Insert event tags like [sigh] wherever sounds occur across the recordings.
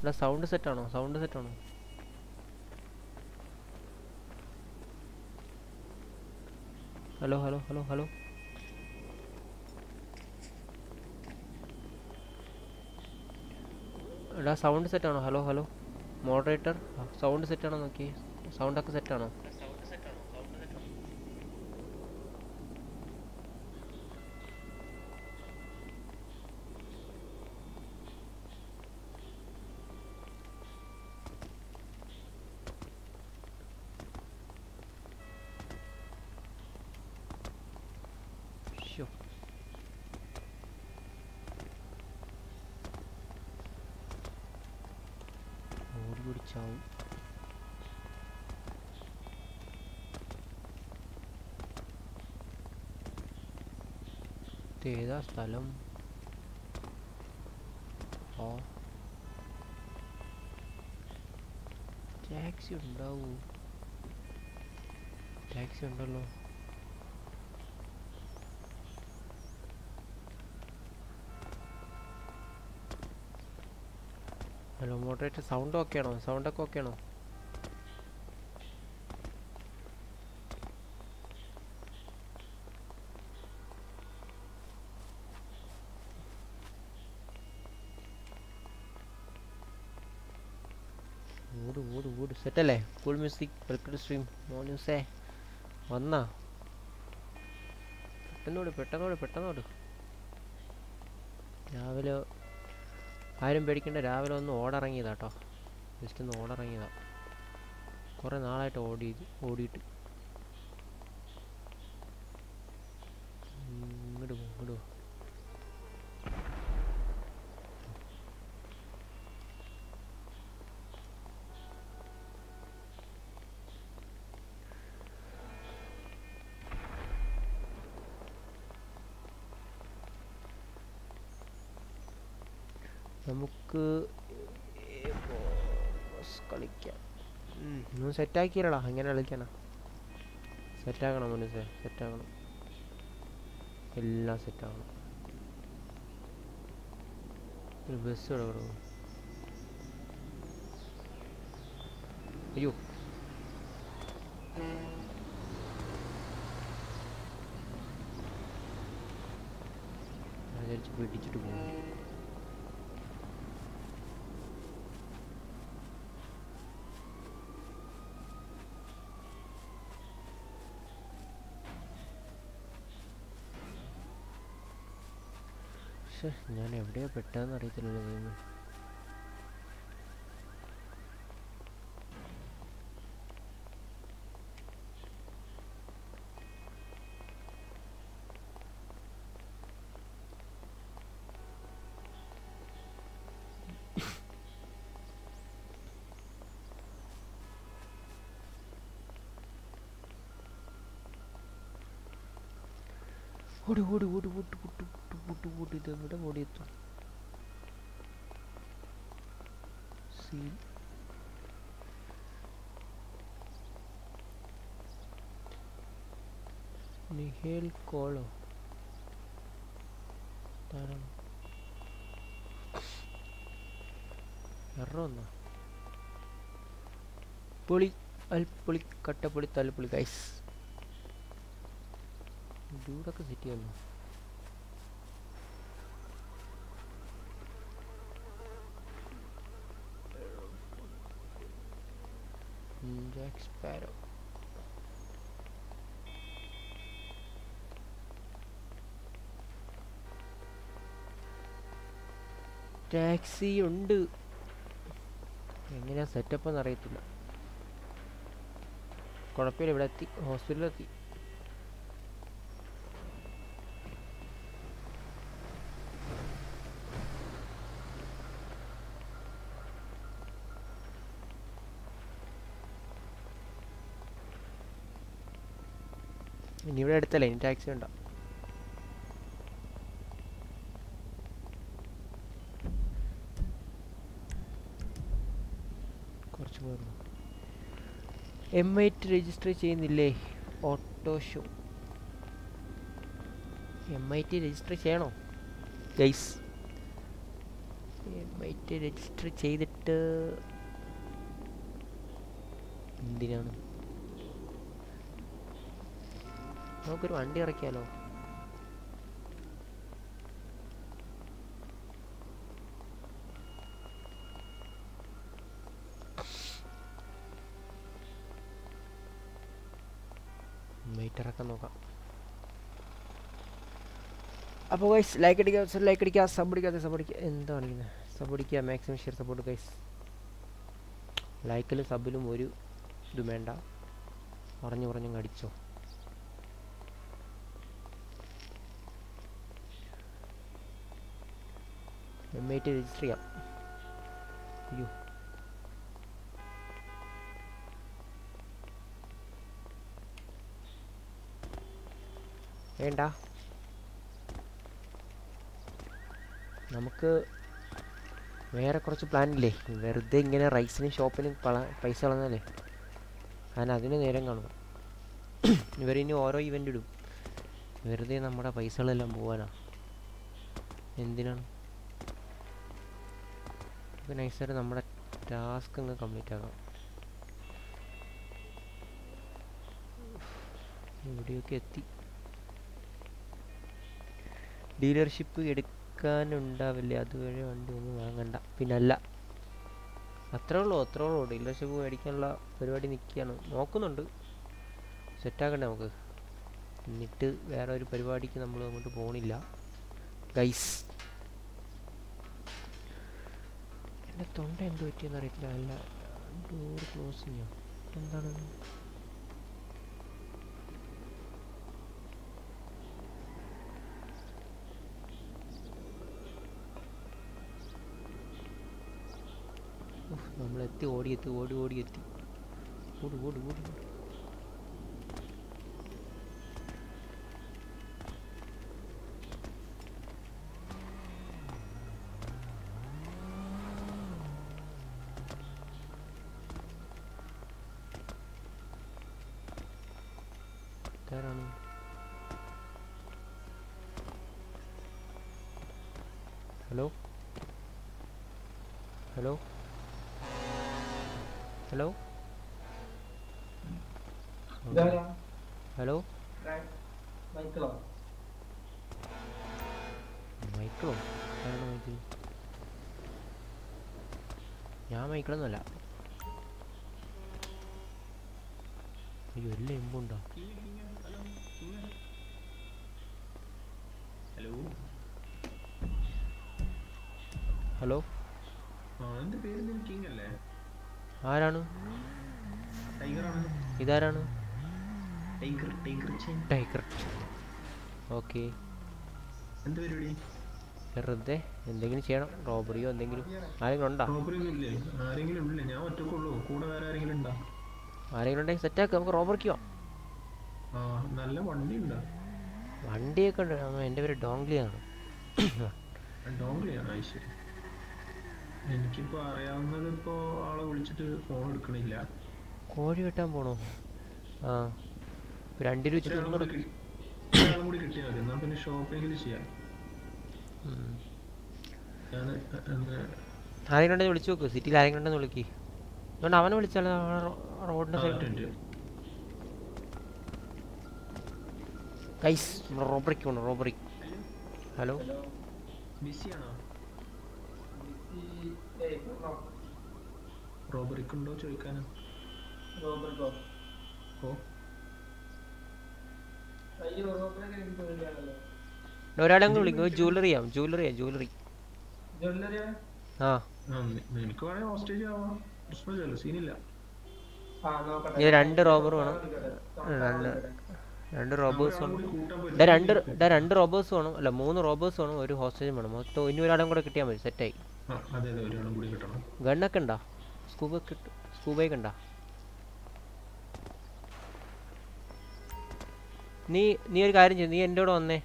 എടാ സൗണ്ട് സെറ്റാണോ സൗണ്ട് സെറ്റാണോ ഹലോ ഹലോ ഹലോ ഹലോ. എടാ സൗണ്ട് സെറ്റാണോ ഹലോ ഹലോ. മോഡറേറ്റർ സൗണ്ട് സെറ്റാണോ നോക്കി സൗണ്ടൊക്കെ സെറ്റാണോ പിടിച്ചാവും ഇത് ഏതാ സ്ഥലം ഓ ടാക്സി ഉണ്ടാവൂ ടാക്സി ഉണ്ടല്ലോ ഹലോ മോഡറേറ്റർ സൗണ്ട് ഓക്കെ ആണോ സൗണ്ട് ഒക്കെ ഓക്കെ ആണോ ഓട് ഓട് ഓട് സെറ്റല്ലേ? കൂൾ മ്യൂസിക് വെൽക്കം സ്ട്രീം മോന്യൂസേ വന്നാ? പെട്ടെന്നോട് പെട്ടെന്നോട് പെട്ടെന്നോട്. രാവിലെ ആരും പേടിക്കേണ്ട രാവിലെ ഒന്ന് ഓടിറങ്ങിയതാട്ടോ. ജസ്റ്റ് ഒന്ന് ഓടിറങ്ങിയതാ. കുറേ നാളായിട്ട് ഓടി ഓടിയിട്ട് ഒന്ന് സെറ്റാക്കിയില്ലടാ അങ്ങനെ കളിക്കാനാ. സെറ്റാക്കണം സെറ്റ് സെറ്റാക്കണം. എല്ലാം സെറ്റാക്കണം ഒരു ബസ് ഇവിടെ അയ്യോ ഞാൻ വിചാരിച്ചു പിടിച്ചിട്ട് പോകും ഞാൻ എവിടെയാ പെട്ടതെന്ന് അറിയത്തില്ലല്ലോ ഗെയിം ഓടി ഓടി ഓടി ഓടി ഓടി. ഓടി ഓടി ഇത് എത്തും ഓടിയെത്തും. സീ. നിഹേൽ കോളോ. താരാണ് എറൊന്ന പൊളി അൽപ്പുളി കട്ടപ്പുളി തലപ്പുളി ഗൈസ് ഡൂടൊക്കെ സെറ്റ് ചെയ്യുന്നു ജാക്ക് battle. ടാക്സി ഉണ്ട്. എങ്ങനെയാ സെറ്റപ്പ് എന്ന് അറിയത്തില്ല കുഴപ്പമില്ല ഇവിടെ എത്തി ഹോസ്പിറ്റലിലെത്തി ഇനി ഇവിടെ അടുത്തല്ലേ ഇനി ടാക്സി ഉണ്ടോ കുറച്ച് പോയിരുന്നു എം ഐറ്റ് രജിസ്റ്റർ ചെയ്യുന്നില്ലേ? Auto show M I T register ചെയ്യണോ? Guys M I T register ചെയ്തിട്ട് എന്തിനാണ്? നമുക്കൊരു വണ്ടി ഇറക്കിയാലോ? വെയിറ്റ് ഇറക്കാൻ നോക്കാം. അപ്പോൾ ഗൈസ് ലൈക്ക് അടിക്കുക ലൈക്ക് അടിക്കുക സബ് അടിക്കാതെ സബ് അടിക്കുക എന്താ കാണിക്കുന്നത് സബ് അടിക്കുക മാക്സിമം ഷെയർ സപ്പോർട്ട് ഗൈസ് ലൈക്കിലും സബിലും ഒരു ഇതും വേണ്ട. പറഞ്ഞു പറഞ്ഞു അടിച്ചോ. മേറ്റ് രജിസ്റ്റർ ചെയ്യാം അയ്യോ. വേണ്ട. നമുക്ക് വേറെ കുറച്ച് പ്ലാൻ ഇല്ലേ? വെറുതെ ഇങ്ങനെ റൈസിനും ഷോപ്പിനും പൈസ കളഞ്ഞാലേ. കാരണം അതിന് നേരം കാണും. ഇവരിനി ഓരോ ഇവന്റ് ഇടും. വെറുതെ നമ്മുടെ പൈസകളെല്ലാം പോകാനാണ് എന്തിനാണ്? നമുക്ക് നൈസായിട്ട് നമ്മുടെ ടാസ്ക് അങ്ങ് കംപ്ലീറ്റ് ആക്കാം. എവിടെയൊക്കെ എത്തി. ഡീലർഷിപ്പ് എടുക്കാനുണ്ടാവില്ലേ? അതുവഴി വണ്ടി ഒന്നും വാങ്ങണ്ട. പിന്നല്ല. അത്രേ ഉള്ളൂ അത്രേ ഉള്ളൂ. ഡീലർഷിപ്പ് മേടിക്കാനുള്ള പരിപാടി നിൽക്കുകയാണ് നോക്കുന്നുണ്ട്. സെറ്റാക്കണ്ടേ നമുക്ക്? എന്നിട്ട് വേറെ ഒരു പരിപാടിക്ക് നമ്മൾ അങ്ങോട്ട് പോകണില്ല ഗൈസ് എന്റെ തൊണ്ട എന്ത് പറ്റിയെന്ന് അറിയത്തില്ല. അല്ല ഡോർ ക്ലോസ് ചെയ്യാം എന്താണ് നമ്മളെത്തി ഓടിയെത്തി ഓടി ഓടിയെത്തി. ഓടി ഓടി ഓടി ഓടി. മൈക്കിളൊന്നുമല്ല അയ്യോ എല്ലാം എമ്പുണ്ടോ ഹലോ? ഹലോ? ആരാണ്? ഇതാരാണ്? ടൈഗർ ഓക്കെ വെറുതെ എന്തെങ്കിലും ചെയ്യണം. റോബറിയോ എന്തെങ്കിലും ആരെങ്കിലും ഉണ്ടോ ആരെങ്കിലും ഉണ്ടെങ്കിൽ സെറ്റ് ആക്കുക നമുക്ക് റോബറിക്കോ? നല്ല വണ്ടി ഉണ്ടോ വണ്ടിയൊക്കെ ഉണ്ട്. എന്റെ പേര് ശരി. എനിക്കിപ്പോ അറിയാവുന്നത് ഇപ്പോ ആളെ വിളിച്ചിട്ട് ഫോൺ എടുക്കണില്ല. കോഴി വെട്ടാൻ പോണോ? ആ. രണ്ടു രൂപ വെച്ചിട്ട് കൂടി കൂടി കിട്ടിയാൽ മതി. എന്നാ പിന്നെ ഷോപ്പിംഗിൽ ചെയ്യാം. ആരെങ്കിലും ഉണ്ടെന്ന് വിളിച്ചു നോക്ക്. സിറ്റിയിൽ ആരെങ്കിലും ഉണ്ടെന്ന് വിളിക്ക്. അതുകൊണ്ട് അവനെ വിളിച്ചാൽ റോഡിന്റെ സൈഡിൽ നമ്മൾ റോബറിക്ക് വേണം റോബറി ഹലോ ഏയ് പറഞ്ഞോ. റോബറിക്ക് ചോദിക്കാനാ? ഓ. ഒരാളെ വിളിക്കും. ജ്വല്ലറി ജുവലറിയാ ജ്വല്ലറി നിനക്ക് വേണേ ഹോസ്റ്റേജ് ആവാം. പ്രശ്നമില്ലല്ലോ സീനില്ല. രണ്ട് റോബർ വേണം. രണ്ട് റോബേഴ്സ് വേണം. രണ്ട് രണ്ട് റോബേഴ്സ് വേണം. അല്ല മൂന്ന് റോബേഴ്സ് വേണം ഒരു ഹോസ്റ്റേജും വേണം. മൊത്തം ഇനി ഒരാളും കൂടെ കിട്ടിയാൽ മതി സെറ്റായി. ആ, അതെ അതെ ഒരാളും കൂടി കിട്ടണം. ഗണ്ണൊക്കെ ഉണ്ടോ? സ്കൂബ കിട്ടും സ്കൂബയൊക്കെ ഉണ്ടോ? നീ നീ ഒരു കാര്യം ചെയ്യും നീ എന്റെ കൂടെ വന്നേ.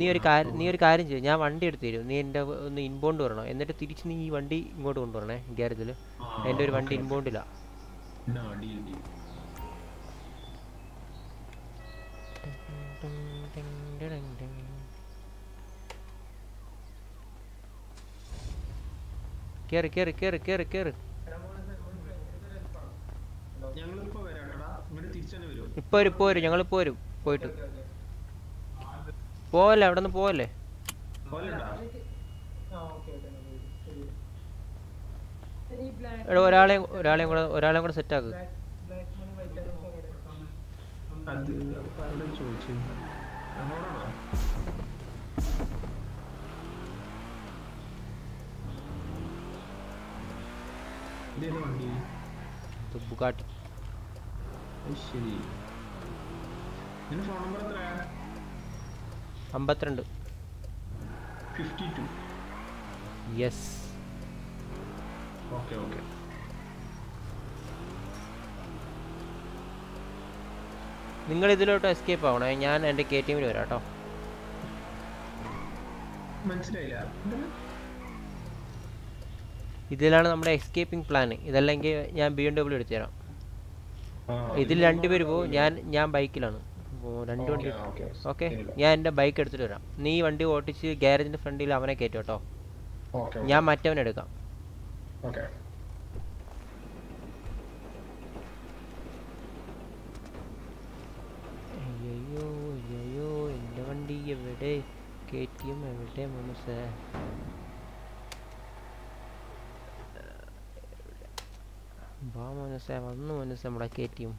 നീ ഒരു കാര്യം നീ ഒരു കാര്യം ചെയ്യും. ഞാൻ വണ്ടി എടുത്തു തരും. നീ എന്റെ ഒന്ന് ഇൻബൗണ്ട് വരണം? എന്നിട്ട് തിരിച്ച് നീ ഈ വണ്ടി ഇങ്ങോട്ട് കൊണ്ടുവരണേ ഗ്യാരേജിൽ എന്റെ ഒരു വണ്ടി ഇൻബൗണ്ടില്ല കേറി കേറി കേറ് കേറ് കേറ്. വരും. ഇപ്പൊ വരും ഞങ്ങൾ പോരും പോയിട്ട്. പോവല്ലേ അവിടെ നിന്ന് പോവല്ലേ എടാ ഒരാളെയും ഒരാളെയും കൂടെ ഒരാളെയും കൂടെ സെറ്റ് ആക്ക്. അത് ശരി. ഫോൺ നമ്പർ എത്രയാ? അമ്പത്തിരണ്ട്. Fifty two. Yes okay okay. നിങ്ങൾ ഇതിലോട്ട് എസ്കേപ്പ് ആവണേ. ഞാൻ എന്റെ കെ ടി എമ്മിൽ വരാം കേട്ടോ മനസ്സിലായില്ല. ഇതിലാണ് നമ്മുടെ എസ്കേപ്പിംഗ് പ്ലാൻ ഇതല്ലെങ്കിൽ ഞാൻ ബി എം ഡബ്ല്യൂ എടുത്തു തരാം. ഇതിൽ രണ്ടുപേര് പോകും. ഞാൻ ഞാൻ ബൈക്കിലാണ് രണ്ട് വണ്ടി ഓക്കേ, ഞാൻ എന്റെ ബൈക്ക് എടുത്തിട്ട് വരാം. നീ വണ്ടി ഓടിച്ച് ഗ്യാരേജിന്റെ ഫ്രണ്ടിൽ അവനെ കയറ്റും കേട്ടോ. ഞാൻ മറ്റവനെ എടുക്കാം. അയ്യോ അയ്യോ എന്റെ വണ്ടി എവിടെ? കെ ടി എം എവിടെ മനസ്സേ വാ മനസ്സേ വന്നു മനസ്സേ നമ്മുടെ കെ ടി എം.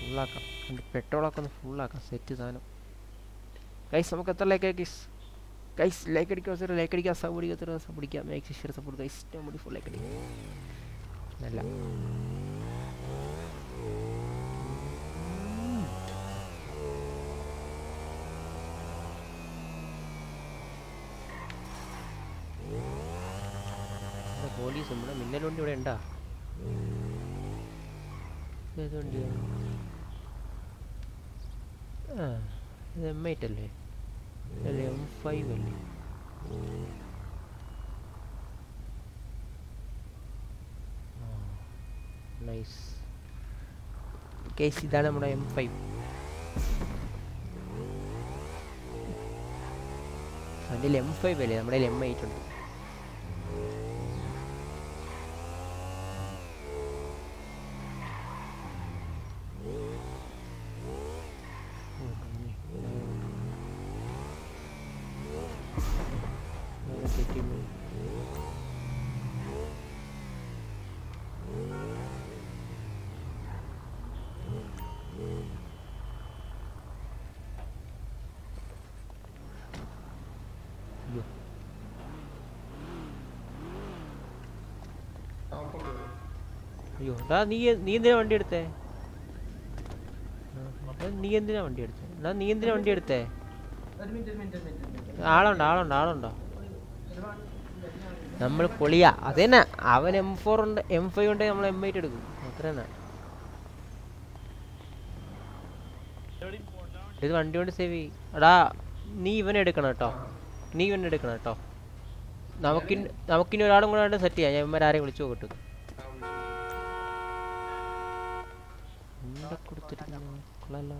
ഫുള്ളാക്കാം. പെട്രോളൊക്കെ ഒന്ന് ഫുള്ളാക്കാം. സെറ്റ് സാധനം. ഗൈസ് നമുക്ക് എത്ര ലൈക്ക് ഗൈസ് ഗൈസ് ലൈക്ക് അടിക്കുക സാർ ലൈക്ക് അടിക്കുക സബ് അടിക്കുക സബ് അടിക്കാം. മേക്ക് ഷെയർ സപ്പോർട്ട് ഗൈസ് നമ്മുടെ ഫുൾ ലൈക്ക് അടിക്കാം. നല്ല. പോലീസ് നമ്മുടെ മിന്നൽ വണ്ടി ഇവിടെ ഉണ്ടാ? ഏത് ആ ഇത് എം എയ്റ്റ് അല്ലേ? അല്ല എം ഫൈവ് അല്ലേ? നൈസ് കേസ് ഇതാണ് നമ്മുടെ എം ഫൈവ് അതിൽ എം ഫൈവ് അല്ലേ? നമ്മുടെ എം എയ്റ്റ് ഉണ്ട് ഉം, ഉം, ഉം. നേരെ തെറ്റി പോയി. അയ്യോ ആ, ഇപ്പൊ കേറി. അയ്യോ എടാ നീ നീ എന്തിനാ വണ്ടി എടുത്തേ? നീ എന്തിനാ വണ്ടി എടുത്തേ? എന്നാ നീ എന്തിനാ വണ്ടി എടുത്തേ? ആളുണ്ടോ ആളുണ്ടോ ആളുണ്ടോ? നമ്മൾ പൊളിയാ. അത് തന്നെ അവൻ എം ഫോർ ഉണ്ട് എം ഫൈവ് ഉണ്ടെങ്കിൽ നമ്മൾ എം എയ്റ്റ് എടുക്കും. അത്ര തന്നെ ഇത് വണ്ടി കൊണ്ട് സേവ് ചെയ്യും. നീ ഇവനെ എടുക്കണം കേട്ടോ. നീ ഇവനെ എടുക്കണം കേട്ടോ. നമുക്കിന് നമുക്കിനി ഒരാളും കൂടെ സെറ്റ് ചെയ്യാം. ഞാൻ ഇവന്മാരെ ആരെയും വിളിച്ചു നോക്കട്ടെ. എന്താ കൊടുത്തിരിക്കുന്നു കൊള്ളാലോ?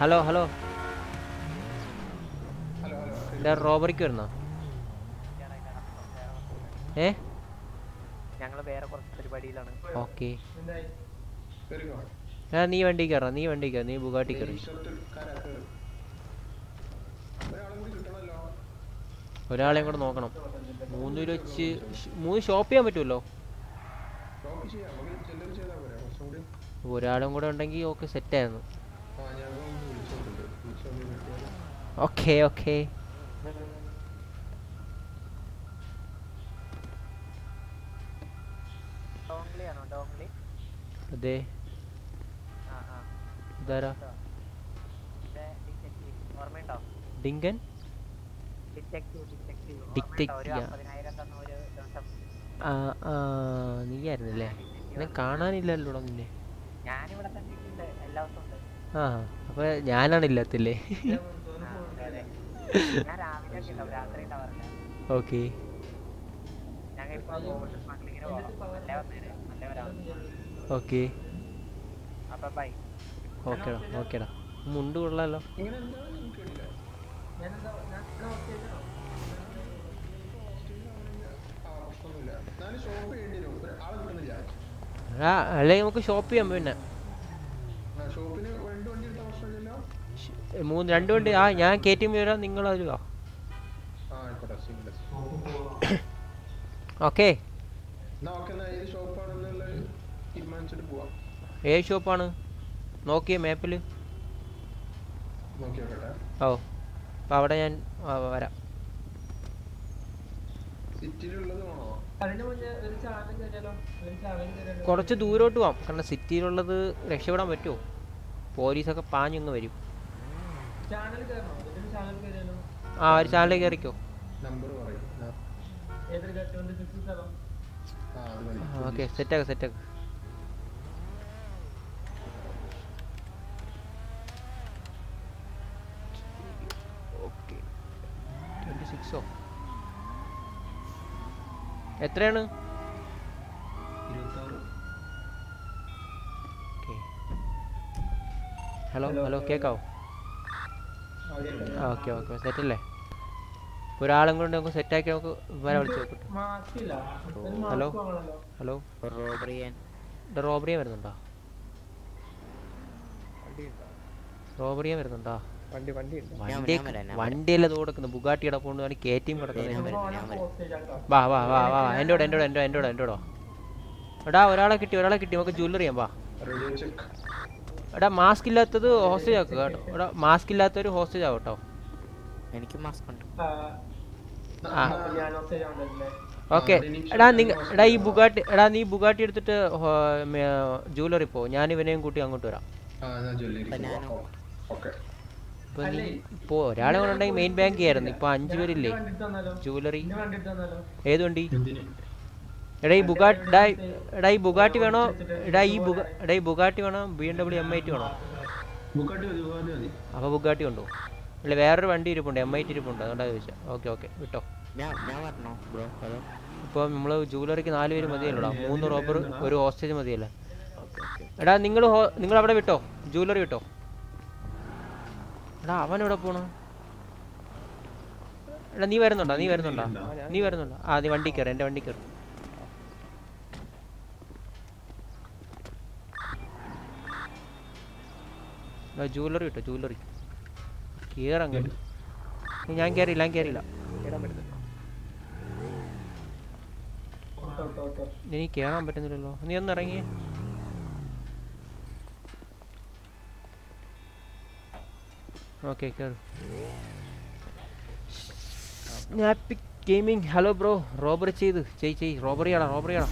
Hello hello. റോബറിക്ക് വരുന്നോ? ഏ? ഞങ്ങൾ വേറെ കുറച്ച് പരിപാടിയിലാണ്. ഓക്കെ. നീ വണ്ടി കയറാം നീ വണ്ടി കയറാം നീ ബുഗാട്ടി കയറി ടീഷർട്ടുകാരാ, കേറ്. ഒരാളും കൂടി കിട്ടണല്ലോ ഒരാളെയും കൂടെ നോക്കണം. മൂന്ന് രൂപ വെച്ച് മൂന്ന് ഷോപ്പ് ചെയ്യാൻ പറ്റുമല്ലോ ഒരാളും കൂടെ ഉണ്ടെങ്കിൽ ഓക്കെ സെറ്റായിരുന്നു ഓക്കേ ഓക്കെ അതെ. ഇതാരാ? ഡിങ്കൻ? ഡിറ്റക്റ്റീവ് നീയായിരുന്നല്ലേ? എന്നെ കാണാനില്ലല്ലോ നിന്നെ ആ അപ്പോൾ ഞാനാണ് ഇല്ലാത്തില്ലേ. ഞാൻ ഓക്കെ. ഓക്കെ. അപ്പൊ ഓക്കേടാ ഓക്കേടാ. മുണ്ട് കൊള്ളാലോ ഇങ്ങനെ എന്താ എനിക്ക് കേട്ടില്ല ഞാനെന്താ ഞാൻ ഓക്കെ ആ പ്രശ്നമൊന്നുമില്ല ഞാൻ ഷോപ്പ് ചെയ്യേണ്ടി വരും ഒരു ആളെ കിട്ടുന്നില്ല ആ അല്ലെങ്കിൽ നമുക്ക് ഷോപ്പ് ചെയ്യാം പിന്നെ. മൂന്ന് രണ്ട് വണ്ടി. ആ ഞാൻ കെ ടി എം വരാം നിങ്ങൾ വരുവാ ഓക്കെ. ഏത് ഷോപ്പാണ് നോക്കിയ മാപ്പിൽ ഓ അപ്പം അവിടെ ഞാൻ വരാം. സിറ്റിയിലുള്ളത് വേണോ? കുറച്ച് ദൂരോട്ട് പോവാം. കാരണം സിറ്റിയിലുള്ളത് രക്ഷപ്പെടാൻ പറ്റുമോ? പോലീസൊക്കെ പാഞ്ഞൊന്ന് വരും. ആ ഒരു ചാനലിൽ കയറിക്കോ. ഓക്കെ. സെറ്റാക്ക് സെറ്റാക്ക്. ഓക്കെ. ട്വന്റി സിക്സോ എത്രയാണ്? ഹലോ ഹലോ കേക്കാവോ? ഓക്കെ ഓക്കെ സെറ്റല്ലേ? ഒരാളും കൊണ്ട് നമുക്ക് സെറ്റാക്കി നമുക്ക് വരെ വിളിച്ച് നോക്കട്ടെ ഹലോ. ഹലോ? റോബറിയാൻ വരുന്നുണ്ടോ? റോബറിയാൻ വരുന്നുണ്ടോ? വണ്ടി വണ്ടി വണ്ടി. വണ്ടിയല്ല കൊടുക്കുന്നത്? ബുഗാട്ടിയുടെ കിടപ്പുണ്ട് അവന് കയറ്റിയും കിടക്കുന്നത് ഞാൻ വരാം. ഓനെ വാ വാ വാ വാ. എന്റെ കൂടെ എന്റെ കൂടെ എന്റെ എന്റെ എന്റെ എടാ ഒരാളെ കിട്ടി ഒരാളെ കിട്ടി. നമുക്ക് ജ്വല്ലറി ചെയ്യാം വാ. എടാ മാസ്ക് ഇല്ലാത്തത് ഹോസ്റ്റേജ് ആക്കുക കേട്ടോ. എടാ മാസ്ക് ഇല്ലാത്തൊരു ഹോസ്റ്റേജ് ആവും കേട്ടോ. എനിക്ക് മാസ്ക് ഉണ്ട്. ഓക്കെ. എടാ നിങ്ങ എടാ ഈ ബുഗാട്ടി എടാ നീ ബുഗാട്ടി എടുത്തിട്ട് ജ്വല്ലറി പോ. ഞാൻ ഇവനെയും കൂട്ടി അങ്ങോട്ട് വരാം. ഇപ്പൊ നീ ഇപ്പോ ഒരാളെ കൊണ്ടുണ്ടെങ്കിൽ മെയിൻ ബാങ്ക് ആയിരുന്നു. ഇപ്പൊ അഞ്ചു പേരില്ലേ? ജുവലറി ഏത് വണ്ടി? എടാ ഈ ബുഗാട്ടി എടാ ഈ- എടാ ഈ ബുഗാട്ടി വേണോ? എടാ ഈ ബുഗ എടാ ഈ ബുഗാട്ടി വേണോ? B M W M I T വേണോ അപ്പൊ ബുഗാട്ടി ഉണ്ടോ അല്ല വേറൊരു വണ്ടി ഇരിപ്പുണ്ട് എം ഐ ടി ഇരിപ്പുണ്ട്. അതുകൊണ്ടാണ് ചോദിച്ചത് ഓക്കെ ഓക്കെ വിട്ടോ. ഇപ്പൊ നമ്മൾ ജൂലറിക്ക് ബ്രോ? ഹലോ? നമ്മൾ ജൂവലറിക്ക് നാല് പേര് മതിയല്ലോടാ? മൂന്ന് റോബർ ഒരു ഹോസ്റ്റേജ് മതിയല്ലേ? എടാ നിങ്ങൾ നിങ്ങൾ അവിടെ വിട്ടോ? ജൂവലറി വിട്ടോ? എടാ അവൻ എവിടെ പോണു? എടാ നീ വരുന്നുണ്ടോ? നീ വരുന്നുണ്ടോ? നീ വരുന്നുണ്ടോ? ആ നീ വണ്ടി കയറി എന്റെ വണ്ടി കയറി ജൂവലറി കിട്ടോ ജൂവലറി കയറങ്ങോട്ട് ഞാൻ കയറിയില്ല ഞാൻ കയറിയില്ല ഇനി കേറാൻ കയറാൻ പറ്റുന്നില്ലല്ലോ. നീ ഒന്ന് ഇറങ്ങിയേ ഓക്കെ കയറും സ്നാപ്പിക് ഗെയിമിംഗ് ഹലോ ബ്രോ റോബറി ചെയ്ത്. ചെയ് ചെയ് റോബറി ആടാ റോബറി ആടാ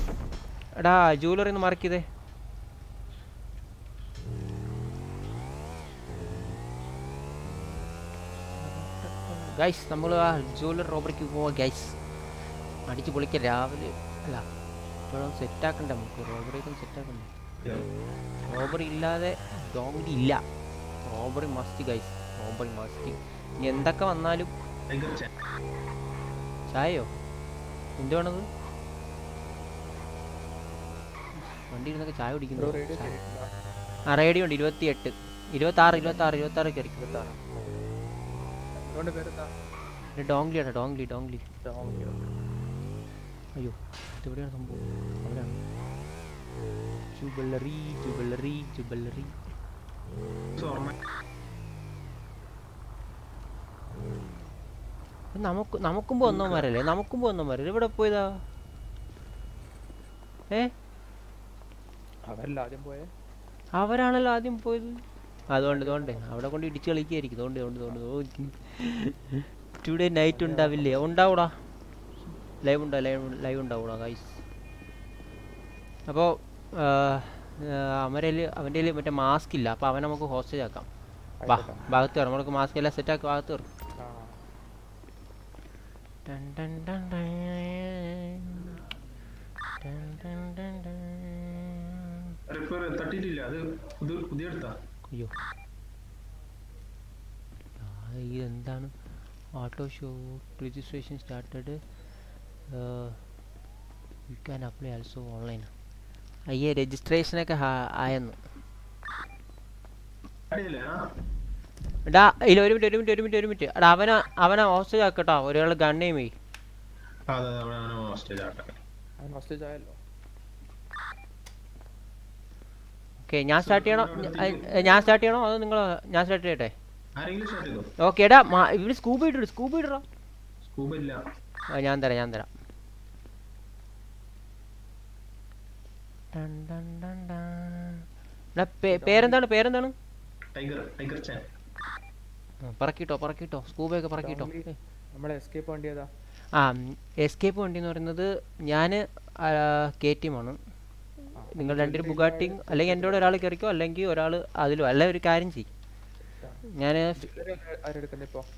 എടാ ജൂവലറി ഒന്ന് മാർക്ക് ചെയ്തേ. ഗൈസ് നമ്മൾ ആ ജൂവലറി റോബറിക്ക് പോവാ ഗൈസ് അടിച്ച് പൊളിക്ക രാവിലെ. അല്ല ഇപ്പോഴും സെറ്റാക്കണ്ടേ നമുക്ക്? റോബറിയൊക്കെ സെറ്റാക്കണ്ടേ റോബറി ഇല്ലാതെ ഡോങ്കി ഇല്ല. Robbery must guys robbery must ഇനി എന്തൊക്കെ വന്നാലും? ചായയോ? എന്ത് വേണത് വണ്ടി ഇരുന്നൊക്കെ ചായ കുടിക്കുന്നു. ആ റേഡിയോ ഉണ്ട്. ഇരുപത്തി എട്ട് ഇരുപത്തി ആറ് ഇരുപത്തി ആറ് ഇരുപത്തി ആറ് കയറി ഡോംഗ്ലി അതുകൊണ്ട് ഡോംഗ്ലി ഡോങ്ലിയാണ് ഡോങ്ലി ഡോങ്ലി ആ, ഓക്കെ. ഓക്കെ അയ്യോ ഇതെവിടെയാണ് സംഭവം? അവിടെയാണ് ജുബല്ലറി ജുബല്ലറി സ്വർണ നമുക്ക് നമുക്കും പോന്നവന്മാരല്ലേ നമുക്കും പോന്നവരല്ലേ ഇവിടെ പോയതാ? ഏ? അവരാണല്ലോ ആദ്യം പോയത്. അതുകൊണ്ട് അതുകൊണ്ട് അവിടെ കൊണ്ട് ഇടിച്ചു കളിക്കായിരിക്കും. അതുകൊണ്ട് അതുകൊണ്ട് ടുഡേ നൈറ്റ് ഉണ്ടാവില്ലേ? ഉണ്ടാവൂടാ. ലൈവ് ഉണ്ടാ? ലൈവ് ലൈവ് ഉണ്ടാവൂടാ ഗൈസ് അപ്പോൾ അവന്റെ അവന്റെ മറ്റേ മാസ്ക് ഇല്ല. അപ്പോൾ അവൻ നമുക്ക് ഹോസ്റ്റേജ് ആക്കാം. ഭാഗത്ത് കയറും നമുക്ക് മാസ്ക് എല്ലാം സെറ്റാക്കി ഭാഗത്ത് കയറും Dun, dun, dun, dun. Dun, dun, dun, dun. Repair തട്ടിയിട്ടില്ല. അത് പുതിയ പുതിയ എടുത്താ അയ്യോ ഇതെന്താണ് auto show registration started you can apply also online അയ്യേ രജിസ്ട്രേഷനൊക്കെ ആയെന്നു. എടാ ഇല്ല ഒരു മിനിറ്റ് ഒരു മിനിറ്റ് ഒരു മിനിറ്റ് ഒരു മിനിറ്റ്. എടാ അവനെ അവനെ ഹോസ്റ്റേജ് ആക്കട്ടോ ഒരാൾ ഗൺ ഹോസ്റ്റേജ് ആയല്ലോ. ഓക്കെ ഞാൻ സ്റ്റാർട്ട് ചെയ്യണോ? ഞാൻ സ്റ്റാർട്ട് ചെയ്യണോ? അതോ നിങ്ങൾ ഞാൻ സ്റ്റാർട്ട് ചെയ്യട്ടെ? ഓക്കെ എടാ ഇവർ സ്കൂബ് ഇട്ടു സ്കൂബ് ഇടറോ. സ്കൂബ ഇല്ല. ഞാൻ തരാം ഞാൻ തരാം. പേരെന്താണ് പേരെന്താണ്? Tiger tiger Chan. പറക്കിട്ടോ പറക്കിട്ടോ. സ്കൂബയൊക്കെ പറക്കിട്ടോ. എസ്കേപ്പ് വണ്ടി ഏതാ? ആ എസ്കേപ്പ് വണ്ടി എന്ന് പറയുന്നത് ഞാൻ കെ ടി ആണ് നിങ്ങൾ രണ്ടുപേരും ബുഗാട്ടി അല്ലെങ്കിൽ എന്റെ കൂടെ ഒരാൾ കയറിക്കോ അല്ലെങ്കിൽ ഒരാൾ അതിലോ അല്ല ഒരു കാര്യം ചെയ്യും. ഞാൻ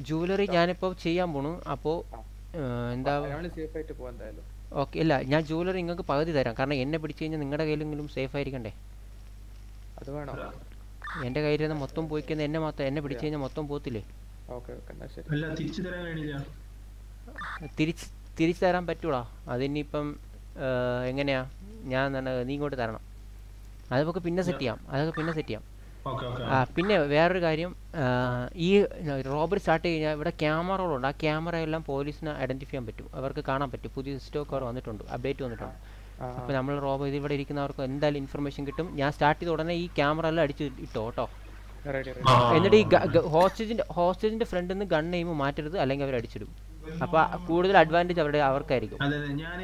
ജൂവലറി ഞാനിപ്പോൾ ചെയ്യാൻ പോണു. അപ്പോൾ എന്താ ഓക്കെ ഇല്ല ഞാൻ ജൂവലറി നിങ്ങൾക്ക് പകുതി തരാം. കാരണം എന്നെ പിടിച്ചു കഴിഞ്ഞാൽ നിങ്ങളുടെ കയ്യിലെങ്കിലും സേഫ് ആയിരിക്കണ്ടേ? അത് വേണോ? എന്റെ കയ്യിൽ നിന്ന് മൊത്തം പോയി കഴിഞ്ഞാൽ എന്നെ മാത്രം എന്നെ പിടിച്ചു കഴിഞ്ഞാൽ മൊത്തം പോത്തില്ലേ തിരിച്ചു തരാൻ കഴിയില്ല തിരിച്ച് തിരിച്ചു തരാൻ പറ്റൂടാ. അതിനിപ്പം എങ്ങനെയാ? ഞാൻ നീ ഇങ്ങോട്ട് തരണം. അതൊക്കെ പിന്നെ സെറ്റ് ചെയ്യാം. അതൊക്കെ പിന്നെ സെറ്റ് ചെയ്യാം. Okay okay. ആ പിന്നെ വേറൊരു കാര്യം ഈ റോബറി സ്റ്റാർട്ട് കഴിഞ്ഞാൽ ഇവിടെ ക്യാമറകളുണ്ട്. ആ ക്യാമറ എല്ലാം പോലീസിന് ഐഡന്റിഫൈ ചെയ്യാൻ പറ്റും. അവർക്ക് കാണാൻ പറ്റും. പുതിയ സ്റ്റോക്ക് അവർ വന്നിട്ടുണ്ട് അപ്ഡേറ്റ് വന്നിട്ടുണ്ട്. അപ്പോൾ നമ്മൾ റോബോ ഇത് ഇവിടെ ഇരിക്കുന്നവർക്ക് എന്തായാലും ഇൻഫർമേഷൻ കിട്ടും. ഞാൻ സ്റ്റാർട്ട് ചെയ്ത ഉടനെ ഈ ക്യാമറ എല്ലാം അടിച്ച് ഇട്ടോ കേട്ടോ. എന്നിട്ട് ഈ ഹോസ്റ്റേജിന്റെ ഹോസ്റ്റേജിന്റെ ഫ്രണ്ടിൽ നിന്ന് ഗൺ എയിം മാറ്റരുത് അല്ലെങ്കിൽ അവർ അടിച്ചിടും. അപ്പൊ കൂടുതൽ അഡ്വാന്റേജ് അവരുടെ അവർക്കായിരിക്കും. അതെ അതെ. ഞാൻ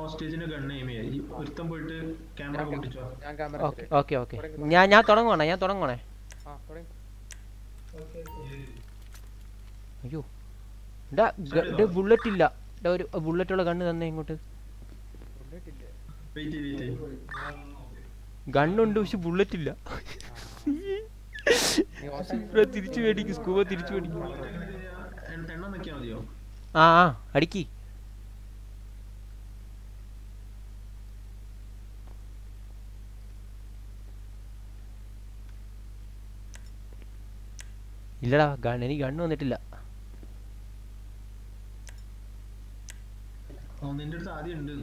ഹോസ്റ്റേജിന്റെ ഗണ്ണ് എയിം ചെയ്യാം. ഈ പോയിട്ട് ക്യാമറ പൊട്ടിച്ചോ ഞാൻ ക്യാമറ ഓക്കെ ഓക്കെ. ഞാൻ ഞാൻ തുടങ്ങുവാണേ ഞാൻ തുടങ്ങുവാണേ. അയ്യോ. ബുള്ളറ്റ് ഇല്ല. ഒരു ബുള്ളറ്റുള്ള കണ്ണ് തന്നെ ഇങ്ങോട്ട്. ഗണ്ണുണ്ട് പക്ഷെ ബുള്ളറ്റ് ഇല്ല. തിരിച്ചു മേടിക്കും സ്കൂബ തിരിച്ചു മേടിക്കും. ആ ആ അടിക്കി. ഇല്ലടാ ഗൺ എനിക്ക് ഗണ്ണ് വന്നിട്ടില്ല. നിന്റെ അടുത്ത് ആദ്യം ഉണ്ട്.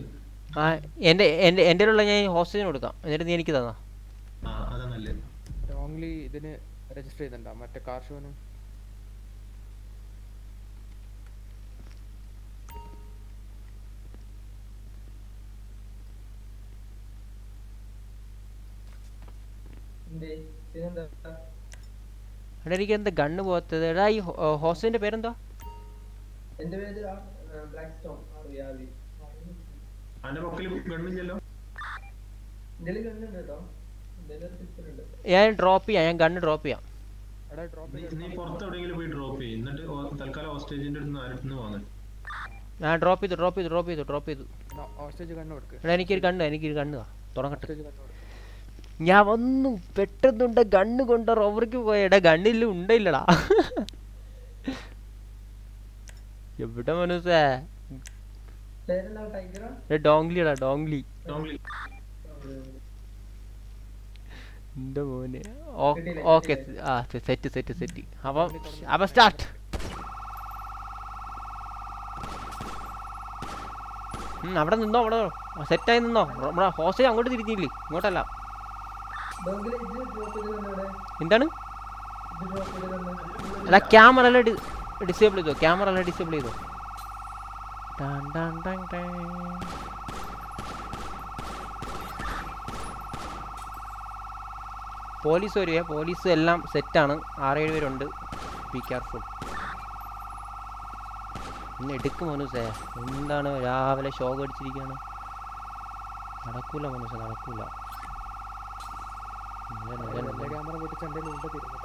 ആ എന്റെ എന്റെ എന്റെ ഉള്ള ഞാൻ ഹോസ്റ്റലിന് കൊടുക്കാം. എന്നിട്ട് നീ എനിക്ക് തന്നാ. ആ അത നല്ലത്. ലോങ്ലി ഇതിന് രജിസ്റ്റർ ചെയ്തിട്ടുണ്ടോ? മറ്റേ കാർ ഷോന് എന്തേ? പിന്നെന്താ? എടാ എനിക്ക് എന്താ ഗണ്ണ് പോകാത്തത്? എടാ ഈ ഹോസ്റ്റലിന്റെ പേരെന്താ എന്റെ പേര് ബ്ലാക്ക് സ്റ്റോൺ ഗണ്ണില്ലല്ലോ ഞാൻ ഡ്രോപ്പ് ചെയ്യാം ഞാൻ ഗണ്ണ് ഡ്രോപ്പ് ചെയ്യാം. നീ പുറത്ത് എവിടെയെങ്കിലും പോയി ഡ്രോപ്പ് ചെയ്യും. എന്നിട്ട് തൽക്കാലം ഹോസ്റ്റേജിന്റെ അടുത്ത് ആരുടെ വാങ്ങും ഞാൻ ഡ്രോപ്പ് ചെയ്തു ഡ്രോപ്പ് ചെയ്തു ഡ്രോപ്പ് ചെയ്തു ഡ്രോപ്പ് ചെയ്തു. എടാ എനിക്കൊരു കണ്ണ് എനിക്കൊരു തുടങ്ങട്ടെ. കണ്ണു കൊടുക്ക് ഞാൻ വന്നു പെട്ടെന്നുണ്ട് ഗണ്ണ് കൊണ്ട് റോവർക്ക് പോയടാ ഗണ്ണില്ല ഉണ്ടല്ലടാ എവിടെ മനസ്സേ? പേരെന്താ ടൈഗറാ ഡോങ്ലിടാ ഡോങ്ലി ഡോങ്ലി എന്റെ മോനെ? ഓക്കെ ആ സെറ്റ് സെറ്റ് സെറ്റ് അപ്പം അപ്പം സ്റ്റാർട്ട് അവിടെ നിന്നോ അവിടെ സെറ്റായി നിന്നോ. നമ്മുടെ ഹോസ്റ്റേജ് അങ്ങോട്ട് തിരിഞ്ഞില്ലേ? ഇങ്ങോട്ടല്ല. എന്താണ്? അല്ല ക്യാമറ എല്ലാം ഡിസേബിൾ ചെയ്തോ? ക്യാമറ എല്ലാം ഡിസേബിൾ ചെയ്തോ? ടാൻ dun, dun, dun. പോലീസ് വരുവേ പോലീസ് എല്ലാം സെറ്റാണ് ആറേഴ് പേരുണ്ട് ബി കെയർഫുൾ ഇന്ന് എടുക്കും മനുസേ എന്താണ് രാവിലെ ഷോക്ക് അടിച്ചിരിക്കുകയാണ് നടക്കൂല മനുസ നടക്കൂല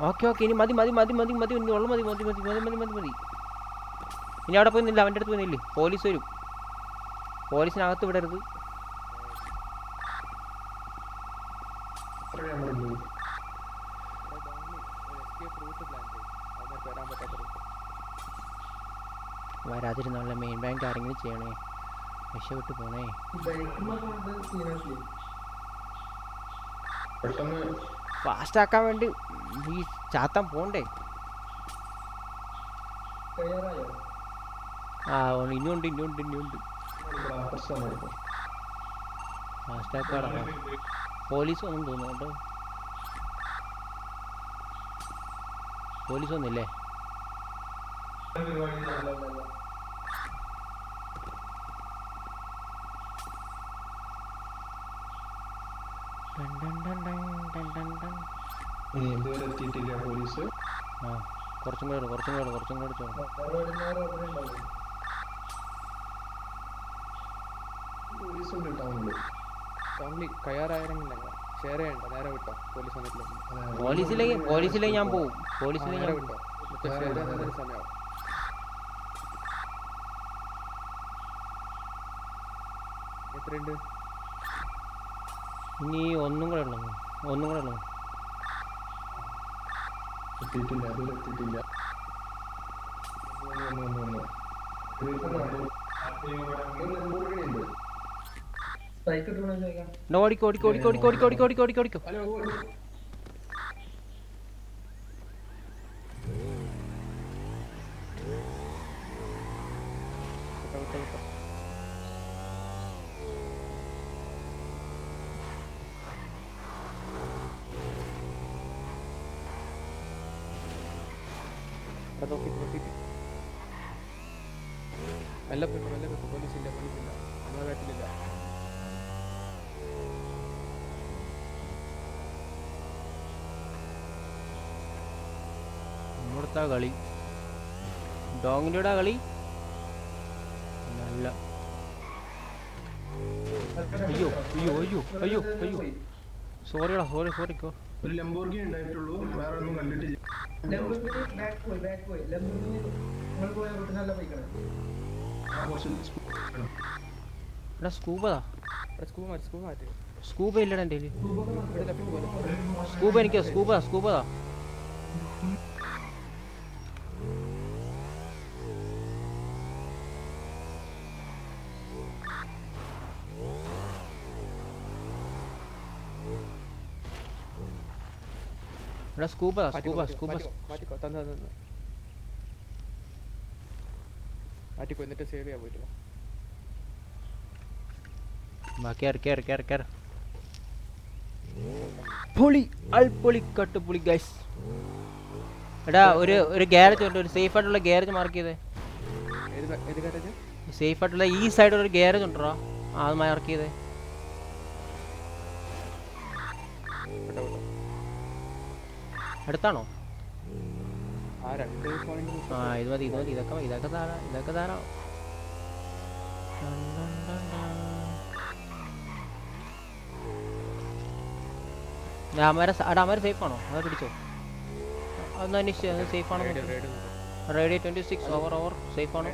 ഓക്കെ ഓക്കെ ഇനി മതി മതി മതി മതി മതി ഇനി ഉള്ള മതി മതി മതി മതി മതി മതി മതി ഇനി അവിടെ പോയി നില്ല അവന്റെ അടുത്ത് പോയി നില്ലേ. പോലീസ് വരും. പോലീസിനകത്ത് വിടരുത്. വരാതിരുന്നുള്ള മെയിൻ ബാങ്ക് ആരെങ്കിലും ചെയ്യണേ? രക്ഷപ്പെട്ടു പോണേ ഫാസ്റ്റ് ആക്കാൻ വേണ്ടി ഈ ചാത്താൻ പോണ്ടേ? ആ ഇനിയുണ്ട് ഇനിയുണ്ട് ഇനിയുണ്ട് പോലീസ് വന്നു തോന്നുന്നു കേട്ടോ. പോലീസ് വന്നില്ലേ? ആ കുറച്ചും കൂടെ കുറച്ചും കൂടെ കുറച്ചും കൂടെ ചോദിച്ചു പോലീസ് ഉണ്ട് ടൗണിൽ ഓൺലി കയ്യാറായിരങ്ങില്ല ഷെയർ ചെയ്യണ്ട നേരെ വിട്ടോ? പോലീസ് വന്നിട്ടില്ല? പോലീസിലേക്ക് പോലീസിലേക്ക് ഞാൻ പോവും. ആ, പോലീസിലേക്ക് ഞാൻ വിട്ടോ? സമയമാവും. എത്രയുണ്ട്? ഇനി ഒന്നും കൂടെ ഉള്ളു. ഒന്നും കൂടെ ഉള്ളു. എത്തിയിട്ടില്ല. അതിൽ എത്തിയിട്ടില്ല. ഉണ്ട്. സ്ട്രൈക്ക് ഇട്ടുണ്ടോ ഓടിക്കോ ഓടിക്കോ ഓടിക്കോ ഓടിക്കോ ഓടിക്കോ ഓടിക്കോ ഓടിക്കോ ഓടിക്കോ ഓടിക്കോ. ഡോങ്ങിന്റെടാ കളി. ഡോങ്ങിന്റെടാ കളി. നല്ല. അയ്യോ അയ്യോ അയ്യോ അയ്യോ അയ്യോ. സോറിടാ സോറി സോറി ഒരു ലംബോർഗി ഉണ്ടായിട്ടുള്ളൂ. വേറെ ഒന്നും കണ്ടിട്ടില്ല. എടാ സ്കൂബതാ സ്കൂബ മാറ്റി സ്കൂബ മാറ്റി സ്കൂബ ഇല്ലടാ എന്റെ സ്കൂബ എനിക്ക് സ്കൂബ സ്കൂബടാ എടാ സ്കൂബ സ്കൂബ സ്കൂബ മാറ്റിക്കോ തന്നെ തന്നെ മാറ്റിക്കോ എന്നിട്ട് സേവ് ചെയ്യാൻ പോയിട്ട് കേറ് കേറ് കേറ് കേറ് പൊളി അൾപൊളി കട്ടുപൊളി ഗൈസ് എടാ ഒരു ഒരു ഗ്യാരേജ് ഉണ്ട് ഒരു സേഫ് ആയിട്ടുള്ള ഗ്യാരേജ് മാർക്ക് ചെയ്തേ. സേഫ് ആയിട്ടുള്ള ഈ സൈഡിൽ ഒരു ഗ്യാരേജ് ഉണ്ടോ അത് മാർക്ക് ചെയ്തേ. അടുത്താണോ? ആ ഇത് മതി ഇത് മതി ഇതൊക്കെ ഇതൊക്കെ ധാരാ ഇതൊക്കെ ധാരാ. ഡാമര സേഫ് ആണോ? അത് പിടിച്ചോ. അതൊന്ന് അന്വേഷിച്ചു സേഫ് ആണോ radio twenty six over over safe ആണോ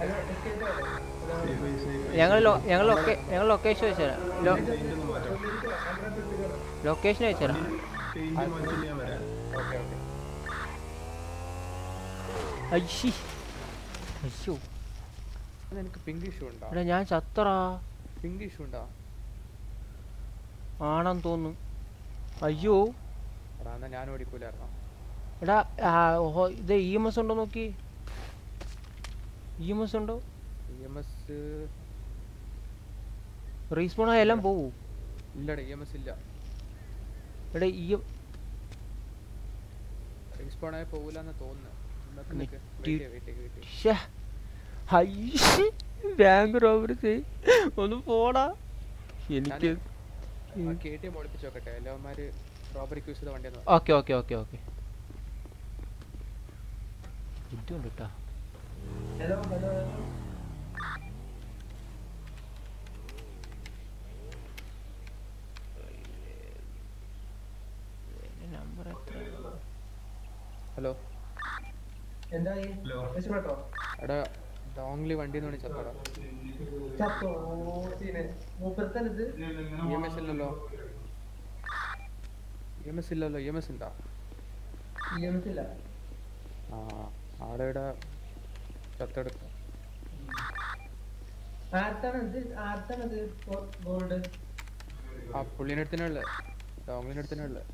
ഞങ്ങൾ ഞങ്ങൾ ഞങ്ങൾ ലൊക്കേഷൻ വെച്ചുതരാം. ലൊക്കേഷൻ വെച്ചുതരാം. അയ്യോ അയ്യോ നിനക്ക് പിങ്ക് ഇഷ്യൂ ഉണ്ടോ? എടാ ഞാൻ ചത്തറാ. പിങ്ക് ഇഷ്യൂ ഉണ്ടോ? ആണെന്ന് തോന്നുന്നു. അയ്യോ. എടാ എന്നാ ഞാൻ ഓടിക്കൂലായിരുന്നോ? എടാ ഇത് ഇ എം എസ് ഉണ്ടോ നോക്കി? ഇ എം എസ് ഉണ്ടോ? ഇ എം എസ് റീസ്പോൺ ആയെല്ലാം പോവൂ. ഇല്ലടാ ഇ എം എസ് ഇല്ല. എടാ ഈ റീസ്പോൺ ആയി പോകില്ലെന്ന് തോന്നുന്നു. ബാങ്ക് റോബറി ചെയ് ഒന്ന് പോടാ. എനിക്ക് okay okay okay okay. Number hello. എന്തായി? രക്ഷപ്പെട്ടോ? എടാ ഡോങ്ലി വണ്ടി എന്ന് ചത്തോടാ ചത്തോ സീനെ മൂപ്പർത്തല്ല ഇത് ഇ എം എസ് ഇല്ലല്ലോ. ഇ എം എസ് ഇല്ലല്ലോ ഇ എം എസ് ഉണ്ടോ ഇ എം എസ് ഇല്ല. ആ ആടെ ഇവിടെ ചത്തെടുക്കും ആർക്കാണ് ഇത് ഗോൾഡ്. ആ പുള്ളിന്റെ അടുത്തന്നെ ഉള്ളത് ഡോങ്ലിന്റെ ഉള്ളത്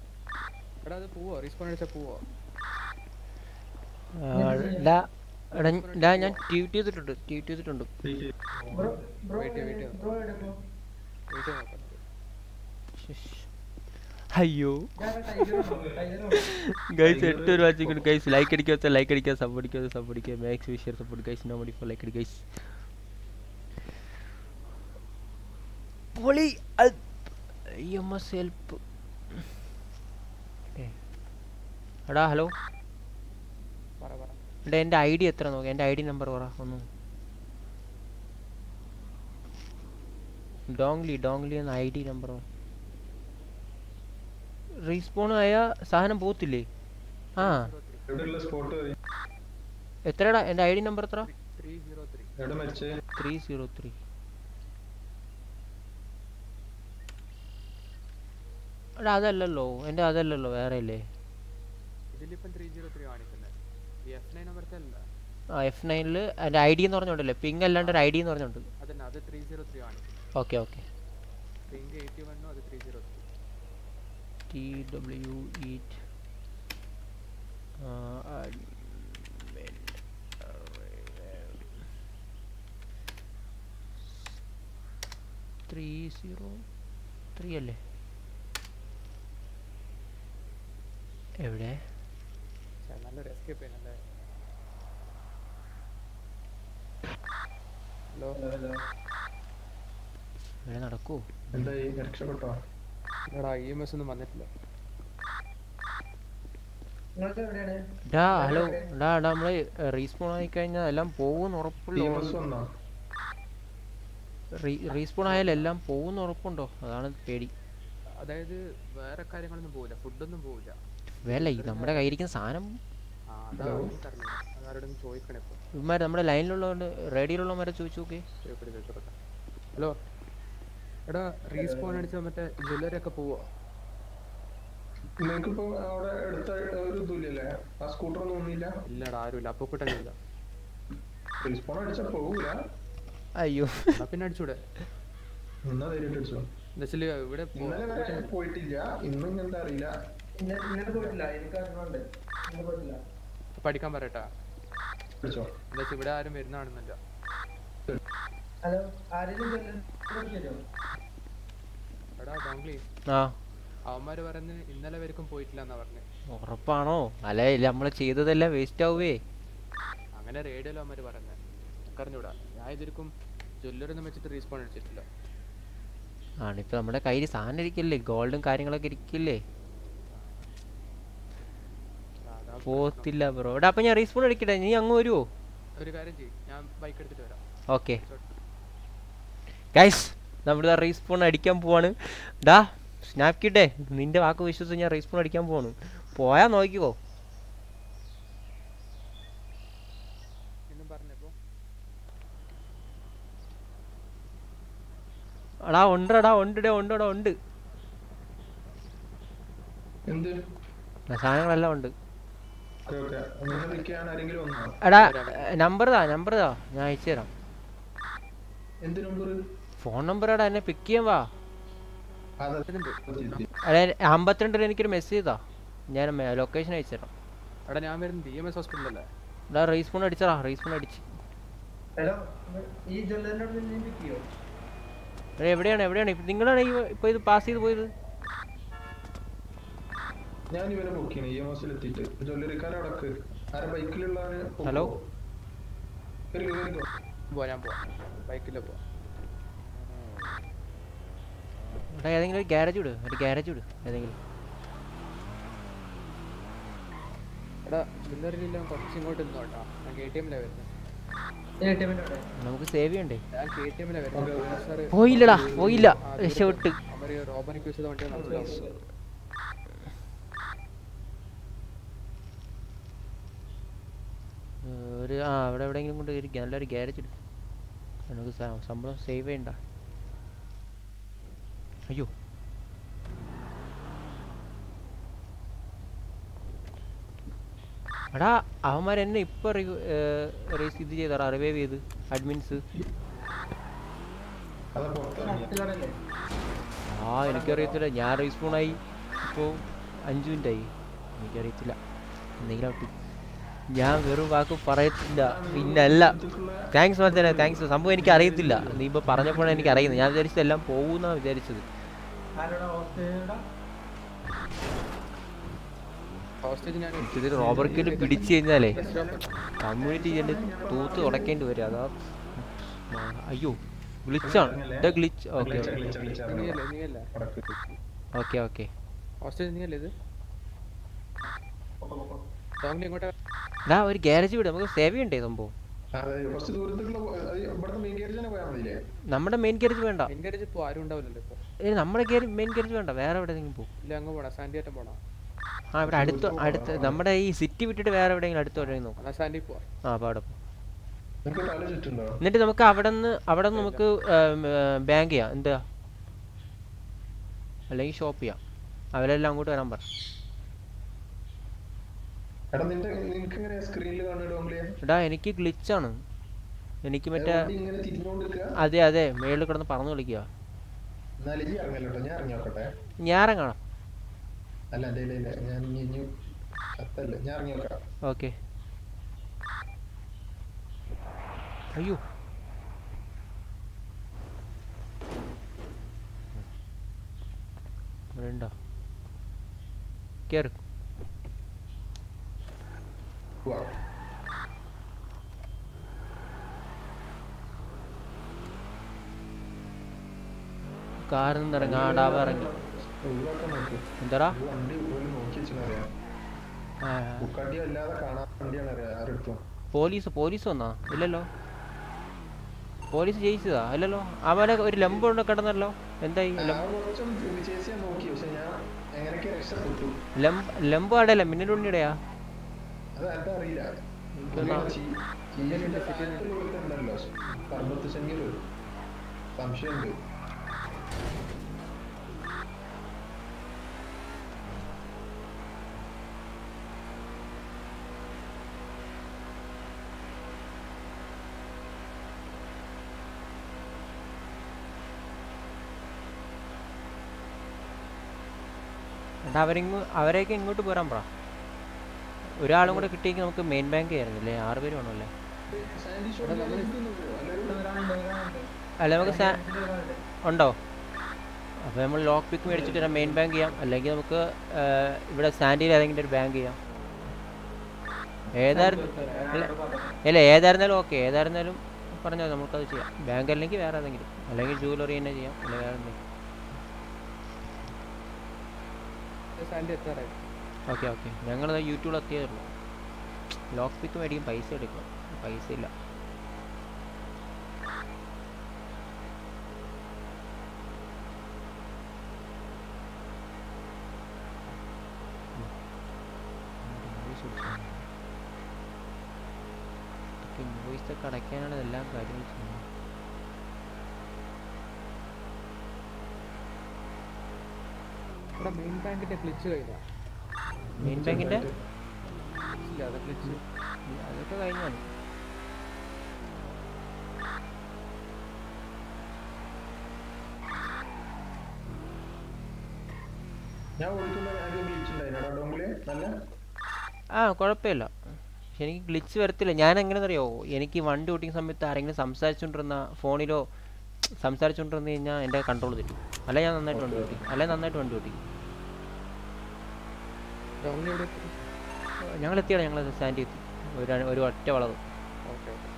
എടാ അത് പോവോ? റീസ്പോൺ അടിച്ചാ പോവോ? എടാ ഡാ ഞാൻ ട്വീറ്റ് ചെയ്തിട്ടുണ്ട് ട്വീറ്റ് ചെയ്തിട്ടുണ്ട്. അയ്യോ. ഗൈസ് എട്ട് ഒരു വാച്ചിക്കൊണ്ട് ഗൈസ് ലൈക്ക് അടിക്കുക വെച്ചാൽ ലൈക്ക് അടിക്കുക സബ് അടിക്കുക സബ് അടിക്കുക. Max വിഷയർ support guys no money for like അടി ഗൈസ് പൊളി എം എസ് ഹെൽപ്പ്. എടാ ഹലോ. എടാ എന്റെ ഐ ഡി എത്ര നോക്കാം? എന്റെ ഐ ഡി നമ്പർ പറ ഒന്ന്. ഡോങ്ലി ഡോങ്ലി എന്ന ഐ ഡി നമ്പർ റീസ്പോൺ ആയ സാധനം പോത്തില്ലേ ആ. എത്രടാ? എന്റെ ഐ ഡി നമ്പർ എത്ര? ത്രീ സീറോ ത്രീ എവിടെ ത്രീ സീറോ ത്രീ. എടാ അതല്ലല്ലോ. എന്റെ അതല്ലല്ലോ വേറെ അല്ലേ ഇതിലിപ്പം ത്രീ സീറോ ത്രീ കാണിക്കും ഈ എഫ് നയൻ നമ്പറത്തെ അല്ല ആ എഫ് നയനിൽ അതിന്റെ ഐ ഡി എന്ന് പറഞ്ഞുണ്ടല്ലേ പിങ് അല്ലാണ്ട് ഒരു ഐ ഡി എന്ന് പറഞ്ഞുണ്ട് okay okay T W eight three zero three അല്ലേ? എവിടെ? നല്ലൊരു എസ്കേപ്പ് ചെയ്യുന്നല്ലേ ഹലോ. ഇവിടെ നടക്കൂ. എന്താ രക്ഷപ്പെട്ടോ? എടാ ഇ എം എസ് ഒന്നും വന്നിട്ടില്ല. ഡാ ഹലോ. ഡാ ഡാ നമ്മൾ റീസ്പോൺ ആയി കഴിഞ്ഞാൽ എല്ലാം പോകുമെന്ന് എം എസ് റീസ്പോൺ ആയാലും എല്ലാം പോകുമെന്ന് ഉറപ്പുണ്ടോ? അതാണ് പേടി. അതായത് വേറെ കാര്യങ്ങളൊന്നും പോവില്ല. ഫുഡൊന്നും പോവില്ല. വേല ഈ നമ്മുടെ കയ്യിരിക്കുന്ന സാധനം ചോദിക്കണേ ഇവന്മാർ നമ്മുടെ ലൈനിലുള്ളതുകൊണ്ട് റേഡിയോയിലുള്ളവന്മാരെ ചോദിച്ചു നോക്കി. ഹലോ. എടാ റീസ്പോൺ അടിച്ച മറ്റേ ജ്വല്ലറി ഒക്കെ പോവോ? നിങ്ങൾക്കിപ്പോ അവിടെ എടുത്ത ഒരു ഇതുമില്ലല്ലേ ആ സ്കൂട്ടർ ഒന്നും ഒന്നുമില്ല ഇല്ലടാ ആരുമില്ല. അപ്പൊ കിട്ടാനില്ല റീസ്പോൺ അടിച്ചാ പോകൂല അയ്യോ. എന്നാ പിന്നെ അടിച്ചൂടെ? എന്നാ ധൈര്യമായിട്ട് അടിച്ചോ? എന്താ ഇവിടെ പോയിട്ടില്ല. ഇന്നും എന്താ അറിയില്ല. പഠിക്കാൻ പറയട്ടാ. വെച്ചാൽ ഇവിടെ ആരും ഹലോ എടാ ആ. അവന്മാര് പറയുന്നത് ഇന്നലെ വരെക്കും പോയിട്ടില്ല എന്നാ പറഞ്ഞു. ഉറപ്പാണോ? അല്ലെ നമ്മൾ ചെയ്തതെല്ലാം വേസ്റ്റ് ആവുവേ അങ്ങനെ റേഡിയോയിൽ അവന്മാര് പറയുന്നത് അറിഞ്ഞൂടാ ഞാൻ ഇതിരിക്കും ജ്വല്ലറൊന്നും വെച്ചിട്ട് റീസ്പോൺ അടിച്ചിട്ടില്ല. ആണിപ്പോ നമ്മുടെ കയ്യിൽ സാധനം ഇരിക്കില്ലേ? ഗോൾഡും കാര്യങ്ങളൊക്കെ ഇരിക്കില്ലേ? പോത്തില്ല ബ്രോ. എടാ അപ്പൊ ഞാൻ റീസ്പോൺ അടിക്കട്ടെ. നീ അങ്ങ് വരുവോ? ഒരു കാര്യം ചെയ്യും. ഞാൻ ബൈക്ക് എടുത്തിട്ട് വരാം. ഓക്കെ. ഗൈസ് നമ്മളിതാ റീസ്പോൺ അടിക്കാൻ പോവാണ്. ഡാ സ്നാപ് കിട്ടേ നിന്റെ വാക്ക് വിശ്വസിച്ച് ഞാൻ റീസ്പോൺ അടിക്കാൻ പോവാണ്. പോയാ നോക്കിക്കോ. എന്നും പറഞ്ഞപ്പോ എടാ ഉണ്ടടാ ഉണ്ടടേ ഉണ്ടടാ ഉണ്ട് സാധനങ്ങളെല്ലാം ഉണ്ട്. എടാ നമ്പർ താ നമ്പർ താ. ഞാൻ അയച്ചു തരാം. എന്ത് നമ്പർ ഫോൺ നമ്പർ എടാ എന്നെ പിക്ക് ചെയ്യാൻ വാ. അതെ. അമ്പത്തിരണ്ടിന് എനിക്കൊരു മെസ്സേജ് താ ഞാൻ ലൊക്കേഷൻ അയച്ചു തരാം. എടാ ഞാൻ വരുന്നത് ഡി എം എസ് ഹോസ്പിറ്റലല്ലേ എടാ റീസ്പോൺ അടിച്ചടാ റീസ്പോൺ അടിച്ച്. എവിടെയാണ് എവിടെയാണ്? ഇപ്പൊ നിങ്ങളാണ് ഇപ്പൊ ഇത് പാസ് ചെയ്ത് പോയത്? ഞാൻ ഇവനെ ബുക്ക് ചെയ്യണം എം എസിൽ എത്തിയിട്ട് ജ്വല്ലറിക്കാരെ അടക്ക് ആരെ ബൈക്കിലുള്ള ഹലോ പോവാ ഞാൻ പോവാം ബൈക്കിൽ പോവാം ഏതെങ്കിലും ഒരു ഗ്യാരേജ് വിട് ഒരു ഗ്യാരേജ് വിട് ഏതെങ്കിലും നമുക്ക് സേവ് ചെയ്യണ്ടേ പോയില്ലടാ പോയില്ല രക്ഷപ്പെട്ട് ചെയ്ത വണ്ടി മനസ്സിലാവും ഏർ ഒരു ആ അവിടെ എവിടെയെങ്കിലും കൊണ്ട് ഒരു നല്ലൊരു ഗ്യാരേജ് ഇട് നമുക്ക് ശമ്പളം സേവ് ചെയ്യണ്ട. അയ്യോ. എടാ അവന്മാർ എന്നെ ഇപ്പൊ ഇത് ചെയ്താ റിവൈവ് ചെയ്ത് അഡ്മിൻസ് ആ എനിക്കറിയത്തില്ല. ഞാൻ റീസ്പോൺ ആയി. ഇപ്പോൾ അഞ്ചു മിനിറ്റ് ആയി. എനിക്കറിയത്തില്ല. എന്തെങ്കിലും ഞാൻ വെറും വാക്ക് പറയത്തില്ല. പിന്നല്ല. താങ്ക്സ് മത്തനെ താങ്ക്സ് സംഭവം എനിക്ക് അറിയത്തില്ല നീ ഇപ്പോൾ പറഞ്ഞപ്പോഴാണ് എനിക്ക് അറിയുന്നത് ഞാൻ വിചാരിച്ചത് എല്ലാം പോകുന്നാണ് വിചാരിച്ചത്. റോബർക്കിൽ പിടിച്ചു കഴിഞ്ഞാലേ കമ്മ്യൂണിറ്റി എന്റെ തൂത്ത് തുടക്കേണ്ടി വരും. അതാ അയ്യോ ഗ്ലിച്ചാണ് ഇതാ glitch okay okay okay. Okay ഇതാ ഒരു ഗ്യാരേജ് വിട്. നമുക്ക് സേവ് ചെയ്യണ്ടേ സംഭവം? നമ്മുടെ മെയിൻ ഗ്യാരേജ് വേണ്ട. നമ്മുടെ മെയിൻ ഗ്യാരേജ് വേണ്ട. വേറെ എവിടെയെങ്കിലും പോകും ആ ഇവിടെ അടുത്ത് അടുത്ത് നമ്മുടെ ഈ സിറ്റി വിട്ടിട്ട് വേറെ എവിടെയെങ്കിലും അടുത്ത് എവിടെയെങ്കിലും നോക്കാം. ആ അപ്പൊ അവിടെ എന്നിട്ട് നമുക്ക് അവിടെ നിന്ന് അവിടെ നിന്ന് നമുക്ക് ബാങ്ക് ചെയ്യാം. എന്താ? അല്ലെങ്കിൽ ഷോപ്പ് ചെയ്യാം. അവരെല്ലാം അങ്ങോട്ട് വരാൻ പറ. എടാ എനിക്ക് ഗ്ലിച്ചാണ് എനിക്ക് മറ്റേ അതെ അതെ മേളിൽ കിടന്ന് പറഞ്ഞു കളിക്കുക. ഞാൻ ഇറങ്ങണം. ഓക്കെ. അയ്യോ. ഇവിടെ ഉണ്ടോ കേറ്. പോവാ കാറിൽ നിന്ന് ഇറങ്ങി ആ. ഡാബ ഇറങ്ങി എന്താടാ പോലീസ് പോലീസ് വന്നാ? ഇല്ലല്ലോ. പോലീസ് ജയിച്ചതാ? ഇല്ലല്ലോ. അവനെ ഒരു ലംബം ഉണ്ട് കിടന്നല്ലോ? എന്തായി ലംബ് ലംബം അടയല്ല മിന്നലുണ്ണിയുടെയാ? അത് എന്താ അറിയില്ല. എനിക്കൊന്നാ ഉണ്ടല്ലോ. പർവത്ത് ശങ്കർ സംശയമുണ്ട്. ഉണ്ട് അവരിങ്ങ് അവരെയൊക്കെ ഇങ്ങോട്ട് പോരാൻ പറ. ഒരാളും കൂടെ കിട്ടിയെങ്കിൽ നമുക്ക് മെയിൻ ബാങ്ക് ആയിരുന്നു അല്ലേ? ആറ് പേര് ഒരാളുണ്ട് അല്ല നമുക്ക് ഉണ്ടോ? അപ്പോൾ നമ്മൾ ലോക്ക് പിക്ക് മേടിച്ചിട്ട് മെയിൻ ബാങ്ക് ചെയ്യാം. അല്ലെങ്കിൽ നമുക്ക് ഇവിടെ സാൻഡിയിൽ ഏതെങ്കിലും ഒരു ബാങ്ക് ചെയ്യാം. ഏതായിരുന്നു അല്ല ഏതായിരുന്നാലും ഓക്കെ ഏതായിരുന്നാലും പറഞ്ഞാൽ നമുക്കത് ചെയ്യാം. ബാങ്ക് അല്ലെങ്കിൽ വേറെ ഏതെങ്കിലും. അല്ലെങ്കിൽ ജൂവലറി തന്നെ ചെയ്യാം. അല്ലെങ്കിൽ വേറെ എന്തെങ്കിലും. Okay okay. ഞങ്ങൾ യൂട്യൂബിൽ എത്തിയതുള്ളൂ ലോക്ക് പിക്ക് മേടിക്കും പൈസ എടുക്കണം പൈസ ഇല്ല. ഇൻവോയ്സ് ഒക്കെ അടയ്ക്കാനാണ് എല്ലാം കാര്യങ്ങൾ ചെയ്യുന്നത്. ഇവിടെ മെയിൻ ബാങ്കിന്റെ ക്ലിച്ച് കഴിഞ്ഞാ മെയിൻ ബാങ്കിന്റെ അതൊക്കെ കഴിഞ്ഞാണ്. ആ കുഴപ്പമില്ല. പക്ഷെ എനിക്ക് ഗ്ലിച്ച് വരത്തില്ല. ഞാൻ എങ്ങനെയെന്നറിയോ എനിക്ക് വണ്ടി ഓട്ടിക്കുന്ന സമയത്ത് ആരെങ്കിലും സംസാരിച്ചുകൊണ്ടിരുന്ന ഫോണിലോ സംസാരിച്ചുകൊണ്ടിരുന്ന് കഴിഞ്ഞാൽ എന്റെ കൺട്രോൾ തരും അല്ല ഞാൻ നന്നായിട്ട് വണ്ടി ഓടിക്കും അല്ലെ നന്നായിട്ട് വണ്ടി എത്തി ഞങ്ങൾ എത്തിയാണ് ഞങ്ങൾ സ്റ്റാൻഡ് ചെയ്തു ഒരു ഒരു ഒറ്റ വളവ് ഓക്കെ ഓക്കെ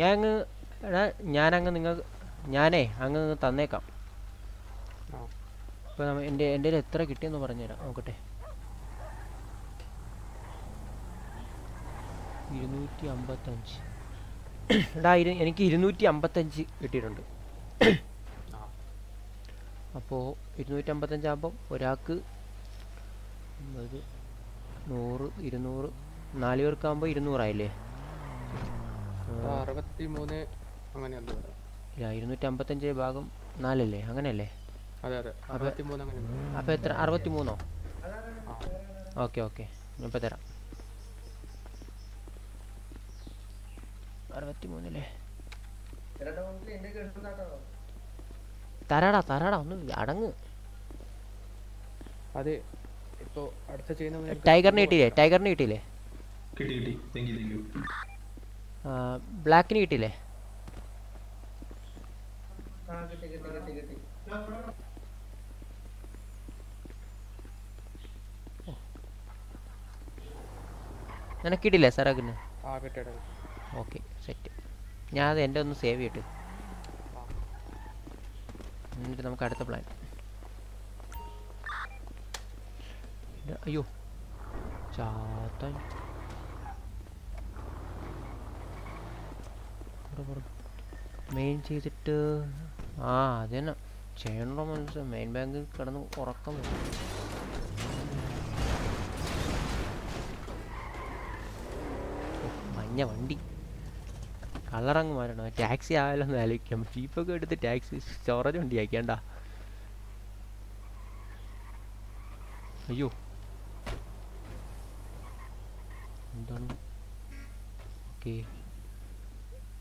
ഞാൻ അങ്ങ് എടാ ഞാനങ്ങ് നിങ്ങൾ ഞാനേ അങ്ങ് തന്നേക്കാം. ഇപ്പോൾ എന്റെ എന്റെ എത്ര കിട്ടിയെന്ന് പറഞ്ഞുതരാം നോക്കട്ടെ. ഇരുന്നൂറ്റി അമ്പത്തഞ്ച് എടാ ഇരു എനിക്ക് ഇരുന്നൂറ്റി അമ്പത്തഞ്ച് കിട്ടിയിട്ടുണ്ട്. അപ്പോൾ ഇരുന്നൂറ്റി അമ്പത്തഞ്ചാകുമ്പം ഒരാൾക്ക് അമ്പത് നൂറ് ഇരുന്നൂറ് നാല് പേർക്കാകുമ്പോൾ ഇരുന്നൂറായില്ലേ? ആ, അറുപത്തി മൂന്ന് അങ്ങനെ എന്തോ വരാം. ഇല്ല ഇരുന്നൂറ്റി അമ്പത്തഞ്ച് ഭാഗം നാലല്ലേ? അങ്ങനെയല്ലേ? അപ്പൊ എത്ര? അറുപത്തിമൂന്നോ? Okay okay. ഇപ്പോൾ തരാം. തരാടാ തരാടാ ഒന്ന് അടങ്ങ്. അതെ ഇപ്പോ അടുത്ത ചെയ്യുന്ന മുതൽ ടൈഗറിന് കിട്ടിയില്ലേ? ടൈഗറിന് കിട്ടിയില്ലേ? കിട്ടി കിട്ടി. താങ്ക് യു താങ്ക് യു ബ്ലാക്കിന് കിട്ടിയില്ലേ? നിനക്ക് കിട്ടില്ലേ കിട്ടിയുടെ ഓക്കെ സെറ്റ്. ഞാൻ അത് എന്റെ ഒന്ന് സേവ് ചെയ്തിട്ട് എന്നിട്ട് നമുക്ക് അടുത്ത പ്ലാൻ അയ്യോ. ചാത്താൻ. മെയിൻ ചെയ്തിട്ട് ആ അത് തന്നെ ചെയ്യണോ മനസ്സിലായി മെയിൻ ബാങ്കിൽ കിടന്ന് ഉറക്കം മഞ്ഞ വണ്ടി. കളറങ്ങ് മാറണം ടാക്സി ആയാലോ എന്ന് ആലോചിക്കാം. ജീപ്പൊക്കെ എടുത്ത് ടാക്സി സ്റ്റോറേജ് വണ്ടി ആക്കേണ്ട അയ്യോ. എന്താണ്? ഓക്കെ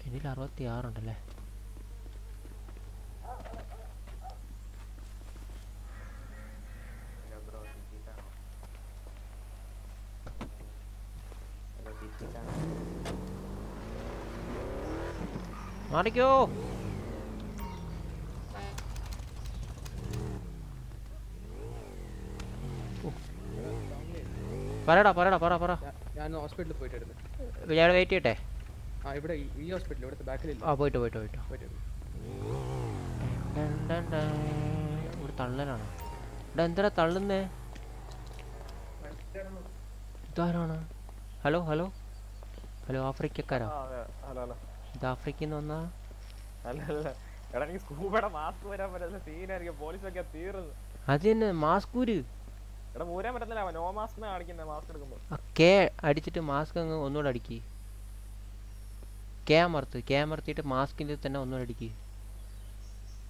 ഇതിൽ അറുപത്തി ആറുണ്ടല്ലേ മാറിക്കോ. പറയടാ പറയടാ പറ പറ. ഞാൻ ഹോസ്പിറ്റലിൽ പോയിട്ടായിരുന്നു ഞാൻ വെയിറ്റ് ചെയ്യട്ടെ? ആ ഇവിടെ ഈ- ഈ ഹോസ്പിറ്റൽ ഇവിടുത്തെ ബാക്കിലില്ല ആ പോയിട്ട് പോയിട്ട് പോയിട്ട്. ഇവിടെ തള്ളലാണ് ഇവിടെ എന്താ തള്ളുന്നേ? ഇതാരാണ്? Hello hello? ഹലോ ആഫ്രിക്കക്കാരാ? ഇത് ആഫ്രിക്കയിൽ നിന്ന് വന്നാ? മാസ്ക് അത് തന്നെ അടിച്ചിട്ട് മാസ്ക് അങ്ങ് ഒന്നുകൂടെ അടിക്ക്. കെ ക്യാമർത്തിട്ട് മാസ്കിന്റെ തന്നെ ഒന്നും അടിക്ക്.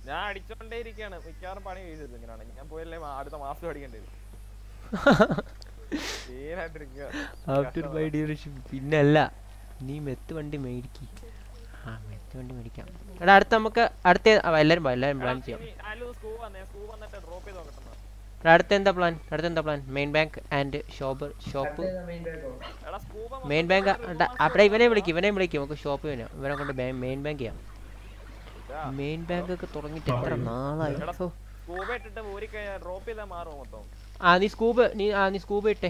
ഞാൻ അടിച്ചോണ്ടേ ഇരിക്കുകയാണ് മിക്കവാറും പണി ചെയ്തില്ല ഇങ്ങനെയാണെങ്കിൽ. ഞാൻ പോയല്ലേ അടുത്ത മാസം അടിക്കേണ്ടി ഡീലർഷിപ്പ് പിന്നല്ല നീ മെത്ത് വണ്ടി മേടിക്ക്. ആ മെത്ത് വണ്ടി മേടിക്കാം. എടാ അടുത്ത നമുക്ക് അടുത്ത എല്ലാരും എല്ലാരും പ്ലാൻ ചെയ്യാം. സ്കൂ വന്നേ സ്കൂ വന്നിട്ട് ഡ്രോപ്പ് ചെയ്ത് നോക്കട്ടെ എടാ, അടുത്ത എന്താ പ്ലാൻ അടുത്ത എന്താ plan main bank and shop shop main ബാഗോ എടാ സ്കൂബ മെയിൻ ബാങ്ക് അവിടെ ഇവനെ വിളിക്കും ഇവനെ വിളിക്കും നമുക്ക് ഷോപ്പ് ചെയ്യാം ഇവനെ കൊണ്ട് മെയിൻ ബാങ്ക് ചെയ്യാം മെയിൻ ബാങ്ക് ഒക്കെ തുടങ്ങിയിട്ട് എത്ര നാളായി ആ നീ സ്കൂബ് നീ ആ നീ സ്കൂബ് ഇട്ടേ.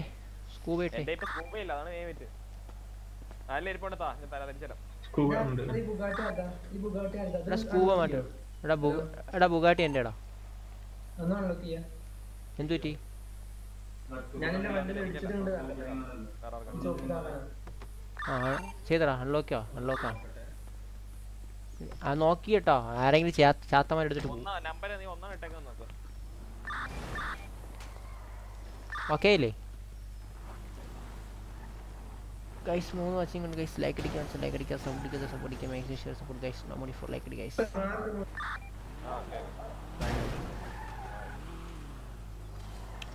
സ്കൂബ് ഇട്ടേ. സ്കൂബ ഇല്ല അതാണ് മെയിൻ പറ്റ് നല്ല ഇരിപ്പുണ്ട് താ ഞാൻ തരാം തിരിച്ചരാം സ്കൂബ് ഉണ്ട്. ഈ ബുഗാട്ടി ആർക്കാ ഈ ബുഗാട്ടി ആർക്കാ എടാ സ്കൂബ മാറ്റും. എടാ ബുഗ എടാ ബുഗാട്ടി എന്റെടാ എടാ ഒന്ന് എന്തു പറ്റി? ആ ചെയ്തടാ അൺലോക്കോ അൺലോക്കാ ആ. നോക്കി കേട്ടോ ആരെങ്കിലും ചാത്തമാർ എടുത്തിട്ട് പോകും ഒന്നാ നമ്പർ നീ ഒന്നാണ് ഇട്ടേക്കാൻ നോക്ക്. ഓക്കെ അല്ലേ? ഗൈസ് മൂന്ന് വാച്ചിങ് ഉണ്ട് ഗൈസ് ലൈക്ക് അടിക്കാൻ ലൈക്ക് അടിക്കാൻ സപ്പോർട്ട് അടിക്കുക സപ്പോർട്ട് അടിക്കുക maximum share support guys no money for like അടി ഗൈസ്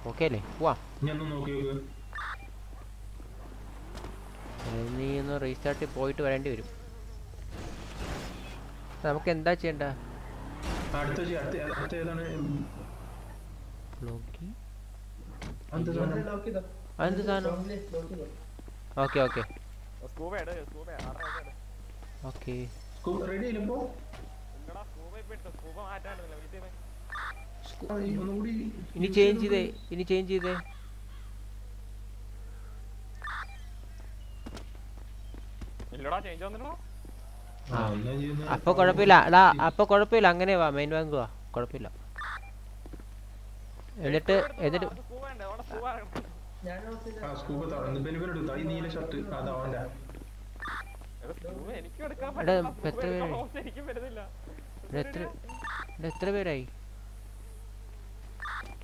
ഓക്കെ അല്ലേ പോവാ നീ ഒന്ന് റീസ്റ്റാർട്ട് പോയിട്ട് വരേണ്ടി വരും നമുക്ക് എന്താ ചെയ്യണ്ട അതെന്ത് സാധനം okay okay okay ready scuba മാറ്റാണ്ടില്ല വീട്ടിൽ നിന്ന് ആ, ഈ ഒന്നുകൂടി ഇനി ചേഞ്ച് ചെയ്തേ ഇനി ചേഞ്ച് ചെയ്തേ? അപ്പൊ കൊഴപ്പില്ല എടാ അപ്പൊ കൊഴപ്പില്ല അങ്ങനെ വാ മെയിൻ ബാങ്ക് വാ. കൊഴപ്പില്ല എന്നിട്ട് എന്നിട്ട് എത്ര സ്കൂബ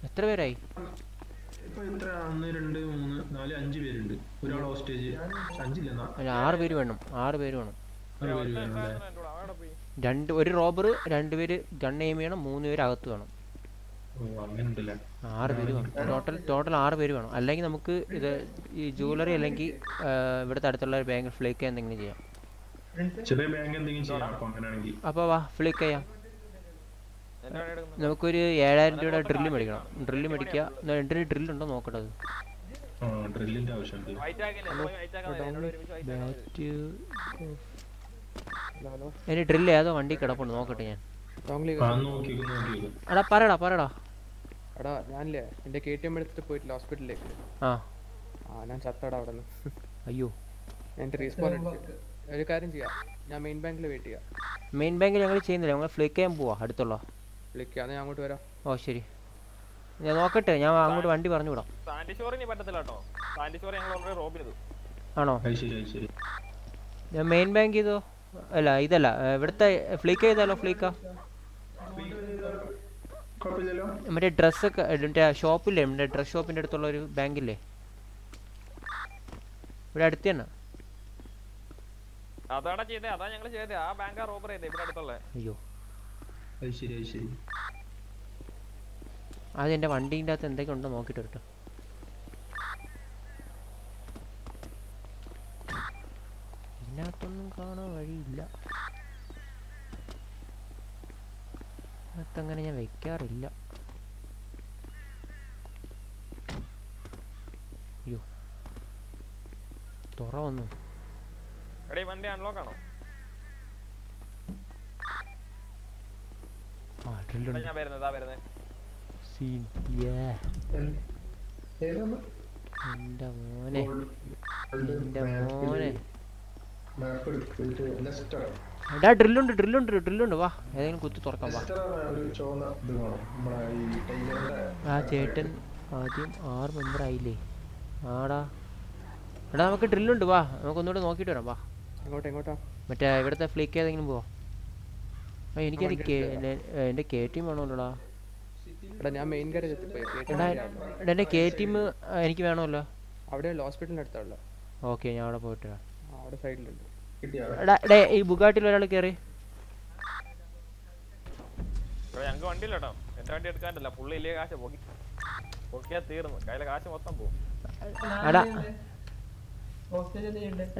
നാ- പേരായി ആറ് പേര് വേണം. ആറ് പേര് വേണം. രണ്ട് ഒരു റോബർ രണ്ട് പേര് ഗൺ എയിം ചെയ്യണം മൂന്ന് പേര് അകത്ത് വേണം. ആറ് പേര് വേണം. ടോട്ടൽ ടോട്ടൽ ആറ് പേര് വേണം. അല്ലെങ്കിൽ നമുക്ക് ഇത് ഈ ജുവലറി അല്ലെങ്കിൽ ഇവിടുത്തെ അടുത്തുള്ള ബാങ്ക് ഫ്ലേക്ക് എന്തെങ്കിലും ചെയ്യാം. അപ്പൊ വാ ഫ്ലേക്ക് ചെയ്യാം. നമുക്കൊരു ഏഴായിരം രൂപയുടെ ഡ്രില്ല് മേടിക്കണം. ഡ്രില്ല് മേടിക്കുക. എന്തൊരു ഡ്രില്ലുണ്ടോ നോക്കട്ടെ അത്. ആ ഡ്രില്ലിന്റെ ആവശ്യമുണ്ട്. ഹലോ ഡ്രില്ല് ഏതോ വണ്ടി കിടപ്പുണ്ട്. നോക്കട്ടെ ഞാൻ. എടാ പറയടാ പറയടാ. എടാ ഞാനില്ലേ എന്റെ കെ ടി എം എടുത്തിട്ട് പോയിട്ടില്ല ഹോസ്പിറ്റലിലേക്ക്. ആ. ആ ഞാൻ ചത്തടാ അവിടെ നിന്ന് അയ്യോ എന്റെ റീസ്പോൺ ഒരു കാര്യം ചെയ്യാം. ഞാൻ മെയിൻ ബാങ്കിൽ വെയിറ്റ് ചെയ്യാം. മെയിൻ ബാങ്കിൽ ഞങ്ങൾ ചെയ്യുന്നില്ല. ഞങ്ങൾ ഫ്ലിക്ക് ചെയ്യാൻ പോവാ. അടുത്തുള്ള. വിളിക്കാം ഞാൻ അങ്ങോട്ട് വരാം. ഓ ശരി. ഞാൻ നോക്കട്ടെ ഞാൻ അങ്ങോട്ട് വണ്ടി പറഞ്ഞു വിടാം സാൻഡി ഷോറിന് പറ്റത്തില്ല ട്ടോ സാൻഡി ഷോറി ഞങ്ങൾ ഓൾറെഡി റോബ് ചെയ്തു ആണോ? ശരി ശരി. ഞാൻ മെയിൻ ബാങ്ക് ചെയ്തോ? അല്ല ഇതല്ല ഇവിടത്തെ ഫ്ലീക്ക് ചെയ്താലോ ഫ്ലീക്ക? മറ്റേ ഡ്രസ്സൊക്കെ മറ്റേ ഷോപ്പില്ലേ മറ്റേ ഡ്രസ് ഷോപ്പിന്റെ അടുത്തുള്ള ഒരു ബാങ്കില്ലേ? ഇവിടെ അടുത്ത് തന്നെ. അതാടാ ചെയ്തേ അതാ ഞങ്ങൾ ചെയ്തേ. ആ ബാങ്കാ റോബർ ചെയ്തേ ഇവിടെ അടുത്തുള്ള. അയ്യോ. അത് ശരി അത് ശരി. ആദ്യം എന്റെ വണ്ടീന്റെ അകത്ത് എന്തൊക്കെ ഉണ്ടോ നോക്കിയിട്ട് കേട്ടോ ഇതിനകത്തൊന്നും കാണാൻ വഴിയില്ല. ഞാൻ വെക്കാറില്ല. അയ്യോ. തുറ വന്നു. അൺലോക്ക് ആണോ ആ ഇവിടെ ഡ്രില്ലുണ്ട് ഞാൻ വരുന്നത് സീൻ മോനെ മോനെ. എടാ ഡ്രില്ലുണ്ട് ഡ്രില്ലുണ്ട് ഡ്രില്ലുണ്ട്. വാ ഏതെങ്കിലും കുത്തി തുറക്കാം വാ. ആ ചേട്ടൻ ആദ്യം ആറ് മെമ്പർ ആയില്ലേ? ആടാ. എടാ നമുക്ക് ഡ്രില്ലുണ്ട് വാ. നമുക്ക് ഒന്നുകൂടെ നോക്കിയിട്ട് വരാം വാ. എങ്ങോട്ടാ എങ്ങോട്ടാ? മറ്റേ ഇവിടുത്തെ ഫ്ലിക്ക് ഏതെങ്കിലും പോവാ. എനിക്കത് എന്റെ കെ ടീം വേണമല്ലോടാ എടാ ഞാൻ മെയിൻ ഗാരേജ് എത്തിപ്പോയി എടാ എടാ എന്റെ കെ ടീം എനിക്ക് വേണമല്ലോ. അവിടെ ഹോസ്പിറ്റലിന്റെ അടുത്താണല്ലോ. ഓക്കെ ഞാൻ അവിടെ പോയിട്ട് വരാം. അവിടെ സൈഡിലുണ്ട്. എടാ എടാ ഈ ബുഗാട്ടിൽ ഒരാൾ കേറി. ഇവിടെ ഞങ്ങൾക്ക് വണ്ടിയില്ല എന്റെ വണ്ടി എടുക്കാണ്ടല്ല. പുള്ളി ഇല്ലേ കാശ് പൊക്കി പൊക്കിയാ തീർന്നു. കയ്യിലെ കാശ് മൊത്തം പോകും എടാ ഹോസ്റ്റലിൽ എന്ത് ചെയ്യണ്ടേ എടാ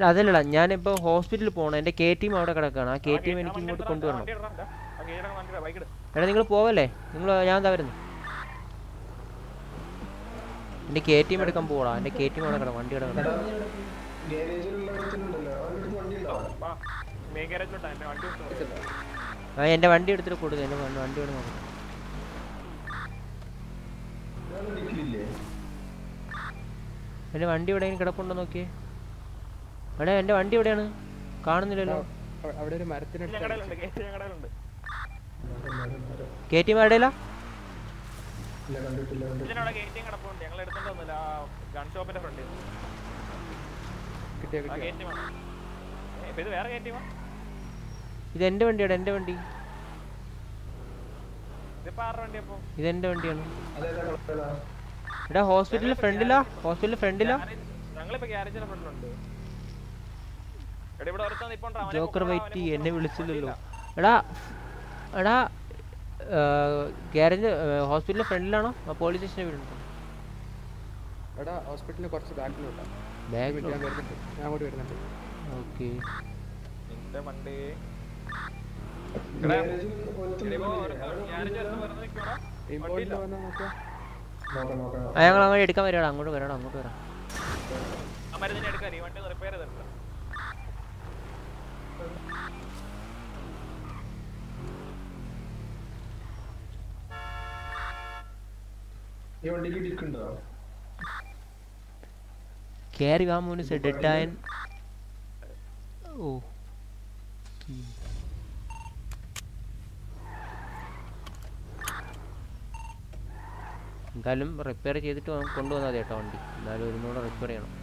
അതല്ലടാ ഞാനിപ്പോ ഹോസ്പിറ്റലിൽ പോകണം എന്റെ കെ ടീം അവിടെ കിടക്കാണ്. ആ കെ ടീം എനിക്ക് ഇങ്ങോട്ട് കൊണ്ടുവരണം. എടാ നിങ്ങൾ പോവല്ലേ? നിങ്ങൾ ഞാൻ എന്താ വരുന്നു? എന്റെ കെ ടീം എടുക്കാൻ പോടാ എന്റെ കെ ടീം അവിടെ കിടക്കാം. വണ്ടി കിടക്കണം ആ എന്റെ വണ്ടി എടുത്തിട്ട് കൊടുക്കും. എന്റെ വണ്ടി വണ്ടി ഇവിടെ നോക്കാം. എന്റെ എന്റെ വണ്ടി ഇവിടെ കിടപ്പുണ്ടോ നോക്കിയേ? എടാ എന്റെ വണ്ടി എവിടെയാണ്? കാണുന്നില്ലല്ലോ. അവിടെ ഒരു മരത്തിനടുത്ത് ഞങ്ങളുണ്ട് കേസ് ഞങ്ങളുണ്ട് കെ ടി എം എവിടെയല്ല കണ്ടിട്ടില്ല കണ്ടിട്ടില്ല. ഇതിനവിടെ ഗേറ്റിംഗ് കിടപ്പുണ്ട് ഞങ്ങൾ എടുത്തിട്ട് വന്നില്ല ആ ഗൺ ഷോപ്പിന്റെ ഫ്രണ്ടിൽ കിട്ടിയ ആ കിട്ടിയ? ഗേറ്റ് വേണം ഇപ്പൊ ഇത് എന്റെ ഗേറ്റ് ഇത് എന്റെ വണ്ടിയാണ്? എന്റെ വണ്ടി. ഇത് എന്റെ വണ്ടിയാണ്. എടാ ഹോസ്പിറ്റലിൽ ഫ്രണ്ടിലാ? ഹോസ്പിറ്റലിൽ ഫ്രണ്ടിലാ? ഞങ്ങളിപ്പോ ഗ്യാരേജിന്റെ ഫ്രണ്ടിലുണ്ട് എടാ ഇവിടെ ഒരുത്തൻ നിപ്പുണ്ട് അവനെ ജോക്കർ വൈറ്റ് അവനെ എന്നെ വിളിച്ചില്ലല്ലോ. എടാ എടാ ഗ്യാരേജ് ഹോസ്പിറ്റലിന് ഫ്രണ്ടിലാണോ? ആ പോലീസ് സ്റ്റേഷന്റെ വീടുണ്ട് എടാ ഹോസ്പിറ്റലിന് കുറച്ച് ബാക്കിലോട്ടാ ബാഗ് ഞാൻ വരുന്നുണ്ട്. ഞാൻ അങ്ങോട്ട് വരുന്നുണ്ട്. ഓക്കെ. നിന്റെ വണ്ടി. ഞങ്ങൾ അങ്ങോട്ട് എടുക്കാൻ വരാടാ അങ്ങോട്ട് വരാടാ അങ്ങോട്ട് വരാം മരുന്നിനെ എടുക്കാൻ ഈ വണ്ടി റിപ്പയർ ചെയ്തിട്ടുണ്ട് കേറി വാ മോന് ഡെഡായൻ ഓ. എന്തായാലും റിപ്പയർ ചെയ്തിട്ട് വന്ന് കൊണ്ടുവന്നാൽ കേട്ടോ വണ്ടി. എന്തായാലും ഒരുന്നൂടെ റിപ്പയർ ചെയ്യണം.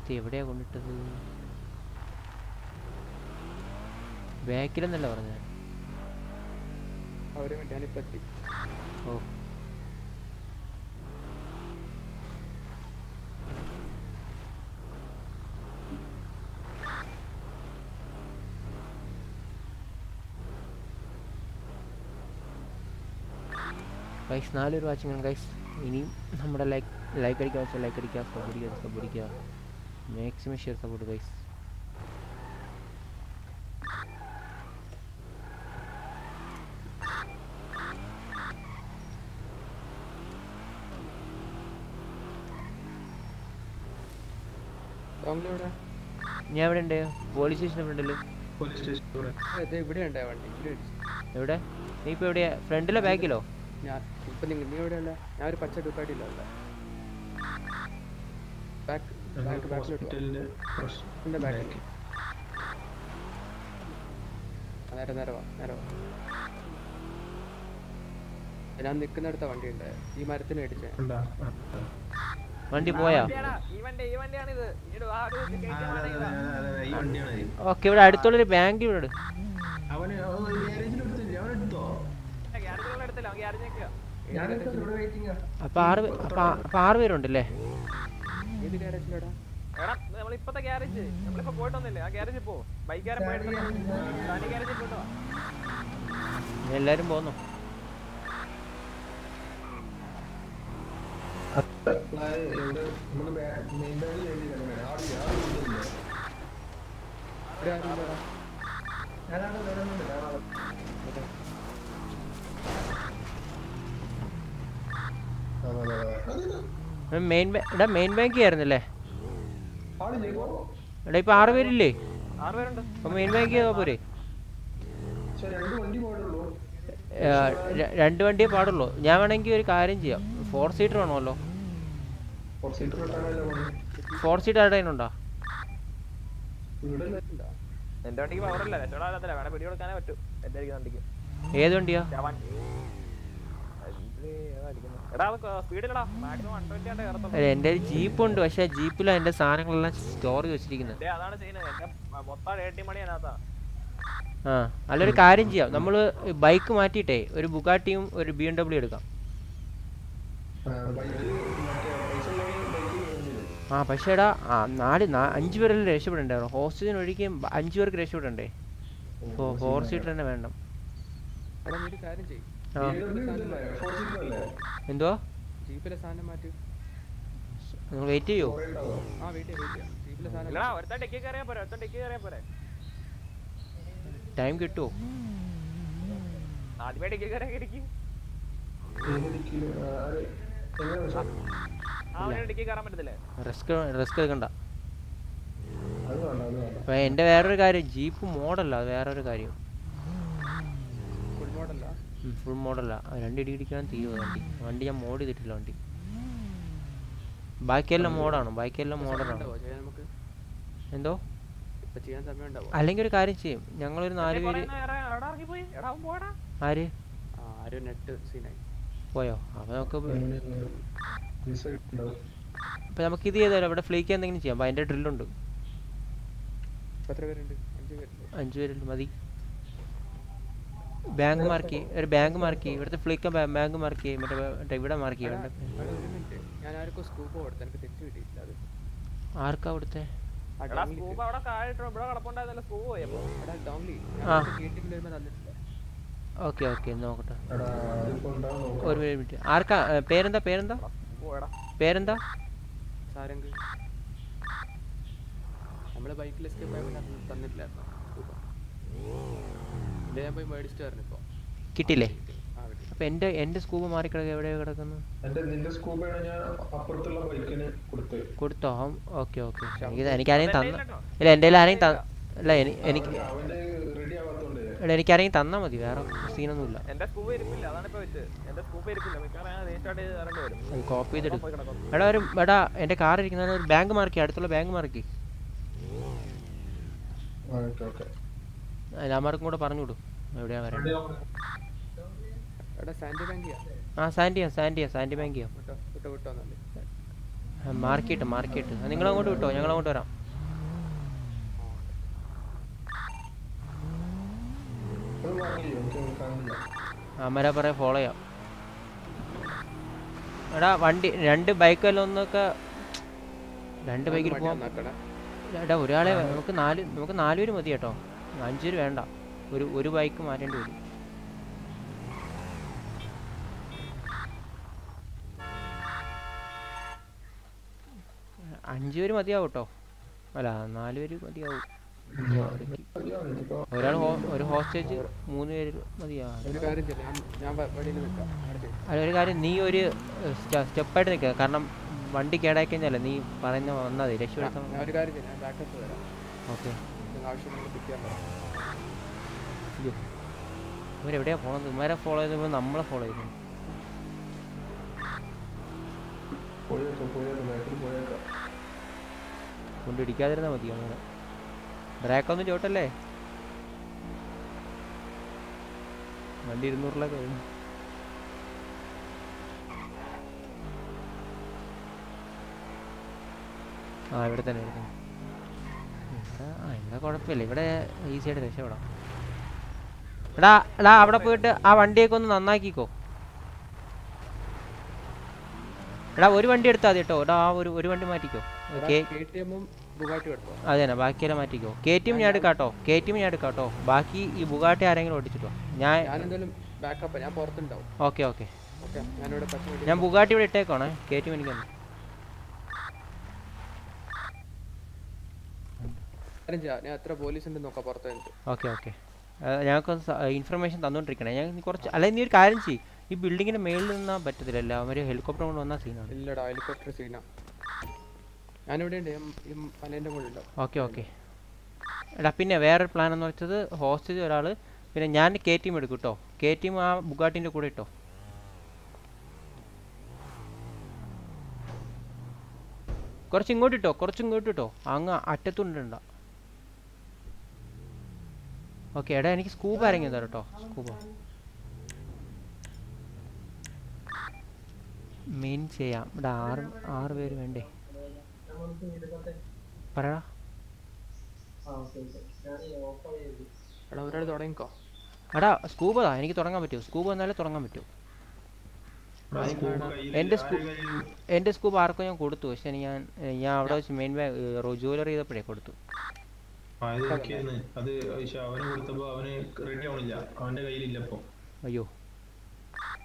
ഇത് എവിടെയാ കൊണ്ടിട്ടത്? ബാക്കിലെന്നല്ല പറഞ്ഞത്? ഒരു മിനിറ്റ് ഞാനിപ്പോ എത്തി ഓ. ഗൈസ് നാലൊരു വാച്ചിങ് ഗൈസ് ഇനിയും നമ്മുടെ ലൈക്ക് ലൈക്ക് അടിക്കാൻ വെച്ചാൽ ലൈക്ക് അടിക്കുക സപ്പോർട്ട് ചെയ്യുക സപ്പോർട്ട് ചെയ്യുക മാക്സിമം ഷെയർ സപ്പോർട്ട് ഗൈസ് ഞാൻ എവിടെ ഉണ്ട്? പോലീസ് സ്റ്റേഷൻ ഇവിടെ ഇവിടെ ഉണ്ടായ വണ്ടി. എവിടെ? നീ ഇപ്പൊ എവിടെയാ? ഫ്രണ്ടിലോ ബാക്കിലോ ഞാൻ ഇപ്പൊ നിങ്ങൾ നീ എവിടെയല്ല ഞാൻ ഒരു പച്ച ഡുക്കാട്ടില്ല ബാക്ക് ബാക്ക് ബാക്കിലോട്ട് നേരെ നേരെ വാ നേരെ വാ. ഞാൻ നിൽക്കുന്നിടത്ത വണ്ടി ഉണ്ട്. ഈ മരത്തിന് അടിച്ചേ. വണ്ടി പോയാ. ഓക്കെ ഇവിടെ അടുത്തുള്ളൊരു ബാങ്ക് ഇവിടെ അപ്പൊ ആറ് എടുത്തില്ല അവൻ എടുത്തോ ഇല്ല, ഗ്യാരേജിലുള്ള മെയിൻ എടാ മെയിൻ ബാങ്ക് ആയിരുന്നല്ലേ എടാ ഇപ്പൊ ആറ് പേരില്ലേ? മെയിൻ ബാങ്ക് പോരെ? രണ്ട് വണ്ടിയേ പാടുള്ളൂ. ഞാൻ വേണമെങ്കിൽ ഒരു കാര്യം ചെയ്യാം. ഫോർ സീറ്റർ വേണമല്ലോ. ഫോർ സീറ്റ് ആരുടെ ഉണ്ടോ എന്റെ വണ്ടിക്ക് പവർ ഇല്ല. രക്ഷപ്പെടാൻ പറ്റത്തില്ല വേണേ പിടി കൊടുക്കാനേ പറ്റൂ. എന്റെ വണ്ടിക്ക് ഏത് വണ്ടിയാ? എന്റെ അല്ല, ഒരു ജീപ്പ് ഉണ്ട്. പക്ഷെ ജീപ്പിലാണ് എന്റെ സാധനങ്ങളെല്ലാം സ്റ്റോർ ചെയ്ത് വെച്ചിരിക്കുന്നത്. ആ അല്ലൊരു കാര്യം ചെയ്യാം. നമ്മൾ ബൈക്ക് മാറ്റിയിട്ടേ ഒരു ബുഗാട്ടിയും ഒരു ബി എം ഡബ്ല്യു എടുക്കാം. ആ പക്ഷേ എടാ ആ നാല് നാ- അഞ്ച് പേരെല്ലാം രക്ഷപ്പെടണ്ടായിരുന്നു ഹോസ്റ്റലിന് ഒഴികെ അഞ്ചു പേർക്ക് രക്ഷപ്പെടണ്ടേ? ഓ ഫോർ സീറ്റർ തന്നെ വേണം. എന്തുവാ നീ കാര്യം ചെയ്യ്. ആ. എന്തോ ജീപ്പിലെ സാധനം മാറ്റി. നിങ്ങൾ വെയിറ്റ് ചെയ്യോ? ടൈം കിട്ടുമോ ആദ്യമേ റിസ്ക് റിസ്ക് എടുക്കണ്ട. എന്റെ വേറൊരു കാര്യം ജീപ്പ് മോഡല്ല അത് വേറൊരു കാര്യം. ഫുൾ മോഡല്ല രണ്ട് ഇടി ഇടിക്കാൻ തീരുവ വണ്ടി? വണ്ടി ഞാൻ മോഡ് ചെയ്തിട്ടില്ല വണ്ടി. ബാക്കിയെല്ലാം മോഡാണ് ബാക്കിയെല്ലാം മോഡലാണ്. എന്തോ? അല്ലെങ്കിൽ ഒരു കാര്യം ചെയ്യും. ഞങ്ങളൊരു നാല് പേര് ആര്? നെറ്റ് സീനായി. പോയോ? അപ്പൊ നമുക്ക് അപ്പൊ നമുക്ക് ഇത് ചെയ്താലോ? ഇവിടെ ഫ്ലീക്ക് എന്തെങ്കിലും ചെയ്യാം. അപ്പൊ അതിന്റെ ഡ്രില്ലുണ്ട്. അഞ്ച് പേരുണ്ട്. മതി. ബാങ്ക് മാർക്ക് ചെയ്യും ഒരു ബാങ്ക് മാർക്ക് ചെയ്യും. ഇവിടുത്തെ ഫ്ലീക്ക് ബാങ്ക് മാർക്ക് ചെയ്യും. മറ്റേ ഇവിടെ മാർക്ക് ചെയ്യും. ആർക്കും സ്കൂപ്പ് അവിടുത്തെ സ്കൂബ് അവിടെ ഇവിടെ കിടപ്പുണ്ടായിരുന്നല്ലോ പോയപ്പോ ഡോംലി ആ. ഞാൻ കേട്ടിട്ട് വരുമ്പോ തന്നിട്ടില്ല ഓക്കെ ഓക്കെ നോക്കട്ടെ. ഒരു മിനിറ്റ്. ആർക്കാ പേരെന്താ പേരെന്താ? പോടാ. പേരെന്താ? നമ്മൾ ബൈക്കിൽ എസ്കേപ്പ് ആയപ്പോൾ അത് തന്നിട്ടില്ലായിരുന്നു. സ്കൂപ്പ് ഇല്ല ഞാൻ പോയി മേടിച്ചിട്ട് വരണം ഇപ്പൊ. കിട്ടില്ലേ അപ്പൊ എന്റെ എന്റെ സ്കൂബ് മാറിക്കിടക്കുക എവിടെയാ കിടക്കുന്നു എന്റെ നിന്റെ സ്കൂബാണ് ഞാൻ അപ്പുറത്തുള്ള ബൈക്കിന് കൊടുത്തു. കൊടുത്തോ? Okay okay. എനിക്ക് ആരെയും തന്നു. ഇല്ല എന്റെ ആരെയും ഇല്ല എനിക്ക് എടാ എനിക്ക് ആരെയും തന്നാ മതി വേറെ സീനൊന്നുമില്ല. എന്റെ എന്റെ കോപ്പി ചെയ്തെടുക്കും എടാ ഒരു എടാ എന്റെ കാർ ഇരിക്കുന്ന ഒരു ബാങ്ക് മാർക്കി അടുത്തുള്ള ബാങ്ക് മാർക്കി. Okay okay. എല്ലാമാർക്കും കൂടെ പറഞ്ഞു വിടും എവിടെയാ വരേണ്ടത്? ആ സാൻഡിയാ സാൻഡിയാ സാൻഡി ബാങ്കിയാ മാർക്കിട്ട് മാർക്കിട്ട് നിങ്ങൾ അങ്ങോട്ട് വിട്ടോ ഞങ്ങൾ അങ്ങോട്ട് വരാം അത് വാങ്ങിയോ എനിക്ക് കാണില്ല അമര പറയാ ഫോളോ ചെയ്യാം. എടാ വണ്ടി രണ്ട് ബൈക്ക് അല്ല ഒന്നൊക്കെ രണ്ട് ബൈക്കിൽ പോവാം. എടാ ഒരാളെ നമുക്ക് നാല് നമുക്ക് നാല് പേര് മതി കേട്ടോ. അഞ്ചു പേര് വേണ്ട. ഒരു ഒരു ബൈക്ക് മാറ്റേണ്ടി വരും. അഞ്ചു പേര് മതിയാവും കേട്ടോ. അല്ല നാല് പേര് മതിയാവും. ഒരാൾ ഒരു ഹോസ്റ്റേജ് മൂന്ന് പേര് മതിയാവും. ഒരു കാര്യം നീ ഒരു സ്റ്റെപ്പായിട്ട് നിൽക്കുക കാരണം വണ്ടി കേടായി കഴിഞ്ഞാലേ നീ പറയുന്ന വന്നാൽ മതി. രക്ഷപ്പെടുത്താൻ ഓക്കെ. ഇവരെവിടെയാ പോണത്? ഇവരെ ഫോളോ ചെയ്തപ്പോൾ നമ്മളെ ഫോളോ ചെയ്തു കൊണ്ടിടിക്കാതിരുന്നാ മതിയോ ബാക്കിൽ പോയേക്കാം കൊണ്ട് ഇടിക്കാതിരുന്നാൽ മതി അങ്ങനെ ബ്രേക്കൊന്നും ചോട്ടല്ലേ? വണ്ടി ഇരുന്നൂറിലൊക്കെ വരുന്നു ആ ഇവിടെ തന്നെ ഇവിടെ തന്നെ. ഇവിടെ ആ ഇവിടെ കുഴപ്പമില്ല. ഇവിടെ ഈസി ആയിട്ട് രക്ഷപ്പെടാം. എടാ എടാ അവിടെ പോയിട്ട് ആ വണ്ടിയൊക്കെ ഒന്ന് നന്നാക്കിക്കോ. എടാ ഒരു വണ്ടി എടുത്താൽ മതി കേട്ടോ. എടാ ആ ഒരു ഒരു വണ്ടി മാറ്റിക്കോ. ഓക്കെ അതെ തന്നെ ബാക്കിയെല്ലാം മാറ്റിക്കോ. കെ ടി എം ഞാൻ എടുക്കാട്ടോ. കേട്ടോ കെ ടി എം ഞാൻ എടുക്കാട്ടോ. കേട്ടോ ബാക്കി ഈ ബുഗാട്ടി ആരെങ്കിലും ഓടിച്ചിട്ടോ ഞാൻ ഓക്കെ ഓക്കെ. ഞാൻ ബുഗാട്ടി ഇവിടെ ഇട്ടേക്കോണേ കെ ടി എം എനിക്ക് ഓക്കെ ഓക്കെ. ഞങ്ങൾക്ക് ഇൻഫർമേഷൻ തന്നുകൊണ്ടിരിക്കണേ ഞാൻ കുറച്ച് അല്ല നീ ഒരു കാര്യം ചെയ്യ്. ഈ ബിൽഡിങ്ങിന്റെ മേളിൽ നിന്നാ പറ്റത്തില്ലല്ലോ അവർ ഹെലികോപ്റ്റർ കൊണ്ട് വന്നാ സീനാണ് ഇല്ലടാ ഹെലികോപ്റ്റർ സീനാ ഓക്കെ ഓക്കെ. എടാ പിന്നെ വേറൊരു പ്ലാൻ എന്ന് വെച്ചത് ഹോസ്റ്റേജ് ഒരാൾ പിന്നെ ഞാൻ കെ ടീം എടുക്കും കേട്ടോ കെ ടീം ആ ബുഗാട്ടിന്റെ കൂടെ ഇട്ടോ. കുറച്ച് ഇങ്ങോട്ട് ഇട്ടോ കുറച്ച് ഇങ്ങോട്ട് ഇട്ടോ. അങ്ങ് അറ്റത്തുണ്ടണ്ട ഓക്കെ എടാ എനിക്ക് സ്കൂബ് ആരെങ്കിലും തരാം കേട്ടോ സ്കൂബ മെയിൻ ചെയ്യാം. ഇവിടെ ആറ് ആറ് പേര് വേണ്ടേ? പറയടാ. എടാ ഒരാൾ തുടങ്ങിക്കോ. എടാ സ്കൂബതാ എനിക്ക് തുടങ്ങാൻ പറ്റുമോ? സ്കൂബ വന്നാലേ തുടങ്ങാൻ പറ്റൂ. എന്റെ സ്കൂ എന്റെ സ്കൂബ് ആർക്കും ഞാൻ കൊടുത്തു പക്ഷെ ഞാൻ ഞാൻ അവിടെ വെച്ച് മെയിൻ ബാഗ് ജുവലറി ചെയ്തപ്പോഴേ കൊടുത്തു. അത് അവന് കൊടുത്തപ്പോ അവന് റെഡി ആവണില്ല. അവന്റെ കയ്യിലില്ല ഇപ്പൊ. അയ്യോ.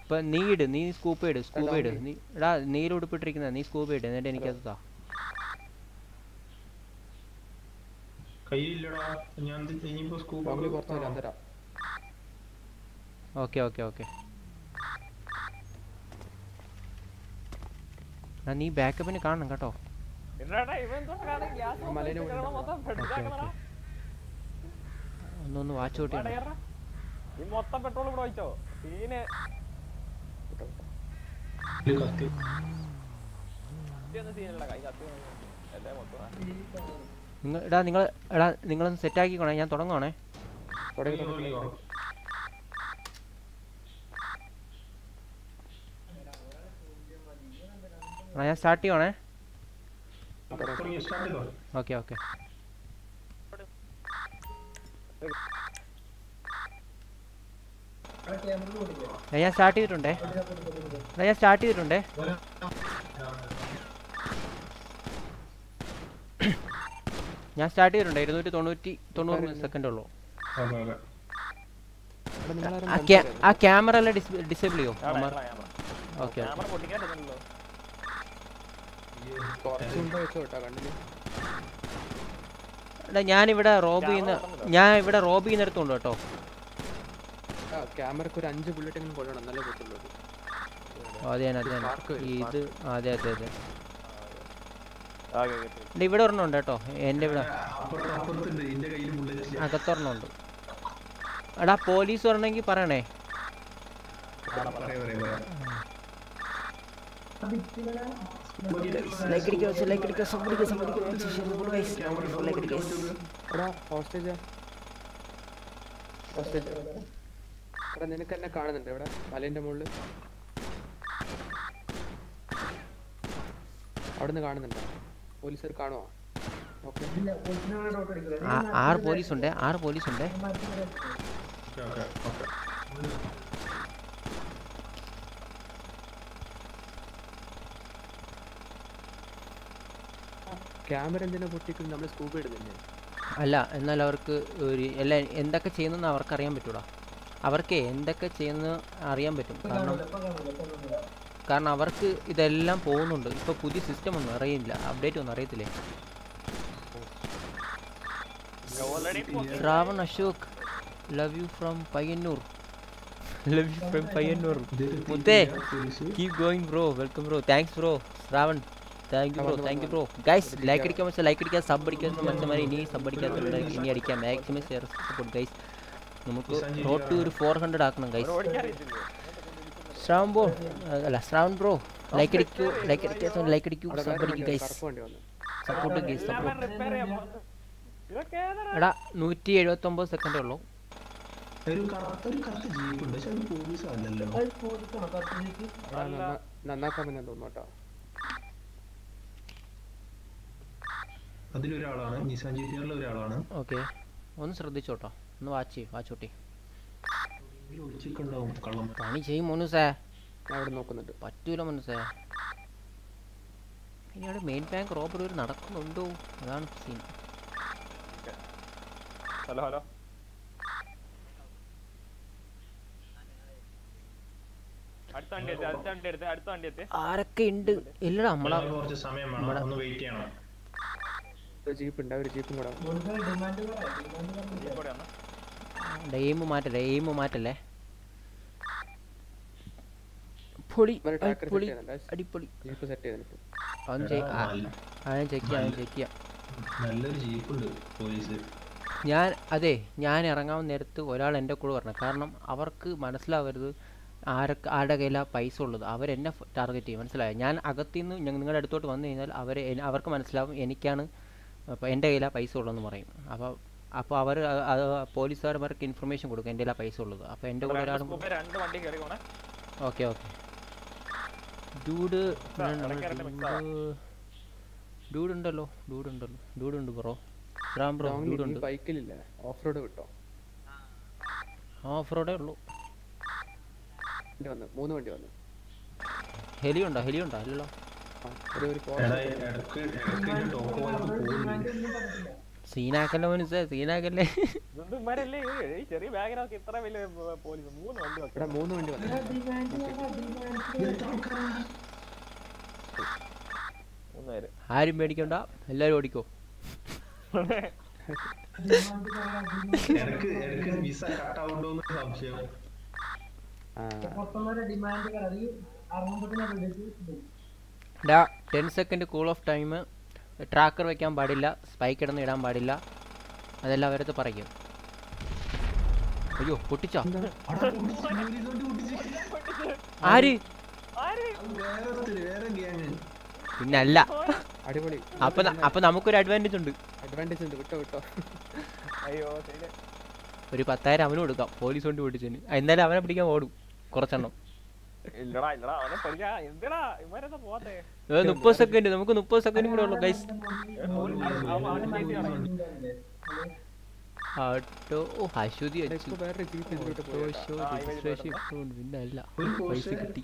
ഇപ്പൊ നീ ഇട് നീ സ്കൂപ്പ് ഇട് സ്കൂബ് ഇട്. നീ എടാ നീല ഉടുപ്പിട്ടിരിക്കുന്ന നീ സ്കൂബ് ഇട് എന്നിട്ട് എനിക്കത് താ. കയ്യിലില്ലടാ. ഞാൻ ഇനിയിപ്പോ സ്കൂപ്പ് ഓക്കെ ഓക്കെ ഓക്കെ. ഞാൻ നീ ബാക്കപ്പിന് കാണണം കേട്ടോ. Okay okay. ഒന്നൊന്ന് വാച്ച് ഔട്ട് ചെയ്യണം. ഈ മൊത്തം പെട്രോൾ ഇവിടെ വെച്ചോ സീന്. സീനില്ല കൈ കത്തി എല്ലാം മൊത്തം. നിങ്ങൾ എടാ നിങ്ങൾ എടാ നിങ്ങളൊന്ന് സെറ്റ് ആക്കിക്കോണേ ഞാൻ തുടങ്ങുവാണേ. ആ. ഞാൻ സ്റ്റാർട്ട് ചെയ്യണേ ഓക്കെ ഓക്കെ. ഞാൻ സ്റ്റാർട്ട് ചെയ്തിട്ടുണ്ടേ. ഞാൻ സ്റ്റാർട്ട് ചെയ്തിട്ടുണ്ടേ. ഞാൻ സ്റ്റാർട്ട് ചെയ്തിട്ടുണ്ട്. ഇരുന്നൂറ്റി തൊണ്ണൂറ്റി തൊണ്ണൂറ് സെക്കൻഡ് ഉള്ളൂ. ആ ക്യാമറ എല്ലാം ഡിസേബിൾ ചെയ്യോ? ഓക്കെ എടാ ഞാനിവിടെ റോബ് ചെയ്യുന്ന ഞാൻ ഇവിടെ റോബ് ചെയ്യുന്നിടത്തുണ്ട് കേട്ടോ. ആ ക്യാമറക്ക് ഒരു അഞ്ച് ബുള്ളറ്റ് എങ്കിലും കൊള്ളണം നല്ല ബുദ്ധിമുട്ടുള്ളത് അത്. അതെ ഇത് അതെ അതെ അതെ. ഇവിടെ ഒരെണ്ണം ഉണ്ട് കേട്ടോ. എന്റെ ഇവിടെ. എന്റെ കയ്യിൽ ബുള്ളറ്റ് അകത്തൊരെണ്ണം ഉണ്ട് എടാ പോലീസ് വരണമെങ്കിൽ പറയണേ. പറയാ പറയാ പറയാ. ലൈക്ക് അടിക്കുക ലൈക്ക് അടിക്കുക സമ്മതിക്കുക സമ്മതിക്കുക ലൈക്ക് അടിക്കുക എടാ ഹോസ്റ്റേജ് ഹോസ്റ്റേജ് എടാ നിനക്ക് എന്നെ കാണുന്നുണ്ട്. ഇവിടെ മലേന്റെ മുകളിൽ അവിടുന്ന് കാണുന്നുണ്ടോ? പോലീസുകാർ കാണുമോ ആറ് പോലീസ് ഉണ്ട് ആറ് പോലീസ് ഉണ്ട് ഓക്കെ ഓക്കെ ഓക്കെ. ക്യാമറ എന്തിനാ പൊട്ടിക്കുന്നത്? നമ്മൾ സ്കൂപ്പ് ഇടുന്നില്ലേ? അല്ല എന്നാൽ അവർക്ക് ഒരു അല്ല എന്തൊക്കെ ചെയ്യുന്നെന്ന് അവർക്ക് അറിയാൻ പറ്റൂടാ. അവർക്ക് എന്തൊക്കെ ചെയ്യുന്നു അറിയാൻ പറ്റും. കാരണം കാരണം അവർക്ക് ഇതെല്ലാം പോകുന്നുണ്ട്. ഇപ്പൊ പുതിയ സിസ്റ്റം ഒന്നും അറിയില്ല. അപ്ഡേറ്റ് ഒന്നും അറിയത്തില്ലേ? Already Shravan Ashok love you from Payyanur love you from Payyanur മുത്തേ keep going bro welcome bro thanks bro Shravan thank you bro thank you bro guys like അടിക്കാൻ വെച്ചാൽ ലൈക്ക് അടിക്കാൻ സബ് അടിക്കാൻ മനസ്സിലായി ഇനി സബ് അടിക്കാത്തവരുടെ ഇനി അടിക്കാം. മാക്സിമം ഷെയർ സപ്പോർട്ട് ഗൈസ് നമുക്ക് റോഡ് ടു ഒരു ഫോർ ഹൺഡ്രഡ് ആക്കണം ഗൈസ് ശ്രാവൺ ബ്രോ അല്ല ശ്രാവൺ ബ്രോ ലൈക്ക് അടിക്കൂ ലൈക്ക് അടിക്കാൻ ലൈക്ക് അടിക്കൂ വേറെ അടിക്കൂ ഗൈസ് സപ്പോർട്ട് ഗൈസ് സപ്പോർട്ട് എടാ നൂറ്റി എഴുപത്തൊമ്പത് സെക്കൻഡേ ഉള്ളൂ. ഒരു കറുത്ത ഒരു കറുത്ത ജീപ്പ് ഉണ്ട് പക്ഷെ അത് പോലീസ് അല്ലല്ലോ അത് പോലീസാണോ കത്തിലേക്ക് എടാ, നന്നാ- നന്നാക്കാൻ തന്നെ തോന്നുന്നു കേട്ടോ. അതിലൊരാളാണ് നിസാൻ ജിറ്റിയാറിലെ ഒരാളാണ് ഓക്കെ ഒന്ന് ശ്രദ്ധിച്ചോട്ടോ. ഒന്ന് വാച്ച് ചെയ്യ് വാച്ചോട്ടി പണി ചെയ്യും മോനുസേ അവിടെ നോക്കുന്നുണ്ട്. പറ്റൂല മോനുസേ ഇനി അവിടെ മെയിൻ ബാങ്ക് റോബറി ഒരു നടക്കുന്നുണ്ടോ? അതാണ് സീൻ ഹലോ ഹലോ. അടുത്ത വണ്ടി അടുത്ത വണ്ടി അടുത്ത വണ്ടി എത്തി. ആരൊക്കെ ഉണ്ട് ഇല്ലടാ നമ്മളെ കുറച്ച് സമയം വേണം. ഒന്ന് വെയിറ്റ് ചെയ്യണം. ഒരു ജീപ്പ് ഉണ്ട് ഒരു ജീപ്പും കൂടെ എയിം മാറ്റല്ലേ എയിം മാറ്റല്ലേ? പൊളി പൊളി അടിപൊളി. അവൻ ചെക്ക് ചെയ്യാം ചെക്ക് ചെയ്യാം ഞാൻ അതെ ഞാൻ ഇറങ്ങാൻ നേരത്ത് ഒരാൾ എന്റെ കൂടെ പറഞ്ഞു കാരണം അവർക്ക് മനസ്സിലാവരുത് ആരൊക്കെ ആരുടെ കയ്യിലാണ് പൈസ ഉള്ളത്. അവരെന്നെ ടാർഗറ്റ് ചെയ്യും. മനസ്സിലായോ? ഞാൻ അകത്തുനിന്ന് ഞങ്ങൾ നിങ്ങളുടെ അടുത്തോട്ട് വന്നു കഴിഞ്ഞാൽ അവരെ അവർക്ക് മനസ്സിലാവും എനിക്കാണ് എന്റെ കയ്യിലാണ് പൈസ ഉള്ളതെന്ന് പറയും. അപ്പോൾ അപ്പോൾ അവർ പോലീസുകാരന്മാർക്ക് ഇൻഫർമേഷൻ കൊടുക്കും എന്റെ പൈസ ഉള്ളത്. അപ്പോൾ എന്റെ കൂടെ ഒരാളും ഓക്കെ ഓക്കെ. ഡൂഡ്. ഡൂഡ് ഉണ്ടല്ലോ ഡൂഡ് ഉണ്ടല്ലോ ഡൂഡ് ഉണ്ട് ബ്രോ. റാം ബ്രോ ഡൂഡ് ഉണ്ട് ബൈക്കിലില്ല. ഓഫ് റോഡ് വിട്ടോ ഓഫ് റോഡേ ഉള്ളൂ മൂന്ന് വണ്ടി വന്നു. ഹെലി ഉണ്ടോ ഹെലി ഉണ്ടോ അല്ലല്ലോ ഒരു ഒരു സീനാക്കല്ലേ മനസ്സേ സീനാക്കല്ലേ? ചെറിയ ബാഗിനൊക്കെ ഇത്ര വലിയ പോലീസ്. മൂന്ന് വണ്ടി ഇവിടെ മൂന്ന് വണ്ടി ആരും? പേടിക്കണ്ട എല്ലാരും ഓടിക്കോ. Ten second cool off time tracker വെക്കാൻ പാടില്ല സ്പൈക്ക് ഇടന്ന് ഇടാൻ പാടില്ല അതെല്ലാം അവരത് പറയും. അയ്യോ പൊട്ടിച്ചോ? ആര്? വേറെ വേറെ ഗ്യാങ് പിന്നെ അല്ല അടിപൊളി. അപ്പൊ അപ്പൊ നമുക്കൊരു അഡ്വാന്റേജ് ഉണ്ട്. അഡ്വാന്റേജ് ഉണ്ട്. വിട്ടോ വിട്ടോ. അയ്യോ ശരി. ഒരു പത്തായിരം അവന് കൊടുക്കാം പോലീസ് കൊണ്ട് പിടിച്ചതിന് എന്നാലും അവനെ പിടിക്കാൻ ഓടും കുറച്ചെണ്ണം. മുപ്പത് സെക്കൻഡ് നമുക്ക് മുപ്പത് സെക്കൻഡ് കൂടെ ഉള്ളു ഗൈസ് ആട്ടോ. ഓ അശ്വതി പൈസ കിട്ടി.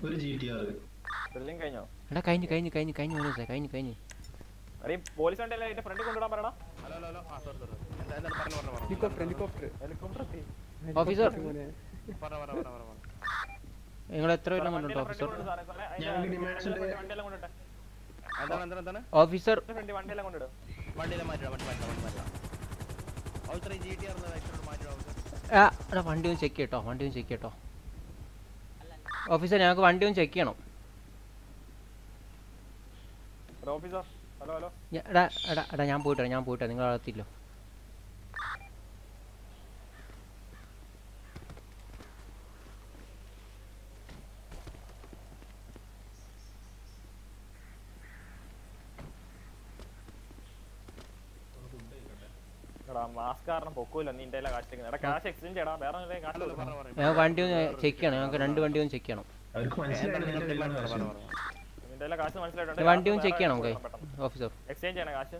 എടാ കഴിഞ്ഞു കഴിഞ്ഞു കഴിഞ്ഞു കഴിഞ്ഞു മനസ്സേ കഴിഞ്ഞു കഴിഞ്ഞു. അടേ പോലീസ് എന്റെ കൊണ്ടുവിടാൻ പറയടാ. ഹെലികോപ്റ്റർ ഹെലികോപ്റ്റർ പറ പറ ഓഫീസർ മോനെ നിങ്ങൾ എത്ര പേരും വണ്ടിയുടെ കൊണ്ടുണ്ടോ ഓഫീസർ ഓഫീസർ വണ്ടി ഒന്ന് ചെക്ക് ചെയ്യട്ടോ വണ്ടി ഒന്ന് ചെക്ക് ചെയ്യട്ടോ. ഓഫീസർ ഞങ്ങൾക്ക് വണ്ടി ഒന്ന് ചെക്ക് ചെയ്യണം. Officer hello hello. എടാ എടാ എടാ ഞാൻ പോയിട്ടോ ഞാൻ പോയിട്ടോ നിങ്ങൾ അകത്തില്ലോ എടാ മാസ്ക് കാരണം പൊക്കൂല നീ എന്റെ കാശ് എടാ കാശ് എക്സ്ചേഞ്ച് ചെയ്യടാ വേറെ ആരുടെയും കാശ് കൊടുക്കണം. ഞാൻ വണ്ടി ഒന്ന് ചെക്ക് ചെയ്യണം. ഞങ്ങൾക്ക് രണ്ട് വണ്ടി ഒന്ന് ചെക്ക് ചെയ്യണം. വണ്ടി ഒന്ന് ചെക്ക് ചെയ്യണം ഓഫീസർ. എക്സ്ചേഞ്ച് ചെയ്യണം കാശ്?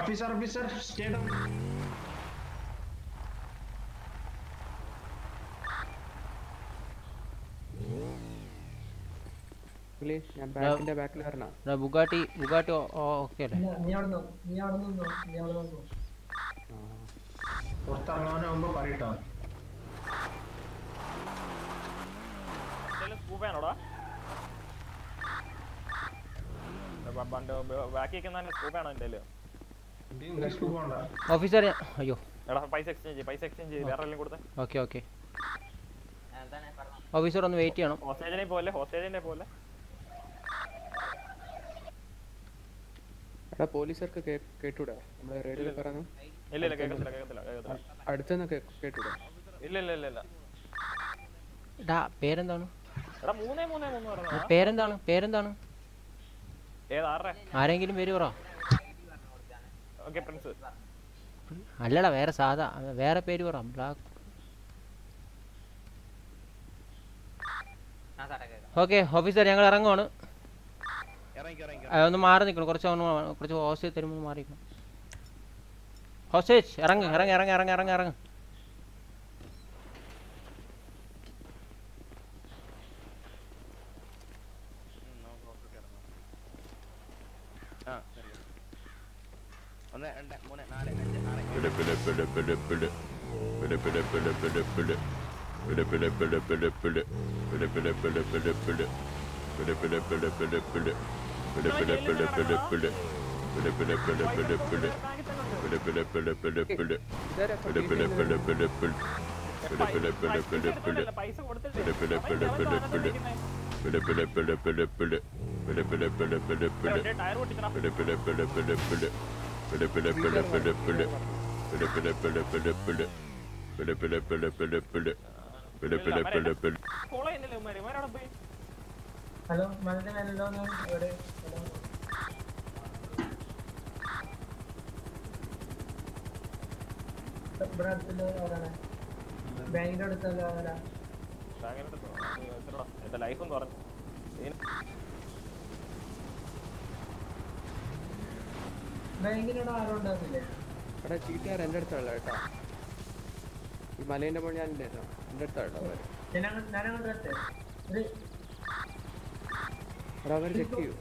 ഓഫീസർ ഓഫീസർ സ്റ്റേ ഡൗൺ ഞാൻ ബാക്കിന്റെ ബാക്കിൽ വരണ എടാ ബുഗാട്ടി ബുഗാട്ടി ഓക്കെ അല്ലേ? നീ അവിടെ നീ അവിടെ നിന്നോ നീ അവിടെ നിന്നോ പുറത്തിറങ്ങാനാവുമ്പോ പറയട്ടോ. സ്കൂപ്പാണോടാ ബാക്കി വെക്കുന്ന സ്കൂപ്പാണോ എന്റെ പോകണ്ട ഓഫീസർ അയ്യോ. എടാ പൈസ എക്സ്ചേഞ്ച് ചെയ്യ് പൈസ എക്സ്ചേഞ്ച് ചെയ്ത് വേറെ എല്ലാം കൊടുത്തേ. ഓക്കെ ഓക്കെ ഓഫീസർ ഒന്ന് വെയിറ്റ് ചെയ്യണം. ഹോസ്റ്റേജിനെ പോലെ ഹോസ്റ്റേജിനെ പോലെ. എടാ പോലീസർക്ക് കേട്ടൂടാ? നമ്മളെ റേഡിയോയിൽ പറയുന്നു ഇല്ല. ഇല്ല കേൾക്കത്തില്ല കേൾക്കത്തില്ല കേൾക്കത്തില്ല അടുത്തുനിന്ന് കേട്ടൂടാ? ഇല്ല ഇല്ല ഇല്ല ഇല്ല. ഡാ പേരെന്താണ്? എടാ മൂന്നേ മൂന്നേ മൂന്ന് എടാ, പേരെന്താണ്? പേരെന്താണ്? ആരെങ്കിലും വരുവറോ പറ. Okay Prince. അല്ലടാ വേറെ സാധാ വേറെ പേര് പറ. ബ്ലാക്ക് ആ ഓക്കെ ഓഫീസർ ഞങ്ങൾ ഇറങ്ങുവാണ്. ഇറങ്ങി ഇറങ്ങി ആ, ഒന്ന് മാറി നിൽക്കണം കുറച്ച് കുറച്ച് ഹോസ്റ്റേജ് തരുമ്പോൾ മാറി നിൽക്കണം ഹോസ്റ്റേജ് ഇറങ്ങ് ഇറങ്ങ് ഇറങ്ങ് ഇറങ്ങ് ഇറങ്ങ് ഇറങ്ങ് ആ ശരി ഒന്ന് രണ്ട് മൂന്ന് നാല് അഞ്ച് ഹലോ മലന്റെ മേലല്ലോ ഇവിടെ ഹലോ. ഇവിടെ അടുത്തുള്ള ആരാണ്? ബാങ്കിന്റെ അടുത്തുള്ള ആരാ? ബാങ്കിലോട്ട് പോ. ഇത് എത്രടാ? എന്റെ ലൈഫും ബാങ്കിനോട് ആരും ഉണ്ടാകുന്നില്ലേ എടാ ചീട്ടുകാർ എന്റെ അടുത്തുള്ള കേട്ടോ. ഈ മലേന്റെ മുകളിൽ ഞാൻ എന്റെ അടുത്തുള്ള അവർ ഞാൻ മലന്റെ ചെക്ക് ചെയ്യൂ.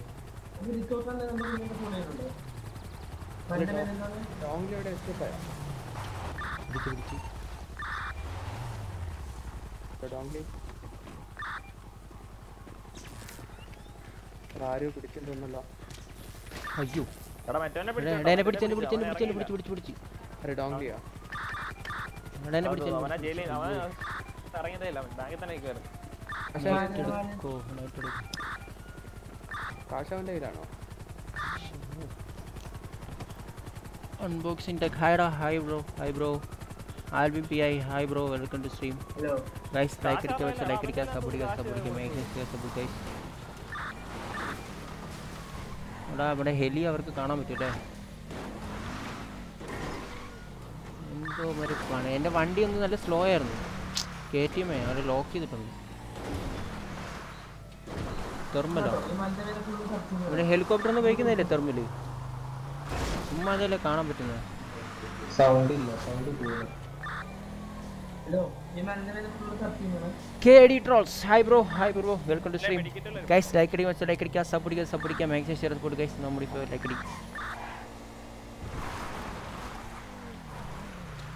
എവിടെ എസ്കേപ്പ് ആയോ? ആരും പിടിച്ചിട്ടുണ്ടല്ലോ അയ്യോ. ഡോങ്ലിയാ എടാ എന്നെ പിടിച്ച് എന്നെ അവനാ ജയിലിൽ അവൻ ഇറങ്ങിയതേ ഇല്ല ബാങ്കിൽ തന്നെ കാശ് അവന്റെ കയ്യിലാണോ unboxing tech hi hi bro hi bro. Alvin pi hi bro welcome to stream. Hello guys like it വെച്ച് like it സപ്പോർട്ട് ചെയ്യുക സപ്പോർട്ട് ചെയ്യുക make it guys. എടാ ഇവിടെ ഹെലി അവർക്ക് കാണാൻ പറ്റൂലേ? എന്തോ ഒരു എന്റെ വണ്ടി ഒന്ന് നല്ല സ്ലോ ആയിരുന്നു. കെ ടി എം അവർ ലോക്ക് ചെയ്തിട്ടുണ്ട്. തെർമലോ ഇവിടെ ഹെലികോപ്റ്റർ ഒന്നും ഉപയോഗിക്കുന്നില്ലേ തെർമൽ ചുമ്മാ അതല്ലേ കാണാൻ പറ്റുന്നത് സൗണ്ട് ഇല്ല sound to stream. Guys, like അടി. വെച്ചാൽ ലൈക്ക് അടിക്കുക സബ് അടിക്കുക സബ് അടിക്കുക മാക്സിമം ഷെയർ സപ്പോർട്ട് ഗൈസ് നമ്മുടെ ഇപ്പോൾ ലൈക്ക്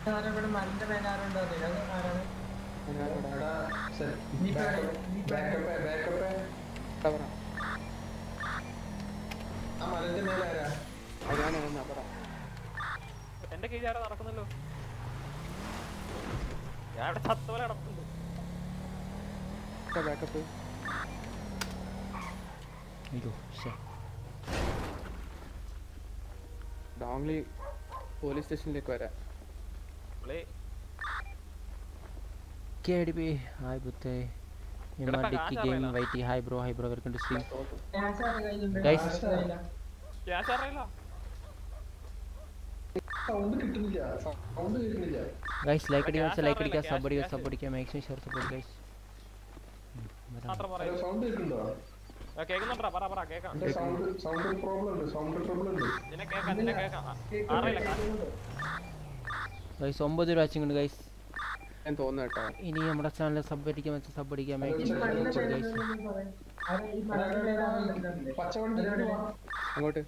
അത് ആരാണ് എന്റെ കീഴിൽ ആരാ നടക്കുന്നല്ലോ? ഞാൻ അവിടെ ചത്തോലെ നടക്കുന്നു ബാക്കപ്പ് അയ്യോ ഡോങ്ലി പോലീസ് സ്റ്റേഷനിലേക്ക് വരാം. കേടി ബി ഹായ് ബുത്തേ എടാ, ഡിക്കി game. വൈറ്റി hi bro hi bro welcome to stream guys? Cash അറിയില്ല. സൗണ്ട് കിട്ടുന്നില്ല. സൗണ്ട് കേൾക്കുന്നില്ല ഗൈസ് ലൈക്ക് അടിക്കുക വെച്ചാൽ ലൈക്ക് അടിക്കുക സബ് അടിക്കുക. സബ് അടിക്കുക മാക്സിമം ഷെയർ സപ്പോർട്ട് ഗൈസ് മാത്രം പറയൂ. സൗണ്ട് കേൾക്കുന്നുണ്ടോ? ആ, പറ പറ കേക്കാം സൗണ്ട് സൗണ്ട് പ്രോബ്ലം ഉണ്ട് സൗണ്ട് പ്രോബ്ലം ഉണ്ട്. നിന്നെ കേക്കാം നിന്നെ കേക്കാം ആ, അറിയില്ല കാ- ഗൈസ് ഒമ്പത് രൂപ വാച്ചിങ് ഗൈസ് ഞാൻ തോന്നുന്നു കേട്ടോ. ഇനി നമ്മുടെ ചാനൽ സബ് അടിക്കാൻ വെച്ചാൽ സബ് അടിക്കാൻ? അങ്ങോട്ട്.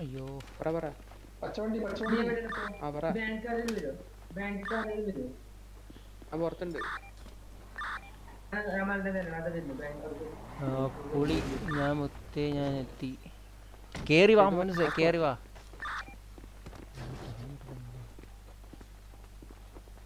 അയ്യോ. പറ പറ? ആ പറ. ആ പുറത്തുണ്ട്. പുളി ഞാൻ മുത്തേ ഞാൻ എത്തി. കേറി വാ മനസ്സേ കേറി വാ ഓടിക്കോ ഓടിക്കോ ഓടിക്കോ ഏ ഓടിക്കോ അതാണ് ബൈക്കിൽ പോകുന്നത് കണ്ണി എമ്മിയായിരുന്നല്ലേ പത്ത് രൂപ വെച്ചിങ് ഇതിനകത്ത് കേറി വണ്ടി കണ്ണി എമ്മി എന്റെ സൗണ്ടിന്റെ വിസ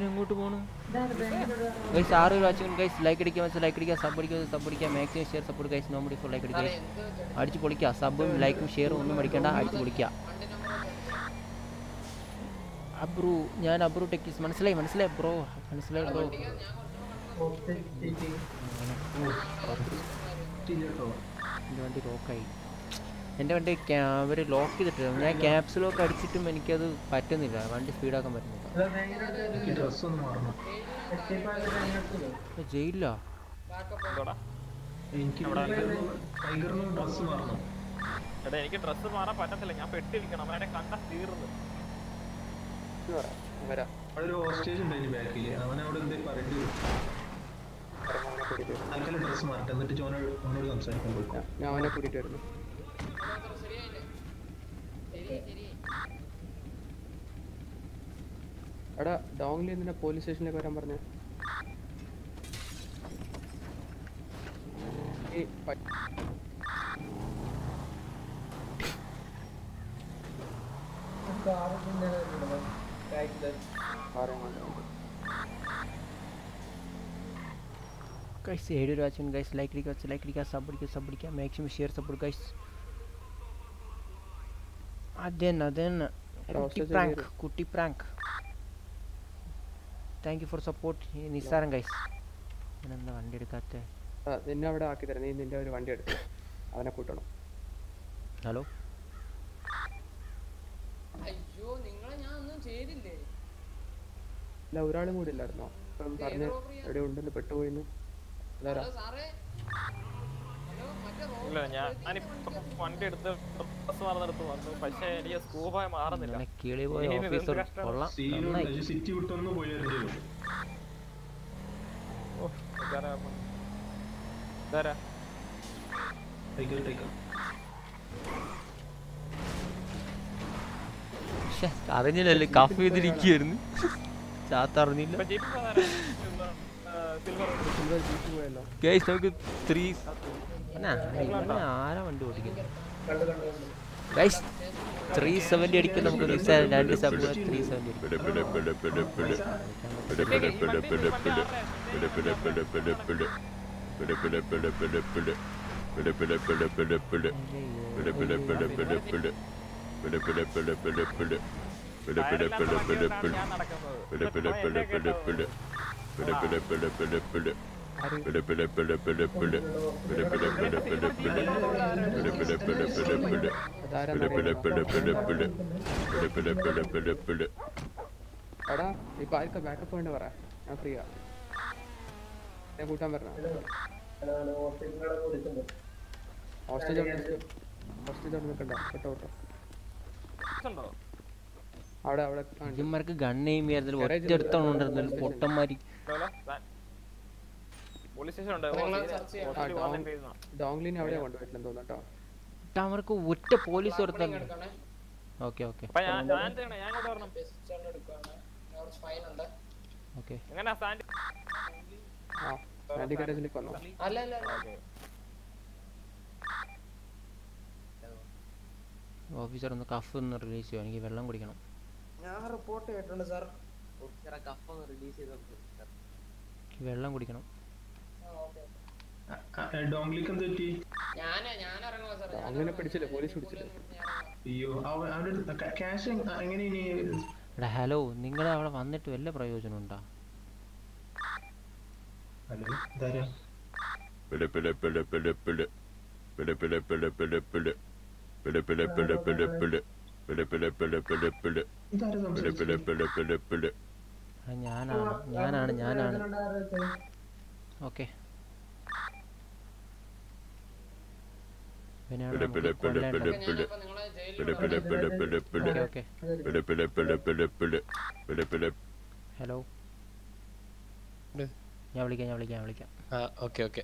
എങ്ങോട്ട് പോണു? ഗൈസ് ആറ് വാച്ചിങ് ഗൈസ് ലൈക്ക് അടിക്കാൻ വെച്ചാൽ ലൈക്ക് അടിക്കുക സബ് അടിക്കുക സബ് അടിക്കുക മാക്സിമം ഷെയർ സപ്പോർട്ട് ഗൈസ് നോമ്പടി ഫോർ ലൈക്ക് അടിക്കുക അടിച്ച് പൊളിക്കുക സബും ലൈക്കും ഷെയറും ഒന്നും അടിക്കണ്ട അടിച്ച് പൊളിക്കുക അബ്രു ഞാൻ അബ്രു ടെക്കീസ് മനസ്സിലായി മനസ്സിലായി ബ്രോ മനസ്സിലായി ബ്രോ എന്റെ വണ്ടി ലോക്കായി എന്റെ വണ്ടി അവർ ലോക്ക് ചെയ്തിട്ടില്ല. ഞാൻ ക്യാപ്സ് ലോക്ക് അടിച്ചിട്ടും എനിക്കത് പറ്റുന്നില്ല. വണ്ടി സ്പീഡാക്കാൻ പറ്റുന്നില്ല. എനിക്ക് ഡ്രസ് ഒന്ന് മാറണം. ഇപ്പൊ ജയിലിലാ? എന്തോടാ എനിക്ക് ഡ്രസ് മാറണം. എടാ എനിക്ക് ഡ്രസ്സ് മാറാൻ പറ്റത്തില്ല. ഞാൻ പെട്ടിരിക്കണം. അവനെ കണ്ട തീർന്നു. ഒരു ഹോസ്റ്റേജ് ബാക്കിൽ എന്തേ പറയേണ്ടി വരും. ഡ്രസ് മാറട്ടെ. എന്നിട്ട് ഞാൻ അവനെ കൂട്ടിയിട്ട് വരുന്നു. എടാ ഡോങ്ലി എന്തിനാ പോലീസ് സ്റ്റേഷനിലേക്ക് വരാൻ പറഞ്ഞ? ഗൈസ് ഏഴ് രൂപ വാച്ചിങ് ഗൈസ് ലൈക്ക് അടിക്കുക വെച്ചാൽ ലൈക്ക് അടിക്കുക സബ് അടിക്കുക സബ് അടിക്കുക. മാക്സിമം ഷെയർ സപ്പോർട്ട് ഗൈസ് അതന്നെ അതന്നെ. കുട്ടി പ്രാങ്ക്. കുട്ടി prank thank you for support നിസ്സാരം ഗൈസ് എന്താ വണ്ടി എടുക്കാത്ത? ആ, നിന്നെ അവിടെ ആക്കി തരാം. നീ നിന്റെ ഒരു വണ്ടി എടുത്ത് അവനെ കൂട്ടണം. ഹലോ അയ്യോ നിങ്ങളെ ഞാൻ ഒന്നും ചെയ്തില്ലേ? ഇല്ല ഒരാളും കൂടി ഇല്ലായിരുന്നോ? പറഞ്ഞു പറഞ്ഞ് എവിടെ ഉണ്ടെന്ന് പെട്ടുപോയിന്ന്. സാറേ. ഇല്ല ഞാൻ ഞാനിപ്പോ വണ്ടി എടുത്ത് ഡ്രസ് മാറുന്നെടുത്ത് വന്നു. പക്ഷെ എനിക്ക് സ്കൂബ മാറുന്നില്ല. കിളി പോയ ഓഫീസർ? കൊള്ളാം. സിറ്റി വിട്ടൊന്ന് അറിഞ്ഞില്ലല്ലേ കഫ് ചെയ്തിരിക്കുന്നു അറിഞ്ഞില്ല. നമുക്ക് ത്രീ ആരാ വണ്ടി ഓടിക്കുന്നത് ഗൈസ് ത്രീ സെവന്റി അടിക്കും നമുക്ക് രണ്ട് സബ് ത്രീ സെവന്റി എടാ ഇപ്പൊ ആർക്കാ ബാക്കപ്പ് വേണ്ട പറ. ഞാൻ ഫ്രീയാ ഞാൻ കൂട്ടാൻ പറഞ്ഞ ഹോസ്റ്റേജ് ഹോസ്റ്റേജ് അവിടെ നിൽക്കണ്ട കേട്ടോ കേട്ടോ ഉണ്ടോ? അവിടെ അവിടെ. എയിം ഒറ്റ എടുത്തോണ്ടിരുന്നു പൊട്ടന്മാരി. അവർക്ക് ഒറ്റ പോലീസ് ഓക്കെ ഓക്കെ. ഓക്കെ. അല്ല അല്ല. ഓഫീസർ ഒന്ന് കഫ് ഒന്ന് റിലീസ് ചെയ്യോ? എനിക്ക് വെള്ളം കുടിക്കണം. ഞാൻ റിപ്പോർട്ട് കേട്ടിട്ടുണ്ട് സാർ കഫ് ഒന്ന് റിലീസ് എനിക്ക് വെള്ളം കുടിക്കണം. ഡോംഗ്ലിക്ക് എന്ത് പറ്റി അങ്ങനെ പിടിച്ചില്ല പോലീസ് പിടിച്ചില്ല അയ്യോ അവ അവരുടെ ക്യാഷ് എങ്ങനെ ഇനി എടാ ഹലോ നിങ്ങൾ അവിടെ വന്നിട്ട് വല്ല പ്രയോജനം ഉണ്ടോ ഞാനാണ് ഞാനാണ് ഞാനാണ് ഓക്കെ ഞാനിപ്പോ നിങ്ങളെ ജയിലിൽ ഓക്കെ ഹലോ. ഞാൻ വിളിക്കാം ഞാൻ വിളിക്കാം ഞാൻ വിളിക്കാം. Okay okay.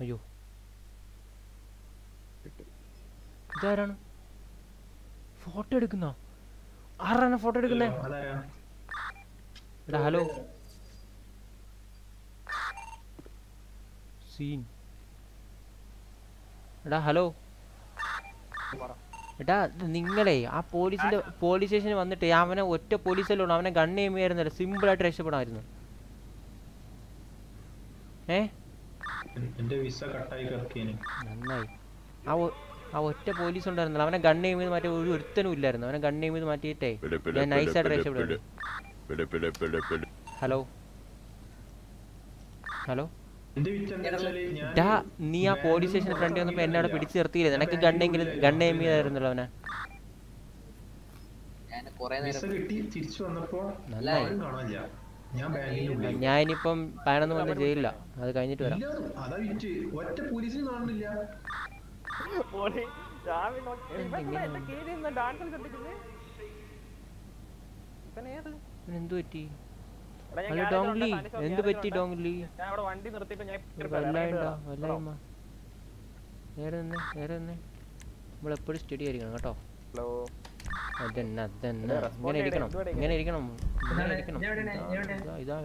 അയ്യോ. ഇതാരാണ്? ഫോട്ടോ എടുക്കുന്ന? ആരാണ് ഫോട്ടോ എടുക്കുന്നേ? ഹലോ. സീൻ എടാ ഹലോ. എടാ നിങ്ങളെ ആ പോലീസിന്റെ പോലീസ് സ്റ്റേഷനിൽ വന്നിട്ട് അവനെ ഒറ്റ പോലീസല്ലേ അവനെ ഗണ്ണ് ചെയ്യുമായിരുന്നല്ലോ സിമ്പിൾ ആയിട്ട് രക്ഷപ്പെടാമായിരുന്നു. ഏ? എന്റെ വിസ കട്ടായി കിടക്കേന്. നന്നായി. ആ ഒറ്റ പോലീസ് ഉണ്ടായിരുന്നല്ലോ അവനെ ഗണ്ണ് ചെയ്യുമ്പോൾ മാറ്റി ഒരു ഒരുത്തനും ഇല്ലായിരുന്നു അവനെ ഗണ്ണ് ചെയ്യുമ്പോൾ മാറ്റിയിട്ടേ ഞാൻ നൈസായിട്ട് രക്ഷപ്പെടും ഹലോ. ഹലോ. ഡാ നീ ആ പോലീസ് സ്റ്റേഷൻ ഫ്രണ്ട് വന്നപ്പോ എന്നെ അവിടെ പിടിച്ചു നിർത്തിയില്ലേ നിനക്ക് ഗണ്ണെങ്കിലും ഗണ്ണ് ചെയ്തായിരുന്നല്ലോ അവനെ. ഞാൻ കൊറേ നേരം കിട്ടി തിരിച്ചു വന്നപ്പോ നന്നായി. ആരും ഞാൻ ബാങ്കിന്റെ ഉള്ളിൽ ഞാൻ ഇനിയിപ്പം പാനൊന്നും മണി ജയിലില്ല അത് കഴിഞ്ഞിട്ട് വരാം. എന്തു പറ്റി? അല്ല ഡോംഗ്ലി ഡോങ്ലി എന്ത് പറ്റി ഡോംഗ്ലി ഡോങ്ലി ഞാൻ അവിടെ വണ്ടി നിർത്തിയിട്ട് ഞാൻ ഇപ്പുറത്ത് വരാം, വല്ലായിണ്ട ഇറങ്ങിയിട്ട് വല്ലായ്മ നേരെ നിന്ന് നേരെ നിന്ന്. നമ്മളെപ്പോഴും സ്റ്റഡി ആയിരിക്കണം കേട്ടോ. ഹലോ. അതന്നെ അതന്നെ. ഇങ്ങനെ ഇരിക്കണം ഇങ്ങനെ? ഇരിക്കണം. ഇങ്ങനെ ഇരിക്കണം. ഞാൻ എവിടെയാണ്, ഞാൻ ഇതാ-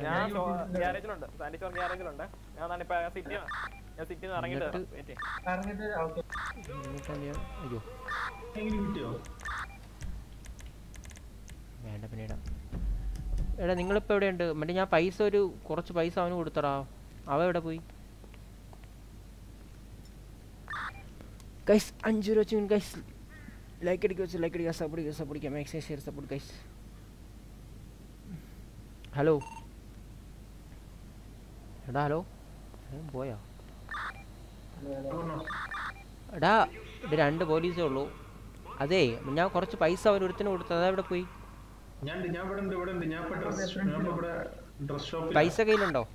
അയ്യോ. വേണ്ട പിന്നീട്. എടാ നിങ്ങളിപ്പോൾ എവിടെയുണ്ട്? മറ്റേ ഞാൻ പൈസ ഒരു കുറച്ച് പൈസ അവന് കൊടുത്തടാ. അവ എവിടെ പോയി? ഗൈസ് അഞ്ച് രൂപ വെച്ച് ഗൈസ് ലൈക്ക് അടിക്കുക വെച്ച് ലൈക്ക് അടിക്കുക സപ്പോർട്ട് ചെയ്യുക സപ്പോർട്ട് ചെയ്യുക. Maximum share support guys hello എടാ ഹലോ പോയാ? എടാ ഇത് രണ്ട് പോലീസേ ഉള്ളൂ. അതേ ഞാൻ കുറച്ച് പൈസ അവരൊരുത്തിന് ഒരുത്തിന് കൊടുത്തു അതെവിടെ പോയി? ഞാൻ ഞാൻ ഇവിടെ ഉണ്ട് ഇവിടെ ഉണ്ട് ഞാൻ ഇപ്പൊ ഡ്രസ് ഞാൻ ഇവിടെ ഡ്രസ് ഷോപ്പിൽ പൈസ കയ്യിലുണ്ടോ?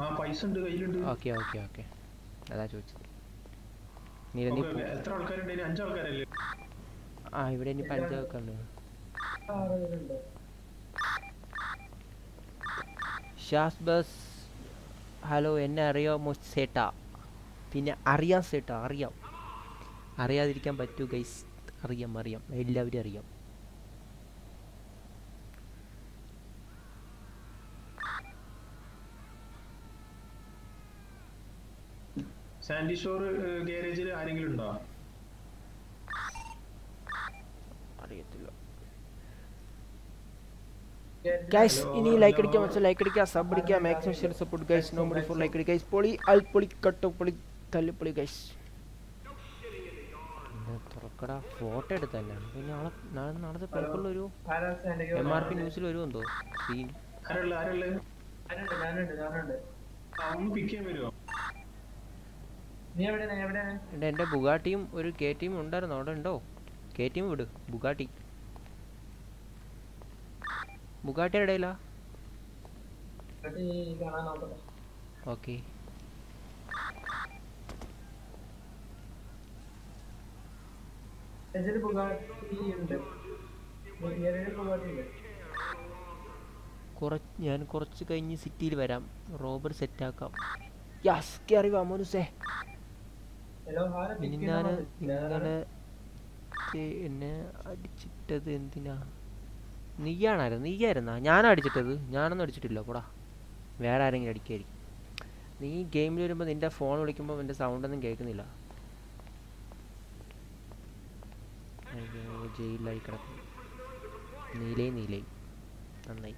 ആ പൈസ ഉണ്ട് കയ്യിലുണ്ട്. Okay okay okay. അതാ ചോദിച്ചത്. നീ. എത്ര ആൾക്കാരുണ്ട്? അഞ്ച് ആൾക്കാരല്ലേ ആ ഇവിടെ ഇനി ഉണ്ട് ഷാസ് ബസ്. ഹലോ എന്നെ അറിയാമോ സേട്ടാ. പിന്നെ അറിയാം സേട്ടാ അറിയാം. അറിയാതിരിക്കാൻ പറ്റൂ ഗൈസ്. അറിയാം അറിയാം. എല്ലാവരും അറിയാം. സാൻഡി ഷോർ ഗാരേജിൽ ആരെങ്കിലും ഉണ്ടോ? അറിയത്തില്ല. ഗൈസ് ഇനി ലൈക്ക് അടിക്കാൻ വെച്ച ലൈക്ക് അടിക്കുക സബ് അടിക്കുക maximum share support guys no money for like അടിക്കുക ഗൈസ് പൊളി അൽ പൊളി കട്ട് പൊളി തല്ലിപ്പൊളി ഗൈസ് തുറക്കടാ? ഫോട്ടോ എടുത്തല്ല? പിന്നെ നാളെ നാളെ നാളത്തെ പേപ്പറിലൊരു എം ആർ പി ന്യൂസിൽ വരുമെന്തോ സീൻ ആരുള്ള ആരുള്ള ഞാനുണ്ട് ഞാനുണ്ട് ഞാനുണ്ട്. ആ ഒന്ന് പിക്ക് ചെയ്യാൻ വരുമോ എന്റെ ബുഗാട്ടിയും ഒരു കെ ടീം ഉണ്ടായിരുന്നു. അവിടെ ഉണ്ടോ? കെ ടീം വിട്. ബുഗാട്ടി. ബുഗാട്ടി എവിടെയില്ല ഓക്കെ. കുറച്ച് ഞാൻ കുറച്ച് കഴിഞ്ഞ് സിറ്റിയിൽ വരാം. റോബർ സെറ്റാക്കാം. യാസ് കയറി വാ മോനുസേ. ആൾ? നിങ്ങളെ എന്നെ അടിച്ചിട്ടത് എന്തിനാ? നീയാണായിരുന്നു നീയായിരുന്നാ? ഞാനാ അടിച്ചിട്ടത്? ഞാനൊന്നും അടിച്ചിട്ടില്ല പോടാ. വേറെ ആരെങ്കിലും അടിക്കായിരിക്കും. നീ ഗെയിമിൽ വരുമ്പോൾ നിന്റെ ഫോൺ വിളിക്കുമ്പോൾ എന്റെ സൗണ്ടൊന്നും കേൾക്കുന്നില്ല. അയ്യോ ജയിലിലായി കിടക്കും നീലേ നീലേ നന്നായി.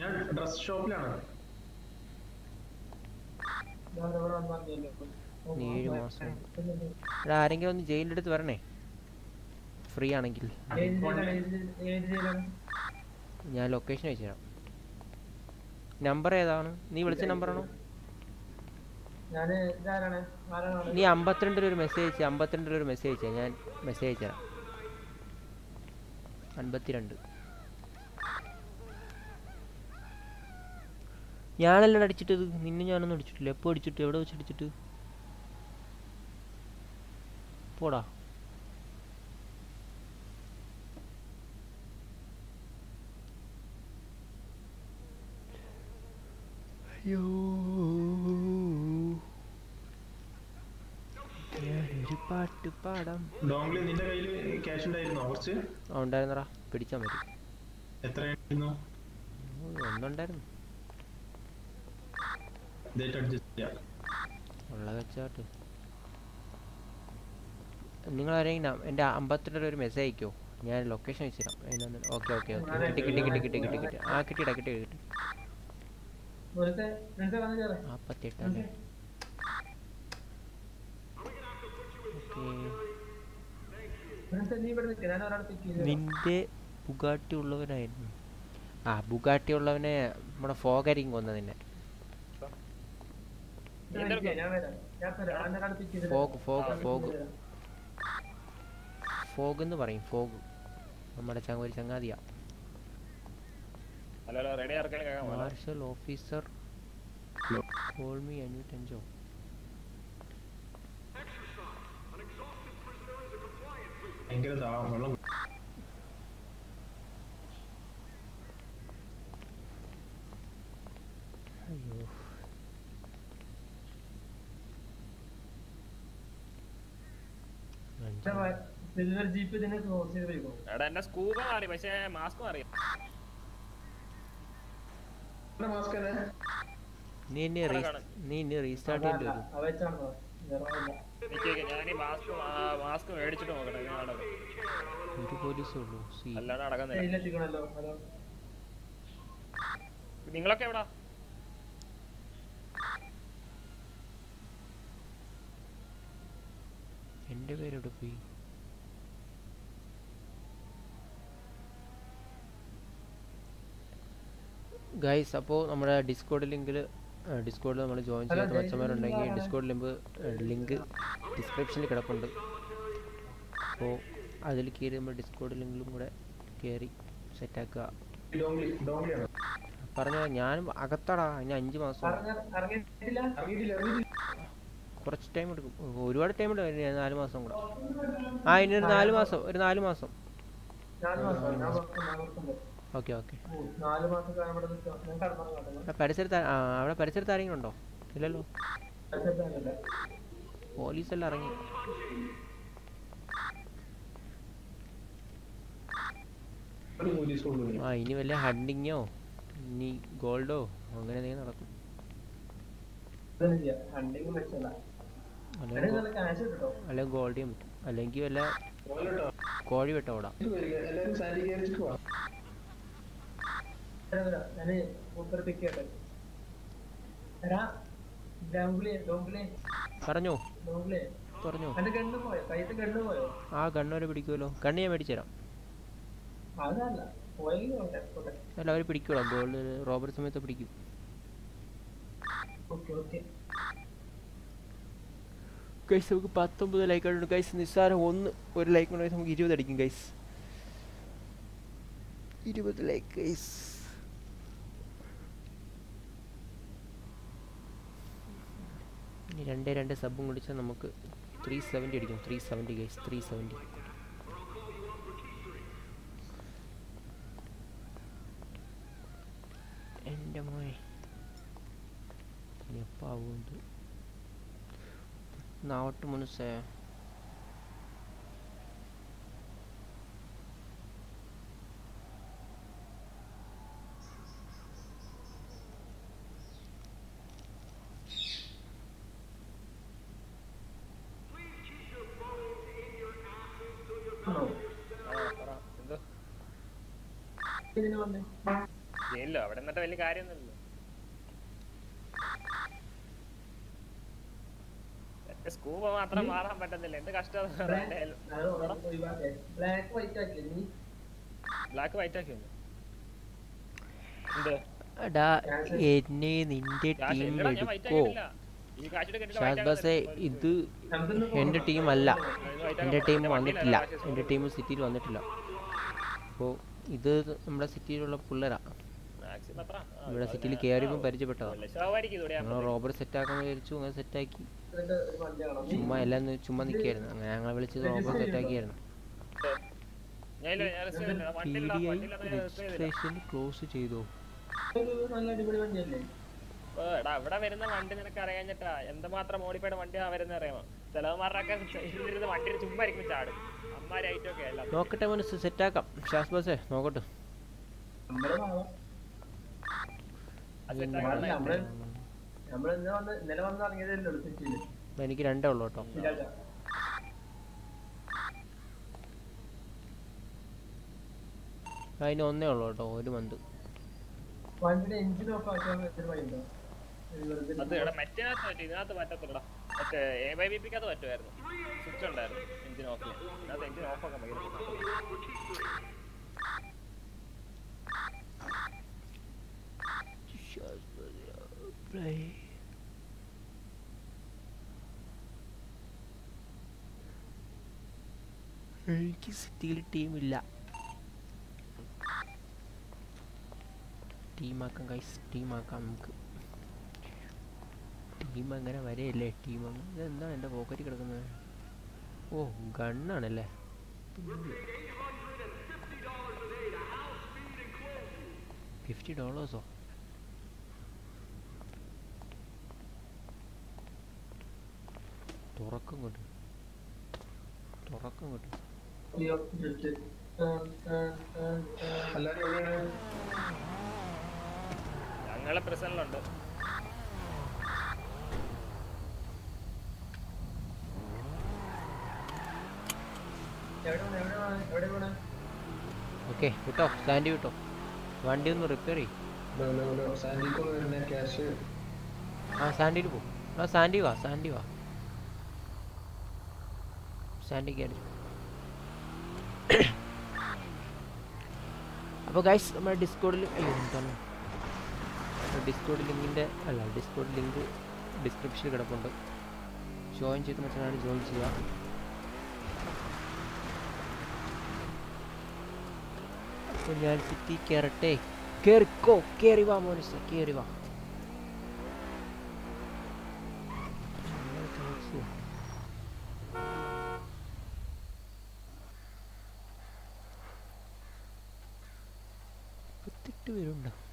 ഞാൻ ഡ്രസ് ഷോപ്പിലാണ് ഞാൻ ഇവിടെ വന്നാൽ ഓ, നീ ഏഴ് മാസം. എടാ ആരെങ്കിലും ഒന്ന് ജയിലെടുത്ത് വരണേ. ഫ്രീ ആണെങ്കിൽ? ഞാൻ ലൊക്കേഷൻ അയച്ചു തരാം. നമ്പർ ഏതാണ്? നീ വിളിച്ച നമ്പർ ആണോ? നീ അമ്പത്തിരണ്ടിൽ ഒരു മെസ്സേജ് അയച്ചു അമ്പത്തിരണ്ടിൽ ഒരു മെസ്സേജ് അയച്ചാ ഞാൻ മെസ്സേജ് അയച്ചു തരാം. അൻപത്തിരണ്ട്. ഞാനല്ലടാ അടിച്ചിട്ടത് നിന്നെ ഞാനൊന്നും അടിച്ചിട്ടില്ല. എപ്പോൾ അടിച്ചിട്ട്? എവിടെ വെച്ച് അടിച്ചിട്ട്? പോടാ. അയ്യോ. ഞാനൊരു പാട്ട് പാടാം. ഡോങ്ലി നിന്റെ കയ്യിൽ ക്യാഷ് ഉണ്ടായിരുന്നോ കുറച്ച്? ആ ഉണ്ടായിരുന്നടാ. പിടിച്ചാൽ മതി. എത്രയായിരുന്നു? ഒന്നുണ്ടായിരുന്നു. ഇതായിട്ട് അഡ്ജസ്റ്റ് ചെയ്യാം. ഉള്ള വെച്ചാട്ട്. നിങ്ങൾ ആരെങ്കിലും എന്റെ അമ്പത്തിരണ്ട് ഒരു മെസ്സേജ് അയക്കോ? ഞാൻ ലൊക്കേഷൻ അതിനൊന്ന് ഓക്കെ ഓക്കെ ഓക്കെ കിട്ടി കിട്ടി കിട്ടി കിട്ടി കിട്ടി കിട്ടി. ആ കിട്ടിയിടാ കിട്ടി. കിട്ടി നിന്റെ ബുഗാട്ടി ഉള്ളവനായിരുന്നു. ആ ബുഗാട്ടി ഉള്ളവനെ നമ്മുടെ ഫോഗരിങ് കൊന്ന നിന്നെ ഞാൻ വരാം ഞാൻ വരാം ഞാൻ ഒരാളെ പിക്ക് ചെയ്ത് ഫോഗ് ഫോഗ് ഫോഗ് ഫോഗ് എന്ന് പറയും ഫോഗ് നമ്മുടെ ഒരു ചങ്ങാതിയാ മാർഷൽ ഓഫീസർ കോൾ മീ അഞ്ഞൂറ്റഞ്ചോ ഭയങ്കര വെള്ളം അയ്യോ അഞ്ച് സിൽവർ ജീപ്പ് ഇതിനെ ക്രോസ് ചെയ്ത് പോയിക്കോ. എടാ എന്റെ സ്കൂബ മാറി പക്ഷേ മാസ്ക് മാറി. നീ ഇനി ഇനി റീസ്റ്റാർട്ട് ചെയ്യേണ്ടി വരും. മാസ്ക് മാസ്ക് മേടിച്ചിട്ട് നോക്കട്ടെ ഞാൻ നടക്കും. ഒരു പോലീസേ ഉള്ളൂ. അല്ലാണ്ട് നടക്കുന്നില്ല. നിങ്ങളൊക്കെ എവിടാ? എന്റെ പേരെവിടെ പോയി? ഗൈസ് അപ്പോൾ നമ്മുടെ ഡിസ്കോഡ് ലിങ്കിൽ ഡിസ്കോഡിൽ നമ്മൾ ജോയിൻ ചെയ്യാത്ത മച്ചന്മാരുണ്ടെങ്കിൽ ഡിസ്കോഡ് ലിമ്പ് ലിങ്ക് ഡിസ്ക്രിപ്ഷനിൽ കിടപ്പുണ്ട്. അപ്പോൾ അതിൽ കയറി നമ്മൾ ഡിസ്കോഡ് ലിങ്കിലും കൂടെ കയറി സെറ്റാക്കുക പറഞ്ഞ ഞാനും അകത്താടാ ഇനി അഞ്ച് മാസം. കുറച്ച് ടൈം എടുക്കും. ഒരുപാട് ടൈം എടുക്കും. നാല് മാസം കൂടെ. ആ ഇനി ഒരു നാല് മാസം. ഒരു നാല് മാസം. Okay okay. പരിസരത്ത് അവിടെ പരിസരത്ത് ആരെങ്കിലും ഉണ്ടോ? ഇല്ലല്ലോ. പോലീസ് പോലീസെല്ലാം ഇറങ്ങി. ആ ഇനി വല്ല ഹണ്ടിങ്ങോ? ഇനി ഗോൾഡോ? അങ്ങനെ എന്തെങ്കിലും നടക്കും. ഹണ്ടിങ് മെച്ചല്ല അല്ലെങ്കിൽ നല്ല കാശ് കിട്ടോ? അല്ലെങ്കിൽ ഗോൾഡ് ചെയ്യാൻ പറ്റും. അല്ലെങ്കിൽ വല്ല കോഴി വെട്ട ഓടാം. പറഞ്ഞോ? പറഞ്ഞോ? ആ കണ്ണവരെ പിടിക്കുമല്ലോ. കണ്ണ് ഞാൻ മേടിച്ചുതരാം അല്ല അവർ പിടിക്കൂടാ ഗോൾഡ് റോബർ സമയത്ത് പിടിക്കും. Okay okay. ഗൈസ് നമുക്ക് പത്തൊമ്പത് ലൈക്ക് ആയിട്ടുണ്ട്. ഗൈസ് നിസ്സാരം ഒന്ന് ഒരു ലൈക്ക് ഉണ്ടെങ്കിൽ നമുക്ക് ഇരുപത് അടിക്കും ഗൈസ് ഇരുപത് ലൈക്ക് ഗൈസ് രണ്ട് രണ്ടേ സബും കുടിച്ചാൽ നമുക്ക് ത്രീ സെവന്റി അടിക്കും. Three seventy guys three seventy എന്റെ ഇനി എപ്പോൾ ആവുന്നുണ്ട് നാവട്ട് മുനുസേ ജയിലിലോ അവിടെ എന്നിട്ട് വലിയ കാര്യമൊന്നുമില്ല സ്കൂബ മാത്രം മാറാൻ പറ്റുന്നില്ല. എന്ത് കഷ്ടം ബ്ലാക്ക് വൈറ്റ് ആക്കിയ നീ? ബ്ലാക്ക് വൈറ്റ് ആക്കി എടാ എന്നെ നിന്റെ കാശ് ടീം ഇല്ലടാ, ഞാൻ white എടുക്കോ ആക്കിയിട്ടില്ല. ഈ കാശ് എടുത്തിട്ട് white ഷാസ് ആക്കാൻ ബസേ പറ്റും. ഇത് എന്റെ ടീം അല്ല എന്റെ ടീം വന്നിട്ടില്ല. എന്റെ ടീം സിറ്റിയിൽ വന്നിട്ടില്ല. അപ്പോൾ ഇത് നമ്മുടെ സിറ്റിയിലുള്ള പിള്ളേരാ. നമ്മുടെ? ഇവിടെ സിറ്റിയിൽ കയറിയപ്പോൾ പരിചയപ്പെട്ടതാ. ഒരു സെറ്റ് ഇതോടെ ഞങ്ങൾ റോബർ സെറ്റാക്കാന്ന് വിചാരിച്ചു അങ്ങനെ സെറ്റാക്കി വണ്ടി ചുമ്മാ എല്ലാം ചുമ്മാ നിൽക്കായിരുന്നു അങ്ങനെ ഞങ്ങളെ വിളിച്ച് റോബർ സെറ്റാക്കിയായിരുന്നു. രജിസ്ട്രേഷൻ ക്ലോസ് ചെയ്തോ. എടാ ഇവിടെ വരുന്ന വണ്ടി നിനക്ക് അറിയാഞ്ഞിട്ടാ എന്തുമാത്രം മോഡിഫൈഡ് വണ്ടിയാ വരുന്ന അറിയാമോ? ചിലവന്മാരുടെയൊക്കെ ഇരുന്ന് വണ്ടിയിൽ ചുമ്മാ ഇരിക്കും ചാടും. അമ്മാരി ഐറ്റം അല്ല നോക്കട്ടെ മനസ്സ് സെറ്റാക്കാം ഷാസ് ബസേ നോക്കട്ടെ. നമ്മൾ എനിക്ക് രണ്ടേ ഉള്ളു കേട്ടോ. അതിന് ഒന്നേ ഉള്ളു കേട്ടോ ഒരു മന്ത് അത് എടാ മറ്റേനകത്ത് പറ്റും ഇതിനകത്ത് പറ്റത്തില്ലടാ. മറ്റേ എ ബൈ ബി പിക്കകത്ത് പറ്റുമായിരുന്നു. സ്വിച്ച് ഉണ്ടായിരുന്നു എഞ്ചിൻ ഓഫ് ഇതിനകത്ത് എഞ്ചിൻ ഓഫ് ആക്കാൻ ഭയങ്കര എനിക്ക് സിറ്റിയിൽ ടീമില്ല. ടീമാക്കാം കൈസ് ടീമാക്കാം നമുക്ക്. ടീം അങ്ങനെ വരെയല്ലേ? ടീം ഇതെന്താണ് എന്റെ പോക്കറ്റിൽ കിടക്കുന്നത്? ഓ ഗണ്ണാണല്ലേ? ഫിഫ്റ്റി ഡോളേഴ്സോ? തുറക്കം കൊണ്ട്. തുറക്കം കൊണ്ട്. ഞങ്ങളെ പോണെ? ഓക്കെ വിട്ടോ സാൻഡി വിട്ടോ. വണ്ടി ഒന്ന് റിപ്പയർ ചെയ്യും. ആ സാൻഡിയിൽ പോ. ആ സാൻഡി വാ സാൻഡി വാ. സാൻഡി കയറി അപ്പോൾ ഗൈസ് നമ്മുടെ ഡിസ്കോഡിൽ അയ്യോ എന്താണ് ഡിസ്കോഡ് ലിങ്കിന്റെ അല്ല ഡിസ്കോഡ് ലിങ്ക് ഡിസ്ക്രിപ്ഷനിൽ കിടപ്പുണ്ട്. ജോയിൻ ചെയ്ത് മറ്റൊരാൾ ജോയിൻ ചെയ്യുക അപ്പോൾ ഞാൻ സിറ്റി കയറട്ടെ കയറിക്കോ കയറി വാ മോനിസ് കയറി വാ. കുത്തിട്ട് വരുന്നുണ്ടോ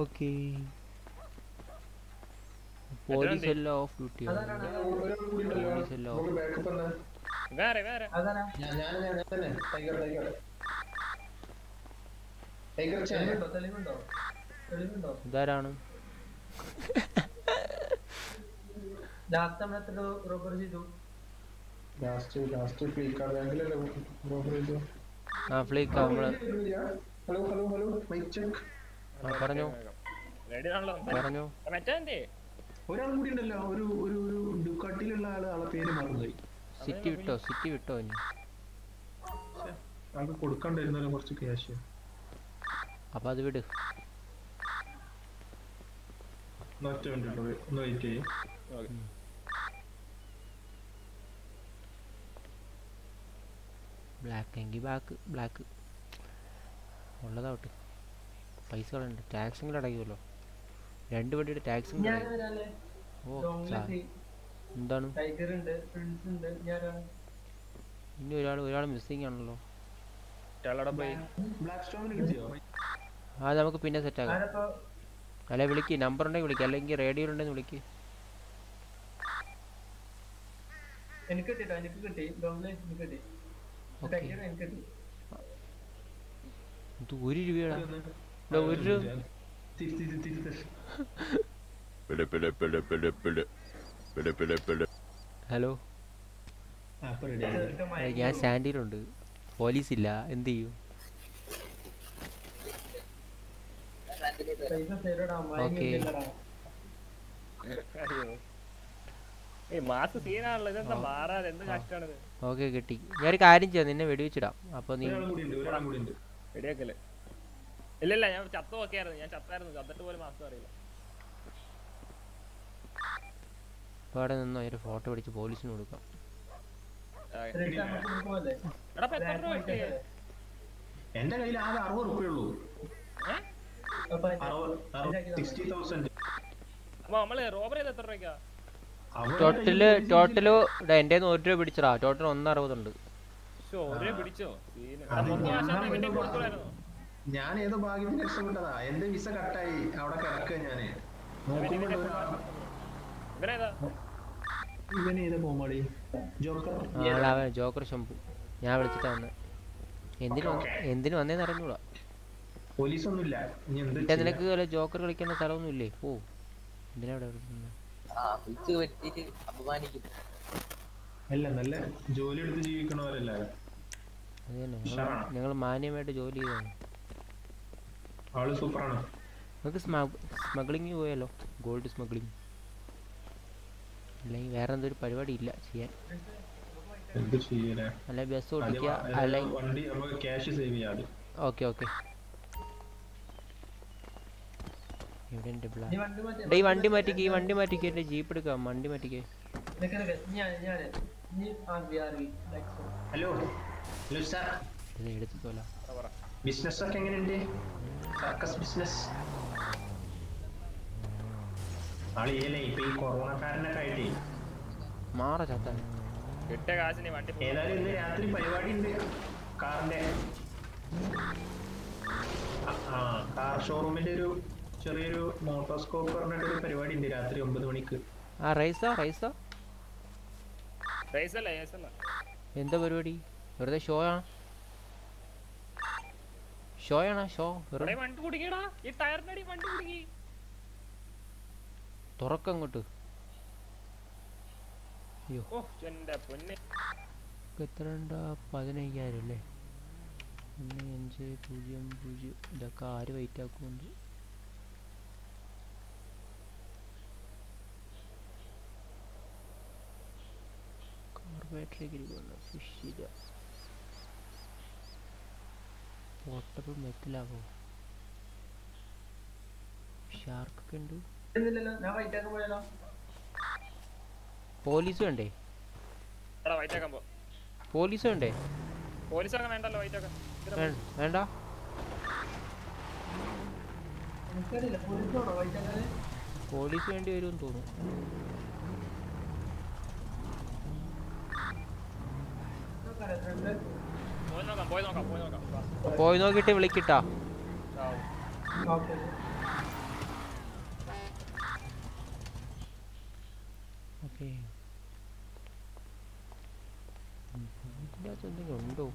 ഓക്കെ. പോലീസ് എല്ലാം ഓഫ് ഡ്യൂട്ടി അതാരാണ്? കൂടി ഉണ്ടല്ലോ. പോലീസ് എല്ലാം ഓഫ് ബാക്കപ്പ് എന്നാ വേറെ വേറെ. അതാരാ? ഞാൻ ഞാൻ ഞാൻ ഞാൻ തന്നെ. ടൈഗർ ടൈഗർ ടൈഗർ ചാൻ തെളിവുണ്ടോ, തെളിവുണ്ടോ? തെളിവുണ്ടോ? ഇതാരാണ്? ലാസ്റ്റ് നമ്മൾ എത്ര റോബർ ചെയ്തു? ലാസ്റ്റ് ലാസ്റ്റ് ഫ്ലീക്കാ ബാങ്കിലല്ലേ ബ്രോക്കറേജ് ആ ഫ്ലീക്ക് നമ്മൾ hello hello hello. Mic check ആ പറഞ്ഞോ. ഒരാൾ കൂടി ഉണ്ടല്ലോ. ഒരു ഒരു ഒരു ഡുക്കാട്ടിലുള്ള ആൾ ആളെ പേര് മറന്നുപോയി. സിറ്റി വിട്ടോ സിറ്റി വിട്ടോ ഇനി. ആൾക്ക് കൊടുക്കണ്ടായിരുന്നല്ലോ കുറച്ച് ക്യാഷ് അപ്പൊ അത് വിട്. ഒറ്റ മിനിറ്റ് ഒന്ന് വെയിറ്റ് ചെയ്യും. ബ്ലാക്ക് എങ്കിൽ ബ്ലാക്ക് ബ്ലാക്ക് ഉള്ളതാവട്ടെ പൈസ കളയുണ്ട് ടാക്സെങ്കിലും അടയ്ക്കുമല്ലോ രണ്ട് വണ്ടിയുടെ ടാക്സും ഓ എന്താണ്? ടൈഗർ ഉണ്ട് ഫ്രണ്ട്സ് ഉണ്ട് ഞാനാണ് ഇനി ഒരാൾ ഒരാൾ മിസ്സിങ് ആണല്ലോ. ടാലട പോയി. ബ്ലാക്ക് സ്റ്റോമിന് കിട്ടിയോ? ആ നമുക്ക് പിന്നെ സെറ്റ് ആക്കാം. ആരപ്പോ അല്ലെ വിളിക്ക്. നമ്പർ ഉണ്ടെങ്കിൽ വിളിക്ക്. അല്ലെങ്കിൽ റേഡിയോ ഉണ്ടെങ്കിൽ വിളിക്ക്. എനിക്ക് കിട്ടിട്ടോ? എനിക്ക് കിട്ടി. എനിക്ക് കിട്ടി. ഓക്കെ ടൈഗർ എനിക്ക് കിട്ടി. ഇത് ഒരു രൂപയാണ് ഇവിടെ ഒരു രൂപ ഹലോ ഞാൻ സ്റ്റാൻഡിലുണ്ട് പോലീസ് ഇല്ല എന്ത് ചെയ്യും? ഓക്കേ. ഓക്കെ കിട്ടി. ഒരു കാര്യം ചെയ്യാം. നിന്നെ വെടിവെച്ചിടാം. അപ്പൊ നീ ഒരാളും ഇല്ലില്ല ഞാൻ ചത്ത നോക്കിയായിരുന്നു ഞാൻ ചത്തായിരുന്നു. ചത്തിട്ട് പോലും മാസം അറിയില്ല. ഇവിടെ അവിടെ നിന്നോ ഒരു ഫോട്ടോ പിടിച്ച് പോലീസിന് കൊടുക്കാം. എന്റെ കയ്യിൽ ആകെ അറുപത് റുപ്യ ഉള്ളൂ അപ്പൊ അറുപത് സിക്സ്റ്റി തൗസൻഡ് അപ്പൊ നമ്മൾ റോബർ ചെയ്ത് എത്ര രൂപയ്ക്കാ? അവൻ ടോട്ടൽ ടോട്ടൽ എന്റെ ഒരു രൂപ പിടിച്ചടാ ടോട്ടൽ ഒന്ന് അറുപതുണ്ട്. ശ്ശോ, ഒരേ പിടിച്ചോ? ഞാൻ ഏതോ ഭാഗ്യം രക്ഷപ്പെട്ടതാ എന്റെ വിസ കട്ടായി. അവിടെ കിടക്കുക ഞാൻ. ജോക്കർ? ശംഭു. ഞാൻ വിളിച്ചിട്ടാ വന്നത് എന്തിനു എന്തിനു വന്നേന്ന് അറിഞ്ഞൂടാ. പോലീസ് ഒന്നുമില്ല ഇനി എന്ത് നിനക്ക് വല്ല ജോക്കർ കളിക്കുന്ന സ്ഥലമൊന്നും ഇല്ലേ ഓ എന്തിനാ അല്ല നല്ല ജോലി എടുത്ത് ജീവിക്കണവരല്ലേ. ഞങ്ങൾ മാന്യമായിട്ട് ജോലി ചെയ്താണ് ആൾ സൂപ്പറാണ്. നമുക്ക് സ്മഗ്ലിങ് പോയാലോ? ഗോൾഡ് സ്മഗ്ലിങ് അല്ലെങ്കിൽ വേറെ എന്തൊരു പരിപാടി ഇല്ല ചെയ്യാൻ അല്ലെ ബസ് ഓടിക്കുക അല്ലെങ്കിൽ ഓക്കെ ഓക്കെ. ഈ വണ്ടി മാറ്റിക്ക് ഈ വണ്ടി മാറ്റിക്ക് എന്റെ ജീപ്പ് എടുക്കാം വണ്ടി മാറ്റിക്ക്. ഹലോ ഹലോ സാർ ഇത് എടുത്തോല ബിസിനസ് ഒക്കെ എങ്ങനെയുണ്ട്? സർക്കസ് ബിസിനസ് ആളിയല്ലേ ഇപ്പൊ ഈ കൊറോണ കാരനൊക്കെ ആയിട്ടേ. മാറ ചാത്താൻ കിട്ടിയ കാശിന് വണ്ടി പോ- ഏതായാലും ഇന്ന് രാത്രി പരിപാടി ഉണ്ട്. കാറിന്റെ. ആ- കാർ ഷോറൂമിന്റെ ഒരു ചെറിയൊരു മോട്ടോസ്കോപ്പ് പറഞ്ഞിട്ടൊരു പരിപാടി ഉണ്ട് രാത്രി ഒമ്പത് മണിക്ക്. ആ റൈസാ റൈസാ? റേസ് അല്ല അല്ല എന്താ പരിപാടി? വെറുതെ ഷോ ആണ് ഷോ ആണോ ഷോ വണ്ടി കുടുങ്ങിയടാ. ഈ ടയറിന്റെ അടി വണ്ടി കുടുങ്ങി. തുറക്കങ്ങോട്ട് അയ്യോ. ഓ എന്റെ പൊന്നെ. എത്ര ഉണ്ടാ പതിനയ്യായിരം അല്ലേ? ഒന്ന് അഞ്ച് പൂജ്യം പൂജ്യം. ഇതൊക്കെ ആര് വെയിറ്റ് ആക്കുന്നുണ്ട് കാർബേറ്ററിലേക്ക് ഫിഷ് പോർട്ടബിൾ ഷാർക്ക് ഒക്കെ ഉണ്ട്. ഇല്ലല്ലോ ഞാൻ വൈറ്റ് ആക്കാൻ പോയാലോ? പോലീസ് വേണ്ടേ? എടാ വൈറ്റ് ആക്കാൻ പോ. പോലീസ് വേണ്ടേ? പോലീസ് ആക്കാൻ വേണ്ടല്ലോ വൈറ്റ് ആക്കാൻ വേ- വേണ്ട പോലീസ്. വേണോ വൈറ്റ് ആക്കാൻ പോലീസ് വേണ്ടി വരും തോന്നുന്നു. നോക്കാം പോയി നോക്കിട്ട് വിളിക്കിട്ടാ ഓക്കേ ഉണ്ടോ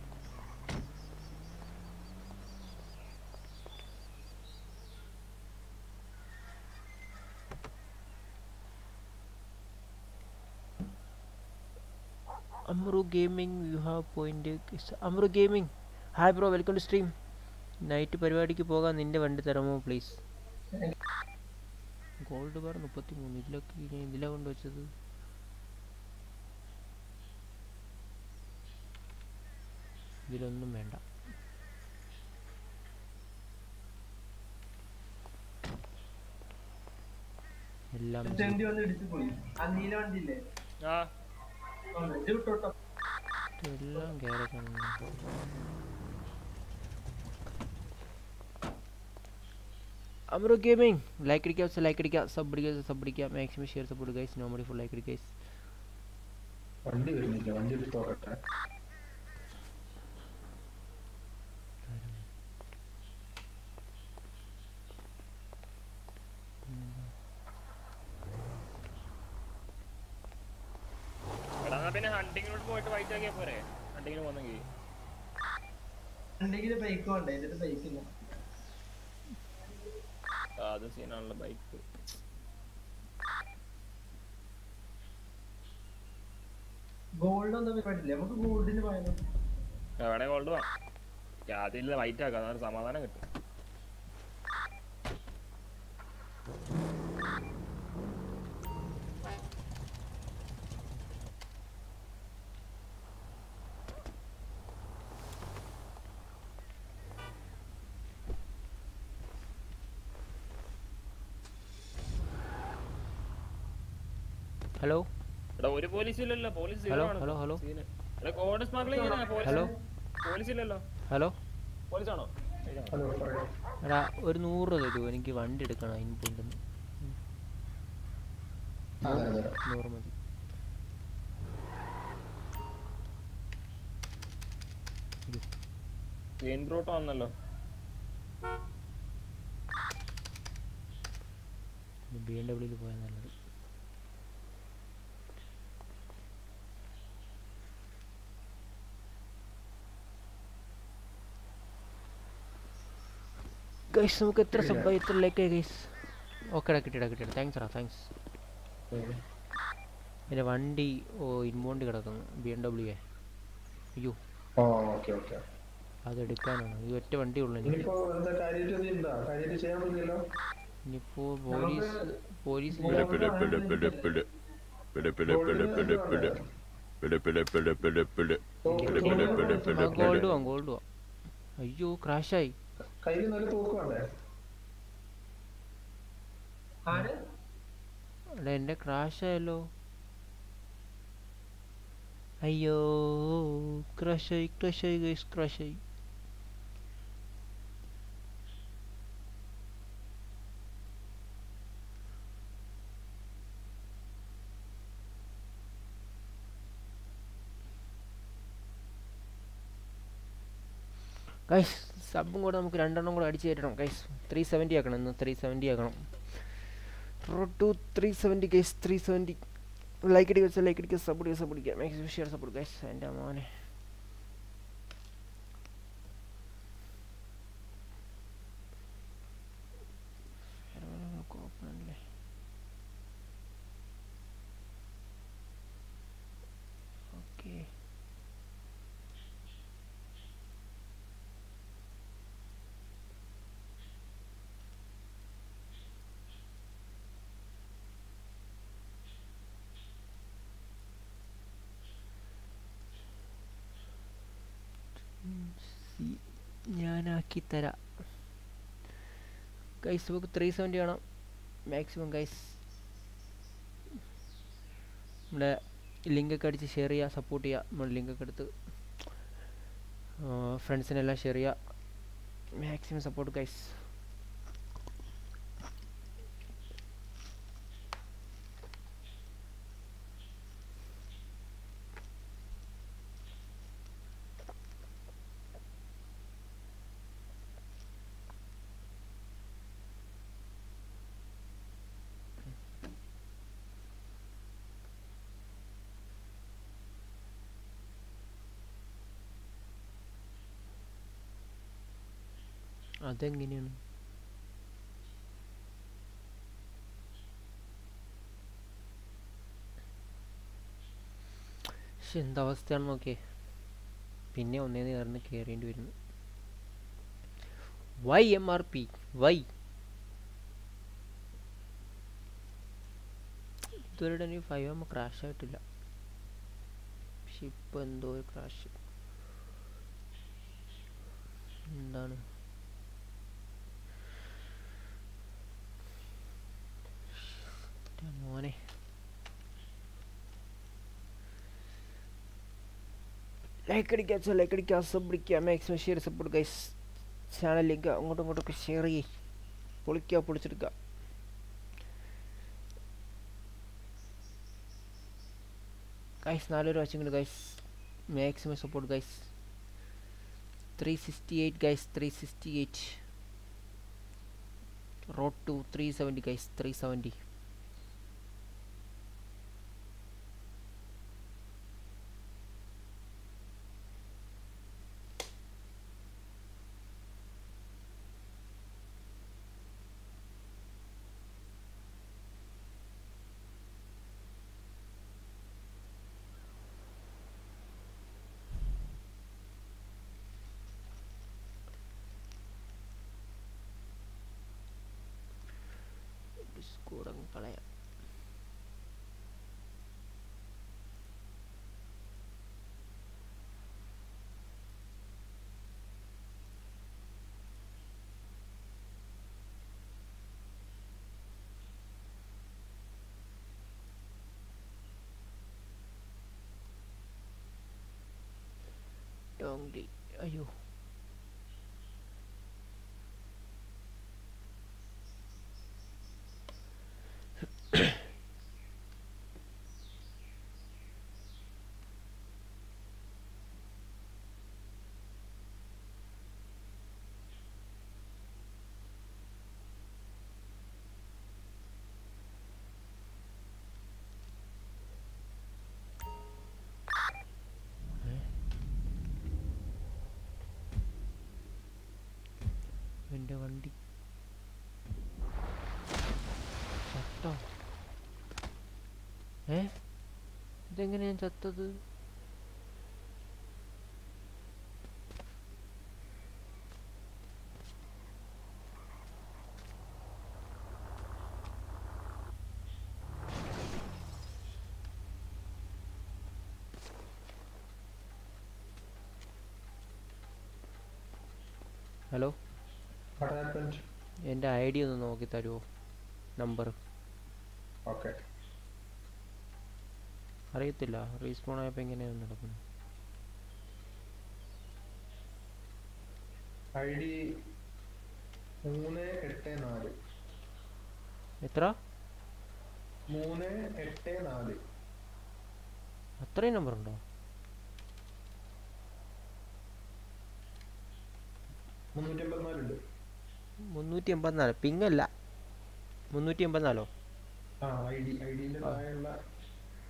Amru gaming you have point Amru gaming hi bro welcome to stream night പരിപാടിക്ക് പോകാൻ നിന്റെ വണ്ടി തരാമോ പ്ലീസ് ഗോൾഡ് ബാർ മുപ്പത്തി മൂന്ന് ഇതിലൊക്കെ ഞാൻ ഇതിലാ കൊണ്ടുവച്ചത്. ഇതിലൊന്നും വേണ്ട. എല്ലാം ആ. എല്ലാം കയറി അമറോ ഗെയിമിംഗ്. ലൈക്ക് അടിക്കുക ലൈക്ക് അടിക്കാം സബ് അടിക്കാം സബ് അടിക്കാം. Maximum share support guys നോമഡി full like അടിക്കാം വണ്ടി വരുന്നില്ല വണ്ടി എടുത്ത് നോക്കട്ടെ എടാ എന്നാ പിന്നെ ഹണ്ടിങ്ങിനോട്ട് പോയിട്ട് വൈറ്റ് ആക്കിയാ പോരെ ഹണ്ടിങ്ങിന് പോന്നെങ്കിൽ ഉണ്ടെങ്കിൽ ബൈക്ക് വേണ്ടേ ഇതിന്റെ ബൈക്ക് ഇല്ല. അത് സീനാണല്ലോ ബൈക്ക് ഗോൾഡ് ഒന്നും പരിപാടിയില്ല നമുക്ക് ഗോൾഡിന് പോയാലോ ഗോൾഡ് വാ വൈറ്റ് ആക്കാം. സമാധാനം കിട്ടും ഹലോ എടാ ഒരു പോലീസ് ഇല്ലല്ലോ police hello hello. Hello code smuggling hello. Police ഇല്ലല്ലോ ഹലോ. പോലീസ് ആണോ എടാ ഒരു നൂറ് രൂപ തരുമോ എനിക്ക് വണ്ടി എടുക്കണം അതെ അതെ നൂറ് മതി. ഗ്രീൻ ബ്രോട്ട് വന്നല്ലോ ബി എം ഡബ്ല്യൂയിൽ പോയാൽ ഗൈസ് നമുക്ക് എത്ര സബ് എത്ര ലൈക്ക് ഗൈസ് ഓക്കെടാ കിട്ടിയടാ കിട്ടിയടാ. താങ്ക്സ് ഡാ താങ്ക്സ് എന്റെ വണ്ടി ഓ ഇൻബോണ്ട് കിടക്കുന്നു ബി എം. ഡബ്ല്യു അയ്യോ. അതെടുക്കാനാണ് ഓക്കെ ഓക്കെ. അത് എടുക്കാനാണ്. ഈ ഒറ്റ വണ്ടി ഉള്ളു ഇനിയിപ്പോ പോലീസ് പോലീസ് പിടെ, പിടെ, പിടെ, പിടെ, പിടെ. പിടെ, പിടെ, പിടെ, പിടെ, പിടെ. പിടെ, പിടെ, പിടെ, പിടെ, പിടെ. പിടെ, പിടെ, പിടെ, പിടെ, ഗോൾഡ് പിടെ. വാ ഗോൾഡ് വാ. അയ്യോ ക്രാഷായി കയ്യിൽ നല്ല തൂക്ക് വേണ്ടേ ആര്? എന്റെ ക്രാഷ് ആയല്ലോ. അയ്യോ ക്രാഷായി ക്രാഷായി ഗൈസ് ആയി ഗൈസ് സബും കൂടെ നമുക്ക് രണ്ടെണ്ണം കൂടെ അടിച്ച് കയറ്റണം കൈസ് ത്രീ സെവന്റി ആക്കണം ഇന്ന്. ത്രീ സെവന്റി ആക്കണം. Two three seventy guys three seventy like അടിക്കുക ലൈക്ക് അടിക്കുക. സപ്പോർട്ട് ചെയ്യുക സപ്പോർട്ട് ചെയ്യുക മാക്സിമം ഷെയർ സപ്പോർട്ട് കൈസ് എന്റെ മോനെ ഓപ്പണല്ലേ ഓക്കെ ഞാനാക്കി തരാം. ഗൈസ് നമുക്ക് ത്രീ സെവന്റി വേണം. മാക്സിമം ഗൈസ് നമ്മുടെ ലിങ്കൊക്കെ അടിച്ച് ഷെയർ ചെയ്യുക സപ്പോർട്ട് ചെയ്യുക നമ്മൾ ലിങ്കൊക്കെ എടുത്ത് ഫ്രണ്ട്സിനെല്ലാം ഷെയർ ചെയ്യുക മാക്സിമം സപ്പോർട്ട് ഗൈസ് അതെങ്ങനെയാണ്? പക്ഷെ എന്തവസ്ഥയാണ് നോക്കിയേ. പിന്നെ ഒന്നേ കയറുന്ന കയറേണ്ടി വരുന്നു. Y M R P Y. ഇതുവരെ ഫൈവ് എം ക്രാഷ് ആയിട്ടില്ല. പക്ഷെ ഇപ്പൊ എന്തോ ഒരു ക്രാഷ് എന്താണ്? എന്റെ മോനെ ലൈക്ക് അടിക്കുക ലൈക്ക് അടിക്കുക സബ് അടിക്കുക മാക്സിമം ഷെയർ സപ്പോർട്ട് ഗൈസ് ചാനലിലേക്ക് അങ്ങോട്ടും ഇങ്ങോട്ടൊക്കെ ഷെയർ ചെയ്യ് പൊളിക്കുക പൊളിച്ചെടുക്കുക ഗൈസ് നാലൊരു വാച്ചിങ്ങുണ്ട് guys maximum support guys three sixty eight guys three sixty eight road two three seventy guys three seventy ഡോങ്ലി അയ്യോ എന്റെ വണ്ടി. ചത്തോ? ഏ? ഇതെങ്ങനെയാ ചത്തത് ഹലോ What happened? എന്റെ ഐ ഡി ഒന്ന് നോക്കി തരുമോ നമ്പർ. ഓക്കെ. അറിയത്തില്ല. റീസ്പോൺ ആയപ്പോൾ എങ്ങനെയാണ് നടക്കുന്നത്? ഐ ഡി മൂന്ന് എട്ട് നാല്. എത്ര? മൂന്ന് എട്ട് നാല്. അത്രയും നമ്പർ ഉണ്ടോ? മുന്നൂറ്റി എൺപത്തിനാലുണ്ട് മുന്നൂറ്റി എൺപത്തിനാല് പിങ് അല്ല മുന്നൂറ്റി എൺപത്തിനാലോ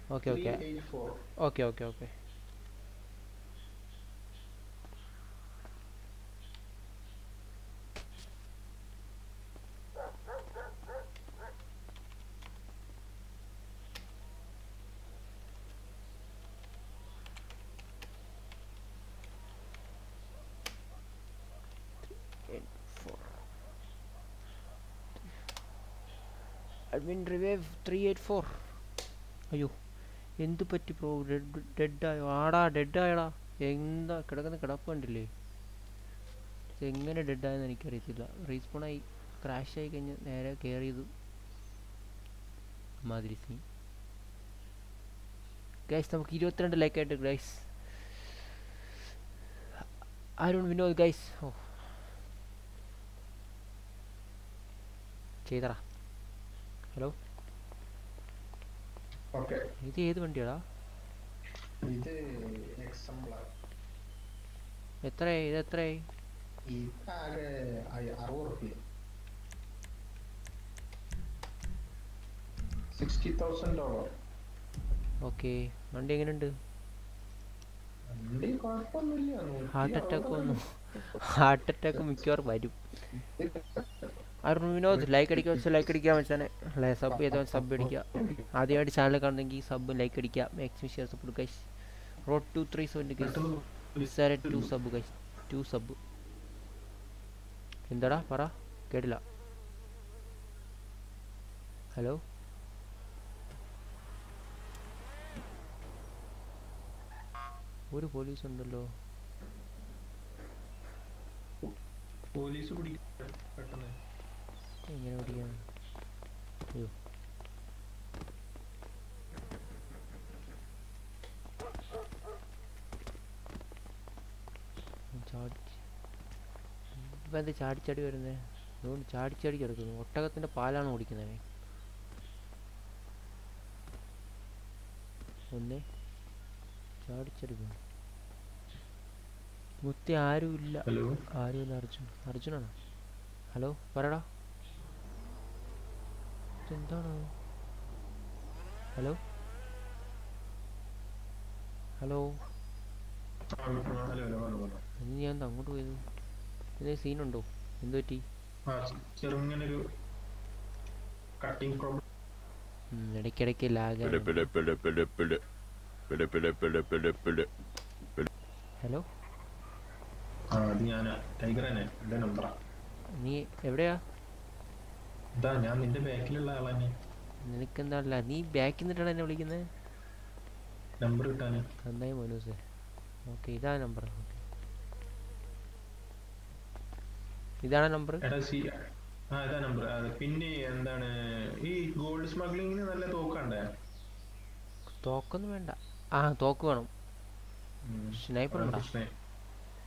okay okay. Okay okay okay. Admin revive three eight four അയ്യോ എന്ത് പറ്റി പ്രോ ഡെഡ് ഡെഡായോ ആടാ ഡെഡായടാ എന്താ കിടക്കുന്ന കിടപ്പ് കണ്ടില്ലേ? എങ്ങനെ ഡെഡായെന്ന് എനിക്കറിയത്തില്ല. ക്രാഷ് ആയി കഴിഞ്ഞ് നേരെ കയറിയത് മാതിരി സീൻ ഗൈസ് നമുക്ക് ഇരുപത്തിരണ്ട് ലൈക്ക് ആയിട്ട് ഗൈസ് അരുൺ വിനോദ് ഗൈസ് ഓ. ചെയ്തടാ. ഹലോ ഓക്കെ ഇത് ഏത് വണ്ടിയാടാ? ഇത് എത്രയായി? ഇത് എത്രയായി ഓക്കെ വണ്ടി എങ്ങനെയുണ്ട് ഹാർട്ട് അറ്റാക്ക് ഒന്നും ഹാർട്ട് അറ്റാക്ക് മിക്കവാറും വരും. അരുൺ വിനോദ് ലൈക്ക് അടിക്കാൻ വെച്ചാൽ ലൈക്ക് അടിക്കാൻ വെച്ചാൽ സബ് ചെയ്തവൻ സബ് അടിക്കുക. [laughs] ആദ്യമായിട്ട് ചാനൽ കാണുന്നെങ്കിൽ സബ് ലൈക്ക് അടിക്കുക. Maximum share support guys road two three seventy guys നിസ്സാര two sub guys two sub എന്താടാ? പറ. കേട്ടില്ല. ഹലോ ഒരു പോലീസ് ഉണ്ടല്ലോ. പോലീസ് പിടിക്കും പെട്ടെന്ന്. എങ്ങനെ പിടിക്കാൻ അയ്യോ ഇപ്പം എന്താ ചാടിച്ചാടി വരുന്നത് അതുകൊണ്ട് ചാടിച്ചാടി കിടക്കുന്നു. ഒട്ടകത്തിന്റെ പാലാണ് ഓടിക്കുന്നത് ഒന്നേ. ചാടിച്ചാടി പോകുന്നു മുത്തി ആരുമില്ല. ഹലോ? ആരുമില്ല അർജുൻ. അർജുനാണോ? ഹലോ പറടാ. ഇതെന്താണ് hello? Hello? Hello hello hello hello ഞാൻ അങ്ങോട്ട് പോയത്? ഇതിന് സീനുണ്ടോ? എന്ത് പറ്റി? ചെറുങ്ങനൊരു കട്ടിംഗ് പ്രോബ്ലം ഇടയ്ക്കിടയ്ക്ക് ലാഗ്. ഹലോ? നമ്പറാ. നീ എവിടെയാ? ഇതാ ഞാൻ നിന്റെ ബാക്കിലുള്ള ആളാണ് നിനക്കെന്താ നീ ബാക്കിൽ നിന്നിട്ടാണ് എന്നെ വിളിക്കുന്നത് നമ്പർ കിട്ടാന്. നന്നായി മനോസ്? ഓക്കെ ഇതാ നമ്പർ ഓക്കെ ഇതാണ് നമ്പർ ആ ഇതാ നമ്പർ പിന്നെ എന്താണ് ഈ ഗോൾഡ് സ്മഗ്ലിങ്ങിന് നല്ല തോക്കണ്ടേ? തോക്കൊന്നും വേണ്ട. ആ തോക്ക് വേണം. സ്നൈപ്പർ ഉണ്ടോ?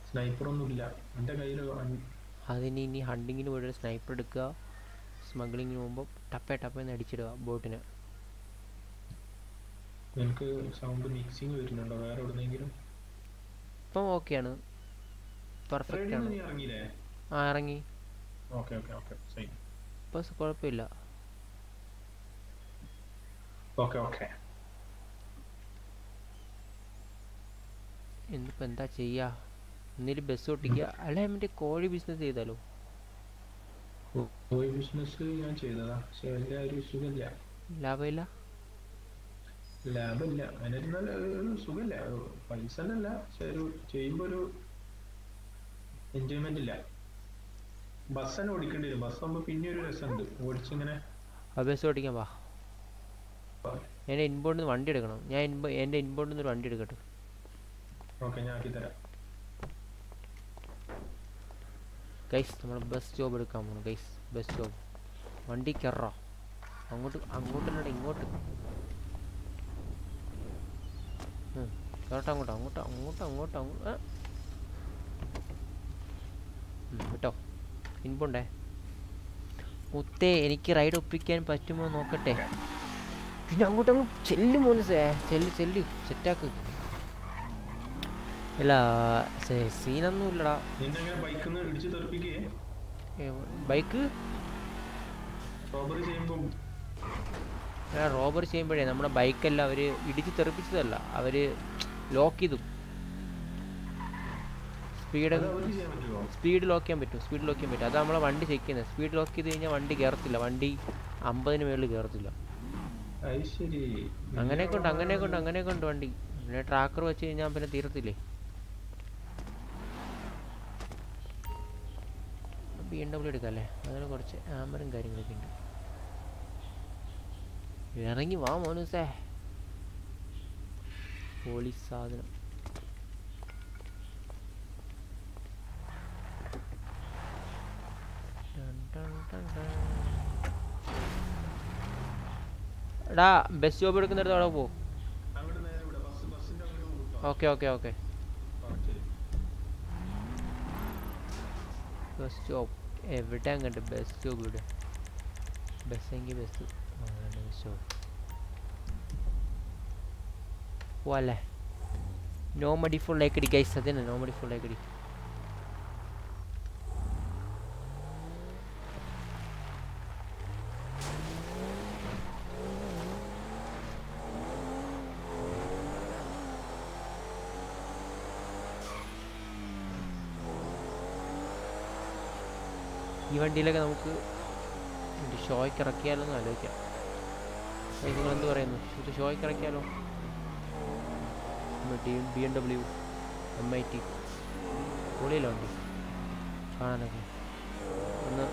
സ്നൈപ്പർ ഒന്നുമില്ല. എന്റെ കയ്യിൽ അതിന് ഇനി ഹണ്ടിങ്ങിന് പോയിട്ട് സ്നൈപ്പർ എടുക്കുക. സ്മഗ്ലിങ്ങിന് പോകുമ്പോൾ ടപ്പേ ടപ്പേന്ന് അടിച്ചിടുക ബോട്ടിന്. എനിക്ക് സൗണ്ട് മിക്സിംഗ് വരുന്നുണ്ടോ? വേറെ എവിടുന്നെങ്കിലും? ഇപ്പം ഓക്കെയാണ്. പെർഫെക്റ്റ് ആണ്. ആ ഇറങ്ങി. Okay okay okay. ശരി. ഇപ്പം കുഴപ്പമില്ല. Okay okay. ഇന്നിപ്പോൾ എന്താ ചെയ്യുക ഒന്നിൽ ബസ് ഓട്ടിക്കുക. അല്ല മറ്റേ കോഴി ബിസിനസ് ചെയ്താലോ? കോഴി ബിസിനസ് ഞാൻ ചെയ്തതാ. പക്ഷെ വലിയ ഒരു സുഖമില്ല. ലാഭമില്ല? ലാഭമില്ല. അതിനൊരു നല്ല ഒരു സുഖമില്ല. പൈസ അല്ല പക്ഷെ ഒരു ചെയ്യുമ്പോ ഒരു എൻജോയ്മെന്റ് ഇല്ല. ബസ് തന്നെ ഓടിക്കേണ്ടി വരും. ബസ് ആകുമ്പോ പിന്നെ ഒരു രസമുണ്ട്. ഓടിച്ചിങ്ങനെ ബസ് ഓടിക്കാൻ വാ. എന്റെ ഇൻബോണ്ടിൽ നിന്ന് വണ്ടി എടുക്കണം. ഞാൻ എന്റെ എന്റെ ഇൻബോണ്ടിൽ നിന്ന് ഒരു വണ്ടി എടുക്കട്ടെ. ഓക്കെ ഞാൻ ആക്കി തരാം ഗൈസ് നമ്മൾ ബസ് ജോബ് എടുക്കാൻ പോകണം ഗൈസ് ബസ് ജോബ് വണ്ടി കയറോ അങ്ങോട്ട് അങ്ങോട്ടല്ല ഇങ്ങോട്ട്. കേട്ടോ അങ്ങോട്ട് അങ്ങോട്ട് അങ്ങോട്ട് അങ്ങോട്ട് അങ്ങോട്ട്. കേട്ടോ ഇൻപുണ്ടേ മുത്തേ എനിക്ക് റൈഡ് ഒപ്പിക്കാൻ പറ്റുമോ നോക്കട്ടെ. പിന്നെ അങ്ങോട്ട് അങ്ങ് ചെല്ലു മോനസേ ചെല്ലു ചെല്ല്. സെറ്റാക്ക് ഇല്ല സീനൊന്നും ഇല്ലടാ ബൈക്ക്? റോബറി റോബർ ചെയ്യുമ്പോഴേ നമ്മുടെ ബൈക്കല്ല അവർ ഇടിച്ച് തെറിപ്പിച്ചതല്ല അവർ ലോക്ക് ചെയ്തു. സ്പീഡ് സ്പീഡ് ലോക്ക് ചെയ്യാൻ പറ്റും സ്പീഡ് ലോക്ക് ചെയ്യാൻ പറ്റും. അത് നമ്മളെ വണ്ടി ചെക്ക് ചെയ്യുന്നത് സ്പീഡ് ലോക്ക് ചെയ്ത് കഴിഞ്ഞാൽ വണ്ടി കയറത്തില്ല വണ്ടി അമ്പതിന് മേളിൽ കയറത്തില്ല അങ്ങനെ കൊണ്ട് അങ്ങനെ ഉണ്ട് അങ്ങനെ ഉണ്ട് അങ്ങനെയൊക്കെ ഉണ്ട് വണ്ടി. പിന്നെ ട്രാക്കർ വെച്ച് കഴിഞ്ഞാൽ പിന്നെ തീരത്തില്ലേ? ബി എം ഡബ്ല്യു എടുക്കാം അല്ലേ അതിന് കുറച്ച് ആമറും കാര്യങ്ങളൊക്കെ ഉണ്ട്. ഇറങ്ങി വാ മോനൂസേ. പോലീസ് സാധനം. ടാ. എടാ ബസ് ജോബ് എടുക്കുന്നിടത്ത് അവിടെ പോ. Okay okay okay. Bus job എവിടെ അങ്ങോട്ട് ബസ് ജോബ് ഇവിടെ ബസ് എങ്കിൽ ബസ് ബസ് ജോബ് പോവല്ലേ? നോ മടി ഫുൾ ലൈക്കടി ഗൈസ് അതന്നെ നോ മടി ഫുൾ ലൈക്കടി വണ്ടിയിലൊക്കെ നമുക്ക് ഷോയ്ക്ക് ഇറക്കിയാലോ എന്ന് ആലോചിക്കാം. നിങ്ങൾ എന്ത് പറയുന്നു? ഇത് ഷോയ്ക്ക് ഇറക്കിയാലോ? B M W M I T പൊളിയല്ലോ വണ്ടി. കാണാനൊക്കെ. ഒന്ന്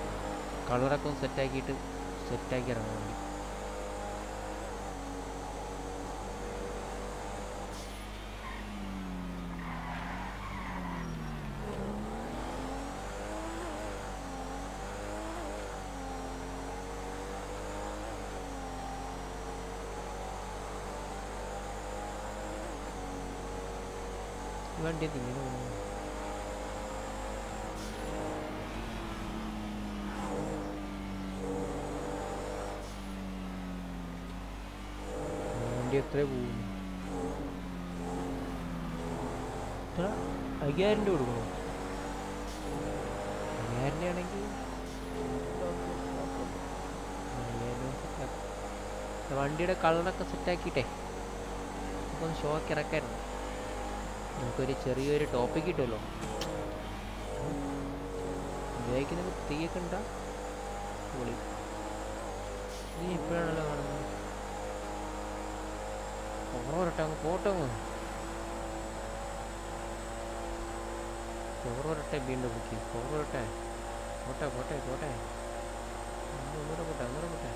കളറൊക്കെ ഒന്ന് സെറ്റാക്കിയിട്ട് സെറ്റാക്കി ഇറങ്ങാൻ വണ്ടി. ഈ വണ്ടി എത്ര പോകുന്നു? എത്ര? അയ്യായിരം രൂപ കൊടുക്കണോ? അയ്യായിരം ആണെങ്കിൽ വണ്ടിയുടെ കളറൊക്കെ സെറ്റാക്കിയിട്ടേ നമുക്കൊന്ന് ഷോക്ക് ഇറക്കായിരുന്നു. നമുക്കൊരു ചെറിയൊരു ടോപ്പിക് കിട്ടുമല്ലോ ഉപയോഗിക്കുന്നത് തീയൊക്കെ ഉണ്ടാ? പൊളി. നീ ഇപ്പോഴാണല്ലോ കാണുന്നത്. ഓറോരട്ടെ അങ്ങ് പോട്ടെ ഓറോരട്ടെ വീണ്ടും ബുക്ക് ഓറോരട്ടെ പോട്ടെ പോട്ടെ പോട്ടെ. ഒന്നുകൂടെ പോട്ടെ ഒന്നുകൂടെ പോട്ടെ.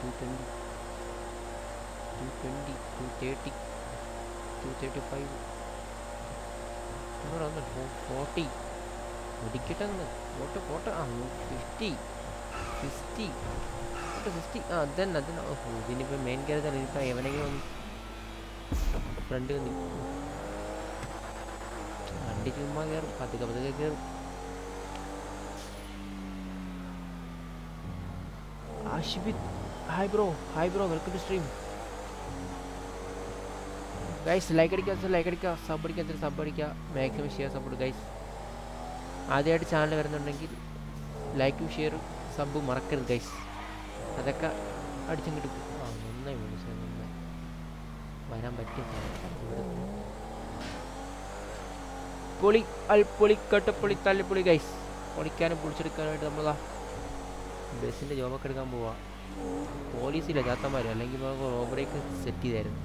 Two twenty two twenty two thirty two thirty five ഇവിടെ വന്ന് ഫോർട്ടി ഒടിക്കട്ടെ ഒന്ന് പോട്ടെ പോട്ടെ ആ ഫിഫ്റ്റി സിക്സ്റ്റി പോട്ടെ സിക്സ്റ്റി ആ അതന്നെ അതന്നെ. ഓഹോ ഇതിനിപ്പോൾ മെയിൻ കയറി ഇനിയിപ്പോൾ എവനെങ്കിലും ഒന്ന് ഫ്രണ്ട് വന്നി വണ്ടി ചുമ്മാ കയറും പതുക്കെ പതുക്കെ കയറും ആഷിബിത് hi bro hi bro welcome to stream guys like അടിക്കുക ലൈക്ക് അടിക്കുക സബ് അടിക്കുക സബ് അടിക്കുക മാക്സിമം ഷെയർ സപ്പോർട്ട് ഗൈസ് ആദ്യമായിട്ട് ചാനൽ വരുന്നുണ്ടെങ്കിൽ ലൈക്കും ഷെയറും സബ് മറക്കരുത് ഗൈസ് അതൊക്കെ അടിച്ചും കിട്ടും ആ നന്നായി വിളിച്ചത് നന്നായി. വരാൻ പറ്റിയ പൊളി അൽപ്പൊളി കട്ടപ്പൊളി തല്ലിപ്പൊളി ഗൈസ് പൊളിക്കാനും പൊളിച്ചെടുക്കാനായിട്ട് നമ്മളാ ബസ്സിന്റെ ജോബൊക്കെ എടുക്കാൻ പോവാ. പോലീസിലെ ചാത്തന്മാർ അല്ലെങ്കിൽ നമുക്ക് റോബറിയൊക്കെ സെറ്റ് ചെയ്തായിരുന്നു.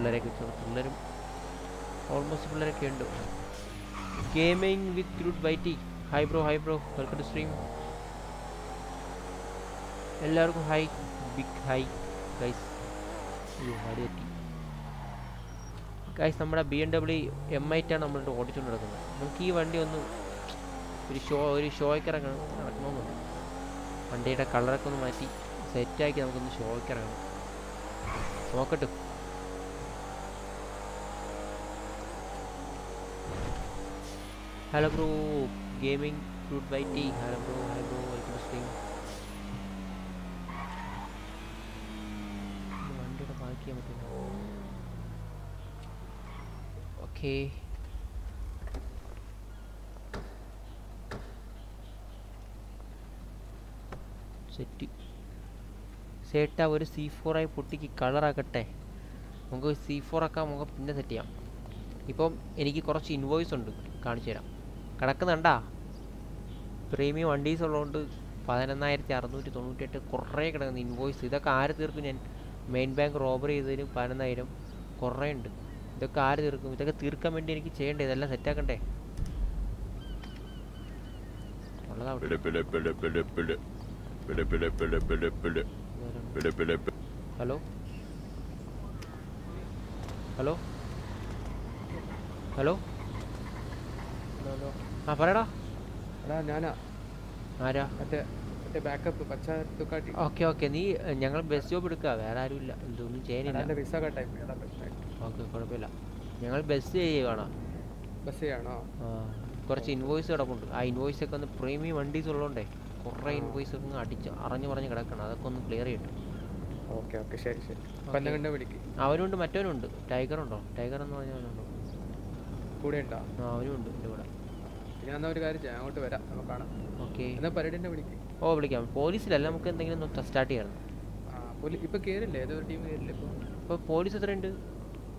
പിള്ളേരെയൊക്കെ കിട്ടുന്നത് പിള്ളേരും ഓൾമോസ്റ്റ് പിള്ളേരൊക്കെ ഉണ്ട്. Gaming with Groot വൈറ്റി hi bro hi bro welcome stream എല്ലാവർക്കും hi big hi guys guys നമ്മുടെ B M W M I ടാണ് നമ്മളിട്ട് ഓടിച്ചുകൊണ്ട് നടക്കുന്നത്. നമുക്ക് ഈ വണ്ടി ഒന്ന് ഒരു ഷോ ഒരു ഷോയ്ക്ക് ഇറങ്ങണം. നടക്കണമെന്നുണ്ട് വണ്ടിയുടെ കളറൊക്കെ ഒന്ന് മാറ്റി സെറ്റാക്കി നമുക്കൊന്ന് ഷോയ്ക്ക് ഇറങ്ങണം. നോക്കട്ടെ. hello bro. Gaming fruit by T. hello bro. Hello bro. Welcome to stream. വണ്ടിയുടെ പാർക്ക് ഓക്കേ സെറ്റ് സേട്ട ഒരു സി ഫോറായി പൊട്ടിക്ക് കളറാക്കട്ടെ നമുക്ക് സി ഫോർ ആക്കാം. നമുക്ക് പിന്നെ സെറ്റ് ചെയ്യാം. ഇപ്പം എനിക്ക് കുറച്ച് ഇൻവോയ്സ് ഉണ്ട്. കാണിച്ചു തരാം കിടക്കുന്നുണ്ടാ? പ്രീമിയം വണ്ടീസ് ഉള്ളതുകൊണ്ട് പതിനൊന്നായിരത്തി അറുന്നൂറ്റി തൊണ്ണൂറ്റെട്ട് കുറേ കിടക്കുന്നു. ഇൻവോയ്സ് ഇതൊക്കെ ആര് തീർക്കും ഞാൻ? മെയിൻ ബാങ്ക് റോബറി ചെയ്തതിന് പതിനൊന്നായിരം കുറേ ഉണ്ട്. ഇതൊക്കെ ആര് തീർക്കും? ഇതൊക്കെ തീർക്കാൻ വേണ്ടി എനിക്ക് ചെയ്യണ്ടേ? ഇതെല്ലാം സെറ്റാക്കണ്ടേ ഹലോ? ഹലോ? പിടി ആ പറയടാ. എടാ ഞാനാ. ആരാ? മറ്റേ മറ്റേ ബാക്കപ്പ് പച്ച തുക്കാട്ടി ഓക്കെ ഓക്കെ. നീ ഞങ്ങൾ ബസ് ജോബ് എടുക്കുക വേറെ ആരും ഇല്ല. ഇതൊന്നും ചെയ്യാനില്ല. എന്റെ വിസ കട്ടായി ഓക്കെ കുഴപ്പമില്ല ഞങ്ങൾ ബസ് ചെയ്യുകയാണോ ബസ് ചെയ്യാണോ? കുറച്ച് ഇൻവോയ്സ് കിടപ്പുണ്ട്. ആ ഇൻവോയ്സ് ഒക്കെ ഒന്ന് പ്രീമിയം വണ്ടീസ് ഉള്ളതുകൊണ്ടേ കുറേ ഇൻവോയ്സ് ഒക്കെ അടിച്ച് അറിഞ്ഞു പറഞ്ഞ് കിടക്കണം. അതൊക്കെ ഒന്ന് ക്ലിയർ ചെയ്യട്ടെ ഓക്കെ ഓക്കെ. ശരി ശരി. അവനുണ്ട് മറ്റവനുണ്ട്. ടൈഗർ ഉണ്ടോ ടൈഗർ എന്ന് പറഞ്ഞവനുണ്ടോ? കൂടെ ഉണ്ടോ ആ അവനും ഉണ്ട് എന്റെ കൂടെ ഞാൻ എന്നാ ഒരു കാര്യം ചെയ്യാം. അങ്ങോട്ട് വരാം. നമുക്ക് കാണാം. ഓക്കെ. എന്നാ പരിഡിന്റെ പിടിക്ക് ഓ വിളിക്കാം. പോലീസിലല്ല നമുക്ക് എന്തെങ്കിലും ഒന്ന് സ്റ്റാർട്ട് ചെയ്യണം ഇപ്പൊ കേറില്ലേ? ഏതൊരു ടീം കേറില്ലേ ഇപ്പൊ? ഇപ്പോൾ പോലീസ് എത്രയുണ്ട്?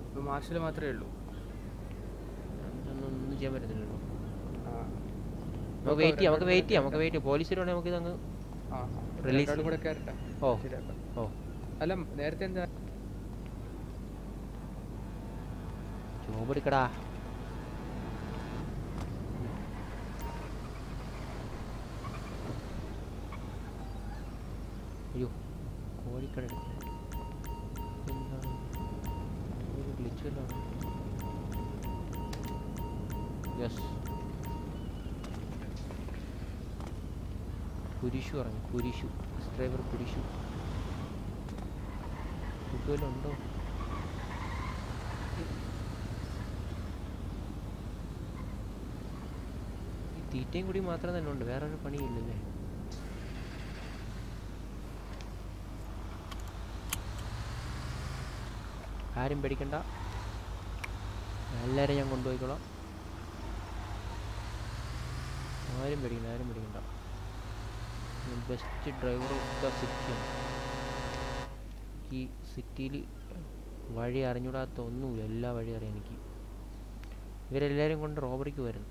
ഇപ്പൊ മാർഷൽ മാത്രമേ ഉള്ളൂ. ഒന്നും ചെയ്യാൻ പറ്റത്തില്ലല്ലോ. നമുക്ക് വെയിറ്റ് ചെയ്യാം. നമുക്ക് വെയിറ്റ് ചെയ്യാം. നമുക്ക് വെയിറ്റ് ചെയ്യാം. പോലീസ് വരുവാണെങ്കിൽ നമുക്ക് ഇതങ്ങ് റിലീസ് കൂടെ കയറട്ടെ ഓ ഓ. അല്ല നേരത്തെ എന്താ? ജോബ് എടുക്കടാ. ഒരു ഗ്ലിച്ച് യെസ് കുരിശു പറഞ്ഞു കുരിശു. ബസ് ഡ്രൈവർ കുരിശു ഉണ്ടോ? ഈ തീറ്റയും കൂടി മാത്രം തന്നെ ഉണ്ട്. വേറൊരു പണിയില്ലല്ലേ ആരും പേടിക്കണ്ട. എല്ലാവരെയും ഞാൻ കൊണ്ടുപോയിക്കോളാം. ആരും പേടിക്കണ്ട ആരും പേടിക്കണ്ട. ബെസ്റ്റ് ഡ്രൈവർ ഓഫ് ദ സിറ്റിയാണ് ഈ സിറ്റിയിൽ വഴി അറിഞ്ഞൂടാത്ത ഒന്നുമില്ല എല്ലാ വഴി അറിയാം എനിക്ക്. ഇവരെല്ലാവരും കൊണ്ട് റോബറിക്ക് വരുന്നു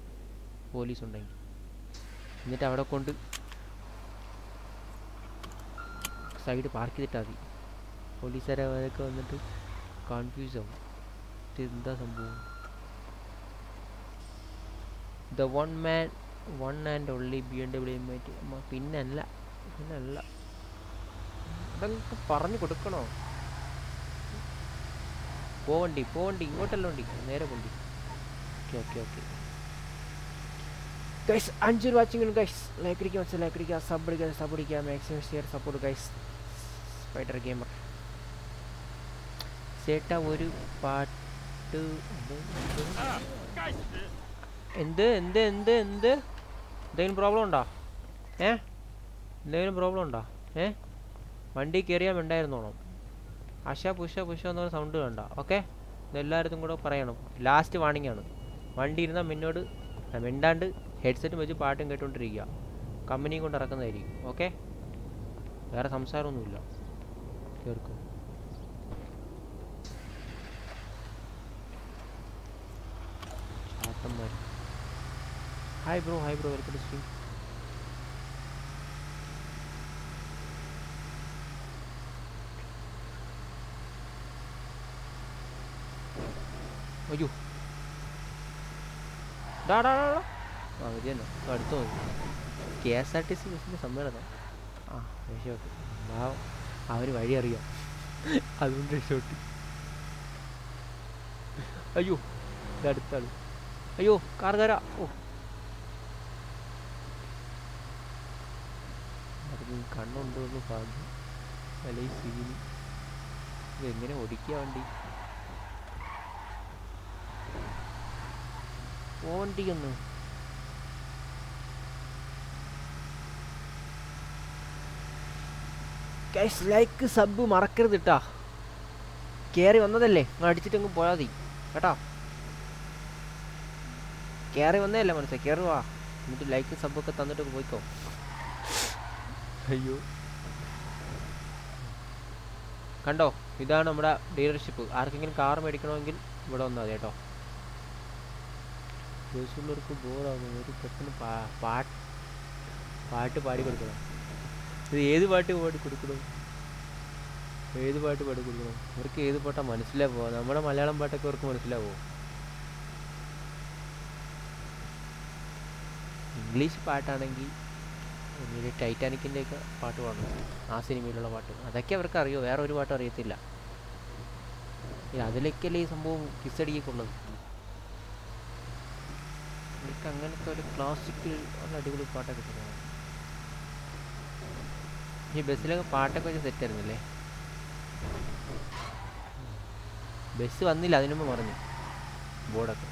പോലീസ് ഉണ്ടെങ്കിൽ. എന്നിട്ട് അവിടെ കൊണ്ട് സൈഡ് പാർക്ക് ചെയ്തിട്ടാൽ മതി. പോലീസുകാരെ അവരൊക്കെ വന്നിട്ട് കൺഫ്യൂസ് ആവും എന്താ സംഭവം the one man one and only B M W T പിന്നല്ല പിന്നല്ല. അതൊക്കെ പറഞ്ഞു കൊടുക്കണോ? പോവണ്ടി പോവണ്ടി ഇങ്ങോട്ടല്ല വണ്ടി നേരെ പോണ്ടി ഓക്കെ ഓക്കെ ഓക്കെ. ഗൈസ് അഞ്ചൊരു വാച്ചിങ് ഗൈസ് ലൈക്ക് അടിക്കുക ലൈക്ക് അടിക്കുക സബ് അടിക്കുക സബ് അടിക്കുക maximum share support guys spider gamer ചേട്ടാ ഒരു പാട്ട് എന്ത് എന്ത് എന്ത് എന്ത്? എന്തെങ്കിലും പ്രോബ്ലം ഉണ്ടോ? ഏ? എന്തെങ്കിലും പ്രോബ്ലം ഉണ്ടോ? ഏ? വണ്ടി കയറിയാൽ ഉണ്ടായിരുന്നോണം അശ പുഷ പുഷ എന്ന് പറഞ്ഞ സൗണ്ട് വേണ്ട ഓക്കെ ഇതെല്ലായിടത്തും കൂടെ പറയണം. ലാസ്റ്റ് വാണിംഗ് ആണ്. വണ്ടി ഇരുന്നാൽ മിന്നോട് മിണ്ടാണ്ട് ഹെഡ്സെറ്റും വെച്ച് പാട്ടും കേട്ടുകൊണ്ടിരിക്കുക കമ്പനിയും കൊണ്ട് ഇറക്കുന്നതായിരിക്കും. ഓക്കെ വേറെ സംസാരമൊന്നുമില്ല. കേൾക്കും. somewhere. Hi bro, hi bro, welcome to stream. അയ്യോ. ഡാ ഡാ ഡാ ആ മതിയല്ലോ അടുത്ത് മതി K S R T C ബസ്സിന്റെ സമ്മേളനം. ആ രക്ഷപ്പെട്ടു ഭാവം അവന് വഴി അറിയാം. അതുകൊണ്ട് രക്ഷപ്പെട്ടു അയ്യോ ഇതടുത്താണ് അയ്യോ കാർഗാര ഓ. അത് കണ്ണുണ്ടോ എന്ന് ഭാഗ്യം. എങ്ങനെ സീനി ഓടിക്കുക വണ്ടി ഓണ്ടിക്കൊന്ന് ഗൈസ് ലൈക്ക് സബ് മറക്കരുത് കേട്ടാ കയറി വന്നതല്ലേ? അങ്ങ് അടിച്ചിട്ടങ്ങ് പോയാൽ മതി. കേട്ടോ? കയറി വന്നതല്ല മനസ്സേ കയറി വാ. എന്നിട്ട് ലൈക്ക് സബൊക്കെ തന്നിട്ട് പോയിക്കോ. അയ്യോ. കണ്ടോ? ഇതാണ് നമ്മുടെ ഡീലർഷിപ്പ് ആർക്കെങ്കിലും കാർ മേടിക്കണമെങ്കിൽ ഇവിടെ വന്നാൽ മതി കേട്ടോ. ബസ്സുള്ളവർക്ക് ബോറാകും ഒരു പെട്ടെന്ന് പാട്ട് പാട്ട് പാടി കൊടുക്കണം. ഇത് ഏത് പാട്ട് പാടി കൊടുക്കണം? ഏത് പാട്ട് പാടി കൊടുക്കണം? അവർക്ക് ഏത് പാട്ടാണ് മനസ്സിലാവോ നമ്മുടെ മലയാളം പാട്ടൊക്കെ അവർക്ക് മനസ്സിലാവോ ഇംഗ്ലീഷ് പാട്ടാണെങ്കിൽ ടൈറ്റാനിക്കിന്റെയൊക്കെ പാട്ട് പാടണം ആ സിനിമയിലുള്ള പാട്ട്. അതൊക്കെ അവർക്ക് അറിയോ വേറെ ഒരു പാട്ടും അറിയത്തില്ല. അതിലേക്കല്ലേ ഈ സംഭവം കിസ്സടിക്കുള്ളത് എനിക്ക് അങ്ങനത്തെ ഒരു ക്ലാസിക്കൽ ഉള്ള അടിപൊളി പാട്ടൊക്കെ തരുന്നത് ഈ ബസ്സിലൊക്കെ പാട്ടൊക്കെ വെച്ച് സെറ്റ് ആയിരുന്നല്ലേ? ബസ് വന്നില്ല അതിനുമ്പ് പറഞ്ഞു. ബോർഡൊക്കെ.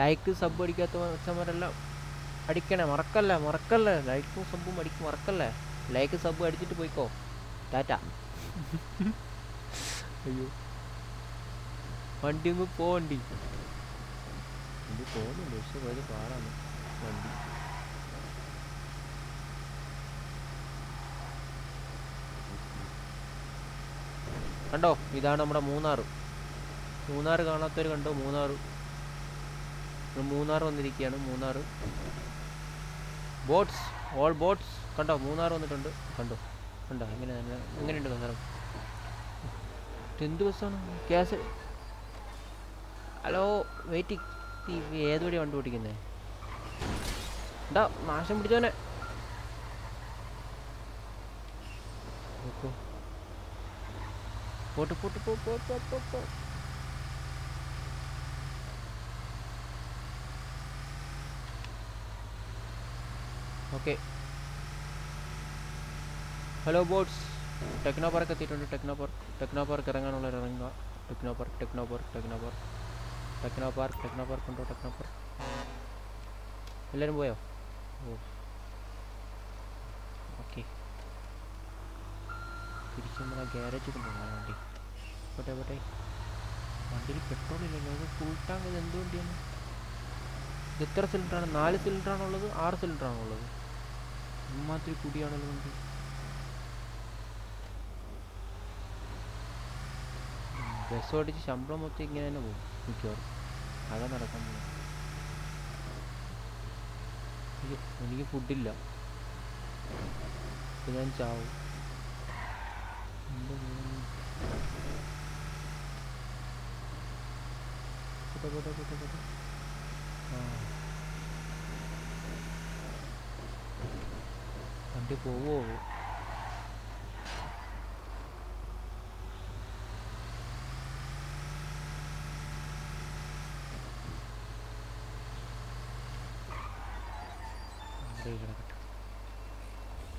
ലൈക്ക് സബ് അടിക്കാത്ത മനുഷ്യന്മാരെല്ലാം അടിക്കണേ മറക്കല്ലേ മറക്കല്ലേ? ലൈക്കും സബും അടിക്കും മറക്കല്ലേ? ലൈക്ക് സബ് അടിച്ചിട്ട് പോയിക്കോ. ടാറ്റ അയ്യോ. വണ്ടി ഒന്ന് പോ വണ്ടി. പോകുന്നുണ്ട് പക്ഷെ വലിയ പാടാണ്. വണ്ടി. കണ്ടോ? ഇതാണ് നമ്മുടെ മൂന്നാർ മൂന്നാർ കാണാത്തവർ കണ്ടോ? മൂന്നാർ മൂന്നാർ വന്നിരിക്കുകയാണ് മൂന്നാർ ബോട്ട്സ് ഓൾ ബോട്ട്സ് കണ്ടോ മൂന്നാർ വന്നിട്ടുണ്ട്. കണ്ടോ കണ്ടോ എങ്ങനെ എങ്ങനെയുണ്ട് ഇത് എന്ത് ബസ്സാണ്? ഗ്യാസ്. ഹലോ വെയിറ്റ് ഏത് വഴി വണ്ടി ഓടിക്കുന്നേ? എന്താ നാശം പിടിച്ചോനെ പോട്ട് പോട്ട് പോ പോ പോ പോ. Okay hello bots techno park എത്തിയിട്ടുണ്ട്. ടെക്നോ പാർക്ക് ടെക്നോ പാർക്ക് ഇറങ്ങാനുള്ള ഇറങ്ങുക. Techno park techno park techno park techno park techno park ഉണ്ടോ? ടെക്നോ പാർക്ക് എല്ലാവരും പോയോ? ഓ. ഓക്കെ തിരിച്ച് നമ്മളെ ഗ്യാരേജിൽ കൊണ്ടുപോകാൻ വണ്ടി. പോട്ടെ പോട്ടെ. വണ്ടിയിൽ പെട്രോൾ ഇല്ലല്ലോ. അത് ഫുൾ ടാങ്ക് ഇത് എന്ത് വണ്ടിയാണ്? ഇത് എത്ര സിലിണ്ടറാണ് നാല് സിലിണ്ടറാണുള്ളത് ആറ് സിലിണ്ടറാണുള്ളത് ഇമ്മാതിരി കുടിയാണല്ലോ നമുക്ക് ബസ് ഓടിച്ച് ശമ്പളം മൊത്തം ഇങ്ങനെ തന്നെ പോകും മിക്കവാറും അതാ നടക്കാൻ പോകും എനിക്ക് ഫുഡില്ല ഞാൻ ചാവും? പോട്ടെ, പോട്ടെ, പോട്ടെ, പോട്ടെ. ആ. വണ്ടി പോവോ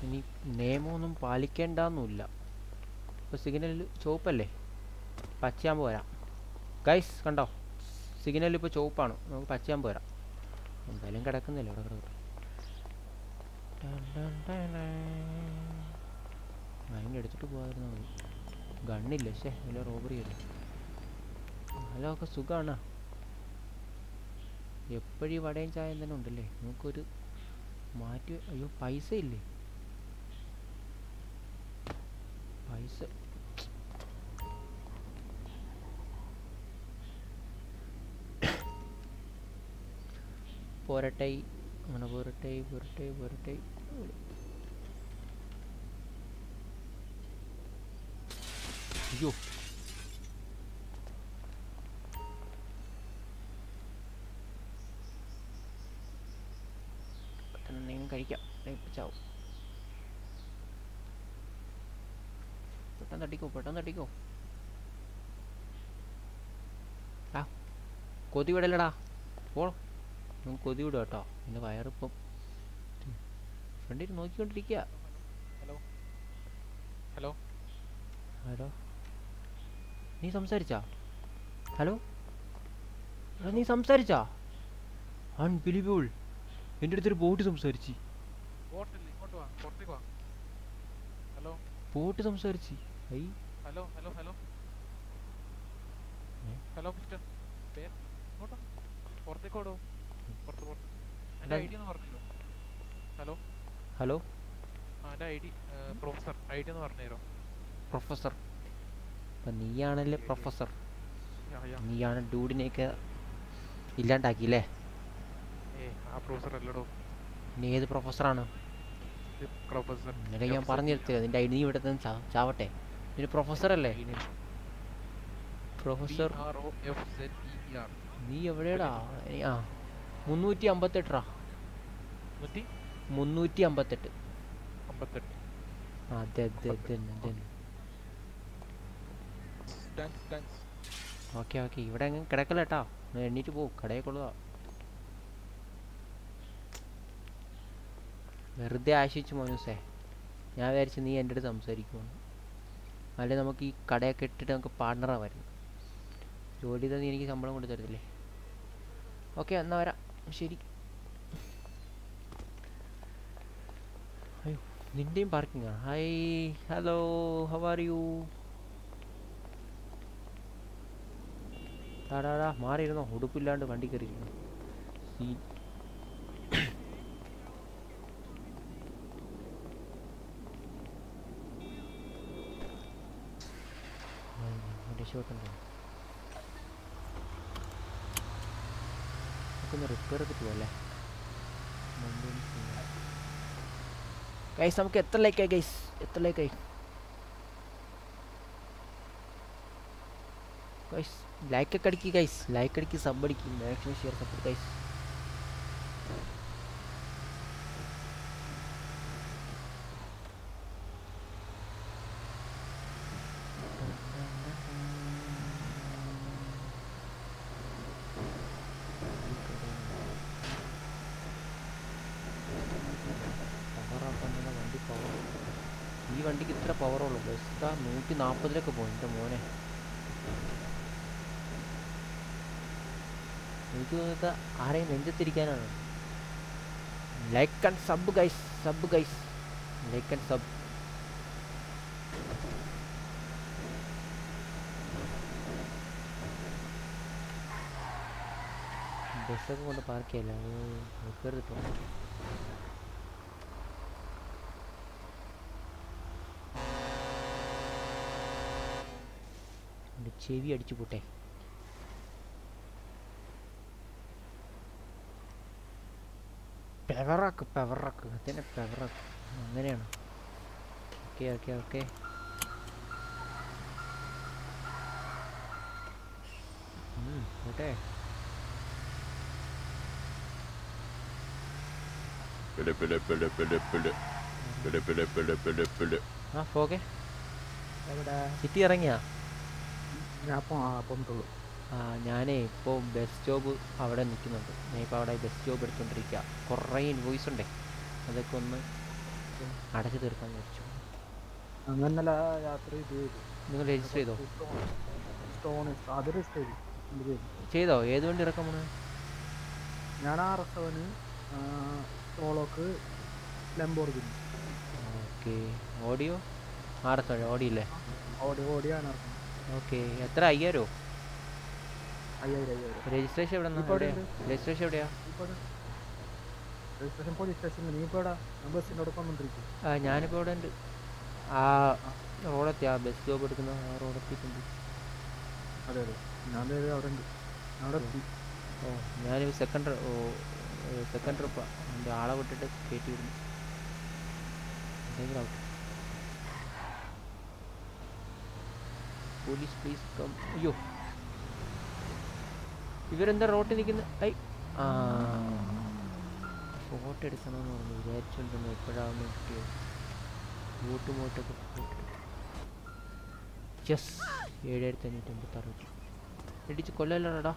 ഇനി നിയമമൊന്നും പാലിക്കേണ്ടെന്നില്ല ഇപ്പോൾ സിഗ്നൽ ചുവപ്പല്ലേ? പച്ചയാകുമ്പോൾ വരാം. ഗൈസ് കണ്ടോ? സിഗ്നൽ ഇപ്പോൾ ചുവപ്പാണ്. നമുക്ക് പച്ചയാകുമ്പോൾ വരാം. എന്തായാലും കിടക്കുന്നില്ല അവിടെ കിടക്കട്ടെ. അതിന്റെ എടുത്തിട്ട് പോകാതിരുന്നാൽ മതി ഗണ്ണില്ല ശേ വല്ല റോബറി അല്ല? അതൊക്കെ സുഖമാണ് എപ്പോഴും വടയും ചായയും തന്നെ ഉണ്ടല്ലേ? നമുക്കൊരു മാറ്റി അയ്യോ പൈസ ഇല്ലേ? പൈസ. പോരട്ടെ അങ്ങനെ പുരട്ടെ പുരട്ടെ പുരട്ടെ അയ്യോ എന്തെങ്കിലും കഴിക്കാം ഇപ്പം ചാവും പെട്ടെന്ന് തട്ടിക്കോ പെട്ടെന്ന് തട്ടിക്കോ ആ കൊതി വിടലടാ പോളോ നമുക്ക് കൊതി വിടുക കേട്ടോ എന്റെ വയറിപ്പം. ഫ്രണ്ടിൽ നോക്കിക്കൊണ്ടിരിക്കുക ഹലോ. ഹലോ. ഹലോ. നീ സംസാരിച്ചാ? ഹലോ. നീ സംസാരിച്ചാ? അൺബിലീവബിൾ. എന്റെ അടുത്തൊരു ബോട്ട് സംസാരിച്ച്. ഹലോ. ബോട്ട് സംസാരിച്ച്. Hello hello hello? Hello mister. പേര് ഹലോ? ഹലോ? പ്രൊഫസർ നീയാണല്ലേ പ്രൊഫസർ? നീയാണ് ഡൂഡിനെയൊക്കെ ഇല്ലാണ്ടാക്കിയില്ലേ? നീ ഏത് പ്രൊഫസറാണ്? ഞാൻ പറഞ്ഞു നിന്റെ ഐ ഡി ഇവിടെ നിന്ന് ചാവട്ടെ. നീ പ്രൊഫസറല്ലേ? പ്രൊഫസർ. നീ എവിടെയാടാ? ആ. മുന്നൂറ്റി അമ്പത്തെട്ടാ നൂറ്റി? മുന്നൂറ്റി അമ്പത്തെട്ട്. അതെ അതെ അതെ അതെ ഓക്കെ ഓക്കെ ഇവിടെ അങ്ങ് കിടക്കല കേട്ടാ എണ്ണീറ്റ് പോകും കടയിൽ കൊള്ളുക. വെറുതെ ആശിച്ചു മോനൂസേ. ഞാൻ വിചാരിച്ചു നീ എന്റെ അടുത്ത് സംസാരിക്കുമെന്ന് അല്ലെ നമുക്ക് ഈ കടയൊക്കെ ഇട്ടിട്ട് നമുക്ക് പാർട്ണറാവായിരുന്നു ജോലി തന്നെ എനിക്ക് ശമ്പളം കൊണ്ട് തരത്തില്ലേ? ഓക്കെ എന്നാൽ വരാം. ശരി. അയ്യോ നിന്റെയും parking hi hello how are you ടാടാടാ മാറിയിരുന്നോ? ഉടുപ്പില്ലാണ്ട് വണ്ടി കയറിയിരുന്നു. സീ [coughs] രക്ഷപ്പെട്ടുണ്ടോ में रिपेयर कितवाला है गाइस हम कितना लाइक है गाइस इतना लाइक है गाइस लाइक करके गाइस लाइक करके सब बड़ी की नेक्स्ट में शेयर सपोर्ट गाइस നൂറ്റി നാൽപ്പതിലൊക്കെ പോയി എന്റെ മോനെ. എനിക്ക് തോന്നുന്നത് ആരെയും നെഞ്ചത്തിരിക്കാനാണ്. Like and sub guys sub guys like and sub ബസ്സൊക്കെ കൊണ്ട് പാർക്ക് ചെയ്യല്ല? റിപ്പയർ ചെവി അടിച്ചു പോട്ടെ. പെവറാക്ക് പെവറാക്ക് അതന്നെ പെവറാക്ക്. അങ്ങനെയാണ്. Okay okay okay. ഓട്ടെ പിടി പിടി പിടി പിടി പിടി. പിടി പിടി പിടി പിടി പിടി. ആ പോകെ. സിറ്റി ഇറങ്ങിയാ? ഞാൻ ആ ആ ഞാനേ ഇപ്പോൾ ബസ് ജോബ് അവിടെ നിൽക്കുന്നുണ്ട്. ഞാൻ ഇപ്പോൾ അവിടെ ബസ് ജോബ് എടുത്തുകൊണ്ടിരിക്കുക കുറേ ഇൻവോയ്സ് ഉണ്ടേ. അതൊക്കെ ഒന്ന് അടച്ചു തീർക്കാൻ വിചാരിച്ചു. അങ്ങനെ യാത്ര നിങ്ങൾ രജിസ്റ്റർ ചെയ്തോ? ചെയ്തു. ഏത് വണ്ടി ഇറക്കാൻ പോണേ? ഞാൻ R S സോളോക്ക് Lamborghini okay. Audio? R S audio audio ഓടി ഓടിയാണ് ഇറക്കുന്നത് ഓക്കെ. എത്ര? അയ്യായിരോ? രജിസ്ട്രേഷൻ എവിടെ രജിസ്ട്രേഷൻ എവിടെയാ? ഞാനിപ്പോ ഇവിടെ ഉണ്ട്. ആ റോഡെത്തി ആ ബസ് ജോബ് എടുക്കുന്ന ആ റോഡെത്തിയിട്ടുണ്ട് അതെ അതെ. ഞാൻ അവിടെ ഉണ്ട്. ഓ ഞാൻ സെക്കൻഡ് ഓ സെക്കൻഡ് ട്രിപ്പാണ് എന്റെ ആളെ വിട്ടിട്ട് കയറ്റി വിടുന്നു എന്തെങ്കിലും ഔട്ട് പോലീസ് പ്ലീസ് കം അയ്യോ. ഇവരെന്താ റോട്ടിൽ നിൽക്കുന്ന? ഐ. ആ. ഫോട്ടോ എടുക്കണമെന്ന് പറഞ്ഞു. വിചാരിച്ചോണ്ടിരുന്നു എപ്പോഴാണ് കിട്ടിയത്. ബോട്ട് മോട്ടൊക്കെ യെസ് ഏഴായിരത്തി അഞ്ഞൂറ്റി അമ്പത്താറ് രൂപ. ഇടിച്ച് കൊല്ലല്ലോടാ.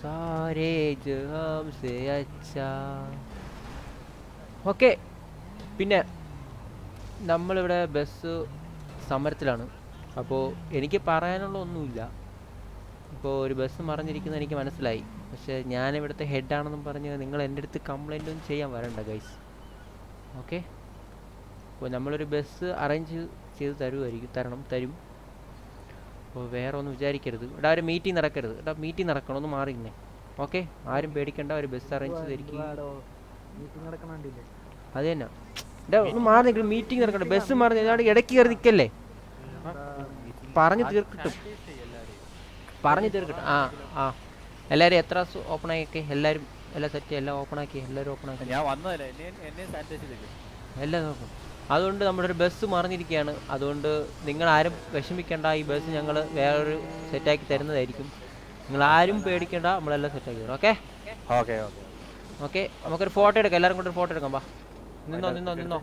സാരേ ജഹാം സേ അച്ഛാ. ഓക്കെ പിന്നെ നമ്മളിവിടെ ബസ് സമരത്തിലാണ്. അപ്പോൾ എനിക്ക് പറയാനുള്ള ഒന്നുമില്ല. ഇപ്പോൾ ഒരു ബസ് മറിഞ്ഞിരിക്കുന്നത് എനിക്ക് മനസ്സിലായി. പക്ഷേ ഞാൻ ഇവിടുത്തെ ഹെഡാണെന്നും പറഞ്ഞ് നിങ്ങൾ എന്റെ അടുത്ത് കംപ്ലൈന്റ് ഒന്നും ചെയ്യാൻ വരണ്ട ഗൈസ് ഓക്കെ അപ്പോൾ നമ്മളൊരു ബസ് അറേഞ്ച് ചെയ്ത് തരുമായിരിക്കും തരണം തരും. അപ്പോൾ വേറെ ഒന്നും വിചാരിക്കരുത്. ഇവിടെ ഒരു മീറ്റിംഗ് നടക്കരുത്. ഇവിടെ മീറ്റിംഗ് നടക്കണം ഒന്ന് മാറിയിരുന്നേ ഓക്കെ ആരും പേടിക്കണ്ട ഒരു ബസ് അറേഞ്ച് ചെയ്തിരിക്കും അത് തന്നെ. ഒന്ന് മാറി നിൽക്കണം മീറ്റിംഗ് നടക്കട്ടെ. ബസ് മാറി ഇടയ്ക്ക് കയറി നിൽക്കല്ലേ? പറഞ്ഞു തീർക്കട്ടും. പറഞ്ഞു തീർക്കട്ടെ. ആ ആ. എല്ലാവരും എത്ര ഓപ്പൺ ആക്കി എല്ലാവരും എല്ലാം സെറ്റ് എല്ലാം ഓപ്പൺ ആക്കി എല്ലാവരും ഓപ്പൺ ആക്കി. എല്ലാം നോക്കും. അതുകൊണ്ട് നമ്മുടെ ഒരു ബസ് മറിഞ്ഞിരിക്കുകയാണ്. അതുകൊണ്ട് നിങ്ങൾ ആരും വിഷമിക്കേണ്ട. ഈ ബസ് ഞങ്ങൾ വേറൊരു സെറ്റാക്കി തരുന്നതായിരിക്കും. നിങ്ങൾ ആരും പേടിക്കേണ്ട. നമ്മളെല്ലാം സെറ്റാക്കി തരും. ഓക്കെ ഓക്കെ ഓക്കെ ഓക്കെ നമുക്കൊരു ഫോട്ടോ എടുക്കാം. എല്ലാവരും കൂടെ ഒരു ഫോട്ടോ എടുക്കാം. ബാ നിന്നോ നിന്നോ നിന്നോ.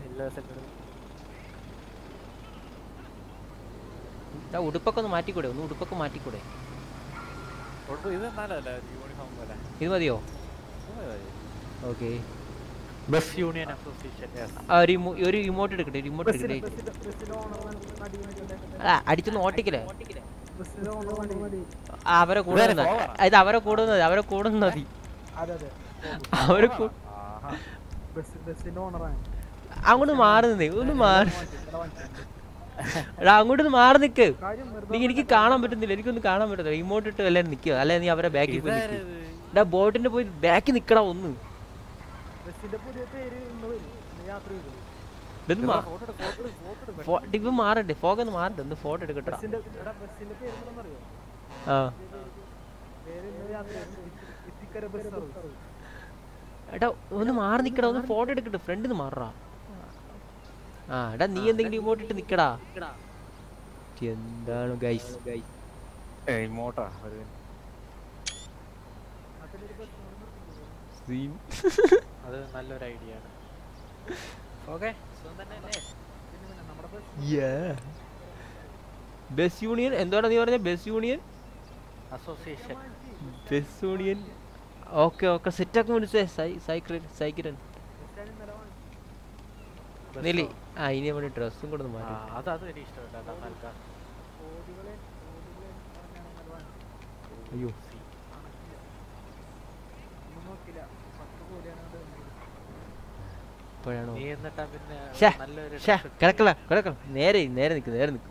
ഇതാ ഉടുപ്പൊക്കെ ഒന്ന് മാറ്റിക്കൂടെ? ഒന്ന് ഉടുപ്പൊക്കെ മാറ്റിക്കൂടെ? ഇത് മതിയോ? ഓക്കെ ബസ് യൂണിയൻ അസോസിയേഷൻ ആ ഒരു ഇമോട്ട് എടുക്കട്ടെ ഒരു ഇമോട്ട് എടുക്കട്ടെ. ആ അടിച്ചൊന്ന് ഓട്ടിക്കലേ അവരെ കൂടെ ഇത് അവരെ കൂടുന്നത് അവരെ കൂടുന്നത് അതെ അതെ. അവരെ അങ്ങോട്ട് മാറി നിന്നേ ഒന്ന് മാറി. എടാ അങ്ങോട്ട് മാറി നിക്ക്. നീ എനിക്ക് കാണാൻ പറ്റുന്നില്ല എനിക്കൊന്നും കാണാൻ പറ്റുന്നില്ല ഇമോട്ട് ഇട്ട് എല്ലാവരും നിൽക്കുക അല്ലെ നീ അവരെ ബാക്കിൽ പോയി എടാ ബോട്ടിന്റെ പോയി ബാക്കിൽ നിക്കടാ ഒന്ന്. ഇപ്പൊ മാറണ്ടേ? ഫോഗ് ഒന്ന് മാറണ്ടേ? ഒന്ന് ഫോട്ടോ എടുക്കട്ടെ ബസ്സിന്റെ എടാ ബസ്സിന്റെ പേര് എന്താണെന്നറിയോ? ആ പേര് ഇന്ന് യാത്ര ചെയ്തു. ഇത്തിക്കര ബസ് സർവീസ് എടാ ഒന്ന് മാറി നിക്കടാ ഒന്ന് ഫോട്ടോ എടുക്കട്ടെ ഫ്രണ്ടിൽ നിന്ന് മാറടാ. ആ. എടാ നീ എന്തെങ്കിലും ഇമോട്ട് ഇട്ട് നിക്കടാ. എന്താണ് ഗൈസ് ഇമോട്ടാ സീൻ അത് നല്ലൊരു ഐഡിയ ആണ്. ഓക്കെ ബസ് യൂണിയൻ എന്താണ് നീ പറഞ്ഞ? Bus union association bus union okay okay. സെറ്റാക്കി വിളിച്ചേ സൈക്കിൾ സൈക്കിൾ നീലി. ആ ഇനി നമ്മുടെ ഡ്രസ്സും കൂടെ ഒന്ന് മാറ്റി അത് അത് വലിയ ഇഷ്ടപ്പെട്ട അയ്യോ. ഇപ്പോഴാണോ? നീ എന്നിട്ടാ പിന്നെ ശ്ശേ, നല്ലൊരു ശ്ശേ, കിടക്കല കിടക്കല നേരെ നേരെ നിക്ക് നേരെ നിക്ക്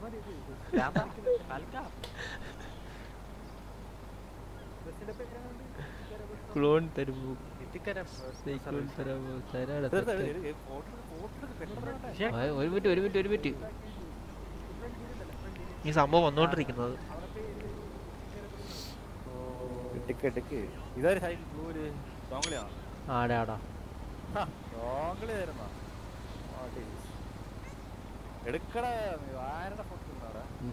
തൽക്കാലം ബസ്സിന്റെ പേര് എങ്ങനെയുണ്ട്? ഇത്തിക്കര ബസ് ക്ലോൺ തരുമ്പോ സൈക്ലോൺ തരാമോ? തരാടാ ഒരു മിനിറ്റ് ഒരു മിനിറ്റ് ഒരു മിനിറ്റ് ഈ സംഭവം വന്നുകൊണ്ടിരിക്കുന്നത് ടിക്കറ്റ് ഇതൊരു സൈഡ് ബ്ലൂര് ഡോങ്കളിയാണോ ആടാ ആടാ. ഡോങ്കളി തരുന്നോ. എടുക്കടാ ആരുടെ ഫോട്ടോ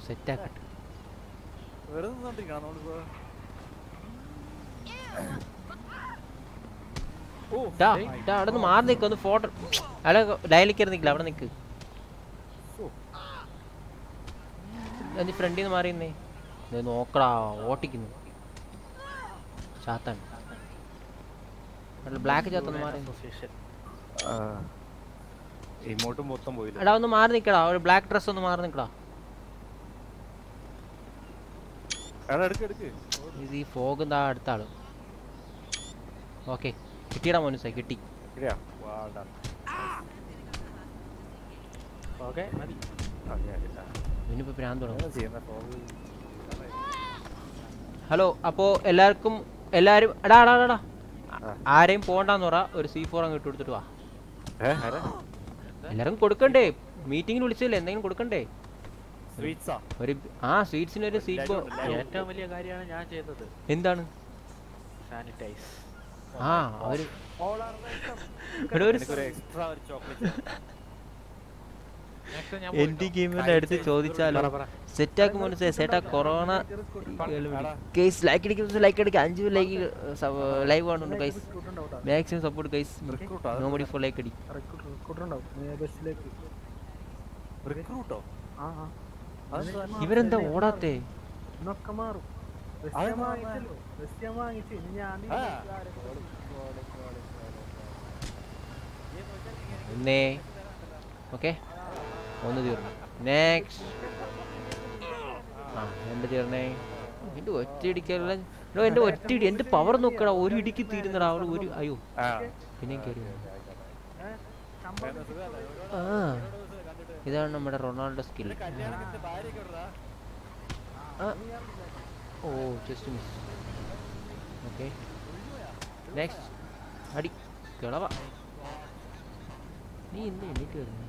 സെറ്റ് ആക്കട്ടെ വെറുതെ നിന്നോണ്ടിരിക്കണം നമ്മളിപ്പോ അവിടെ നിന്ന് മാറി നിൽക്കും ഒന്ന് ഫോട്ടോ അല്ല ഡയലിൽ കയറി നിൽക്കില്ല അവിടെ നിൽക്ക് ഫ്രണ്ടിന്ന് ഫ്രണ്ടിൽ നിന്ന്. മാറിയുന്നേ നോക്കടാ ഓട്ടിക്കുന്നു. ചാത്താണ് ബ്ലാക്ക് ചാത്തൊന്ന് മാറി ഇമോട്ട് മൊത്തം പോയില്ല? എടാ ഒന്ന് മാറി നിൽക്കടാ ഒരു ബ്ലാക്ക് ഡ്രസ് ഒന്ന് മാറി നിൽക്കടാ ഇത് ഈ ഫോഗ് എന്താ അടുത്ത ആൾ ഓക്കെ. കിട്ടിയടാ മോനുസ കിട്ടി. ഹലോ അപ്പോ എല്ലാവർക്കും എല്ലാരും എടാ എടാ എടാ, ആരെയും പോണ്ടെന്ന് പറ ഒരു സി ഫോർ അങ്ങ് ഇട്ട് കൊടുത്തിട്ട് വാ. എല്ലാരും കൊടുക്കണ്ടേ? മീറ്റിംഗിന് വിളിച്ചല്ലേ? എന്തെങ്കിലും കൊടുക്കണ്ടേ? സ്വീറ്റ്സ് ഒരു ആ സ്വീറ്റ്സിന് ഒരു സീറ്റ് ഏറ്റവും വലിയ കാര്യമാണ് ഞാൻ ചെയ്തത്. എന്താണ്? സാനിറ്റൈസ് ആ അവർ [laughs] ടി ഗെയിമിന്റെ അടുത്ത് ചോദിച്ചാലോ? സെറ്റാക്ക് മോനെ സെറ്റാ കൊറോണ കേസ് ലൈക്ക് അടിക്കുന്ന ലൈക്ക് അടിക്കുക അഞ്ച് ലൈക്ക് ലൈവ് കാണുന്നുണ്ട് guys maximum support guys നോമഡി four like? അടി. ഇവരെന്താ ഓടാത്തേ? മാറും. ബസ് ഞാൻ വാങ്ങിച്ചു ഇനി ഞാൻ ഒന്നേ ഓക്കെ ഒന്ന് തീർന്നു നെക്സ്റ്റ് ആ രണ്ട് തീർന്നേ എന്റെ ഒറ്റ ഇടിക്കല്ല എടോ എന്റെ ഒറ്റ ഇടി. എന്റെ പവർ നോക്കടാ. ഒരു ഇടിക്ക് തീരുന്നടാ. ഒരു അയ്യോ. പിന്നെ കയറി ആ. ഇതാണ് നമ്മുടെ റൊണാൾഡോ സ്കിൽ. ഓ ജസ്റ്റ് മിസ് ഓക്കെ നെക്സ്റ്റ് അടി കിളവ. നീ ഇന്ന് എണ്ണിട്ട് വരുന്നു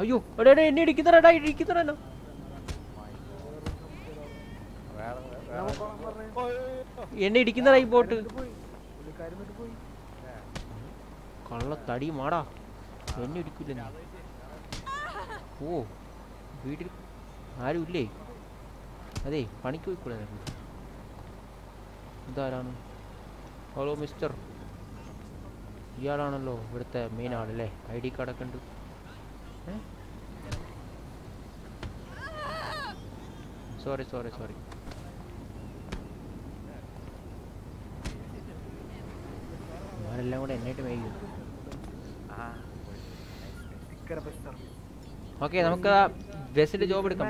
അയ്യോ എടാ എടാ, എന്നെ ഇടിക്കുന്നടാ ഇടിക്കുന്നടാ എന്നെ ഇടിക്കുന്നടാ ഈ ബോട്ട്. കള്ള തടി മാടാ. എന്നെ ഇടിക്കില്ല ഓ വീട്ടിൽ ആരും ഇല്ലേ അതെ പണിക്ക് പോയിക്കൂടെ? ഇതാരാണ്? ഹലോ മിസ്റ്റർ ഇയാളാണല്ലോ ഇവിടുത്തെ മെയിൻ ആളല്ലേ ഐ ഡി കാർഡൊക്കെ ഉണ്ട്. സോറി സോറി സോറി അവരെല്ലാം കൂടെ എന്നായിട്ട് മേയ്ക്കും ആ ഓക്കെ നമുക്ക് ബസ്സിന്റെ ജോബ് എടുക്കാൻ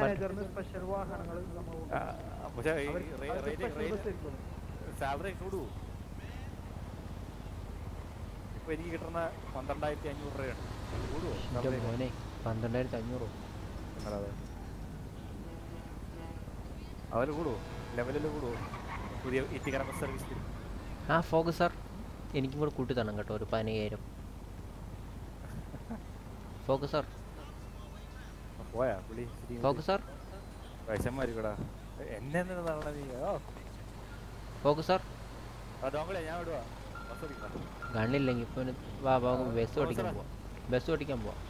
എനിക്ക് കിട്ടുന്ന പന്ത്രണ്ടായിരത്തി അഞ്ഞൂറ് രൂപയാണ്. കൂടുവോ? പന്ത്രണ്ടായിരത്തി അഞ്ഞൂറോ. കൂടുവോ? ലെവലിൽ കൂടുവോ? പുതിയ ആ ഫോക്കസ് സാർ എനിക്കും കൂടെ കൂട്ടി തരണം കേട്ടോ ഒരു പതിനയ്യായിരം. [laughs] ഫോക്കസ് സാർ പോയാ? പുള്ളി ഫോക്കസ് സാർ വിഷമായിരിക്കടാ എന്നെ എന്താണ് നീ? ഓ. ഫോക്കസ് സാർ ഞാൻ വിടുവാ. ഗണ്ണില്ലെങ്കിൽ ഇപ്പൊ വാ ബസ് ഓടിക്കാൻ പോവാം. ബസ് ഓടിക്കാൻ പോവാം.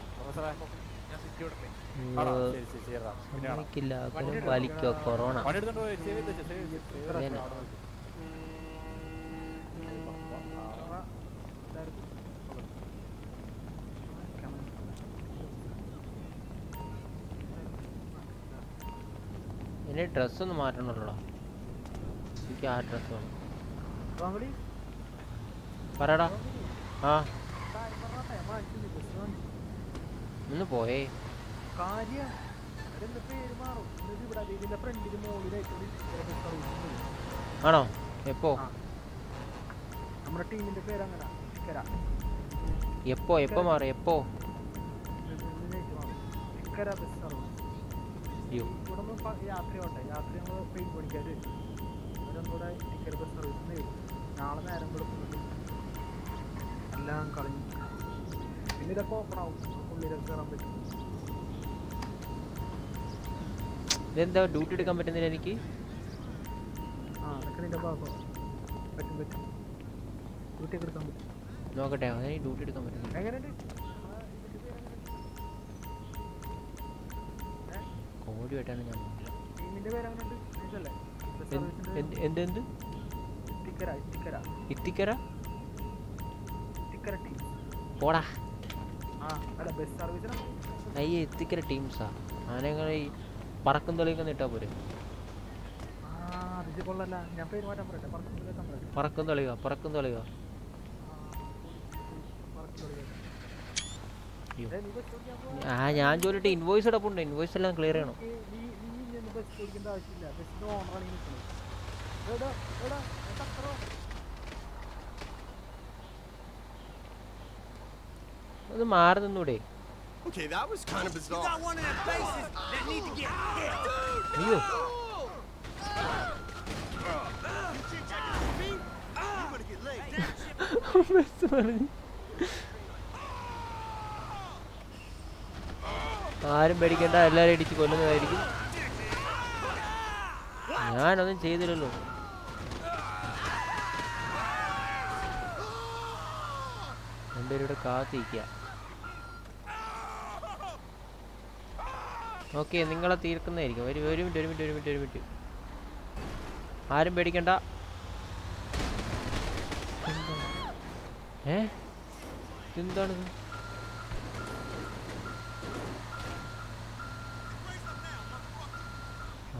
വലിക്കോ ഞാൻ പേര് മാറും ഒന്ന് ഇവിടെ എനിക്ക് ആ മുകളിലായിട്ട് വേണം. പറടാ ആ. service ഉണ്ട്. ആണോ? എപ്പോ? നമ്മുടെ ടീമിന്റെ പേര് അങ്ങനെ. എപ്പോ? എപ്പോ മാറി? എപ്പോ? ബസ് നമ്മൾ അവരൊന്നുകൂടെ ബസ് സർവീസ് വരും. നാളെ നേരം എല്ലാം കളഞ്ഞു പിന്നെ ഇതൊക്കെ ഓപ്പൺ ആവും. ഉള്ളിലൊക്കെ കയറാൻ പറ്റും. ഇതെന്താ ഡ്യൂട്ടി എടുക്കാൻ പറ്റുന്നില്ല എനിക്ക്? ആ അതൊക്കെ നിന്റെ ഭാഗമാണ് പറ്റും പറ്റും. ഡ്യൂട്ടി ഒക്കെ എടുക്കാൻ പറ്റും. നോക്കട്ടെ ഡ്യൂട്ടി എടുക്കാൻ പറ്റുന്നില്ല. എങ്ങനെയുണ്ട്? കോടിയായിട്ടാണ് ഞാൻ എന്ത് എന്ത് ഇത്തിക്കര പോടാ. അയ്യേ ഇത്തിക്കര ടീംസാ ആനകൾ ഈ പറക്കും തൊളിയൊക്കെ ഇട്ടാ പോരെ. പറക്കും തൊളിക പറക്കും തൊളിക അയ്യോ. ഏ, നീ ബസ് ഓടിക്കാൻ പോവാ? ആ ഞാൻ ജോലിട്ട് ഇൻവോയ്സ് ഇടപ്പുണ്ട്. ഇൻവോയ്സ് എല്ലാം ക്ലിയർ ചെയ്യണം. നീ നീ നീ ഇനി ഒന്നും ബസ് ഓടിക്കേണ്ട ആവശ്യമില്ല ബസ്സിന്റെ ഓണറാണ് ഈ നിൽക്കുന്നത് എടാ എടാ എടാ അത്ര. ഒന്ന് മാറി നിന്നൂടെ. Okay, that was kind of bizarre. അയ്യോ. ബസ് പറഞ്ഞു [laughs] [laughs] ആരും പേടിക്കണ്ട എല്ലാരും ഇടിച്ച് കൊല്ലുന്നതായിരിക്കും. ഞാനൊന്നും ചെയ്തില്ലല്ലോ. രണ്ടുപേരും ഇവിടെ കാത്തിരിക്കുക ഓക്കെ നിങ്ങളെ തീർക്കുന്നതായിരിക്കും. ഒരു ഒരു മിനിറ്റ് ഒരു മിനിറ്റ് ഒരു മിനിറ്റ് ഒരു മിനിറ്റ്. ആരും പേടിക്കണ്ട? ഏ? എന്താണിത്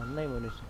Nay mà!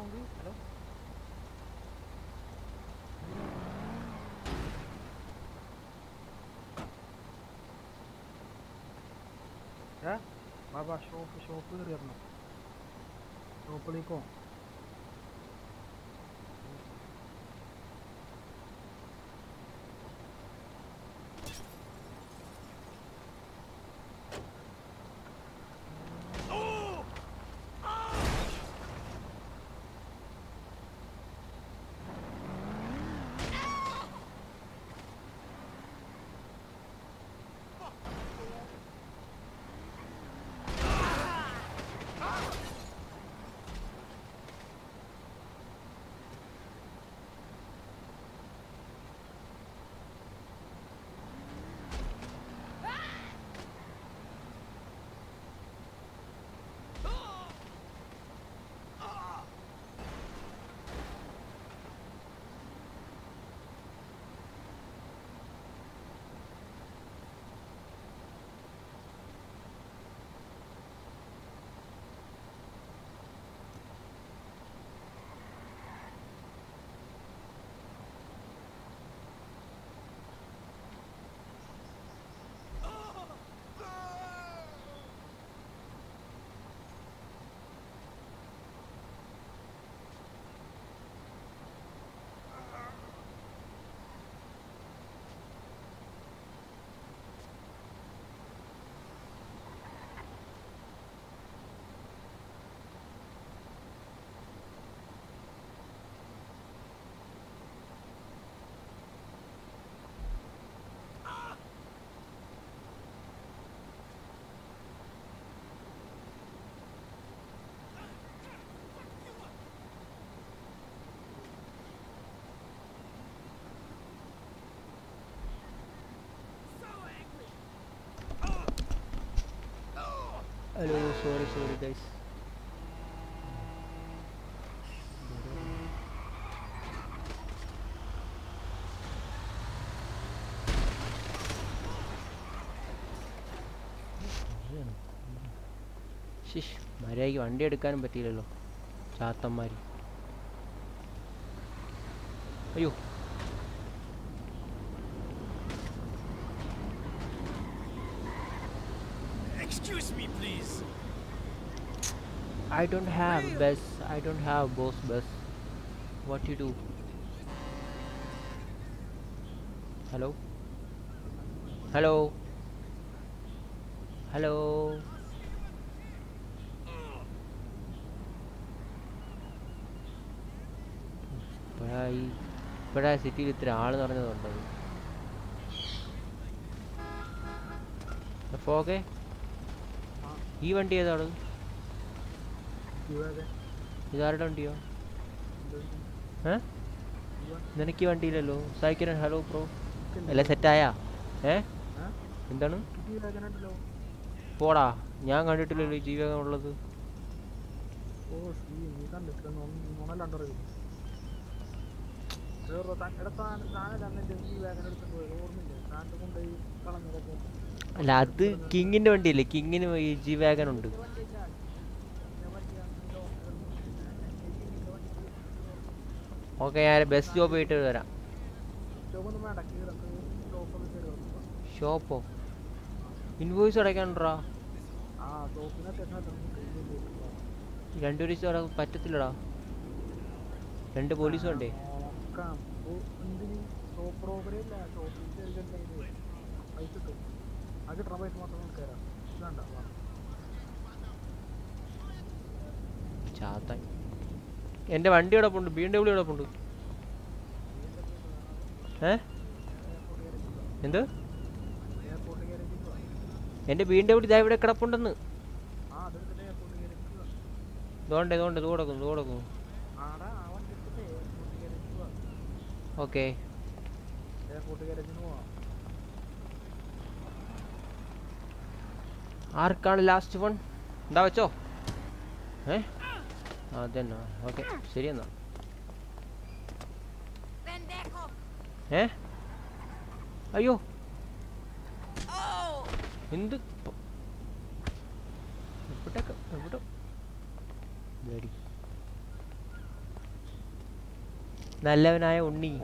നന്നായി മനുഷ്യൻ ഹലോ ഹലോ ഏ ബാബാ ഷോപ്പ് ഷോപ്പ് കയറി വരണം ഷോപ്പിലേക്കോ ഹലോ സോറി സോറി ഗൈസ് ശിഷ് മര്യാദയ്ക്ക് വണ്ടി എടുക്കാനും പറ്റിയില്ലല്ലോ. ചാത്തന്മാർ അയ്യോ. I don't have bus. I don't have boss bus. What you do? Hello? Hello? Hello? ഇപ്പോഴാ സിറ്റിയിൽ ഇത്ര ആൾ നിറഞ്ഞതുണ്ടത് ഈ വണ്ടി ഏതാണ് ഇതാരുടെ വണ്ടിയോ? ഏ? നിനക്ക് വണ്ടിയില്ലല്ലോ. സായിക്കിരൻ ഹലോ ബ്രോ. എല്ലാം സെറ്റായാ? ഏ? എന്താണ്? പോടാ. ഞാൻ കണ്ടിട്ടില്ലല്ലോ ജീവകം ഉള്ളത്. അല്ല അത് കിങ്ങിന്റെ വണ്ടിയല്ലേ? കിങ്ങിന് ജി വാഗൻ ഉണ്ട്. ഓക്കെ ഞാൻ ബസ് ജോബ് ഇട്ട് തരാം ഷോപ്പോ ഇൻവോയ്സ് അടയ്ക്കാൻ രണ്ടു പോലീസ് അവിടെ പറ്റത്തില്ലടാ. രണ്ട് പോലീസും ഉണ്ടേ. ചാത്തായി എന്റെ വണ്ടി വണ്ടിയോടെ പോണ്ട്? ബി എം ഡബ്ല്യൂടെ പോണ്ട്? ഏ? എന്ത്? എന്റെ ബി എം ഡബ്ല്യൂ ഇതാ ഇവിടെ കിടപ്പുണ്ടെന്ന്. ഇതുകൊണ്ട് ഇതുകൊണ്ട് ഇത് കൊടുക്കും ഓക്കെ. ആർക്കാണ് ലാസ്റ്റ് വൺ എന്താ വെച്ചോ. ഏ? അതന്നെ. ഓക്കെ ശരി എന്നാ ഏ? അയ്യോ. എന്ത്? എവിടെ? ബ്ലഡി. നല്ലവനായ ഉണ്ണി.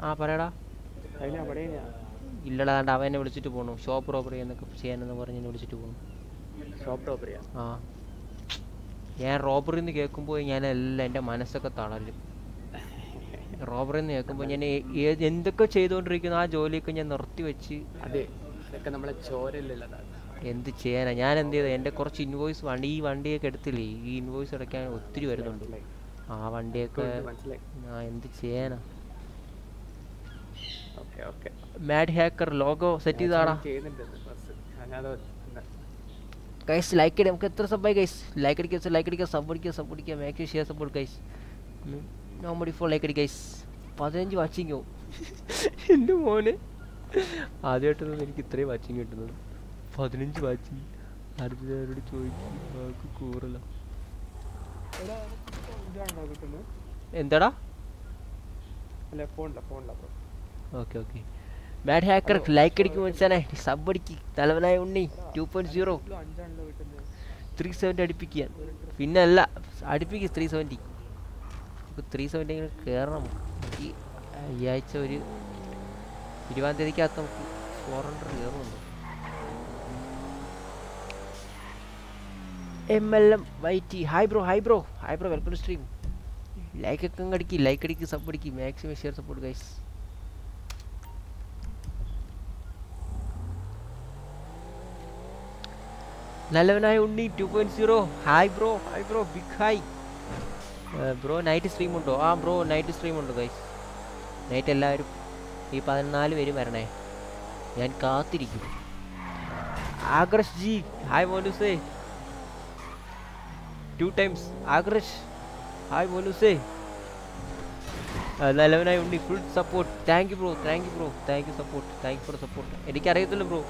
ആ പറയടാ. ഇല്ലടാ എന്നെ വിളിച്ചിട്ട് പോണു. ഷോപ്പ് റോബറി എന്നൊക്കെ ചെയ്യാനെന്ന് പറഞ്ഞ് എന്നെ വിളിച്ചിട്ട് പോണു. ഷോപ്പ് റോബറിയാ? ആ. ഞാൻ റോബറി എന്ന് കേൾക്കുമ്പോൾ ഞാൻ എല്ലാം എന്റെ മനസ്സൊക്കെ തളരും. റോബറി എന്ന് കേൾക്കുമ്പോൾ ഞാൻ എന്തൊക്കെ ചെയ്തുകൊണ്ടിരിക്കുന്ന ആ ജോലിയൊക്കെ ഞാൻ നിർത്തിവെച്ച് എന്ത് ചെയ്യാനാ? ഞാൻ എന്ത് ചെയ്ത? എന്റെ കുറച്ച് ഇൻവോയ്സ് വണ്ടി ഈ വണ്ടിയൊക്കെ എടുത്തില്ലേ ഈ ഇൻവോയ്സ് അടയ്ക്കാൻ ഒത്തിരി വരുന്നുണ്ട്. ആ വണ്ടിയൊക്കെ ആ എന്ത് ചെയ്യാനാ? മാഡ് ഹാക്കർ ലോഗോ സെറ്റ് ചെയ്താടാ. ഗൈസ് ലൈക്ക് ചെയ്ത് നമുക്ക് എത്ര സബ്ബായി ഗൈസ് ലൈക്ക് അടിക്കുക ലൈക്ക് അടിക്കുക സബ് അടിക്കുക സബ് അടിക്കുക മാക്സിമം ഷെയർ സപ്പോർട്ട് ഗൈസ് നോമ്പടി ഫോർ ലൈക്ക് അടി ഗൈസ് പതിനഞ്ച് വാച്ചിങ് വാച്ചിങ്ങോ എന്റെ മോനെ. ആദ്യമായിട്ടൊന്നും എനിക്ക് ഇത്രയും വാച്ചിങ് കിട്ടുന്നത്. പതിനഞ്ച് വാച്ചിങ് അടുത്തവരോട് ചോദിക്കും. ആൾക്ക് കൂറല. എന്താടാ? Okay okay mad hacker like അടിക്കും മനസ്സിലാണേ. സബ് അടിക്ക്. തലവനായ Unni. Two point zero three seventy അടുപ്പിക്കുക പിന്നെ അല്ല അടുപ്പിക്കുക ത്രീ സെവന്റി ത്രീ സെവന്റി ഇങ്ങനെ കയറണം ഈ ഈ ആഴ്ച ഒരു ഇരുപതാം തീയതിക്കകത്ത് നമുക്ക് ഫോർ ഹൺഡ്രഡ് കയറുന്നു M L M വൈറ്റി hi bro hi bro hi bro welcome to stream like ഒക്കെ അടിക്ക് ലൈക്ക് അടിക്ക് സപ്പോർട്ട് അടിക്ക്. മാക്സിമം ഷെയർ സപ്പോർട്ട് ഗൈസ് നല്ലവനായ Unni two point zero hi bro hi bro big hi bro night stream ഉണ്ടോ? ആ bro night stream ഉണ്ട് guys night എല്ലാവരും ഈ പതിനാല് പേര് വരണേ. ഞാൻ കാത്തിരിക്കും. ആഗ്രഷ് ജി ഹായ് മോനുസേ. ടു ടൈംസ് ആഗ്രഷ് ഹായ് മോനുസേ. നല്ലവനായി Unni full support thank you bro thank you bro thank you support thank you for support എനിക്കറിയത്തില്ല ബ്രോ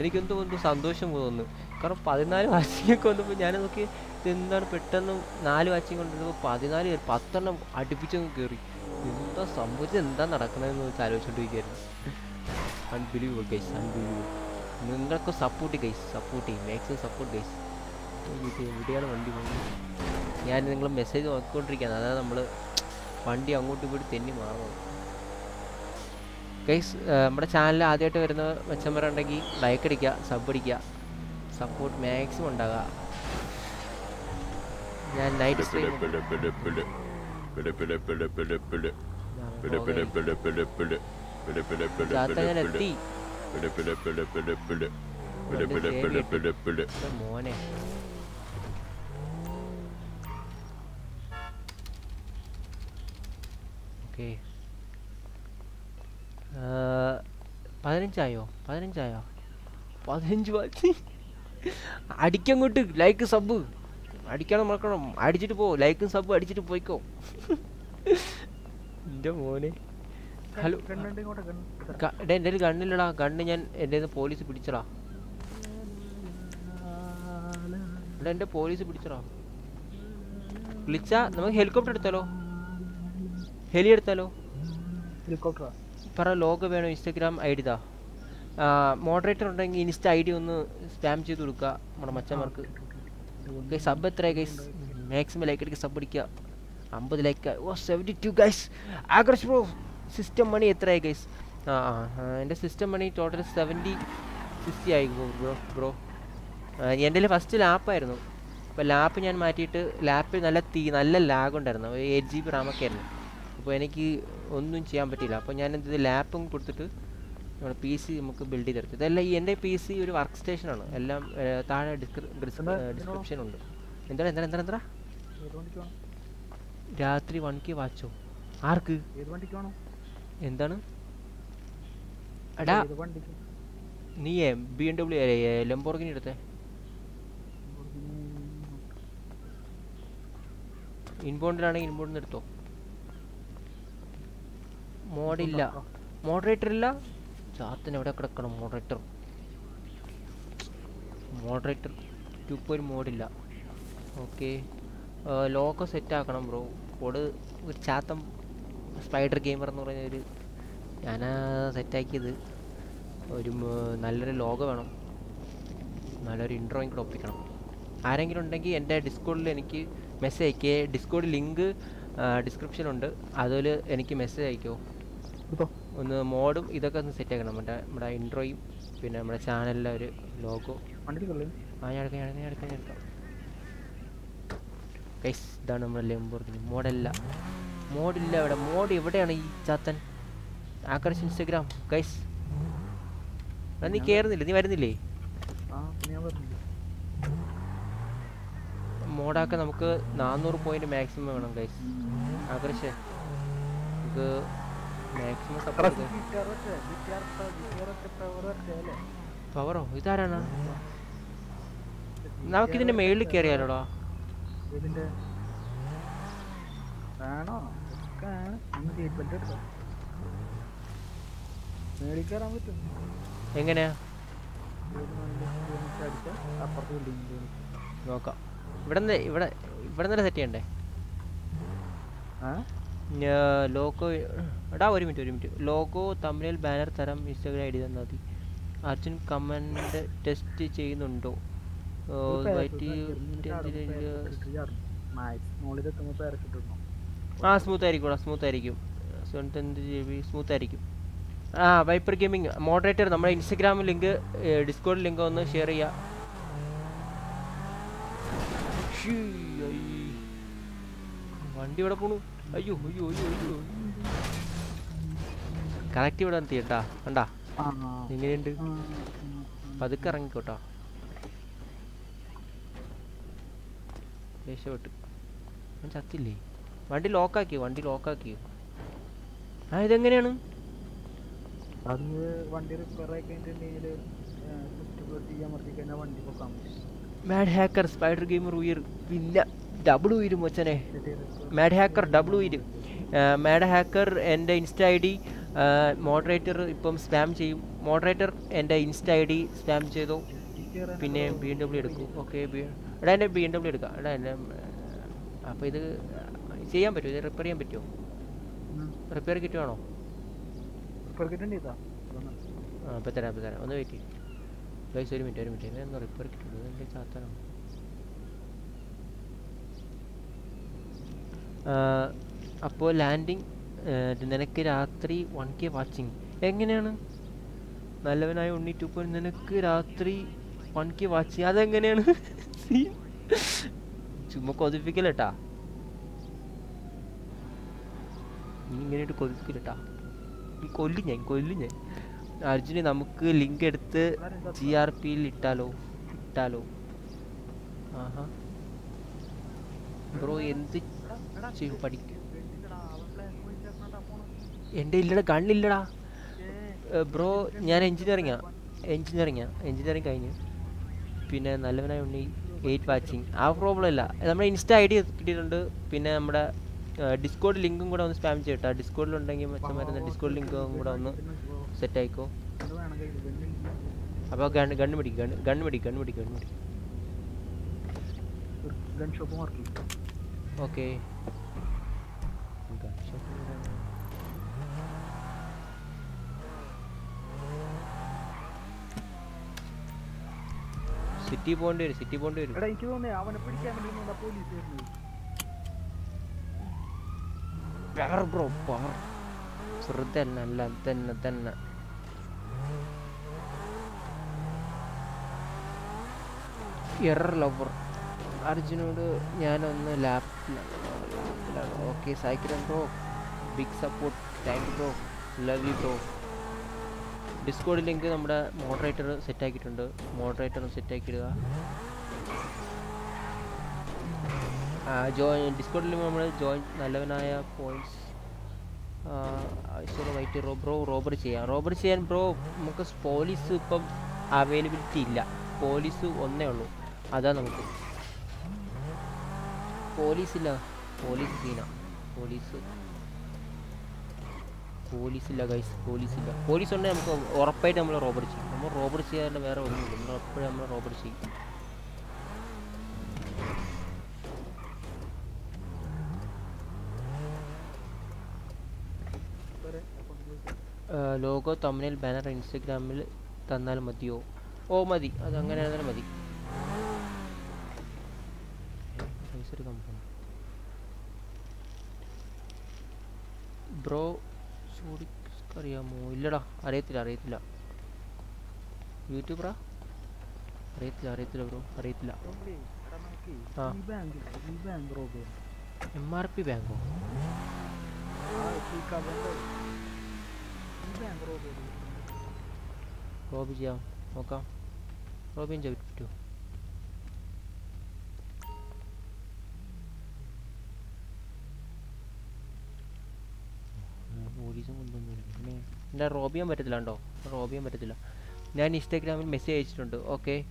എനിക്കെന്തോ എന്തോ സന്തോഷം തോന്നുന്നു. കാരണം പതിനാല് വാച്ചിങ്ങൊക്കെ വന്നപ്പോൾ ഞാൻ നോക്കി എന്താണ് പെട്ടെന്ന് നാല് വാച്ചിങ് കൊണ്ടിരുന്നപ്പോൾ പതിനാല് പത്തെണ്ണം അടുപ്പിച്ചങ്ങ് കയറി എന്താ സംഭവിച്ചത് എന്താ നടക്കണതെന്ന് വെച്ച് ആലോചിച്ചുകൊണ്ടിരിക്കുകയായിരുന്നു അൺബിലീവബിൾ ഗൈസ് അൺബിലീവബിൾ നിങ്ങൾക്ക് സപ്പോർട്ട് ഗൈസ് സപ്പോർട്ട് ചെയ്യും മാക്സിമം സപ്പോർട്ട് ഗൈസ് എവിടെയാണ് വണ്ടി പോകുന്നത്? ഞാൻ നിങ്ങൾ മെസ്സേജ് നോക്കിക്കൊണ്ടിരിക്കുകയാണ്. അതാണ് നമ്മൾ വണ്ടി അങ്ങോട്ടും ഇങ്ങോട്ട് തെന്നി മാറുന്നത്. ഗൈസ് നമ്മുടെ ചാനൽ ആദ്യമായിട്ട് വരുന്ന മെച്ചന്മാരുണ്ടെങ്കിൽ ലൈക്ക് അടിക്കുക സബ് അടിക്കുക. സപ്പോർട്ട് മാക്സിമം ഉണ്ടാകുക ഞാൻ നൈറ്റ് മോനെ. പതിനഞ്ചായോ? പതിനഞ്ചായോ? പതിനഞ്ച് വാച്ച് അടിക്കങ്ങോട്ട് ലൈക്ക് സബ് അടിക്കണം മറക്കണം. അടിച്ചിട്ട് പോ. ലൈക്കും സബ് അടിച്ചിട്ട് പോയിക്കോ. എന്റെ മോനെ. ഹലോ. എന്റെ ഇങ്ങോട്ട് ഗണ്ണ് ക- എടാ ഗണ്ണില്ലടാ ഗണ്ണ് ഞാൻ എന്റെ പോലീസ് പിടിച്ചടാ. എടാ എന്റെ പോലീസ് പിടിച്ചടാ. വിളിച്ചാ നമുക്ക് ഹെലികോപ്റ്റർ എടുത്താലോ? ഹെലി എടുത്താലോ? ഹെലികോപ്റ്ററാ പറ ലോഗോ വേണോ? ഇൻസ്റ്റാഗ്രാം ഐ ഡി താ മോഡറേറ്റർ ഉണ്ടെങ്കിൽ ഇൻസ്റ്റ ഐ ഡി ഒന്ന് സ്പാം ചെയ്ത് കൊടുക്കുക നമ്മുടെ മച്ചന്മാർക്ക്. സബ് എത്ര ഗൈസ് മാക്സിമം ലൈക്ക് അടിക്കുക സബ് അടിക്കുക. അമ്പത് ലൈക്ക് ഓ seventy two guys Agrash pro system money എത്രയായി ഗൈസ് ആ ആ എന്റെ system money total seventy sixty ആയി ബ്രോ ബ്രോ എന്റെ ഫസ്റ്റ് ലാപ്പായിരുന്നു അപ്പോൾ ലാപ്പ് ഞാൻ മാറ്റിയിട്ട് ലാപ്പിൽ നല്ല തീ നല്ല ലാഗ് ഉണ്ടായിരുന്നു. എയ്റ്റ് ജി ബി റാമൊക്കെ ആയിരുന്നു. അപ്പോൾ എനിക്ക് ഒന്നും ചെയ്യാൻ പറ്റിയില്ല. അപ്പോൾ ഞാൻ എന്ത് ലാപ്പും കൊടുത്തിട്ട് നമ്മുടെ പി സി നമുക്ക് ബിൽഡ് ചെയ്തെടുത്തു ഇതെല്ലാം ഈ എന്റെ പി സി ഒരു വർക്ക് സ്റ്റേഷനാണ് എല്ലാം താഴെ ഡിസ്ക്രിപ്ഷൻ ഉണ്ട്. എന്താ എന്താ എന്താ എന്താ? രാത്രി വൺ കെ വാച്ചോ? ആർക്ക്? എന്താണ്? എടാ ഏത് വണ്ടിക്ക്? നീ ബി എം ഡബ്ല്യു ലംബോർഗിനി എടുത്തേ ഇൻബോണ്ടിലാണെങ്കിൽ ഇൻബോണ്ടിൽ എടുത്തോ? മോഡില്ല മോഡറേറ്റർ ഇല്ല. ചാത്തിന് എവിടെ കിടക്കണം? മോഡറേറ്റർ മോഡറേറ്റർ ടു പോയിന്റ് മോഡില്ല ഓക്കെ ലോക്കോ സെറ്റ് ആക്കണം ബ്രോ കോഡ് ഒരു ചാത്തം സ്പൈഡർ ഗെയിമർ എന്ന് പറയുന്ന ഒരു ഞാൻ സെറ്റാക്കിയത് ഒരു നല്ലൊരു ലോഗോ വേണം. നല്ലൊരു ഇൻട്രോയും കൂടെ ഒപ്പിക്കണം ആരെങ്കിലും ഉണ്ടെങ്കിൽ എന്റെ ഡിസ്കോഡിൽ എനിക്ക് മെസ്സേജ് അയക്കേ. ഡിസ്കോഡ് ലിങ്ക് ഡിസ്ക്രിപ്ഷനുണ്ട് അതിൽ എനിക്ക് മെസ്സേജ് അയക്കുമോ ഒന്ന് മോഡും ഇതൊക്കെ ഒന്ന് സെറ്റ് ആക്കണം. നമ്മുടെ നമ്മുടെ ഇൻട്രോയും പിന്നെ നമ്മുടെ ചാനലിലെ ഒരു ലോഗോ ആ ഞാൻ എടുക്കാം ഞാൻ എടുക്കാം, ഞാൻ എടുക്കാം ഗൈസ് ഇതാണ് നമ്മുടെ ലെമ്പോർഗിനി മോഡല്ല മോഡില്ല ഇവിടെ. മോഡ് എവിടെയാണ് ഈ ചാത്തൻ? ആക്കർഷ് ഇൻസ്റ്റഗ്രാം ഗൈസ് നീ കയറുന്നില്ല നീ വരുന്നില്ലേ? മോഡാക്കാൻ നമുക്ക് നാനൂറ് പോയിന്റ് മാക്സിമം വേണം ഗൈസ് ആകർഷ് നമുക്ക് മാക്സിമം സപ്പോർട്ട് പവറോ ഇതാരാണ്? നമുക്ക് ഇതിന്റെ മേളിൽ കയറിയാലോടാ ആണ് എങ്ങനെയാ? നോക്കാം. ഇവിടെ ഇവിടെ ഇവിടെ നിന്ന് സെറ്റ് ചെയ്യണ്ടേ? ആ? ലോഗോ എടാ ഒരു മിനിറ്റ് ഒരു മിനിറ്റ്. ലോഗോ തമിഴിൽ ബാനർ തരം ഇൻസ്റ്റാഗ്രാം ഐ ഡി തന്നാൽ മതി. അർജുൻ കമന്റ് ടെസ്റ്റ് ചെയ്യുന്നുണ്ടോ? ആ സ്മൂത്ത് ആയിരിക്കും സ്മൂത്ത് ആയിരിക്കും സ്മൂത്ത് ആയിരിക്കും ആ വൈപ്പർ ഗെയിമിംഗ്. മോഡറേറ്റർ നമ്മുടെ ഇൻസ്റ്റഗ്രാം ലിങ്ക് ഡിസ്കോഡ് ലിങ്ക് ഒന്ന് ഷെയർ ചെയ്യാം. വണ്ടി ഇവിടെ പോണു? അയ്യോ അയ്യോ അയ്യോ അയ്യോ. കറക്റ്റ് ഇവിടെ എത്തി കേട്ടാ കണ്ടാ? എങ്ങനെയുണ്ട്? പതുക്കെ ഇറങ്ങിക്കോട്ടോ. രക്ഷപ്പെട്ടു ഞാൻ ചത്തില്ലേ? വണ്ടി ലോക്കാക്കിയോ വണ്ടി ലോക്കാക്കിയോ ആ ഇതെങ്ങനെയാണ്? അത് വണ്ടി റിപ്പയർ ആയി കഴിഞ്ഞിട്ടുണ്ടെങ്കിൽ വണ്ടി പൊക്കാൻ മാഡ് ഹാക്കർ സ്പൈഡർ ഗെയിമർ ഉയർ. പിന്നെ ഡബിൾ ഉയരും മച്ചനെ. മാഡ് ഹാക്കർ ഡബിൾ ഉയരും. മാഡ് ഹാക്കർ എന്റെ ഇൻസ്റ്റ ഐ ഡി മോഡറേറ്റർ ഇപ്പം സ്പാം ചെയ്യും. മോഡറേറ്റർ എന്റെ ഇൻസ്റ്റ ഐ ഡി സ്പാം ചെയ്തോ. പിന്നെ ബി എം ഡബ്ല്യു എടുക്കും. ഓക്കെ ബി എടാ എന്റെ ബി എം ഡബ്ല്യു എടുക്കാം. എടാ എന്റെ അപ്പോൾ ഇത് ചെയ്യാൻ പറ്റുമോ ഇത് റിപ്പയർ ചെയ്യാൻ പറ്റുമോ റിപ്പയർ കിറ്റ് വേണോ? ആ അപ്പോൾ തരാം അപ്പോൾ തരാം. ഒന്ന് വെയിറ്റ് ചെയ്യും. ഗൈസ് ഒരു മിനിറ്റ് ഒരു മിനിറ്റ് ഇതൊന്ന് റിപ്പയർ കിട്ടുള്ളൂ എന്റെ ചാത്തനാണ് അപ്പോൾ ലാൻഡിങ് നിനക്ക് രാത്രി വൺ കെ വാച്ചിങ് എങ്ങനെയാണ്? നല്ലവനായ ഉണ്ണി ടു പോയിന്റ് നിനക്ക് രാത്രി വൺ കെ വാച്ച് അതെങ്ങനെയാണ്? ചുമ്മാ കൊതിപ്പിക്കലട്ടാ. നീ ഇങ്ങനെയായിട്ട് കൊതിപ്പിക്കലട്ടാ. നീ കൊല്ലു ഞാൻ കൊല്ലു ഞാൻ. അർജുന് നമുക്ക് ലിങ്ക് എടുത്ത് ജി ആർ പിയിൽ ഇട്ടാലോ? ഇട്ടാലോ? ആഹാ. ബ്രോ എന്ത് ചെയ്യും? പഠിക്കും. എന്റെ ഇല്ലടാ ഗണ്ണില്ലടാ. ബ്രോ ഞാൻ എഞ്ചിനീയറിങ്ങാ എഞ്ചിനീയറിങ്ങാ എഞ്ചിനീയറിങ് കഴിഞ്ഞു. പിന്നെ നല്ലവനായ ഉണ്ണി എയ്റ്റ് വാച്ചിങ്. ആ പ്രോബ്ലം ഇല്ല നമ്മുടെ ഇൻസ്റ്റ ഐ ഡി കിട്ടിയിട്ടുണ്ട്. പിന്നെ നമ്മുടെ ഡിസ്കോഡ് ലിങ്കും കൂടെ ഒന്ന് സ്പാം ചെയ്യട്ടോ ഡിസ്കോഡിലുണ്ടെങ്കിൽ മച്ചന്മാരുന്ന ഡിസ്കോഡ് ലിങ്കും കൂടെ ഒന്ന് സെറ്റ് ആയിക്കോ. അപ്പോൾ ഗൺ ഗണ്ണ് പിടിക്കും ഗണ്ണ് ഗണ്ണ് പിടിക്കും ഗണ്ണ് പിടിക്കും ഗണ്ണ് പിടിക്കും. ഓക്കെ ഗൺ ഷോപ്പ് സിറ്റി പോണ്ടി വരും സിറ്റി പോണ്ടി വരും. എടാ എനിക്ക് തോന്നുന്നു അവനെ പിടിക്കാൻ വേണ്ടി പോലീസ് വരുന്നു പവർ ബ്രോ പവർ ചെറുതന്നെ അല്ല തന്നെ തന്നെ. എറർ ലവർ അർജുനോട് ഞാനൊന്ന് ലാപ്പിലാണ് ലാപ്പിലാണ് okay cycle bro big support thank bro love you bro Discord link നമ്മുടെ മോഡറേറ്റർ സെറ്റ് ആക്കിയിട്ടുണ്ട്. മോഡറേറ്റർ സെറ്റ് ആക്കിയിടുക. ജോയിൻ ഡിസ്കോഡിൽ നമ്മൾ ജോയിൻ നല്ലവനായ പോയിന്റ്സ് വൈറ്റ് റോ ബ്രോ റോബർ ചെയ്യാം. റോബർ ചെയ്യാൻ ബ്രോ നമുക്ക് പോലീസ് ഇപ്പം അവൈലബിലിറ്റി ഇല്ല. പോലീസ് ഒന്നേ ഉള്ളൂ. അതാ നമുക്ക്. പോലീസില്ല പോലീസ് സീന പോലീസ് പോലീസ് ഇല്ല ഗൈസ് പോലീസ് ഇല്ല പോലീസ് ഉണ്ടെങ്കിൽ നമുക്ക് ഉറപ്പായിട്ട് നമ്മൾ റോബർ ചെയ്യും. നമ്മൾ റോബർ ചെയ്യാതെ വേറെ ഒന്നുമില്ല. നമ്മൾ എപ്പോഴും നമ്മൾ റോബർ ചെയ്യും. ലോഗോ തമ്മിൽ ബാനർ ഇൻസ്റ്റഗ്രാമിൽ തന്നാൽ മതിയോ? ഓ മതി. അത് അങ്ങനെ ആണെങ്കിലും മതി. ബ്രോ അറിയാമോ ഇല്ലടാ അറിയത്തില്ല അറിയത്തില്ല. യൂട്യൂബറാ? അറിയത്തില്ല അറിയത്തില്ല ബ്രോ അറിയത്തില്ല. എം ആർ പി ബാങ്കോ? റോബി ചെയ്യാം നോക്കാം. റോബിൻ ചെയ്തു പറ്റുമോ പോലീസും കൊണ്ടൊന്നുമില്ല പിന്നെ എന്താ റോബ് ചെയ്യാൻ പറ്റത്തില്ല കണ്ടോ? റോബ് ചെയ്യാൻ പറ്റത്തില്ല. ഞാൻ ഇൻസ്റ്റാഗ്രാമിൽ മെസ്സേജ് അയച്ചിട്ടുണ്ട്. ഓക്കെ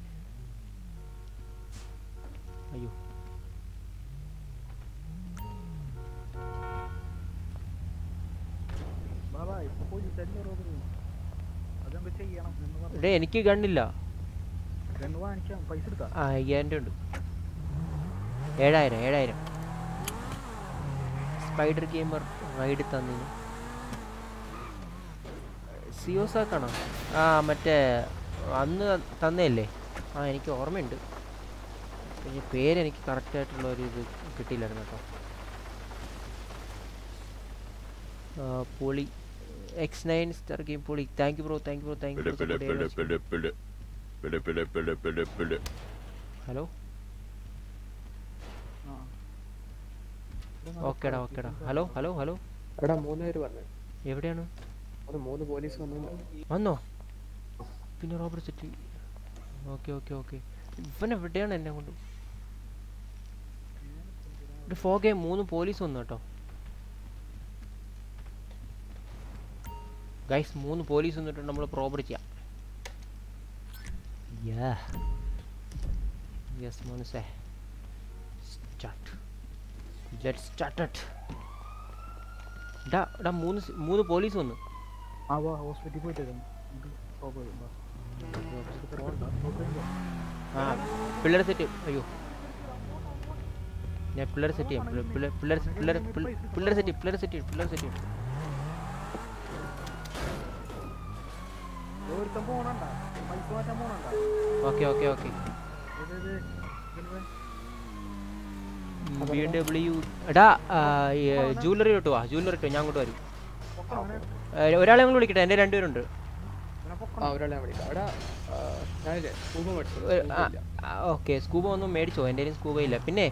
അയ്യോ. എനിക്ക് ഗണ്ണില്ല. അയ്യായിരം ഉണ്ട്. ഏഴായിരം ഏഴായിരം. സ്പൈഡർ ഗെയിമർ റൈഡ് തന്നിരുന്നു സിയോസ് സിയോസാക്കാണോ? ആ മറ്റേ അന്ന് തന്നെയല്ലേ? ആ എനിക്ക് ഓർമ്മയുണ്ട്. പിന്നെ പേരെനിക്ക് കറക്റ്റായിട്ടുള്ള ഒരു ഇത് കിട്ടിയില്ലായിരുന്നു കേട്ടോ. പുളി. എക്സ് നയൻ സ്റ്റാർ ഗെയിം പുളി. Thank you bro thank you bro thank you hello ഓക്കേടാ ഓക്കേടാ ഹലോ ഹലോ ഹലോ എവിടെയാണ്? മൂന്ന് പോലീസ് വന്നു വന്നോ? പിന്നെ Robert settee. Okay okay okay. ഇവൻ എന്നെ കൊണ്ട്. ഒരു ഫോഗെ മൂന്ന് പോലീസ് വന്നു കേട്ടോ. ഗൈസ് മൂന്ന് പോലീസ് വന്നിട്ട് നമ്മൾ പ്രോബർ ചെയ്യാം. യെസ് മനസ്സേ സ്റ്റാർട്ട് ലെറ്റ് സ്റ്റാർട്ടഡ് ഡാ ഡാ മൂന്ന് മൂന്ന് പോലീസ് വന്നു. അവ ഹോസ്പിറ്റലിൽ പോയിട്ടായിരുന്നു പിള്ളേർ സെറ്റ് അയ്യോ. ഞാൻ പിള്ളേർ സെറ്റ് ചെയ്യാം. പിള്ളേർ പിള്ളേർ പിള്ളേർ സെറ്റ് പിള്ളേർ സെറ്റ് ചെയ്യും പിള്ളേർ സെറ്റ് ചെയ്യും okay okay okay. B W എടാ ജ്വല്ലറി ഇട്ടോ ജ്വല്ലറി ഇട്ടോ ഞാൻ അങ്ങോട്ട് വരും. ഒരാളെ നമ്മൾ വിളിക്കട്ടെ. എന്റെ രണ്ടുപേരുണ്ട്. ഓക്കെ സ്കൂബ ഒന്നും മേടിച്ചോ? എന്റെ സ്കൂബ ഇല്ല. പിന്നെ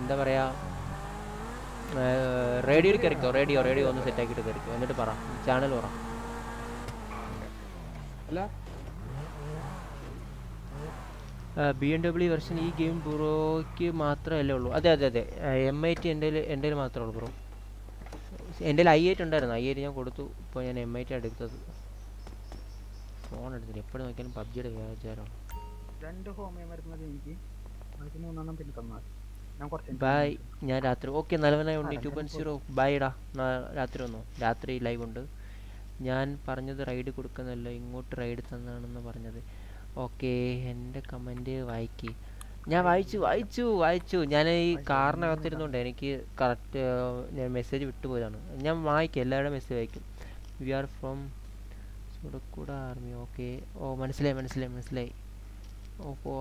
എന്താ പറയാ റേഡിയോയിൽ കയറിക്കോ? റേഡിയോ റേഡിയോ ഒന്ന് സെറ്റ് ആക്കിയിട്ട് കയറിക്കോ. എന്നിട്ട് പറ. ചാനൽ പറ. ബി എം ഡബ്ല്യു വെർഷൻ ഈ ഗെയിം ബ്രോയ്ക്ക് മാത്രമല്ലേ ഉള്ളൂ. അതെ അതെ അതെ. എം ഐ ടി എന്റെ എന്റെ മാത്രമേ ഉള്ളൂ ബ്രോ എന്റെ ഐ എയ്റ്റ് ഉണ്ടായിരുന്നു. ഐ എയ്റ്റ് ഞാൻ കൊടുത്തു. ഇപ്പോൾ ഞാൻ എം ഐ ടി എടുത്തത്. ഫോൺ എടുത്തില്ല. എപ്പോഴും നോക്കിയാലും പബ്ജിയുടെ വ്യാചാരമാണ് രണ്ട് എനിക്ക് മൂന്നെണ്ണം പിന്നെ തന്നാൽ. ബൈ ഞാൻ രാത്രി. ഓക്കെ നല്ലവനായി ഉണ്ട് ടു പോയിന്റ് സീറോ ബൈ ഇടാ രാത്രി വന്നു? രാത്രി ലൈവ് ഉണ്ട്. ഞാൻ പറഞ്ഞത് റൈഡ് കൊടുക്കുന്നല്ലോ ഇങ്ങോട്ട് റൈഡ് തന്നാണെന്ന് പറഞ്ഞത്. ഓക്കെ എന്റെ കമന്റ് വായിക്ക്. ഞാൻ വായിച്ചു വായിച്ചു വായിച്ചു. ഞാൻ ഈ കാറിനകത്തിരുന്നുകൊണ്ട് എനിക്ക് കറക്റ്റ് ഞാൻ മെസ്സേജ് വിട്ടുപോയതാണ്. ഞാൻ വായിക്കും എല്ലാവരുടെയും മെസ്സേജ് വായിക്കും. വി ആർ ഫ്രം ചുടക്കൂട ആർമി ഓക്കെ ഓ മനസ്സിലായി മനസ്സിലായി മനസ്സിലായി. ഓപ്പോ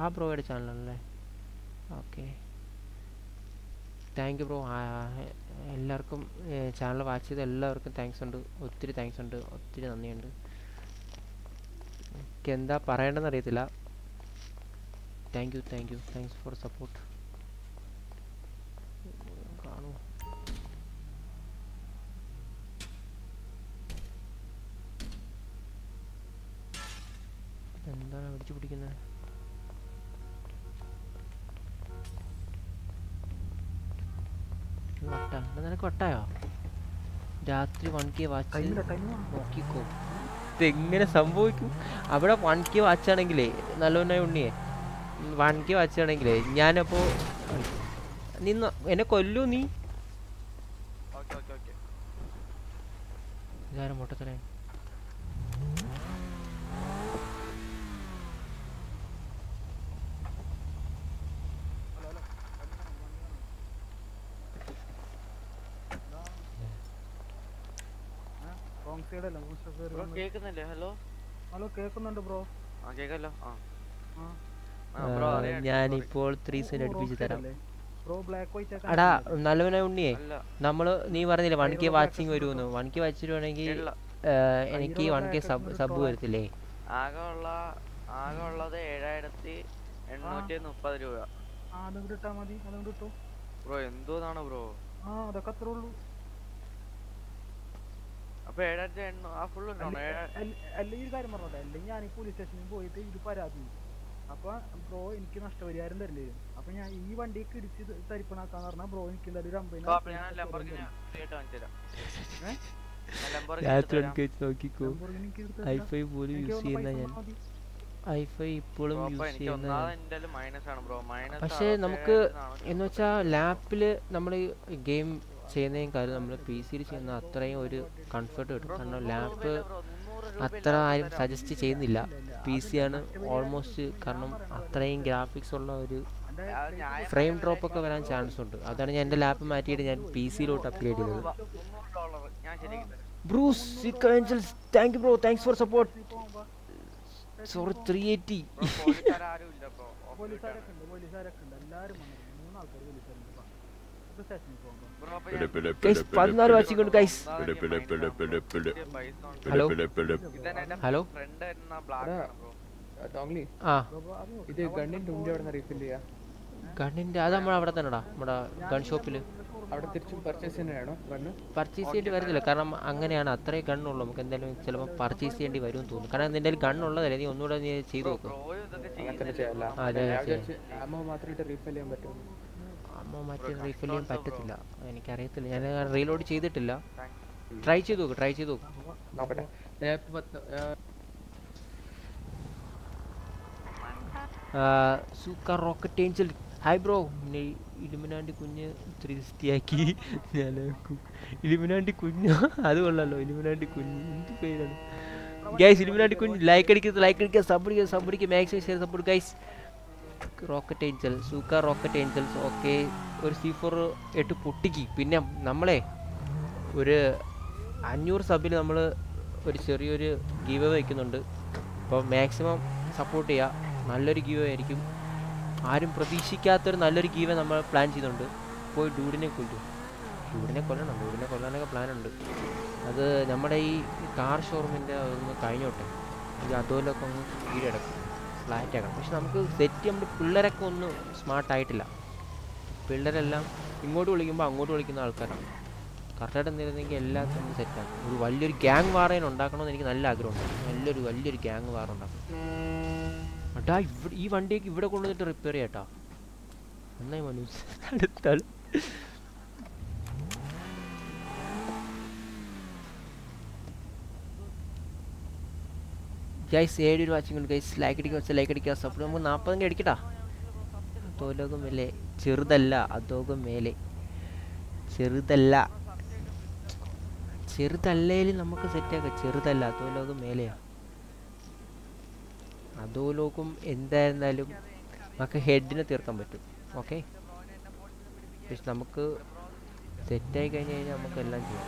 ആ ബ്രോയുടെ ചാനലാണല്ലേ ഓക്കെ താങ്ക് യു ബ്രോ എല്ലാവർക്കും ചാനൽ വാച്ച് ചെയ്ത എല്ലാവർക്കും താങ്ക്സ് ഉണ്ട്. ഒത്തിരി താങ്ക്സ് ഉണ്ട്. ഒത്തിരി നന്ദിയുണ്ട്. എനിക്ക് എന്താ പറയേണ്ടതെന്ന് അറിയത്തില്ല thank you thank you thanks for support കാണൂ എന്താണ് അടിച്ചു പിടിക്കുന്നത് വട്ട നിനക്ക് വട്ടായോ? രാത്രി വൺ കെ വാച്ച് നോക്കിക്കോ. ഇതെങ്ങനെ സംഭവിക്കും? അവിടെ വൺ കെ വാച്ചാണെങ്കിലേ നല്ലവനായി ഉണ്ണിയെ. വൺ കെ വാച്ചാണെങ്കിലേ ഞാനപ്പോ നിന്ന് എന്നെ കൊല്ലൂ നീ. ഇതാരും മുട്ടത്തലേ റോങ് സൈഡ് അല്ല? ബ്രോ കേക്കുന്നില്ലേ? ഹലോ ഹലോ കേൾക്കുന്നുണ്ട് ബ്രോ ആ കേക്കല്ലോ ആ. ഞാനിപ്പോൾ ത്രീ സൈഡ് അടുപ്പിച്ച് തരാം. ബ്രോ ബ്ലാക്ക് വൈറ്റ് അടാ നല്ലവനെ ഉണ്ണിയെ നമ്മൾ നീ പറഞ്ഞില്ലേ വൺ കെ വാച്ചിങ് വരുമെന്ന്. വൺ കെ വാച്ച് വരുവാണെങ്കിൽ എനിക്ക് വൺ കെ സബ് സബ് വരത്തില്ലേ? ആകെ ഉള്ള ആകെ ഉള്ളത് ഏഴായിരത്തി എണ്ണൂറ്റി മുപ്പത് രൂപ. ബ്രോ എന്തോന്നാണ് ബ്രോ ആ അതൊക്കെ അത്രേ ഉള്ളൂ അപ്പൊ ഏഴായിരത്തി എണ്ണൂ ആ ഫുള്ള് ഉണ്ടോ ഏഴാ അല്ലെങ്കിൽ ഒരു കാര്യം പറഞ്ഞോട്ടെ. അല്ലെങ്കിൽ ഞാൻ ഈ പോലീസ് സ്റ്റേഷനിൽ പോയിട്ട് ഇത് പരാതി ചെയ്യും. അപ്പൊ ബ്രോ എനിക്ക് നഷ്ടപരിഹാരം തരില്ലേ വരും അപ്പൊ ഞാൻ ഈ വണ്ടി ഇടിച്ച് തരിപ്പണാക്കാന്ന് പറഞ്ഞാൽ ബ്രോ എനിക്ക് എന്തായാലും ഒരു അമ്പതിനായിരം വെച്ച് ഐഫൈ പോലും യൂസ് ചെയ്യുന്ന ഞാൻ. ഐഫൈ ഇപ്പോഴും യൂസ് എനിക്ക് ചെയ്യുന്ന ഒന്നാമത് മൈനസ് ആണ് ബ്രോ. മൈനസ് പക്ഷേ നമുക്ക് എന്ന് വെച്ചാൽ ലാപ്പിൽ നമ്മൾ ഗെയിം ചെയ്യുന്നതിനേക്കാളും നമ്മൾ പി സിയിൽ ചെയ്യുന്ന അത്രയും ഒരു കംഫർട്ട് കിട്ടും. കാരണം ലാപ്പ് അത്ര ആരും സജസ്റ്റ് ചെയ്യുന്നില്ല. പി സി ആണ് ഓൾമോസ്റ്റ് കാരണം അത്രയും ഗ്രാഫിക്സ് ഉള്ള ഒരു ഫ്രെയിം ഡ്രോപ്പ് ഒക്കെ വരാൻ ചാൻസ് ഉണ്ട്. അതാണ് ഞാൻ എന്റെ ലാപ്പ് മാറ്റിയിട്ട് ഞാൻ പി സിയിലോട്ട് അപ്ഗ്രേഡ് ചെയ്തത്. Bruce thank you bro thanks for support sorry three eighty പോലീസുകാരൊക്കെ ഉണ്ട് എല്ലാവരും മൂന്നാൾക്കാർ പോലീസുകാരുണ്ട് ഗൈസ് പതിനാല് ഗൈസ്. ഹലോ ഹലോ ഇത് ഗണ്ണിന്റെ ഉണ്ടി അവിടെ റീഫിൽ ചെയ്യാ? ഗണ്ണിന്റെ അത് നമ്മൾ അവിടെ തന്നെടാ നമ്മുടെ ഗൺ ഷോപ്പിൽ അവിടെ തിരിച്ചും പർച്ചേസ് ചെയ്യേണ്ടി കാരണം അങ്ങനെയാണ് അത്രേ ഗണ്ണുള്ളൂ നമുക്ക് എന്തായാലും ചിലപ്പോ പർച്ചേസ് ചെയ്യേണ്ടി വരും തോന്നുന്നു. കാരണം നിന്റെ ഗണ്ണുള്ളതല്ലേ ഉള്ളതല്ലേ നീ ഒന്നുകൂടെ ചെയ്തു നോക്കും. അതെ, മറ്റേ റീഫിൽ ചെയ്യാൻ പറ്റത്തില്ല. എനിക്കറിയത്തില്ല. ഞാൻ റീലോഡ് ചെയ്തിട്ടില്ല. ട്രൈ ചെയ്ത് നോക്ക് ട്രൈ ചെയ്ത് നോക്ക്. നോക്കട്ടെ. Sucker rocket angel hi bro ഇലുമിനാണ്ടി കുഞ്ഞ് ത്രീ സിക്സ്റ്റി ആക്കി. ഞാൻ ഇലിമിനാണ്ടി കുഞ്ഞ്. അത് കൊള്ളാലോ. ഇലുമിനാണ്ടി കുഞ്ഞ്. എന്ത് പേരാണ്? ഗൈസ് ഇലുമിനാണ്ടി കുഞ്ഞ് ലൈക്ക് അടിക്കുന്നത് ലൈക്ക് അടിക്കുക സബ് അടിക്കുക സബ് അടിക്കുക maximum share support guys rocket angel sucker rocket angels okay ഒരു സി ഫോർ എട്ട് പൊട്ടിക്ക്. പിന്നെ നമ്മളെ ഒരു അഞ്ഞൂറ് സബിൽ നമ്മൾ ഒരു ചെറിയൊരു ഗീവ് വയ്ക്കുന്നുണ്ട് അപ്പോൾ മാക്സിമം സപ്പോർട്ട് ചെയ്യുക നല്ലൊരു ഗീവ് ആയിരിക്കും. ആരും പ്രതീക്ഷിക്കാത്തൊരു നല്ലൊരു ഗീവ് നമ്മൾ പ്ലാൻ ചെയ്യുന്നുണ്ട് പോയി ഡൂഡിനെ കൊല്ലും. ഡൂഡിനെ കൊല്ലണം. ഡൂഡിനെ കൊല്ലാനൊക്കെ പ്ലാൻ ഉണ്ട്. അത് നമ്മുടെ ഈ കാർ ഷോറൂമിന്റെ ഒന്ന് കഴിഞ്ഞോട്ടെ. അതുപോലൊക്കെ ഒന്ന് കീഴടക്കും ഫ്ലാറ്റ് ആക്കണം. പക്ഷെ നമുക്ക് സെറ്റ് നമ്മുടെ പിള്ളേരൊക്കെ ഒന്നും സ്മാർട്ട് ആയിട്ടില്ല. പിള്ളേരെല്ലാം ഇങ്ങോട്ട് വിളിക്കുമ്പോൾ അങ്ങോട്ട് വിളിക്കുന്ന ആൾക്കാരാണ്. കറക്റ്റായിട്ട് എന്തിരുന്നെങ്കിൽ എല്ലാം നമ്മൾ സെറ്റാക്കും ഒരു വലിയൊരു ഗ്യാങ് വാറേൻ ഉണ്ടാക്കണമെന്ന് എനിക്ക് നല്ല ആഗ്രഹമുണ്ട്. നല്ലൊരു വലിയൊരു ഗ്യാങ് വാർ ഉണ്ടാക്കണം. അട്ടാ ഇവിടെ ഈ വണ്ടിയൊക്കെ ഇവിടെ കൊണ്ടുവന്നിട്ട് റിപ്പയർ ചെയ്യാട്ടാ നന്നായി മനുഷ്യ ഗൈസ് ഏഴ് രൂപ വാച്ചിങ് ഗൈസ് ലൈക്ക് അടിക്കുക വെച്ചാൽ ലൈക്ക് അടിക്കുക. സപ്പോർട്ട് നമുക്ക് നാൽപ്പതെങ്കിൽ അടിക്കട്ടാ. അതോലോകം മേലെ ചെറുതല്ല അതോകം മേലെ. ചെറുതല്ല. ചെറുതല്ലേലും നമുക്ക് സെറ്റാക്കാം ചെറുതല്ല അതോലോകം മേലെയാ. അതോലോകം എന്തായിരുന്നാലും നമുക്ക് ഹെഡിനെ തീർക്കാൻ പറ്റും. ഓക്കെ പക്ഷെ നമുക്ക് സെറ്റായി കഴിഞ്ഞ് കഴിഞ്ഞാൽ നമുക്ക് എല്ലാം ചെയ്യാം.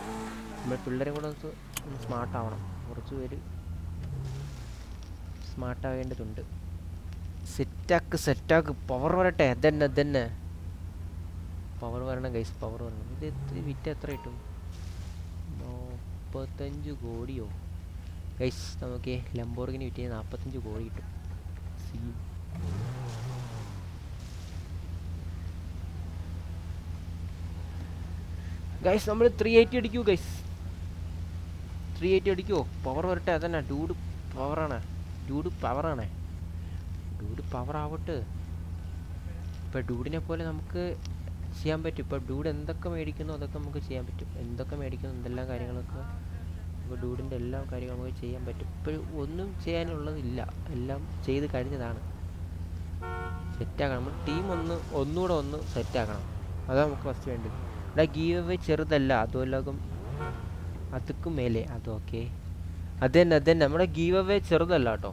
നമ്മൾ പിള്ളേരെ കൂടെ ഒന്ന് സ്മാർട്ട് ആവണം. കുറച്ച് പേര് സ്മാർട്ട് ആവേണ്ടതുണ്ട് സെറ്റാക്ക് സെറ്റാക്ക് പവർ വരട്ടെ അതന്നെ അതന്നെ പവർ വരണം ഗൈസ് പവർ വരണം. ഇത് എത്ര വിറ്റ് എത്ര കിട്ടും? മുപ്പത്തഞ്ച് കോടിയോ? ഗൈസ് നമുക്ക് ലംബോർഗിന് വിറ്റ് നാൽപ്പത്തഞ്ച് കോടി കിട്ടും. സി ഗൈസ് നമ്മൾ ത്രീ എയ്റ്റി അടിക്കൂ ഗൈസ് ത്രീ എയ്റ്റി അടിക്കുമോ പവർ വരട്ടെ അതന്നെ ഡൂഡ് പവറാണ് ഡൂഡ് പവറാണ് ഡൂഡ് പവർ ആവട്ടെ. ഇപ്പം ഡൂഡിനെ പോലെ നമുക്ക് ചെയ്യാൻ പറ്റും. ഇപ്പം ഡൂഡ് എന്തൊക്കെ മേടിക്കുന്നു അതൊക്കെ നമുക്ക് ചെയ്യാൻ പറ്റും. എന്തൊക്കെ മേടിക്കുന്നു എന്തെല്ലാം കാര്യങ്ങളൊക്കെ ഇപ്പോൾ ഡൂഡിന്റെ എല്ലാ കാര്യങ്ങളും നമുക്ക് ചെയ്യാൻ പറ്റും. ഇപ്പോൾ ഒന്നും ചെയ്യാനുള്ളതില്ല. എല്ലാം ചെയ്ത് കഴിഞ്ഞതാണ്. സെറ്റാക്കണം നമ്മൾ ടീം ഒന്ന് ഒന്നുകൂടെ ഒന്ന് സെറ്റാക്കണം അതാണ് നമുക്ക് ഫസ്റ്റ് വേണ്ടത്. ഇവിടെ ഗീവ് ചെറുതല്ല. അതുമല്ലാകും അതുക്കും മേലെ. അതൊക്കെ അത് തന്നെ അത് തന്നെ നമ്മുടെ ഗീവ് അവേ ചെറുതല്ല കേട്ടോ.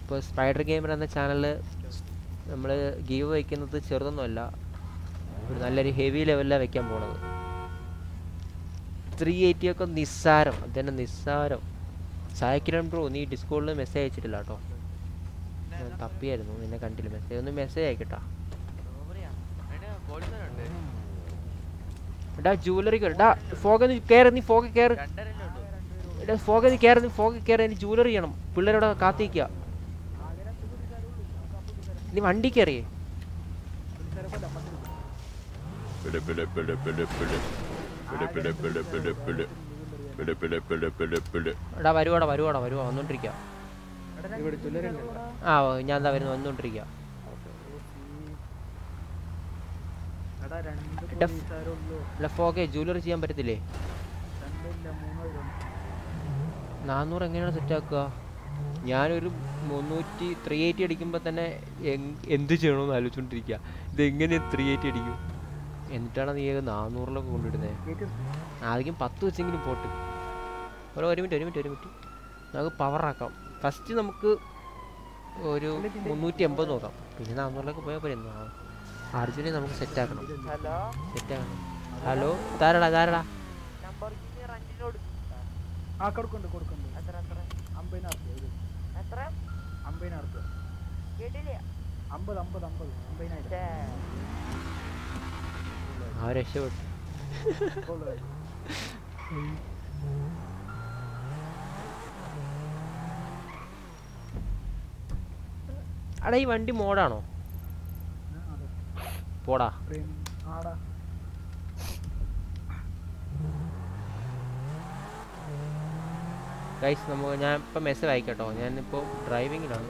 ഇപ്പോൾ സ്പൈഡർ ഗെയിമർ എന്ന ചാനലിൽ നമ്മൾ ഗീവ് വയ്ക്കുന്നത് ചെറുതൊന്നുമല്ല. ഒരു നല്ലൊരു ഹെവി ലെവലിലാണ് വെക്കാൻ പോണത്. ത്രീ എയ്റ്റി ഒക്കെ നിസ്സാരം. അത് തന്നെ നിസ്സാരം. സായക്കിരൺ ബ്രോ നീ ഡിസ്കോളിൽ മെസ്സേജ് അയച്ചിട്ടില്ല കേട്ടോ? ഞാൻ തപ്പിയായിരുന്നു നിന്നെ കണ്ടില്ല. മെസ്സേജ് ഒന്ന് മെസ്സേജ് അയക്കട്ടാ. എടാ ജൂവലറി ഫോഗ് ഫോഗ കയറി നീ ഫോഗ് കയറി ഫോഗതി കയറി ഫോഗ് കയറി എനിക്ക് ജൂവലറി ചെയ്യണം. പിള്ളേരോടെ കാത്തിക്കുക നീ വണ്ടി കയറിയേ. എടാ വരുവാടാ വരുവാടാ വരുവാ വന്നോണ്ടിരിക്കാം ആ ഞാൻ എന്താ വരുന്നു വന്നോണ്ടിരിക്കാം ഫോഗേ ജൂവലറി ചെയ്യാൻ പറ്റത്തില്ലേ? നാന്നൂറ് എങ്ങനെയാണ് സെറ്റ് ആക്കുക? ഞാനൊരു മുന്നൂറ്റി ത്രീ എയ്റ്റി അടിക്കുമ്പോൾ തന്നെ എന്ത് ചെയ്യണമെന്ന് ആലോചിച്ചുകൊണ്ടിരിക്കുക ഇത് എങ്ങനെ ത്രീ എയ്റ്റി അടിക്കും? എന്നിട്ടാണ് നീ നാന്നൂറിലൊക്കെ കൊണ്ടിടുന്നത് ആദ്യം പത്ത് വെച്ചെങ്കിലും പോട്ട്. ഒരു ഒരു മിനിറ്റ് ഒരു മിനിറ്റ് ഒരു മിനിറ്റ്. നമുക്ക് പവറാക്കാം ഫസ്റ്റ് നമുക്ക് ഒരു മുന്നൂറ്റി എൺപത് നോക്കാം. പിന്നെ നാന്നൂറിലൊക്കെ പോയാൽ പോരെ. അർജുനെ നമുക്ക് സെറ്റ് ആക്കണം. ഹലോ സെറ്റ് ആക്കണം. ഹലോ താരടാ താരടാ ആ കൊടുക്കുന്നുണ്ട് കൊടുക്കുന്നുണ്ട് എത്ര എത്ര? അമ്പതിനായിരം റുപ്യ എത്ര? അമ്പതിനായിരം റുപ്യ കേട്ടില്ല. അമ്പത് അമ്പത് അമ്പത്. അമ്പതിനായിരം. ആ രക്ഷപ്പെട്ടു. അടാ ഈ വണ്ടി മോഡാണോ? പോടാ. ആടാ. ഗൈസ് നമുക്ക് ഞാൻ ഇപ്പം മെസ്സേജ് അയക്കട്ടോ. ഞാനിപ്പോൾ ഡ്രൈവിങ്ങിലാണ്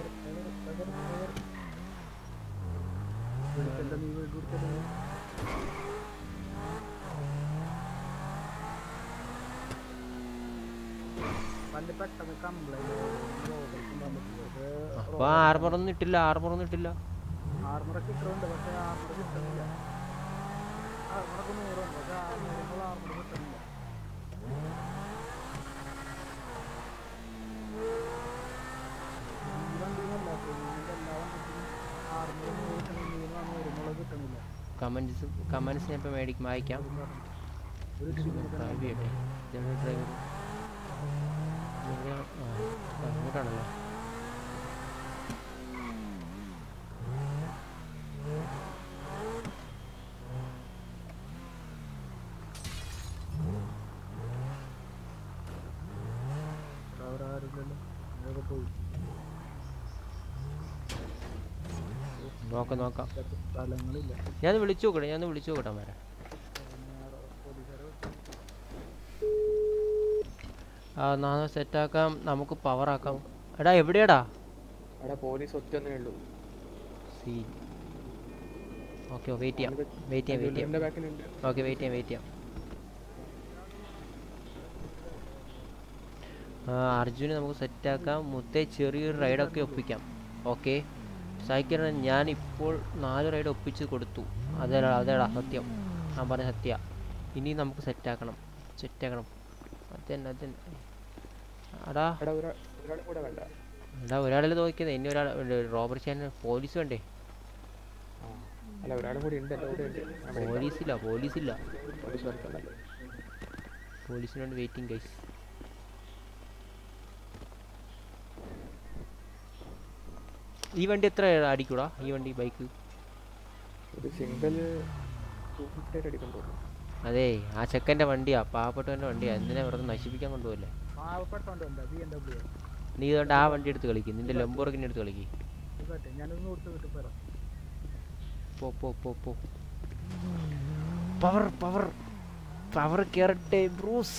അപ്പൊ ആർമർ ഒന്നും ഇട്ടില്ല ആർമർ ഒന്നും ഇട്ടില്ല. ആർമറൊക്കെ ഇട്ടുണ്ട് പക്ഷെ ആർമറൊക്കെ ഇട്ടില്ല ആർമറൊക്കെ നൂറ് കമന്റ്സ് കമന്റ്സ് ഞാൻ ഇപ്പോൾ മേടിക്കും വായിക്കാം ഡ്രൈവർ ഇങ്ങോട്ടാണല്ലോ നോക്കാം നോക്കാം. ഞാൻ വിളിച്ചു നോക്കട്ടെ ഞാൻ വിളിച്ചു നോക്കട്ടെ വരാം ആ നാളെ സെറ്റാക്കാം നമുക്ക് പവർ ആക്കാം എടാ എവിടെയാടാ? എടാ പോലീസ് ഒറ്റ ഒന്നേ ഉള്ളൂ. സീ. ഓക്കെ വെയിറ്റ് ചെയ്യാം. വെയിറ്റ് ചെയ്യാം വെയിറ്റ് ചെയ്യാം. ഓക്കേ വെയിറ്റ് ചെയ്യാം വെയിറ്റ് ചെയ്യാം. ആ അർജുനെ നമുക്ക് സെറ്റ് ആക്കാം. മുത്തേ ചെറിയൊരു റൈഡൊക്കെ ഒപ്പിക്കാം. ഓക്കെ. സായിക്കരണ ഞാൻ ഇപ്പോൾ നാല് റൈഡ് ഒപ്പിച്ച് കൊടുത്തു. അതേടാ അതേടാ സത്യം. ഞാൻ പറഞ്ഞ സത്യ. ഇനി നമുക്ക് സെറ്റാക്കണം സെറ്റാക്കണം അതന്നെ അതന്നെ. അടാ. എടാ ഒരാളെ നോക്കിയത്. ഇനി ഒരാൾ റോബർട്ട് ചാൻ പോലീസ് വേണ്ടേ? അല്ല ഒരാളും കൂടി ഉണ്ട്. എന്റെ കൂടെ ഉണ്ട്. പോലീസ് വിളിക്കാം. പോലീസില്ല പോലീസില്ല. പോലീസ് വരത്തുണ്ടല്ലോ പോലീസിന് വേണ്ടി വെയിറ്റിംഗ് ഗൈസ് ഈ വണ്ടി എത്ര അടിക്കൂടാ? ഈ വണ്ടി ബൈക്ക് ഒരു സിംഗിൾ അതെ ആ ചെക്കന്റെ വണ്ടിയാ പാവപ്പെട്ടവന്റെ വണ്ടിയാ. എന്തിനാ വെറുതെ നശിപ്പിക്കാൻ കൊണ്ടുപോകല്ലേ? നീ ഇതുകൊണ്ട് ആ വണ്ടി എടുത്ത് കളിക്കും നിന്റെ ലംബോർഗിനെ എടുത്ത് കളിക്കും. കേട്ടെ ഞാനൊന്ന് കൊടുത്ത് വിട്ട് പോ പോ പോ പോ. പവർ പവർ പവർ കേറട്ടെ ബ്രൂസ്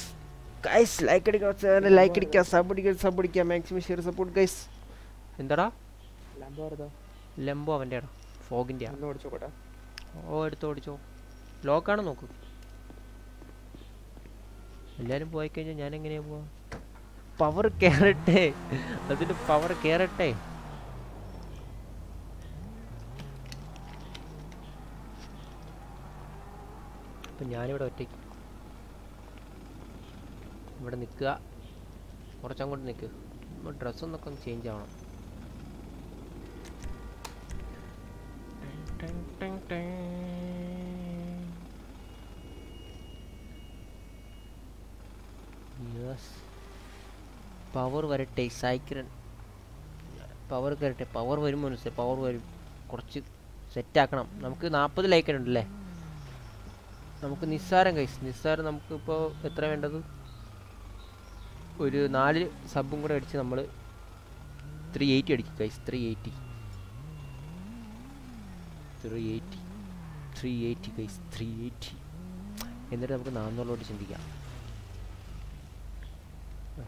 ഗൈസ് ലൈക്ക് അടിക്കാം ലൈക്ക് അടിക്കാം സബ് അടിക്കാം സബ് അടിക്കാം മാക്സിമം ഷെയർ സപ്പോർട്ട് ഗൈസ് എന്താടാ? ലംബോ അവന്റെ ആണോ ഫോഗിന്റെ ഓ എടുത്തോ ഓടിച്ചോ. ലോക്കാണ് നോക്ക്? എല്ലാരും പോയി കഴിഞ്ഞാൽ ഞാൻ എങ്ങനെയാ പോവാ? പവർ കേറട്ടെ. അതിന്റെ പവർ കേറട്ടെ. അപ്പം ഞാനിവിടെ ഒറ്റയ്ക്ക്. ഇവിടെ നിൽക്കുക. കുറച്ചങ്ങോട്ട് നിൽക്കുക ഡ്രസ്സൊന്നൊക്കെ ഒന്ന് ചേഞ്ച് ആവണം. Ding, ding, ding. Yes. Power വരട്ടെ സൈക്കിൾ. പവർ കയറട്ടെ പവർ വരും മനുഷ്യ പവർ വരും. കുറച്ച് സെറ്റാക്കണം നമുക്ക് നാൽപ്പത് ലൈക്ക് ഉണ്ടല്ലേ നമുക്ക് നിസ്സാരം കൈസ് നിസ്സാരം നമുക്ക് ഇപ്പോൾ എത്ര വേണ്ടത്? ഒരു നാല് സബും കൂടെ അടിച്ച് നമ്മൾ ത്രീ എയ്റ്റി അടിക്കും കൈസ് three eighty three eighty three eighty കൈസ് ത്രീ എയ്റ്റി എന്നിട്ട് നമുക്ക് നാന്നൂറിലോട്ട് ചിന്തിക്കാം.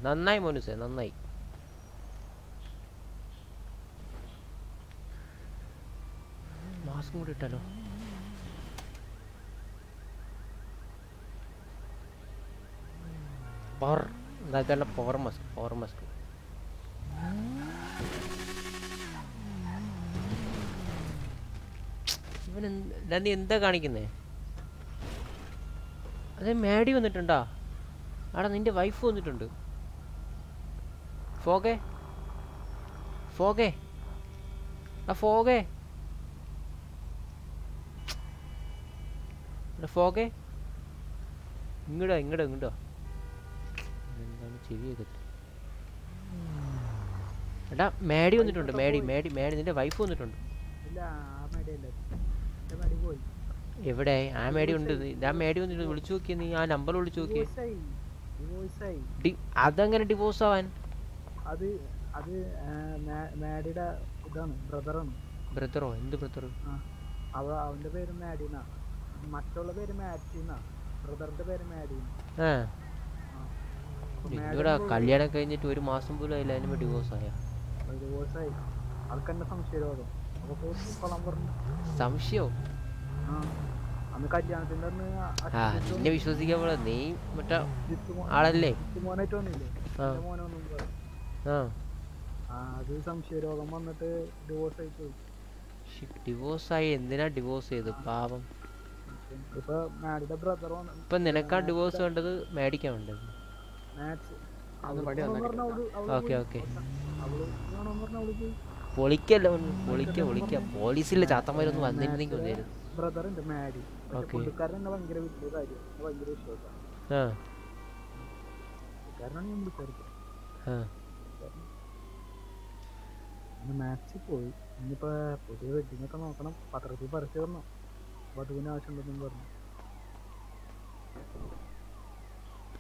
നന്നായി മോനുസേ നന്നായി. മാസ്കും കൂടി ഇട്ടാലോ? പവർ എന്താ പവർ മസ്ക് പവർ മസ്ക്. ഇവൻ നീ എന്താ കാണിക്കുന്നേ? അതെ മാഡി വന്നിട്ടുണ്ടാ? ആടാ നിന്റെ വൈഫ് വന്നിട്ടുണ്ട്. ഫോഗേ. ഫോഗേ. ആ ഫോഗേ. ഫോഗേ. ഇങ്ങടാ ഇങ്ങടാ ഇങ്ങടാ. എന്താണ് ചെവിയൊക്കെ? എടാ മാഡി വന്നിട്ടുണ്ട് മാഡി മാഡി മാഡി നിന്റെ വൈഫ് വന്നിട്ടുണ്ട് ഇല്ല ആ മേടിയല്ലേ എന്റെ മേടി പോയി എവിടെ? ആ മേടി ഉണ്ട്. ഞാൻ ആ മേടി വന്നിട്ട് വിളിച്ചു നോക്കിയ. നീ ആ നമ്പർ വിളിച്ചു നോക്കിയേ. അതെങ്ങനെ ഡിവോഴ്സ് ആവാൻ? അത് അത് മാഡിയുടെ ഇതാണ് ബ്രദറാണ്. ബ്രദറോ? എന്ത് ബ്രദർ അവ അവന്റെ പേര് മാഡിന്നാ മറ്റുള്ള പേര് മാറ്റിന്നാ ബ്രദറിന്റെ പേര് അപ്പൊ ഇവിടെ കല്യാണം കഴിഞ്ഞിട്ട് ഒരു മാസം പോലും ആയില്ല. അതിന് ഡിവോഴ്സ് ആയ. ഡിവോഴ്സ് ആയി. ആൾക്ക് എന്നെ സംശയരോഗം പോയി കൊള്ളാൻ പറഞ്ഞു. സംശയോ? ആ. അന്ന് കല്യാണത്തിന്റെ അന്ന് ആ നിന്നെ വിശ്വസിക്കാൻ പോലെ നീ മറ്റേ ആളല്ലേ? മോനായിട്ട് വന്നില്ലേ? ആ. വന്നിട്ട് ഡിവോഴ്സ് ആയി പോയി. ഡിവോഴ്സ് ആയി. എന്തിനാ ഡിവോഴ്സ് ചെയ്ത് പാവം. ഇപ്പൊ മാഡിയുടെ ബ്രദർ ഇപ്പൊ നിനക്കാ ഡിവോഴ്സ് വേണ്ടത്? മേടിക്കാൻ വേണ്ടത്? Okay okay. പൊളിക്കല്ല പൊളിക്ക പൊളിക്ക. പോലീസിലെ ചാത്തന്മാരൊന്നും വന്നിരുന്നെങ്കിൽ വന്നായിരുന്നു ബ്രദർ ഉണ്ട് മാഡി. പക്ഷെ Okay. പുള്ളിക്കാരൻ എന്നെ ഭയങ്കര വലിയ കാര്യം ഭയങ്കര വിശ്വാസമാണ്. ആ. പുള്ളിക്കാരനാണ് ഞാൻ വിളിച്ചത് ആ. മാത്സിൽ പോയി. ഇനിയിപ്പോ പുതിയ വെഡിങ് ഒക്കെ നോക്കണം. പത്രത്തിൽ പരസ്യം വന്നു. വധുവിന് ആവശ്യമുണ്ടെന്നും പറഞ്ഞു.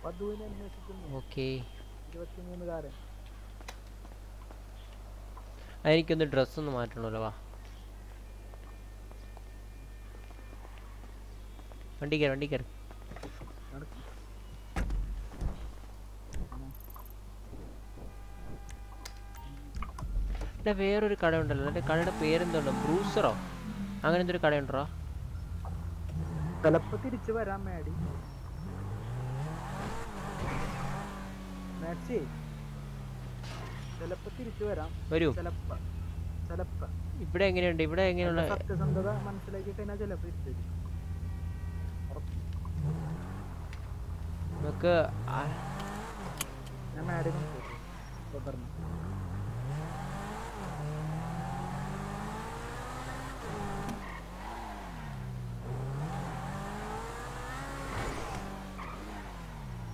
വധുവിനെ അന്വേഷിക്കുന്നു. ഇരുപത്തിമൂന്നുകാരൻ. എനിക്കൊന്ന് ഡ്രസ്സൊന്ന് മാറ്റണമല്ലോ വാ. വണ്ടി കയറി വണ്ടി കയറി. ഇവിടെ വേറൊരു കട ഉണ്ടല്ലോ എന്റെ കടയുടെ പേരെന്താണ് ബ്രൂസറോ? അങ്ങനെ എന്തൊരു കടയുണ്ടോ? ചിലപ്പോ തിരിച്ചു വരാൻ മാഡി മാക്സി ചിലപ്പോ തിരിച്ചു വരാം. വരൂ. ചിലപ്പോ ഇവിടെ എങ്ങനെയുണ്ട്? ഇവിടെ എങ്ങനെയുള്ള സത്യസന്ധത മനസ്സിലാക്കി കഴിഞ്ഞാൽ ചിലപ്പോ തിരിച്ചു നമുക്ക്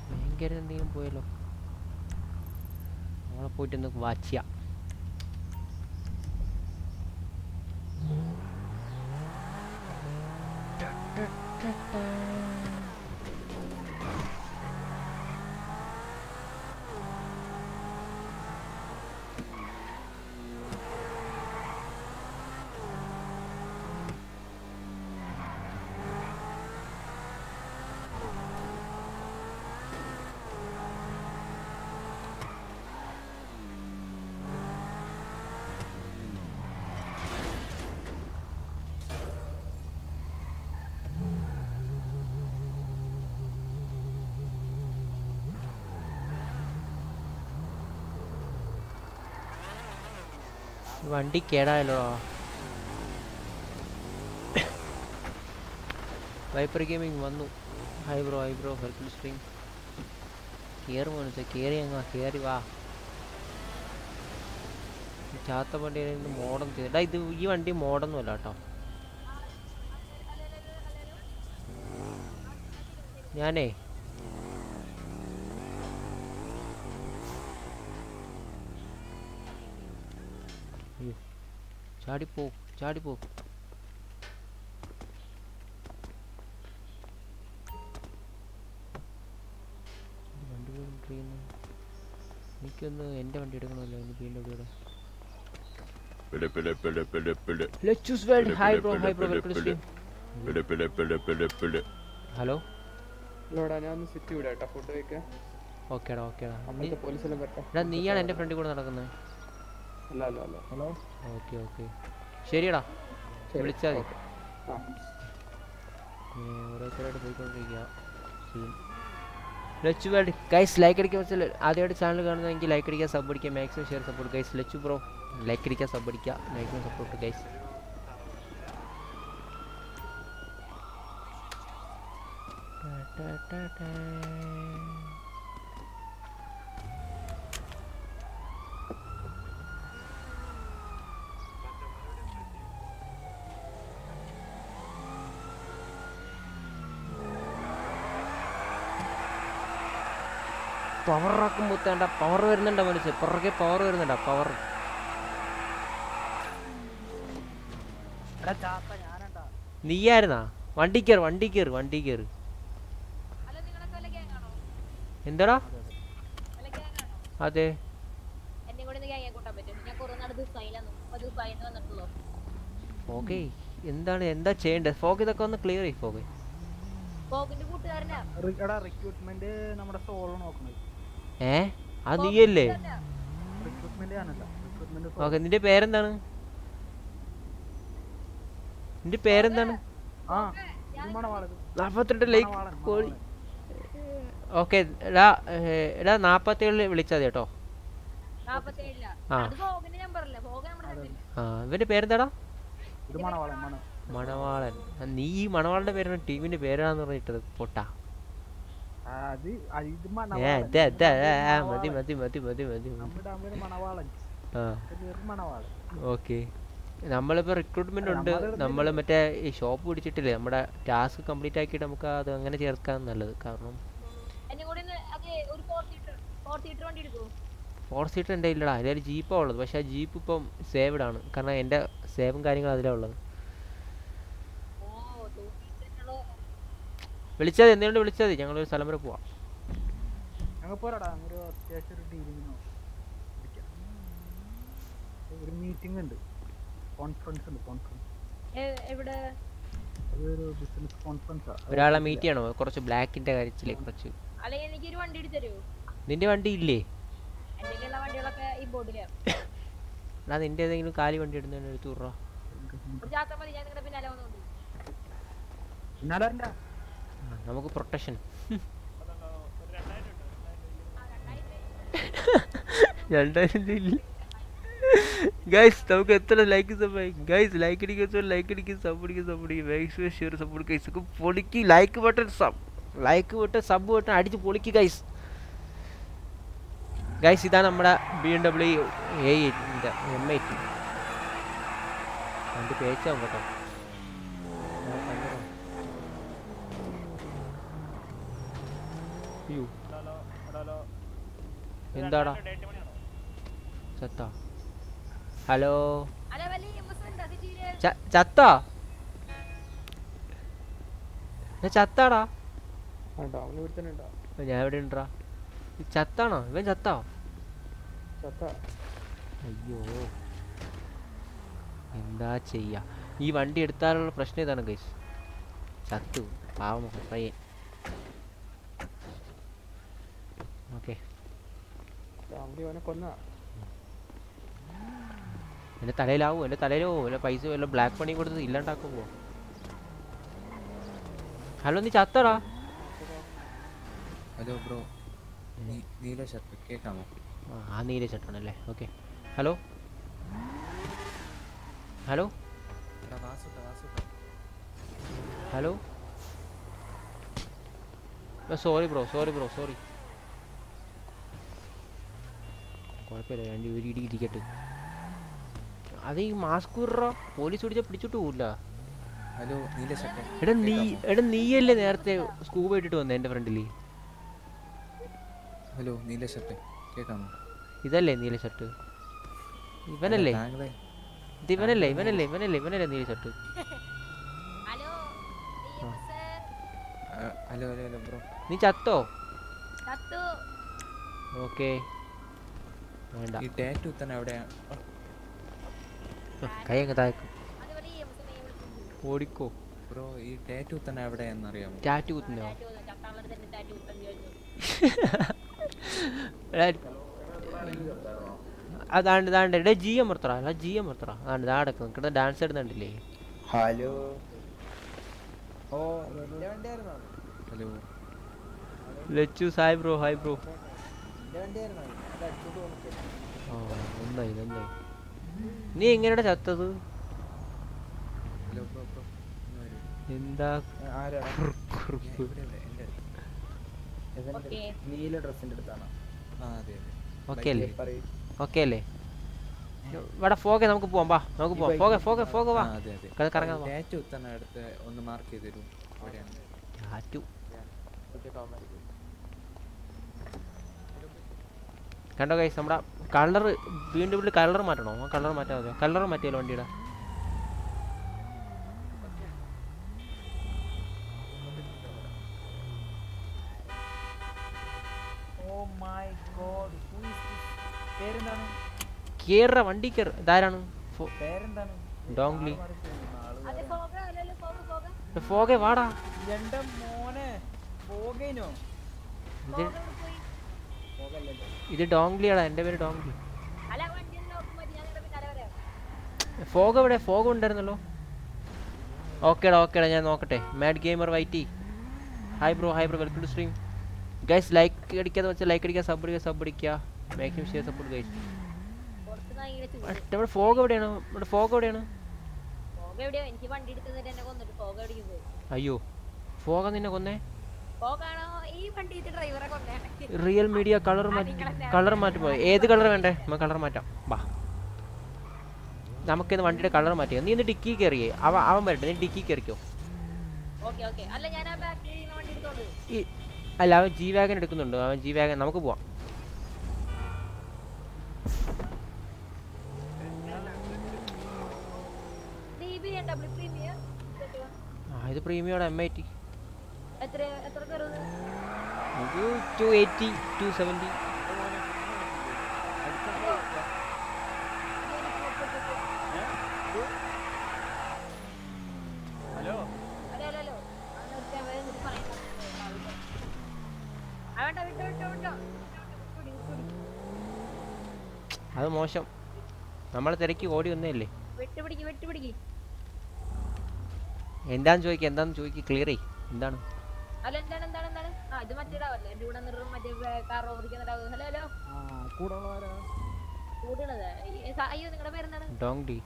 ഭയങ്കര എന്തെങ്കിലും പോയല്ലോ. നമ്മളെ പോയിട്ട് ഒന്ന് വാച്ച് ചെയ്യാം വണ്ടി കേടായല്ലോ. വൈപ്പർ ഗെയിമിംഗ് വന്നു. Hi bro hi bro help string കയറി മോനിച്ച കയറി അങ്ങ് കയറി വാ. ചാത്ത വണ്ടിയിൽ മോഡം ചെയ്തിട്ടാ ഇത് ഈ വണ്ടി മോഡൊന്നുമല്ല കേട്ടോ. ഞാനേ അയ്യോ ചാടിപ്പോ ചാടിപ്പോ ഈ വണ്ടി പോലും ട്രെയിൻ എനിക്കൊന്ന് എന്റെ വണ്ടി എടുക്കണമല്ലോ എനിക്ക് ബി എം ഡബ്ല്യൂടെ Pille, pille, pille, pille, pille. Let's choose world. Pille, Hi pille, bro, pille, hi bro, pille, welcome to pille. stream. Pille, pille, pille, pille, hello ചാടി ഞാൻ എനിക്കൊന്ന് സിറ്റി വണ്ടി കേട്ടോ എനിക്ക് വീണ്ടും ഓക്കേടാ ഓക്കേടാ അമ്മത്തെ പോലീസെല്ലാം വരട്ടെ. എടാ നീയാണ് എന്റെ ഫ്രണ്ടിൽ കൂടെ നടക്കുന്നത് അല്ല അല്ല അല്ല. ഹലോ? Okay okay. ശരിയടാ. ശരി, വിളിച്ചാൽ മതി. ഓക്കേ. ആ. ഏ, ഓരോരുത്തരായിട്ട് പോയിക്കൊണ്ടിരിക്കുക. Scene Lachu world. Guys like അടിക്കാൻ വെച്ചാൽ ആദ്യമായിട്ട് ചാനൽ കാണുന്നതെങ്കിൽ ലൈക്ക് അടിക്കുക സബ് അടിക്കുക maximum share support guys Lachu bro like അടിക്കുക സബ് അടിക്കുക മാക്സിമം സപ്പോർട്ട് ഗൈസ് പവർ ആക്കുമ്പോൾ തേണ്ട പവർ വരുന്നുണ്ടോ മനുഷ്യ? പുറകെ പവർ വരുന്നുണ്ട? പവർ നീയായിരുന്നാ വണ്ടി കയറി വണ്ടി കയറി വണ്ടി കയറി എന്താടാ? അതെ. ഓക്കെ എന്താണ് എന്താ ചെയ്യേണ്ടത്? ഫോഗ് ഇതൊക്കെ ഒന്ന് ക്ലിയർ ചെയ്യും ഫോഗ്. ഫോഗിന്റെ കൂട്ടുകാരനാ? റിക്രൂട്ട്മെന്റ് നമ്മുടെ സോളോ നോക്കണത് ഏ? അത് നീയല്ലേ? ഓക്കെ നിന്റെ പേരെന്താണ്? നിന്റെ പേരെന്താണ്? നാൽപ്പത്തിരണ്ട് ലൈക്ക് കോഴി ഓക്കെ എടാ എടാ നാപ്പത്തേഴിൽ വിളിച്ചാൽ കേട്ടോ. ആ. ആ ഇവന്റെ പേരെന്താടാ? മണവാളൻ മണവാളൻ. നീ ഈ മണവാളന്റെ പേരാണ് ടീമിന്റെ പേരാണെന്ന് പറഞ്ഞിട്ടത്. പൊട്ടാ. മതി. മതി മതി മതി മതി ഓക്കെ. നമ്മളിപ്പോൾ റിക്രൂട്ട്മെന്റ് ഉണ്ട്. നമ്മൾ നമ്മൾ മറ്റേ ഈ ഷോപ്പ് പിടിച്ചിട്ടില്ലേ? നമ്മുടെ ടാസ്ക് കംപ്ലീറ്റ് ആക്കിയിട്ട് നമുക്ക് അത് അങ്ങനെ ചേർക്കാൻ നല്ലത്. കാരണം ഫോർ സീറ്റർ ഫോർ സീറ്റർ വണ്ടി എടുക്കൂ ഫോർ സീറ്റർ എന്റെ ഇല്ലടാ അതിലൊരു ജീപ്പാണ് ഉള്ളത്. പക്ഷെ ആ ജീപ്പ് ഇപ്പം സേവ്ഡ് ആണ്. കാരണം എന്റെ സേവും കാര്യങ്ങളും അതിലാണ് ഉള്ളത് ഓ ടൂ സീറ്ററിനുള്ള വിളിച്ചാൽ മതി എന്തുകൊണ്ട് വിളിച്ചാൽ മതി ഒരു സ്ഥലം വരെ പോവാം. ഞങ്ങൾ പോരാടാ ഒരു അത്യാവശ്യം ഒരു ഡീലിംഗ് ഒരു മീറ്റിംഗ് ഉണ്ട്. കോൺഫറൻസ് ഉണ്ട് കോൺഫറൻസ് എവിടെ? അതൊരു ബിസിനസ് കോൺഫറൻസാ ഒരാളെ മീറ്റ് ചെയ്യണോ? കുറച്ച് ബ്ലാക്കിന്റെ കാര്യത്തിൽ കുറച്ച്. അല്ലെങ്കിൽ എനിക്കൊരു വണ്ടി നിന്റെ വണ്ടി ഇല്ലേ? എന്നാ വണ്ടികളൊക്കെ ഈ ബോർഡിലാണ് എടാ നിന്റെ ഏതെങ്കിലും കാലി വണ്ടി എടുത്തു ഒരു നിങ്ങളുടെ പിന്നാലെ പിന്നാലെ നമുക്ക് പ്രൊട്ടക്ഷൻ. രണ്ടായിരം ഇല്ല. ഗൈസ് നമുക്ക് എത്ര ലൈക്ക് ഗൈസ് ലൈക്ക് അടിക്കുക ലൈക്ക് അടിക്കുക സബ് അടിക്കും sub maximum share support guys പൊളിക്ക്. Like button sub like button sub button അടിച്ച് പൊളിക്ക് ഗൈസ് ഗൈസ് ഇതാണ് നമ്മുടെ ബി എം ഡബ്ല്യു എ എയ്റ്റിന്റെ എം എയ്റ്റി രണ്ട് പേച്ചാവും കേട്ടോ ആ, കണ്ടോ? അയ്യോ എന്താടാ? ചത്ത? ഹലോ? ചത്ത? ചത്താടാ? ഞാൻ എവിടെ ഉണ്ടാ ചത്താണോ? ഇവൻ ചത്താ? ചത്ത. അയ്യോ. എന്താ ചെയ്യാ? ഈ വണ്ടി എടുത്താലുള്ള പ്രശ്നം ഇതാണ് ഗൈസ് ചത്തു. പാവം പയ്യൻ. ഓക്കെ. എന്റെ തലയിലാവോ എന്റെ തലയിലോ എന്റെ പൈസ വല്ല ബ്ലാക്ക് മണി കൊടുത്ത് ഇല്ലാണ്ടാക്കുമ്പോ. ഹലോ നീ ചത്തടാ? Hello bro. നീല ഷർട്ട് കേൾക്കാമോ ആ, ആ നീല ഷർട്ടാണല്ലേ okay. Hello? Hello? Hello? Sorry bro. Sorry bro. Sorry കുഴപ്പമില്ല. രണ്ട് ഒരു ഇടി ഇരിക്കട്ടെ. അത് ഈ മാസ്ക് ഇടറ പോലീസ് പിടിച്ച പിടിച്ചിട്ട് പോവില്ല. ഹലോ നീല എടാ നീ എടാ നീയല്ലേ നേരത്തെ സ്കൂബ ഇട്ടിട്ട് വന്നേ എന്റെ ഫ്രണ്ടിൽ ഹലോ നീല ഷർട്ട് കേൾക്കാമോ ഇതല്ലേ നീല ഷർട്ട് ഇവനല്ലേ? ഇത് ഇവനല്ലേ ഇവനല്ലേ ഇവനല്ലേ ഇവനല്ലേ നീല shirt hello hello hello hello bro. നീ ചത്തോ. ഓക്കേ. ഈ ടാറ്റു തന്നെ അവിടെ കൈ അങ്ങ് താഴേക്ക്. അത് ഓടിക്കോ. ബ്രോ ഈ ടാറ്റു തന്നെ ടാറ്റു കുത്തുന്നോ? അതാണ്ട് എടേ ജി അമർത്തറ അല്ല ജി അതാണ്ട് ഡാൻസ് ഇടുന്നുണ്ടല്ലേ ഹലോ ഓ hello. Lachu hi bro hi bro. വണ്ടിയായിരുന്നോ? നന്നായി ഒന്നായി നീ എങ്ങനെയാ ചത്തത്? എന്താ? നീല ഡ്രസ്സിന്റെ അടുത്താണ്. ഓക്കെ അല്ലേ? ഓക്കെ അല്ലേ? ഇവിടെ ഫോഗെ നമുക്ക് പോവാം വാ. നമുക്ക് പോവാം. ഫോഗെ ഫോഗെ ഫോക്കെ വാ. കറങ്ങാൻ ഒന്ന് മാർക്ക് ചെയ്ത് തരൂ എവിടെയാണ് ടാറ്റു ഓക്കെ ടോമാ കണ്ടോ കൈസ് നമ്മുടെ കളർ വീണ്ടും വീണ്ടും കളർ മാറ്റണോ? ആ കളർ മാറ്റാതെ കളർ മാറ്റിയാലോ വണ്ടിയുടെ. കേറ വണ്ടി കേറ ഇതാരാണ്? ഫോ- പേരെന്താണ്? ഡോങ്ലി. അതെ പോക അല്ലല്ലോ പോക പോക വാടാ. എന്റെ മോനെ പോകേനോ ഇത് ഡോംഗ്ലി ആടാ എന്റെ എന്റെ പേര് ഡോംഗ്ലി. ഫോഗ് എവിടെ? ഫോഗ് ഉണ്ടായിരുന്നല്ലോ. ഓക്കേടാ ഓക്കേടാ ഞാൻ നോക്കട്ടെ. Mad gamer വൈറ്റി hi bro hi bro welcome to stream guys like അടിക്കാതെ വെച്ചാൽ ലൈക്ക് അടിക്കുക സബ് അടിക്കുക സബ് അടിക്കുക. മാക്സിമം ഷെയർ സപ്പോർട്ട് ഗൈസ് നമ്മുടെ ഫോഗ് എവിടെയാണ്? ഇവിടെ ഫോഗ് എവിടെയാണ്? അടിക്കുന്നു അയ്യോ ഫോഗ് നിന്നെ കൊന്നേ? പോകാണോ റിയൽ മീഡിയ കളർ മാറ്റി കളർ മാറ്റി പോയി? ഏത് കളർ വേണ്ടേ? നമുക്ക് കളർ മാറ്റാം. വാ. നമുക്കിന്ന് വണ്ടിയുടെ കളർ മാറ്റിയോ നീ ഇന്ന് ഡിക്കി കയറിയേ അവ അവൻ വരട്ടെ. നീ ഡിക്കി കയറിക്കോ അല്ല അവൻ ജി വാഗൻ എടുക്കുന്നുണ്ട്. അവൻ ജി വാഗൻ നമുക്ക് പോവാം. ഇത് പ്രീമിയോടെ എം ഐ ടി എത്ര എത്ര ഇത് ടു എയ്റ്റി ടു സെവന്റി. അത് മോശം. നമ്മളെ തിരക്കി ഓടി വിട്ടുപിടിക്ക് എന്താന്ന് ചോദിക്കുക എന്താന്ന് ചോദിക്കുക ക്ലിയർ ചെയ് എന്താണ്? അല്ല എന്താണ് എന്താണ് എന്താണ്? ആ ഇത് മറ്റേടാവല്ലേ എന്റെ കൂടെ നിറും മറ്റേ കാർ ഓടിക്കുന്ന ഓടിക്കുന്നുണ്ടാവും ഹലോ ഹലോ ആ കൂടെ ഉള്ളവരാ കൂട്ടുള്ളത് അയ്യോ നിങ്ങളുടെ പേരെന്താണ്? ഡോങ്ലി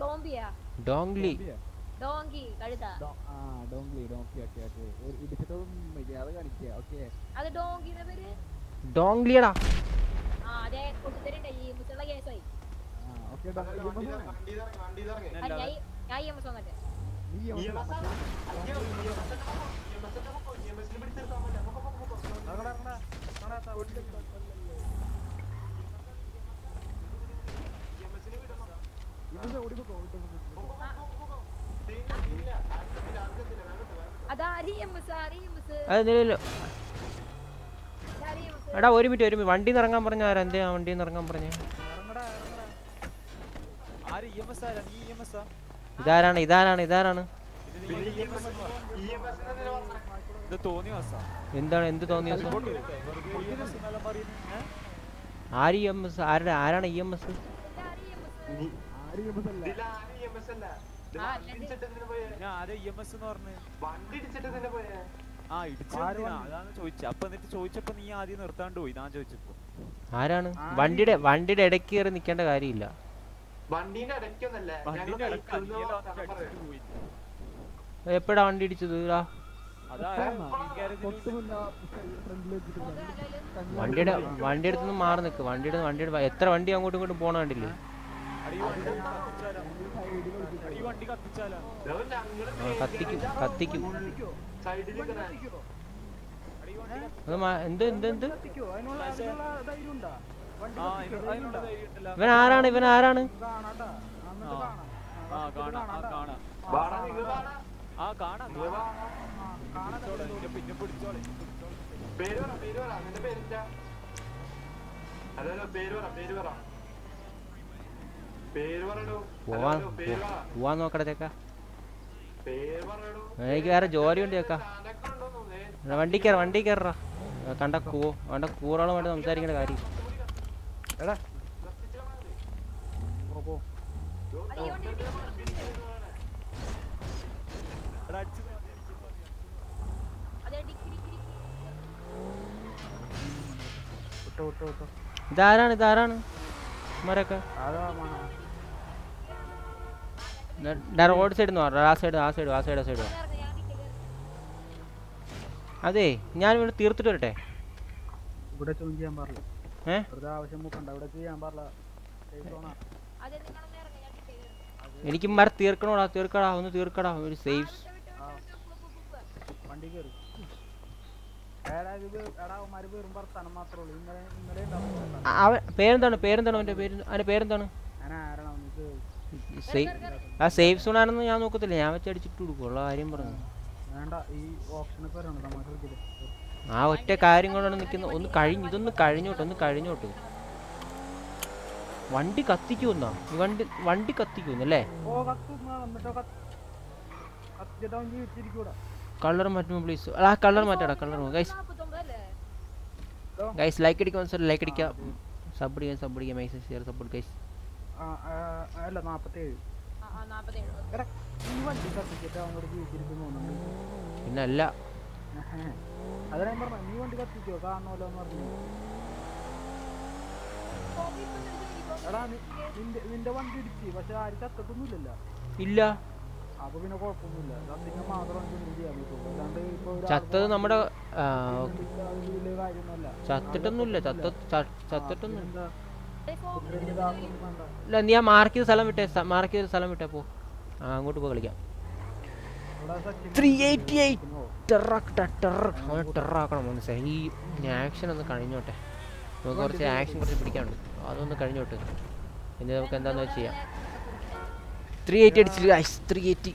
ടോംബിയാ ഡോങ്ലി ഡോങ്കി കഴുത. ആ ഡോങ്ക്ലി ഡോങ്ക്ലി ഓക്കേ ഒരു ഇടിച്ചിട്ടൊന്നും മര്യാദ കാണിക്കുക ഓക്കേ. അത് ഡോങ്കിയുടെ പേര്? ഡോങ്ലിയടാ ആ അതെ കൊടുത്തിട്ടുണ്ട് ഈ മുത്തുള്ള കേസായി. ഓക്കെ ആ, ഞാൻ ഈ- ഞാൻ ഞാൻ എം എസ് വന്നിട്ട് എടാ ഒരു മിനിറ്റ് ഒരു മിനിറ്റ്. വണ്ടി ഇറങ്ങാൻ പറഞ്ഞ ആരാ? എന്തിനാ വണ്ടി നിറങ്ങാൻ ഇറങ്ങാൻ പറഞ്ഞേ? ആര് ഇ എം എസ് ആരാ? നീ ഇതാരാണ് ഇതാരാണ് ഇതാരാണ്? എന്താണ് എന്ത് തോന്നിയ ആര് ഇ എം എസ്? ആരുടെ ആരാണ് ഇ എം എസ്? ആരാണ് വണ്ടിയുടെ വണ്ടിയുടെ ഇടയ്ക്ക് കയറി നിക്കേണ്ട കാര്യമില്ല. വണ്ടീന്റെ ഇടയ്ക്കൊന്നല്ല എപ്പോഴാ വണ്ടി ഇടിച്ചത്? വണ്ടിയുടെ വണ്ടി അടുത്തുനിന്ന് മാറി നിൽക്ക് വണ്ടിയുടെ വണ്ടിയുടെ എത്ര വണ്ടി അങ്ങോട്ടും ഇങ്ങോട്ടും പോണ കണ്ടില്ലേ? കത്തിക്കും കത്തിക്കും. അത് എന്ത് എന്ത് എന്ത്? ഇവൻ ആരാണ്? ഇവൻ ആരാണ്? ആ. കാണാം. ആ കാണാം. ആ കാണാം പിടിച്ചോളെ നിന്നെ പിന്നെ പേര് പറ പേര് പറ. നിന്റെ പേരെന്താ? ഹലോ പേര് പറ പേര് പറ. പേര് പറയടോ പോവാൻ പറയടോ എനിക്ക് വേറെ ജോലി ഉണ്ട് ചേക്കാ. വണ്ടി കയറ വണ്ടി കയറ കണ്ട കൂ കണ്ട കൂറോളമായിട്ട് സംസാരിക്കേണ്ട കാര്യം. എടാ. പോ അടിച്ചു ഇതാരാണ് ഇതാരാണ് റോഡ് സൈഡ് ആ സൈഡ് ആ സൈഡ് ആ സൈഡ് ആ സൈഡ് അതെ ഞാൻ ഇവിടെ തീർത്തിട്ട് വരട്ടെ. ഇവിടെ ചോദ്യം ചെയ്യാൻ എനിക്ക് മര തീർക്കണോടാ തീർക്കടാ ഒന്ന് തീർക്കടാ ഒരു സേഫ് പേരെന്താണ്? പേരെന്താണ് അവന്റെ പേര്? അവന്റെ പേരെന്താണ്? ആ സേഫ് സോൺ ആണെന്ന് ഞാൻ നോക്കത്തില്ല. ഞാൻ വെച്ച് അടിച്ചിട്ട് കൊടുക്കും ഉള്ള കാര്യം പറഞ്ഞു. വേണ്ട. ഈ ഓപ്ഷനൊക്കെ വരണം? തമാശ കളിക്കില്ല? ആ ഒറ്റ കാര്യം കൊണ്ടാണ് നിൽക്കുന്നത്. ഒന്ന് കഴിഞ്ഞ് ഇതൊന്ന് കഴിഞ്ഞോട്ടെ ഒന്ന് കഴിഞ്ഞോട്ട്. വണ്ടി കത്തിക്കുന്നാ ഈ വണ്ടി വണ്ടി കത്തിക്കുന്നല്ലേ കളർ മാറ്റുമോ പ്ലീസ് ആ കളർ മാറ്റാടാ കളർ ഗൈസ് ഗൈസ് ലൈക്ക് അടിക്കാൻ സാർ ലൈക്ക് അടിക്കാം. സബ് അടിക്കാൻ സബ് അടിക്കാം. മൈസസ് ഷെയർ സപ്പോർട്ട് ഗൈസ് അല്ല പിന്നെ ആ. അതാ ഞാൻ പറഞ്ഞ നീ വണ്ടി കത്തിക്കോ? കാണണമല്ലോ എന്ന് പറഞ്ഞു. എടാ നിന്റെ നിന്റെ വണ്ടി ഇടിച്ച്. പക്ഷെ ആരും ചത്തത്തൊന്നുമില്ലല്ലോ ഇല്ല. അപ്പൊ പിന്നെ കുഴപ്പമൊന്നുമില്ല. കത്തിക്കാൻ മാത്രം ചെയ്യാൻ പറ്റുള്ളൂ. അല്ലാണ്ട് ഇപ്പൊ ചത്തത് നമ്മുടെ വലിയ കാര്യമൊന്നുമല്ല. ചത്തിട്ടൊന്നുമില്ല. ചത്ത ച- ചത്തിട്ടൊന്നും എന്താ? വലിയ ഇല്ല നീ ആ മാർക്ക് ചെയ്ത സ്ഥലം വിട്ടേ. മാർക്ക് ചെയ്ത സ്ഥലം വിട്ടേ പോ. അങ്ങോട്ട് പോയി കളിക്കാം. ത്രീ എയ്റ്റി എയ്റ്റ് അവന് ഈ ആക്ഷൻ ഒന്ന് കഴിഞ്ഞോട്ടെ. നമുക്ക് കുറച്ച് ആക്ഷൻ കുറച്ച് പിടിക്കാനുണ്ട്. അതൊന്ന് കഴിഞ്ഞോട്ട്. ഇനി നമുക്ക് എന്താന്ന് വെച്ച് ചെയ്യാം. ത്രീ എയ്റ്റി അടിച്ചില്ല ഗൈസ് ത്രീ എയ്റ്റി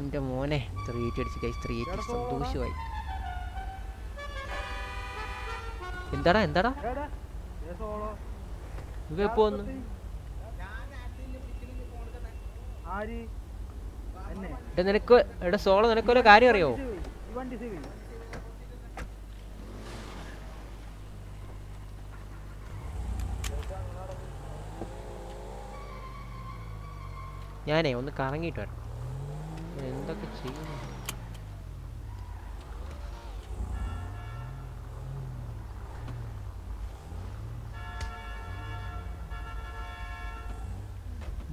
എന്റെ മോനെ. ത്രീ എയ്റ്റി അടിച്ച് ഗൈസ് ത്രീ എയ്റ്റി സന്തോഷമായി. എന്താടാ എന്താടാ? ഇവ എപ്പോ ഒന്ന് ആര്? എടാ നിനക്ക് എടാ സോളോ നിനക്ക് വല്ല കാര്യം അറിയോ. ഞാനേ ഒന്ന് കറങ്ങിയിട്ട് വരാം. എന്തൊക്കെ ചെയ്യുന്നു?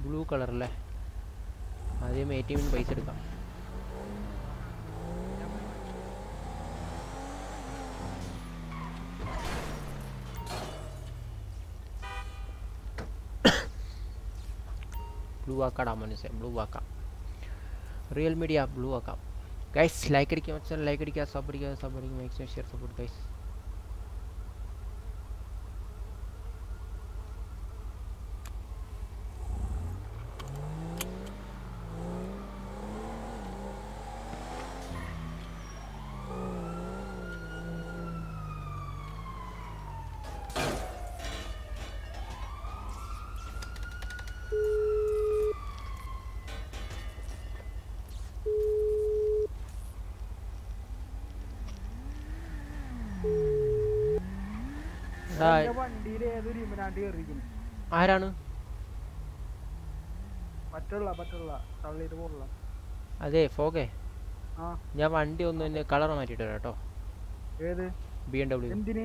ബ്ലൂ കളർ അല്ലേ ആദ്യം എ ടി എമ്മിന് പൈസ എടുക്കാം ബ്ലൂ ആക്കാടാ മനസ്സേ ബ്ലൂ ആക്കാം റിയൽ മീഡിയ ബ്ലൂ ആക്കാം ഗൈസ് ലൈക്ക് അടിക്കുക മച്ചാൻ ലൈക്ക് അടിക്കുക സബ് അടിക്കുക സബ് അടിക്കുക മാക്സിമം ഷെയർ സപ്പോർട്ട് ഗൈസ് എടാ, എന്റെ വണ്ടിയിൽ ഇമിനാണ്ട് കയറിയിരിക്കുന്നു. ആരാണ്? മറ്റുള്ള മറ്റുള്ള തള്ളിയിട്ട് പോലുള്ള. അതെ ആ. ഞാൻ വണ്ടി ഒന്ന് എന്നെ കളർ മാറ്റിട്ട് വരാം കേട്ടോ. ഏത്? ബി എം ഡബ്ല്യു എന്തിന്?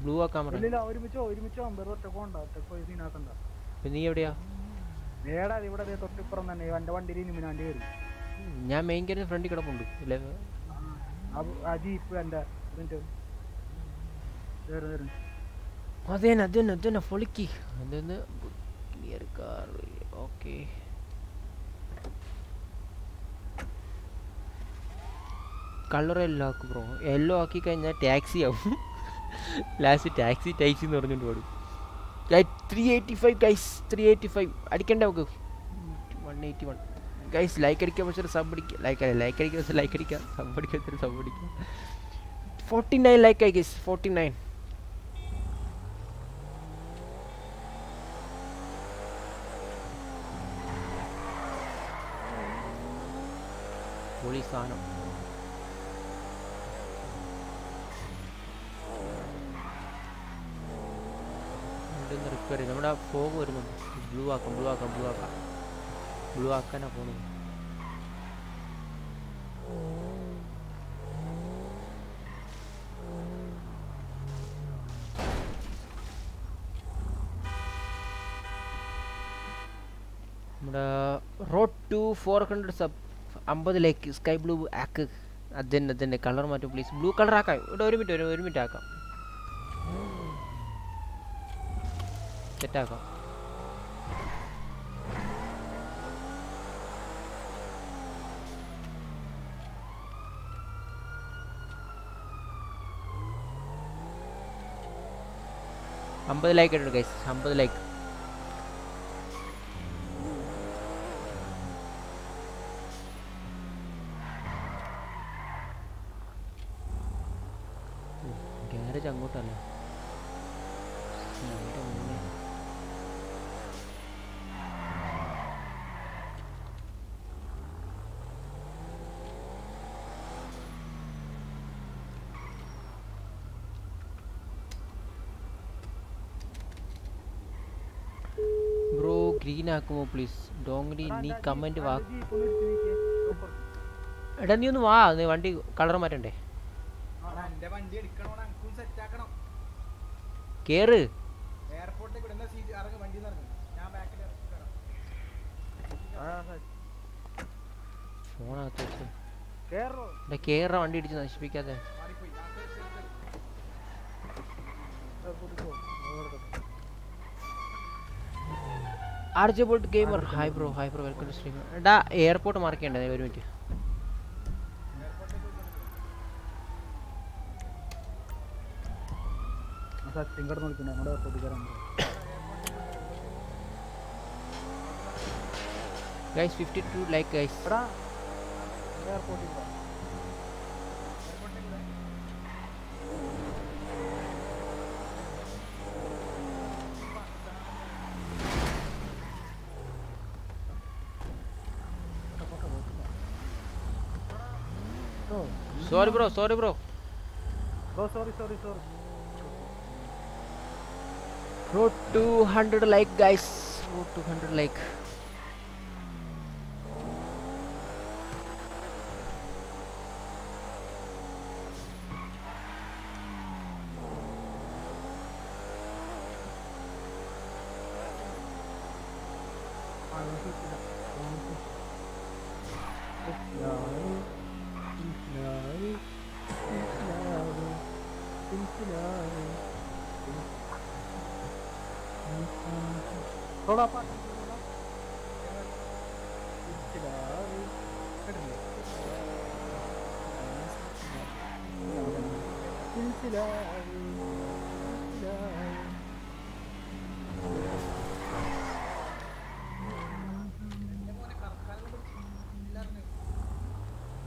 ബ്ലൂ ആക്കാൻ പറഞ്ഞു ഒരുമിച്ച് ഒരുമിച്ച് അമ്പത് ഒറ്റ പോണ്ട ഒറ്റ പോയി സീനാക്കണ്ട നീ എവിടെയാ? നേടാ ഇവിടെ ദേ തൊട്ടിപ്പുറം തന്നെ എന്റെ വണ്ടിയിൽ ഇമിനാണ്ട് കയറി ഞാൻ മെയിൻ കയറി ഫ്രണ്ടിൽ കിടപ്പുണ്ട് ആ- ജീപ്പ് എന്റെ ഇതിന്റെ വേറെ അതേനെ അതന്നെ അതന്നെ പൊളിക്ക് അതെന്ന് ക്ലിയർ കാർ ഓക്കെ കളർ എല്ലോ ആക്കും ബ്രോ എല്ലോ ആക്കി കഴിഞ്ഞാൽ ടാക്സി ആവും. ലാസ്റ്റ് ടാക്സി ടാക്സി എന്ന് പറഞ്ഞുകൊണ്ട് പാടും. Three eighty five guys three eighty five അടിക്കണ്ട നമുക്ക്. One eighty one guys like അടിക്കാൻ പക്ഷേ സബ് അടിക്കുക ലൈക്ക് ലൈക്ക് വെച്ചാൽ ലൈക്ക് അടിക്കുക സബ് അടിക്കാൻ സബ് അടിക്കുക ഫോർട്ടി നയൻ ലൈക്ക് ആയി ഗൈസ് ഫോർട്ടി നയൻ പൊളി സാധനം ഇവിടുന്ന് റിപ്പയർ ചെയ്ത്. നമ്മുടെ ഫോഗ് വരുന്നുണ്ട്. ബ്ലൂ ആക്കാം ബ്ലൂ ആക്കാം ബ്ലൂ ആക്കാം. ബ്ലൂ ആക്കാനാ പോകുന്നത് നമ്മുടെ road to four hundred sub അമ്പതിലേക്ക് sky blue ആക്ക്. അതന്നെ അതന്നെ. കളർ മാറ്റും പ്ലീസ് ബ്ലൂ കളർ ആക്കാം. ഇവിടെ ഒരു മിനിറ്റ് ഒരു മിനിറ്റ് ആക്കാം. സെറ്റാക്കാം അമ്പത് ലൈക്ക് ഇട്ടുണ്ട് ഗൈസ് അമ്പത് ലൈക്ക് ഗ്യാരേജ് അങ്ങോട്ടല്ല നേരെ മുന്നേ. ബ്രോ ഗ്രീൻ ആക്കുമോ പ്ലീസ് ഡോങ്ലി നീ കമന്റ് വാ. എടാ നീ ഒന്ന് വാ. നീ വണ്ടി കളർ മാറ്റണ്ടേ? കേറ്. കേറ വണ്ടി ഇടിച്ച് നശിപ്പിക്കാതെ. മാറിപ്പോയി RJ bolt gamer. Hi bro hi bro welcome to stream എടാ എയർപോർട്ട് മാർക്ക് ചെയ്യണ്ടേ ഒരു minute guys fifty two like guys എയർപോർട്ടിൽ Sorry bro, sorry bro. Bro, sorry, sorry, sorry. Bro, 200 like guys. Bro, 200 like.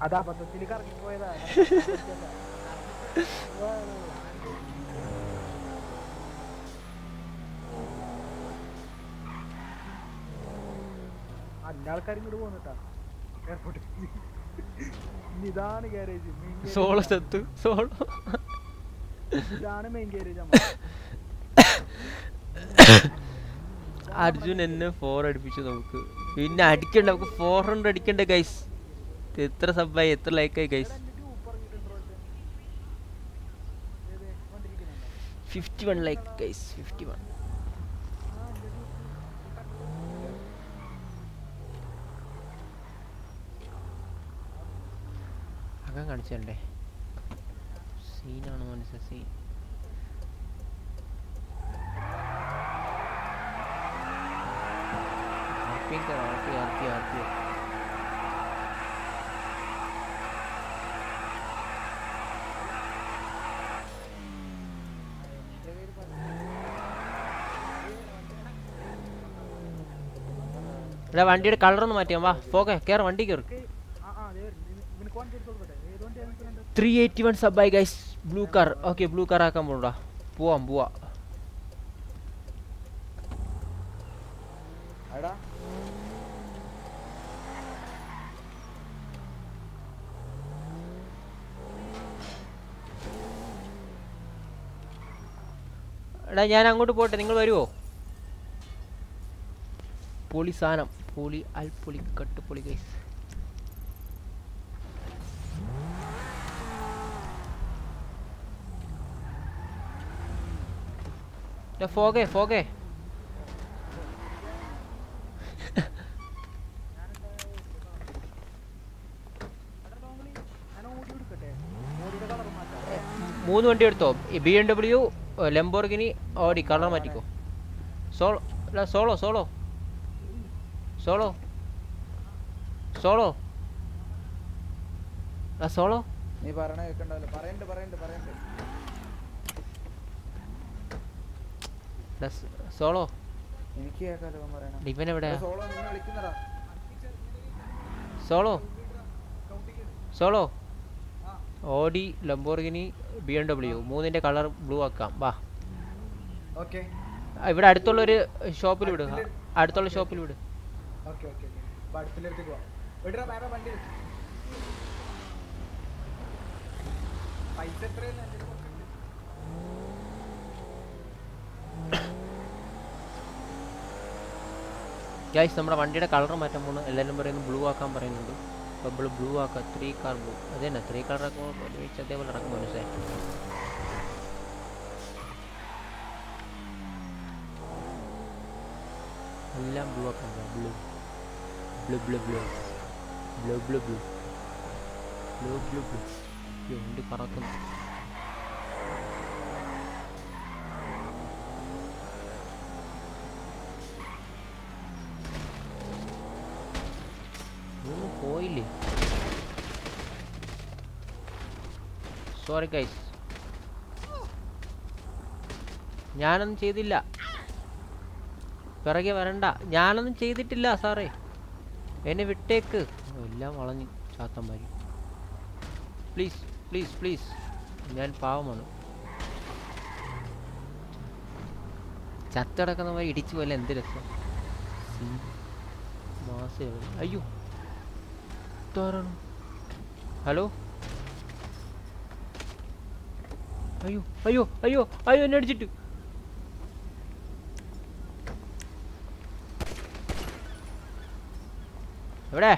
അത് അബദ്ധത്തിൽ കറങ്ങിപ്പോയതാ അല്ല ആൾക്കാർ ഇങ്ങോട്ട് പോകുന്നുട്ടാ എയർപോർട്ടിൽ ഇതാണ് ഗാരേജ് സോളോ ചത്തു സോളോ. ഇതാണ് മെയിൻ ഗാരേജ് അർജുൻ എന്നെ ഫോർ അടിപ്പിച്ചു നമുക്ക്. പിന്നെ അടിക്കണ്ട നമുക്ക് ഫോർ ഹൺഡ്രഡ് അടിക്കണ്ടേ ഗൈസ് എത്ര സബായി എത്ര ലൈക്കായി guys fifty one like guys fifty one അകം കാണിച്ചല്ലേ സീനാണ് മനസ്സിലായി സീൻ ആർപ്പിയും ആർത്തി ആർത്തി ആർപ്പി എടാ വണ്ടിയുടെ കളർ ഒന്ന് മാറ്റിയാ വാ പോകെ വണ്ടി കയറി ആ ആ ദേ ഇവനക്ക് വണ്ടി വേണ്ടത്? ത്രീ എയ്റ്റി വൺ ആയി guys blue car okay blue car ആക്കാൻ പോണ്ടാ. പോവാം പോവാ. എടാ. ഞാൻ അങ്ങോട്ട് പോട്ടെ നിങ്ങൾ വരുമോ പൊളി സാധനം. പൊളി അൽപ്പൊളി കട്ടുപൊളി ഗൈസ് ഫോഗേ ഫോഗേ മൂന്ന് വണ്ടി എടുത്തോ? ബി എം ഡബ്ല്യു ലെംബോർഗിനി ഓടി colour മാറ്റിക്കോ. Solo solo solo. Solo ¿Solo? ആ സോളോ നീ പറയണ കേൾക്കണ്ടല്ലോ പറയണ്ട് പറയണ്ട് പറയണ്ട്. സോളോ എനിക്ക് കേൾക്കാലോ പറയണ ഇവൻ എവിടെയാ? സോളോ നിന്നെ വിളിക്കുന്നടാ. Solo solo Audi Lamborghini B M W മൂന്നിന്റെ കളർ ബ്ലൂ ആക്കാം. വാ. ഇവിടെ അടുത്തുള്ള ഒരു ഷോപ്പിൽ വിടുക അടുത്തുള്ള ഷോപ്പിൽ വിട്. Okay okay okay. അപ്പൊ അടുത്തേക്ക് പോവാം വിടറാ വേറെ വണ്ടി. പൈസ എത്രയെന്ന് എന്റെ. ഗൈസ് നമ്മുടെ വണ്ടിയുടെ കളർ മാറ്റാൻ പോകുന്നു എല്ലാവരും പറയുന്നു ബ്ലൂ ആക്കാൻ പറയുന്നുണ്ട്. അപ്പോൾ നമ്മൾ ബ്ലൂ ആക്കുക ത്രീ കാർ ബ്ലൂ അത് തന്നെ ത്രീ കളർ ആക്കുമ്പോൾ ഒരുമിച്ച് അതേപോലെ ഇറക്കും മനസ്സിലായി. എല്ലാം ബ്ലൂ ആക്കാൻ blue blue blue blue blue blue blue blue blue blue വണ്ടി പറക്കുന്നു പോയില്ലേ? സോറി ഗൈസ് ഞാനൊന്നും ചെയ്തില്ല. പിറകെ വരണ്ട. ഞാനൊന്നും ചെയ്തിട്ടില്ല സാറേ. എന്നെ വിട്ടേക്ക്. എല്ലാം വളഞ്ഞു ചാത്തന്മാര്. പ്ലീസ് പ്ലീസ് പ്ലീസ് ഞാൻ പാവമാണ്. ചത്തടക്കുന്നവരെ ഇടിച്ചു പോലെ എന്ത് രസം? മാസേ അയ്യോ. ഹലോ? അയ്യോ അയ്യോ അയ്യോ അയ്യോ എന്നെ അടിച്ചിട്ട്. എവിടെ.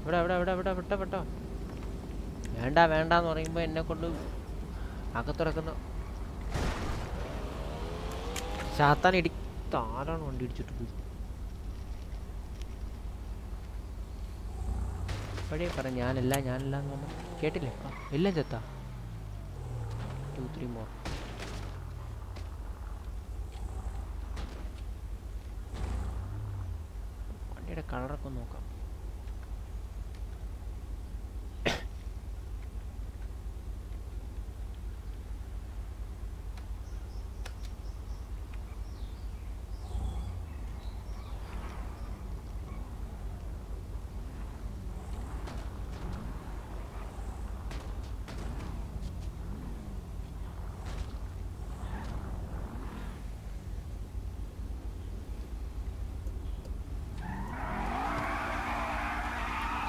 ഇവിടെ ഇവിടെ ഇവിടെ ഇവിടെ വിട്ടോ വിട്ടോ വേണ്ട വേണ്ടാന്ന് പറയുമ്പോ എന്നെ കൊണ്ട് അകത്തുറക്കുന്നു. ചാത്താൻ ഇടി താരാണ് വണ്ടി ഇടിച്ചിട്ട് പോയി. പഴയ പറ ഞാനല്ല ഞാനല്ല എന്ന് കേട്ടില്ലേ? എല്ലാം ചെത്താ. ടു ത്രീ മോർ അതിന്റെ കളറൊക്കെ നോക്കാം.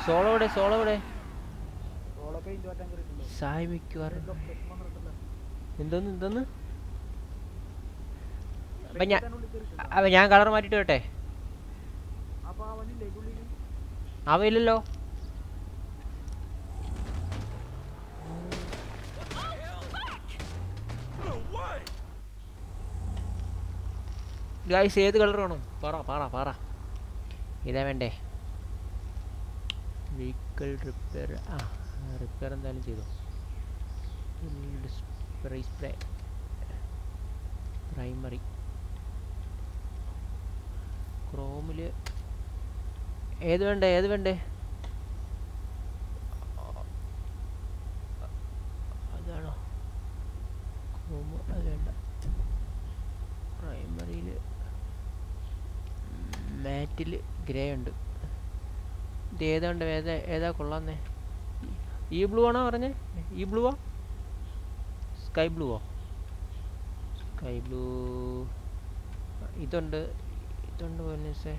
സോളോ ഇവിടെ സോളോ ഇവിടെ. സായി മിക്കവാറും. എന്തോന്ന് എന്തോന്ന്? അപ്പൊ ഞാൻ അപ്പൊ ഞാൻ കളർ മാറ്റിട്ട് വരട്ടെ? അവയില്ലല്ലോ ഗായ്സ് ഏത് കളർ വേണം? പറ പറ പറ. ഇതാ വേണ്ടേ? വെഹിക്കിൾ റിപ്പയർ ആ റിപ്പയർ എന്തായാലും ചെയ്തു. സ്പ്രേ സ്പ്രേ പ്രൈമറി ക്രോമിൽ ഏത് വേണ്ടേ ഏത് വേണ്ടേ? അതാണോ? ക്രോമ് അത് വേണ്ട. പ്രൈമറിയിൽ മാറ്റിൽ ഗ്രേ ഉണ്ട്. ഇത് ഏതാണ്ട് ഏതാ ഏതാ കൊള്ളാന്നേ? ഈ ബ്ലൂ ആണോ പറഞ്ഞേ? ഈ ബ്ലൂവോ സ്കൈ ബ്ലൂവോ സ്കൈ ബ്ലൂ ഇതുണ്ട്. ഇതുണ്ട് പോലീസേ.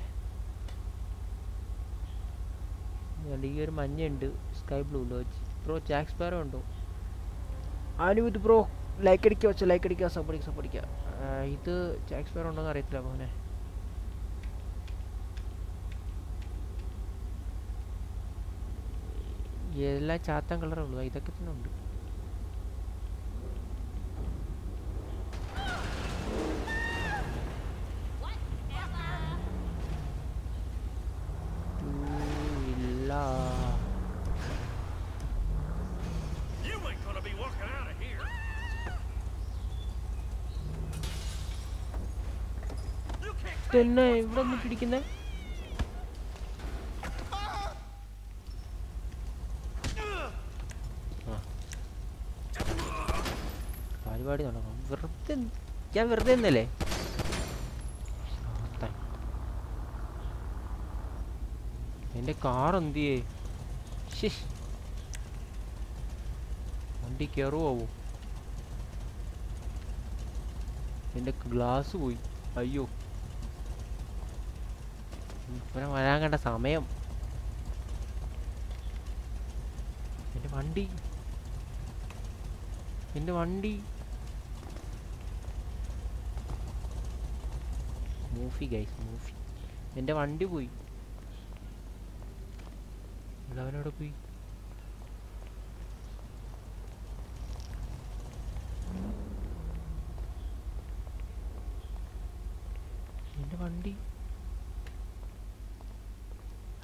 ഈ ഒരു മഞ്ഞയുണ്ട്. സ്കൈ ബ്ലൂ ലോജ് ബ്രോ ജാക്സ് പാരോ ഉണ്ടോ? അനുവിത് ബ്രോ ലൈക്ക് അടിക്കുക വെച്ചാൽ ലൈക്ക് അടിക്കുക സപ്പോർട്ടിക്കുക സപ്പോർട്ടിക്കുക ഇത് ജാക്സ് പാരോ ഉണ്ടോന്ന് അറിയത്തില്ല മോനെ. എല്ലാം ചാത്തൻ കളറേ ഉള്ളൂ ഇതൊക്കെ തന്നെ ഉണ്ട്. ഇല്ല. ഇവിടെ ain't gonna be walking out of here. തന്നെ ഇവിടെ ഒന്ന് പിടിക്കുന്നേ ആ. പരിപാടി നടക്കണം വെറുതെ ഞാൻ വെറുതെ എന്നല്ലേ. എന്റെ കാർ എന്തിയേ ശ്ശിഷ്. വണ്ടി കയറുവോ എന്റെ ഗ്ലാസ് പോയി അയ്യോ ഇവനെ വരാൻ കണ്ട സമയം എന്റെ വണ്ടി എന്റെ വണ്ടി മൂഫി ഗൈസ് മൂഫി എന്റെ വണ്ടി പോയി. അവനവിടെ പോയി? എന്റെ വണ്ടി.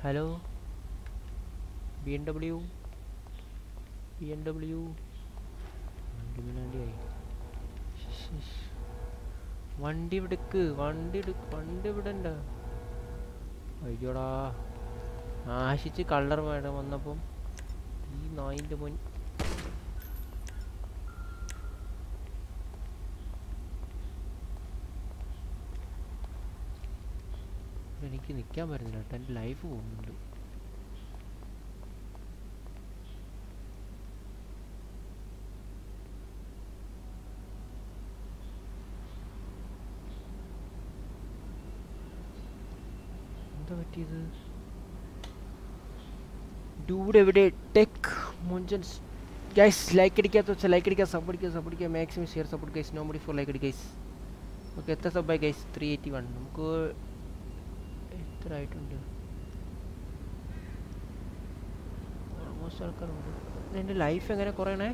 Hello? B M W B M W വണ്ടിമിനാണ്ടിയായി വണ്ടി എടുക്ക് വണ്ടി എടുക്ക് വണ്ടി വിടണ്ട അയ്യോടാ. ആശിച്ച് കളർ വേണം വന്നപ്പം. ഈ നായിന്റെ മുൻ. എനിക്ക് നിൽക്കാൻ പറ്റുന്നില്ല കേട്ടോ. എന്റെ ലൈഫ് പോകുന്നുണ്ട്. എന്താ പറ്റിയത് ഡൂഡ് എവിടെ ടെക് മുഞ്ചൻസ് ഗൈസ് ലൈക്ക് അടിക്കാത്ത വെച്ചാൽ ലൈക്ക് അടിക്കുക സബ് അടിക്കുക സബ് അടിക്കുക maximum share support guys no മടി ഫോർ ലൈക്ക് അടി ഗൈസ് ഓക്കെ എത്ര സബായി ഗൈസ് ത്രീ എയ്റ്റി വൺ നമുക്ക് എത്ര ആയിട്ടുണ്ട്? ഓൾമോസ്റ്റ് ആൾക്കാരുണ്ട് എന്റെ ലൈഫ് എങ്ങനെ കുറയണേ?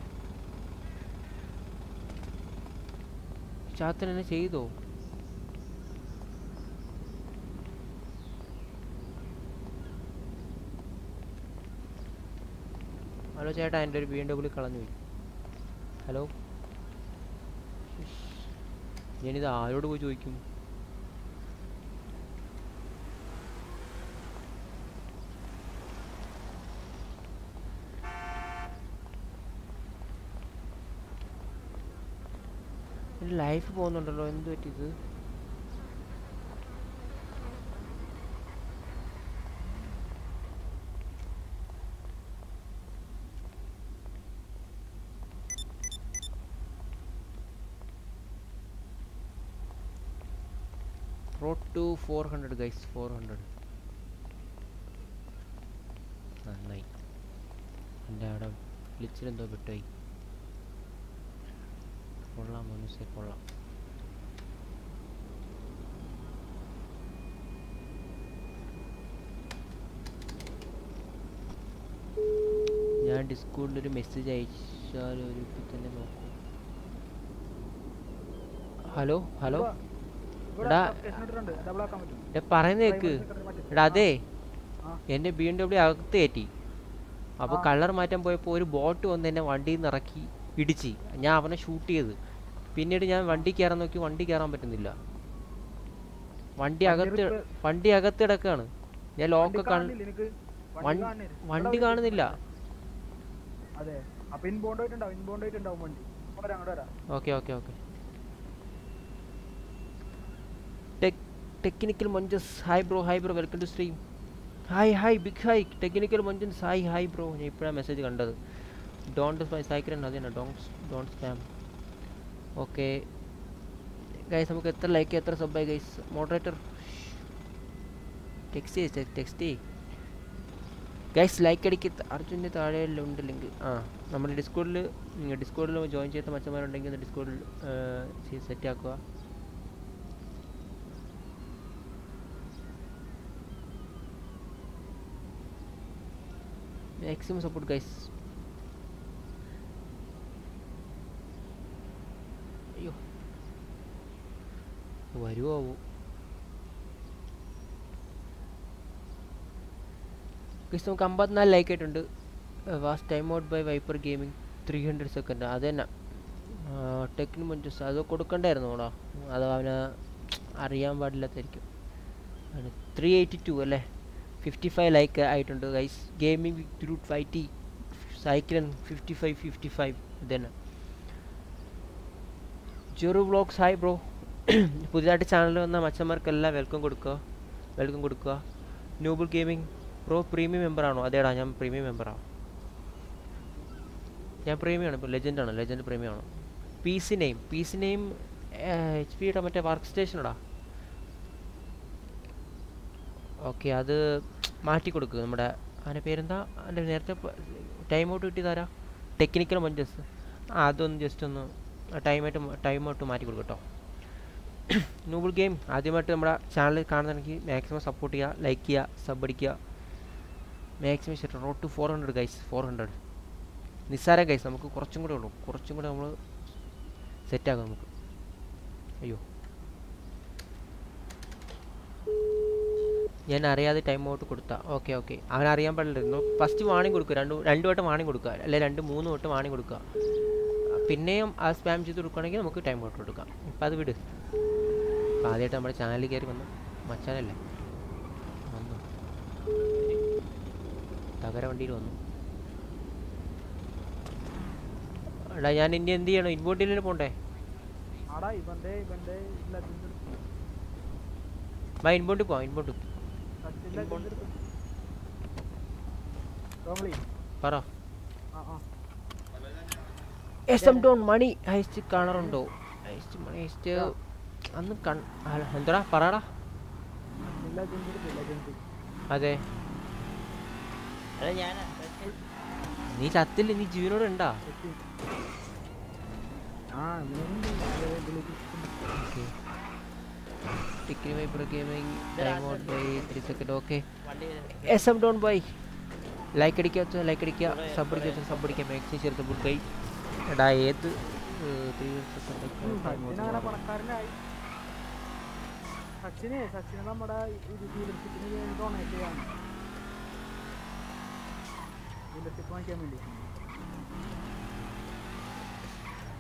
ചാത്തൻ എന്നെ ചെയ്തോ? ഹലോ ചേട്ടാ എന്റെ ഒരു ബി എം ഡബ്ല്യൂ കളഞ്ഞുപോയി ഹലോ? ഞാനിത് ആരോട് പോയി ചോദിക്കും? ലൈഫ് പോകുന്നുണ്ടല്ലോ എന്ത് പറ്റിയത്? To four hundred guys four hundred നന്നായി. എന്റെ അവിടെ വിളിച്ചിലെന്തോ വിട്ടുപോയി. കൊള്ളാം മനുഷ്യ കൊള്ളാം. ഞാൻ ഡിസ്കോഡിൽ ഒരു മെസ്സേജ് അയച്ചാൽ ഒരു ഇപ്പം തന്നെ നോക്കൂ ഹലോ ഹലോ എടാ എടാ പറയുന്ന കേക്ക്. എടാ അതെ. എന്നെ ബി എം ഡബ്ല്യു അകത്ത് കയറ്റി. അപ്പോൾ കളർ മാറ്റാൻ പോയപ്പോൾ ഒരു ബോട്ട് വന്ന് എന്നെ വണ്ടിയിൽ നിന്ന് ഇറക്കി ഇടിച്ച്. ഞാൻ അവനെ ഷൂട്ട് ചെയ്ത്. പിന്നീട് ഞാൻ വണ്ടി കയറാൻ നോക്കി വണ്ടി കയറാൻ പറ്റുന്നില്ല. വണ്ടി അകത്ത് വണ്ടി അകത്ത് കിടക്കാണ്. ഞാൻ ലോക്ക് വണ്ടി കാണുന്നില്ല okay okay okay. Tech technical munches hi bro hi bro welcome to stream hi hi big hi technical munches hi hi bro ഞാൻ ഇപ്പോഴാണ് മെസ്സേജ് കണ്ടത് ഡോണ്ട് മൈ സൈക്കിൾ അത് തന്നെ don't don't spam okay guys നമുക്ക് എത്ര like എത്ര സബായി guys moderator text text guys like അടിക്ക് അർജുന്റെ താഴെ ഉണ്ട് ലിങ്ക് ആ നമ്മുടെ ഡിസ്കോഡിൽ ഡിസ്കോഡിൽ ജോയിൻ ചെയ്ത മച്ചന്മാരുണ്ടെങ്കിൽ ഡിസ്കോഡിൽ സെറ്റ് ആക്കുക മാക്സിമം സപ്പോർട്ട് ഗൈസ് അയ്യോ. വരുമോ ഗൈസ് നമുക്ക് അമ്പത്തിനാല് ലൈക്ക് ആയിട്ടുണ്ട്. Vast time out by viper gaming three hundred second അത് തന്നെ. ടെക്നു മഞ്ചസ് അത് കൊടുക്കണ്ടായിരുന്നു കൂടാ അത് അവന് അറിയാൻ പാടില്ലാത്തായിരിക്കും ത്രീ എയ്റ്റി ടു അല്ലേ? ഫിഫ്റ്റി ഫൈവ് ലൈക്ക് ആയിട്ടുണ്ട് guys gaming with root T cycle fifty five fifty five ഇതന്നെ ജെറു വ്ളോഗ്സ് ഹായ് ബ്രോ പുതിയതായിട്ട് ചാനൽ വന്ന മച്ചന്മാർക്കെല്ലാം വെൽക്കം കൊടുക്കുക. വെൽക്കം കൊടുക്കുക. ന്യൂബിൾ ഗെയിമിംഗ് പ്രോ പ്രീമിയം മെമ്പറാണോ അതേടാ ഞാൻ പ്രീമിയം മെമ്പറാണ് ഞാൻ പ്രീമിയമാണ് ഇപ്പോൾ ലെജൻഡ് ആണ് ലെജൻഡ് പ്രീമിയം ആണോ. P C name P C name H പിയുടെ മറ്റേ വർക്ക് സ്റ്റേഷനടാ ഓക്കെ അത് മാറ്റി കൊടുക്കുക നമ്മുടെ അതിന്റെ പേരെന്താ? അതിന്റെ നേരത്തെ ടൈം ഔട്ട് കിട്ടിയതാരാ? ടെക്നിക്കൽ മഞ്ചസ് ആ അതൊന്ന് ജസ്റ്റ് ഒന്ന് ടൈമായിട്ട് ടൈം ഔട്ട് മാറ്റി കൊടുക്കും കേട്ടോ നൂബിൾ ഗെയിം ആദ്യമായിട്ട് നമ്മുടെ ചാനൽ കാണുന്നുണ്ടെങ്കിൽ മാക്സിമം സപ്പോർട്ട് ചെയ്യുക ലൈക്ക് ചെയ്യുക സബ് അടിക്കുക മാക്സിമം ശരി road to four hundred guys four hundred നിസ്സാര ഗൈസ് നമുക്ക് കുറച്ചും കൂടെ ഉള്ളൂ. കുറച്ചും കൂടെ നമ്മൾ സെറ്റാകും നമുക്ക്. അയ്യോ. ഞാൻ അറിയാതെ ടൈം ഔട്ട് കൊടുത്താ. ഓക്കെ ഓക്കെ അവൻ അറിയാൻ പാടില്ലായിരുന്നു. ഫസ്റ്റ് വാണിംഗ് കൊടുക്കുക രണ്ട് രണ്ട് വട്ടം വാണിംഗ് കൊടുക്കുക. അല്ലെ രണ്ട് മൂന്ന് വട്ടം വാണിംഗ് കൊടുക്കുക. പിന്നെയും ആ സ്പാം ചെയ്ത് കൊടുക്കുകയാണെങ്കിൽ നമുക്ക് ടൈം ഔട്ട് കൊടുക്കാം. ഇപ്പം അത് വിട്. അപ്പം ആദ്യമായിട്ട് നമ്മുടെ ചാനലിൽ കയറി വന്നു. മച്ചാനല്ലേ? വന്നു. തകര വണ്ടിയിൽ വന്നു. എടാ ഞാൻ ഇനി എന്ത് ചെയ്യണം? ഇൻബോട്ടിൽ പോണ്ടേ? വാ ഇൻബോണ്ടിൽ പോവാം. ഇൻബോണ്ടിൽ റോംലി പറ. ആ ആ. S M Don money heist കാണാറുണ്ടോ? ഹൈസ്റ്റ് മണി ഹൈസ്റ്റ് അന്ന് കൺ എന്തോടാ? പറടാ. അതെ. നീ ചത്തില്ല നീ ജീവനോട് ഉണ്ടാ. ആ ഓക്കെ. ടിക്കിനി viper gaming time out by three second okay S M Don bye like അടിക്കുക ലൈക്ക് അടിക്കുക. സബ് അടിക്കുക സബ് അടിക്കുക. മാക്സിമം ചേർത്ത് ഫുഡ് ബൈ എടാ ഏത് ത്രീ സച്ചിൻ അങ്ങനെ സച്ചിനെ നമ്മുടെ ഡീലർഷിപ്പിന് ഡൊണേറ്റ് ചെയ്യാണ് ഡീലർഷിപ്പ് വാങ്ങിക്കാൻ വേണ്ടി.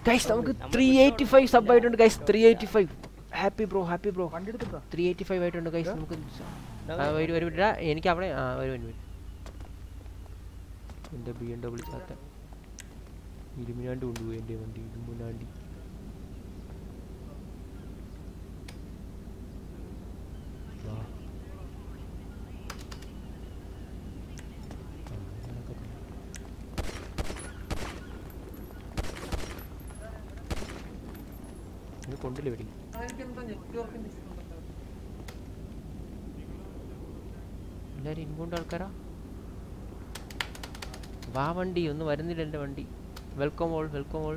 ഗൈസ് നമുക്ക് ത്രീ എയ്റ്റി ഫൈവ് സബ് ആയിട്ടുണ്ട് guys three eighty five happy bro happy bro three eighty five ആയിട്ടുണ്ട് കൈസ് നമുക്ക് ഒരു വരി. മിനിറ്റ് എനിക്ക് അവിടെ ആ വരി വരി എന്റെ ബി എം ഡബ്ല്യൂ ചാത്ത. ഇരുമിനാണ്ട് കൊണ്ടുപോയി എന്റെ വണ്ടി ഇരുമുനാണ്ടി കൊണ്ടില്ല വെടി? എല്ലാവരും ഇൻബൗണ്ട് ആൾക്കാരാ? വാ വണ്ടി ഒന്നും വരുന്നില്ല എന്റെ വണ്ടി. Welcome all welcome all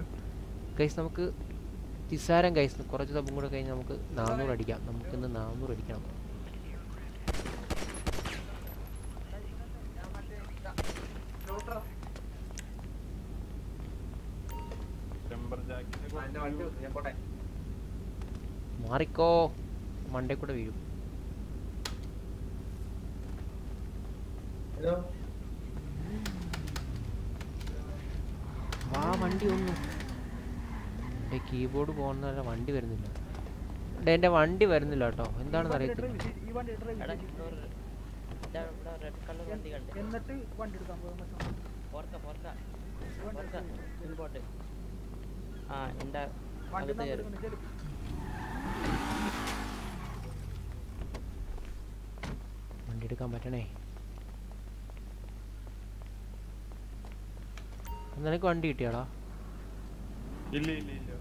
guys നമുക്ക് നിസ്സാരം കൈസ് കുറച്ച് തപ്പും കൂടെ കഴിഞ്ഞ് നമുക്ക് നാനൂറ് അടിക്കാം. നമുക്കിന്ന് നാനൂറ് അടിക്കണം. ഞാൻ പോട്ടെ. മാറിക്കോ. മണ്ടേ കൂടെ വീഴും ഹലോ. വാ വണ്ടി ഒന്നും. എന്റെ കീബോർഡ് പോകുന്ന വണ്ടി വരുന്നില്ല. എന്റെ എന്റെ വണ്ടി വരുന്നില്ല കേട്ടോ. എന്താണെന്ന് അറിയത്തില്ല. എന്നിട്ട് വണ്ടി എടുക്കാൻ ആ വണ്ടി എടുക്കാൻ പറ്റണേ. നിനക്ക് വണ്ടി കിട്ടിയാടാ? ഇല്ല ഇല്ല ഇല്ല.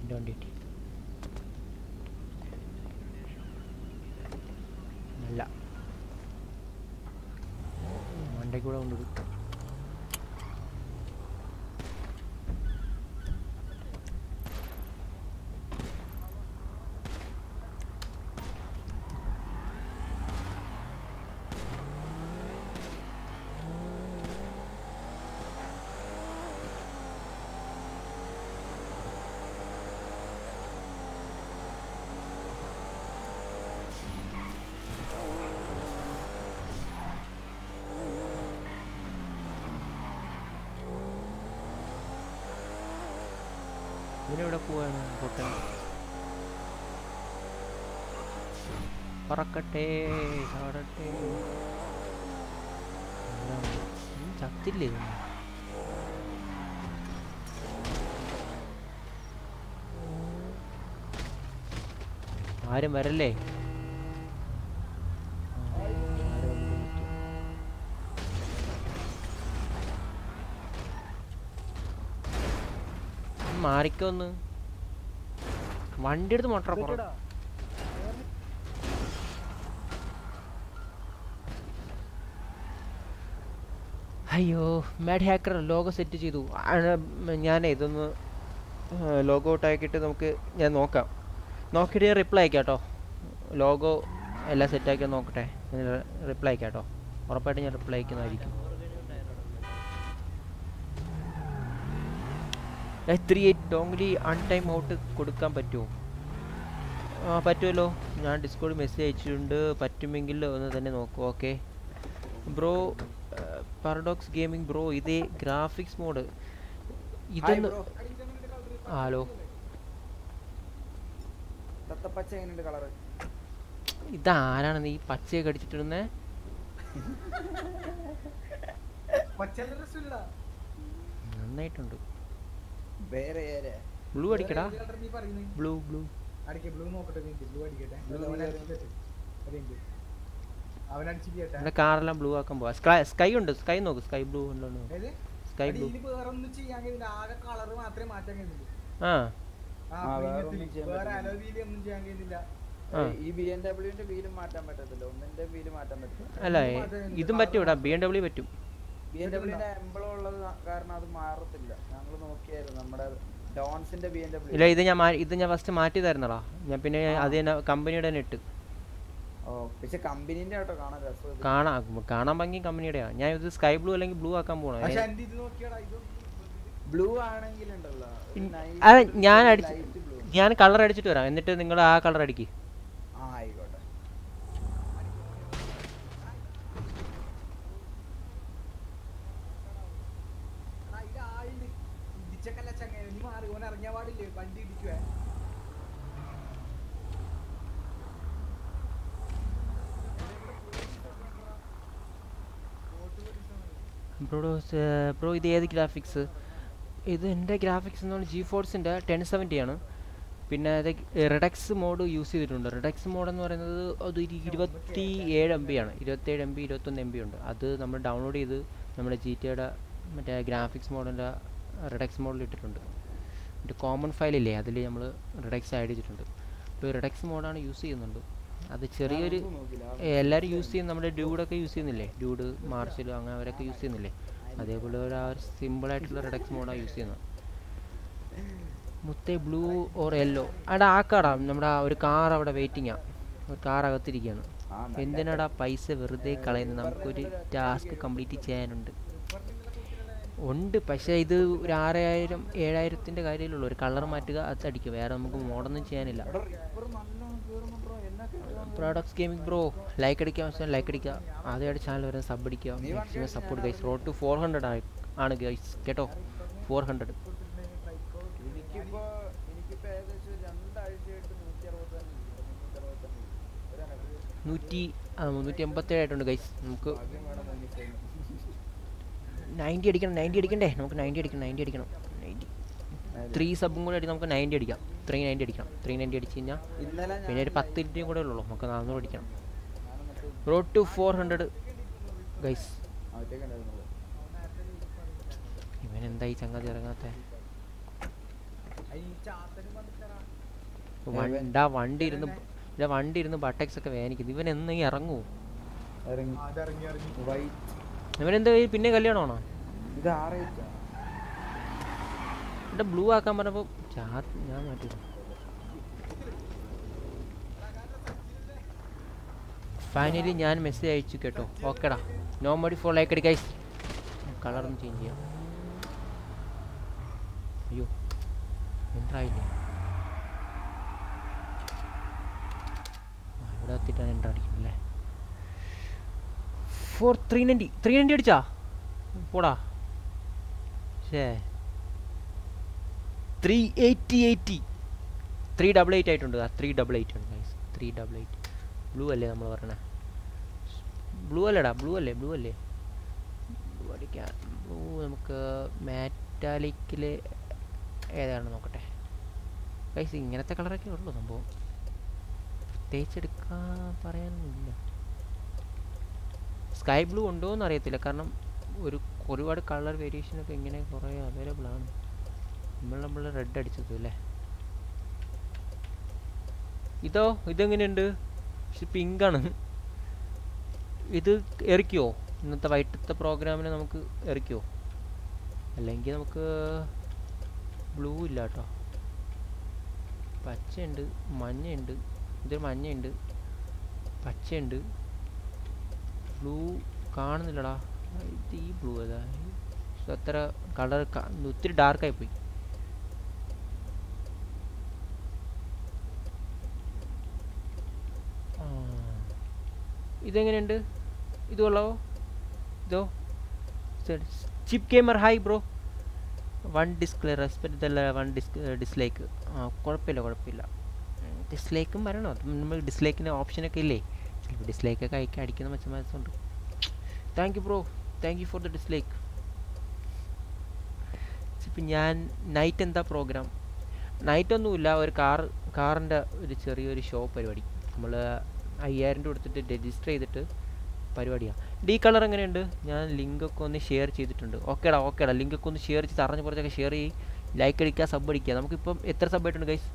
എന്റെ വണ്ടി കിട്ടി. അല്ല വണ്ടിക്കൂടെ കൂടെ ഇവനെവിടെ പോവാണ് പൊട്ടൻ? പറക്കട്ടെ ചാടട്ടെ. ചത്തില്ലേ ആരും വരല്ലേ? ഒന്ന് മാറിക്കോ ഒന്ന് വണ്ടി എടുത്ത് മോട്ടർ പുറ അയ്യോ മാഡ് ഹാക്കർ ലോഗോ സെറ്റ് ചെയ്തു. ഞാൻ ഇതൊന്ന് ലോഗോ ഔട്ട് ആക്കിയിട്ട് നമുക്ക് ഞാൻ നോക്കാം. നോക്കിയിട്ട് ഞാൻ റിപ്ലൈ അയക്കാം കേട്ടോ ലോഗോ എല്ലാം സെറ്റാക്കി നോക്കട്ടെ. റിപ്ലൈ അയക്കാം കേട്ടോ ഉറപ്പായിട്ട് ഞാൻ റിപ്ലൈ അയക്കുന്നതായിരിക്കും. ത്രീ എയ്റ്റ് ഡോങ്ലി അൺ ടൈം ഔട്ട് കൊടുക്കാൻ പറ്റുമോ? ആ പറ്റുമല്ലോ. ഞാൻ ഡിസ്കോഡ് മെസ്സേജ് അയച്ചിട്ടുണ്ട്. പറ്റുമെങ്കിൽ ഒന്ന് തന്നെ നോക്കൂ okay bro paradox gaming bro ഇതേ ഗ്രാഫിക്സ് മോഡ് ഇതൊന്ന് ഹലോ ഇതാരാണ് നീ പച്ചയൊക്കെ അടിച്ചിട്ടിരുന്നേ [laughs] നന്നായിട്ടുണ്ട്. വേറെ വേറെ ബ്ലൂ അടിക്കടാ ബ്ലൂ ബ്ലൂ അടിക്ക ബ്ലൂ നോക്കട്ടെ ബ്ലൂ അടിക്കട്ടെ. അവൻ അടിച്ചിട്ട് എന്റെ കാറെല്ലാം ബ്ലൂ ആക്കാൻ പോവാ. സ്കൈ സ്കൈ ഉണ്ട്. സ്കൈ നോക്ക്. സ്കൈ ബ്ലൂ ഉണ്ടോ സ്കൈ ബ്ലൂ വേറെ ഒന്നും ചെയ്യാൻ കഴിയില്ല ആകെ കളർ മാത്രമേ മാറ്റാൻ കഴിയുന്നുള്ളൂ. ആ. വേറെ ഒന്നും ചെയ്യാൻ വേറെ പറ്റില്ല. അലോവീൽ ഒന്നും ചെയ്യാൻ കഴിയുന്നില്ല. ഈ ബി എം ഡബ്ല്യൂന്റെ വീലും മാറ്റാൻ പറ്റത്തില്ല. ഒന്നിന്റെ വീൽ മാറ്റാൻ പറ്റില്ല അല്ല ഇതും പറ്റൂടാ. ബി എം ഡബ്ല്യു പറ്റും. ബി എം ഡബ്ല്യൂന്റെ എംബളം ഉള്ളത് കാരണം അത് മാറത്തില്ല. ഞങ്ങൾ നോക്കിയായിരുന്നു നമ്മുടെ ഡോൺസിന്റെ ബി എം ഇല്ല ഇത് ഞാൻ ഇത് ഞാൻ ഫസ്റ്റ് മാറ്റി തരുന്നടാ ഞാൻ പിന്നെ അത് തന്നെ കമ്പനിയുടെ തന്നെ ഇട്ട്. ഓ പക്ഷെ കമ്പനീന്റെ ആട്ടോ കാണാൻ രസം. കാണാൻ ഭംഗി കമ്പനിയുടെയാ. ഞാൻ ഇത് സ്കൈ ബ്ലൂ അല്ലെങ്കിൽ ബ്ലൂ ആക്കാൻ പോണോ? ബ്ലൂ ഞാൻ അടിച്ച് ഞാൻ കളർ അടിച്ചിട്ട് വരാം. എന്നിട്ട് നിങ്ങൾ ആ കളർ അടിക്ക് ആ ആയിക്കോട്ടെ എടാ, ഇത് ആളുണ്ട്. ഇടിച്ചക്കല്ല ചങ്ങ നീ മാറി ഓൻ ഇറങ്ങിയ പാടില്ലേ വണ്ടി ഇടിക്കുവേ ബ്രോ ബ്രോ ഇത് ഏത് ഗ്രാഫിക്സ് ഇത് എന്റെ ഗ്രാഫിക്സ് എന്ന് പറഞ്ഞാൽ ജി ഫോർസിന്റെ ടെൻ സെവന്റി ആണ്. പിന്നെ അത് റിഡക്സ് മോഡ് യൂസ് ചെയ്തിട്ടുണ്ട്. റിഡക്സ് മോഡ് എന്ന് പറയുന്നത് അത് ഇരുപത്തി ഏഴ് എം ബി ആണ്. ഇരുപത്തേഴ് എം ബി ഇരുപത്തൊന്ന് എം ബി ഉണ്ട്. അത് നമ്മൾ ഡൗൺലോഡ് ചെയ്ത് നമ്മുടെ ജി ടി ടിയുടെ മറ്റേ ഗ്രാഫിക്സ് മോഡിന്റെ റിഡക്സ് മോഡിൽ ഇട്ടിട്ടുണ്ട്. ഒരു കോമൺ ഫയലില്ലേ അതിൽ നമ്മൾ റിഡക്സ് ആഡ് ചെയ്തിട്ടുണ്ട്. അപ്പോൾ റിഡക്സ് മോഡാണ് യൂസ് ചെയ്യുന്നുണ്ട്. അത് ചെറിയൊരു എല്ലാവരും യൂസ് ചെയ്യുന്ന നമ്മുടെ ഡ്യൂഡൊക്കെ യൂസ് ചെയ്യുന്നില്ലേ? ഡ്യൂഡ് മാർഷലും അങ്ങനെ അവരൊക്കെ യൂസ് ചെയ്യുന്നില്ലേ? അതേപോലെ ഒരു ആ ഒരു സിമ്പിളായിട്ടുള്ള റിഡക്സ് മോഡാണ് യൂസ് ചെയ്യുന്നത്. മുത്തേ ബ്ലൂ ഓർ യെല്ലോ അവിടെ ആ കാടാ. നമ്മുടെ ഒരു കാർ അവിടെ വെയിറ്റിംഗാ ഒരു കാർ അകത്തിരിക്കുകയാണ്. എന്തിനാടാ പൈസ വെറുതെ കളയുന്നത്? നമുക്കൊരു ടാസ്ക് കംപ്ലീറ്റ് ചെയ്യാനുണ്ട്. ഉണ്ട്. പക്ഷേ ഇത് ഒരു ആറായിരം ഏഴായിരത്തിന്റെ കാര്യമുള്ളൂ ഒരു കളർ മാറ്റുക അത് അടിക്കുക. വേറെ നമുക്ക് മോഡൊന്നും ചെയ്യാനില്ല. പ്രോഡക്ട്സ് ഗെയിമിംഗ് ബ്രോ ലൈക്ക് അടിക്കാൻ വെച്ചാൽ ലൈക്ക് അടിക്കുക ആദ്യമായിട്ട് ചാനൽ വരെ സബ് അടിക്കുക. Maximum support guys road to four hundred ആണ്. ഗൈസ് കേട്ടോ? ഫോർ ഹൺഡ്രഡ് നൂറ്റി മുന്നൂറ്റി എൺപത്തേഴായിട്ടുണ്ട് ഗൈസ് നമുക്ക് നയന്റി അടിക്കണം. നയന്റി അടിക്കണ്ടേ? നമുക്ക് നയന്റി അടിക്കണം. നയന്റി അടിക്കണം. നയന്റി ത്രീ സബും കൂടെ അടി നമുക്ക് നയന്റി അടിക്കാം. ത്രീ നയന്റി അടിക്കണം. ത്രീ നയന്റി അടിച്ച് കഴിഞ്ഞാൽ പിന്നെ ഒരു പത്ത് മിനിറ്റും കൂടെ ഉള്ളൂ. നമുക്ക് നാനൂറ് അടിക്കണം. Road to four hundred guys ഇവനെന്താ ഈ ചങ്ങാതി ഇറങ്ങാത്ത? വണ്ടാ വണ്ടി ഇരുന്ന് ഇല്ല വണ്ടി ഇരുന്ന് ബട്ടക്സ് ഒക്കെ വേനിക്കുന്നു. ഇവൻ എന്ന് ഇറങ്ങൂ. ഇവനെന്താ പിന്നെ കല്യാണമാണോ? ഇത് ബ്ലൂ ആക്കാൻ പറഞ്ഞപ്പോൾ ഞാൻ മാറ്റി ഫൈനലി ഞാൻ മെസ്സേജ് അയച്ചു കേട്ടോ. ഓക്കെടാ നോ മടി ഫോർ ലൈക്ക് അടി ഗൈസ് കളറും ചേഞ്ച് ചെയ്യാം. അയ്യോ എന്തായില്ലേ ഇവിടെ എത്തിയിട്ടാണ് enter അടിക്കുന്നല്ലേ four three ninety three ninety അടിച്ചാ? പോടാ. ശേ three eighty eighty three double eight ആയിട്ടുണ്ട്. ത്രീ ഡബിൾ എയ്റ്റ് ഉണ്ട് guys three double eight blue അല്ലേ നമ്മൾ പറയണേ ബ്ലൂ അല്ലടാ ബ്ലൂ അല്ലേ ബ്ലൂ അല്ലേ? ബ്ലൂ അടിക്കാൻ ബ്ലൂ നമുക്ക് മാറ്റാലിക്കിൽ ഏതാണ് നോക്കട്ടെ? ഗൈസ് ഇങ്ങനത്തെ കളറൊക്കെ ഉള്ളൂ സംഭവം. പ്രത്യേകിച്ച് എടുക്കാൻ പറയാനൊന്നുമില്ല. സ്കൈ ബ്ലൂ ഉണ്ടോ എന്ന് അറിയത്തില്ല. കാരണം ഒരു ഒരുപാട് കളർ വേരിയേഷനൊക്കെ ഇങ്ങനെ കുറേ അവൈലബിൾ ആണ്. നമ്മൾ നമ്മൾ റെഡ് അടിച്ചത് അല്ലേ ഇതോ ഇതെങ്ങനെയുണ്ട്? പക്ഷെ പിങ്കാണ് ഇത് എറിക്കുമോ ഇന്നത്തെ വൈകിട്ടത്തെ പ്രോഗ്രാമിന് നമുക്ക് എറിക്കുമോ അല്ലെങ്കിൽ നമുക്ക് ബ്ലൂ ഇല്ല കേട്ടോ. പച്ചയുണ്ട് മഞ്ഞയുണ്ട് ഇതൊരു മഞ്ഞയുണ്ട്. പച്ചയുണ്ട്. ബ്ലൂ കാണുന്നില്ലടാ. ഇത് ഈ ബ്ലൂ ഏതാ? അത്ര കളർ ഒത്തിരി ഡാർക്കായി പോയി ഇതെങ്ങനെയുണ്ട്? ഇത് കൊള്ളാവോ ഇതോ? Chip gamer hi bro one display respect അല്ല വൺ ഡിസ് ഡിസ്ലൈക്ക് ആ കുഴപ്പമില്ല കുഴപ്പമില്ല. ഡിസ്ലൈക്കും വരണോ നമ്മൾ ഡിസ്ലൈക്കിന് ഓപ്ഷനൊക്കെ ഇല്ലേ? ചിലപ്പോൾ ഡിസ്ലൈക്കൊക്കെ അയക്കി അടിക്കുന്ന മെച്ചമാസമുണ്ട് thank you bro thank you for the dislike ഇപ്പം ഞാൻ നൈറ്റ് എന്താ പ്രോഗ്രാം നൈറ്റ് ഒന്നുമില്ല. ഒരു കാർ കാറിന്റെ ഒരു ചെറിയൊരു ഷോ പരിപാടി. നമ്മൾ അയ്യായിരം രൂപ കൊടുത്തിട്ട് രജിസ്റ്റർ ചെയ്തിട്ട് പരിപാടിയാണ് ഡി കളർ എങ്ങനെയുണ്ട്? ഞാൻ ലിങ്കൊക്കെ ഒന്ന് ഷെയർ ചെയ്തിട്ടുണ്ട്. ഓക്കേടാ ഓക്കേടാ ലിങ്കൊക്കെ ഒന്ന് ഷെയർ ചെയ്ത് അറിഞ്ഞ കുറച്ചൊക്കെ ഷെയർ ചെയ്യും. ലൈക്ക് അടിക്കുക സബ് അടിക്കുക നമുക്കിപ്പം എത്ര സബ് ആയിട്ടുണ്ട് ഗൈസ്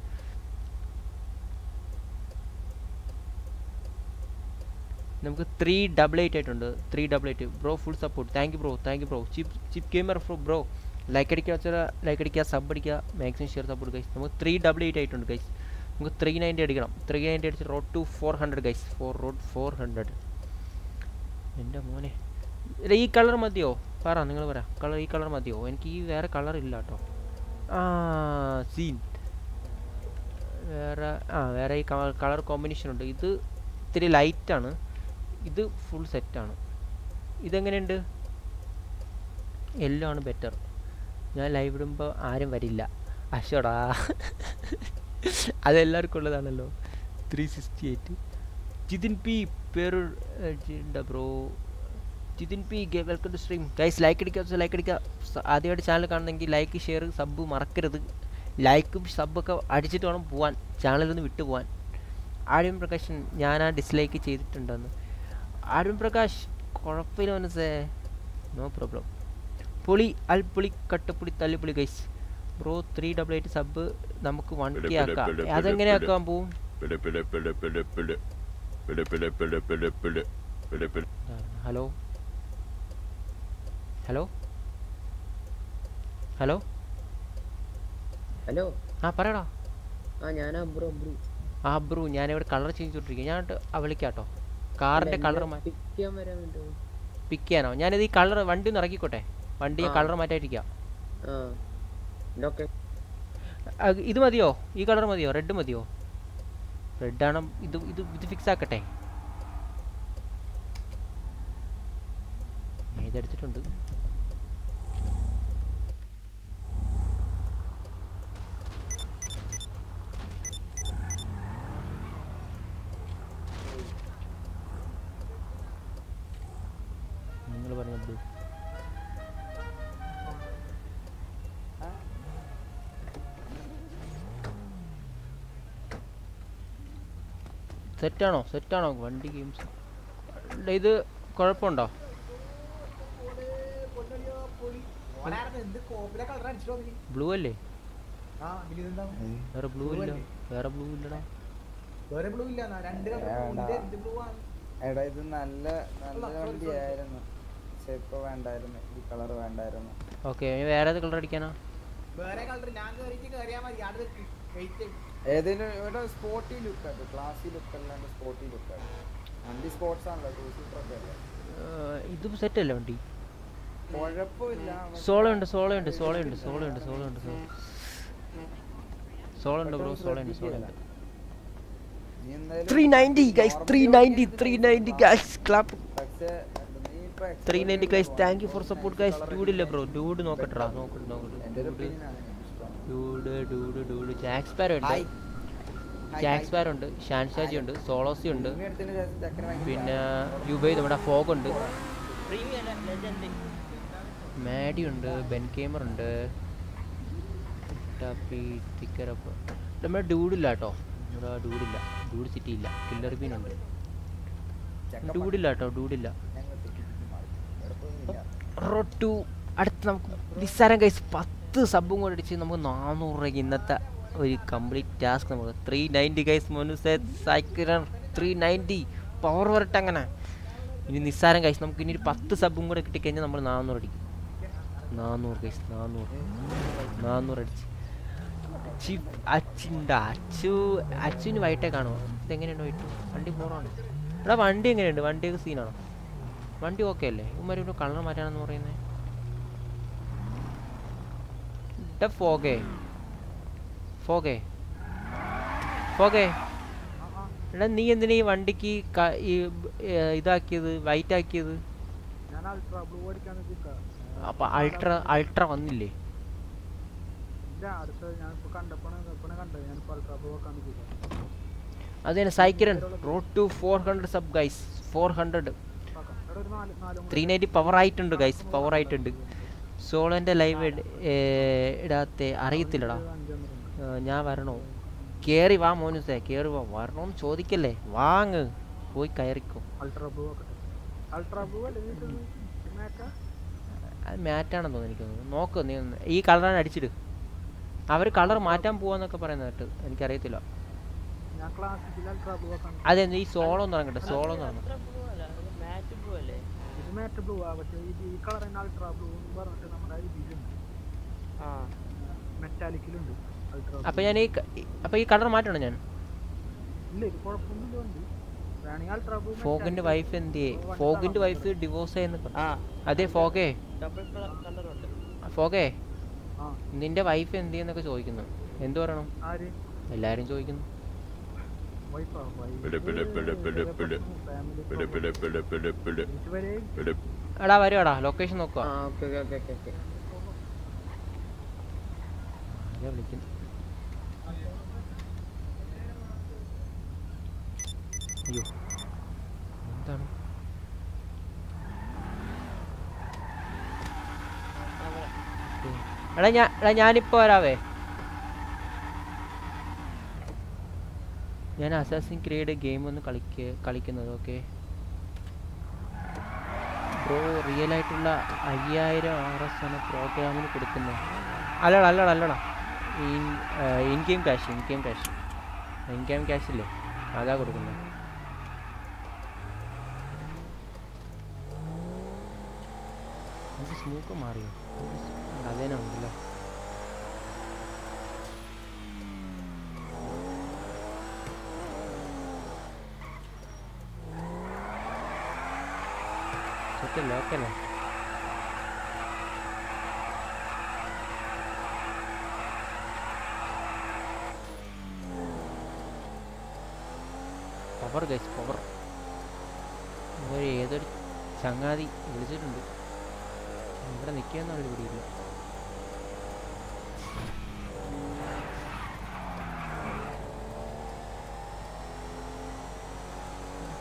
നമുക്ക് ത്രീ ഡബിൾ എയ്റ്റ് ആയിട്ടുണ്ട്. Three double eight bro full support thank you bro thank you bro chip chip gamer bro bro like അടിക്കുക വെച്ചാൽ ലൈക്ക് അടിക്കുക സബ് അടിക്കുക മാക്സിമം ഷെയർ സപ്പോർട്ട് ഗൈസ് നമുക്ക് ത്രീ ഡബിൾ എയ്റ്റ് ആയിട്ടുണ്ട് guys നമുക്ക് three ninety അടിക്കണം. Three ninety അടിച്ച് road to four hundred guys four road four hundred എന്റെ മോനെ. ഈ കളർ മതിയോ? പറ നിങ്ങൾ പറ. കളർ ഈ കളർ മതിയോ? എനിക്ക് ഈ വേറെ കളർ ഇല്ല കേട്ടോ ആ സീൻ വേറെ ആ വേറെ ഈ കളർ കോമ്പിനേഷൻ ഉണ്ട്. ഇത് ഇത്തിരി ലൈറ്റാണ് ഇത് ഫുൾ സെറ്റാണ് ഇതെങ്ങനെയുണ്ട്? എല്ലോ ആണ് ബെറ്റർ ഞാൻ ലൈവ് ഇടുമ്പോൾ ആരും വരില്ല. അശോടാ [laughs] അതെല്ലാവർക്കും ഉള്ളതാണല്ലോ three sixty eight Jithin P പേര് bro? Jithin P welcome to stream guys like അടിക്കുക ലൈക്ക് അടിക്കുക. ആദ്യമായിട്ട് ചാനൽ കാണുന്നെങ്കിൽ ലൈക്ക് ഷെയർ സബ് മറക്കരുത്. ലൈക്കും സബൊക്കെ അടിച്ചിട്ട് വേണം പോവാൻ ചാനലിൽ നിന്ന് വിട്ടു പോവാൻ. ആര്യൻ പ്രകാശൻ ഞാൻ ആ ഡിസ്ലൈക്ക് ചെയ്തിട്ടുണ്ടെന്ന്. ആര്യൻ പ്രകാശ് കുഴപ്പമില്ല മനസ്സേ. നോ പ്രോബ്ലം പുളി അൽപ്പുളി കട്ടപ്പുളി തല്ലിപ്പുളി guys bro three double eight sub നമുക്ക് വൺ കെ ആക്കാം. അതെങ്ങനെ ആക്കാൻ പോവും. ഹലോ ഹലോ ഹലോ ഹലോ ആ പറയടാ. ആ ഞാനാ ബ്രോ ബ്രോ. ആ ബ്രൂ ഞാനിവിടെ കളർ ചേഞ്ച് ചെയ്തോണ്ടിരിക്കും ഞാൻ വിളിക്കാട്ടോ. കാറിന്റെ കളർ പിക്ക് ചെയ്യാനോ? ഞാനിത് ഈ കളർ വണ്ടി ഒന്ന് ഇറക്കിക്കോട്ടെ. വണ്ടി കളർ മാറ്റായിരിക്കാം ഇത് മതിയോ? ഈ കളർ മതിയോ? റെഡ് മതിയോ? റെഡ് ആണ്? ഇത് ഇത് ഇത് ഫിക്സ് ആക്കട്ടെ. ഞാൻ ഇതെടുത്തിട്ടുണ്ട് നിങ്ങൾ പറഞ്ഞ സെറ്റാണോ? സെറ്റാണോ വണ്ടി ഗെയിംസ് ഇത് കുഴപ്പമുണ്ടോ? ബ്ലൂ അല്ലേ? വേറെ ബ്ലൂ ഇല്ല? വേറെ ബ്ലൂ ഇല്ലടാ. വേറെ ബ്ലൂ ഇല്ല രണ്ട് കളർ വേണ്ട. എന്ത് ബ്ലൂ ആണ് എടാ ഇത് നല്ല നല്ല വണ്ടിയായിരുന്നു. പക്ഷെ ഇപ്പൊ വേണ്ടായിരുന്നു. ഈ കളർ വേണ്ടായിരുന്നു. ഓക്കെ വേറെ ഏത് കളർ അടിക്കാനാ? വേറെ കളർ ഞാൻ കേറിയിട്ട് കേറിയാ മതി. അത് വെയിറ്റ് ഏതെങ്കിലും ഇവിടെ സ്പോർട്ടി ലുക്ക് ആയിട്ട് ക്ലാസി ലുക്ക് അല്ലാണ്ട് സ്പോർട്ടി ലുക്ക് ആയിട്ട് വണ്ടി സ്പോർട്സ് ആണല്ലോ ടൂ സീറ്റർ ഒക്കെ അല്ലേ? ഏർ, ഇത് സെറ്റ് അല്ലേ വണ്ടി? സോളോ ഉണ്ട് സോളോ ഉണ്ട് സോളോ ഉണ്ട് സോളോ ഉണ്ട് സോളോ ഉണ്ട് സോളോ ഉണ്ട്. ബ്രോ? സോളോ ഉണ്ട് സോളോ ഉണ്ട്. നീ എന്തായാലും 390 guys. 390 390 guys. Clap. പക്ഷേ നീ ഇപ്പൊ 390 guys. Thank you for support guys. Dude ഇല്ല ബ്രോ ഡ്യൂഡ് നോക്കട്ടെടാ നോക്കട്ടെ എന്റെ നോക്കട്ടെ opinion ആണ് എനിക്ക് ഇഷ്ടം. Dude dude dude. Jack Sparrow ഉണ്ട്. സ്പാരോ ഉണ്ട്. ഷാൻഷാജി ഉണ്ട്. സോളോസി ഉണ്ട്. പിന്നെ യുബൈ നമ്മുടെ ഫോഗ് ഉണ്ട്. മാഡി ഉണ്ട്. ബെൻ കേമർ ഉണ്ട്. തിക്കറപ്പ് നമ്മുടെ ഡൂഡില്ല കേട്ടോ. നമ്മുടെ ഡൂഡില്ല ഡൂഡ് സിറ്റി ഇല്ല. കില്ലർ ബീൻ ഉണ്ട്. ഡൂഡില്ല കേട്ടോ. ഡൂഡില്ല റൊട്ടു. അടുത്ത് നമുക്ക് നിസ്സാരം കൈസ് പത്ത് സബും കൂടെ അടിച്ച് നമുക്ക് നാനൂറ് രൂപയ്ക്ക് ഇന്നത്തെ ഒരു കംപ്ലീറ്റ് ടാസ്ക് നമുക്ക്. ത്രീ നയന്റി കൈസ് മനുസേ സൈക്കിൾ ത്രീ നയന്റി പവർ വരട്ടെ അങ്ങനെ. ഇനി നിസ്സാരം കൈസ് നമുക്ക് ഇനി ഒരു പത്ത് സബും കൂടെ കിട്ടിക്കഴിഞ്ഞാൽ നമ്മൾ നാനൂറ് അടിക്കും. നാനൂറ് കൈസ് നാനൂറ്. നാനൂറ് അടിച്ച്. അച്ചി അച്ഛന്റെ അച്ചു അച്ചുവിന് വൈകിട്ടേ കാണുമോ ഇതെങ്ങനെയുണ്ട് വൈകിട്ട്? വണ്ടി പോകണോ എടാ വണ്ടി എങ്ങനെയുണ്ട്? വണ്ടിയൊക്കെ സീനാണോ വണ്ടി ഓക്കെ അല്ലേ? ഇവന്മാർ ഇവിടെ കളർ മാറ്റാണെന്ന് പറയുന്നത് ഫോഗേ Foggy. Foggy. എടാ നീ എന്തിനാ ഈ വണ്ടിക്ക് ഈ ഇതാക്കിയത്? വൈറ്റ് ആക്കിയത്? അപ്പൊ അൾട്ര അൾട്ര വന്നില്ലേ? അത് തന്നെ സൈക്കിരൻ road to four hundred sub guys four hundred three ninety power ആയിട്ടുണ്ട് ഗൈസ് പവർ ആയിട്ടുണ്ട്. സോളോന്റെ ലൈവ് ഇടാത്ത അറിയത്തില്ലടാ. ഞാൻ വരണോ? കേറി വാ മോനുസേ കേറി വാ. വരണോന്ന് ചോദിക്കല്ലേ? വാങ്ങ്. പോയി കയറിക്കോ. അത് മാറ്റാണെന്ന് തോന്നുന്നു എനിക്ക് തോന്നുന്നു. നോക്ക് നീ ഈ കളറാണ് അടിച്ചിട്. അവർ കളർ മാറ്റാൻ പോവാന്നൊക്കെ പറയുന്ന കേട്ട് എനിക്കറിയത്തില്ല. അതെ ഈ സോളോ സോളോന്ന് സോളോ ഒന്ന് ഇറങ്ങട്ടെ. മെറ്റാലിക്കിലുണ്ട് അപ്പൊ ഞാൻ ഈ അപ്പൊ ഈ കളർ മാറ്റണോ ഞാൻ? ഫോഗിന്റെ വൈഫ് എന്തിയേ ഫോഗിന്റെ വൈഫ് ഡിവോഴ്സ് അതെ ഫോഗേ. ഡബിൾ കളർ കളറുണ്ട് ഫോഗേ. ആ. നിന്റെ വൈഫ് എന്തിയെന്നൊക്കെ ചോദിക്കുന്നു. എന്ത് പറയണം? ആര്? എല്ലാരും ചോദിക്കുന്നു. വൈഫാ പിടി, പിടി, പിടി, പിടി, പിടി. പിടി, പിടി, പിടി, പിടി, പിടി. ഇതുവരെ പിടി. എടാ വരുവാടാ. ലൊക്കേഷൻ നോക്കുക ആ വിളിക്കും. അയ്യോ എന്താണ്? എടാ ഞാൻ എടാ ഞാനിപ്പോ വരാവേ. ഞാൻ അസാസിൻ ക്രീഡ് ഗെയിം ഒന്ന് കളിക്ക കളിക്കുന്നത് ഓക്കെ ബ്രോ റിയൽ ആയിട്ടുള്ള അയ്യായിരം ആർ എസ് ആണ് പ്രോഗ്രാമിന് കൊടുക്കുന്നത്. അല്ലടാ അല്ലടാ അല്ലടാ. In in game cash in game cash in game cash ഇല്ലേ? അതാ കൊടുക്കുന്നത് സ്മൂക്ക് മാറിയോ? അതേനെ ഉണ്ടല്ലോ? സെറ്റല്ലേ ഓക്കെ അല്ലേ പവർ ഗൈസ് പവർ ഒരു ഏതൊരു ചങ്ങാതി വിളിച്ചിട്ടുണ്ട്. ഇവിടെ നിൽക്കാന്നുള്ള പിടിയില്ല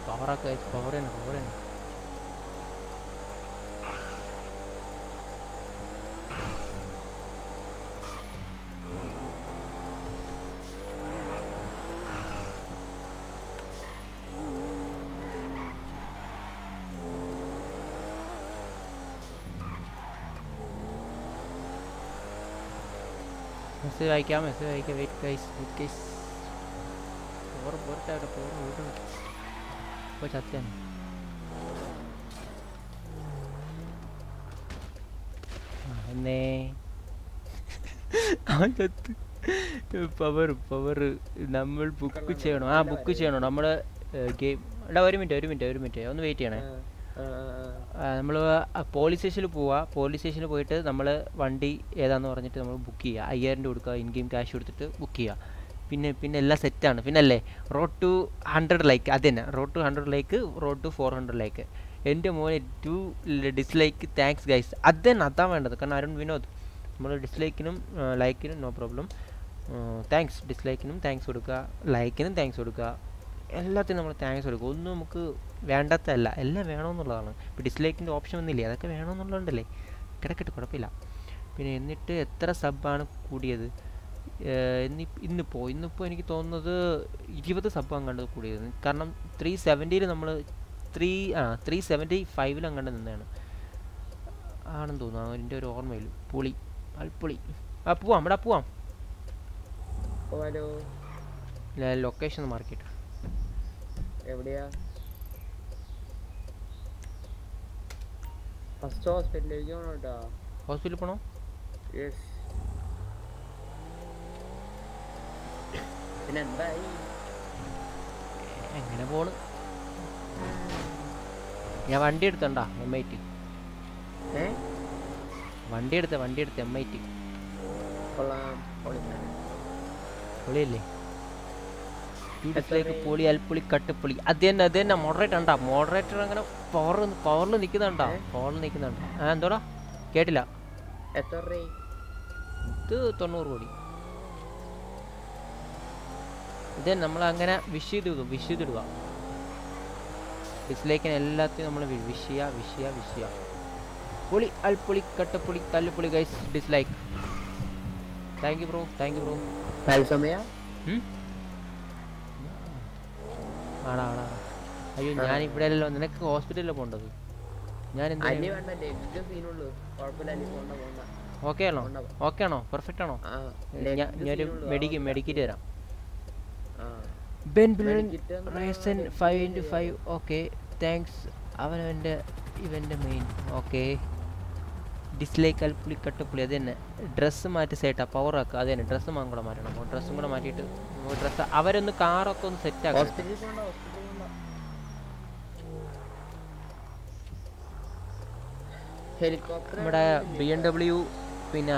പവറൊക്കെ പവർ തന്നെ. മെസ്സേജ് വായിക്കാം മെസ്സേജ് വായിക്കാം wait guys wait guys power പോരട്ടെ അവിടെ പവർ വീടുണ്ട് ഇപ്പോൾ ചത്താണ് ആ, എന്നേ. [laughs] അവൻ ചത്ത്. പവർ പവർ നമ്മൾ ബുക്ക് ചെയ്യണോ? ആ ബുക്ക് ചെയ്യണോ? നമ്മൾ ഗെയിം എടാ ഒരു മിനിറ്റ് ഒരു മിനിറ്റ് ഒരു മിനിറ്റ് ഒന്ന് വെയിറ്റ് ചെയ്യണേ. നമ്മൾ പോലീസ് സ്റ്റേഷനിൽ പോവുക പോലീസ് സ്റ്റേഷനിൽ പോയിട്ട് നമ്മൾ വണ്ടി ഏതാന്ന് പറഞ്ഞിട്ട് നമ്മൾ ബുക്ക് ചെയ്യുക അയ്യായിരം രൂപ കൊടുക്കുക ഇൻ ഗെയിം ക്യാഷ് കൊടുത്തിട്ട് ബുക്ക് ചെയ്യുക പിന്നെ പിന്നെ എല്ലാം സെറ്റാണ് പിന്നെ അല്ലേ റോഡ് ടു ഹൺഡ്രഡ് ലൈക്ക് അത് തന്നെ. Road to hundred like road to four hundred like എന്റെ മോനെ ടു ഡിസ്ലൈക്ക് താങ്ക്സ് ഗൈസ് അത് തന്നെ അതാണ് വേണ്ടത്. കാരണം അരുൺ വിനോദ് നമ്മൾ ഡിസ്ലൈക്കിനും ലൈക്കിനും നോ പ്രോബ്ലം താങ്ക്സ് ഡിസ്ലൈക്കിനും താങ്ക്സ് കൊടുക്കുക ലൈക്കിനും താങ്ക്സ് കൊടുക്കുക എല്ലാത്തിനും നമ്മൾ താങ്ക്സ് കൊടുക്കുക ഒന്നും നമുക്ക് വേണ്ടാത്തതല്ല. എല്ലാം വേണമെന്നുള്ളതാണ്. ഇപ്പോൾ ഡിസ്ലൈക്കിന്റെ ഓപ്ഷൻ ഒന്നുമില്ലേ അതൊക്കെ വേണമെന്നുള്ളതുണ്ടല്ലേ? കിടക്കട്ടെ കുഴപ്പമില്ല. പിന്നെ എന്നിട്ട് എത്ര സബ്ബാണ് കൂടിയത്? എന്നി ഇന്നിപ്പോൾ ഇന്നിപ്പോൾ എനിക്ക് തോന്നുന്നത് ഇരുപത് സബ്ബാണ് കണ്ടത് കൂടിയത്. കാരണം ത്രീ സെവന്റിയിൽ നമ്മൾ ത്രീ ആ ത്രീ സെവന്റി ഫൈവിൽ കണ്ട് നിന്നതാണ്. ആണെന്ന് തോന്നുന്നു. അതിന്റെ ഒരു ഓർമ്മയിൽ പുളി. അൽപ്പുളി ആ പോവാം. ഇവിടെ പോവാം. ഹലോ ലൊക്കേഷൻ മാർക്കറ്റ് എവിടെയാ? ഫസ്റ്റ് ഹോസ്പിറ്റലിലേക്ക് പോകണം കേട്ടോ. ഹോസ്പിറ്റലിൽ പോണോ? യെസ് പിന്നെ എന്തായി? എങ്ങനെ പോണ്? ഞാൻ വണ്ടി എടുത്തണ്ടാ എം ഐ ടി വണ്ടി എടുത്ത വണ്ടി എടുത്ത എം ഐ ടി പൊളിയല്ലേ? ലേക്ക് പൊളി അൽപ്പുളി കട്ടുപൊളി അത് തന്നെ അത് തന്നെ. മോഡറേറ്റർ ഉണ്ടാ മോഡറേറ്റർ അങ്ങനെ പവർ പവറിൽ നിൽക്കുന്നുണ്ടാ പവറിൽ നിൽക്കുന്നുണ്ട് ആ എന്തോടാ? കേട്ടില്ല. ഇത് തൊണ്ണൂറ് കോടി. ഇത് നമ്മൾ അങ്ങനെ വിഷ് ചെയ്ത് വിഷ് ചെയ്തിടുക ഡിസ്ലൈക്കിന് എല്ലാത്തിനും നമ്മൾ വിഷ് ചെയ്യുക വിഷ് ചെയ്യുക വിഷ് ചെയ്യുക പൊളി അൽപ്പുളി കട്ടപ്പുളി തല്ലുപുളി guys dislike thank you bro thank you bro തത്സമയ ആടാ ആടാ അയ്യോ ഞാൻ ഇവിടെ അല്ലല്ലോ നിനക്ക് ഹോസ്പിറ്റലിൽ പോണ്ടത്. ഞാൻ ഓക്കെ ആണോ? ഓക്കെ ആണോ? പെർഫെക്റ്റ് ആണോ? ഞാനൊരു മെഡിക്ക് മെഡിക്കിറ്റ് തരാം. ആ. ബെൻ ബിലൻ raisin five into five okay thanks അവനവന്റെ ഇവന്റെ മെയിൻ ഓക്കെ ഡിസ്ലൈക്ക് അൽപ്പുളി കട്ടുപുളി അത് തന്നെ ഡ്രസ്സ് മാറ്റി സെറ്റാ പവർ ആക്കുക അത് തന്നെ ഡ്രസ്സ് മാൻ കൂടെ മാറ്റണം അപ്പോൾ ഡ്രസ്സും കൂടെ മാറ്റിയിട്ട് ഡ്രസ്സ് അവരൊന്ന് കാറൊക്കെ ഒന്ന് സെറ്റ് ആക്കുക ഹെലികോപ്റ്റർ നമ്മുടെ ബി എം ഡബ്ല്യു പിന്നെ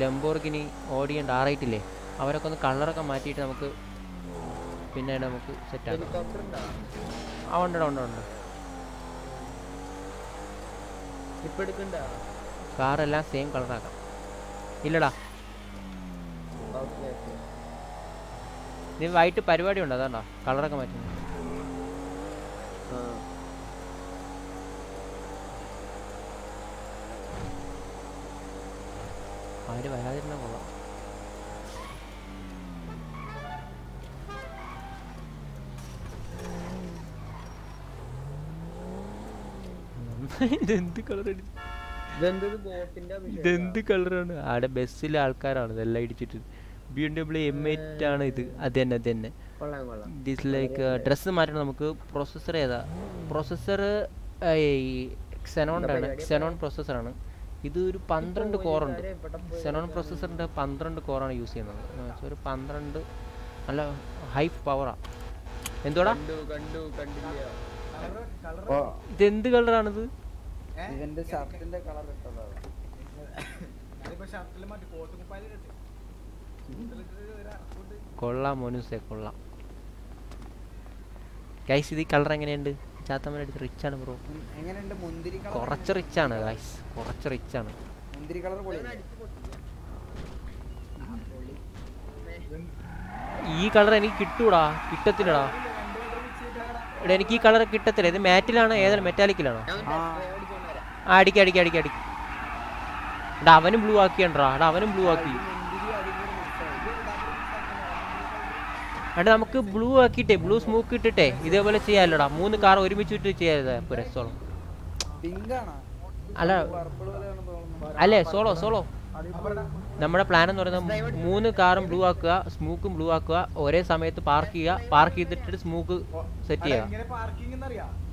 ലംബോർഗിനി ഓടിയുണ്ട് ഇല്ലേ? അവരൊക്കെ ഒന്ന് കളറൊക്കെ മാറ്റിയിട്ട് നമുക്ക് പിന്നെ നമുക്ക് സെറ്റ് ആക്കാം. ആ ഉണ്ടോ ഉണ്ട് ഉണ്ട്. ഇപ്പൊ എടുക്കണ്ട? കാറെല്ലാം സെയിം കളറാക്കാം ഇല്ലടാ. നീ വൈകിട്ട് പരിപാടി ഉണ്ട് അതാണ്ടോ? കളറൊക്കെ മാറ്റുന്നു ആര് വരാതിരുന്ന കൊള്ളാം. എന്ത് കളർ ബോട്ടിന്റെ ഇതെന്ത് കളറാണ്? ആടെ ബസ്സിലെ ആൾക്കാരാണ് ഇതെല്ലാം ഇടിച്ചിട്ട്. B M W M eight ആണ് ഇത്. അത് തന്നെ അത് തന്നെ. കൊള്ളാം കൊള്ളാം. ദിസ് ലൈക്ക് ഡ്രസ്സ് മാറ്റണം നമുക്ക്. പ്രൊസസ്സർ ഏതാ? പ്രൊസസ്സർ സെനോണ്ടാണ് ആണ് സെനോൺ പ്രൊസസ്സറാണ് ഇത് ഒരു പന്ത്രണ്ട് കോറുണ്ട് സെനോൺ പ്രൊസസ്സറിന്റെ പന്ത്രണ്ട് കോറാണ് യൂസ് ചെയ്യുന്നത്. ഒരു പന്ത്രണ്ട് നല്ല ഹൈ പവറാണ് എന്തോടാ ഇതെന്ത് കളറാണിത്? ഇവന്റെ ഷർട്ടിന്റെ കളർ ഇട്ടതാണ് കൊള്ളാം മോനുസേ കൊള്ളാം. ഗൈസ് ഇത് ഈ കളർ എങ്ങനെയുണ്ട്? ചാത്തമ്മ അടുത്ത് റിച്ച് ആണ് ബ്രോ എങ്ങനെയുണ്ട്? മുന്തിരി കളർ കുറച്ച് റിച്ച് ആണ് ഗൈസ് കുറച്ച് റിച്ച് ആണ്. മുന്തിരി കളർ പൊളി. ഈ കളർ എനിക്ക് കിട്ടൂടാ. കിട്ടത്തില്ലടാ. എടാ എനിക്ക് ഈ കളർ കിട്ടത്തില്ല. ഇത് മാറ്റിലാണോ ഏതാണ് മെറ്റാലിക്കിലാണോ ആ അടിക്ക അടിക്ക അടിക്ക അടിക്ക. എടാ അവനും ബ്ലൂ ആക്കിയണ്ടടാ എടാ അവനും ബ്ലൂ ആക്കി. എടാ നമുക്ക് ബ്ലൂ ആക്കിട്ടെ ബ്ലൂ സ്മൂക്ക് ഇട്ടിട്ടെ. ഇതേപോലെ ചെയ്യാമല്ലോടാ മൂന്ന് കാർ ഒരുമിച്ച് ഇട്ട് ചെയ്യാതെ രസോളം അല്ല അല്ലേ സോളോ സോളോ നമ്മുടെ പ്ലാൻ എന്ന് പറയുന്നത് മൂന്ന് കാറും ബ്ലൂ ആക്കുക സ്മൂക്കും ബ്ലൂ ആക്കുക ഒരേ സമയത്ത് പാർക്ക് ചെയ്യുക പാർക്ക് ചെയ്തിട്ട് സ്മൂക്ക് സെറ്റ് ചെയ്യുക.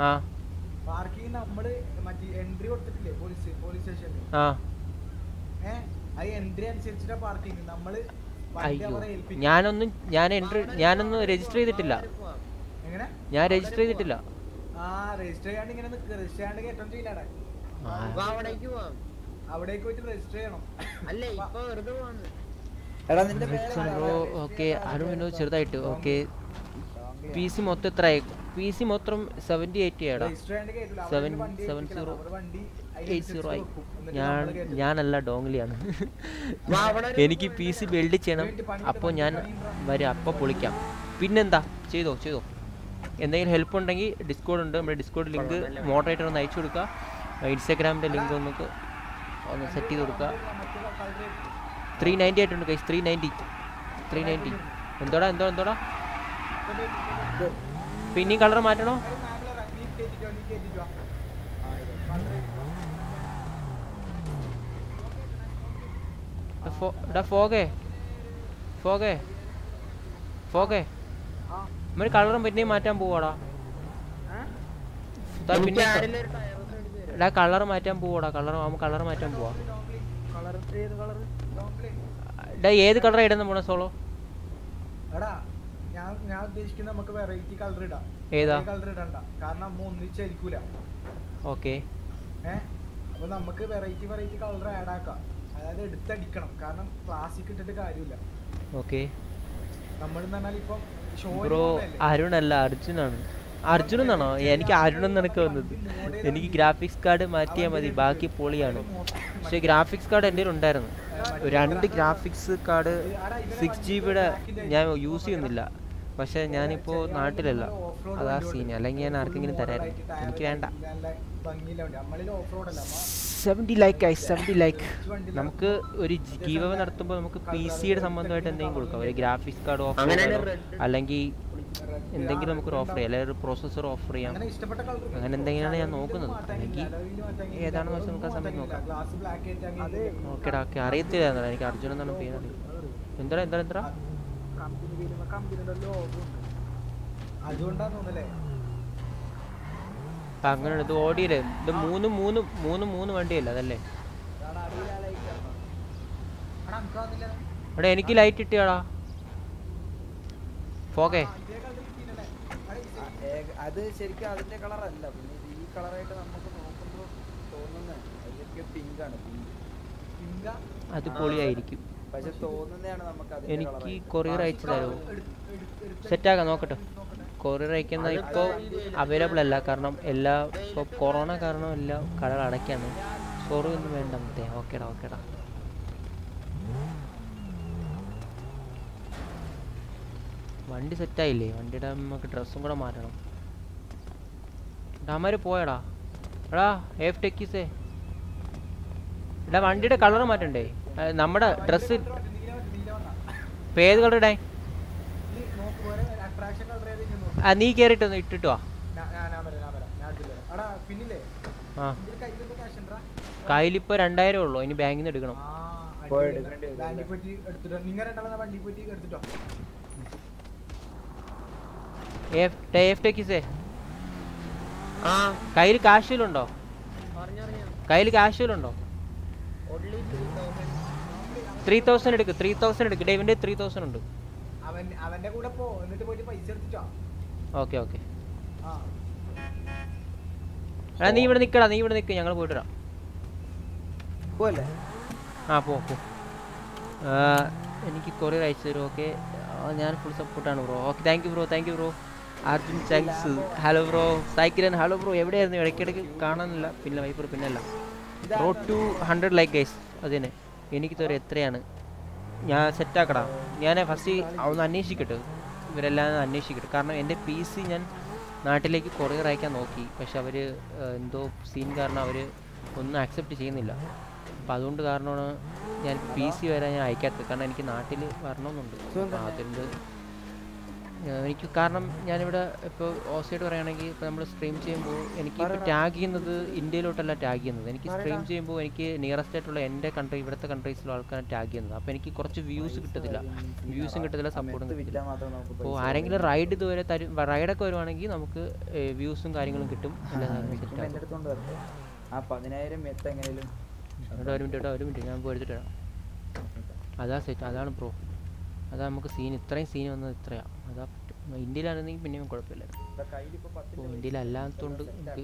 ആ. പാർക്കിംഗ് നമ്മൾ മറ്റേ എൻട്രി കൊടുത്തിട്ടില്ലേ പോലീസ് പോലീസ് സ്റ്റേഷനിൽ ആ. ഏഹ് ആ എൻട്രി അനുസരിച്ചിട്ടാ പാർക്കിംഗ് നമ്മൾ അയ്യോ. ഞാനൊന്നും ഞാൻ എൻട്രി ഞാനൊന്നും രജിസ്റ്റർ ചെയ്തിട്ടില്ല. എങ്ങനെ? ഞാൻ രജിസ്റ്റർ ചെയ്തിട്ടില്ല. ആ രജിസ്റ്റർ ചെയ്യാണ്ട് ഇങ്ങനെ നിൽക്കുക രജിസ്റ്റർ ചെയ്യാണ്ട് കയറ്റം ചെയ്യില്ലാടെ അപ്പൊ അവിടേക്ക് പോവാം. അവിടേക്ക് പോയിട്ട് രജിസ്റ്റർ ചെയ്യണം. അല്ലേ ഇപ്പൊ വെറുതെ പോവാന്ന്. എടാ നിന്റെ പേര് ബ്രോ ഓക്കെ അരുൺ വിനോദ് ചെറുതായിട്ട് ഓക്കെ. പി സി മൊത്തം എത്ര പി സി മൊത്തം സെവന്റി എയ്റ്റ് ആടാ കയറ്റില്ല seven seven zero eight zero ആയി. ഞാൻ ഞാനല്ല ഡോങ്ലിയാണ് എനിക്ക് പി സി ബിൽഡ് ചെയ്യണം. അപ്പോൾ ഞാൻ വരാം. അപ്പോൾ പൊളിക്കാം. പിന്നെന്താ? ചെയ്തോ ചെയ്തോ. എന്തെങ്കിലും ഹെൽപ്പ് ഉണ്ടെങ്കിൽ ഡിസ്കോഡ് ഉണ്ട്. നമ്മുടെ ഡിസ്കോഡ് ലിങ്ക് മോഡറേറ്റർ ഒന്ന് അയച്ചു കൊടുക്കുക. ഇൻസ്റ്റാഗ്രാമിന്റെ ലിങ്ക് നമുക്ക് ഒന്ന് സെറ്റ് ചെയ്ത് കൊടുക്കുക. ത്രീ നയന്റി ആയിട്ടുണ്ട് guys three ninety three ninety എന്തോടാ എന്തോ എന്തോടാ? പിന്നെയും കളർ മാറ്റണോ? ഫോഗേ. ഫോഗേ. ഫോഗേ. നമ്മൾ കളറും പിന്നെയും മാറ്റാൻ പോവാടാ. പിന്നെ കളർ മാറ്റാൻ പോവാടാ. കളർ ആവുമ്പോ കളർ മാറ്റാൻ പോവാ. ഏത് കളർ ഇടുന്ന പോണ സോളോ? എടാ ഞാൻ ഞാൻ ഉദ്ദേശിക്കുന്നത് നമുക്ക് വെറൈറ്റി കളർ ഇടാം. ഏതാ? കളർ ഇടണ്ട. കാരണം അമ്മ ഒന്നിച്ചായിരിക്കൂല. ഓക്കെ. ഏഹ് അപ്പൊ നമുക്ക് വെറൈറ്റി വെറൈറ്റി കളർ ആഡ് ആക്കാം. അതായത് എടുത്തടിക്കണം. കാരണം ക്ലാസിക് ഇട്ടിട്ട് കാര്യമില്ല. ഓക്കെ. നമ്മൾ പറഞ്ഞാൽ ഇപ്പം ബ്രോ അരുൺ അല്ല അർജുനാണ്. അർജുൻ എന്നാണോ എനിക്ക് അരുൺ എന്നൊക്കെ വന്നത് എനിക്ക് ഗ്രാഫിക്സ് കാർഡ് മാറ്റിയാൽ മതി. ബാക്കി പൊളിയാണ്. പക്ഷേ ഗ്രാഫിക്സ് കാർഡ് എന്റെ ഉണ്ടായിരുന്നു. രണ്ട് ഗ്രാഫിക്സ് കാർഡ് സിക്സ് ജി ബിയുടെ ഞാൻ യൂസ് ചെയ്യുന്നില്ല. പക്ഷേ ഞാനിപ്പോൾ നാട്ടിലല്ല. അതാ സീൻ അല്ലെങ്കിൽ ഞാൻ ആർക്കെങ്കിലും തരായിരുന്നു എനിക്ക് വേണ്ട. സെവന്റി ലൈക്ക് ആയി സെവന്റി ലൈക്ക് നമുക്ക് ഒരു ഗീവ് നടത്തുമ്പോൾ നമുക്ക് പി സിയുടെ സംബന്ധമായിട്ട് എന്തെങ്കിലും കൊടുക്കാം. ഒരു ഗ്രാഫിക്സ് കാർഡ് ഓഫർ അല്ലെങ്കിൽ എന്തെങ്കിലും നമുക്ക് ഓഫർ ചെയ്യാം. അല്ലെങ്കിൽ ഒരു പ്രോസസ്സർ ഓഫർ ചെയ്യാം. അങ്ങനെ എന്തെങ്കിലുമാണ് ഞാൻ നോക്കുന്നത്. അല്ലെങ്കിൽ ഏതാണെന്ന് വെച്ചാൽ നമുക്ക് ആ സമയത്ത് നോക്കാം. ഓക്കേടാ ഓക്കെ അറിയത്തില്ല എനിക്ക് അർജുൻ എന്നാണ് പേര്. എന്താ എന്താ എന്താ കമ്പനി വരുമ്പോ കമ്പനിയുടെ ലോഗോ ഉണ്ട് അതുകൊണ്ടാ തോന്നല്ലേ അങ്ങനെ ഇത് ഓടിയില്ലേ? ഇത് മൂന്ന് മൂന്ന് മൂന്ന് മൂന്ന് വണ്ടിയല്ല അതല്ലേ? അതാണ് അറിയില്ല ലൈറ്റ് എടാ നമുക്ക് എനിക്ക് ലൈറ്റ് ഇട്ടിയാടാ പോകെ. അത് ശരിക്കും അതിന്റെ കളർ അല്ല. പിന്നെ ഇത് ഈ കളറായിട്ട് നമുക്ക് നോക്കുമ്പോൾ തോന്നുന്നത് അതൊക്കെ പിങ്ക് ആണ് പിങ്ക് പിങ്ക? അത് പൊളിയായിരിക്കും. എനിക്ക് കൊറിയർ അയച്ചു തരുമോ സെറ്റാക്കാം നോക്കട്ടെ. കൊറിയർ അയക്കുന്ന ഇപ്പോൾ അവൈലബിൾ അല്ല. കാരണം എല്ലാ ഇപ്പോൾ കൊറോണ കാരണം എല്ലാ കടകൾ അടയ്ക്കാണ്. സോറി ഒന്നും വേണ്ട മറ്റേ ഓക്കേടാ ഓക്കേടാ വണ്ടി സെറ്റായില്ലേ വണ്ടിയുടെ നമുക്ക് ഡ്രസ്സും കൂടെ മാറ്റണം. ഡാമാര് പോയടാ. എടാ എഫ് ടെക്കീസേ എടാ വണ്ടിയുടെ കളർ മാറ്റണ്ടേ? നമ്മുടെ ഡ്രസ്സ് പേര് കളർ ഇടാൻ നീ കേറിട്ട് ഒന്ന് ഇട്ടിട്ട് കയ്യിലിപ്പോ രണ്ടായിരം ഉള്ളു. ഇനി ബാങ്കിൽ നിന്ന് എടുക്കണം. കയ്യിൽ കാശിലുണ്ടോ കയ്യിൽ കാശിലുണ്ടോ ത്രീ തൗസൻഡ് എടുക്ക് ത്രീ തൗസൻഡ് എടുക്ക്. ഡേവിന്റെ ത്രീ തൗസൻഡ് ഉണ്ട്. അവന്റെ കൂടെ പോ എന്നിട്ട് പോയിട്ട് പൈസ എടുത്തിട്ടോ. Okay okay. എടാ നീ ഇവിടെ നിക്കടാ നീ ഇവിടെ നിക്ക്. ഞങ്ങൾ പോയിട്ട് വരാം. പോവല്ലേ? ആ പോ പോ. എനിക്ക് കൊറിയർ അയച്ചു തരും ഓക്കെ ഞാൻ ഫുൾ സപ്പോർട്ടാണ് bro okay thank you bro thank you bro Arjun ചങ്സ് hello bro സൈക്കിളൻ ഹലോ ബ്രോ എവിടെയായിരുന്നു? ഇടയ്ക്കിടയ്ക്ക് കാണാനില്ല. പിന്നെ വൈപ്പർ പിന്നല്ല bro two hundred like guys അതിനെ എനിക്ക് തോന്നുന്നു എത്രയാണ്? ഞാൻ സെറ്റാക്കടാ. ഞാൻ ഫസ്റ്റ് ഒന്ന് അന്വേഷിക്കട്ടെ. ഇവരെല്ലാം അന്വേഷിക്കട്ടെ. കാരണം എന്റെ പി സി ഞാൻ നാട്ടിലേക്ക് കൊറിയർ അയക്കാൻ നോക്കി. പക്ഷെ അവർ എന്തോ സീൻ കാരണം അവർ ഒന്നും ആക്സെപ്റ്റ് ചെയ്യുന്നില്ല. അപ്പം അതുകൊണ്ട് കാരണമാണ് ഞാൻ പി സി വരെ ഞാൻ അയക്കാത്തത്. കാരണം എനിക്ക് നാട്ടിൽ വരണമെന്നുണ്ട്. അതിന്റെ എനിക്ക് കാരണം ഞാനിവിടെ ഇപ്പോൾ ഓസൈഡ് പറയുകയാണെങ്കിൽ ഇപ്പോൾ നമ്മൾ സ്ട്രീം ചെയ്യുമ്പോൾ എനിക്ക് ഇപ്പോൾ ടാഗ് ചെയ്യുന്നത് ഇന്ത്യയിലോട്ടല്ല ടാഗ് ചെയ്യുന്നത്. എനിക്ക് സ്ട്രീം ചെയ്യുമ്പോൾ എനിക്ക് നിയറസ്റ്റ് ആയിട്ടുള്ള എന്റെ കൺട്രി ഇവിടുത്തെ കൺട്രീസിലുള്ള ആൾക്കാരാണ് ടാഗ് ചെയ്യുന്നത്. അപ്പോൾ എനിക്ക് കുറച്ച് വ്യൂസ് കിട്ടത്തില്ല. വ്യൂസും കിട്ടത്തില്ല. സപ്പോർട്ടും കിട്ടില്ല അപ്പോൾ ആരെങ്കിലും റൈഡ് ഇതുവരെ തരും റൈഡൊക്കെ വരുവാണെങ്കിൽ നമുക്ക് വ്യൂസും കാര്യങ്ങളും കിട്ടും. ആ പതിനായിരം എങ്ങനെയും ഒരു മിനിറ്റ് ഒരു മിനിറ്റ് ഞാൻ പോയി എടുത്തിട്ട് അതാ സെറ്റ് അതാണ് പ്രോ അതാ നമുക്ക് സീൻ ഇത്രയും സീൻ വന്നത് ഇത്രയാ. അതാ പറ്റും. ഇന്ത്യയിലാണെന്നെങ്കിൽ പിന്നെയും കുഴപ്പമില്ല കയ്യിലിപ്പോ പത്തിന്റെ അപ്പോൾ പൈസ ഇന്ത്യയിലല്ലാത്തതുകൊണ്ട് നമുക്ക്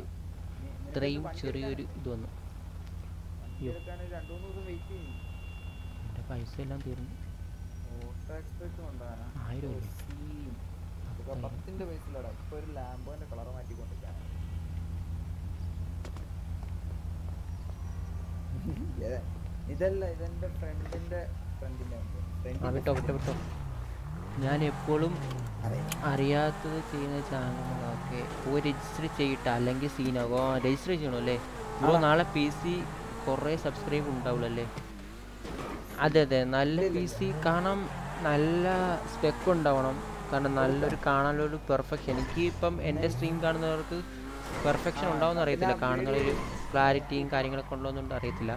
ഇത്രയും ചെറിയൊരു ഇത് വന്നു. എന്റെ പൈസ എല്ലാം തീർന്നു. ആയിരം പത്തിന്റെ പൈസയിലടാ ഇപ്പൊ ഒരു ലാംബോന്റെ കളർ [laughs] ഇതല്ല ഇതെന്റെ ഫ്രണ്ടിന്റെ ഫ്രണ്ടിന്റെ വിട്ടോ വിട്ടോ വിട്ടോ. ഞാൻ എപ്പോഴും അറിയാത്തത് ചെയ്യുന്ന ചാനലുകളൊക്കെ പോയി രജിസ്റ്റർ ചെയ്യട്ടെ അല്ലെങ്കിൽ സീനാകോ രജിസ്റ്റർ ചെയ്യണം അല്ലേ? ബ്രോ നാളെ പി സി കുറേ സബ്സ്ക്രൈബ് ഉണ്ടാവുള്ളല്ലേ അതെ അതെ. നല്ല പി സി കാണാൻ നല്ല സ്പെക്ക് ഉണ്ടാവണം. കാരണം നല്ലൊരു കാണാനൊരു പെർഫെക്ഷൻ എനിക്ക് ഇപ്പം എന്റെ സ്ട്രീം കാണുന്നവർക്ക് പെർഫെക്ഷൻ ഉണ്ടാവുമെന്ന് അറിയത്തില്ല. കാണുന്നൊരു ക്ലാരിറ്റിയും കാര്യങ്ങളൊക്കെ ഉണ്ടോയെന്നുണ്ട് അറിയത്തില്ല.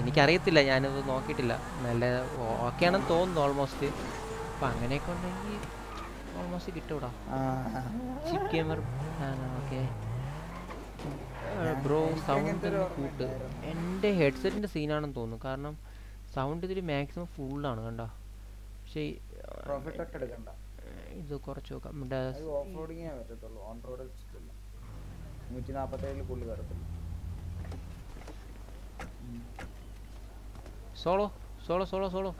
എനിക്കറിയത്തില്ല ഞാനത് നോക്കിയിട്ടില്ല. നല്ല ഓക്കെ ആണെന്ന് തോന്നുന്നു ഓൾമോസ്റ്റ് അപ്പം അങ്ങനെയൊക്കെ ഉണ്ടെങ്കിൽ almost കിട്ടൂടാ. Chip gamer okay bro sound കൂട്ട്. എന്റെ ഹെഡ്സെറ്റിന്റെ സീനാണെന്ന് തോന്നുന്നു. കാരണം സൗണ്ട് ഇതിൽ മാക്സിമം ഫുള്ളാണ് കണ്ട. പക്ഷേ ഇത് കുറച്ച് നോക്കാം. നൂറ്റി നാൽപ്പത്തേഴിൽ റോഡിങ്ങേ പറ്റത്തുള്ളൂ ഓൺ റോഡ് വെച്ചിട്ടില്ല നൂറ്റി നാപ്പത്തേഴിൽ പുള്ളി കയറത്തുള്ളൂ സോളോ സോളോ സോളോ സോളോ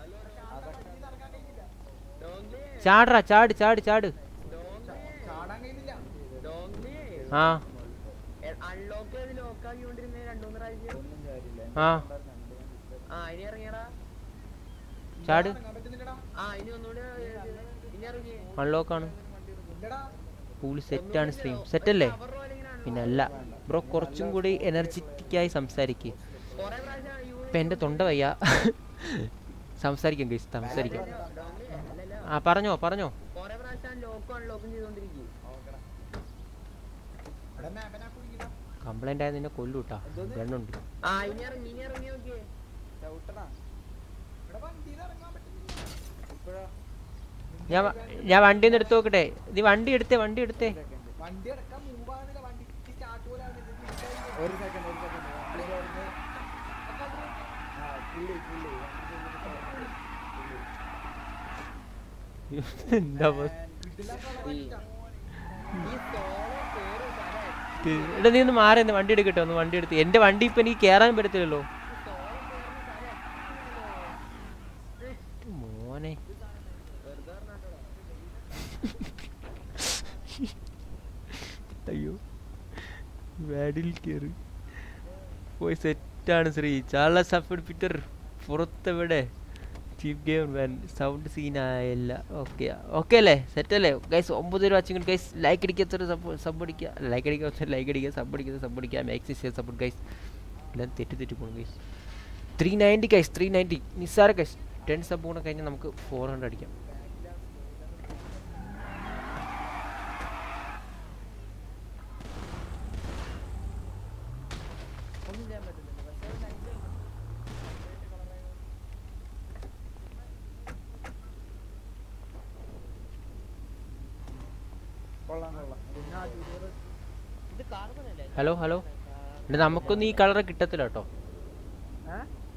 ചാടറാ ചാട് ചാട് ചാട്. ആ. ആ. ചാട്. അൺലോക്കാണ് പൂളി സെറ്റാണ് സ്ട്രീം സെറ്റല്ലേ പിന്നെ അല്ല. ബ്രോ കുറച്ചും കൂടി എനർജറ്റിക്കായി സംസാരിക്കുക ഇപ്പം എന്റെ തൊണ്ട വയ്യ. സംസാരിക്കാം ഗൈസ് സംസാരിക്കാം. ആ പറഞ്ഞോ പറഞ്ഞോ. കംപ്ലൈന്റ് ആയ നിന്നെ കൊല്ലൂട്ടാ കേട്ടാ ഗണ്ണുണ്ട്. ഞാൻ ഞാൻ വണ്ടി ഒന്ന് എടുത്തു നോക്കട്ടെ. നീ വണ്ടി എടുത്തേ വണ്ടി എടുത്തേ. ഒരു സെക്കൻഡ് ഒരു സെക്കൻഡ് വണ്ടി അവിടുന്ന് ആ പുള്ളി പുള്ളി വണ്ടി പുള്ളി എന്താ അവസ്ഥ? ഈ സോളോ കേറ് സാറേ [laughs] എടാ നീ ഒന്ന് മാറി ഒന്ന് വണ്ടി എടുക്കട്ടെ ഒന്ന് വണ്ടി എടുത്ത്. എന്റെ വണ്ടി ഇപ്പൊ എനിക്ക് കേറാൻ പറ്റത്തില്ലല്ലോ. മോനെ. അയ്യോ. വാഡിൽ കയറി പോയി സെറ്റാണ് ശ്രീ. ചാള സഫഡ് പീറ്റർ പുറത്തെവിടെ? ചീപ്പ് ഗെയിം വാൻ സൗണ്ട് സീനായല്ല ഓക്കെ ഓക്കെ അല്ലേ? സെറ്റ് അല്ലേ? ഗൈസ് ഒമ്പത് രൂപ വാച്ചിങ്ങൾ ഗൈസ് ലൈക്ക് അടിക്കാത്തൊരു സബ് അടിക്കുക. ലൈക്ക് അടിക്കാത്ത ലൈക്ക് അടിക്കുക സബ് അടിക്കുക സബ് അടിക്കുക. മാക്സി ഷെയർ സപ്പോർട്ട് ഗൈസ് എല്ലാം തെറ്റി തെറ്റി പോകണം guys three ninety guys three ninety നിസ്സാര ഗൈസ് ടെൻ സബ് കൂടെ കഴിഞ്ഞാൽ നമുക്ക് ഫോർ ഹൺഡ്രഡ് അടിക്കാം കൊള്ളാം കൊള്ളാം പിന്നെ ആ ജൂനിയർ ഇത് കാർബണല്ലേ ഹലോ ഹലോ എടാ നമുക്കൊന്നും ഈ കളർ കിട്ടത്തില്ല കേട്ടോ.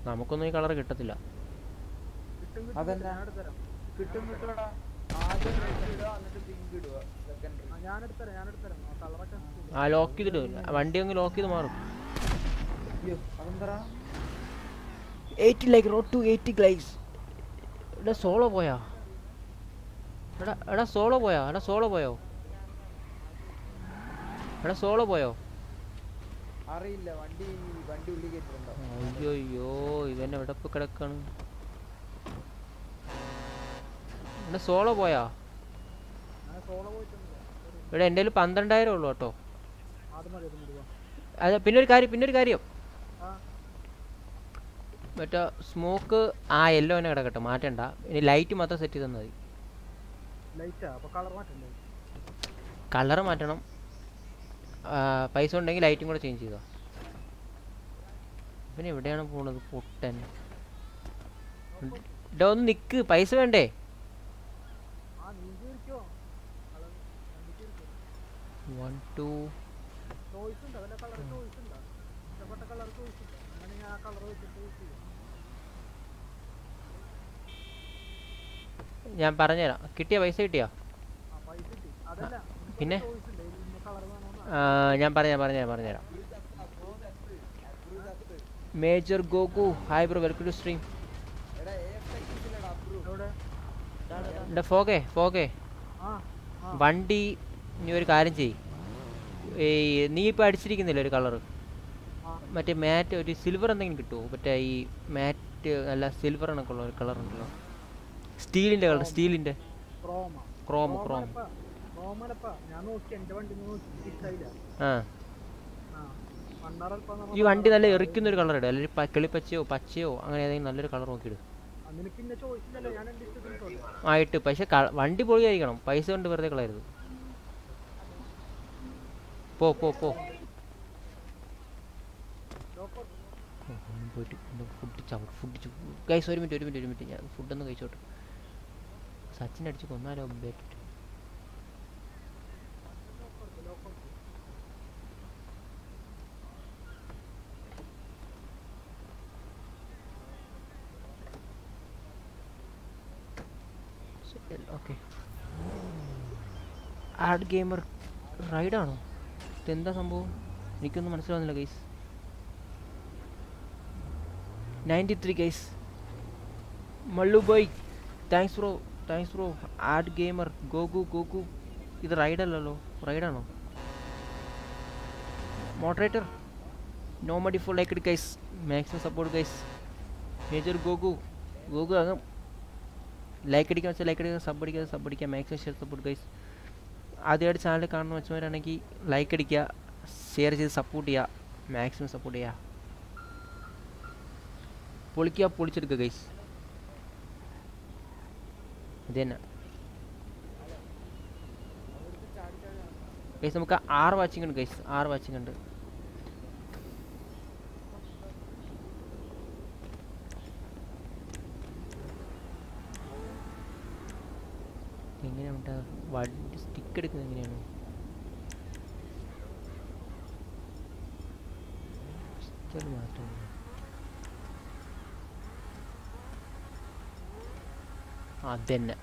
നമുക്കൊന്നും ഈ കളർ കിട്ടത്തില്ല. ആ, ഞാൻ എടുത്തരാം ഞാൻ എടുത്തരാം ആ കളറൊക്കെ ആ ലോക്ക് ചെയ്തിട്ട് വണ്ടി അങ്ങ് ലോക്ക് ചെയ്ത് മാറും. Eighty like road to eighty guys എടാ സോളോ പോയാ? എടാ എടാ സോളോ പോയാ? എടാ സോളോ പോയോ? എടാ സോളോ പോയോ? അറിയില്ല വണ്ടി വണ്ടി ഉള്ളിൽ കേട്ടിട്ടുണ്ടോ അയ്യോ അയ്യോ എവിടെ ഇപ്പൊ കിടക്കാണ്? എടാ സോളോ പോയാ? ഇവിടെ എന്റെ കയ്യിൽ പന്ത്രണ്ടായിരം ഉള്ളു കേട്ടോ. അതെ പിന്നെ ഒരു കാര്യം പിന്നെ ഒരു കാര്യം മറ്റോ സ്മോക്ക് ആ യെല്ലോ തന്നെ കിടക്കട്ടെ മാറ്റണ്ട. ഇനി ലൈറ്റ് മാത്രം സെറ്റ് ചെയ്ത് തന്നാൽ മതി കളർ മാറ്റണം. പൈസ ഉണ്ടെങ്കിൽ ലൈറ്റും കൂടെ ചേഞ്ച് ചെയ്തോ? പിന്നെ എവിടെയാണ് പോണത്? പൊട്ടൻ. ഇവിടെ ഒന്ന് നിക്ക്. പൈസ വേണ്ടേ? ഞാൻ പറഞ്ഞുതരാം. കിട്ടിയ പൈസ കിട്ടിയോ? പിന്നെ ചോയ്സ് ഉണ്ട് ഇന്ന കളർ വേണോന്ന് ആ, ഞാൻ പറഞ്ഞ പറഞ്ഞുതരാം പറഞ്ഞുതരാം major Goku hi bro welcome to stream. എന്റെ ഫോകെ ഫോകെ വണ്ടി നീ ഒരു കാര്യം ചെയ് ഈ നീ ഇപ്പോൾ അടിച്ചിരിക്കുന്നില്ല ഒരു കളറ്? മറ്റേ മാറ്റ് ഒരു സിൽവർ എന്തെങ്കിലും കിട്ടുമോ മറ്റേ ഈ മാറ്റ് അല്ല സിൽവർ എന്നൊക്കെ ഉള്ള ഒരു കളർ ഉണ്ടല്ലോ സ്റ്റീലിന്റെ കളർ സ്റ്റീലിന്റെ. ക്രോം ക്രോം ഈ വണ്ടി നല്ല എറിക്കുന്ന ഒരു കളർ ഇടുക അല്ലെങ്കിൽ കിളിപ്പച്ചയോ പച്ചയോ അങ്ങനെ ഏതെങ്കിലും നല്ലൊരു കളർ നോക്കിയിടും. ആയിട്ട് പക്ഷെ വണ്ടി പൊളിയായിരിക്കണം പൈസ കൊണ്ട് വെറുതെ കളയരുത്. പോ പോ പോ. പോയിട്ട് ഫുഡ് ചവിട്ട് ഫുഡ് ഗൈസ് ഒരു മിനിറ്റ് ഒരു മിനിറ്റ് ഒരു മിനിറ്റ് ഞാൻ ഫുഡൊന്ന് കഴിച്ചോട്ടെ. സച്ചിൻ അടിച്ച് കൊന്നാലോ ബെറ്റ് ഓക്കെ ആഡ് ഗെയിമർ റൈഡാണോ ഇതെന്താ സംഭവം? എനിക്കൊന്നും മനസ്സിലാവുന്നില്ല guys ninety three guys Mallu boy thanks bro thanks bro add gamer Goku Goku ഇത് റൈഡല്ലല്ലോ റൈഡാണോ മോഡറേറ്റർ നോ മടി for like it guys maximum support guys major Goku Goku അങ്ങ് ലൈക്ക് അടിക്കാൻ വെച്ചാൽ ലൈക്ക് അടിക്കുക സബ് അടിക്കുക സബ് അടിക്കുക മാക്സിമം ഷെയർ സപ്പോർട്ട് ഗൈസ് ആദ്യമായിട്ട് ചാനൽ കാണുന്ന വെച്ചവരാണെങ്കിൽ ലൈക്ക് അടിക്കുക ഷെയർ ചെയ്ത് സപ്പോർട്ട് ചെയ്യുക മാക്സിമം സപ്പോർട്ട് ചെയ്യുക പൊളിക്കുക പൊളിച്ചെടുക്കുക ഗൈസ് ഇത് തന്നെ ഗൈസ് നമുക്ക് ആറ് വാച്ചിങ് ഉണ്ട് ഗൈസ് ആറ് വാച്ചിങ് ഉണ്ട്. എങ്ങനെയാണ് വണ്ടി സ്റ്റിക്ക് എടുക്കുന്നത് എങ്ങനെയാണ്? സ്റ്റിക്കർ മാറ്റം അതന്നെ.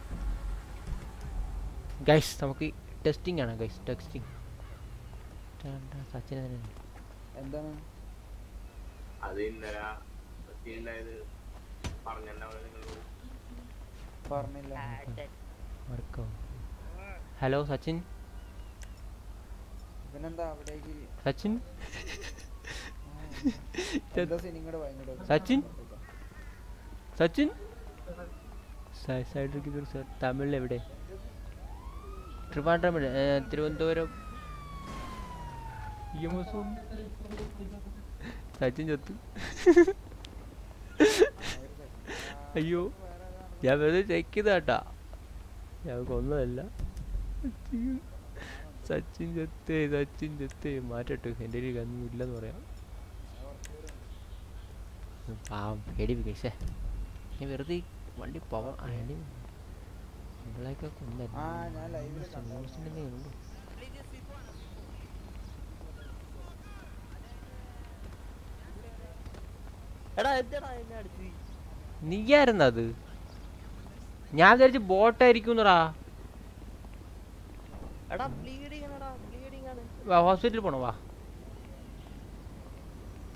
ഗൈസ് നമുക്ക് ടെസ്റ്റിംഗ് ആണ് ഗൈസ് ടെസ്റ്റിംഗ് സച്ചിനെ തന്നെ. എന്താണ്? അത് ഇന്നലെ പറഞ്ഞില്ല. Hello Sachin? Sachin? Sachin? Sachin? Side sir തമിഴിൽ എവിടെ ട്രിവാൻഡ്രം തിരുവനന്തപുരം. സച്ചിൻ ചത്തു. അയ്യോ ഞാൻ വെറുതെ ചെക്ക് ചെയ്താട്ടാ ഞാൻ കൊന്നതല്ല. സച്ചിൻ ചെത്തേ സച്ചിൻ ചെത്തേ. മാറ്റട്ടെ എന്റെ ഒരു ഗണ്ണും ഇല്ലെന്ന് പറയാം. പാവം പേടിപ്പിക്കേ ഞാൻ വെറുതെ വണ്ടി പവർ ആയാലും നമ്മളെയൊക്കെ കൊന്നൂസിന്റെ നീയായിരുന്നത് ഞാൻ വിചാരിച്ചു ബോട്ടായിരിക്കുന്നടാ ബ്ലീഡിങ് ഹോസ്പിറ്റലിൽ പോണോ വാ.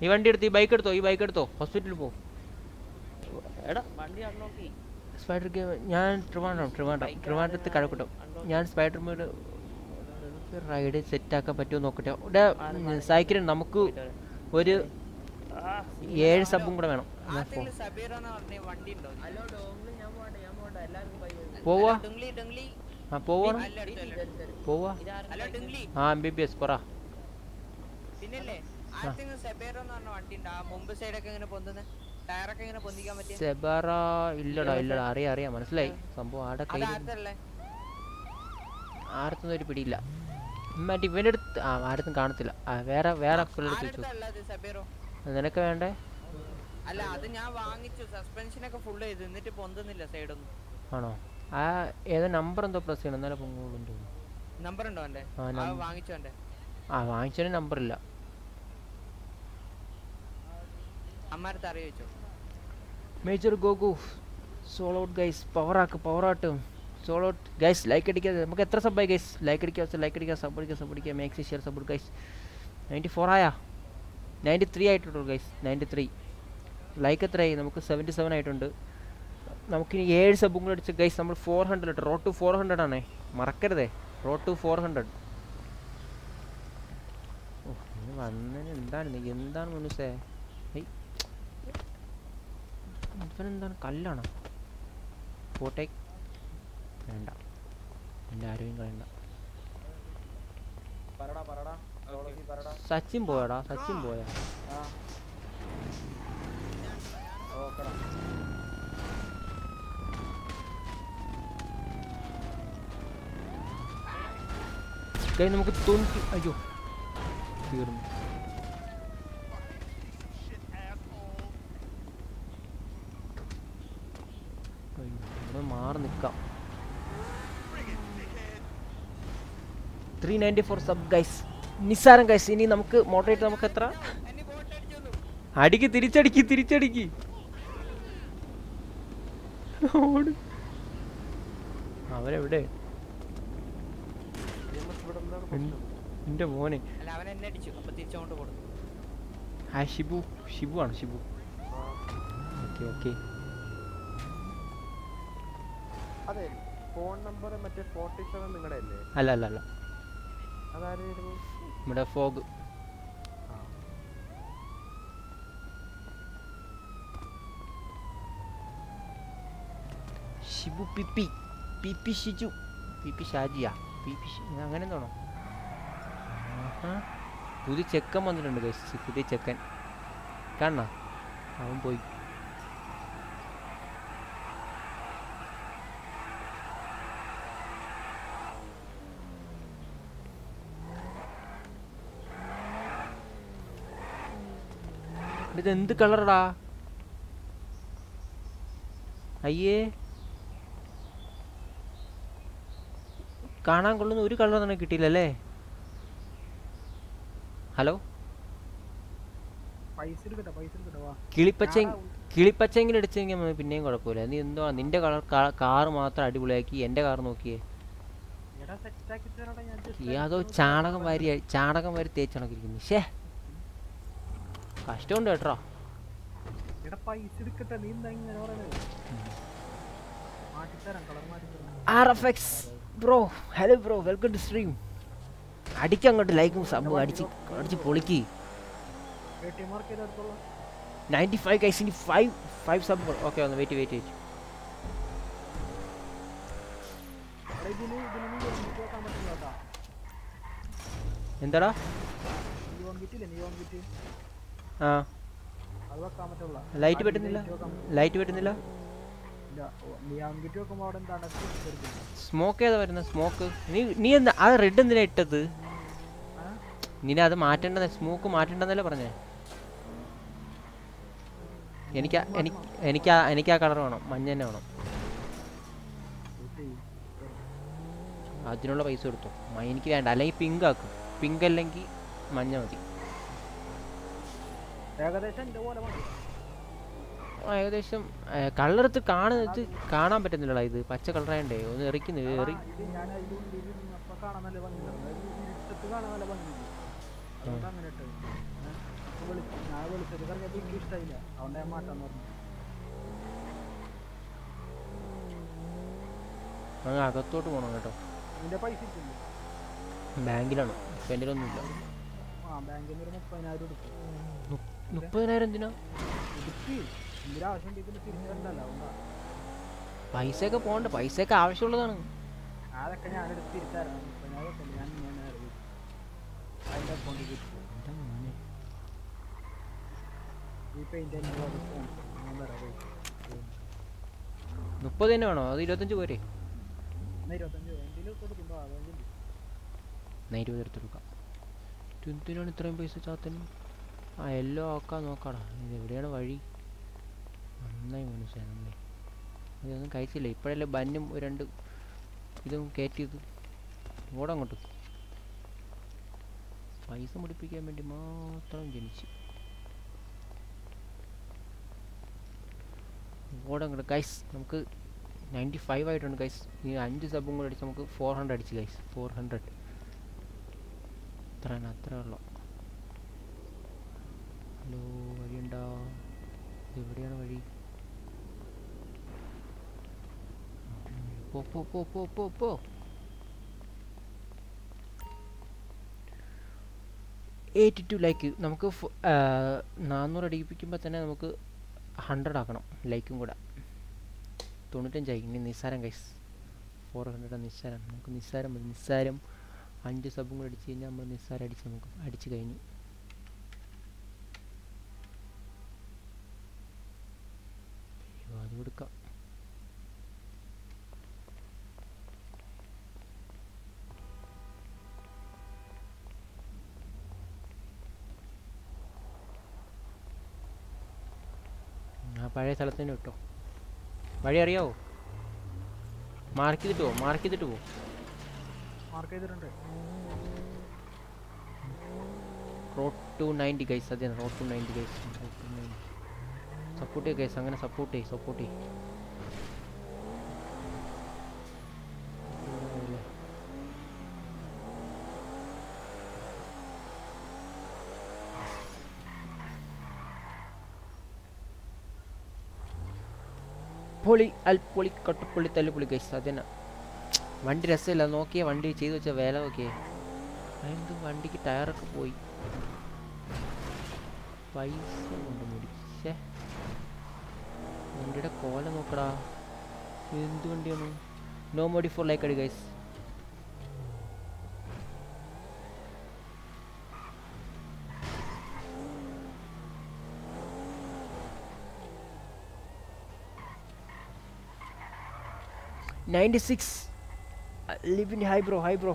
ഈ വണ്ടി എടുത്ത് ഈ ബൈക്ക് എടുത്തോ ഈ ബൈക്ക് എടുത്തോ ഹോസ്പിറ്റലിൽ പോ. എടാ വണ്ടി അൺലോക്ക് സ്പൈഡർ ഗെയിം ഞാൻ ട്രിവാൻഡ്രം ട്രിവാൻഡ്രം ട്രിവാൻഡ്രത്ത് കഴക്കൂട്ടം ഞാൻ സ്പൈഡർ മേഡ് റൈഡ് സെറ്റ് ആക്കാൻ പറ്റുമോ നോക്കട്ടെ. ഇവിടെ സൈക്കിൾ നമുക്ക് ഒരു ഏഴ് സബും കൂടെ വേണം എന്നാ പോ. സബീറാന്ന് പറഞ്ഞ വണ്ടി ഉണ്ടോ ഹലോ ഡോംഗ്ലി ഞാൻ പോട്ടെ ഞാൻ പോട്ടെ എല്ലാവർക്കും പയ്യ പോവാ ഡുംഗ്ലി ഡുംഗ്ലി ആ. പോവാ ഹലോ ഡുംഗ്ലി ആ എം ബി ബി എസ് പറ സെബറ ഇല്ലടാ ഇല്ലടാ. അറിയാം അറിയാം. മനസ്സിലായി? സംഭവം ആടെ ആർക്കൊന്നും ഒരു പിടിയില്ല. മറ്റേ ഇവന്റെ അടുത്ത് ആ ആരത്തും കാണത്തില്ല. ആ വേറെ വേറെ ചോദിച്ചു. നിനക്ക് വേണ്ടേ? അല്ല അത് ഞാൻ വാങ്ങിച്ചു. സസ്പെൻഷനൊക്കെ ഫുൾ ചെയ്തു. എന്നിട്ട് പൊന്തുന്നില്ല സൈഡൊന്നും ആണോ? ആ ഏതോ നമ്പർ എന്തോ പ്രസ് ചെയ്യണം. എന്നാലേ പൊങ്ങുള്ളൂ തോന്നുന്നു. നമ്പർ ഉണ്ടോ എന്റെ ആ, അത് വാങ്ങിച്ചോ ആ വാങ്ങിച്ചതിന് നമ്പർ ഇല്ല. അമ്മാരത്ത് അറിയിച്ചോ major Goku sold out guys power ആക്ക് പവർ ആട്ട്. സോൾ ഔട്ട് ഗൈസ് ലൈക്ക് അടിക്കാതെ. നമുക്ക് എത്ര സബ്ബായി ഗൈസ് ലൈക്ക് അടിക്കുക ലൈക്ക് അടിക്കുക സബ് അടിക്കുക സബ് അടിക്കുക maxi share sub guys ninety four ആയാ? നയന്റി ത്രീ ആയിട്ടുള്ളൂ ഗൈസ് നയന്റി ത്രീ ലൈക്ക് എത്രയായി? നമുക്ക് സെവന്റി സെവൻ ആയിട്ടുണ്ട്. നമുക്കിനി ഏഴ് സബും കൂടെ അടിച്ച് ഗൈസ് നമ്മൾ four hundred road to four hundred ആണേ. മറക്കരുതേ. റോഡ് ടു ഫോർ ഹൺഡ്രഡ് ഓ ഇനി വന്നതിന് എന്താണ് നീ എന്താണ് മനുസേ ഇവനെന്താണ്? കല്ലാണോ? ഫോട്ടേ വേണ്ട. എന്റെ ആരോഗ്യം കളയണ്ട. സച്ചിൻ പോയാടാ സച്ചിൻ പോയാ. ഓക്കെടാ. കൈ നമുക്ക് തൊണ്ണൂറ്റി അയ്യോ. തീർന്നു. മാറി നിൽക്കാം three ninety four sub guys നിസ്സാരം ഗൈസ് ഇനി നമുക്ക് മോഡറേറ്റ് നമുക്ക് എത്ര? അടിക്ക് തിരിച്ചടിക്ക് തിരിച്ചടിക്ക്. അവരെവിടെ? എന്റെ മോനെ. അല്ല അവൻ എന്നെ അടിച്ചു. അപ്പൊ തിരിച്ചോണ്ട് കൊടുത്തു ആ ഷിബു. ഷിബു ആണ് ഷിബു. Okay okay. അതെ ഫോൺ നമ്പർ മറ്റേ ഫോർട്ടി സെവൻ അല്ലേ? അല്ല അല്ല അല്ല. അതാരായിരുന്നു നമ്മുടെ ഫോഗ്. ഷിബു പിപ്പി പിപ്പി ഷിജു. പിപ്പി ഷാജിയാ. പിപ്പി ഷി- അങ്ങനെ തോന്നോ പുതിയ ചെക്കൻ വന്നിട്ടുണ്ട് ഗൈസ് പുതിയ ചെക്കൻ. കാണണ? അവൻ പോയി. ഇത് എന്ത് കളറടാ അയ്യേ. കാണാൻ കൊള്ളുന്ന ഒരു കളർ തന്നെ കിട്ടിയില്ലല്ലേ? ഹലോ? കിളിപ്പച്ച കിളിപ്പച്ചെങ്കിലും അടിച്ചെങ്കിൽ പിന്നെയും കുഴപ്പമില്ല. നീ എന്തോ നിന്റെ കളർ കാർ മാത്രം അടിപൊളിയാക്കി എന്റെ കാർ നോക്കിയേ. അതോ ചാണകം വാരി ചാണകം വാരി തേച്ചണക്കിരിക്കുന്നു ഷേ കഷ്ടമുണ്ട് കേട്ടോ. R F X. Bro hello bro welcome to stream. അടിക്ക് അങ്ങോട്ട് ലൈക്കും സംഭവം അടിച്ച് അടിച്ച് പൊളിക്ക്. നയന്റി ഫൈവ് കൈസിന് ഫൈവ് ഫൈവ് സബ് ഓക്കെ ഒന്ന് വെയിറ്റ് വെയിറ്റ് വെയിറ്റ് എന്താടാ? ആ. ലൈറ്റ് പറ്റുന്നില്ല ലൈറ്റ് പറ്റുന്നില്ല ഇല്ല നിയോൺ കിറ്റ് വെക്കുമ്പോൾ അവിടെ എന്താണ് എടുക്കുന്നത് സ്മോക്ക് ഏതാ വരുന്ന? സ്മോക്ക് നീ നീ എന്താ ആ റെഡ് എന്തിനാ ഇട്ടത്? നിന്നെ അത് മാറ്റേണ്ടത് സ്മോക്ക് മാറ്റേണ്ടെന്നല്ലേ പറഞ്ഞേ? എനിക്ക് എനിക്ക് എനിക്ക് ആ- കളർ വേണം. മഞ്ഞ തന്നെ വേണം. അതിനുള്ള പൈസ കൊടുത്തു. എനിക്ക് വേണ്ട. അല്ലെങ്കിൽ പിങ്ക് ആക്കും. പിങ്ക് അല്ലെങ്കിൽ മഞ്ഞ മതി. ഏകദേശം ഏകദേശം കളറത്ത് കാണുന്നത് കാണാൻ പറ്റുന്നില്ലടാ ഇത്. പച്ച കളറായണ്ടേ ഒന്ന് എറിക്കുന്നു എറി. അങ്ങ് അകത്തോട്ട് പോണം കേട്ടോ. ബാങ്കിലാണ്. എന്റെ ഒന്നുമില്ല മുപ്പതിനായിരം എന്തിനാ? എടുക്ക് ഒക്കെ പോണ്ട പൈസ ഒക്കെ ആവശ്യമുള്ളതാണ് അതൊക്കെ ഞാൻ എടുത്ത് പൈസ മുപ്പത് തന്നെ വേണോ? അത് ഇരുപത്തഞ്ച് പോരെ? ഇരുപത് എടുത്ത് കൊടുക്കാം. എന്തിനാണ് ഇത്രയും പൈസ ചാത്തനും? ആ എല്ലോ ആക്കാൻ നോക്കാടാ. ഇത് എവിടെയാണ് വഴി? നന്നായി നന്നായി. ഇതൊന്നും കഴിച്ചില്ല. ഇപ്പോഴല്ലേ ബന്നും രണ്ട് ഇതും കയറ്റിയത്. ഓടങ്ങോട്ട്. പൈസ മുടിപ്പിക്കാൻ വേണ്ടി മാത്രം ജനിച്ചു. ഓടങ്ങോട്ട്. ഗൈസ് നമുക്ക് നയന്റി ഫൈവ് ആയിട്ടുണ്ട് ഗൈസ് ഈ അഞ്ച് സബും കൂടെ അടിച്ച് നമുക്ക് ഫോർ ഹൺഡ്രഡ് അടിച്ച് ഗൈസ് ഫോർ ഹൺഡ്രഡ് അത്രയാണ് അത്രേ ഉള്ളൂ. ഹലോ വഴിയുണ്ടോ? ഇത് എവിടെയാണ് വഴി? പോ പോ പോ പോ പോ പോ. എയ്റ്റി ടു ലൈക്ക് നമുക്ക് നാന്നൂറ് അടിപ്പിക്കുമ്പോൾ തന്നെ നമുക്ക് ഹൺഡ്രഡ് ആക്കണം ലൈക്കും കൂടെ. തൊണ്ണൂറ്റഞ്ചായി. ഇനി നിസ്സാരം കൈസ് ഫോർ ഹൺഡ്രഡ് നിസ്സാരം. നമുക്ക് നിസ്സാരം മതി. നിസ്സാരം അഞ്ച് സബും കൂടെ അടിച്ച് കഴിഞ്ഞാൽ നമ്മൾ നിസ്സാരം അടിച്ച് നമുക്ക് അടിച്ച് കഴിഞ്ഞു. അത് കൊടുക്കാം ആ പഴയ സ്ഥലത്ത് തന്നെ കിട്ടോ വഴി അറിയാവോ? മാർക്ക് ചെയ്തിട്ട് പോ മാർക്ക് ചെയ്തിട്ട് പോ. മാർക്ക് ചെയ്തിട്ടുണ്ട്. റോഡ് ടു നയന്റി ഗൈസ് അതെ road to ninety guys road to ninety support ചെയ്യ ഗൈസ് അങ്ങനെ സപ്പോർട്ട് ചെയ്യ് സപ്പോർട്ട് ചെയ്യ്. പൊളി അൽപ്പൊളി കട്ടുപൊളി തല്ലുപൊളി ഗൈസ് അതന്നെ. വണ്ടി രസമില്ല. നോക്കിയേ വണ്ടി ചെയ്തു വെച്ച വേല നോക്കിയേ. അതെന്ത് വണ്ടിക്ക് ടയറൊക്കെ പോയി. പൈസ കൊണ്ട് മുടിച്ചേ വണ്ടിയുടെ കോല നോക്കടാ. എന്ത് വണ്ടിയാണ്? നോ മോഡി ഫോർ ലൈക്ക് അടി guys ninety six. Libin hi bro hi bro.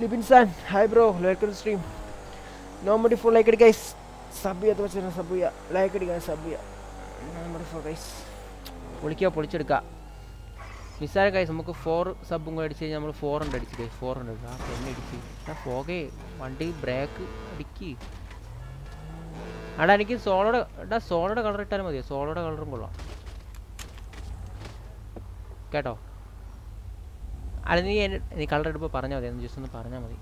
Libin San hi bro welcome stream. നോമഡി ഫോർ ലൈക്ക് അടി ഗൈസ് സബ് ചെയ്യാത്ത വെച്ചാൽ സബ് ചെയ്യുക ലൈക്ക് അടിക്കാൻ സബ് ചെയ്യുക നോമഡി ഫോർ ഗൈസ് പൊളിക്കുക പൊളിച്ചെടുക്കുക നിസ്സാര കൈസ് നമുക്ക് ഫോർ സബും കൂടെ അടിച്ച് കഴിഞ്ഞാൽ നമ്മൾ ഫോർ ഹൺഡ്രഡ് അടിച്ച് ഗൈസ് ഫോർ ഹൺഡ്രഡ് ആ പെണ്ണ് അടിച്ച്. ആ ഫോകേ വണ്ടി ബ്രേക്ക് അടിക്ക്. അടാ എനിക്ക് സോളോടെ എടാ സോളോടെ കളർ ഇട്ടാലും മതിയോ? സോളോടെ കളറും കൊള്ളാം. കേട്ടോ. അല്ല നീ നീ കളർ എടുപ്പോൾ പറഞ്ഞാൽ മതി. ജസ്റ്റ് ഒന്ന് പറഞ്ഞാൽ മതി.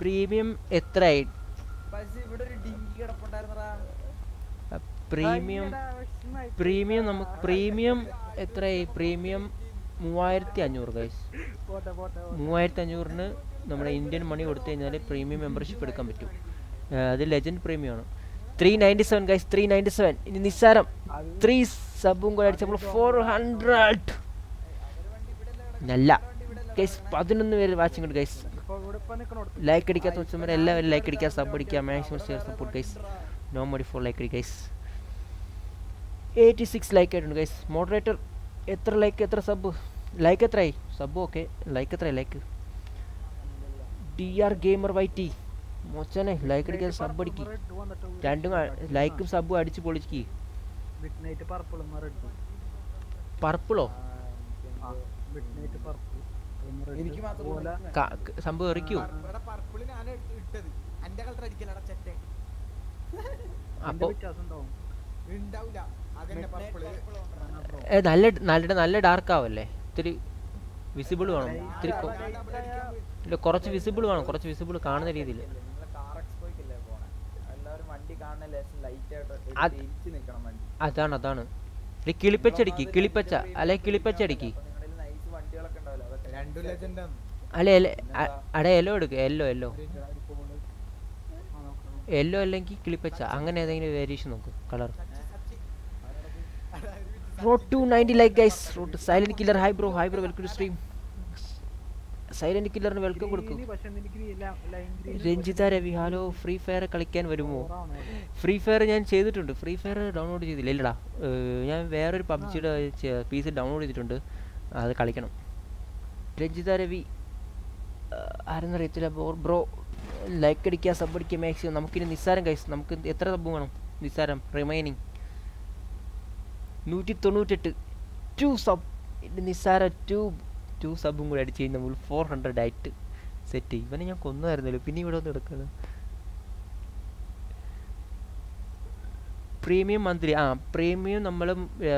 പ്രീമിയം എത്രയായി? പ്രീമിയം പ്രീമിയം നമുക്ക് പ്രീമിയം എത്രയായി? പ്രീമിയം മൂവായിരത്തി അഞ്ഞൂറ് ഗൈസ് മൂവായിരത്തി അഞ്ഞൂറിന് നമ്മുടെ ഇന്ത്യൻ മണി കൊടുത്തു കഴിഞ്ഞാൽ പ്രീമിയം മെമ്പർഷിപ്പ് എടുക്കാൻ പറ്റും. അത് ലെജൻഡ് പ്രീമിയം ആണ്. Three ninety seven guys three ninety seven ഇനി നിസ്സാരം. ത്രീ സബും കൂടെ അടിച്ചപ്പോൾ ഫോർ ഹൺഡ്രഡ് നല്ല. ഗൈസ് പതിനൊന്ന് പേര് വാച്ചിങ് ഉണ്ട് ഗൈസ് ലൈക്ക് അടിക്കാത്ത വെച്ചവരെ എല്ലാവരും ലൈക്ക് അടിക്കുക സബ് അടിക്കുക maximum share support guys no Modi four like അടി ഗൈസ് എയ്റ്റി സിക്സ് ലൈക്ക് ആയിട്ടുണ്ട് ഗൈസ് മോഡറേറ്റർ എത്ര ലൈക്ക് എത്ര സബ് ലൈക്ക് എത്രയായി? സബ് ഓക്കെ ലൈക്ക് എത്രയായി? Like D R gamer Y T മോച്ചനെ like അടിക്കാൻ സബ് അടിക്കി. രണ്ടും ലൈക്കും സബും അടിച്ച് പൊളിക്ക്. മിഡ് നൈറ്റ് പർപ്പിൾ റെഡ് പർപ്പിളോ മിഡ് നൈറ്റ് പർപ്പിൾ എനിക്ക് മാത്രം സംഭവം എറിക്കൂ? ഇവിടെ പർപ്പിൾ ഞാൻ ഇട്ടത്. എന്റെ കളർ അടിക്കലടാ ചെറ്റ അപ്പോ വ്യത്യാസം ഉണ്ടാവും ഉണ്ടാവില്ല അതന്നെ പർപ്പിൾ ഏ നല്ല നല്ല നല്ല ഡാർക്ക് ആവല്ലേ? ഇത്തിരി വിസിബിൾ വേണം. ഇത്തിരി ഇല്ല കുറച്ച് വിസിബിൾ വേണം. കുറച്ച് വിസിബിൾ കാണുന്ന രീതിയിൽ. അതാണ് അതാണ്. കിളിപ്പച്ചടിക്ക് കിളിപ്പച്ച അല്ലെ കിളിപ്പച്ചടിക്ക്? അല്ലെ അടെ എല്ല അട എല്ലോ എടുക്കുക എല്ലോ എല്ലോ എല്ലോ അല്ലെങ്കിൽ കിളിപ്പച്ച അങ്ങനെ ഏതെങ്കിലും വേരിയേഷൻ നോക്ക് colour road to ninety like guys road silent killer hi bro hi bro welcome to stream silent കില്ലറിന് welcome കൊടുക്കും. Ranjitha Ravi hello free fire കളിക്കാൻ വരുമോ? ഫ്രീ ഫയർ ഞാൻ ചെയ്തിട്ടുണ്ട്. ഫ്രീ ഫയർ ഡൗൺലോഡ് ചെയ്തില്ല. ഇല്ലടാ. ഞാൻ വേറൊരു പബ്ജിയുടെ പീസ് ഡൗൺലോഡ് ചെയ്തിട്ടുണ്ട്. അത് കളിക്കണം. രഞ്ജിത രവി ആരെന്നറിയത്തില്ല ആരെന്നറിയത്തില്ല ബ്രോ ലൈക്ക് അടിക്കുക സബ് അടിക്കുക മാക്സിമം നമുക്കിനി നിസ്സാരം കൈസ് നമുക്ക് എത്ര സബ് വേണം? നിസ്സാരം റിമൈനിങ് നൂറ്റി തൊണ്ണൂറ്റെട്ട് ടു സബ് നിസ്സാര ടു ടു സബും കൂടി അടിച്ച് കഴിഞ്ഞാൽ നമ്മൾ ഫോർ ഹൺഡ്രഡ് ആയിട്ട് സെറ്റ് ചെയ്യും ഇവനെ ഞാൻ കൊന്നായിരുന്നല്ലോ പിന്നെ ഇവിടെ വന്ന് എടുക്കണം പ്രീമിയം മന്ത്ലി ആ പ്രീമിയം നമ്മൾ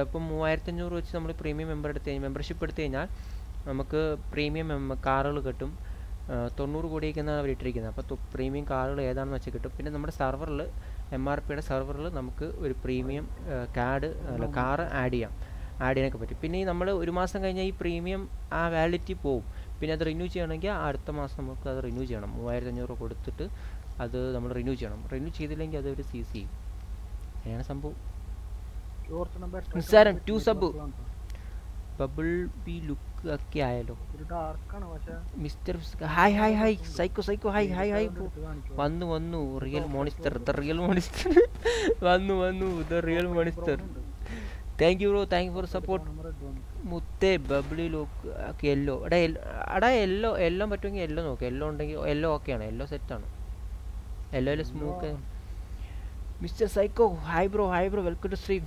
ഇപ്പം മൂവായിരത്തി അഞ്ഞൂറ് വെച്ച് നമ്മൾ പ്രീമിയം മെമ്പർ എടുത്ത് കഴിഞ്ഞാൽ മെമ്പർഷിപ്പ് എടുത്തു കഴിഞ്ഞാൽ നമുക്ക് പ്രീമിയം കാറുകൾ കിട്ടും. തൊണ്ണൂറ് കോടിയൊക്കെയാണ് അവർ ഇട്ടിരിക്കുന്നത്. അപ്പോൾ പ്രീമിയം കാറുകൾ ഏതാണെന്ന് വെച്ചാൽ കിട്ടും. പിന്നെ നമ്മുടെ സെർവറിൽ എം ആർ പിയുടെ സെർവറിൽ നമുക്ക് ഒരു പ്രീമിയം കാർഡ് അല്ല കാറ് ആഡ് ചെയ്യാം. ആഡ് ചെയ്യാനൊക്കെ പറ്റും. പിന്നെ ഈ നമ്മൾ ഒരു മാസം കഴിഞ്ഞാൽ ഈ പ്രീമിയം ആ വാലിഡിറ്റി പോവും. പിന്നെ അത് റിന്യൂ ചെയ്യണമെങ്കിൽ അടുത്ത മാസം നമുക്ക് അത് റിന്യൂ ചെയ്യണം. മൂവായിരത്തി അഞ്ഞൂറ് കൊടുത്തിട്ട് അത് നമ്മൾ റിന്യൂ ചെയ്യണം. റിന്യൂ ചെയ്തില്ലെങ്കിൽ അത് ഒരു സി സി അങ്ങനെയാണ് സംഭവം. നിസ്സാരം to sub bubble B look ഒക്കെ ആയാലോ? Mister hi hi hi psycho psycho hi hi hi വന്നു വന്നു real monster the real monster വന്നു വന്നു the real monster thank you bro thank you for support മുത്തേ ബബിളി ലുക്ക് ഒക്കെ എല്ലോ എടാ എടാ എല്ലോ എല്ലോ പറ്റുമെങ്കിൽ എല്ലോ നോക്ക്. എല്ലോ ഉണ്ടെങ്കിൽ എല്ലോ ഓക്കെയാണ് എല്ലോ സെറ്റാണ് yellow yellow smoke mister psycho hi bro hi bro welcome to stream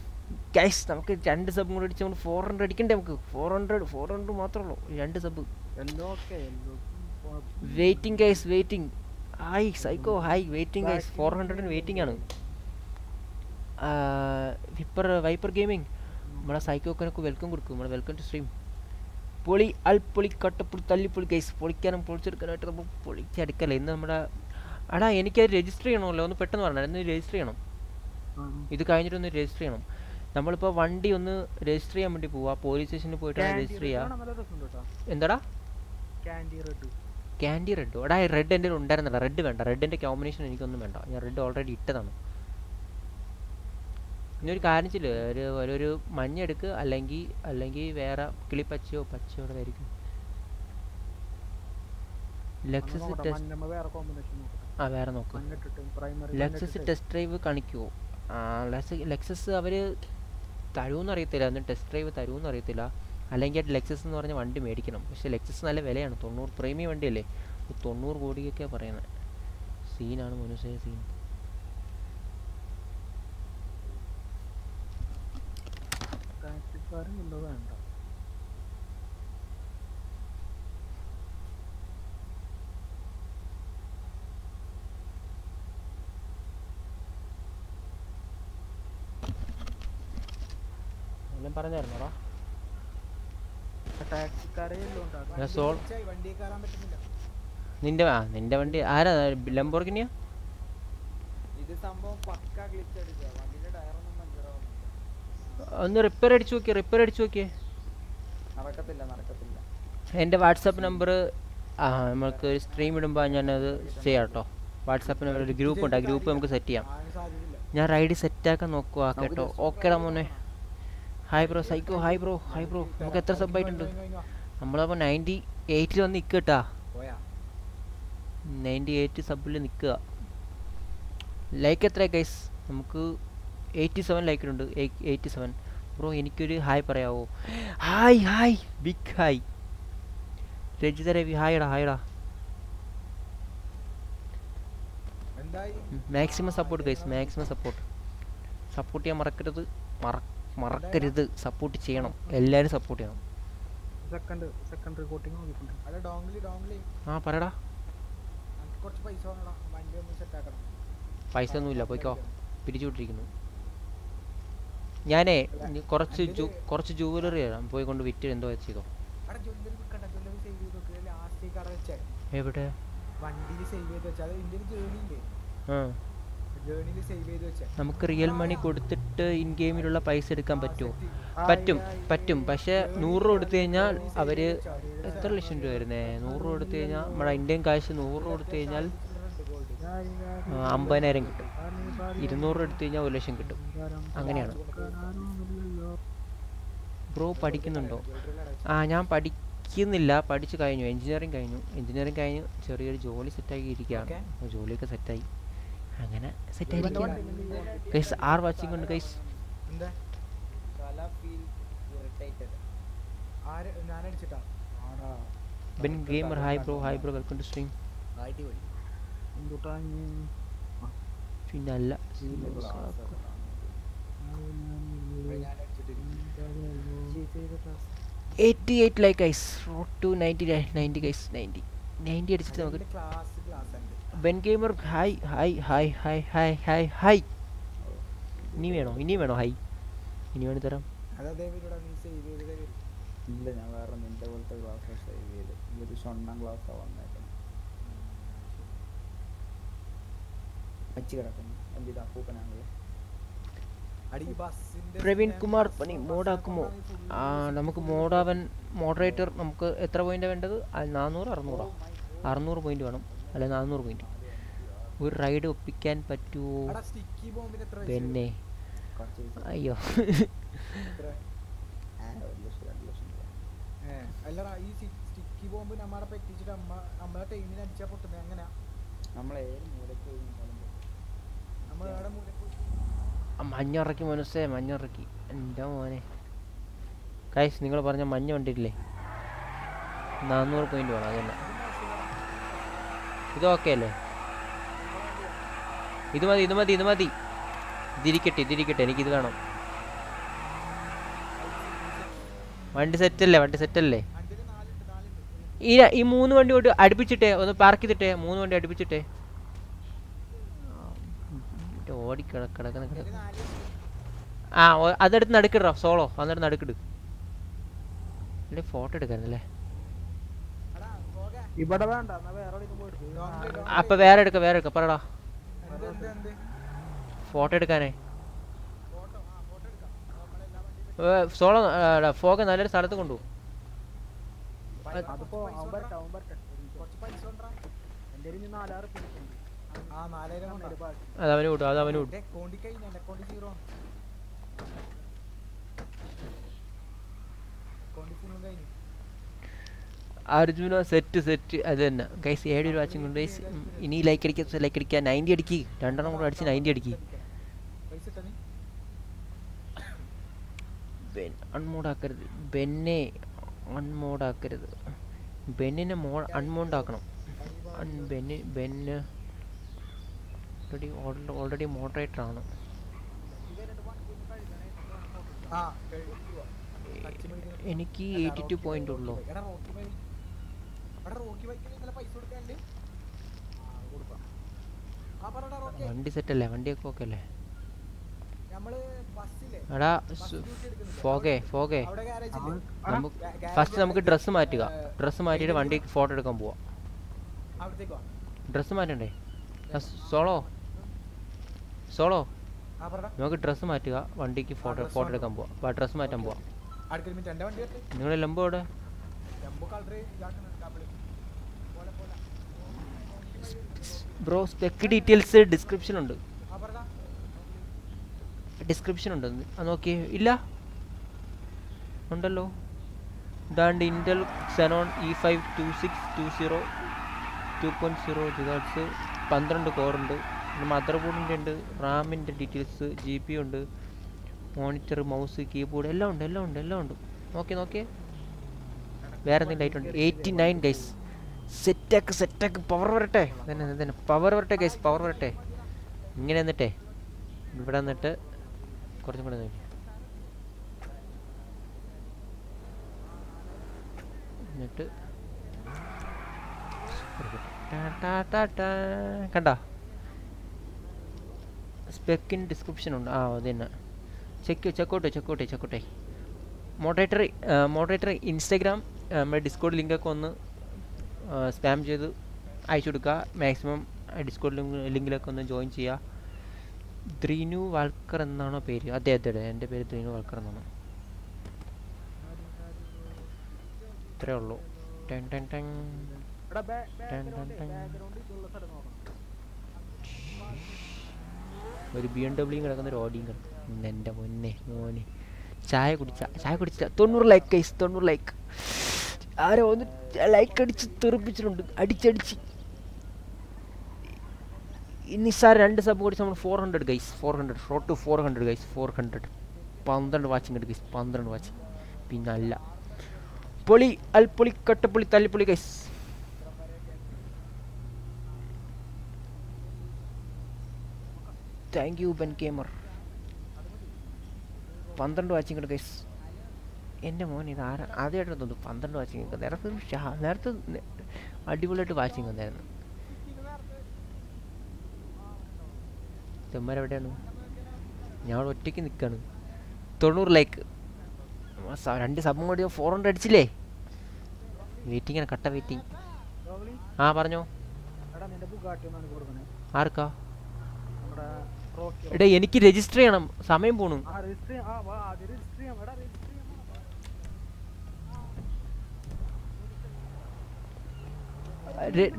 guys നമുക്ക് രണ്ട് സബ് കൂടെ അടിച്ച് നമ്മൾ ഫോർ ഹൺഡ്രഡ് അടിക്കണ്ടേ നമുക്ക്? ഫോർ ഹൺഡ്രഡ് ഫോർ ഹൺഡ്രഡ് മാത്രമേ ഉള്ളൂ. രണ്ട് sub waiting guys waiting hi psycho hi waiting guys for ഹൺഡ്രഡിന് waiting ആണ്. വിപ്പർ വൈപ്പർ ഗെയിമിംഗ് നമ്മളെ സൈക്കോക്കനൊക്കെ വെൽക്കം കൊടുക്കും. നമ്മുടെ വെൽക്കം ടു സ്ട്രീം പൊളി അൽപ്പൊളി പൊളി കട്ടപ്പൊളി തല്ലിപ്പൊളി കേസ് പൊളിക്കാനും പൊളിച്ചെടുക്കാനായിട്ട് നമ്മൾ പൊളിച്ചെടുക്കല്ലേ? ഇന്ന് നമ്മുടെ അടാ എനിക്കത് രജിസ്റ്റർ ചെയ്യണമല്ലോ. ഒന്ന് പെട്ടെന്ന് പറഞ്ഞാൽ ഇന്ന് രജിസ്റ്റർ ചെയ്യണം. ഇത് കഴിഞ്ഞിട്ട് ഒന്ന് രജിസ്റ്റർ ചെയ്യണം. നമ്മളിപ്പോൾ വണ്ടി ഒന്ന് രജിസ്റ്റർ ചെയ്യാൻ വേണ്ടി പോവാ. പോലീസ് സ്റ്റേഷനിൽ പോയിട്ട് രജിസ്റ്റർ ചെയ്യാം. എന്താടാ? ക്യാൻഡി റെഡോ എടാ റെഡ് എന്റെ ഉണ്ടായിരുന്നില്ല റെഡ് വേണ്ട. റെഡിന്റെ കോമ്പിനേഷൻ എനിക്കൊന്നും വേണ്ട. ഞാൻ റെഡ് ഓൾറെഡി ഇട്ടതാണ്. പിന്നെ ഒരു കാര്യം ചില്ല ഒരു ഒരു- മഞ്ഞ അല്ലെങ്കിൽ അല്ലെങ്കിൽ വേറെ കിളിപ്പച്ചയോ പച്ചയോ ആയിരിക്കും. ലെക്സസ് ടെസ്റ്റ് ആ വേറെ നോക്ക്. ലക്സസ് ടെസ്റ്റ് ഡ്രൈവ് കാണിക്കുമോ ആ ലെക്സസ് അവർ അവർ തരുമെന്ന് അറിയത്തില്ല. അന്ന് ടെസ്റ്റ് ഡ്രൈവ് തരുമെന്ന് അറിയത്തില്ല. അല്ലെങ്കിൽ ലക്സസ് എന്ന് പറഞ്ഞ വണ്ടി മേടിക്കണം. പക്ഷെ ലക്സസ് നല്ല വിലയാണ്. തൊണ്ണൂറ് പ്രീമിയം വണ്ടിയല്ലേ? തൊണ്ണൂറ് കോടിയൊക്കെയാണ് പറയുന്നത് സീനാണ് മനുഷ്യ സീൻ ഇല്ല വേണ്ട. എല്ലാം പറഞ്ഞായിരുന്നോടാ? ടാക്സിക്കാരേ ഇല്ല ഉണ്ടാകും ഞാൻ സോൾ വണ്ടി കയറാൻ പറ്റുന്നില്ല. നിന്റെ ആ നിന്റെ വണ്ടി ആരാ? ലംബോർഗിനിയാ? ഇത് സംഭവം പക്ക ഗ്ലിച്ച് അടിച്ചോ ഒന്ന് റിപ്പയർ അടിച്ചു നോക്കിയേ റിപ്പയർ അടിച്ചു നോക്കിയേ. നടക്കത്തില്ല നടക്കത്തില്ല. എന്റെ വാട്സാപ്പ് നമ്പർ ആ നമുക്ക് ഒരു സ്ട്രീം ഇടുമ്പോൾ ഞാനത് ചെയ്യാം കേട്ടോ വാട്സാപ്പിന് ഒരു ഗ്രൂപ്പ് ഉണ്ട് ആ ഗ്രൂപ്പ് നമുക്ക് സെറ്റ് ചെയ്യാം. ഞാൻ റൈഡ് സെറ്റാക്കാൻ നോക്കുക കേട്ടോ. ഓക്കേടാ മോനെ. Hi bro psycho hi bro hi bro നമുക്ക് എത്ര സബ് ആയിട്ടുണ്ട്? നമ്മളപ്പോൾ നയന്റി എയ്റ്റിൽ വന്ന് നിൽക്കുക കേട്ടാ നയന്റി എയ്റ്റ് സബിൽ നിൽക്കുക ലൈക്ക് എത്ര ഗൈസ് നമുക്ക് എയ്റ്റി സെവൻ ലൈക്ക് ഉണ്ട് എയ്റ്റി സെവൻ ബ്രോ എനിക്കൊരു ഹായ് പറയാവോ? Hi hi. Big hi. Rajitha Ravi ഹായടാ ഹായടാ എന്തായി? Maximum support guys maximum support support ചെയ്യാൻ മറക്കരുത്. മറ മറക്കരുത്. സപ്പോർട്ട് ചെയ്യണം. എല്ലാവരും സപ്പോർട്ട് ചെയ്യണം. സെക്കൻഡ് സെക്കൻഡ് അല്ല ആ പറയടാ. കുറച്ച് പൈസ വേണടാ. വണ്ടി ഒന്ന് സെറ്റ് ആക്കണം. പൈസ ഒന്നുമില്ല. പോയിക്കോ. പിരിച്ചു വിട്ടിരിക്കുന്നു ഞാനേ കുറച്ച് കുറച്ച് ജുവലറി പോയി കൊണ്ട് വിറ്റ് എന്തോ ചെയ്തോ എവിടെ? നമുക്ക് റിയൽ മണി കൊടുത്തിട്ട് ഇൻ ഗെയിമിലുള്ള പൈസ എടുക്കാൻ പറ്റുമോ? പറ്റും പറ്റും. പക്ഷെ നൂറ് രൂപ കൊടുത്തു കഴിഞ്ഞാൽ അവർ എത്ര ലക്ഷം രൂപ വരുന്നേ? നൂറ് രൂപ കൊടുത്തു കഴിഞ്ഞാൽ നമ്മുടെ ഇന്ത്യൻ കാശ് നൂറ് രൂപ കൊടുത്തു കഴിഞ്ഞാൽ അമ്പതിനായിരം കിട്ടും. ഇരുന്നൂറ് എടുത്തു കഴിഞ്ഞാൽ ഒരു ലക്ഷം കിട്ടും. അങ്ങനെയാണ്. ബ്രോ പഠിക്കുന്നുണ്ടോ? ആ ഞാൻ പഠിക്കുന്നില്ല. പഠിച്ചു കഴിഞ്ഞു. എഞ്ചിനീയറിംഗ് കഴിഞ്ഞു. എഞ്ചിനീയറിംഗ് കഴിഞ്ഞു ചെറിയൊരു ജോലി സെറ്റാക്കി ഇരിക്കുകയാണ്. അപ്പോൾ ജോലിയൊക്കെ സെറ്റായി. അങ്ങനെ സെറ്റായിരിക്കുകയാണ് കൈസ് ആർ വാച്ചിങ് ഉണ്ട് guys ben gamer hi bro hi bro welcome to stream അടിപൊളി. എന്തുട്ടാ പിന്നെ അല്ല eighty eight like guys to ninety ninety guys ninety ninety അടിച്ചിട്ട് നമുക്ക് ben gamer hi hi hi hi hi hi hi ഇനി വേണോ ഇനി വേണോ ഹായ് ഇനി വേണി തരാം ഇല്ല ഞാൻ വേറെ നിന്റെ പോലത്തെ ക്ലാസ് സേവ് ചെയ്ത് ഈ ഒരു ക്ലാസ് ഗ്ലാസ്സാ വെച്ച് കിടക്കുന്നു. എന്തിതാ ബസ്സിന്റെ പ്രവീൺ കുമാർ പണി മോഡാക്കുമോ? ആ നമുക്ക് മോഡാവൻ മോഡറേറ്റർ നമുക്ക് എത്ര പോയിന്റ് വേണ്ടത്? നാനൂറ് അറുന്നൂറോ? അറുന്നൂറ് പോയിന്റ് വേണം. അല്ല നാനൂറ് പോയിന്റ് ഒരു റൈഡ് ഒപ്പിക്കാൻ പറ്റുമോ പിന്നെ. അയ്യോ. അല്ലടാ ഈ സ്റ്റിക്കി ബോംബ് നമ്മളെ പറ്റിച്ചിട്ട് അമ്മ നമ്മളെ ടൈമിന് അടിച്ചാ പൊട്ടുന്നത് എങ്ങനെയാ നമ്മളെ ഏത് മൂലക്ക് പോയി നിന്നാലും നമ്മൾ അവിടെ മൂലക്ക് പോയി ആ, മഞ്ഞിറക്കി മനസ്സേ മഞ്ഞിറക്കി എന്റെ മോനെ. കൈസ് നിങ്ങൾ പറഞ്ഞ മഞ്ഞ കണ്ടിട്ടില്ലേ? നാനൂറ് പോയിന്റ് വേണം അതന്നെ ഇത് ഓക്കെ അല്ലേ? ഇത് മതി ഇത് മതി ഇത് മതി. ഇതിരിക്കട്ടെ ഇതിരിക്കട്ടെ എനിക്കിത് വേണം. വണ്ടി സെറ്റല്ലേ വണ്ടി സെറ്റല്ലേ ഈ ഈ മൂന്ന് വണ്ടി കൊണ്ട് അടുപ്പിച്ചിട്ടേ ഒന്ന് പാർക്ക് ചെയ്തിട്ടേ മൂന്ന് വണ്ടി അടുപ്പിച്ചിട്ടേ. ഓടി കിട. കിടക്കുന്ന കിടക്കുന്ന ആ അതെടുത്ത് നടുക്കിടോ സോളോ. അന്നെടുത്ത് നടുക്കിട്. അല്ലെ ഫോട്ടോ എടുക്കാനല്ലേ? ഇവിടെ വേണ്ട എന്നാ വേറെ എവിടെയെങ്കിലും പോയിട്ട് അപ്പൊ വേറെ എടുക്ക വേറെ എടുക്ക. പറടാ. ഫോട്ടോ എടുക്കാനേ. സോളോ ഫോഗ് നല്ലൊരു സ്ഥലത്ത് കൊണ്ടുപോകും. ആ നാലായിരം അത് അവന് വിട്ടു അത് അവന് കഴിഞ്ഞു. അർജുന സെറ്റ് സെറ്റ് അത് തന്നെ. ഗൈസ് ഏഴ് ഒരു വാച്ചിങ് കൊണ്ട് ഗൈസ് ഇനി ലൈക്ക് അടിക്കുക ലൈക്ക് അടിക്കുക നയന്റി അടിക്ക്. രണ്ടെണ്ണം കൂടെ അടിച്ച് നയന്റി അടിക്ക്. പൈസ ഇട്ടാ നീ? ബെൻ അൺമോഡാക്കരുത് ബെന്നെ അൺമോഡാക്കരുത് ബെന്നിനെ മോ അൺമോഡാക്കണം unban ban already already moderator ആണ്. എനിക്ക് എയ്റ്റി ടു പോയിന്റ് ഉള്ളൂ. എടാ റോക്കി ബൈ എടാ റോക്കി ബൈക്കിന് ഇന്നലെ പൈസ കൊടുക്കാണ്ട് ആ കൊടുക്കാം. ആ പറടാ റോക്കി വണ്ടി സെറ്റ് അല്ലേ? വണ്ടിയൊക്കെ ഓക്കെ അല്ലേ? എടാ ഫോഗേ ഫോഗേ. നമുക്ക് ഫസ്റ്റ് നമുക്ക് ഡ്രസ്സ് മാറ്റുക ഡ്രസ്സ് മാറ്റിയിട്ട് വണ്ടി ഫോട്ടോ എടുക്കാൻ പോവാം. ഡ്രസ്സ് മാറ്റണ്ടേ? സോളോ. സോളോ നമുക്ക് ഡ്രസ്സ് മാറ്റുക. വണ്ടിക്ക് ഫോട്ടോ ഫോട്ടോ. എടുക്കാൻ പോവാം. ഡ്രസ്സ് മാറ്റാൻ പോവാം. നിങ്ങളുടെ ലംബോ എവിടെ? ബ്രോ സ്പെക്ക് ഡീറ്റെയിൽസ് ഡിസ്ക്രിപ്ഷൻ ഉണ്ട്. ഡിസ്ക്രിപ്ഷൻ ഉണ്ട്. നോക്കി. ഇല്ല? ഉണ്ടല്ലോ. ഇതാണ്ട് Intel Xeon E five two six two zero two point zero gigahertz പന്ത്രണ്ട് കോറുണ്ട് മദർ ബോർഡിന്റെ ഉണ്ട് റാമിന്റെ ഡീറ്റെയിൽസ് ജി പി ഉണ്ട് മോണിറ്റർ മൗസ് കീബോർഡ് എല്ലാം ഉണ്ട് എല്ലാം ഉണ്ട് എല്ലാം ഉണ്ട്. നോക്കി നോക്കിയേ. വേറെ എന്തെങ്കിലും ലൈറ്റ് ഉണ്ട്? എയ്റ്റി നയൻ ഗൈസ് സെറ്റാക്ക് സെറ്റാക്ക് പവർ വരട്ടെ. തന്നെ തന്നെ പവർ വരട്ടെ ഗൈസ് പവർ വരട്ടെ. ഇങ്ങനെ എന്നിട്ടേ. ഇവിടെ നിന്നിട്ട് കുറച്ചും കൂടെ നോക്കി എന്നിട്ട്. കണ്ട? സ്പെക്കിൻ ഡിസ്ക്രിപ്ഷൻ ഉണ്ട്. ആ അത് തന്നെ ചെക്ക് ചെക്കോട്ടെ ചെക്കോട്ടെ ചെക്കോട്ടെ മോഡറേറ്റർ മോഡറേറ്റർ ഇൻസ്റ്റാഗ്രാം നമ്മുടെ ഡിസ്കോഡ് ലിങ്കൊക്കെ ഒന്ന് സ്പാം ചെയ്ത് അയച്ചു കൊടുക്കുക. മാക്സിമം ഡിസ്കോഡ് ലിങ് ലിങ്കിലൊക്കെ ഒന്ന് ജോയിൻ ചെയ്യുക. ദ്രീനു വാൾക്കർ എന്നാണോ പേര്? അതെ അതെ അതെ. എന്റെ പേര് ദ്രീനു വാൾക്കർ എന്നാണ്. ഇത്രേ ഉള്ളൂ. Ten ten ten ten ten ten background ഇതുള്ള സ്ഥലം നോക്കണം ഒരു ബി എം ഡബ്ല്യൂ കിടക്കുന്ന ഒരു ഓടിയും കിടക്കും. എന്റെ മുന്നേ മോനെ. ചായ കുടിച്ച ചായ കുടിച്ച തൊണ്ണൂറ് ലൈക്ക് കൈസ് തൊണ്ണൂറ് ലൈക്ക് ആരോ ഒന്ന് ലൈക്ക് അടിച്ച് തെറിപ്പിച്ചിട്ടുണ്ട്. അടിച്ചടിച്ച്. ഇനി സാർ രണ്ട് സബ് കുടിച്ച് നമ്മൾ four hundred guys four hundred short to four hundred guys four hundred പന്ത്രണ്ട് വാച്ചിങ് ഉണ്ട് ഗൈസ് പന്ത്രണ്ട് വാച്ചിങ് പിന്നെ അല്ല പൊളി അൽപ്പൊളി കട്ടപ്പൊളി തല്ലിപ്പൊളി guys thank you ben gamer പന്ത്രണ്ട് വാച്ചിങ് ഉണ്ട് ഗൈസ് എന്റെ മോൻ ഇത് ആരാ? ആദ്യമായിട്ട് തോന്നുന്നു പന്ത്രണ്ട് വാച്ചിങ് ഒക്കെ. നേരത്തെ ഷാ- നേരത്തെ അടിപൊളിയായിട്ട് വാച്ചിങ് വന്നായിരുന്നു. ചെമ്മരെവിടെയാണ് അവിടെ ഒറ്റയ്ക്ക് നിൽക്കുകയാണ് തൊണ്ണൂറ് ലൈക്ക് രണ്ട് സബും കൂടി ഫോർ ഹൺഡ്രഡ് അടിച്ചില്ലേ? വെയിറ്റിംഗ് ആണ് കട്ട വെയിറ്റിംഗ് ആ പറഞ്ഞോ. ആർക്കാ? എടാ എനിക്ക് രജിസ്റ്റർ ചെയ്യണം. സമയം പോണു.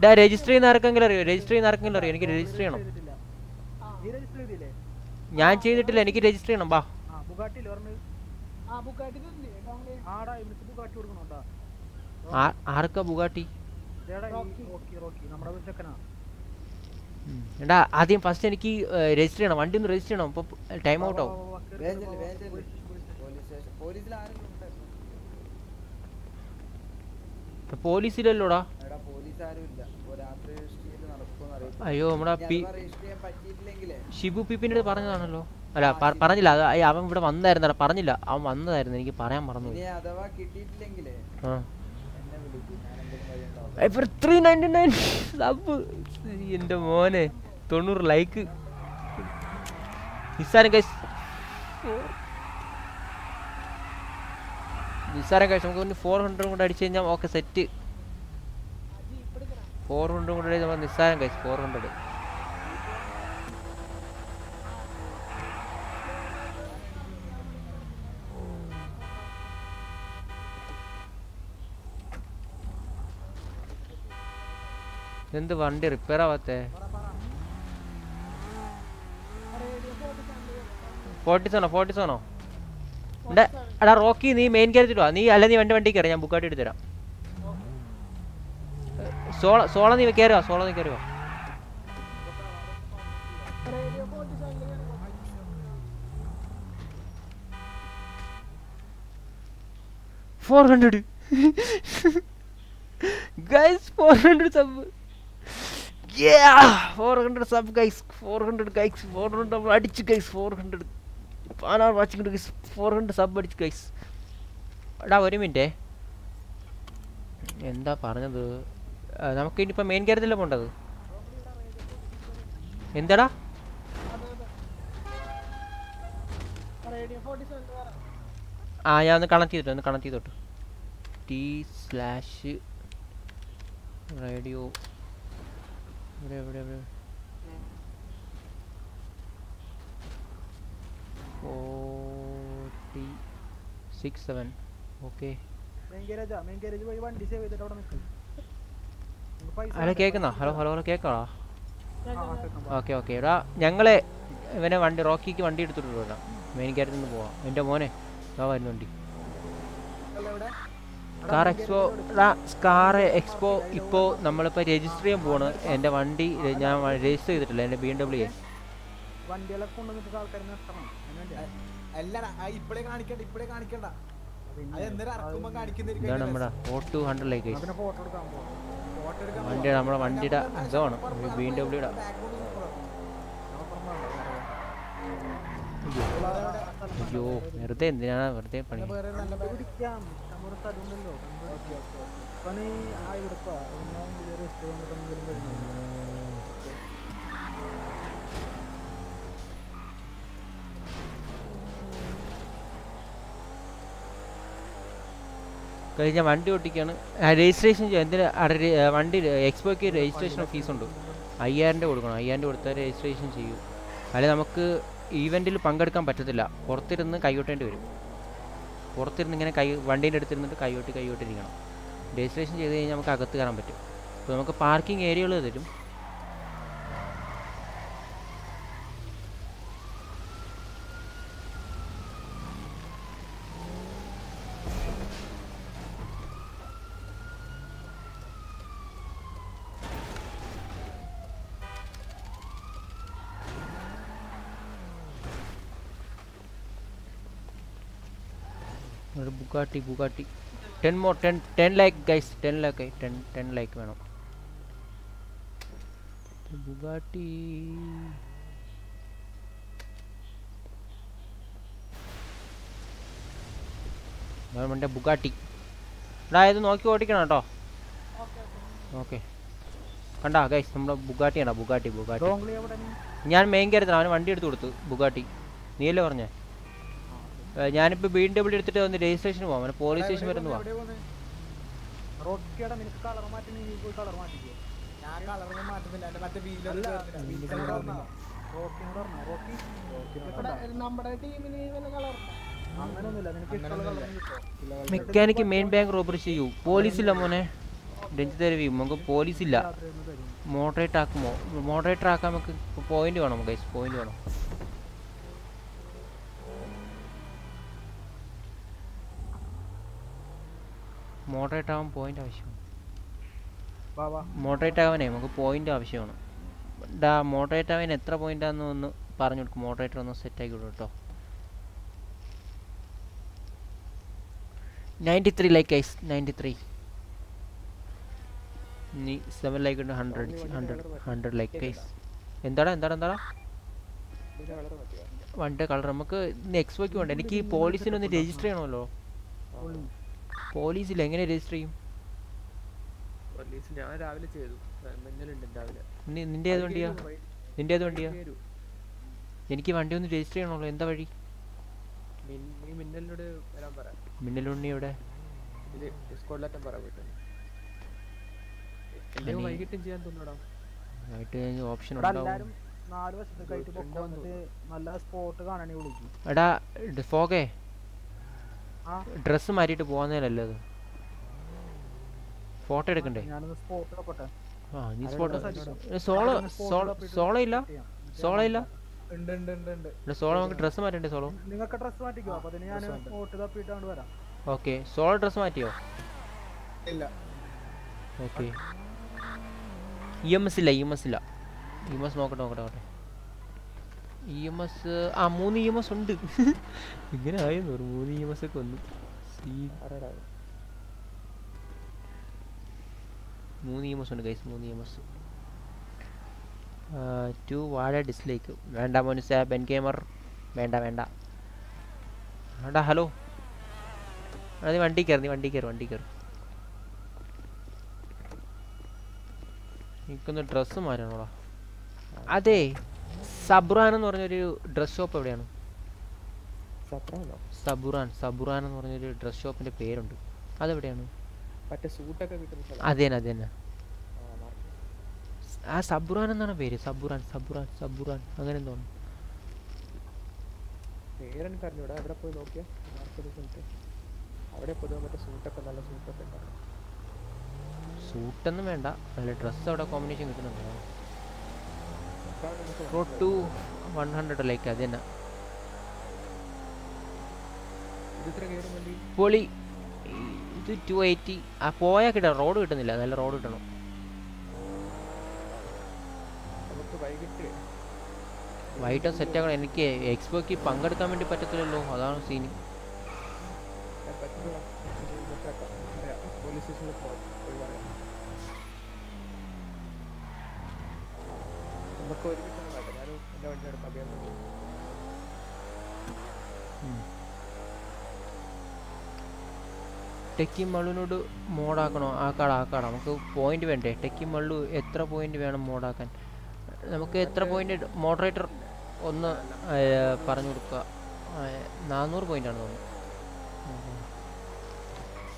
ആ രജിസ്റ്റർ ചെയ്യുന്ന ആർക്കെങ്കിലും അറിയോ? രജിസ്റ്റർ ചെയ്യുന്ന ആർക്കെങ്കിലും അറിയോ? എനിക്ക് രജിസ്റ്റർ ചെയ്യണം. ഞാൻ ചെയ്തിട്ടില്ല. എനിക്ക് രജിസ്റ്റർ ചെയ്യണം. ബാ ആ ബുഗാട്ടി പറഞ്ഞത് ആ ബുഗാട്ടി ആടാ ഇവിടുത്തെ ബുഗാട്ടി കൊടുക്കണോട്ടാ ആ- ആർക്കാ ബുഗാട്ടി? നമ്മുടെ ചെക്കനാ എടാ ആദ്യം ഫസ്റ്റ് എനിക്ക് രജിസ്റ്റർ ചെയ്യണം. വണ്ടി ഒന്ന് രജിസ്റ്റർ ചെയ്യണം. ഇപ്പൊ ടൈം ഔട്ട് ആവും. പോലീസിലല്ലോടാ? അയ്യോ, നമ്മുടെ ഷിബു പിപ്പിന്റെ അടുത്ത് പറഞ്ഞതാണല്ലോ. അല്ല പറഞ്ഞില്ല. അത് അവൻ ഇവിടെ വന്നായിരുന്നടാ പറഞ്ഞില്ല. അവൻ വന്നതായിരുന്നു. എനിക്ക് പറയാൻ മറന്നു ഇത്രയും നയന്റി നയൻ എന്റെ മോനെ തൊണ്ണൂറ് ലൈക്ക് നിസ്സാരം കൈസ് നിസ്സാരം കൈസ് നമുക്ക് ഫോർ ഹൺഡ്രഡ് കൂടെ അടിച്ചു കഴിഞ്ഞാൽ ഓക്കെ സെറ്റ് ഫോർ ഹൺഡ്രഡ് അടിച്ച് നമ്മൾ നിസ്സാരം കൈസ് ഫോർ ഹൺഡ്രഡ് എന്ത് വണ്ടി റിപ്പയർ ആവാത്തേ? ഫോർട്ടി സെവനോ ഫോർട്ടി സെവനോ എടാ റോക്കി നീ മെയിൻ കയറിച്ചിട്ട് നീ അല്ല നീ വണ്ടി വണ്ടി കയറി ഞാൻ ബുക്കായിട്ട് എടുത്തുതരാം സോള സോള നീ കയറുക സോള നീ കയറുക four hundred guys four hundred sub ഒരു മിനിറ്റേ. എന്താ പറഞ്ഞത്? നമുക്ക് ഇനിയിപ്പോൾ മെയിൻ കാര്യത്തിലല്ലേ പോണ്ടത്. എന്താടാ? ആ ഞാൻ ഒന്ന് കണക്ട് ചെയ്തിട്ട് ഒന്ന് കണക്ട് ചെയ്തോട്ട്. ടി സ്ലാഷ് റേഡിയോ എവിടെ എവിടെ എവിടെ forty six seven okay hello കേൾക്കുന്നോ hello hello hello കേൾക്കാളോ ആ, ആ, കേൾക്കാം. Okay okay. എടാ ഞങ്ങളെ ഇവനെ വണ്ടി റോക്കിക്ക് വണ്ടി എടുത്തിട്ട് വരാം മെയിൻ കാര്യത്തിൽ നിന്ന് പോവാം. എന്റെ മോനെ ഇതാ വരുന്ന വണ്ടി കാർ എക്സ്പോ കാർ എക്സ്പോ ഇപ്പോൾ നമ്മളിപ്പോൾ രജിസ്റ്റർ ചെയ്യാൻ പോവാണ്. എന്റെ വണ്ടി ഞാൻ രജിസ്റ്റർ ചെയ്തിട്ടില്ല എന്റെ ബി എം ഡബ്ല്യു ഇതാണ് നമ്മുടെ ഫോർ ടു ഹൺഡ്രഡിലേക്ക് വണ്ടിയുടെ നമ്മുടെ വണ്ടിയുടെ ഇതാണ് ബി എം ഡബ്ല്യൂടെ അയ്യോ വെറുതെ എന്തിനാണ് വെറുതെ പണി. സ്ഥലമുണ്ടല്ലോ പണി ആ കഴിഞ്ഞ? വണ്ടി ഓട്ടിക്കാണ്. രജിസ്ട്രേഷൻ എന്തിനാ? വണ്ടി എക്സ്പോയ്ക്ക് രജിസ്ട്രേഷൻ ഫീസ് ഉണ്ട്. അയ്യായിരം രൂപ കൊടുക്കണം. അയ്യായിരം രൂപ കൊടുത്താൽ രജിസ്ട്രേഷൻ ചെയ്യും. അല്ലെങ്കിൽ നമുക്ക് ഈവെന്റിൽ പങ്കെടുക്കാൻ പറ്റത്തില്ല. പുറത്തിരുന്ന് കൈകൊട്ടേണ്ടി വരും. പുറത്തിരുന്ന് ഇങ്ങനെ കൈ വണ്ടീന്റെ അടുത്തിരുന്നിട്ട് കൈകൊട്ടി കൈയോട്ടിരിക്കണം രജിസ്ട്രേഷൻ ചെയ്ത് കഴിഞ്ഞാൽ നമുക്ക് അകത്ത് കയറാൻ പറ്റും. അപ്പോൾ നമുക്ക് പാർക്കിംഗ് ഏരിയകൾ തരും ഒരു Bugatti Bugatti ten more ten ten lakh guys ten lakh ആയി ടെൻ ടെൻ ലാക്ക് വേണം. ബുഗാട്ടി മറ്റേ ബുഗാട്ടി എടാ ഇത് നോക്കി ഓടിക്കണം കേട്ടോ. ഓക്കെ. കണ്ടാ ഗൈസ് നമ്മുടെ ബുഗാട്ടിയാണോ ബുഗാട്ടി ബുഗാട്ടി? ഞാൻ മെയിൻ കയറത്തില്ല അവന് വണ്ടി എടുത്ത് കൊടുത്തു ബുഗാട്ടി നീയല്ലേ പറഞ്ഞേ? ഏ, ഞാനിപ്പോൾ ബി ഡബ്ല്യൂ എടുത്തിട്ട് വന്ന് രജിസ്ട്രേഷൻ പോവാം. പോലീസ് സ്റ്റേഷൻ വരെ ഒന്ന് പോവാം. മെക്കാനിക്ക് മെയിൻ ബാങ്ക് റോബറി ചെയ്യൂ. പോലീസ് ഇല്ല മോനെ രഞ്ജിത് രവി നമുക്ക് പോലീസില്ല. മോഡറേറ്റ് ആക്കുമോ? മോഡറേറ്റർ ആക്കാൻ നമുക്ക് പോയിന്റ് വേണം ഗൈസ് പോയിന്റ് വേണം. മോഡറേറ്റ് ആവാൻ പോയിന്റ് ആവശ്യമാണ്. മോഡറേറ്റ് ആവാനേ നമുക്ക് പോയിന്റ് ആവശ്യമാണ്. ഡാ മോഡറേറ്റ് ആവാൻ എത്ര പോയിന്റ് ആണെന്ന് ഒന്ന് പറഞ്ഞു കൊടുക്കും. മോഡറേറ്റർ ഒന്ന് സെറ്റ് ആക്കി വിടും കേട്ടോ ninety three like guys ninety three നീ സെവൻ ലൈക്ക് ഉണ്ട് hundred hundred hundred like guys എന്താടാ എന്താടാ എന്താടാ? വണ്ടി കളർ നമുക്ക് എക്സ്പോയ്ക്ക് വേണ്ട. എനിക്ക് പോലീസിനൊന്ന് രജിസ്റ്റർ ചെയ്യണമല്ലോ. പോലീസിൽ എങ്ങനെ രജിസ്റ്റർ ചെയ്യും? പോലീസ് ഞാൻ രാവിലെ ചെയ്തു. മിന്നലുണ്ട് രാവിലെ. നിന്റെ ഏത് വണ്ടിയാ? നിന്റെ ഏത് വണ്ടിയാ? എനിക്ക് വണ്ടി ഒന്ന് രജിസ്റ്റർ ചെയ്യണമല്ലോ എന്താ വഴി? മിന്നലിനോട് വരാൻ പറ. മിന്നലുണ്ണി എവിടെ? ഇത് പറ പോയിട്ട്. വൈകിട്ടും ചെയ്യാൻ തോന്നൂടാ. ആയിട്ട് ഓപ്ഷൻ ഇവിടെ ഉണ്ടാവും. നാല് പൊക്കോ നല്ല സ്പോട്ട് കാണാനേ വിളിക്കും. എടാ ഫോഗേ. ആ. മാറ്റിട്ട് പോകുന്നതിനല്ലേ അത്? ഫോട്ടോ എടുക്കണ്ടേ? ആ നീ ഫോട്ടോ സോളോ സോളോ ഇല്ല? സോളോ ഇല്ല സോളോ നമുക്ക് ഡ്രസ് മാറ്റണ്ടേ സോളോ? നിങ്ങൾക്ക് ഡ്രസ് മാറ്റിക്കോ? അപ്പൊ ഞാൻ സ്പോട്ട് തപ്പിയിട്ട് അങ്ങോട്ട് വരാം. ഓക്കെ സോളോ ഡ്രസ് മാറ്റിയോ? ഇല്ല. ഓക്കെ. ഇ എം എസ് ഇല്ല ഇ എം എസ് ഇല്ല. ഇ എം എസ് നോക്കട്ടെ നോക്കട്ടെ നോക്കട്ടെ. ഇ എം എസ് ആ മൂന്ന് ഇ എം എസ് ഉണ്ട്. [laughs] ഇങ്ങനെ ആയിരുന്നു ഒരു മൂന്ന് ഇ എം എസ് ഒക്കെ വന്നു. സി മൂന്ന് ഇ എം എസ് ഉണ്ട് ഗൈസ് മൂന്ന് ഇ എം എസ് ടു വാഴ ഡിസ്ലൈക്ക് വേണ്ട മോനുസ ബെൻ ഗെയിമർ വേണ്ട വേണ്ട. വേണ്ട ഹലോ അത് വണ്ടി കയറി നീ വണ്ടി കയറി വണ്ടി കയറി എനിക്കൊന്ന് ഡ്രസ്സ് മാറ്റണോടാ. അതെ. സബ്റാൻ എന്ന് പറഞ്ഞൊരു ഡ്രസ് ഷോപ്പ് എവിടെയാണ്? സബുറാൻ സബുറാൻ എന്ന് പറഞ്ഞൊരു ഡ്രസ് ഷോപ്പിന്റെ പേരുണ്ട്. അതെവിടെയാണ്? അതേന അതേന കിട്ടുന്ന സ്ഥലം. അത് തന്നെ അത് തന്നെ. ആ, സബുറാൻ എന്നാണ് പേര്. സബുറാൻ സബുറാൻ സബുറാൻ അങ്ങനെ തോന്നുന്നു ആണ്. പേരെനിക്ക് അറിഞ്ഞൂടാ. അവിടെ പോയി നോക്കിയാ? അവിടെ പൊതുവെ മറ്റേ സൂട്ടൊക്കെ നല്ല സൂട്ടൊക്കെ സൂട്ടൊന്നും വേണ്ട. നല്ല ഡ്രസ്സ് അവിടെ കോമ്പിനേഷൻ കിട്ടുന്നുണ്ട്? ടു വൺ ഹൺഡ്രഡ് ലൈക്ക് അത് തന്നെ. പൊളി ഇത് ടു എയ്റ്റി ആ പോയാൽ കിട്ടണം റോഡ് കിട്ടുന്നില്ല. നല്ല റോഡ് കിട്ടണം. വൈകിട്ട് സെറ്റ് ആക്കണം. എനിക്ക് എക്സ്പോക്ക് പങ്കെടുക്കാൻ വേണ്ടി പറ്റത്തില്ലല്ലോ. അതാണ് സീന് പോലീസ് സ്റ്റേഷനിൽ പോയി പറയാം നമുക്ക് ഒരുമിച്ച് ഞാനും എന്റെ വണ്ടി എടുക്കാം അഭിയാൻ ടെക്കി മള്ളുവിനോട് മോഡാക്കണോ? ആക്കാടാ ആക്കാടാ. നമുക്ക് പോയിന്റ് വേണ്ടേ? ടെക്കി മള്ളു എത്ര പോയിന്റ് വേണം മോഡാക്കാൻ? നമുക്ക് എത്ര പോയിന്റ് മോഡറേറ്റർ ഒന്ന് പറഞ്ഞു കൊടുക്കുക. നാനൂറ് പോയിന്റ് ആണ് തോന്നുന്നു.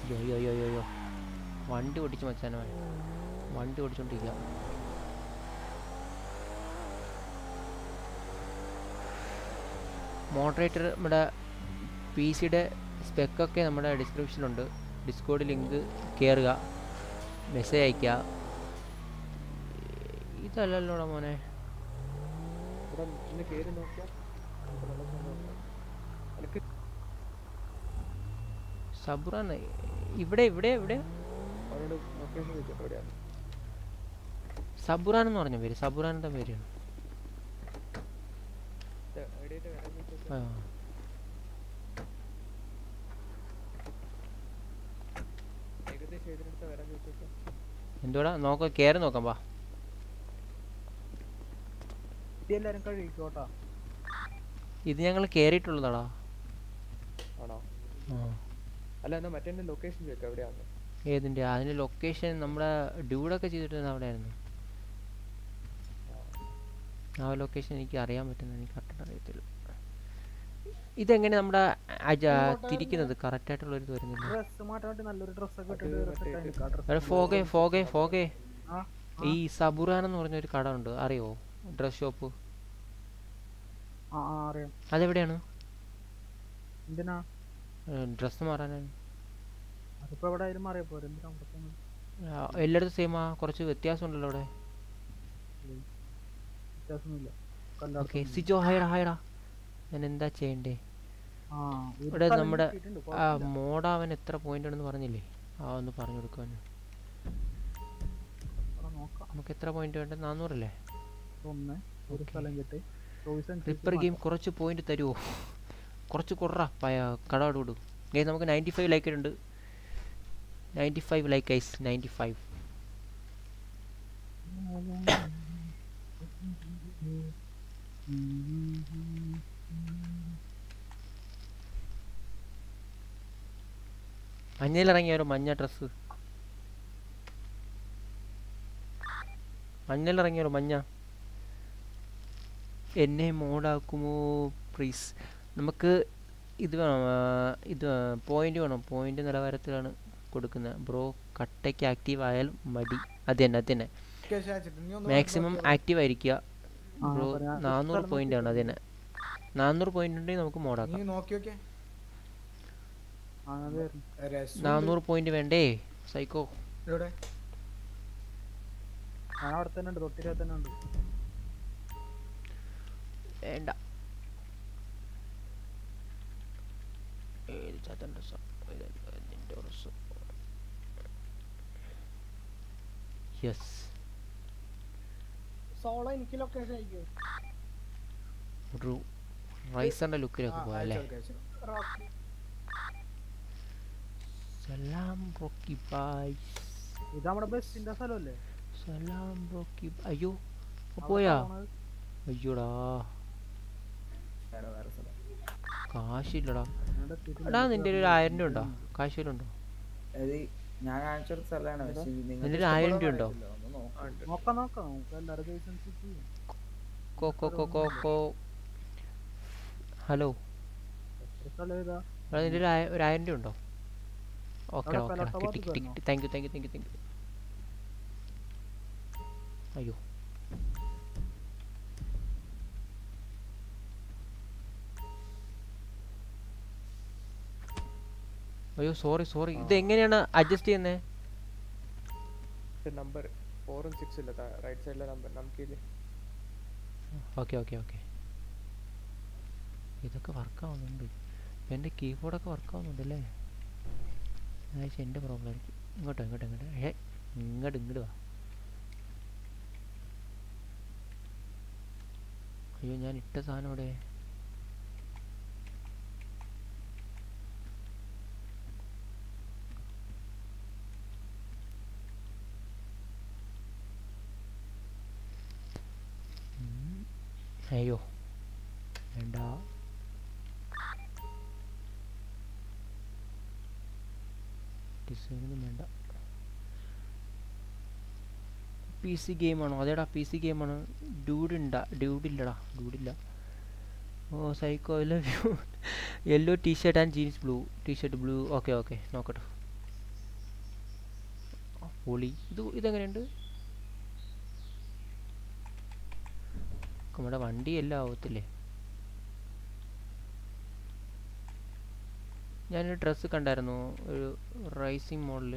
അയ്യോ അയ്യോ അയ്യോ അയ്യോ അയ്യോ. വണ്ടി ഓടിച്ച് മച്ചാനോ. വണ്ടി ഓടിച്ചോണ്ടിരിക്കുക മോഡറേറ്റർ നമ്മുടെ പി സിയുടെ സ്പെക്കൊക്കെ നമ്മുടെ ഡിസ്ക്രിപ്ഷനിലുണ്ട്. ഡിസ്കോഡ് ലിങ്ക് കയറുക മെസ്സേജ് അയക്കുക ഇതല്ലല്ലോടാ മോനെ. സബുറ ഇവിടെ ഇവിടെ ഇവിടെ? സബുറാൻ എന്ന് പറഞ്ഞ പേര് സബുറാൻ എന്താ പേരാണ് ഇത് എവിടെയായിട്ട് വരാൻ ചോദിച്ചോ ആ ഏകദേശം ഇതിനടുത്ത് വരാൻ ചോദിച്ചോ എന്തുവാടാ? നോക്ക കേറി നോക്കാം വാ. ഇത് ഞങ്ങൾ കേറിയിട്ടുള്ളതാടാ. ഏതിന്റെ അതിന്റെ ലൊക്കേഷൻ നമ്മുടെ ഡ്യൂഡൊക്കെ ചെയ്തിട്ട് അവിടെ ആയിരുന്നു ആ ലൊക്കേഷൻ എനിക്ക് അറിയാൻ പറ്റുന്ന എനിക്ക് കറക്റ്റ് അറിയത്തില്ല. ഇതെങ്ങനെ നമ്മുടെ തിരിക്കുന്നത്? തിരിക്കുന്നത് കറക്റ്റായിട്ടുള്ള ഒരു ഇത് വരുന്നില്ല? ഫോഗേ ഫോഗേ ഫോഗേ. ഈ സബുറാൻ എന്ന് പറഞ്ഞ ഒരു കട ഉണ്ട് അറിയോ? ഡ്രസ് ഷോപ്പ് അതെവിടെയാണ്? ഡ്രസ് ഡ്രസ്സ് മാറാനാണ്. എല്ലായിടത്തും സെയിമാ കുറച്ച് വ്യത്യാസം ഉണ്ടല്ലോ അവിടെ സിജോ ഹൈഡ ഹൈഡാ ഞാൻ എന്താ ചെയ്യണ്ടേ ഇവിടെ നമ്മുടെ ആ മോഡ് അവൻ എത്ര പോയിന്റ് ഉണ്ടെന്ന് പറഞ്ഞില്ലേ? ആ ഒന്ന് പറഞ്ഞു കൊടുക്കാൻ നമുക്ക് എത്ര പോയിന്റ് വേണ്ട? നാന്നൂറല്ലേ? റിപ്പർ ഗെയിം കുറച്ച് പോയിന്റ് തരുമോ കുറച്ച് കുറ പയ കടപാട് വിടും. ഗെയിം നമുക്ക് നയന്റി ഫൈവ് ലൈക്ക് ഉണ്ട് ninety five like guys ninety five മഞ്ഞയിലിറങ്ങിയ ഒരു മഞ്ഞ ഡ്രസ്സ്. മഞ്ഞയിലിറങ്ങിയ ഒരു മഞ്ഞ. എന്നെ മോഡാക്കുമോ പ്ലീസ് നമുക്ക് ഇത് വേണം ഇത് പോയിന്റ് വേണം. പോയിന്റ് നിലവാരത്തിലാണ് കൊടുക്കുന്നത്. ബ്രോ കട്ടയ്ക്ക് ആക്റ്റീവ് ആയാൽ മടി. അത് തന്നെ അത് തന്നെ. മാക്സിമം ആക്റ്റീവ് ആയിരിക്കുക. ബ്രോ. നാനൂറ് പോയിന്റ് ആണ് അത് തന്നെ. നാനൂറ് പോയിന്റ് ഉണ്ടെങ്കിൽ നമുക്ക് മോഡാക്കാം നോക്കി നോക്കിയേ ആ, അത് വരണം. രസമുണ്ട്. നാനൂറ് പോയിന്റ് വേണ്ടേ? സൈക്കോ. എവിടെ? ഞാൻ അവിടെ തന്നെ ഉണ്ട് തൊട്ടിര തന്നെ ഉണ്ട് വേണ്ട. ഏത് ചാത്തൻ ഡ്രസ്സാ നിന്റെ ഡ്രസ്സ് യെസ് സോളോ എനിക്ക് ലൊക്കേഷൻ അയക്കോ. ഒരു റൈസറിന്റെ ലുക്കിലൊക്കെ പോയല്ലേ റോക്കി. സലാം റോക്കി ബായ് ഇത് നമ്മുടെ ബസ്സിന്റെ സ്ഥലമല്ലേ? സലാം റോക്കി അയ്യോ പോയാ. അയ്യോടാ. കാശില്ലടാ. എടാ നിന്റെ ഒരു ആയിരം രൂപ ഉണ്ടോ? കാശ് വല്ലതും ഉണ്ടോ അത് ഞാൻ കാണിച്ചൊരു സ്ഥലമാണ്. നിന്റെ ഒരു ആയിരം രൂപ ഉണ്ടോ? ഹലോ. നിന്റെ ഒരു ആയിരം രൂപ ഉണ്ടോ? Okay okay thank you thank you thank you thank you അയ്യോ. അയ്യോ സോറി സോറി ഇത് എങ്ങനെയാണ് അഡ്ജസ്റ്റ് ചെയ്യുന്നത് നമ്പർ ഫോറും സിക്സ് ഇല്ല റൈറ്റ് സൈഡിലെ നമ്പർ നമുക്ക് ഓക്കെ ഓക്കെ ഓക്കെ. ഇതൊക്കെ വർക്ക് ആവുന്നുണ്ട്. എന്റെ കീബോർഡൊക്കെ വർക്ക് ആവുന്നുണ്ടല്ലേ അതായത് എന്റെ പ്രോബ്ലം ആയിരിക്കും. ഇങ്ങോട്ടോ ഇങ്ങോട്ടോ ഇങ്ങോട്ടോ. ഏ ഇങ്ങോട്ട് ഇങ്ങോട്ട് വാ. അയ്യോ ഞാൻ ഇട്ട സാധനം ഇവിടെ. അയ്യോ വേണ്ട. ഡിസൈനൊന്നും വേണ്ട. പി സി ഗെയിമാണോ അതേടാ പി സി ഗെയിമാണ് ഡ്യൂഡ് ഉണ്ടാ ഡ്യൂഡ് ഇല്ലടാ ഡ്യൂഡില്ല ഓ psycho love yellow T shirt and jeans blue T shirt blue okay okay നോക്കട്ടെ. പൊളി. ഇത് ഇതെങ്ങനെയുണ്ട്? നമ്മുടെ വണ്ടി എല്ലാം ആവത്തില്ലേ? ഞാനൊരു ഡ്രസ്സ് കണ്ടായിരുന്നു ഒരു റൈസിങ് മോഡൽ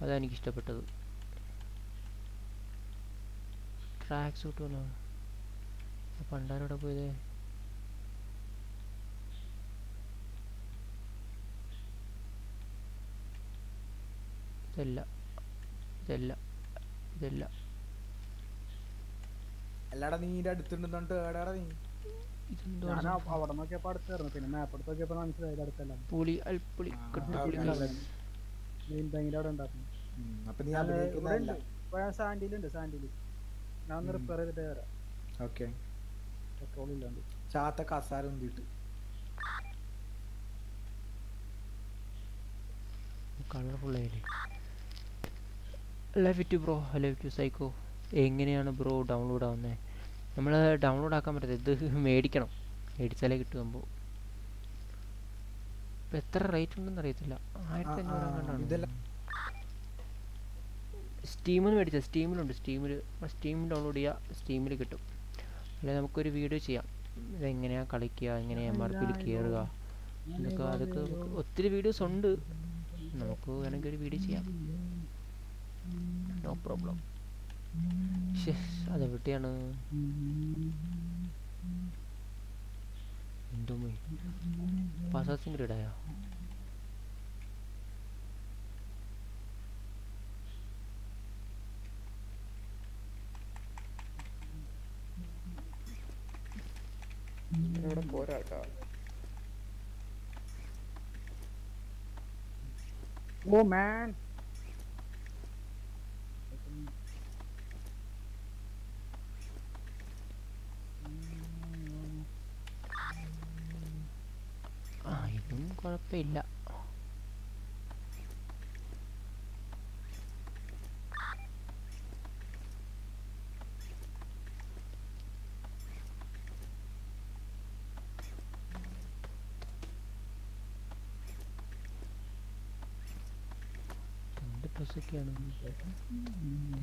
അതാണ് എനിക്ക് ഇഷ്ടപ്പെട്ടത് ട്രാക്ക് സൂട്ട് പോലെ പണ്ടാരോടെ പോയത്? ഇതല്ല. ഇതല്ല. ഇതല്ല. അല്ലാടാ നീ ഇതിന്റെ അടുത്തുണ്ടെന്നിട്ട് ഏടാടാ നീ. അവിടെ നോക്കിയപ്പോ അടുത്തായിരുന്നു പിന്നെ മാപ്പ് എടുത്ത് നോക്കിയപ്പോ മനസ്സിലായി അടുത്തല്ല? പുളി അൽപ്പുളി കട്ടുപുളി മെയിൻ ബാങ്കിന്റെ അവിടെ ഉണ്ടായിരുന്നു. അപ്പൊ നീ ഞാൻ ഒന്ന് റിപ്പയർ ചെയ്തിട്ട് വരാം. ഓക്കെ. പെട്രോൾ ഇല്ലാണ്ട്. ചാത്ത കസാര ഉന്തിട്ട് കളർഫുൾ ആയില്ലേ love it bro love to psycho എങ്ങനെയാണ് ബ്രോ ഡൗൺലോഡ് ആവുന്നത് നമ്മൾ ഡൗൺലോഡ് ആക്കാൻ പറ്റത്തില്ല. ഇത് മേടിക്കണം. മേടിച്ചാലേ കിട്ടുമ്പോൾ ഇപ്പം എത്ര റേറ്റ് ഉണ്ടെന്ന് അറിയത്തില്ല. ആയിരത്തി അഞ്ഞൂറ് സ്റ്റീമിൽ നിന്ന് മേടിച്ചാൽ സ്റ്റീമിലുണ്ട്. സ്റ്റീമിൽ സ്റ്റീം ഡൗൺലോഡ് ചെയ്യുക സ്റ്റീമിൽ കിട്ടും. അല്ലെങ്കിൽ നമുക്കൊരു വീഡിയോ ചെയ്യാം. ഇതെങ്ങനെയാണ് കളിക്കുക എങ്ങനെയാണ് എം ആർ പിയിൽ കയറുക എന്നൊക്കെ അതൊക്കെ ഒത്തിരി വീഡിയോസ് ഉണ്ട്. നമുക്ക് വേണമെങ്കിൽ ഒരു വീഡിയോ ചെയ്യാം. നോ പ്രോബ്ലം അതെവിടെയാണ് എന്തോ പസാസിങ് ഗ്രീഡായോ ഇവിടെ പോരാട്ടോ ഓ മാൻ ആ ഇതും കുഴപ്പമില്ല.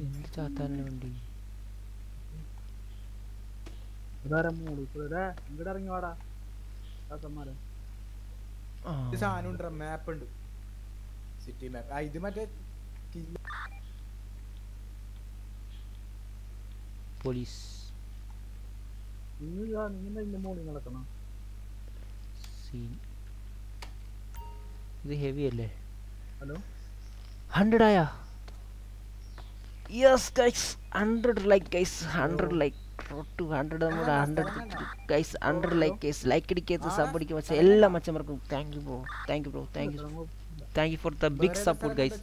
എന്ത് ചാത്താനാണ് വണ്ടി? ഇങ്ങോട്ട് ഇറങ്ങി വാടാ? കാക്കന്മാരെ സാധനം ഉണ്ട് മാപ്പ് ഉണ്ട്. സിറ്റി മാപ്പ് ആ ഇത് മറ്റേ പോലീസ്. ഇത് ഹെവി അല്ലേ? ഹലോ ഹൺഡ്രഡ് ആയാ? Yes guys hundred like guys hundred like to hundred നമ്മുടെ hundred guys hundred like guys like അടിക്കാത്ത sub അടിക്കുക പക്ഷേ എല്ലാ മച്ചന്മാർക്കും thank you bro thank you bro thank you thank you for the big support guys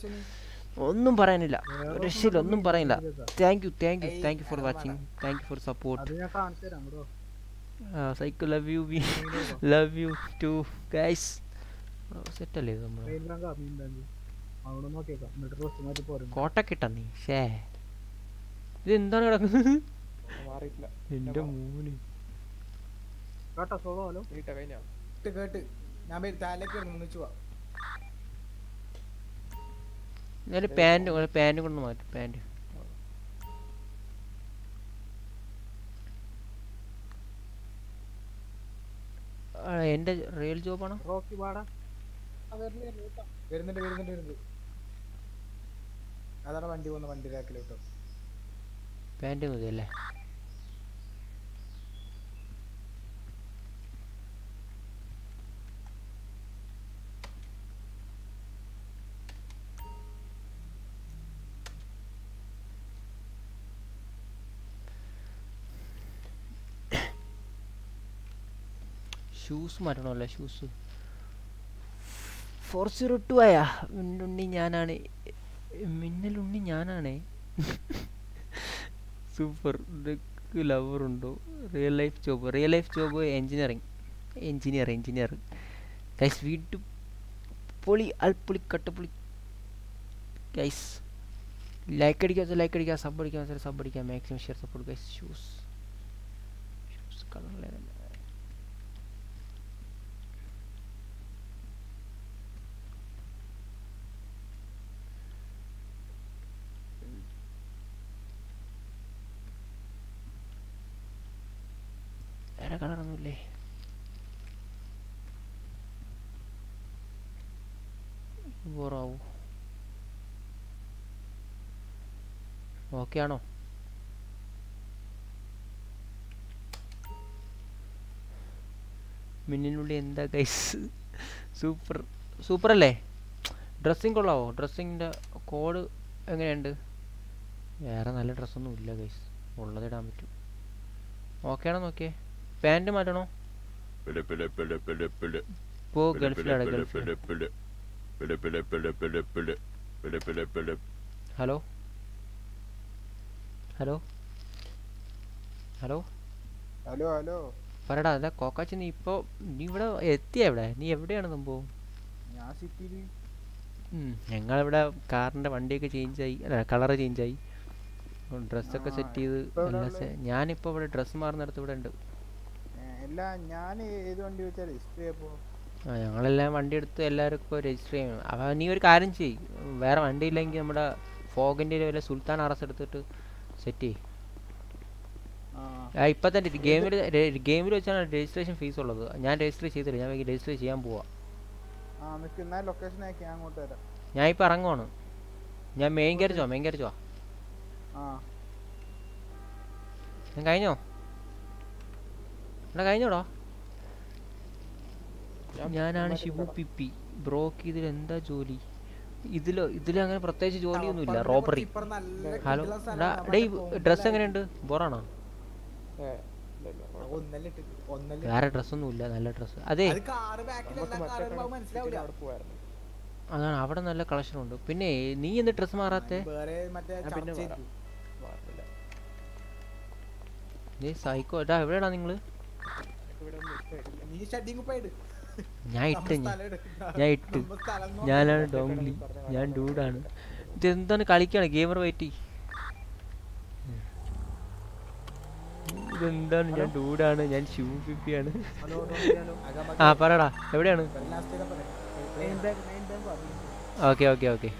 ഒന്നും പറയാനില്ല. രക്ഷയില്ല ഒന്നും പറയാനില്ല. Thank you thank you thank you for watching thank you for support cycle love you we love you too guys set അല്ലേ നമ്മൾ കോട്ടക്കിട്ട നീ? ഷേ ഇത് എന്താണ് കിടക്കുന്നത്? എന്റെ മൂന്ന് കേട്ടോ സോളോ ഹലോ? വീട്ടാ കഴിഞ്ഞ? കേട്ട് കേട്ട്. ഞാൻ പേര് താലേക്ക് ഒന്നിച്ചു പോവാ ഞാൻ പാന്റ് പാന്റ് കൊണ്ട് മാറ്റും പാന്റ് എന്റെ റിയൽ ജോബാണോ റോക്കി വാടാ വരുന്നുണ്ട് വരുന്നുണ്ട് വരുന്നുണ്ട്. അതാണ് വണ്ടി പോകുന്ന വണ്ടി രാക്കിലോട്ടോ പാന്റ് മതി ഷൂസ് മാറ്റണമല്ലേ ഷൂസ് ഫോർ സീറോ ടു ആയാ മിന്നുണ്ണി ഞാനാണ്. മിന്നലുണ്ണി ഞാനാണേ. സൂപ്പർ. ലവർ ഉണ്ടോ? Real life job real life job engineering engineer engineer guys വീട്ടു പൊളി അൽപ്പൊളി കട്ടപ്പൊളി. ഗൈസ് ലൈക്ക് അടിക്കുക ലൈക്ക് അടിക്കാം. സബ് അടിക്കുക സബ് അടിക്കാം. Maximum share support guys shoes shoes കളറിലെ ഓക്കെ ആണോ മിന്നിനുള്ളിൽ എന്താ ഗൈസ് സൂപ്പർ സൂപ്പർ അല്ലേ ഡ്രസ്സിങ് കൊള്ളാവോ ഡ്രസ്സിങ്ങിന്റെ കോഡ് എങ്ങനെയുണ്ട് വേറെ നല്ല ഡ്രസ്സൊന്നും ഇല്ല ഗൈസ് ഉള്ളത് ഇടാൻ പറ്റും ഓക്കെ ആണോ നോക്കിയേ പാന്റ് മാറ്റണോ പോ ഗൾഫിലാണ് hello hello? Hello? Hello hello? പറടാ അല്ല കോക്കാച്ചി നീ ഇപ്പോ നീ ഇവിടെ എത്തിയ എവിടെ നീ എവിടെയാണ് സംഭവം? ഞാൻ സിറ്റിയിൽ ഞങ്ങൾ ഇവിടെ കാറിന്റെ വണ്ടിയൊക്കെ ചേഞ്ചായി അല്ല കളറ് ആയി ഡ്രസ്സൊക്കെ ഒക്കെ സെറ്റ് ചെയ്ത് ഇപ്പൊ എല്ലാം? സെ- ഞാനിപ്പോൾ ഇവിടെ ഡ്രസ്സ് മാറുന്നിടത്ത് ഇവിടെ ഉണ്ട്. ഞാൻ ഏത് വണ്ടി വെച്ചാൽ ആ ഞങ്ങളെല്ലാം വണ്ടി എടുത്ത് എല്ലാവരും ഇപ്പോൾ രജിസ്റ്റർ ചെയ്യണം. അപ്പോൾ നീ ഒരു കാര്യം ചെയ്യ് വേറെ വണ്ടി ഇല്ലെങ്കിൽ നമ്മുടെ ഫോഗിന്റെ വല്ല സുൽത്താൻ അറസ് എടുത്തിട്ട് സെറ്റ് ആ. ഇപ്പം തന്നെ ഗെയിമിൽ ഗെയിമിൽ വെച്ചാണ് രജിസ്ട്രേഷൻ ഫീസ് ഉള്ളത്. ഞാൻ രജിസ്റ്റർ ചെയ്തില്ല. ഞാൻ രജിസ്റ്റർ ചെയ്യാൻ പോവാ. ഞാൻ ഇപ്പോൾ ഇറങ്ങുവാണ് ഞാൻ മെയിൻ കയറിച്ചോ മെയിൻ കയറിച്ചോ ഞാൻ കഴിഞ്ഞോ? എന്നാ കഴിഞ്ഞോടോ. ഞാനാണ് ഷിബു പിപ്പി. ബ്രോക്ക് ഇതിൽ എന്താ ജോലി? ഇതിൽ ഇതിൽ അങ്ങനെ പ്രത്യേകിച്ച് ജോലിയൊന്നും ഇല്ല റോബറി. ഹലോ. ഡ്രസ് എങ്ങനെയുണ്ട്? ബോറാണോ? വേറെ ഡ്രസ്സൊന്നും ഇല്ല നല്ല ഡ്രസ് അതെ. അതാണ് അവിടെ നല്ല കളക്ഷൻ ഉണ്ട്. പിന്നെ നീ എന്ത് ഡ്രസ് മാറാത്തേ? സൈക്കോ എടാ എവിടെയാടാ നിങ്ങൾ? നീ ഷഡിങ് പോയിട്ട് ഞാൻ ഇട്ട് ഞാൻ ഇട്ട്. ഞാനാണ് ഡോങ്ലി ഞാൻ ഡൂഡാണ്. ഇതെന്താണ് കളിക്കാണ്? ഗെയിമർ വൈറ്റി. ഇതെന്താണ്? ഞാൻ ഡൂഡാണ്. ഞാൻ ഷൂ പിപ്പിയാണ് [laughs] ആ പറടാ. എവിടെയാണ്? Okay okay okay.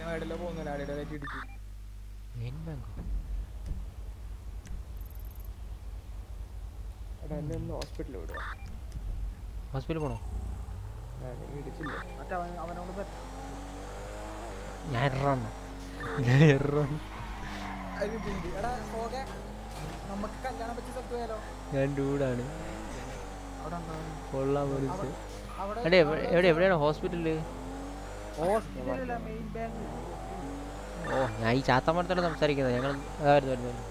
മെയിൻ ബാങ്കോ? ഹോസ്പിറ്റലിൽ പോണോ? ഞാൻ എറാണ് ഞാൻ എറാണ് ഞാൻ ഡൂഡാണ്. കൊള്ളാൻ പോലീസ്. അടേ എവിടെ എവിടെയാണ് ഹോസ്പിറ്റലിൽ ഓ ഞാൻ ഈ ചാത്തമരത്തോടെ സംസാരിക്കുന്നത്. ഞങ്ങൾ വരുന്നു വരുന്നു വരുന്നു.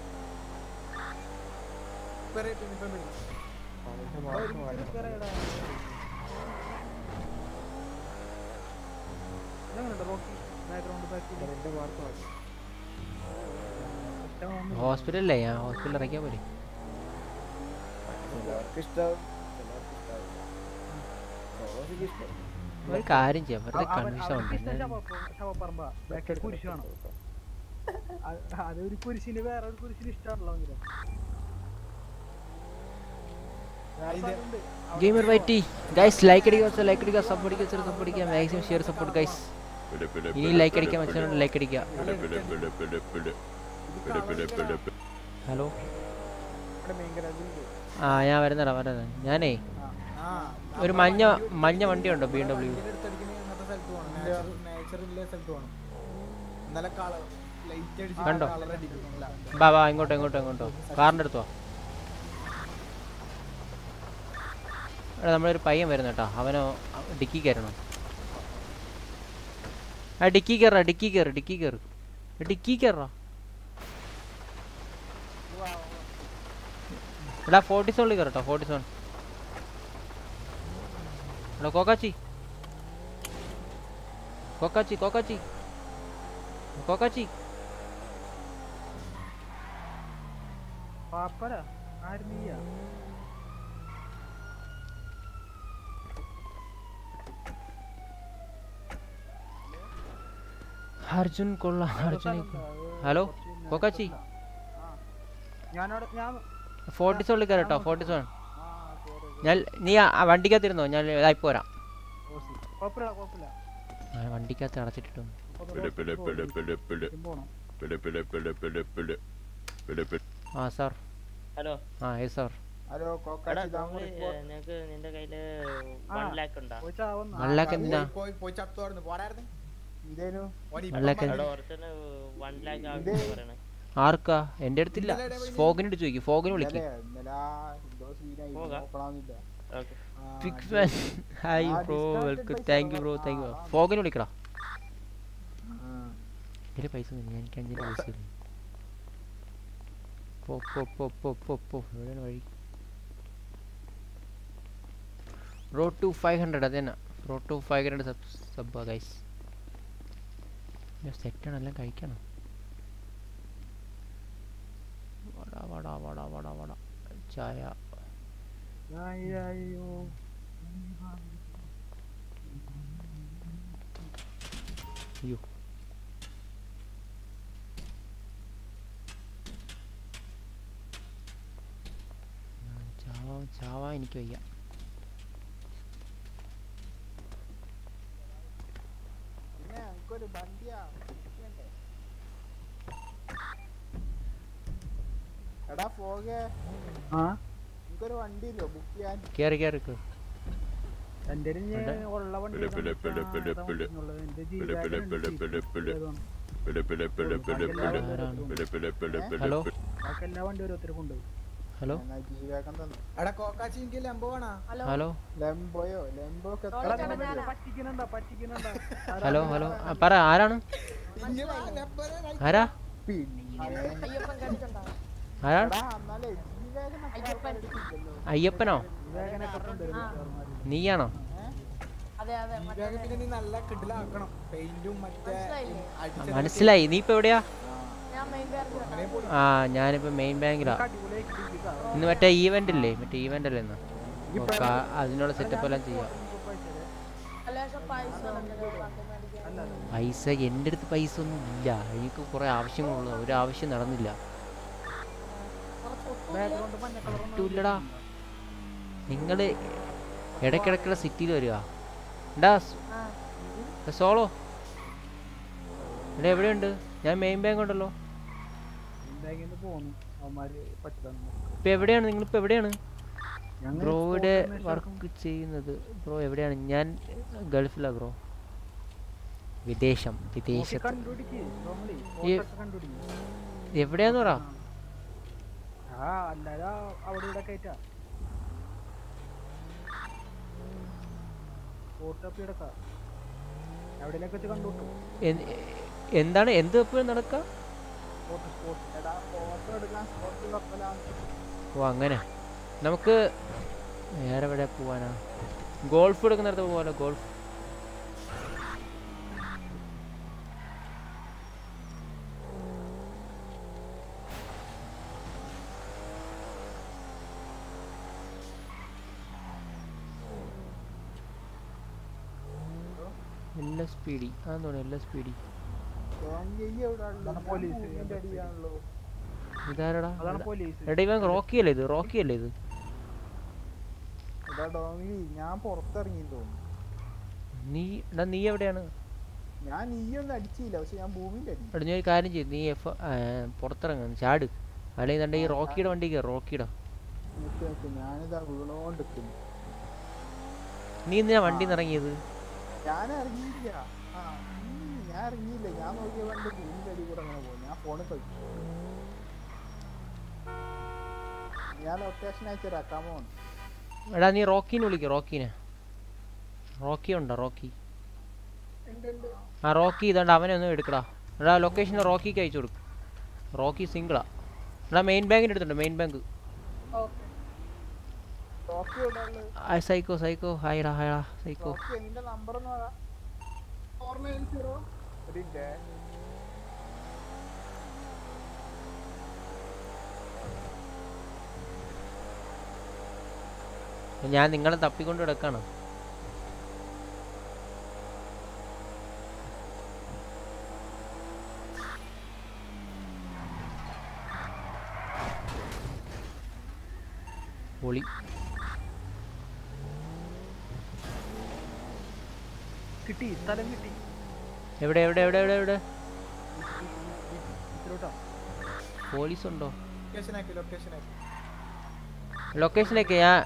ഹോസ്പിറ്റലല്ലേ? ഞാൻ ഹോസ്പിറ്റലിൽ ഇറക്കിയാൽ പോരെ. ഒരു കാര്യം ചെയ്യാം. വെറുതെ കൺഫ്യൂഷൻ വേറെ ഒരു ഗെയിമർ വൈറ്റി ഗൈസ് ലൈക്ക് അടിക്കുക ലൈക്ക് അടിക്കുക സപ്പോർട്ട് ചെയ്യുക support maximum share support guys ഇനി ലൈക്ക് അടിക്കാം മാക്സിമം ലൈക്ക് അടിക്കാം ഹലോ ആ ഞാൻ വരുന്നടാ വരുന്നത് ഞാനേ ഒരു മഞ്ഞ മഞ്ഞ വണ്ടി ഉണ്ടോ ബി ഡബ്ല്യു കണ്ടോ ബാ ബാ ഇങ്ങോട്ടോ ഇങ്ങോട്ടോ ഇങ്ങോട്ടോ കാറിന്റെ അടുത്തോ എടാ നമ്മളൊരു പയ്യൻ വരുന്നേട്ടാ അവനോ ഡിക്കി കയറണം डिक्की कर रहा है डिक्की कर रहा है डिक्की कर डिक्की कर रहा बड़ा फोर्टी सोल्ड कर रहा फोर्टी सोल्ड लो कोकाची कोकाची कोकाची कोकाची पापरा आर्मी या അർജുൻ കൊള്ള അർജുൻ ഹലോ കൊക്കാച്ചി? ഫോർട്ടി സോണിൽ കയറട്ടോ കേട്ടോ ഫോർട്ടി സോൺ ഞാൻ നീ ആ വണ്ടിക്കകത്തിരുന്നോ? ഞാൻ ഇതായി പോരാ. വണ്ടിക്കകത്ത് അടച്ചിട്ടിട്ടു ആ സാർ. ഹലോ. ആ ഏ സാർ നിന്റെ കയ്യിൽ വൺ ലാക്ക് ഉണ്ടോ? വൺ ലാക്ക് എന്തിനാ ആർക്കാ? എന്റെ അടുത്തില്ല. ഫോഗിനോട് ചോദിക്കും. ഫോഗിന് വിളിക്കും. Hi bro welcome thank you bro thank you ഫോഗിന് വിളിക്കടാ. ആ. എന്റെ പൈസ എനിക്ക് അഞ്ചിന്റെ പൈസ പോ പോ പോ പോ പോ പോ. എവിടെയാണ് വഴി? റോഡ് ടു ഫൈവ് ഹൺഡ്രഡ് അത് തന്നെ road to five hundred sub സബ്ബാ guys സെറ്റാണ് എല്ലാം കഴിക്കണം. വട വട വട വട വട. ചായ. അയ്യോ. ചാവ ചാവ എനിക്ക് വയ്യ. എനിക്കൊരു വണ്ടിയാ. എടാ ഫോഗേ. ആ? എനിക്കൊരു വണ്ടി ഇല്ലോ ബുക്ക് ചെയ്യാൻ. കേറി കേറി കയറി എന്റെ ഉള്ള വണ്ടി പിടി, പിടി, പിടി, പിടി, പിടി. എന്റെ പിടി, പിടി, പിടി, പിടി, പിടി. പിടി, പിടി, പിടി, പിടി, പിടി. പിടി, പിടി, പിടി, പിടി, ഹലോ? എല്ലാ വണ്ടി ഓരോരുത്തർ കൊണ്ടുപോയി ഹലോ ഹലോ ഹലോ ഹലോ പറ ആരാണ്. ആരാ പിന്നെ ആരാ? എടാ എന്നാലേ ജീവേഗം അത്ര ആൾക്കാരുടെ അടുത്തില്ലല്ലോ. അയ്യപ്പനോ. നീയാണോ? അതെ അതെ ജീവകം നീ നല്ല കിടിലാക്കണം. പെയിന്റും മറ്റേ മനസ്സിലായി. നീ ഇപ്പൊ എവിടെയാ? ആ ഞാനിപ്പോ മെയിൻ ബാങ്കിലാണ്. ഇന്ന് മറ്റേ ഈവെന്റ് ഇല്ലേ? മറ്റേ ഈവെന്റ് അല്ലേ അതിനുള്ള സെറ്റപ്പ് എല്ലാം ചെയ്യാം. പൈസ എന്റെ അടുത്ത് പൈസ ഒന്നും ഇല്ല. എനിക്ക് കുറെ ആവശ്യങ്ങളുള്ള. ഒരു ആവശ്യം നടന്നില്ല. കുറച്ച് നിങ്ങൾ ഇടയ്ക്കിടയ്ക്കുള്ള സിറ്റിയിൽ വരിക. സോളോ. എവിടെയുണ്ട്? ഞാൻ മെയിൻ ബാങ്ക് ഉണ്ടല്ലോ. ബാങ്കിൽ എവിടെയാണ് നിങ്ങൾ ഇപ്പൊ എവിടെയാണ്? ബ്രോയുടെ വർക്ക് ചെയ്യുന്നത് ബ്രോ എവിടെയാണ്? ഞാൻ ഗൾഫിലാ ബ്രോ. വിദേശം വിദേശത്ത്. എവിടെയാന്ന് പറ. എന്താണ്? എന്ത് എപ്പോഴും നടക്കുക ഓ അങ്ങനെ. നമുക്ക് വേറെ എവിടെ പോവാനാ? ഗോൾഫ് എടുക്കുന്നിടത്ത് പോവാലോ golf? L speedy P D. അതെന്താണ് എൽ എസ് പി ഡി? അതാണ് പോലീസ് അടിയാണല്ലോ ഇതാരടാ? എടാ ഇവൻ റോക്കി അല്ലേ ഇത്? റോക്കി അല്ലേ ഇത്? ഞാൻ പുറത്തിറങ്ങി തോന്നുന്നു. നീ എടാ നീ എവിടെയാണ്? ഞാൻ നീയൊന്നും അടിച്ചില്ല പക്ഷെ ഞാൻ ഭൂമിയിൽ അടി നീ ഒരു കാര്യം നീ എഫ് ചാട്. അല്ലെങ്കിൽ ഈ റോക്കിയുടെ വണ്ടി കയറി റോക്കിയുടെ. ഞാനിതാ വീണോണ്ടിരിക്കുന്നു. നീ എന്തിനാ വണ്ടി ഇറങ്ങിയത്? ഞാൻ ഇറങ്ങിയില്ല ഞാൻ ഇറങ്ങിയില്ല ഞാൻ നോക്കിയ വണ്ടി ഭൂമിയുടെ അടി കൂടെ അങ്ങനെ പോകും ഞാൻ ഫോണിൽ കളിച്ചു. ഞാൻ ലൊക്കേഷൻ അയച്ചരാ കമോൺ എടാ നീ റോക്കിനെ വിളിക്ക റോക്കിനെ. റോക്കി ഉണ്ടോ? റോക്കി. ആ റോക്കി ഇതാണ്ട് അവനെ ഒന്ന് എടുക്കടാ. എടാ ലൊക്കേഷൻ റോക്കിക്ക് അയച്ചു കൊടുക്കും. റോക്കി സിംഗിളാ. എടാ മെയിൻ ബാങ്കിന്റെ അടുത്തുണ്ട് മെയിൻ ബാങ്ക് സൈക്കോ സൈക്കോ. ഹായടാ ഹായടാ സൈക്കോ. നമ്പർ സീറോ ഇതിന്റെ ഞാൻ നിങ്ങളെ തപ്പിക്കൊണ്ട് കിടക്കാണ്. പൊളി കിട്ടി സ്ഥലം കിട്ടി. എവിടെ എവിടെ എവിടെ എവിടെ എവിടെ? പോലീസ് ഉണ്ടോ ലൊക്കേഷനിലേക്ക് ഞാൻ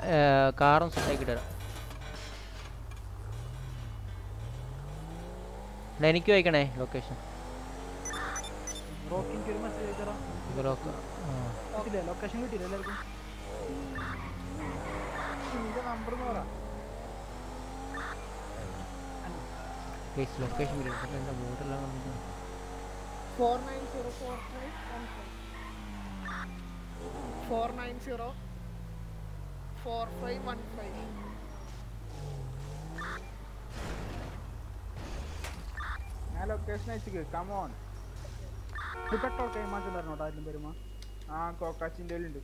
കാറും സെറ്റാക്കിയിട്ട് തരാം. വയ്ക്കണേ എനിക്കും ലൊക്കേഷൻ. ലൊക്കേഷൻ കിട്ടിയില്ല എല്ലാവർക്കും? നമ്പർ എന്ന് ലൊക്കേഷൻ എന്റെ മൂടെല്ലാം കാണിക്കുന്നു. Four nine zero four five one five four nine zero four five one five ഞാൻ ലൊക്കേഷൻ അയച്ചു കമോൺ ഇത് പെട്രോൾ കൈമാറ്റം തരണോട്ടോ ആരും വരുമ്പോ ആ കോക്കാച്ചിന്റെ ഉണ്ട്.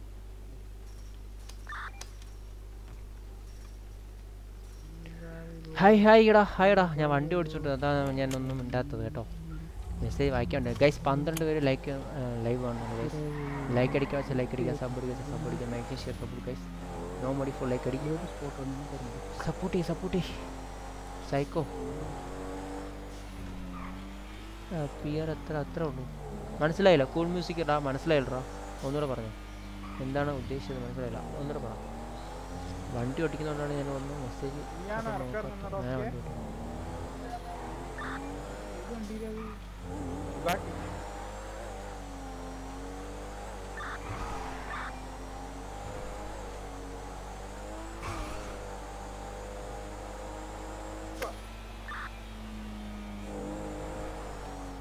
ഹായ് ഹായ്ടാ ഹായ് എടാ ഞാൻ വണ്ടി ഓടിച്ചോണ്ട് അതാണ് ഞാൻ ഒന്നും മിണ്ടാത്തത് കേട്ടോ. മെസ്സേജ് വായിക്കാണ്ട്. ഗൈസ് പന്ത്രണ്ട് പേര് ലൈക്ക് ലൈവ് കാണുന്നുണ്ട് ഗൈസ് ലൈക്ക് അടിക്കാൻ വെച്ചാൽ ലൈക്ക് അടിക്കുക സപ്പോർട്ട് അടിക്കുക സപ്പോർട്ട് അടിക്കുക like share support guys no മടി ഫോർ ലൈക്ക് അടിക്കുക സപ്പോർട്ട് ചെയ്യ് സപ്പോർട്ട് ചെയ്യ്. സൈക്കോ പിയർ എത്ര അത്ര ഉള്ളൂ. മനസ്സിലായില്ല? കൂൾ മ്യൂസിക് ഇടാ മനസ്സിലായില്ലടാ. ഒന്നുകൂടെ പറഞ്ഞു. എന്താണ് ഉദ്ദേശിച്ചത്? മനസ്സിലായില്ല. ഒന്നുകൂടെ പറ. വണ്ടി ഓടിക്കുന്നതുകൊണ്ടാണ് ഞാൻ ഒന്ന് മെസ്സേജ്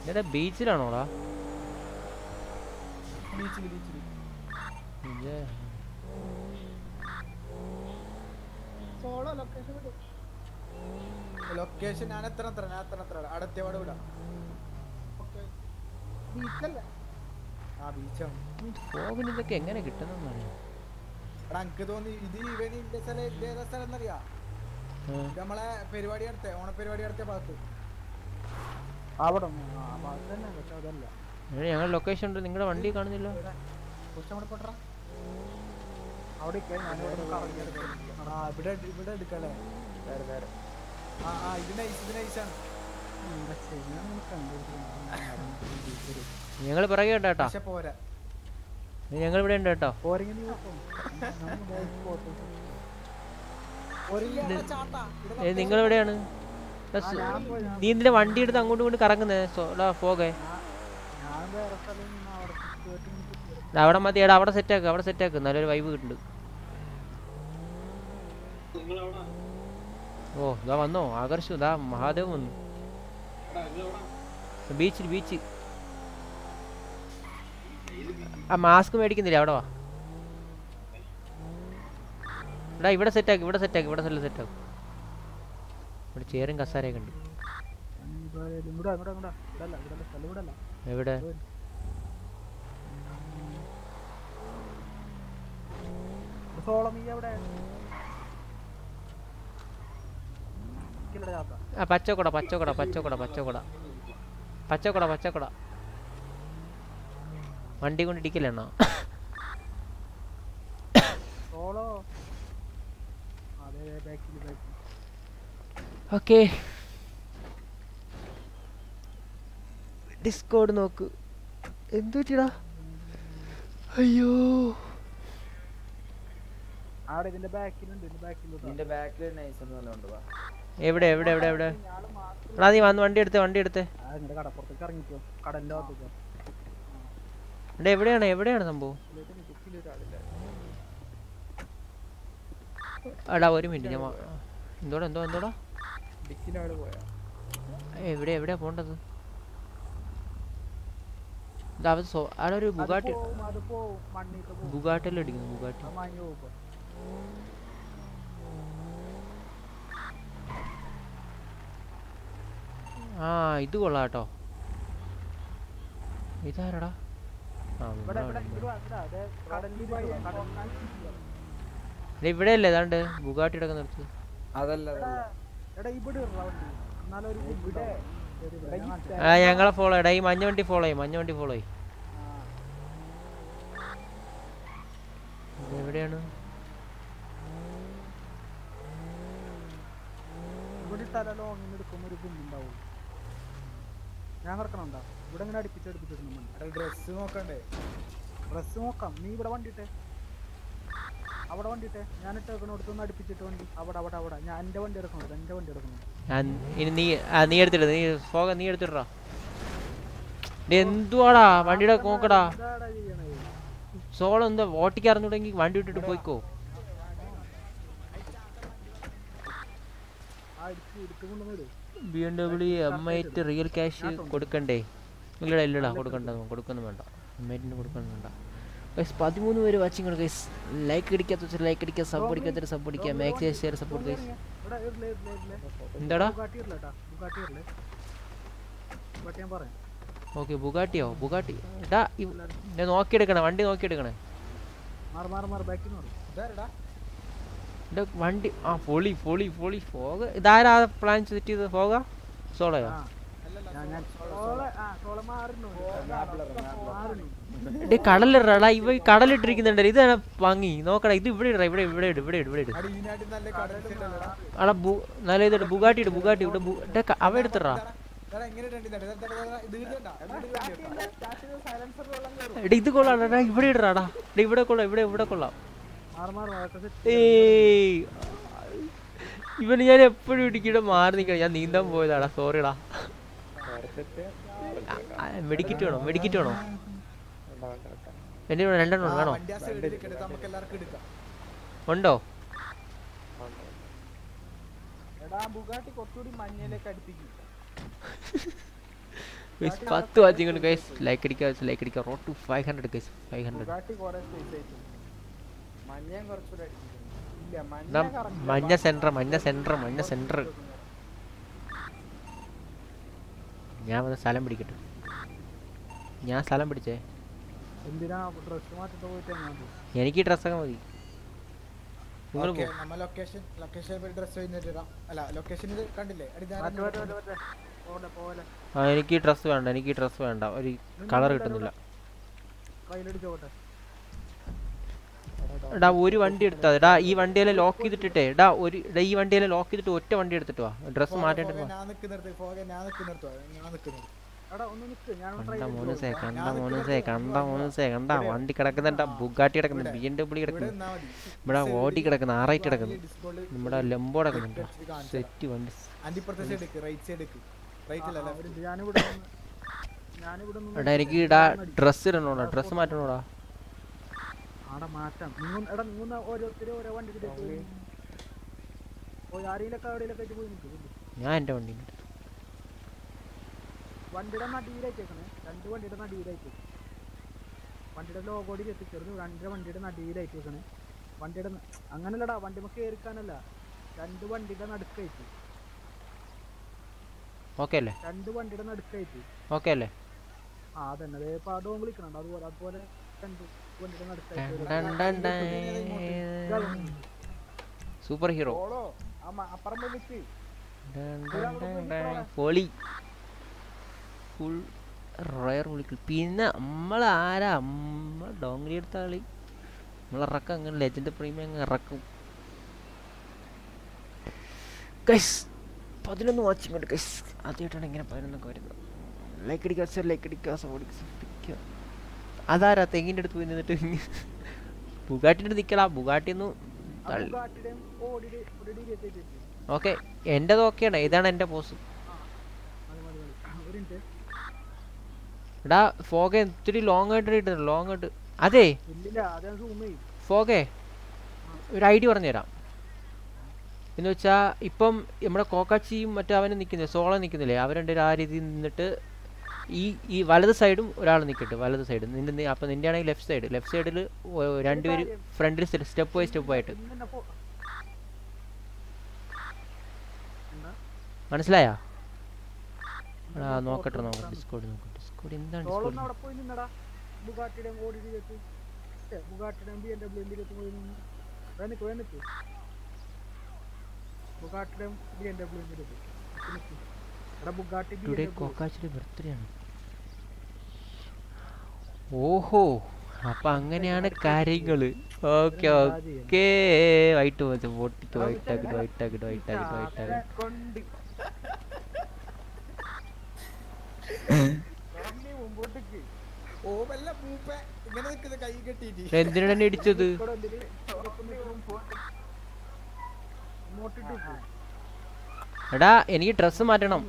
ഇതെടാ ബീച്ചിലാണോടാ ബീച്ചിൽ ബീച്ചിൽ സോളോ ലൊക്കേഷൻ വിടും ലൊക്കേഷൻ ഞാൻ എത്ര എത്ര ഞാൻ എത്ര എത്ര അടുത്തപാട് വിടാം ബീച്ചല്ലേ ആ ബീച്ചാണ് ഫോഗിന് ഇതൊക്കെ എങ്ങനെ കിട്ടുന്നതാണ് എടാ എനിക്ക് തോന്നി ഇത് ഇവന് ഇന്റെ സ്ഥലം ഇത് ഏതാ സ്ഥലം എന്നറിയാ ഇത് നമ്മളെ പരിപാടി നടത്തേ ഓണപരിപാടി നടത്തിയ ഭാഗത്ത് അവിടെ ആ ഭാഗത്ത് തന്നെ പക്ഷെ അതല്ല ഞങ്ങൾ ലൊക്കേഷൻ ഉണ്ട് നിങ്ങളുടെ വണ്ടി കാണുന്നില്ല കുറച്ച് കൂടെ പോട്ടറാ അവിടെ ഇരിക്കാൻ ഞാൻ ഇവിടെ ഒന്ന് കറങ്ങി എടുക്കാം. ആ ഇവിടെ ഇവിടെ എടുക്കല്ലേ? വേറെ വേറെ. ആ ആ ഇത് നൈസ് ഇത് നൈസാണ് എന്താ ചെയ്യാൻ കണ്ടുപിടിച്ചു ഞങ്ങൾ പിറകെ ഉണ്ട് കേട്ടോ. ഞങ്ങൾ ഇവിടെ ഉണ്ട് കേട്ടോ. നിങ്ങൾ എവിടെയാണ്? നീ ഇതിന്റെ വണ്ടി എടുത്ത് അങ്ങോട്ടും ഇങ്ങോട്ടും കറങ്ങുന്നേ? പോകെ. അവിടെ മതി എടാ അവിടെ സെറ്റാക്ക് അവിടെ സെറ്റാക്ക് നല്ലൊരു വൈബ് കിട്ടുന്നുണ്ട്. ഓ ഇതാ വന്നോ. ആകർഷു ഇതാ മഹാദേവ് വന്നു. ബീച്ചിൽ ബീച്ച്? ആ മാസ്ക് മേടിക്കുന്നില്ല? അവിടെ വാ. എടാ ഇവിടെ സെറ്റാക്കി ഇവിടെ സെറ്റാക്കി ഇവിടെ സ്ഥലം സെറ്റാക്കും. ഇവിടെ ചേറും കസാരയൊക്കെ ഉണ്ട്. എവിടെ? സോളം ഈ എവിടെ ഇക്കില്ലടാ ചാത്ത. ആ പച്ചക്കുട പച്ചക്കുട പച്ചക്കുട പച്ചക്കുട. പച്ചക്കുട പച്ചക്കുട. വണ്ടി കൊണ്ട് ഇടിക്കലെണ്ണ ഓക്കെ. ഡിസ്കോഡ് നോക്ക്. എന്തു പറ്റിയടാ? അയ്യോ. അവിടെ ഇതിന്റെ ബാക്കിലുണ്ട് ഇതിന്റെ ബാക്കിലുണ്ട് ഇതിന്റെ ബാക്കിൽ നൈസ് എന്ന് പറഞ്ഞോണ്ട് വാ. എവിടെ എവിടെ എവിടെ എവിടെ? എടാ നീ വന്ന് വണ്ടി എടുത്ത് വണ്ടി എടുത്ത്. എവിടെയാണ് എവിടെയാണ് സംഭവം? എടാ ഒരു മിനിറ്റ് ഞാൻ എന്തോടാ എന്തോ എന്തോടാ? എവിടെ എവിടെയാ പോണ്ടത്? അവിടെ ഒരു ബുഗാട്ടി ബുഗാട്ടിലടിക്കുന്നു ബുഗാട്ടി അത് മഞ്ഞ് പോകും ആ ഇത് കൊള്ളാട്ടോ. കേട്ടോ ഇതാരടാ? ആ ഇവിടെ അല്ലേ ഏതാണ്ട്? ബുഗാട്ടി ഇടയ്ക്ക് നിർത്തി. ആ ഞങ്ങളെ ഫോളോ എടാ ഈ മഞ്ഞ വണ്ടി ഫോളോ ചെയ്യും മഞ്ഞ വണ്ടി ഫോളോ ചെയ്യും. എവിടെയാണ്? ഇവിടെ ഇട്ടാലോ അങ്ങനെ എടുക്കുമ്പോ ഒരു കുണ്ടുണ്ടാവും ഞാൻ കിടക്കണുണ്ടോ ഇവിടെ ഇങ്ങനെ അടുപ്പിച്ച് അടുപ്പിച്ചിടുന്നു ഡ്രസ് നോക്കണ്ടേ? ഡ്രസ് നോക്കാം. നീ ഇവിടെ വണ്ടിട്ടെ അവിടെ വണ്ടിട്ടെ ഞാൻ ഇട്ടേക്കണോടത്ത് ഒന്ന് അടുപ്പിച്ചിട്ട് വണ്ടി. അവിടെ അവിടെ അവിടെ. ഞാൻ എന്റെ വണ്ടി എടുക്കണോ എന്റെ വണ്ടി എടുക്കണോ ഞാൻ ഇനി നീ എടുത്തിട്ടോ നീ എടുത്തിട്ട് നീ ഫോക നീ എടുത്തിട്ടാ എന്തുവാടാ? വണ്ടിയുടെ നോക്കടാ. സോളം എന്താ ഓട്ടിക്ക് അറിഞ്ഞൂടെങ്കിൽ വണ്ടി വിട്ടിട്ട് പോയിക്കോ ആ Idukki Idukki കൊണ്ടുവന്നിട് B M W M eight real cash കൊടുക്കണ്ടേ? ഇല്ലടാ ഇല്ലടാ കൊടുക്കണ്ട കൊടുക്കൊന്നും വേണ്ട. എം ഐറ്റിന് കൊടുക്കൊന്നും വേണ്ട. ഗൈസ് പതിമൂന്ന് പേര് വാച്ചിങ് ഗൈസ് ലൈക്ക് അടിക്കാത്ത ലൈക്ക് അടിക്കുക സബ് അടിക്കാത്ത സബ് അടിക്കുക മാക്സിമം ഷെയർ സപ്പോർട്ട് ഗൈസ് എന്താടാ? ഓക്കെ ബുഗാട്ടിയോ? ബുഗാട്ടി. ഡാ ഞാൻ നോക്കിയെടുക്കണേ വണ്ടി നോക്കിയെടുക്കണേ. മാറി മാറി മാറി ബാക്കിൽ എടാ വണ്ടി ആ പൊളി പൊളി പൊളി ഫോക ഇതാരാ പ്ലാൻ സെറ്റ് ചെയ്ത് ഫോക സോളയോ? കടലിടടാ ഇവ കടലിട്ടിരിക്കുന്നുണ്ട് ഇത് ഇതാണ് ഭംഗി നോക്കടാ ഇത് ഇവിടെ ഇടാ ഇവിടെ ഇവിടെ ഇട് ഇവിടെ ഇട് ഇവിടെ ഇടാ. അടി നല്ല ഇതിട്ട് ബുഗാട്ടി ഇട് ബുഗാട്ടി ഇവിടെ അവ എടുത്തിടാ. ഇത് കൊള്ളാടാ ഇവിടെ ഇടാടാ. ഇവിടെ കൊള്ളാം ഇവിടെ ഇവിടെ കൊള്ളാം. ഇവന് ഞാൻ എപ്പോഴും ഇടുക്കിയുടെ മാറി നിൽക്കണം. ഞാൻ നീന്താൻ പോയതാടാ. സോറിടാ മെഡിക്കറ്റ് വേണോ? മെഡിക്കറ്റ് വേണോ? എന്റെ രണ്ടെണ്ണം വേണോ? ഉണ്ടോ? പത്ത് വാച്ചിങ്ങോട്ട് ലൈക്ക് അടിക്കാം ലൈക്ക് അടിക്കാം. Road to five hundred five hundred മഞ്ഞ സെന്റർ മഞ്ഞ സെന്റർ. മഞ്ഞ സെന്റർ. ഞാൻ വന്ന് സ്ഥലം പിടിക്കട്ടെ. ഞാൻ സ്ഥലം പിടിച്ചേ. ഡ്രസ് എനിക്ക് ഈ ഡ്രസ്സൊക്കെ മതി. ഡ്രസ് എനിക്ക് ഡ്രസ്സ് വേണ്ട എനിക്ക് ഡ്രസ് വേണ്ട. ഒരു കളർ കിട്ടുന്നില്ല. കയ്യിലടിച്ചോട്ടെ എടാ ഒരു വണ്ടി എടുത്താ എടാ ഈ വണ്ടിയെല്ലാം ലോക്ക് ചെയ്തിട്ടിട്ടേ എടാ ഒരു ഈ വണ്ടിയെല്ലാം ലോക്ക് ചെയ്തിട്ട് ഒറ്റ വണ്ടി എടുത്തിട്ട് വാ. ഡ്രസ് മാറ്റേണ്ടി വാ ഞാൻ നിക്കുന്നിടത്ത് പോകെ ഞാൻ നിക്കുന്നിടത്ത് പോകാം. ഞാൻ നിക്കുന്നിടത്ത് എടാ ഒന്ന് നിക്ക് ഞാൻ ട്രൈ കണ്ട മോനുസേ കണ്ട മോനുസേ കണ്ട മോനുസേ കണ്ട വണ്ടി കിടക്കുന്നുണ്ട ബുഗാട്ടി കിടക്കുന്നു ബി എം ഡബ്ല്യു കിടക്കുന്നു ഇവിടെ ഓടി കിടക്കുന്നു ആറായിട്ട് കിടക്കുന്നു. നമ്മുടെ ലംബോ കിടക്കുന്നുണ്ട്. സെറ്റ് വണ്ടി. അന്റിപ്പുറത്തെ സൈഡ് എടുക്ക് റൈറ്റ് സൈഡ് എടുക്ക്. റൈറ്റ് അല്ല ലെഫ്റ്റ് ഞാനിവിടെ വന്ന് ഞാനിവിടെ നിന്ന് എടാ എനിക്ക് ഇടാ ഡ്രസ്സ് ഇടണോടാ ഡ്രസ്സ് മാറ്റണോടാ. ആടെ മാറ്റാം. നിങ്ങൾ എടാ നിങ്ങൾ ഓരോരുത്തര് ഓരോ വണ്ടി പോയി. പോയി ആരെങ്കിലൊക്കെ എവിടെയൊക്കെ ആയിട്ട് പോയി നിൽക്കും ഞാൻ എന്റെ വണ്ടി വണ്ടിയുടെ നടിയിലായിട്ടേക്കണേ രണ്ട് വണ്ടിയുടെ നടിയിലായിട്ട് വണ്ടിയുടെ ലോകോടി എത്തിച്ചേർന്ന് രണ്ട് വണ്ടിയുടെ നടിയിലായിട്ട് വെക്കണേ വണ്ടിയുടെ അങ്ങനല്ലടാ വണ്ടി നമുക്ക് കയറിക്കാനല്ല രണ്ട് വണ്ടിയുടെ നടുക്കായിട്ട്. ഓക്കെ അല്ലേ? രണ്ട് വണ്ടിയുടെ നടുക്കായിട്ട്. ഓക്കെ അല്ലേ? ആ അതന്നെ. പാടവും വിളിക്കണുണ്ട് അതുപോലെ അതുപോലെ രണ്ട് സൂപ്പർ ഹീറോ. പൊളി. ഫുൾ റയർ വിളിക്കും പിന്നെ നമ്മളാരാ നമ്മൾ ഡോങ്കരി എടുത്ത കളി നമ്മളിറക്കം അങ്ങനെ ലെജൻഡ് പ്രീമിയം അങ്ങ് ഇറക്കും. ഗൈസ് പതിനൊന്ന് വാച്ചിങ് ഉണ്ട് ഗൈസ് ആദ്യമായിട്ടാണ് ഇങ്ങനെ പതിനൊന്നൊക്കെ വരുന്നത്. ലൈക്ക് അടിക്കുക സർ ലൈക്ക് അടിക്കുക സോടിക്കുക അതാരാ തെങ്ങിന്റെ അടുത്ത് പോയി നിന്നിട്ട്? ബുഗാട്ടിന്റെ അടുത്ത് ബുഗാട്ടി എത്തിയിട്ട് ഓക്കെ എന്റെ ഓക്കെയാണ് ഇതാണ് എന്റെ പോസ് എടാ ഫോഗ ഇത്തിരി ലോങ് ആയിട്ട് ഇട്ടുണ്ട് ലോങ് ആയിട്ട്. അതെ. ഫോഗെ ഒരു ഐ ഐഡിയ പറഞ്ഞുതരാം. എന്ന് വെച്ചാൽ ഇപ്പം നമ്മുടെ കോക്കാച്ചിയും മറ്റേ അവനും നിക്കുന്നില്ലേ സോളം നിൽക്കുന്നില്ലേ അവർ രണ്ടുപേരും ആ രീതിയിൽ നിന്നിട്ട് ഈ ഈ വലത് സൈഡും ഒരാൾ നിൽക്കട്ടെ വലത് സൈഡ്. നിന്റെ അപ്പൊ നിന്റെ ആണെങ്കിൽ ലെഫ്റ്റ് സൈഡ്. ലെഫ്റ്റ് സൈഡിൽ രണ്ടുപേര് ഫ്രണ്ടിൽ സ്റ്റെപ്പ് ബൈ സ്റ്റെപ്പ് ആയിട്ട്. മനസ്സിലായാ? നോക്കട്ടെ നോക്കട്ടെ. ഡിസ്കോഡ് നോക്കട്ടെ ഡിസ്കോഡ് എന്താണ് ഡിസ്കോഡ് ടുഡേ ഡബ്ല്യൂ ബർത്ത്ഡേ ആണ് ഓഹോ അപ്പൊ അങ്ങനെയാണ് കാര്യങ്ങൾ. Okay okay. വൈറ്റ് പോയി പൊട്ടിട്ട് വൈറ്റ് ആക്കിട്ട് വൈറ്റ് ആക്കിട്ട് വൈറ്റ് ആക്കിട്ട് ആക്കിട്ട് എന്തിനാണ് ഇടിച്ചത്? എടാ എനിക്ക് ഡ്രസ്സ് മാറ്റണം.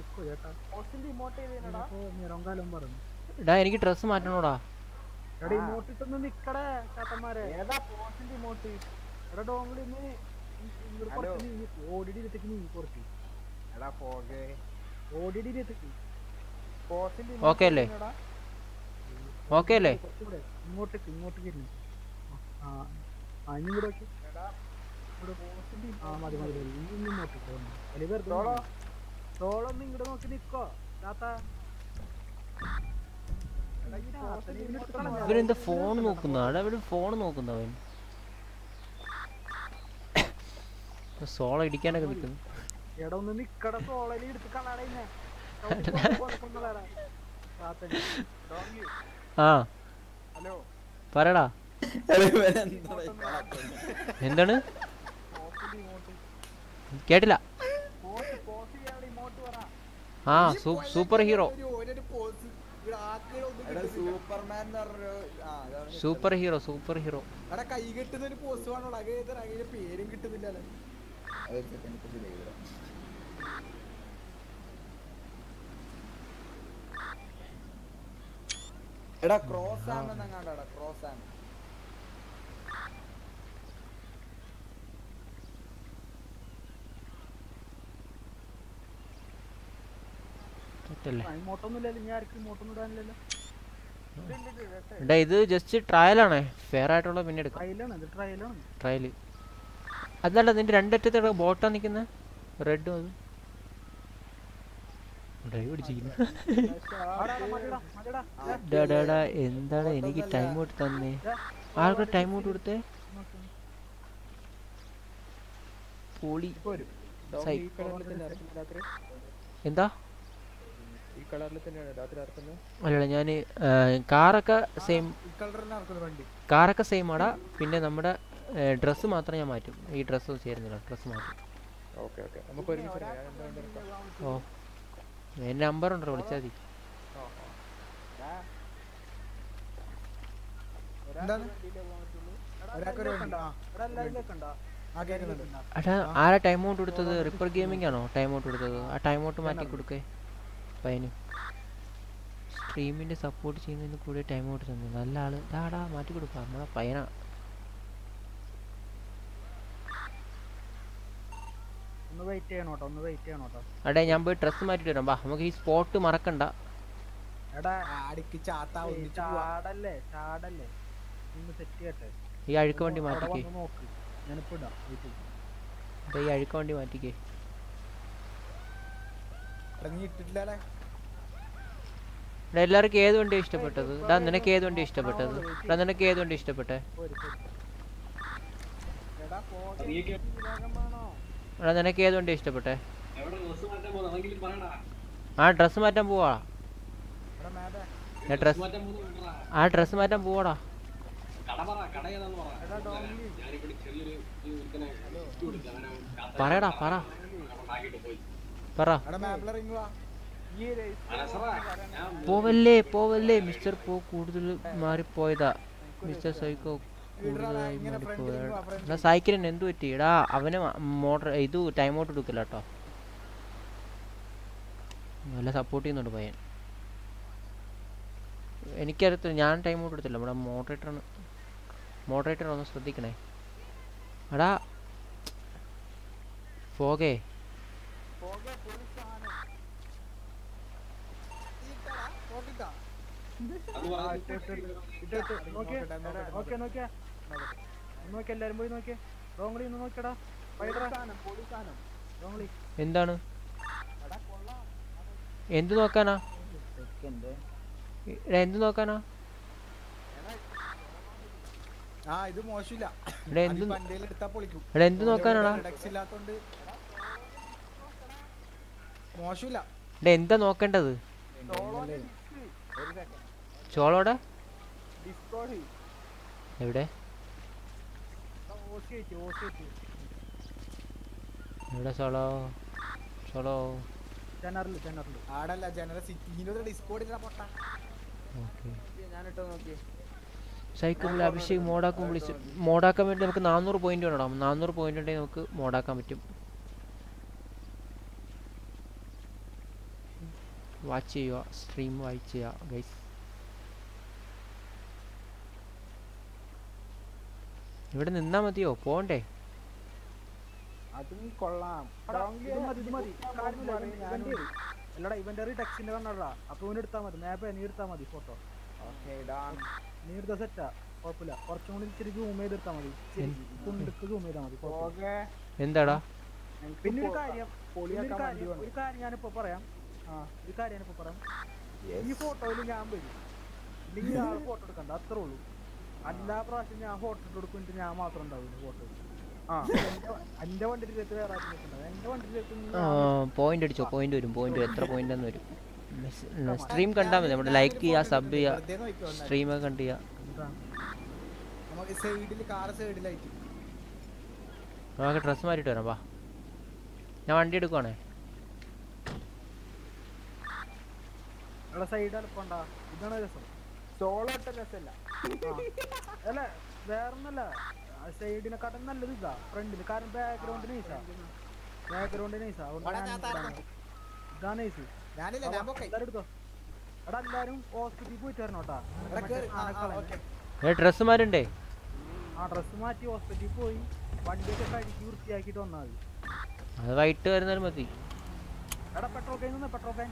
എടാ എനിക്ക് ഡ്രസ്സ് മാറ്റണോടാ. ഇങ്ങോട്ട് Okay അല്ലേ? ഇങ്ങോട്ടേക്ക് ഇങ്ങോട്ടേക്ക് ആ പോസ്റ്റിന്റെ ആ മതി മതി മതി. ഇങ്ങോട്ട് ഇങ്ങോട്ട് നോക്കി താത്ത. ഇവരെന്താ ഫോൺ നോക്കുന്ന? ഇവിടെ ഫോൺ നോക്കുന്നവൻ സോള ഇടിക്കാനൊക്കെ നിൽക്കുന്നു എടാ ഒന്ന് നിക്കട സോളയിൽ എടുത്ത് കളാടേ ആ. ഹലോ. പറയടാ. എന്താണ്? കേട്ടില്ല. ആ super hero super hero super hero എടാ കൈ കെട്ടുന്ന ക്രോസ് പോസ്റ്റ് വേണോടാ അതിന്റെ പേരും കിട്ടുന്നില്ലല്ലോ അത് വെച്ചിട്ട് എനിക്ക് ശരിയായി തരാം. എടാ ക്രോസ് ആണെന്നെങ്ങാണ്ടാടാ ക്രോസ് ആണ് തെറ്റല്ലേ ഇമോട്ടൊന്നുമില്ലല്ലോ ഞാൻ ആർക്കും ഇമോട്ടൊന്നും ഇടാനില്ലല്ലോ എടാ ഇത് ജസ്റ്റ് ട്രയൽ ആണ്. ഫെയർ ആയിട്ടുള്ള പിന്നെ എടുക്കാം. ട്രയൽ അതല്ല നിന്റെ രണ്ടറ്റത്തെ ബോട്ടാ നിക്കുന്ന? റെഡും അത്. എന്താണ് എനിക്ക് ടൈം ഔട്ട് തന്നേ? ആർക്കാ ടൈം ഔട്ട് കൊടുത്തേ? പോളി. എന്താ? അല്ലടാ ഞാൻ കാറൊക്കെ സെയിം കാറൊക്കെ സെയിം ആടാ. പിന്നെ നമ്മുടെ ഡ്രസ്സ് മാത്രം ഞാൻ മാറ്റും. ഈ ഡ്രസ്സ് ചേരുന്നില്ല. ഡ്രസ്സ് മാറ്റും. ഓ. എന്റെ നമ്പർ ഉണ്ടോ? വിളിച്ചാൽ മതി. ആരാ ടൈം ഔട്ട് കൊടുത്തത്? റിപ്പർ ഗെയിമിംഗ് ആണോ ടൈം ഔട്ട് കൊടുത്തത്? ആ ടൈം ഔട്ട് മാറ്റി കൊടുക്കേ പയ്യന് സ്ട്രീമിന്റെ സപ്പോർട്ട് ചെയ്യുന്നതിന് കൂടെ ടൈം ഔട്ട് തന്നു. നല്ല ആൾ. ഡാടാ മാറ്റി കൊടുക്കുക നമ്മളെ പയ്യനാ. ഒന്ന് വെയിറ്റ് ചെയ്യണം ഒന്ന് വെയിറ്റ് ചെയ്യണം കേട്ടോ അടേ ഞാൻ പോയി ഡ്രസ്സ് മാറ്റിട്ട് വരാം. ബാ നമുക്ക് ഈ സ്പോട്ട് മറക്കണ്ട. ഈ അഴുക്ക് വണ്ടി മാറ്റിക്കേ. ഈ അഴുക്ക് വണ്ടി മാറ്റിക്കേ. നീ എല്ലാവർക്കും ഏത് വണ്ടി ഇഷ്ടപ്പെട്ടത്? ഡാ നിനക്ക് ഏത് വണ്ടി ഇഷ്ടപ്പെട്ടത്? ഡാ നിനക്ക് ഏത് വണ്ടി ഇഷ്ടപ്പെട്ടെ? നിനക്ക് ഏത് വണ്ടി ഇഷ്ടപ്പെട്ടെ? എവിടെ ഡ്രസ് മാറ്റാൻ ആ പോവാ ഡ്രസ് ആ ഡ്രസ്സ് മാറ്റാൻ പോവാടാ. പറയടാ പറ. പറ. പോവല്ലേ പോവല്ലേ. മിസ്റ്റർ പോ കൂടുതൽ മാറിപ്പോയതാ. മിസ്റ്റർ സൈക്കോ കൂടുതലായി മാറിപ്പോയതാ. എടാ സൈക്കിളിന് എന്ത് പറ്റി? എടാ അവന് മോട്ടർ ഇത് ടൈം ഔട്ട് എടുക്കില്ല കേട്ടോ. നല്ല സപ്പോർട്ട് ചെയ്യുന്നുണ്ട് പയ്യൻ. എനിക്കറിയത്തില്ല ഞാൻ ടൈം ഔട്ട് എടുത്തില്ല. നമ്മുടെ മോഡറേറ്ററാണ് മോഡറേറ്റർ ഒന്ന് ശ്രദ്ധിക്കണേ. എടാ പോകേ നോക്കിയേ നോക്കിയേ നോക്കിയേ എല്ലാരും പോയി നോക്കിയേ. ഒന്ന് നോക്കിയടാ. എന്താണ്? എന്ത് നോക്കാനാ? എടാ, എന്ത് നോക്കാനാ? ആ ഇത് മോശമില്ല. എടാ, എന്ത് നോക്കാനാടാ? മോശമില്ല. എടാ എന്താ നോക്കേണ്ടത്? ചോളോടെ? എവിടെ? എവിടെ ചോളോ? ചോളോ? ജനറൽ ജനറൽ ആടല്ല ജനറൽ സിറ്റിന്റെ ഡിസ്കോഡ് ഇല്ല പൊട്ട. ഓക്കെ. സൈക്കിൾ അഭിഷേക് മോഡാക്കാൻ വിളിച്ച് മോഡാക്കാൻ വേണ്ടി നമുക്ക് നാനൂറ് പോയിന്റ് വേണം നാനൂറ് പോയിന്റ് ഉണ്ടെങ്കിൽ നമുക്ക് മോഡാക്കാൻ പറ്റും. വാച്ച് ചെയ്യുക സ്ട്രീം വാച്ച് ചെയ്യുക ഗൈസ് ഇവിടെ നിന്നാ മതിയോ? പോണ്ടേ. അതും കൊള്ളാം. ഇത് മതി ഇത് മതി. കാര്യമില്ല ഇവന്റ് അല്ലടാ ഇവന്ററി ടെക്സിന്റെ കണ്ണടാ അപ്പൊ ഇവന് എടുത്താ മതി. മാപ്പ് നീ എടുത്താ മതി ഫോട്ടോ നീ എടുത്ത സെറ്റാ കുഴപ്പമില്ല. കുറച്ചും കൂടി ഇച്ചിരി സൂം ചെയ്ത് എടുത്താ മതി. തുണ്ടിക്ക് സൂം ചെയ്താ മതി എന്താടാ? പിന്നെ ഒരു കാര്യം പിന്നെ ഒരു കാര്യം ഒരു കാര്യം ഞാനിപ്പോ പറയാം. ആ. ഒരു കാര്യം ഞാനിപ്പോ പറയാം. ഈ ഫോട്ടോയിൽ ഞാൻ വരും. ഇല്ലെങ്കിൽ ആൾ ഫോട്ടോ എടുക്കണ്ട. അത്രേ ഉള്ളൂ. എല്ലാ പ്രാവശ്യം ഞാൻ ഫോട്ടോ ഇട്ട് കൊടുക്കും. ഞാൻ മാത്രം ഉണ്ടാവില്ല ഫോട്ടോ ആ. എന്റെ നിൽക്കണ്ട എന്റെ വണ്ടിയിൽ പോയിന്റ് അടിച്ചോ? പോയിന്റ് വരും പോയിന്റ് എത്ര പോയിന്റ് എന്ന് വരും? സ്ട്രീം കണ്ടാൽ മതി. നമ്മുടെ ലൈക്ക് ചെയ്യാ സബ് ചെയ്യാ സ്ട്രീം ഒക്കെ കണ്ട് ചെയ്യുക നമുക്ക് സൈഡിൽ കാറ് സൈഡിലായിട്ട് ഡ്രസ്സ് മാറിയിട്ട് വരാം വാ. ഞാൻ വണ്ടി എടുക്കുവാണേ. സൈഡ് ഇതാണ് രസം. സോളോ ഒട്ട രസമല്ല. അല്ല വേറൊന്നല്ല. സൈഡിനെക്കാട്ടും നല്ലത് ഇതാ. ഫ്രണ്ടിൽ കാരണം ബാക്ക്ഗ്രൗണ്ട് നൈസാ ബാക്ക്ഗ്രൗണ്ട് നൈസാ ഇതാ. നൈസ് എടുത്തോ. എടാ എല്ലാരും ഹോസ്പിറ്റലിൽ പോയിട്ട് വരണോട്ടാ ഡ്രസ് മാറ്റണ്ടേ. ആ, ഡ്രസ് മാറ്റി ഹോസ്പിറ്റലിൽ പോയി. വണ്ടിയൊക്കെ കഴുകി വൃത്തിയാക്കിട്ട് വന്നാൽ മതി. അത് വൈകിട്ട് വരുന്നാലും മതി. എടാ പെട്രോൾ കൈ നിന്ന് പെട്രോൾ കൈ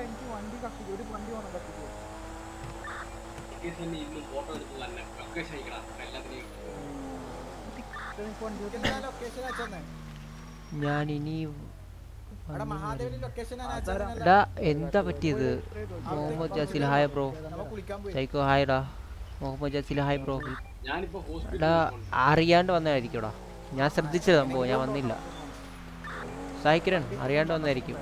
എനിക്ക് വണ്ടി കത്തിക്കോ ഒരു വണ്ടി വേണം തന്നെ ഇന്ന് ഫോട്ടോ എടുത്ത് തന്നെ ലൊക്കേഷൻ അയക്കണം ഞാൻ ഇനി എന്താ പറ്റിയത്? Muhammad Jasil hi bro. Psycho hi ഡാ മുഹമ്മദ് ജാസിൽ ഹായ് ബ്രോ. എടാ അറിയാണ്ട് വന്നതായിരിക്കുംടാ. ഞാൻ ശ്രദ്ധിച്ചത് സംഭവം ഞാൻ വന്നില്ല. സായിക്കിരൺ അറിയാണ്ട് വന്നായിരിക്കും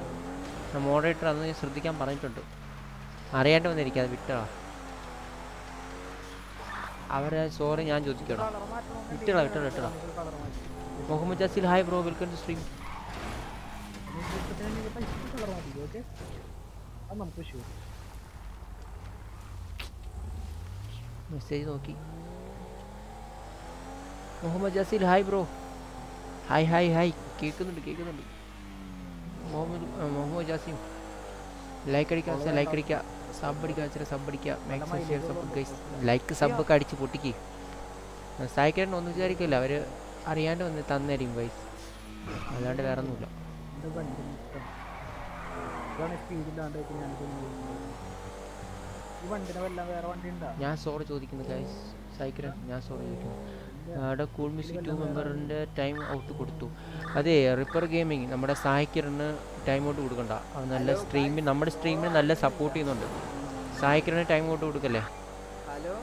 മോഡറേറ്റർ അന്ന് ഞാൻ ശ്രദ്ധിക്കാൻ പറഞ്ഞിട്ടുണ്ട്. അറിയാണ്ട് വന്നിരിക്കും അത് വിട്ടടാ. അവരെ സോറി ഞാൻ ചോദിക്കണം വിട്ടടാ വിട്ടടാ വിട്ടടാ. Muhammad Jasil hi bro welcome to stream message നോക്കി Muhammad Jaseel hi bro hi hi hi കേൾക്കുന്നുണ്ട് കേൾക്കുന്നുണ്ട്. മുഹമ്മദ് മുഹമ്മദ് ജാസിം. ലൈക്ക് അടിക്കുക ലൈക്ക് അടിക്കുക സബ് അടിക്കുക വെച്ചാൽ സബ് അടിക്കുക maximum share sub like sub ഒക്കെ അടിച്ച് പൊട്ടിക്ക്. സഹായിക്കാൻ ഒന്നും വിചാരിക്കില്ല. അവർ അറിയാണ്ട് വന്ന് തന്നായിരിക്കും ഗൈസ് അല്ലാണ്ട് വേറെ ഒന്നുമില്ല എന്റെ വണ്ടി ഇഷ്ടം ഇതാണ് സ്പീഡില്ലാണ്ടായിട്ട് ഞാൻ ഈ വണ്ടിനെ വല്ല വേറെ വണ്ടി ഉണ്ടോ ഞാൻ സോറി ചോദിക്കുന്നു ഗൈസ് സായിക്കരൻ ഞാൻ സോറി ചോദിക്കുന്നു. അവിടെ കൂൾ മ്യൂസിക് ടു മെമ്പറിന്റെ ടൈം ഔട്ട് കൊടുത്തു. അതെ റിപ്പർ ഗെയിമിങ് നമ്മുടെ സാഹിക്കറിന് ടൈം ഔട്ട് കൊടുക്കണ്ട. അവൻ നല്ല സ്ട്രീമിൽ നമ്മുടെ സ്ട്രീമിന് നല്ല സപ്പോർട്ട് ചെയ്യുന്നുണ്ട്. സാഹിക്കറിന് ടൈം ഔട്ട് കൊടുക്കല്ലേ? ഹലോ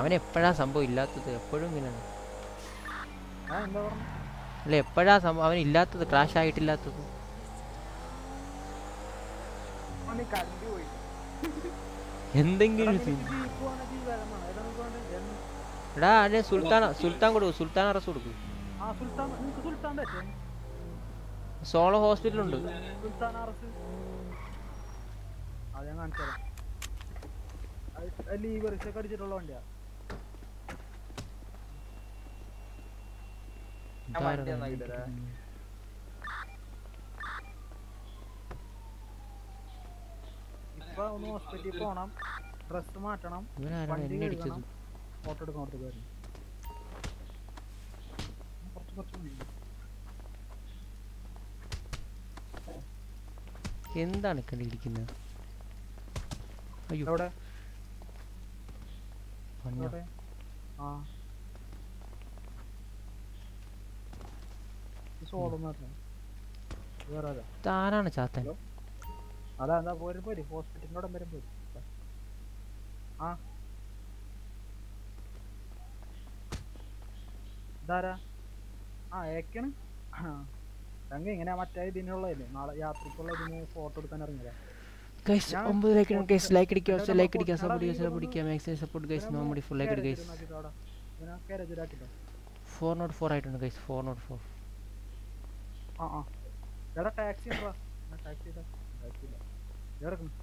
അവൻ എപ്പോഴാ സംഭവം ഇല്ലാത്തത്? എപ്പോഴും ഇങ്ങനെയാണ്. അല്ല എപ്പോഴാ സംഭവം? അവൻ ഇല്ലാത്തത് ക്രാഷ് ആയിട്ടില്ലാത്തത്. എന്തെങ്കിലും? എടാ അല്ലെ സുൽത്താൻ സുൽത്താൻ കൊടുക്കും സുൽത്താൻ അറസ് കൊടുക്കും. സോളോ ഹോസ്പിറ്റൽ ഉണ്ട് ലീവ് ഒക്കെ അടിച്ചിട്ടുള്ള വണ്ടിയാ ഞാൻ വണ്ടി ഒന്നാക്കി തരാം ഇപ്പൊ ഒന്ന് ഹോസ്പിറ്റലിൽ പോണം. ഡ്രസ് മാറ്റണം. ഇവനാരാണ് വണ്ടി കഴുകണം. ഫോട്ടോ കുറച്ച് കുറച്ച്. എന്താണ് കണ്ടിരിക്കുന്നത് അയ്യോ എവിടെ പന്ന. എവിടെ ആ സോളൊന്നും വേറെ ആരാ? താനാണ് ചാത്തൻ. ഹലോ? അതാ എന്താ പോരും പോര്. ഹോസ്പിറ്റലിന്റെ അവിടെ വരും പോര്. ആ. ഇതാരാ? ആ ഏക്കാണ്? ഇങ്ങനെ മറ്റേ ഇതിനുള്ളതല്ലേ? നാളെ യാത്രക്കുള്ള ഇതിന് ഫോട്ടോ എടുക്കാൻ ഗൈസ് ഒമ്പത് ലൈക്ക് ഗൈസ് ലൈക്ക് അടിക്കുക. ലൈക്ക് അടിക്കുക. സപ്പോർട്ട് നീ ചെയ്യുക സപ്പോർട്ട് ഇതൊന്ന് ചെയ്യുക മാക്സിമം സപ്പോർട്ട് ഗൈസ് ഇവനെ നോമഡി full like guys. Four nought four ആയിട്ടുണ്ട് ഗൈസ് ഫോർ നോട്ട് ഫോർ എടാ ടാക്സി ഉണ്ടോ ടാക്സി ടാക്സി ഇറക്കണം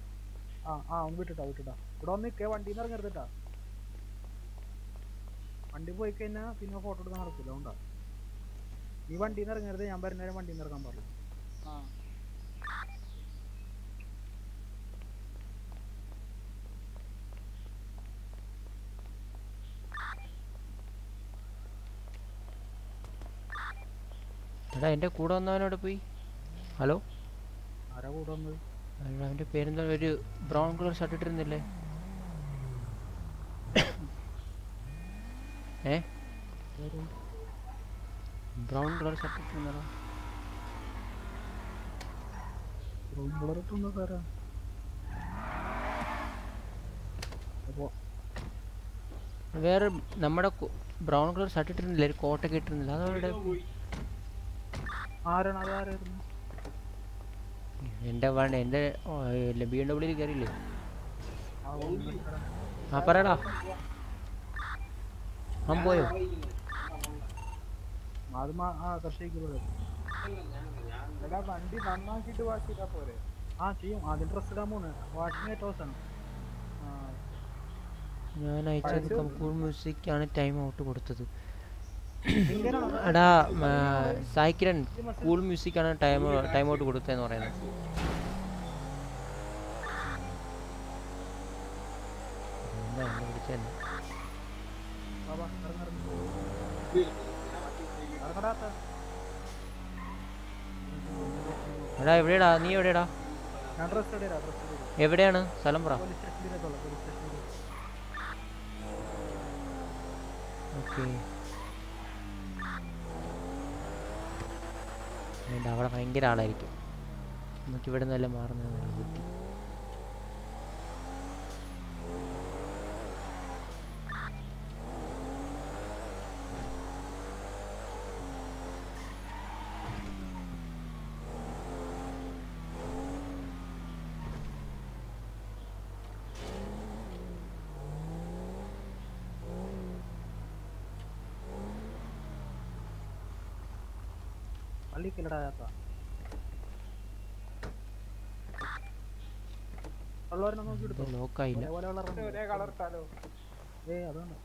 ആ ആ ഒന്ന് വിട്ടിട്ടാ വിട്ടിട്ടാ. ഇവിടെ വന്ന് നിൽക്കേ വണ്ടിയിൽ നിന്ന് ഇറങ്ങരുതട്ടാ വണ്ടി പോയി കഴിഞ്ഞാൽ പിന്നെ ഫോട്ടോ എടുക്കാൻ നടക്കില്ല അതുകൊണ്ടാ. നീ വണ്ടിയിൽ നിന്ന് ഇറങ്ങരുത് ഞാൻ വരുന്നേരം വണ്ടിയിൽ നിന്ന് ഇറങ്ങാൻ പാടില്ല. എടാ എന്റെ കൂടെ വന്നവനോട് പോയി? ഹലോ? ആരാ കൂടെ വന്നത്? അവന്റെ പേരെന്താ? ഒരു ബ്രൗൺ കളർ ഷർട്ട് ഇട്ടിരുന്നില്ലേ? ഏ? ബ്രൗൺ കളർ ഷർട്ട് ഇട്ടിരുന്നോ റൂം കളർ ഇട്ടുണ്ടോ സാറാ വേറെ നമ്മുടെ ബ്രൗൺ കളർ ഷർട്ട് ഇട്ടിരുന്നില്ല? ഒരു കോട്ടൊക്കെ ഇട്ടിരുന്നില്ല? അതവിടെ ആരാണ്? അത് എന്റെ വണ്ടി എന്റെ ബി എം ഡബ്ല്യൂയിൽ കയറിയില്ലേ ആ പറയടാ. അവൻ പോയോ? വണ്ടി നന്നാക്കിട്ട് വാഷ് ചെയ്താ പോരെ. ആ ചെയ്യും. ആദ്യം ഡ്രസ് ഇടാൻ പോണ്. വാഷിംഗ് ആണ്. ഞാൻ അയച്ചത് കംപൂർ മ്യൂസിക് ആണ് ടൈം ഔട്ട് കൊടുത്തത്? എടാ സായിക്കിരൺ കൂൾ മ്യൂസിക്കാണ് ടൈം ടൈം ഔട്ട് കൊടുത്തതെന്ന് പറയുന്നത്. എടാ എവിടെയാടാ? നീ എവിടെയാടാ? എവിടെയാണ്? സ്ഥലം പറ. ഓക്കെ. വേണ്ട അവിടെ ഭയങ്കര ആളായിരിക്കും. നമുക്ക് ഇവിടെ നിന്നല്ല മാറുന്നതാണ് ബുദ്ധി. എടുത്തോ. ഇത് ലോക്കായില്ല. ഏയ് അതുകൊണ്ട്.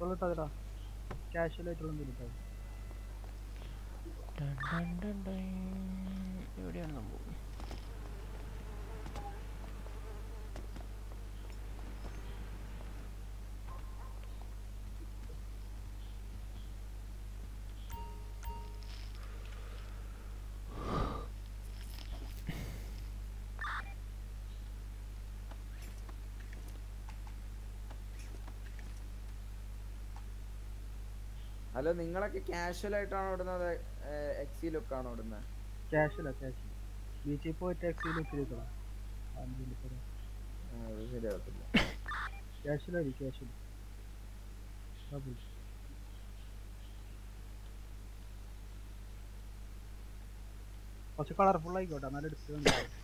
കൊള്ളിട്ടതിടാ കാഷ്വൽ ആയിട്ടുള്ള എന്തെങ്കിലും. എവിടെയാണ് നമ്മൾ ഹലോ നിങ്ങളൊക്കെ കാഷ്വൽ ആയിട്ടാണോ ഇടുന്നത് എക്സി ലുക്ക് ആണോ ഇടുന്നത് കാഷ്വൽ കാഷ്വൽ ബീച്ചിൽ പോയിട്ട് എക്സി ലുക്ക് എടുക്കണം ശരിയാവത്തില്ല കാഷ്വൽ ആയി കാഷ്വൽ കുറച്ച് കളർഫുൾ ആയിക്കോട്ടെ നല്ല എടുത്ത് സെറ്റാണോ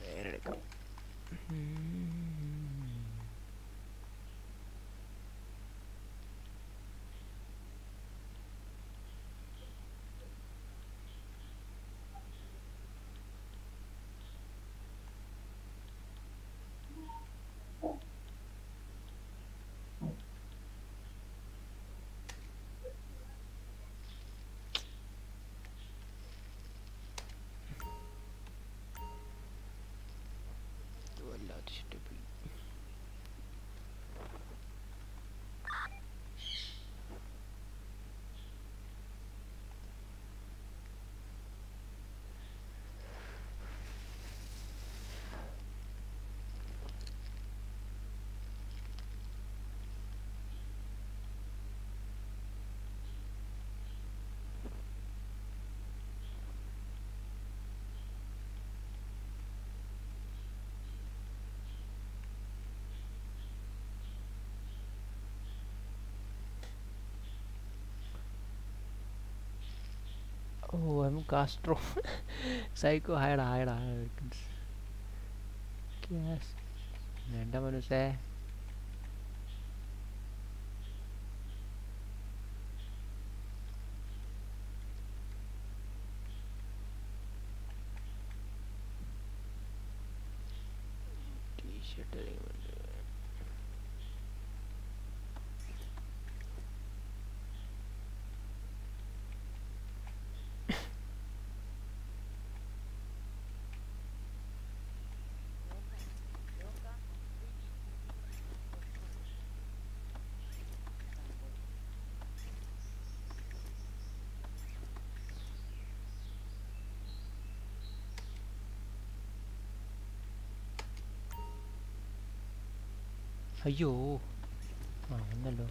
വേറെ എടുക്കാം വല്ലാത്ത ഇഷ്ടപ്പെട്ടു ഓ എം കാസ്ട്രോ. സൈക്കോ ഹയടാ ഹയടാ വേണ്ട മനുസേ ടീഷർട്ട് അയ്യോ. ആ വന്നല്ലോ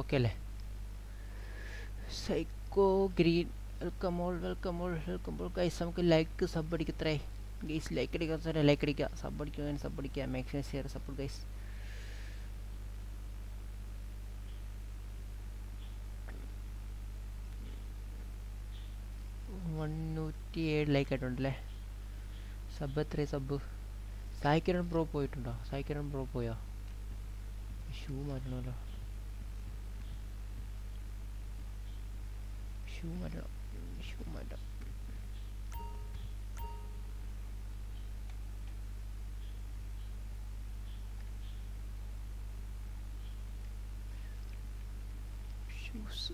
ഓക്കെ അല്ലേ? Psycho green welcome all welcome all welcome all guys നമുക്ക് ലൈക്ക് സബ് അടിക്കത്രേ. ഗൈസ് ലൈക്ക് അടിക്കുക സാറേ ലൈക്ക് അടിക്കുക. സബ് അടിക്കുക സബ് അടിക്കുക. മാക്സിമം ഷെയർ സപ്പോർട്ട് ഗൈസ് മുന്നൂറ്റി ഏഴ് ലൈക്ക് ആയിട്ടുണ്ടല്ലേ സബ് എത്രയും സബ് സായിക്കിരൺ പ്രോ പോയിട്ടുണ്ടോ? സായിക്കിരൺ പ്രോ പോയോ? ഷൂ മാറ്റണമല്ലോ. ഷൂ മാറ്റണം. ഷൂ മാറ്റാം ഷൂസ്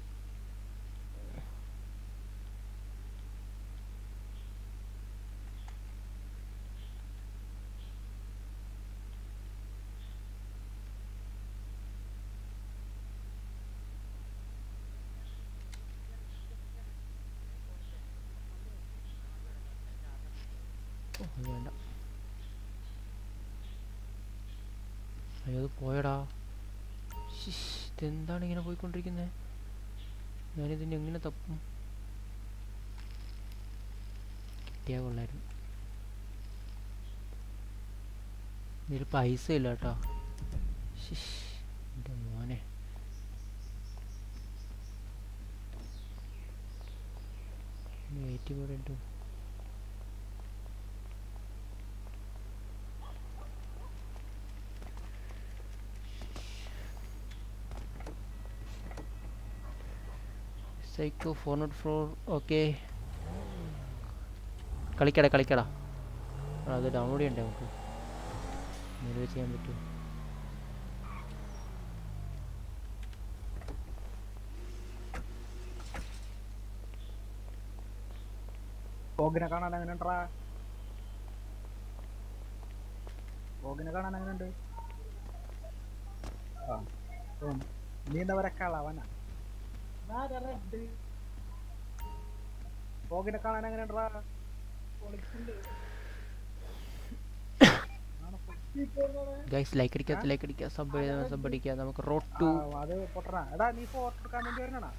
ഓ, അത് വേണ്ട അയ്യോ അത് പോയടാ. ഇതെന്താണ് ഇങ്ങനെ പോയിക്കൊണ്ടിരിക്കുന്നത് ഞാനിതിന് എങ്ങനെ തപ്പും? കിട്ടിയാ കൊള്ളായിരുന്നു. ഇതിൽ പൈസ ഇല്ല കേട്ടോ എന്റെ മോനെ വെയിറ്റ് കൂടെ ഉണ്ടോ psycho four nought four okay. കളിക്കടാ കളിക്കടാ. അത് ഡൗൺലോഡ് ചെയ്യണ്ടേ നമുക്ക്? നിലവിൽ ചെയ്യാൻ പറ്റുമോ? ഫോഗിനെ കാണാൻ അങ്ങനെ ഉണ്ടാ ഫോഗിനെ കാണാൻ അങ്ങനെ ഉണ്ട് ആ. നീ എന്താ പറയാ കളവനാ ഫോഗിനെ കാണാൻ ഉണ്ടാ ഗൈസ് ലൈക്ക് അടിക്കാത്ത ലൈക്ക് അടിക്കുക സബ് സബ് അടിക്കുക നമുക്ക് റോഡ് ടു അത് പൊട്ടണ എടാ നീ ഫോട്ടോ എടുക്കാൻ വേണ്ടി വരണടാ.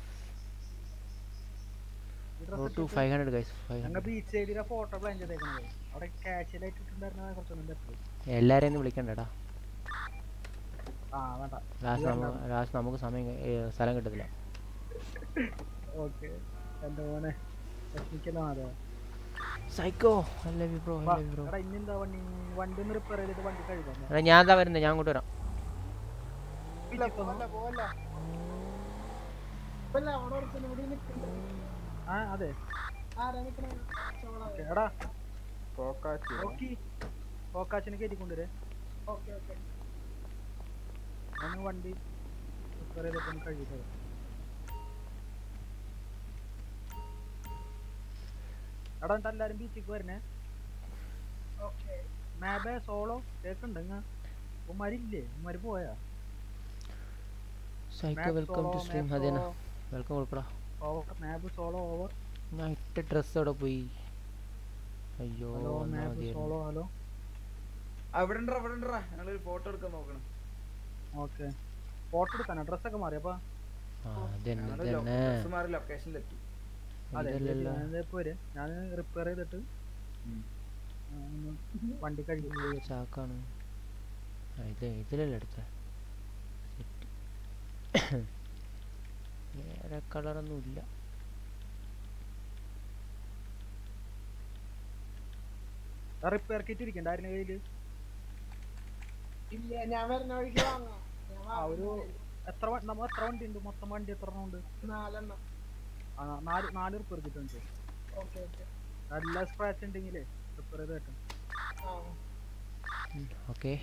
Road to five hundred guys five ഞങ്ങൾ ഹൺഡ്രഡ് ബീച്ച് സൈഡിലെ ഫോട്ടോ പ്ലാൻ ചെയ്തേക്കുന്നത് അവിടെ കാഷ്വൽ ആയിട്ട് ഇട്ടുണ്ടായിരുന്ന കുറച്ചൊന്നും പറ്റില്ല എല്ലാരെയും വിളിക്കണ്ടടാ. ആ വേണ്ട. ലാസ്റ്റ് നമുക്ക് സമയം സ്ഥലം കിട്ടത്തില്ല. ഓക്കെ. എന്റെ മോനെ വിഷമിക്കുന്ന psycho I love you bro I love you bro എടാ ഇന്നെന്താ വണ്ടി? വണ്ടി ഒന്ന് റിപ്പയർ ചെയ്തിട്ട് വണ്ടി കഴുകാം എടാ ഞാൻ എന്താ വരുന്നത് ഞാൻ അങ്ങോട്ട് വരാം. ഇല്ല പോവല്ല പോവല്ല. ഇപ്പല്ല അവിടെ ഒരുത്തൻ ഇവിടെ നിൽക്കുന്നുണ്ട്. ആ അതെ. ആരാ ഓക്കെ എടാ. കോക്കാച്ചി. ഓക്കി കോക്കാച്ചിനെ കയറ്റിക്കൊണ്ടുവരെ. Okay okay. ഞാൻ വണ്ടി റിപ്പയർ ചെയ്തിട്ട് ഒന്ന് എടാ എന്നിട്ട് എല്ലാരും ബീച്ചിക്ക് വരണേ. ഓക്കെ മാബേ സോളോ കേക്കുണ്ട് ഇങ്ങ. ഉമ്മാരില്ലേ ഉമ്മാര് പോയാ? Psycho welcome to stream Hadeena. Welcome കൊടുക്കടാ ഓവർ മാബ് സോളോ ഓവർ ഞാൻ ഇട്ട ഡ്രസ് അവിടെ പോയി? അയ്യോ ഹലോ മാബ് സോളോ ഹലോ അവിടെ ഉണ്ടോ അവിടെ ഉണ്ടോ ഒരു ഫോട്ടോ എടുക്കാൻ നോക്കണം. ഓക്കേ ഫോട്ടോ എടുക്കാനാ? ഡ്രസ്സൊക്കെ മാറിയപ്പാ ആ അതെന്നെ ഇതന്നെ ഡ്രസ് മാറി ലൊക്കേഷനിലെത്തി അതെ ഇതല്ലല്ലോ ഞാനിപ്പോ വരെ ഞാൻ റിപ്പയർ ചെയ്തിട്ട് വണ്ടി കഴുകി ചാക്കാണ്. ഇത് ഇതിലല്ലേ എടുത്ത? വേറെ കളറൊന്നും ഇല്ല. റിപ്പയർ കിറ്റ് ഇരിക്കണ്ട ആരുടെ കയ്യിൽ? ഇല്ല ഞാൻ വരുന്ന വഴിക്ക് വാങ്ങാം. ആ ഒരു എത്ര എത്ര വണ്ടി ഉണ്ട് മൊത്തം വണ്ടി എത്ര എണ്ണം ഉണ്ട്? നാലെണ്ണം. നാല് നാല് ഉണ്ട്. ഓക്കെ ഓക്കെ നല്ല സ്ക്രാച്ച് ഉണ്ടെങ്കിലേ റിപ്പയർ ചെയ്ത് കിട്ടും. ഓക്കെ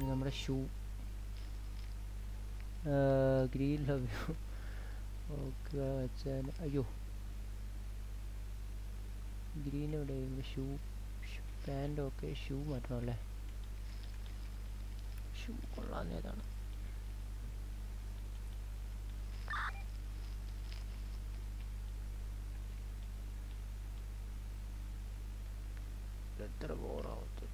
നമ്മുടെ shoe green love you okay വെച്ചാൽ അയ്യോ. ഗ്രീൻ എവിടെ ഷൂ പാന്റ് ഓക്കെ ഷൂ മാറ്റണം അല്ലേ? ഷൂ കൊള്ളാൻ ഏതാണ് എത്ര ബോറാവത്ത്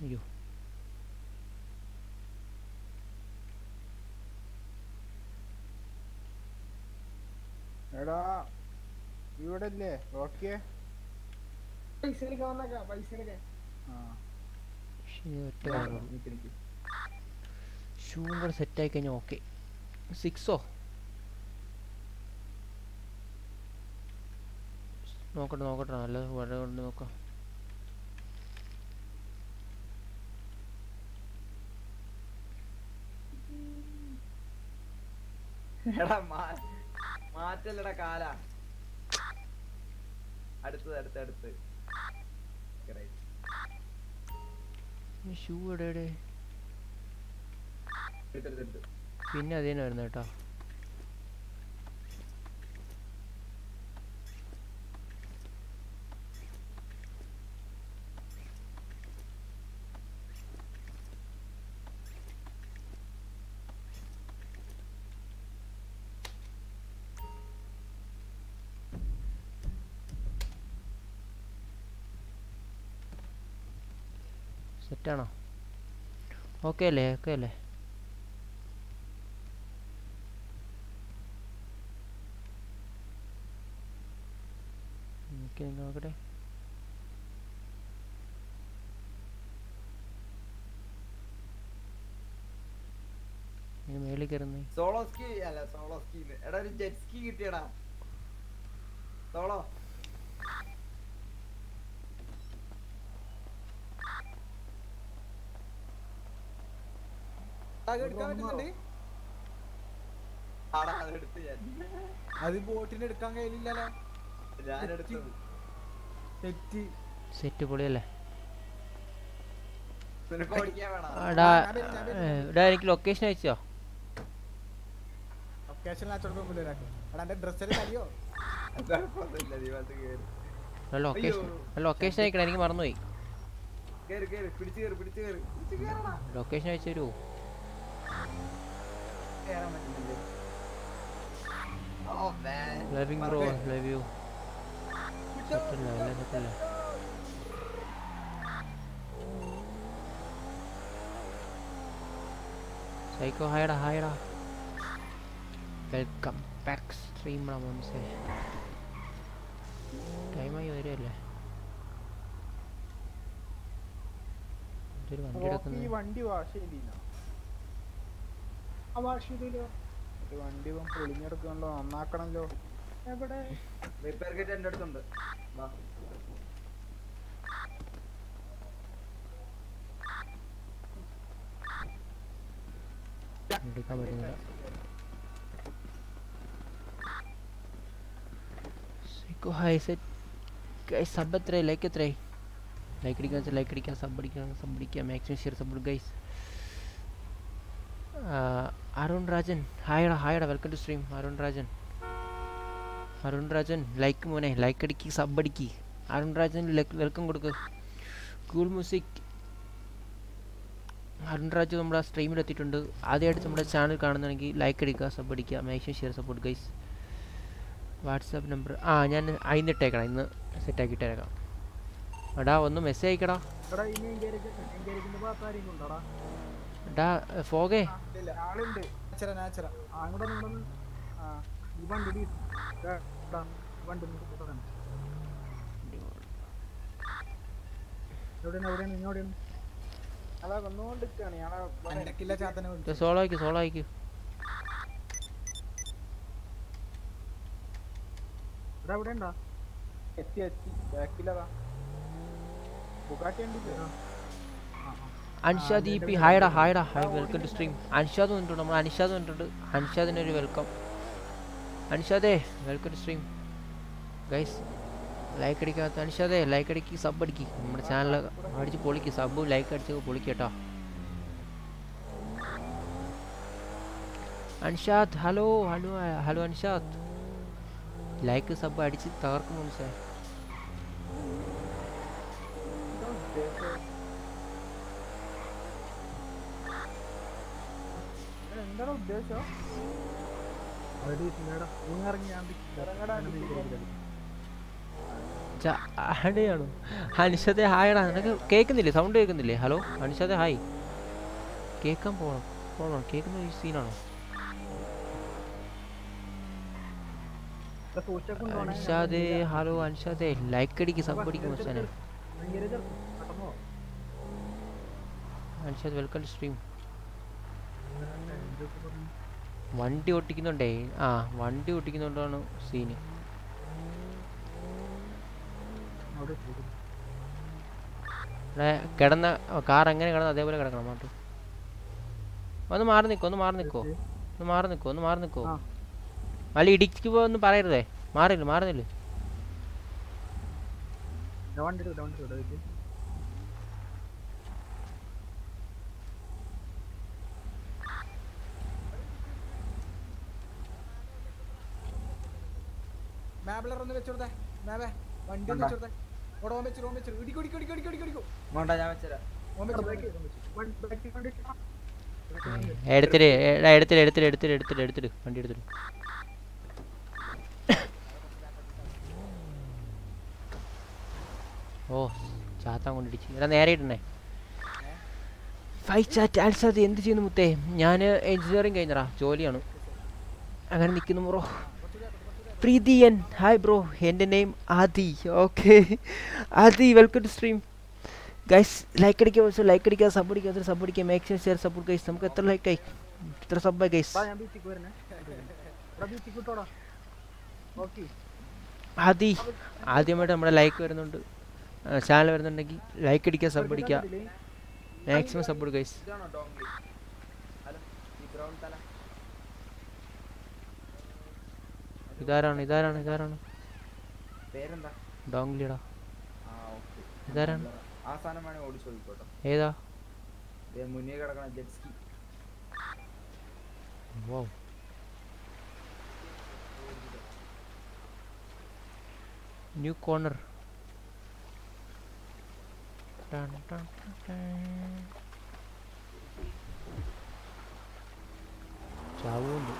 അയ്യോ എടാ ഇവിടെ അല്ലേ ഓക്കെ പൈസ പൈസ എടുക്കാൻ ഒറ്റ ഷൂവും കൂടെ ആയി കഴിഞ്ഞാൽ ഓക്കെ സിക്സോ നോക്കട്ടെ നോക്കട്ടെ നല്ല വഴ കൊണ്ട് നോക്കാം. മാറ്റല്ലടാ കാല. അടുത്തത് അടുത്ത് അടുത്ത്. ഷൂ എവിടെ. പിന്നെ അതേ വരുന്നത് കേട്ടോ. സെറ്റാണോ ഓക്കെ അല്ലേ? ഓക്കെ അല്ലേ ഓക്കെ നോക്കട്ടെ ഇനി മേളിൽ കയറുന്നേ. സോളോ സ്കീ അല്ല സോളോ സ്കീ എടാ ഒരു ജെറ്റ് സ്കീ കിട്ടിയടാ. സോളോ. അത് ബോട്ടിന് എടുക്കാൻ കഴിയില്ലല്ലോ സെറ്റ് സെറ്റ് പൊളിയല്ലേ? എനിക്ക് ലൊക്കേഷൻ അയച്ചോ? ലൊക്കേഷൻ അച്ചോടൊപ്പം എടാ എന്റെ ഡ്രസ്സിൽ കേറ്. ലൊക്കേഷൻ ലൊക്കേഷൻ അയക്കണം എനിക്ക് മറന്നുപോയി. ലൊക്കേഷൻ അയച്ചു തരുമോ ലവിങ് ബ്രോ ലവ് യു സെറ്റല്ല എല്ലാം സെറ്റല്ല സൈക്കോ ഹായടാ ഹായടാ വെൽക്കം ബാക്ക് സ്ട്രീം റമോൺസേ ടൈമായി വരുമല്ലേ ഇതൊരു വണ്ടി ഈ വണ്ടി വാഷ് ചെയ്തില്ല വാഷ് ചെയ്തില്ലോ വണ്ടി പൊളിഞ്ഞെടുക്കണല്ലോ നന്നാക്കണല്ലോ. എവിടെ? റിപ്പയർ കിറ്റ് എന്റെ അടുത്തുണ്ട്. വാ. എടുക്കാൻ പറ്റുന്നില്ല. സെറ്റ്. ഗൈസ് സബ് എത്രയായി? ലൈക്ക് ലൈക്ക് വെച്ചാൽ ലൈക്ക് അടിക്കാം സബ് അടിക്കാം സബ് അടിക്കാം share sub guys Arun Rajan. ഹായടാ ഹായടാ welcome to stream Arun Rajan. Arun Rajan like മോനെ ലൈക്ക് അടിക്കി സബ് അടിക്കി. അരുൺ രാജൻ വെൽക്കം കൊടുക്ക്. കൂൾ മ്യൂസിക് അരുൺ രാജു നമ്മുടെ സ്ട്രീമിൽ എത്തിയിട്ടുണ്ട്. ആദ്യമായിട്ട് നമ്മുടെ ചാനൽ കാണുന്നുണ്ടെങ്കിൽ ലൈക്ക് അടിക്കുക സബ് അടിക്കുക maximum share support guys WhatsApp number. ആ ഞാൻ ഇന്ന് ഇട്ടേക്കണം ഇന്ന് സെറ്റാക്കി ഇട്ടേക്കാം എടാ ഒന്ന് മെസ്സേജ് അയക്കടാ. എടാ ഫോഗേ. സോളോ ആയിക്കു സോളോ ആയിക്കു. എവിടെ ഉണ്ടാ എത്തി എത്തി. ബാക്കിലതാ. ബുഗാട്ടി ഉണ്ടല്ലോ അൻഷാദ് ഇ പി ഹായടാ ഹായടാ hi welcome to stream. Anshad വന്നിട്ടുണ്ട് നമ്മൾ അൻഷാദ് വന്നിട്ടുണ്ട്. അൻഷാദിനൊരു welcome. അൻഷാദേ welcome to stream. Guys like അടിക്കാത്ത അൻഷാദേ ലൈക്ക് അടിക്ക് സബ് അടിക്ക്. നമ്മുടെ ചാനൽ അടിച്ച് പൊളിക്ക്. സബ് ലൈക്ക് അടിച്ച് പൊളിക്ക് കേട്ടോ. Anshad hello hello hello Anshad. Like sub അടിച്ച് തകർക്കും മനസ്സിലായി എന്താണ് ഉദ്ദേശം? ആടെയാണോ അനിഷത്തെ ഹായടാ നിനക്ക് കേൾക്കുന്നില്ലേ? സൗണ്ട് കേക്കുന്നില്ലേ ഹലോ അനിഷത്തെ ഹായ് കേക്കാൻ പോകണം പോകണം കേൾക്കുന്ന ഈ സീനാണോ അൻഷാദേ ഹലോ അൻഷാദ് ലൈക്ക് അടിക്ക് സബ് അടിക്ക് മച്ചാനെ അൻഷാദ് വെൽക്കം സ്ട്രീം വണ്ടി ഓട്ടിക്കുന്നുണ്ടേ? ആ വണ്ടി ഓട്ടിക്കുന്നുണ്ടാണ് സീന് കിടന്ന കാർ എങ്ങനെ കിടന്ന അതേപോലെ കിടക്കണം മാട്ടു ഒന്ന് മാറി നിൽക്കോ ഒന്ന് മാറി നിൽക്കോ ഒന്ന് മാറി നിൽക്കോ ഒന്ന് മാറി നിൽക്കോ അല്ല ഇടിക്കുമ്പോ ഒന്നും പറയരുതേ. മാറില്ല മാറുന്നില്ല. ഒന്ന് വെച്ചോടത്തെ. മാബേ വണ്ടി ഒന്ന് വെച്ചോടത്തെ. ഓടോ ഓൻ വെച്ചു ഓൻ വെച്ചു ഇടിക്കോ ഇടിക്കോ ഇടിക്കോ ഇടിക്കോ ഇടിക്കോ. മോണ്ടാ ഞാൻ വെച്ചരാ. വെച്ചു എടുത്തിട്ട് എടുത്തിട്ട് എടുത്തിട്ട് എടുത്തിട്ട് എടുത്തിട്ട് വണ്ടി എടുത്തിട്ട് [laughs] ഓ ചാത്താൻ കൊണ്ടിടിച്ച്. എടാ നേരെ ഇടണേ. ഫൈവ് ചാറ്റ് ആൻസർ എന്ത് ചെയ്യുന്നു മുത്തേ? ഞാൻ എഞ്ചിനീയറിങ് കഴിഞ്ഞടാ ജോലിയാണ്. അങ്ങനെ നിൽക്കുന്നു ബ്രോ. പ്രീതിയൻ. Hi bro. എന്റെ name Adi. Okay. Adi welcome to stream guys like അടിക്കുക പക്ഷേ ലൈക്ക് അടിക്കുക സബ് അടിക്കുക അത്ര സബ് അടിക്കുക മാക്സിമം ഷെയർ സപ്പോർട്ട് ഗൈസ് നമുക്ക് എത്ര ലൈക്ക് ആയി? ഇത്ര സബ് ഗൈസ് ആദി ആദ്യമായിട്ട് നമ്മുടെ ലൈക്ക് വരുന്നുണ്ട്. ചാനൽ വരുന്നുണ്ടെങ്കിൽ ലൈക്ക് അടിക്കുക സബ് അടിക്കുക. മാക്സിമം സബ് കൊടുക്കുക ഇതാരാണ് ഇതാരാണ് ഇതാരാണ്? ഓക്കെ. ഇതാരാണ്? ഏതാ? മുന്നേ കിടക്കണ jet ski wow. New corner ചാവുന്നു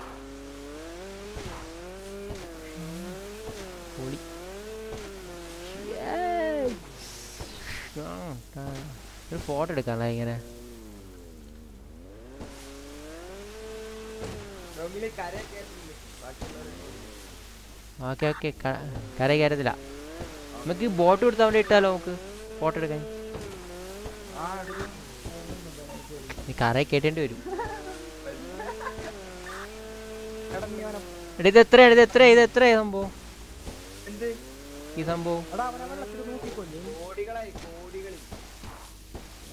പൊളി ഒരു ഫോട്ടോ എടുക്കാല്ലേ ഇങ്ങനെ കരയൊക്കെ ഓക്കെ ഓക്കെ. കര കയറത്തില്ല നമുക്ക് ബോട്ട് കൊടുത്ത് അവിടെ ഇട്ടാലോ നമുക്ക്? ബോട്ട് എടുക്കാൻ. നീ കറ കേട്ടേണ്ടി വരും. എടാ എത്ര ഇത് എത്ര ഇത് എത്ര സംഭവം? ഈ സംഭവം?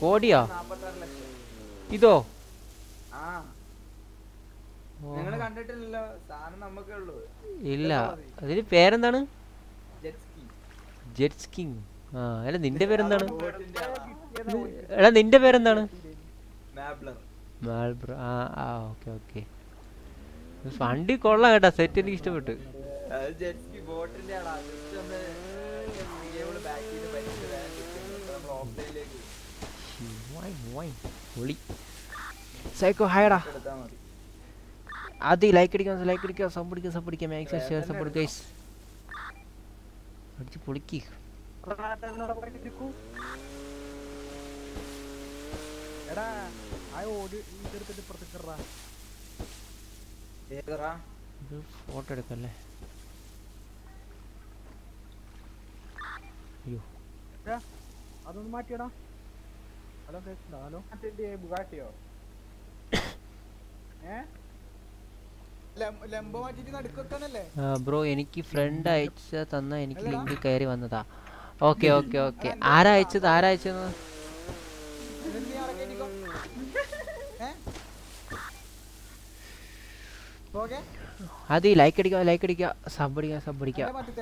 കോടിയോ? ഇതോ? നിങ്ങൾ കണ്ടിട്ടില്ലല്ലോ. സാധനം നമുക്കേ ഉള്ളൂ. ഇല്ല. അതിന് പേരെന്താണ്? ജെറ്റ്സ്കി ജെറ്റ് കിങ് ആ അല്ല നിന്റെ പേരെന്താണ്? എടാ നിന്റെ പേരെന്താണ്? മാൾബ്രോ ആ ആ ഓക്കെ ഓക്കെ. വണ്ടി കൊള്ളാം കേട്ടാ. സെറ്റ് എനിക്ക് ഇഷ്ടപ്പെട്ടു. സൈക്കോ ഹായടാ ആദ്യം ലൈക്ക് അടിക്കാം ലൈക്ക് അടിക്കാം സബ് അടിക്കാം സബ് അടിക്കാം മാക്സിമം ഷെയർ സപ്പോർട്ട് ഗൈസ് അടിച്ച് പൊളിക്ക്. എടാ ആ ഓടി ഇതെടുത്തിട്ട് ഇപ്പുറത്തേക്ക് ഇറ. ഏതറാ ഇത് ഫോട്ടോ എടുക്കല്ലേ? അയ്യോ. അതൊന്ന് മാറ്റിയടാ. ഹലോ കേട്ടോ ഹലോ. ബുഗാട്ടിയോ? ഏ ലം- ലംബോ മാറ്റിട്ട് നടുക്കൊക്കാനല്ലേ ബ്രോ എനിക്ക് ഫ്രണ്ട് അയച്ച തന്ന എനിക്ക് ലിങ്ക് കയറി വന്നതാ. Okay okay okay. ആരാ അയച്ചത്? ആരാ അയച്ചത് [laughs] അത് ലൈക്ക് അടിക്ക ലൈക്ക് അടിക്ക സബ് അടിക്ക സബ് അടിക്ക മാറ്റി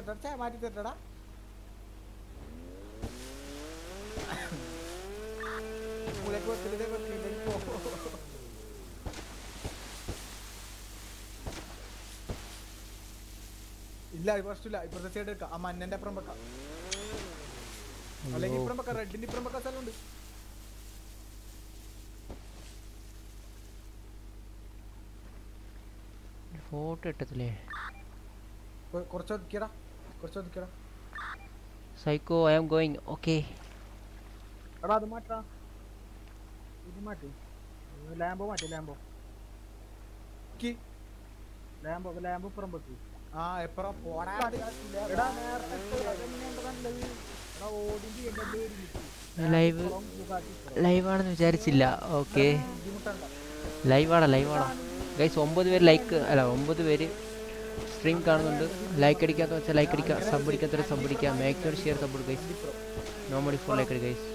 [laughs] ഇല്ല പ്രശ്നമില്ല ഇപ്പുറത്തെ സൈഡ് എടുക്കാം. ആ മഞ്ഞന്റെ അപ്പുറം വെക്കാം അല്ലെങ്കിൽ ഇപ്പുറം വെക്കാം റെഡിന്റെ ഇപ്പുറം വെക്കാൻ സ്ഥലമുണ്ട്. ഫോട്ടോ ഇട്ടത്തില്ലേ കുറച്ച് ഒതുക്കിയടാ. കുറച്ച് ഒതുക്കിയടാ. Psycho I am going. Okay. എടാ അത് മാറ്റാ ഇത് മാറ്റി. ലാംബോ മാറ്റി ലാംബോ. ലാംബോ ലാംബോ പുറം വെക്ക് ആ എപ്പറോ പോടാ എടാ ലൈവ് ലൈവാണെന്ന് വിചാരിച്ചില്ല. ഓക്കെ. ലൈവാടാ ലൈവാടാ ഗൈസ് ഒമ്പത് പേര് ലൈക്ക് അല്ല ഒമ്പത് പേര് സ്ട്രീം കാണുന്നുണ്ട്. ലൈക്ക് അടിക്കാത്ത വെച്ചാൽ ലൈക്ക് അടിക്കുക സബ് അടിക്കാത്തവരെ സബ് അടിക്കുക make share sub guys no money for like guys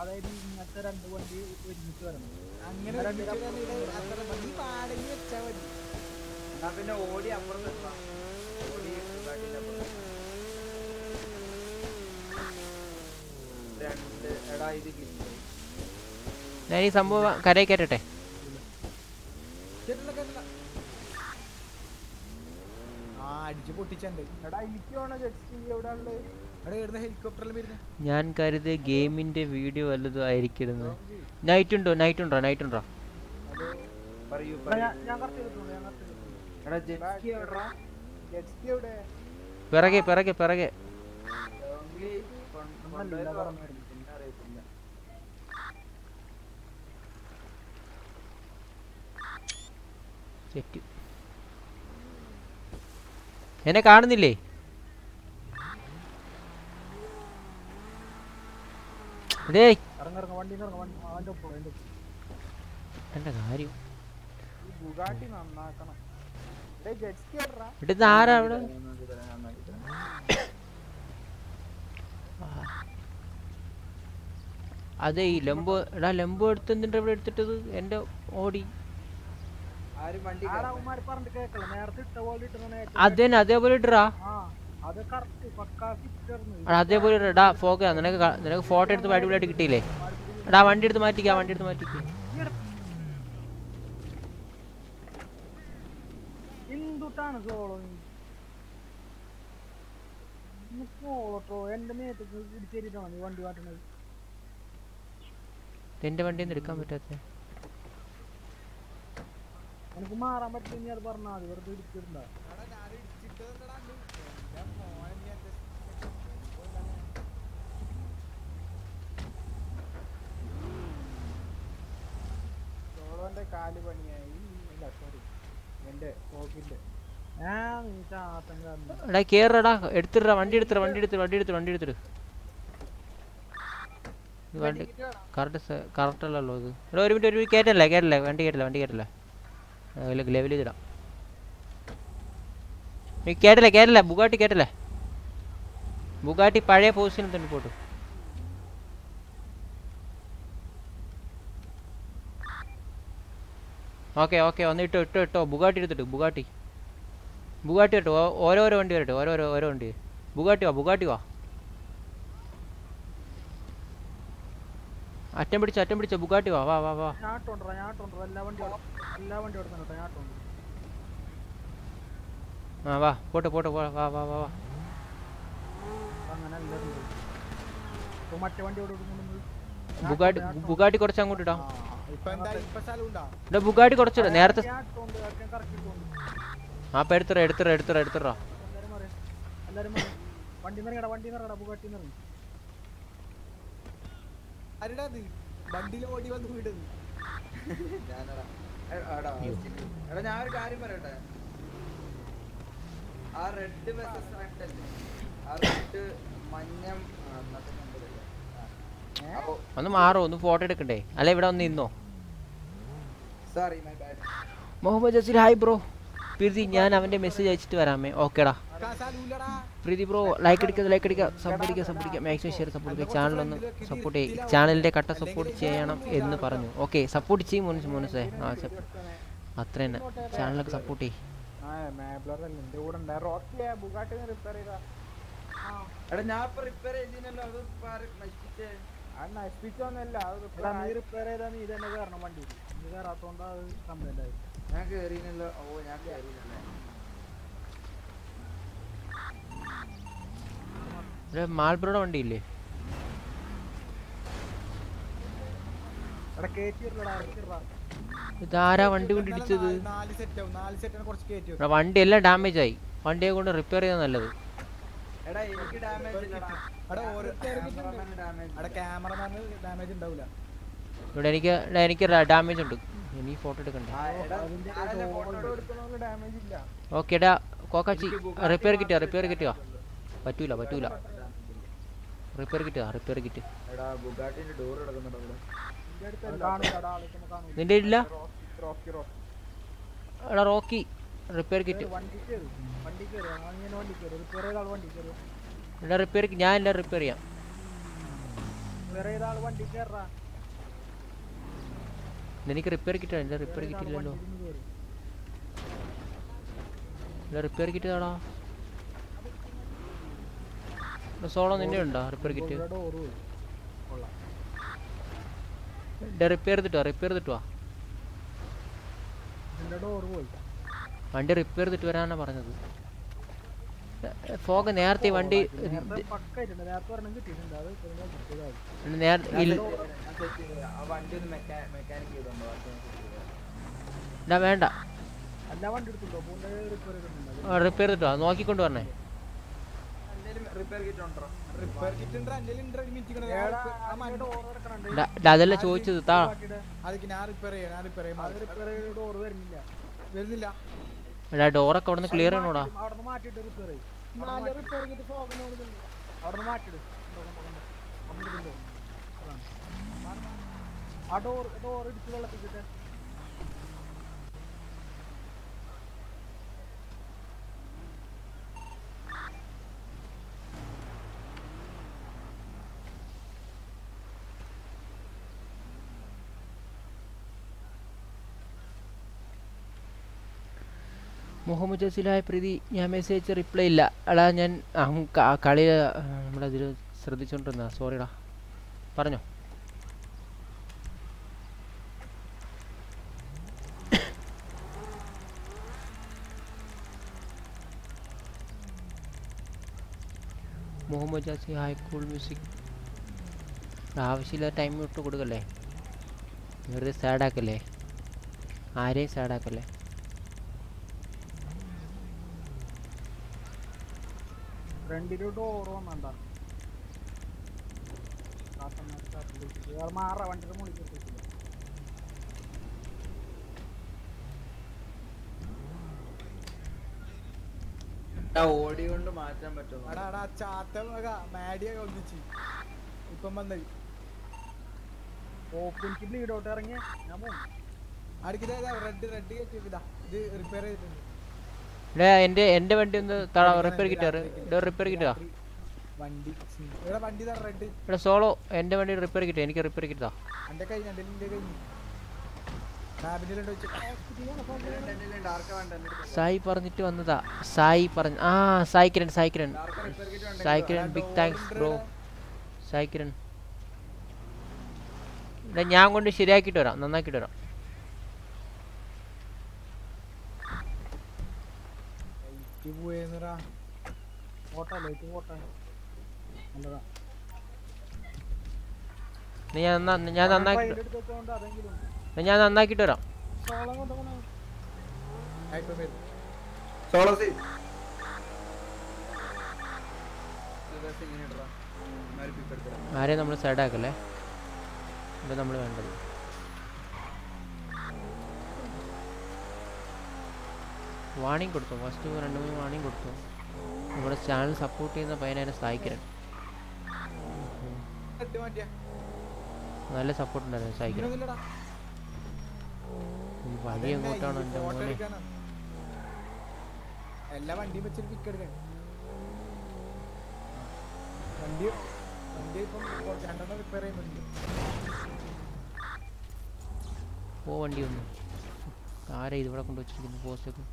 അതായത് ഇങ്ങനത്തെ രണ്ട് വണ്ടി ഒരുമിച്ച് വരണം. അങ്ങനെ പാടങ്ങി വെച്ചാ മതി. എന്നാ പിന്നെ ഓടി അപ്പുറം ഓടി രണ്ട് എടാ ഇത് ഞാൻ ഈ സംഭവം കരയിൽ കയറ്റട്ടെ? ആ അടിച്ച് പൊട്ടിച്ചുണ്ട്. എടാ എനിക്ക് വേണം ജെറ്റ് എവിടെ ഉള്ളത്? ഞാൻ കരുത് ഗെയിമിന്റെ വീഡിയോ വല്ലതും ആയിരിക്കുന്നത് നൈറ്റ് ഉണ്ടോ? നൈറ്റ് ഉണ്ടോ? നൈറ്റ് ഉണ്ടോ? പിറകെ പിറകെ പിറകെ. എന്നെ ഞാൻ കറക്റ്റ് ചെയ്തിട്ടുണ്ട് ഞാൻ കറക്റ്റ് ചെയ്തിട്ടുണ്ട് എടാ ജെറ്റ്സ്കി എവിടെടാ ജെറ്റ് എവിടെ പിറകെ പിറകെ പിറകെ ലോങ്ലി കൊണ്ടുവരുന്ന പറഞ്ഞായിരുന്നു പിന്നെ അറിയത്തില്ല സെറ്റ് എന്നെ കാണുന്നില്ലേ ഡേ ഇറങ്ങിറങ്ങ വണ്ടി ഇറങ്ങ വണ്ടി അവന്റെ ഒപ്പം എന്റെ എന്റെ കാര്യം? ആരാ അവിടെ? അതെ ഈ ലംബോ എടാ ലംബോ എടുത്ത് എന്തിന്റെ ഇവിടെ എടുത്തിട്ടത്? എന്റെ ഓടി. ആരും വണ്ടി ആടാ അവന്മാര് പറഞ്ഞിട്ട് കേക്കല നേരത്തെ ഇട്ട പോലെ ഇട്ടുന്ന അത് തന്നെ അതേപോലെ ഇടറാ എടാ അതേപോലെ ഇടാ ഫോക്ക നിനക്ക് നിനക്ക് ഫോട്ടോ എടുത്ത് അടിപൊളിയായിട്ട് കിട്ടിയില്ലേ? എടാ വണ്ടി എടുത്ത് മാറ്റിക്കാ വണ്ടി എടുത്ത് മാറ്റിക്കാ. എന്തുട്ടാണ് സോളോ സോളോട്ടോ എന്റെ മേത്തേക്ക് ഇടിച്ചേരിട്ടാണ് വണ്ടി മാറ്റണത് എന്റെ വണ്ടി നിന്ന് എടുക്കാൻ പറ്റാത്ത. എനിക്ക് മാറാൻ പറ്റില്ല പറഞ്ഞാൽ വെറുതെ ഇടിച്ചിട്ടുണ്ടാ സോളോന്റെ കാൽ പണിയായി. ഇല്ല സോറി എന്റെ പോക്കിന്റെ എടാ കേറടാ. എടുത്തിടാ വണ്ടി എടുത്തിട വണ്ടി എടുത്തിട്ട് വണ്ടി എടുത്തിട്ട് വണ്ടി എടുത്തിട്ട് ഇത് വണ്ടി കറക്റ്റ് കറക്റ്റ് അല്ലല്ലോ ഇത്. എടാ ഒരു മിനിറ്റ് ഒരു മിനിറ്റ്. കേറ്റല്ലേ കേറ്റല്ലേ. വണ്ടി കേട്ടില്ല വണ്ടി കേട്ടില്ല ലെവൽ ചെയ്തിടാം നീ കേട്ടില്ല കേട്ടില്ല ബുഗാട്ടി കേട്ടില്ലേ ബുഗാട്ടി പഴയ പൊസിഷനിൽ തന്നെ പോട്ടു. ഓക്കെ ഓക്കെ ഒന്ന് ഇട്ടോ ഇട്ടോ ഇട്ടോ. ബുഗാട്ടി എടുത്തിട്ട് ബുഗാട്ടി. ബുഗാട്ടി കേട്ടോ ഓരോരോ വണ്ടി വരട്ടെ ഓരോരോ ഓരോ വണ്ടി. ബുഗാട്ടി വാ ബുഗാട്ടി വാ. അറ്റം പിടിച്ചോ അറ്റം പിടിച്ചോ ബുഗാട്ടി വാ വാ വാ വാ. ആ വാ പോട്ടെ പോട്ടെ പോ വാ വാ വാ വാ. ബുഗാട്ടി ബുഗാട്ടി കുറച്ച് അങ്ങോട്ട് ഇടാം ഇപ്പൊ ബുഗാടി ബുഗാട്ടി നേരത്തെ ആ അപ്പം എടുത്തിറ എടുത്തിറ എടുത്തിറ എടുത്തിറ കാര്യം പറയട്ടെ? ആ റെഡ് ആ മഞ്ഞം ഒന്ന് മാറോ ഒന്ന് ഫോട്ടോ എടുക്കണ്ടേ? അല്ല ഇവിടെ ഒന്ന് bad Muhammad Jaseer hi bro Preethi ഞാൻ അവന്റെ മെസ്സേജ് അയച്ചിട്ട് വരാമേ ഓക്കേടാ പ്രീതി ബ്രോ ലൈക്ക് അടിക്കുക ലൈക്ക് അടിക്കുക സപ്പോർട്ട് ചെയ്യുക സപ്പോർട്ട് ചെയ്യുക മാക്സിമം ഷെയർ സപ്പോർട്ട് ചെയ്യുക ചാനലൊന്ന് സപ്പോർട്ട് ചെയ്യുക ചാനലിന്റെ കട്ട സപ്പോർട്ട് ചെയ്യണം എന്ന് പറഞ്ഞു. ഓക്കെ സപ്പോർട്ട് ചെയ്യും മോനസ് മോനസേ. ആ അത്ര തന്നെ. ചാനലൊക്കെ സപ്പോർട്ട് ചെയ്യും. എടാ ഞാൻ ഇപ്പൊ റിപ്പയർ ചെയ്തിനല്ലോ അത് നശിപ്പിച്ചേ? അത് നശിപ്പിച്ചോന്നല്ല അത് നീ റിപ്പയർ ചെയ്താ നീ തന്നെ കാരണം വണ്ടി കയറാത്തോണ്ടാ അത് കംപ്ലൈന്റ് ആയി ഞാൻ കേറിയില്ല ഓ ഞാൻ കേറിനല്ലേ? ഒരു വണ്ടി വണ്ടിയില്ലേ? ഇതാരാ വണ്ടി കൊണ്ട് ഇടിച്ചത് വണ്ടി എല്ലാം ഡാമേജ് ആയി. വണ്ടിയെ കൊണ്ട് റിപ്പയർ ചെയ്യാൻ നല്ലത്. എടാ എനിക്ക് ഡാമേജ് എടാ ഓരോ ഡാമേജ് എടാ ക്യാമറമാന് ഡാമേജ് ഉണ്ടാവില്ല ഇവിടെ എനിക്ക് എനിക്ക് ഡാമേജ് ഉണ്ട്. ഇനി ഫോട്ടോ എടുക്കണ്ടേ. ഓക്കെ ഡാ കോക്കാച്ചി റിപ്പയർ കിട്ടുക റിപ്പയർ കിട്ടുക പറ്റൂല പറ്റൂല. റിപ്പയർ കിട്ടുക റിപ്പയർ ആളിങ്ങനെ നിന്റെ ഇല്ല എടാ റോക്കി റിപ്പയർ കിറ്റ് എടാ റിപ്പയർ ഞാൻ എല്ലാം റിപ്പയർ ചെയ്യാം. വേറെ ചെയ്ത വണ്ടി കയറാ എനിക്ക് റിപ്പയർ കിട്ടാ എന്റെ റിപ്പയർ കിറ്റില്ലല്ലോ എന്റെ റിപ്പയർ കിറ്റ് താടാ സോളോ നിന്റെ ഉണ്ടോ? റിപ്പയർ കിറ്റ് റിപ്പയർ ചെയ്തിട്ടോ? റിപ്പയർ ചെയ്തിട്ടോ? വണ്ടി റിപ്പയർ ചെയ്തിട്ട് വരാനാ പറഞ്ഞത്. ഫോഗ് നേരത്തെ വണ്ടി നേരത്തെ വേണ്ട. റിപ്പയർ കിട്ടുക നോക്കിക്കൊണ്ട് ഡാ, അതല്ല ചോദിച്ചത് താ. എടാ ഞാൻ റിപ്പയർ നിന്ന് ഞാൻ റിപ്പയർ ചെയ്യാം ഡോർ റിപ്പയർ ചെയ്ത് ഡോറ് വരുന്നില്ല വരുന്നില്ല എടാ ഡോറൊക്കെ അവിടെ നിന്ന് ക്ലിയർ ചെയ്യണോടാ അവിടെ മാറ്റിട്ട് റിപ്പയർ ചെയ്യും നാല് റിപ്പയർ ചെയ്തിട്ട് പോകണോട് അവിടെ മാറ്റിട് കൊണ്ടോ, കൊണ്ടോ, കൊണ്ടോ. അങ്ങോട്ട് കൊണ്ടോ. അതാണ്. മാറ്, മാറ്. ആ ഡോർ ഡോർ ഇടിച്ച് വെള്ളത്തിട്ട് മുഹമ്മദ് ജസീലായ പ്രീതി ഞാൻ മെസ്സേജ് റിപ്ലൈ ഇല്ല. എടാ ഞാൻ കളി നമ്മളതിൽ ശ്രദ്ധിച്ചുകൊണ്ടിരുന്ന സോറിടാ പറഞ്ഞോ. Muhammad Jasi hi cool music ആവശ്യമില്ലാത്ത ടൈം വിട്ട് കൊടുക്കല്ലേ? വെറുതെ സാഡാക്കല്ലേ ആരെയും സാഡാക്കല്ലേ ഫ്രണ്ടിൽ ഡോർ വന്നണ്ട മാറ വണ്ടിയുടെ മുകളിൽ കെട്ടിയിട്ടില്ല എടാ ഓടി കൊണ്ട് മാറ്റാൻ ചാത്ത മാഡിയൊക്കെ ഒന്നിച്ച് ഇപ്പം വന്നത് ബ്ലീഡ് ഔട്ട് ഇറങ്ങിയ. ഞാൻ പോകും അടുക്കിതാ റെഡ് റെഡ് കയറ്റി ഇത് റിപ്പയർ ചെയ്തിട്ടുണ്ട്. എടാ എന്റെ എന്റെ വണ്ടി ഒന്ന് റിപ്പയർ കിട്ടാറ് റിപ്പയർ കിട്ടുക വണ്ടി ഇവിടെ സോളോ എന്റെ വണ്ടി റിപ്പയർ കിട്ടുക എനിക്ക് റിപ്പയർ കിട്ടാ സായി പറഞ്ഞിട്ട് വന്നതാ. സായി പറഞ്ഞ ആ Sai Kiran Sai Kiran Sai Kiran big thanks bro Sai Kiran ഞാൻ കൊണ്ട് ശരിയാക്കിട്ട് വരാം. നന്നാക്കിയിട്ട് വരാം. ലൈറ്റ് പോയെന്നറാ ഓട്ടോ ലൈറ്റ് ഓട്ടോ നല്ലതാ. എന്നാ ഞാൻ ഞാൻ നന്നാക്കി ഞാൻ നന്നാക്കിട്ട് വരാം. സോളം സി. ആരെയും നമ്മൾ സൈഡാക്കല്ലേ ഇത് നമ്മൾ വേണ്ടത്. വാണിംഗ് കൊടുത്തു. ഫസ്റ്റ് രണ്ട് മൂന്ന് വാണിംഗ് കൊടുത്തു. നമ്മുടെ ചാനൽ സപ്പോർട്ട് ചെയ്യുന്ന പയ്യനെ സഹായിക്കരൻ നല്ല സപ്പോർട്ട് ഉണ്ടായിരുന്നു. ഈ വഴി എങ്ങോട്ടാണ് എന്റെ മോനെ? എടുക്കാനാ. എല്ലാ വണ്ടിയും വെച്ചൊരു പിക്ക് എടുക്കാൻ വണ്ടി വണ്ടി ഇപ്പം കുറച്ച് രണ്ടെണ്ണം റിപ്പയർ ചെയ്യുന്നുണ്ട്. പോ വണ്ടി ഒന്ന്. ആരാ ഇതിവിടെ കൊണ്ടുവച്ചിരിക്കുന്നു പോസ്റ്റൊക്കെ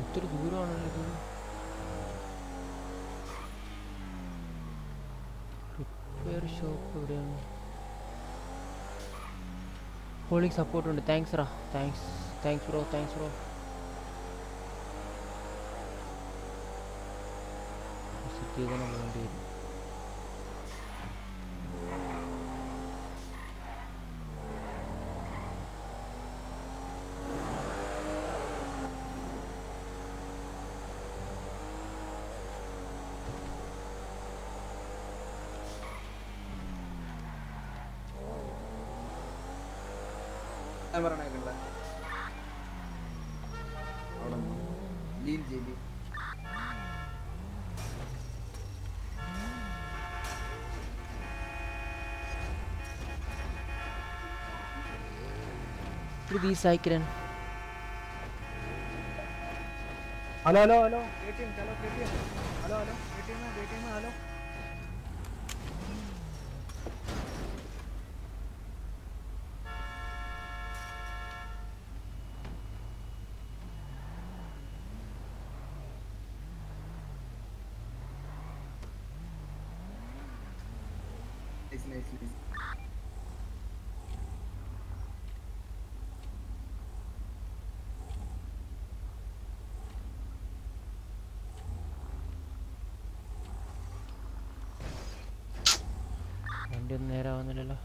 ഒത്തിരി ദൂരമാണല്ലോ ഇത് റിപ്പയർ ഷോപ്പ് എവിടെയാണ് ഹോളിക്ക് സപ്പോർട്ട് ഉണ്ട് താങ്ക്സ് റാ thanks thanks bro thanks bro city തന്നെ Preethi Saikiran hello hello hello KTM, hello KTM. Hello hello KTM, KTM, hello nice nice nice വണ്ടി ഒന്നും നേരാവുന്നില്ലല്ലോ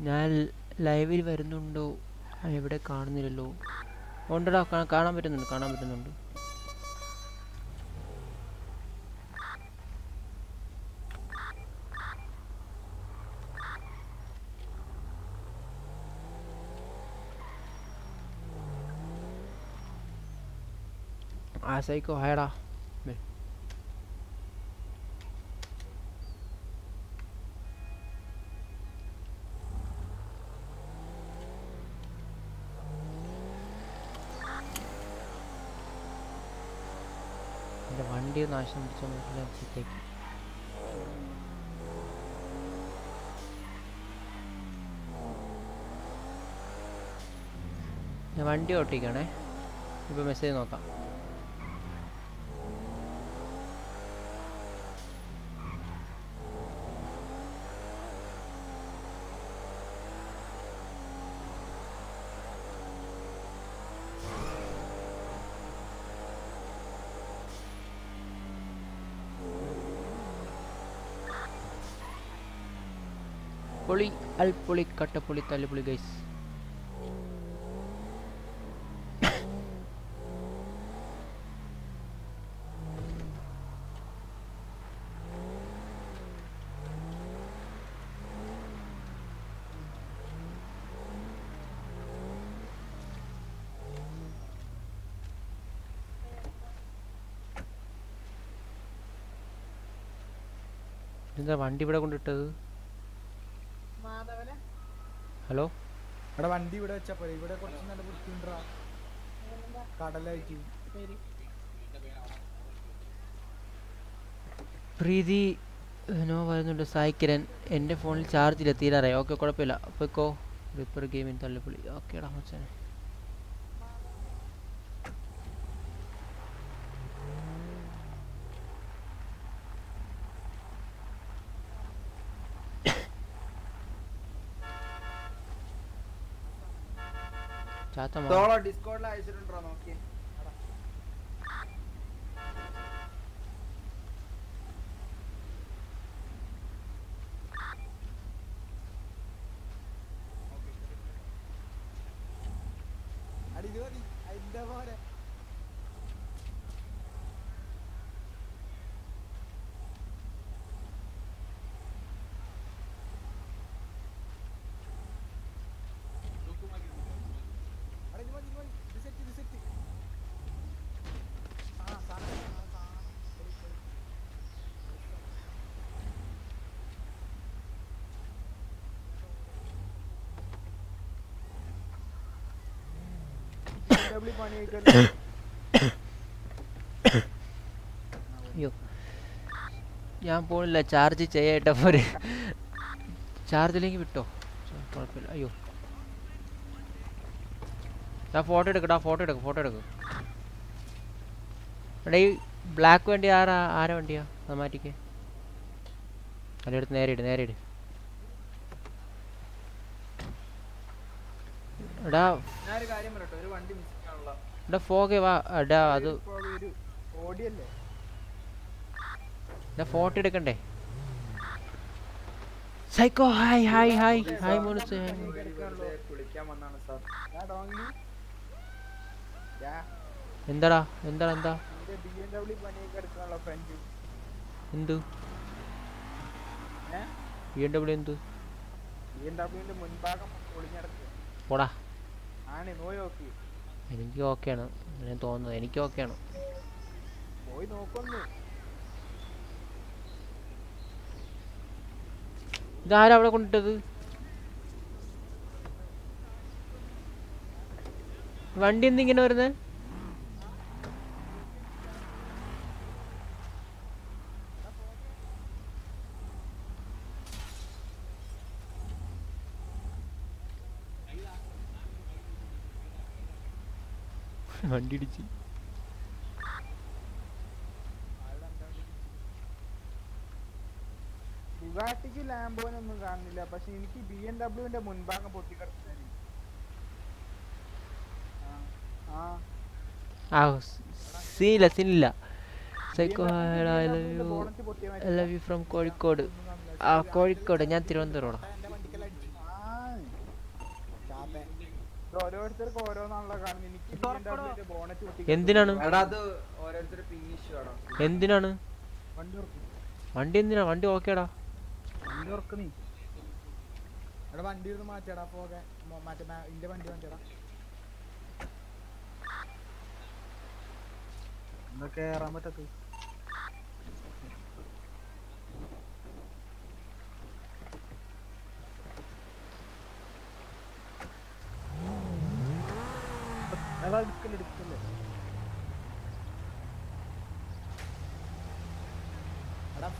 ഞാൻ ലൈവിൽ വരുന്നുണ്ടോ? എവിടെ കാണുന്നില്ലല്ലോ. ഉണ്ടടാ കാണാൻ പറ്റുന്നുണ്ട് കാണാൻ പറ്റുന്നുണ്ട്. ആ സൈക്കോ വേ. എന്റെ വണ്ടി പിടിച്ച പിടിച്ചോണ്ടേക്ക് ഞാൻ വണ്ടി ഓട്ടിക്കണേ. ഇപ്പോൾ മെസ്സേജ് നോക്കാം. പൊളി അൽപ്പൊളി കട്ടപ്പൊളി തല്ലുപൊളി ഗൈസ് എന്താ വണ്ടി ഇവിടെ കൊണ്ടിട്ടത്? മാധവനെ ഹലോ എടാ വണ്ടി ഇവിടെ വെച്ചാ പോരെ. ഇവിടെ കുറച്ച് നല്ല വൃത്തിണ്ടാ കടലായിട്ട്. പ്രീതി നോ വരുന്നുണ്ട് സായിക്കിരൻ എന്റെ ഫോണിൽ ചാർജ് ഇല്ല തീരാറായി ഓക്കെ കുഴപ്പമില്ല. പോയിക്കോ. റിപ്പർ ഗെയിമിൻ തള്ളിപ്പൊളി. ഓക്കേടാ മച്ചാനെ ചാത്ത മാ- സോളോ ഡിസ്കോഡിൽ അയച്ചിട്ടുണ്ടോ? നോക്കി അടി ഇത് മതി അതിന്റെ പോലെ അടി ഇത് മതി ഇത് മതി ഇത് സെറ്റ് ഇത് സെറ്റ് ആ സാധനം ആ, സാധനം ശരി, ശരി. അയ്യോ. ഞാൻ പോണില്ല ചാർജ് ചെയ്യട്ടെ പോരെ. ചാർജിലേക്ക് വിട്ടോ. കുഴപ്പമില്ല. അയ്യോ. ഞാൻ ഫോട്ടോ എടുക്കടാ ഫോട്ടോ എടുക്ക് ഫോട്ടോ എടുക്കും. എടാ ഈ ബ്ലാക്ക് വണ്ടി ആരാ ആരാ വണ്ടിയാ? അത് മാറ്റിക്ക് അതിന്റെ അടുത്ത് നേരെ ഇട് നേരെ ഇട്. എടാ ഒരു കാര്യം പറയട്ടെ ഒരു വണ്ടി മിസ് എടാ ഫോഗ് വാ. എടാ അത് എടാ ഫോട്ടോ എടുക്കണ്ടേ? Psycho hi hi hi. Hi മോനുസ്. എന്താടാ? എന്താടാ എന്താ? എന്ത്? ബി എം ഡബ്ല്യു എന്ത്? ബി എം ഡബ്ല്യുവിന്റെ മുൻഭാഗം ഒളിഞ്ഞടക്കുക പോടാ. ആണ് നോക്കി. എനിക്ക് ഓക്കെയാണ് അങ്ങനെ തോന്നുന്നത് എനിക്ക് ഓക്കെയാണ് പോയി നോക്കൊന്ന്. ഇതാരാ അവിടെ കൊണ്ടിട്ടത്? വണ്ടി എന്തിങ്ങനെ വരുന്നത് വണ്ടി ഇടിച്ച് ബുഗാട്ടിക്ക് ലാംബോനൊന്നും കാണുന്നില്ല. പക്ഷെ എനിക്ക് ബി എം ഡബ്ല്യുവിന്റെ മുൻഭാഗം പൊട്ടിക്കിടക്കുന്നത് ആ സീനില്ല സീനില്ല psycho I love you I love you from Kozhikode. ആ കോഴിക്കോട്. ഞാൻ തിരുവനന്തപുരം ഇത് ഓരോരുത്തർക്കും ഓരോന്നാണല്ലോ കാണുന്നത് എനിക്ക് ബോണറ്റ് എന്തിനാണ്? എന്തിനാണ്? വണ്ടി എന്തിനാ? വണ്ടി ഓക്കേടാ വണ്ടി ഉറക്ക് നീ. എടാ വണ്ടി ഒന്ന് മാറ്റിയടാ പോകെ മ- മറ്റേ ഇന്റെ വണ്ടി മാറ്റിയടാ. എന്താ കേറാൻ പറ്റത്ത്.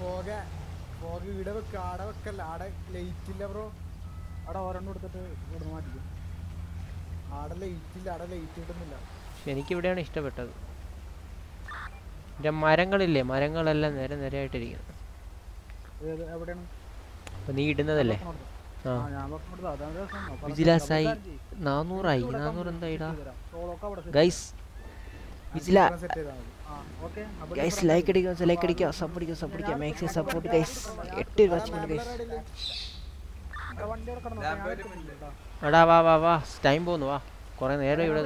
പോക പോക ഇവിടെ വെക്ക ആടെ വെക്കല്ല ആടെ ലൈറ്റ് ഇല്ല ബ്രോ അവിടെ ഒരെണ്ണം എടുത്തിട്ട് ഇവിടെ മാറ്റിക്കും. ആടെ ലൈറ്റ് ഇല്ല ആടെ ലൈറ്റ് കിട്ടുന്നില്ല പക്ഷെ എനിക്കിവിടെയാണ് ഇഷ്ടപ്പെട്ടത്. മരങ്ങളില്ലേ മരങ്ങളെല്ലാം നേരെ നേരെ ആയിട്ടിരിക്കുന്നു നീ ഇടുന്നതല്ലേ? വിജിലാസായി. നാന്നൂറായി. നാന്നൂറ് എന്തായിടാ? ഗൈസ് വിജില. Guys like. അടിക്കുക ലൈക്ക് അടിക്കുക സപ്പോർട്ട് ചെയ്യുക സപ്പോർട്ട് ചെയ്യുക മാക്സിമം സപ്പോർട്ട് ഗൈസ് എട്ട് വാച്ച്മെന്റ് ഗൈസ്. എടാ വാ വാ വാ. ടൈം പോന്നു വാ. കുറെ നേരം ഇവിടെ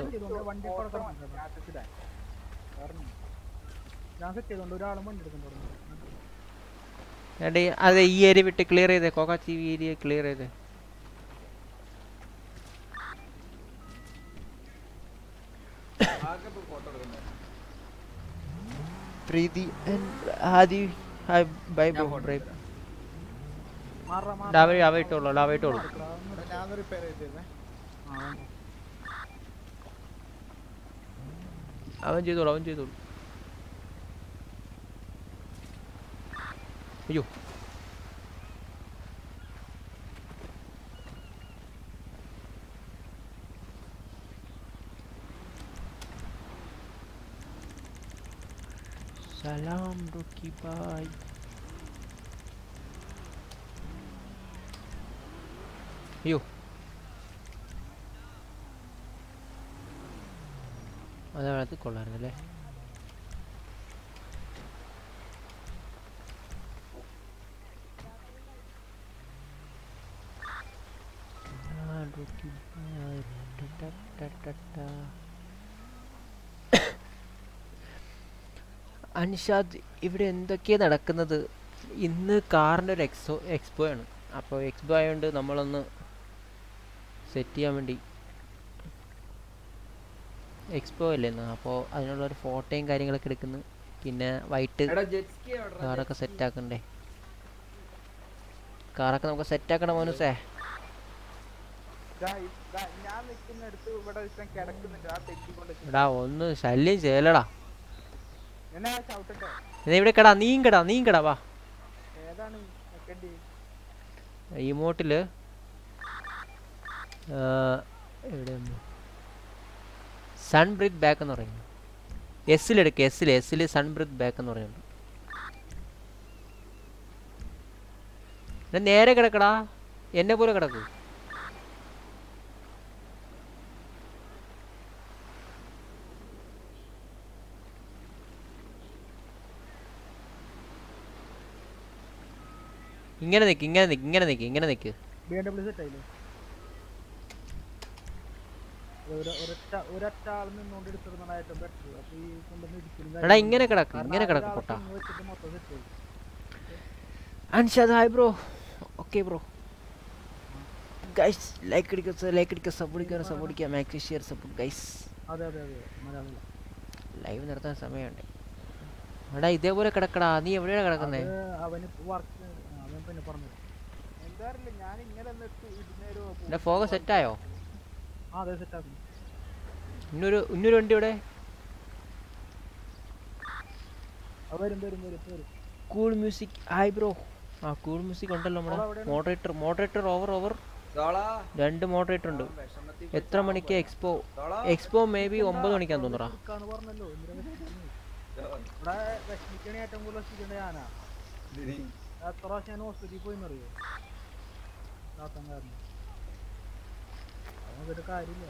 ഞാൻ സെറ്റ് ചെയ്തോണ്ട് ഒരാളും വണ്ടി എടുക്കുന്നുണ്ട് അതെ ഈ ഏരിയ വിട്ട് ക്ലിയർ ചെയ്തേ കോക്കാച്ചി ഈ ഏരിയ ക്ലിയർ ചെയ്തേ. ആകെ ഫോട്ടോ എടുക്കുന്നത് Preethi Adi bye bro bye മാറാ മാറാ. ഡാവ അവ ഇട്ടോളൂ ഡാവ ഇട്ടോളൂ. ഞാൻ റിപ്പയർ ചെയ്തേ. അവൻ ചെയ്തോളൂ അവൻ ചെയ്തോളൂ. അയ്യോ സലാം റോക്കി ബായ് അയ്യോ അതാണ് കൊള്ളായിരുന്നല്ലേ [coughs] അൻഷാദ് ഇവിടെ എന്തൊക്കെയാ നടക്കുന്നത്? ഇന്ന് കാറിന്റെ ഒരു എക്സോ എക്സ്പോ ആണ്. അപ്പോൾ എക്സ്പോ ആയതുകൊണ്ട് നമ്മളൊന്ന് സെറ്റ് ചെയ്യാൻ വേണ്ടി എക്സ്പോ അല്ലേ ഇന്ന്? അപ്പോൾ അതിനുള്ള ഒരു ഫോട്ടോയും കാര്യങ്ങളൊക്കെ എടുക്കുന്നു. പിന്നെ എവിടെടാ? കാറൊക്കെ സെറ്റാക്കണ്ടേ സെറ്റ് ആക്കണ്ടേ? കാറൊക്കെ നമുക്ക് സെറ്റ് ആക്കണം മോനുസേ ദാ ഇ- ദാ ഞാൻ നിൽക്കുന്നിടത്ത് ഇവിടെ ഒരുത്തൻ കിടക്കുന്നുണ്ട് ആ തെറ്റിക്കൊണ്ട് എടാ ഒന്ന് ശല്യം ചെയ്യലടാ. ഇവിടെ കടാ നീയും കടാ നീയും കടാ വാ. ഇമോട്ടിൽ. എവിടെ സൺ ബ്രിത്ത് ബാക്ക് എന്ന് പറയുന്നു. എസ്സിൽ എസ്സിൽ സൺ ബ്രിത്ത് ബാക്ക് എന്ന് പറയുന്നു. നേരെ കിടക്കടാ. എന്നെ പോലെ കിടക്കൂ. ഇങ്ങനെ നിക്ക് ഇങ്ങനെ നിക്ക് ഇങ്ങനെ നിക്ക് ഇങ്ങനെ നിക്ക്. എടാ, ഇങ്ങനെ കിടക്ക്, ഇങ്ങനെ കിടക്ക് പൊട്ട. Anshad hi bro okay bro guys like അടിക്കുക ലൈക്ക് അടിക്കുക സപ്പോർട്ട് ചെയ്യുക സപ്പോർട്ട് ചെയ്യുക മാക്സി ഷെയർ സപ്പോർട്ട് ഗൈസ് അതെ അതെ അതെ മലയാളം ലൈവ് നിർത്താൻ സമയമുണ്ട്. എടാ ഇതേപോലെ കിടക്കടാ നീ എവിടെയാണ് കിടക്കുന്നത് അവന് വർക്ക് പിന്നെ പറഞ്ഞു എന്താ അറിയില്ല ഞാൻ ഇങ്ങനെ ഫോക സെറ്റായോ ആ അതെ സെറ്റ് ആക്കി ഇന്നൊരു ഇന്നൊരു വണ്ടി ഇവിടെ അത് വരും വരും വരും വരും. കൂൾ മ്യൂസിക് ഹായ് ബ്രോ ആ കൂൾ മ്യൂസിക് ഉണ്ടല്ലോ നമ്മുടെ മോഡറേറ്റർ മോഡറേറ്റർ ഓവർ ഓവർ രണ്ട് മോഡറേറ്റർ ഉണ്ട്. എത്ര മണിക്ക് എക്സ്പോ എക്സ്പോ മേ ബി ഒമ്പത് മണിക്കാന്ന് തോന്നുറാ ഏറ്റവും കൂടുതൽ പ്രാവശ്യം ഞാൻ ഹോസ്പിറ്റലിൽ പോയിന്നറിയോ? താത്താൻ കാരണം അതൊരു കാര്യമില്ല.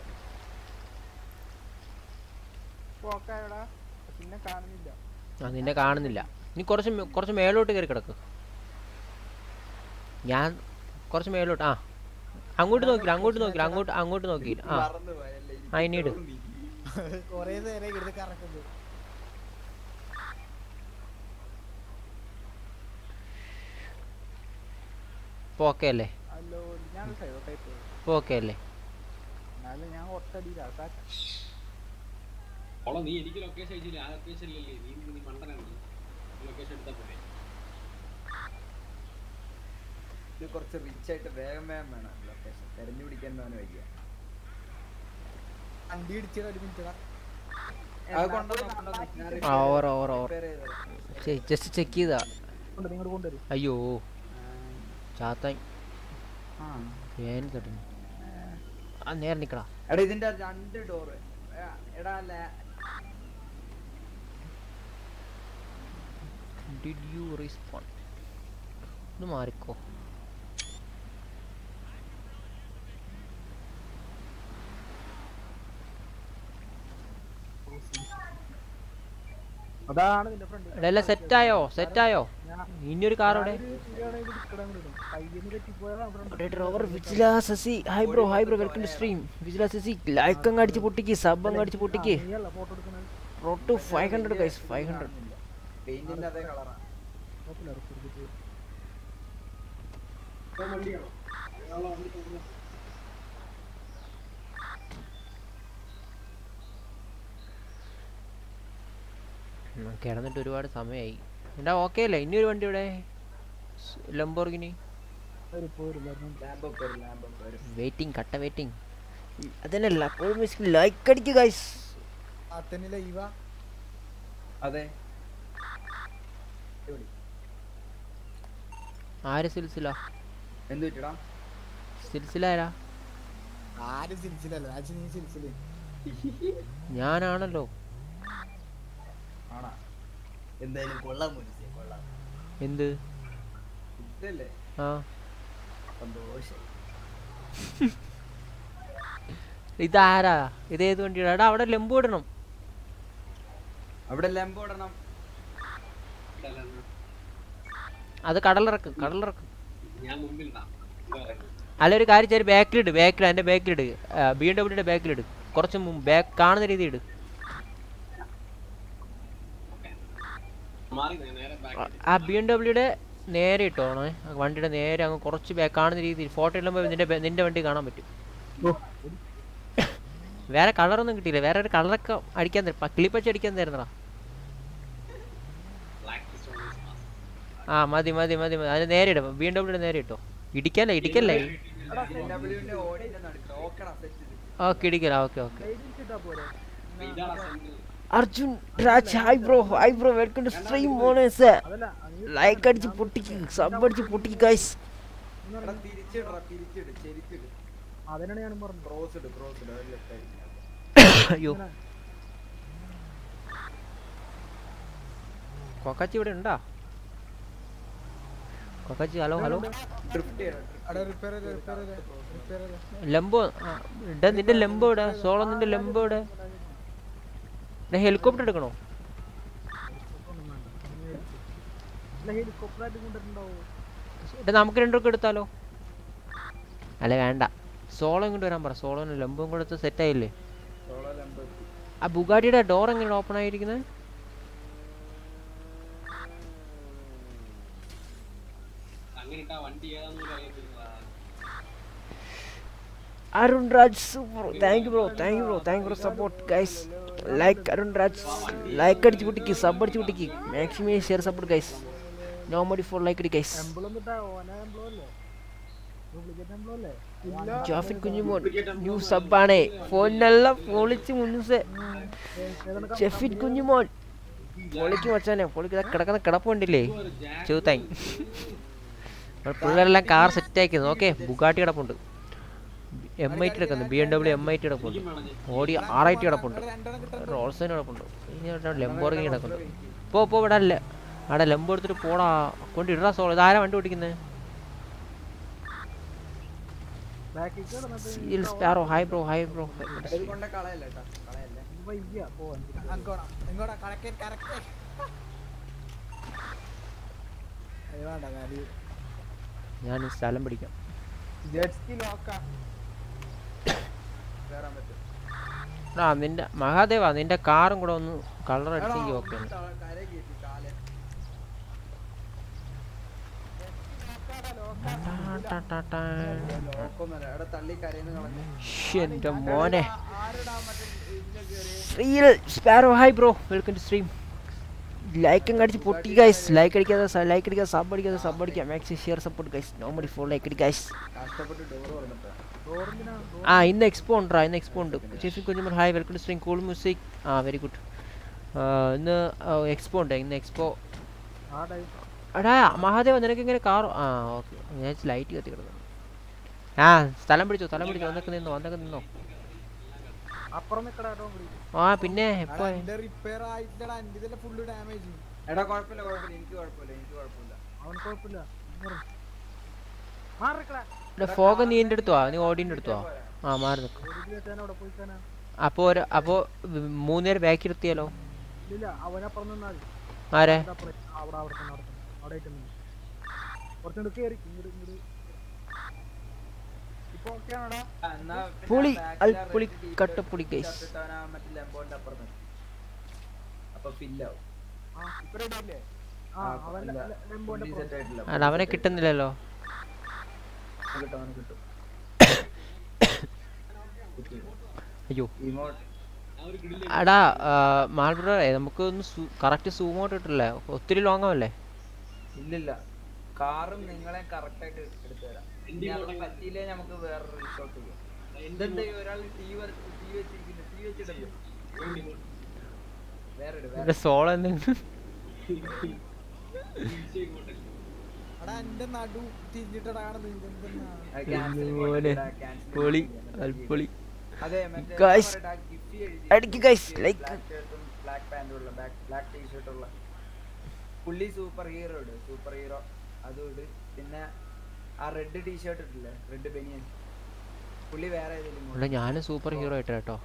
പോക്കായടാ. പിന്നെ കാണുന്നില്ല. ആ നിന്നെ കാണുന്നില്ല. നീ കുറച്ച് കുറച്ച് മേലോട്ട് കയറി കിടക്ക്. ഞാൻ കുറച്ച് മേലോട്ട് ആ. അങ്ങോട്ട് നോക്കില്ല അങ്ങോട്ട് നോക്കില്ല അങ്ങോട്ട് അങ്ങോട്ട് നോക്കിയില്ല. ആ. ഇട്. കൊറേ നേരം കറക്കുന്നു ഇപ്പോൾ ഓക്കെ അല്ലേ ഓക്കെ അല്ലേ നീ എനിക്ക് ലൊക്കേഷൻ അയച്ചില്ല? ആ നീ നീ മണ്ടനാണ്. ലൊക്കേഷൻ എടുത്താ പോലെ ഇത് കുറച്ച് റിച്ച് ആയിട്ട് വേഗം വേഗം വേണം ലൊക്കേഷൻ തെരഞ്ഞു പിടിക്കാൻ വയ്യ. വണ്ടി ഒരു minute over over over. Just check ചെയ്താ. അയ്യോ. ചാത്താൻ. ആ. ഞാൻ തട്ടുന്നു ആ നേരെ നിക്കടാ. എടാ ഇതിന്റെ രണ്ട് ഡോറ് എടാ ലാ- ഡിഡ് യു റെസ്പോണ്ട് ഇത് മാറിക്കോ. അതാണ് നിന്റെ ഫ്രണ്ട് എല്ലാം സെറ്റായോ സെറ്റായോ ഇനിയൊരു കാർ അവിടെ driver Vijila Sasi hi bro hi bro welcome to stream Vijila Sasi like അങ്ങ് അടിച്ച് പൊട്ടിക്ക് സബ് അങ്ങ് അടിച്ച് പൊട്ടിക്ക്. Photo to road five hundred guys five hundred പെയിന്റിന്റെ അതേ കളറാ കിടന്നിട്ട് ഒരുപാട് സമയമായി എന്താ ഓക്കെ അല്ലേ? ഇനി ഒരു വണ്ടി ഇവിടെ ലംബോർഗിനി വെയിറ്റിംഗ് കട്ട വെയിറ്റിംഗ് അതന്നെയല്ല മിസ് ലൈക്ക് അടിക്കുക ഗൈസ് അതെ. ആര് സിൽസില? എന്ത് വെച്ചടാ സിൽസില ആരാ? ആര് സിൽസില? അല്ല രാജു നീ സിൽസില. ഞാനാണല്ലോ. ആണാ. എന്തായാലും കൊള്ളാൻ മനസ്സിലായി കൊള്ളാം. എന്ത്? ഇതല്ലേ? ആ. സന്തോഷം. ഇതാരാ? ഇത് ഏത് വണ്ടിയാണ് എടാ അവിടെ ലെമ്പ് ഇടണം. അവിടെ ലെമ്പ് ഇടണം. അത് കടലിറക്ക് കടലിറക്ക്. അല്ല ഒരു കാര്യം ചെയ്യാൻ ബാക്കിലിട് ബാക്കിൽ എന്റെ ബാക്കിലിട് ബി എം ഡബ്ല്യൂടെ ബാക്കിലിട് കുറച്ച് ബാക്ക് കാണുന്ന രീതി ഇട് മാറി നേരെ ബാക്ക് ആ ബി എം ഡബ്ല്യൂടെ നേരെ ഇട്ടോണേ വണ്ടിയുടെ നേരെ അങ്ങ് കുറച്ച് ബാക്ക് കാണുന്ന രീതിയിൽ ഫോട്ടോ ഇടുമ്പോൾ നിന്റെ നിന്റെ വണ്ടി കാണാൻ പറ്റും. വേറെ കളറൊന്നും കിട്ടിയില്ല. വേറെ ഒരു കളറൊക്കെ അടിക്കാൻ തരും. കിളിപ്പച്ച അടിക്കാൻ തരുന്നടാ ആ മതി മതി മതി മതി. അത് നേരെ ഇടും. ബി എം ഡബ്ല്യൂടെ നേരെ ഇട്ടോ. ഇടിക്കല്ലേ ഇടിക്കല്ലേ? Okay ഇടിക്കല. Okay okay. Arjun Raj hi bro hi bro welcome to stream മോണേഴ്സ് like അടിച്ച് പൊട്ടിക്ക് സബ് അടിച്ച് പൊട്ടിക്ക് ഗൈസ് അയ്യോ. കൊക്കാച്ചി ഇവിടെ ഉണ്ടാ? കൊക്കാച്ചി ഹലോ ഹലോ. ലംബോ നിന്റെ ലംബോ ഇവിടെ സോളോ നിന്റെ ലംബോ ഇവിടെ ഹെലികോപ്റ്റർ എടുക്കണോ? നമുക്ക് രണ്ടുപേർക്ക് എടുത്താലോ? അല്ല വേണ്ട. സോളോ ഇങ്ങോട്ട് വരാൻ പറ. സോളോ ലംബും കൂടെ സെറ്റ് ആയില്ലേ? ആ ബുഗാഡിയുടെ ഡോർ എങ്ങനെയാണ് ഓപ്പൺ ആയിരിക്കുന്നത് Arun Raj super thank you bro thank you bro thank you for support guys like Arun Raj like അടിച്ച് പൊട്ടിക്ക് സബ് അടിച്ച് പൊട്ടിക്ക്. Maximum share support guys no Modi four like അടി ഗൈസ് ജോഫിൻ കുഞ്ഞുമോൻ ന്യൂ സബാണേ ഫോണിനല്ല പൊളിച്ച് മുൻസെ ഷെഫിൻ കുഞ്ഞുമോൻ. പൊളിക്ക് മച്ചാനെ പൊളിക്ക് കിടക്കുന്ന കിടപ്പുണ്ടില്ലേ ചെറുത്തായി [laughs] പിള്ളേരെല്ലാം കാർ സെറ്റ് ആക്കിയത്. ഓക്കെ ബുഗാട്ടി കിടപ്പുണ്ട്. എം ഐ ടി കിടക്കുന്നു B M W M I T കിടപ്പുണ്ട് ഓടി ആർ ഐ ടി കിടപ്പുണ്ട് റോൾസൈൻ കിടപ്പുണ്ട് ഇനി ലെമ്പോർഗിനി കിടക്കുന്നുണ്ട് പോ പോ ഇവിടെ അല്ലേ. അവിടെ ലെമ്പോ എടുത്തിട്ട് പോടാ. കൊണ്ട് ഇടാ സോൾ ഇതാരാ വണ്ടി ഓടിക്കുന്നത് sparrow hi bro hi bro ഞാൻ സ്ഥലം പിടിക്കാം. ആ നിന്റെ? മഹാദേവ നിന്റെ കാറും കൂടെ ഒന്ന് കളർ അടിച്ചെങ്കിൽ ഓക്കെ എന്റെ മോനെ. Reel sparrow hi bro welcome to stream ലൈക്കും അടിച്ച് പൊട്ടി ഗൈസ് ലൈക്ക് അടിക്കാതെ ലൈക്ക് അടിക്കാതെ സബ് അടിക്കാതെ സബ് അടിക്കാം. Maximum share support guys നോമഡി four like അടി ഗൈസ് ആ ഇന്ന് എക്സ്പോ ഉണ്ടാ ഇന്ന് എക്സ്പോ ഉണ്ട്. ചേച്ചി കുഞ്ഞുമർ hi welcome to stream cool music ആ വെരി ഗുഡ് ഇന്ന് എക്സ്പോ ഉണ്ട് ഇന്ന് എക്സ്പോ എടാ മഹാദേവ നിനക്ക് ഇങ്ങനെ കാർ ആ ഓക്കെ ഞാൻ ലൈറ്റ് കത്തി കിടന്നു ആ സ്ഥലം പിടിച്ചോ സ്ഥലം പിടിച്ചോ വന്നൊക്കെ നിന്നോ വന്നൊക്കെ നിന്നോ. ആ പിന്നെ എപ്പോ? റിപ്പയർ എന്റെ ഫുള്ള് ഡാമേജ് എടാ കുഴപ്പമില്ല കുഴപ്പമില്ല എനിക്ക് കുഴപ്പമില്ല എനിക്ക് കുഴപ്പമില്ല അവൻ കുഴപ്പമില്ല ഫോഗ് നീ എന്റെ അടുത്തോ നീ ഓടിന്റെ അടുത്തോ ആ മാറി നിൽക്കും അപ്പോ അപ്പോൾ മൂന്നുപേര് ബാക്കി അവനപ്പുറം ആരെ? പുളി അൽപുളി പുളി. അപ്പൊ സെറ്റ് അല്ല അവനെ കിട്ടുന്നില്ലല്ലോ. കിട്ടും കിട്ടും അയ്യോ. അടാ എടാ മാൽബ്രേ നമുക്ക് ഒന്ന് കറക്റ്റ് സൂം ഔട്ട് ഇട്ടില്ല ഒത്തിരി ലോങ് ആവല്ലേ? ഇല്ലില്ല. കാറും നിങ്ങളെ കറക്റ്റ് ആയിട്ട് എടുത്തു തരാം. പറ്റിയില്ലേ നമുക്ക് വേറൊരു റിസോർട്ട് ചെയ്യാം. എന്തുണ്ട് ഒരാൾ തീ വര- തീ വെച്ചിരിക്കുന്നു? തീ വെച്ചിടല്ലോ വേറെ [laughs] പുള്ളി സൂപ്പർ ഹീറോ ഇട് സൂപ്പർ ഹീറോ അതും ഇട്. പിന്നെ ആ റെഡ് ടീഷർട്ട് ഇട്ടില്ലേ റെഡ് ബനിയൻ. പുള്ളി വേറെ ഞാനും സൂപ്പർ ഹീറോ ആയിട്ട് കേട്ടോ.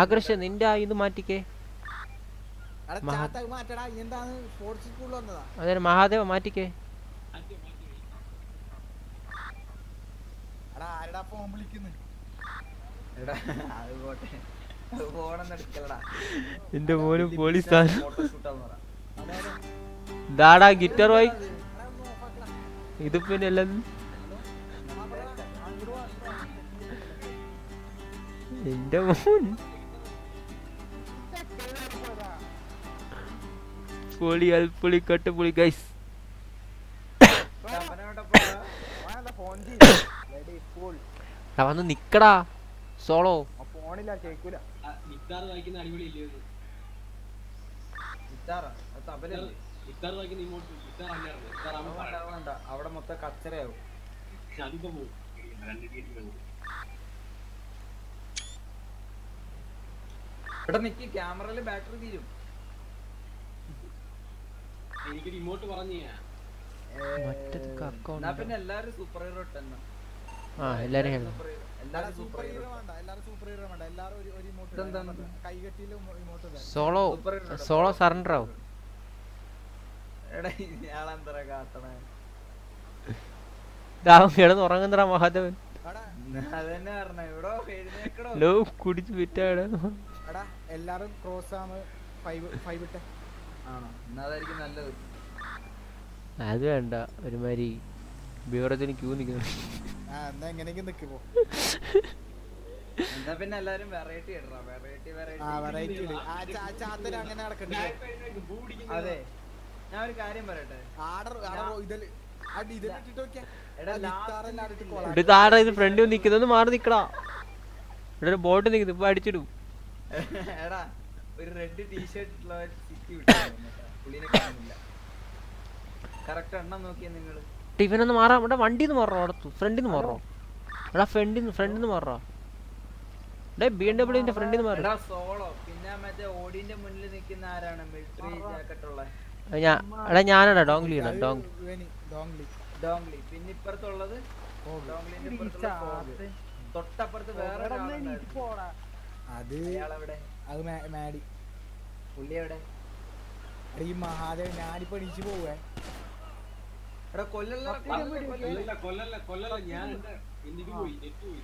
ആകർഷ നിന്റെ ആ ഇത് മാറ്റിക്കേ. മഹാദേവ മാറ്റിക്കേ എന്റെ മോനും പോലീസ് ദാടാ ഗിറ്റർ വായി ഇത് പിന്നെ എല്ലാം എന്റെ മോൻ ഇങ്ങോട്ട് ഗിത്താർ അല്ലായിരുന്നു ഗിത്താർ ആവുമ്പോ നിക്കടാ സോളോ അവിടെ മൊത്തം കച്ചറയാവും ഇവിടെ നിക്ക് ക്യാമറയിൽ ബാറ്ററി തീരും. എനിക്കൊരു റിമോട്ട് പറഞ്ഞു ഞാൻ അക്കൗണ്ട് പിന്നെ എല്ലാരും സൂപ്പർ ഹീറോ ഇട്ടെന്നാ ആ എല്ലാരും ഹെൽമെറ്റ് എല്ലാരും സൂപ്പർ സൂപ്പർ ഹീറോ ഹീറോ വേണ്ട എല്ലാരും സൂപ്പർ ഹീറോ വേണ്ട. എല്ലാരും ഒരു ഒരു ഇമോട്ട് ഇതെന്താണ്? കൈകെട്ടിയിലും ഇമോട്ട് സോളോ സോളോ സറണ്ടർ ആവും. കിടന്ന് ഉറങ്ങുന്നടാ മഹാദേവൻ. ലോ കുടിച്ച് വിറ്റാടാ എല്ലാരും ക്രോസ് ആണ്. ഫൈവ് ഫൈവ് ഇട്ടെ. അത് വേണ്ട. ഒരുമാതിരി ബീവറേജിന് ക്യൂ നിൽക്കുന്നു ആ എന്നാ പിന്നെ എല്ലാരും വെറൈറ്റി ഇടറാ. വെറൈറ്റി ആ വെറൈറ്റി ആ ചാ- ചാത്തന് അങ്ങനെ നടക്കണ്ടേ? അതെ. ഞാൻ ഒരു കാര്യം പറയട്ടെ? ആർഡർ താഴെ ഇത് ഫ്രണ്ട് നിൽക്കുന്നത് മാറി നിക്കടാ. ഇവിടെ ഒരു ബോട്ട് നിക്കുന്നു. ഇപ്പൊ അടിച്ചിടും. എടാ ഒരു റെഡ് ടീഷർട്ട് ഉള്ള മാറാം. ഇവിടെ വണ്ടി കാണുന്നില്ല മാറോ അവിടെ നോക്കിയാ നിന്ന് ഇവനൊന്ന് മാറാം ഇവിടെ വണ്ടിന്ന് മാറോ ഫ്രണ്ടിൽ ഫ്രണ്ടിന്ന് മാറോ എടാ ഫ്രണ്ടിന്ന് ഫ്രണ്ടിന്ന് മാറോ ഡേ ബി എം ഡബ്ല്യൂന്റെ ഫ്രണ്ടിന്ന് മാറി. എടാ സോളോ. പിന്നെ മറ്റേ ഓടിന്റെ മുന്നിൽ നിൽക്കുന്ന ആരാണ്? മിലിറ്ററി ജാക്കറ്റ് ഉള്ള. ഞാൻ എടാ ഞാനടാ ഡോങ്ലി ഡോങ്. ഡോങ്ലി. ഡോങ്ലി. പിന്നെ ഇപ്പുറത്തുള്ളത് ഡോങ്ലിന്റെ ഇപ്പുറത്തുള്ള തൊട്ടപ്പുറത്ത് വേറെ. അത് അത് മാഡി. പുള്ളി എവിടെ ഈ മഹാദേവൻ ഞാനിപ്പോ എണീച്ച് പോവേ എടാ കൊല്ലല്ല കൊല്ലല്ല കൊല്ലല്ല കൊല്ലല്ല. ഞാൻ എന്റെ എനിക്ക് പോയി നെറ്റ് പോയി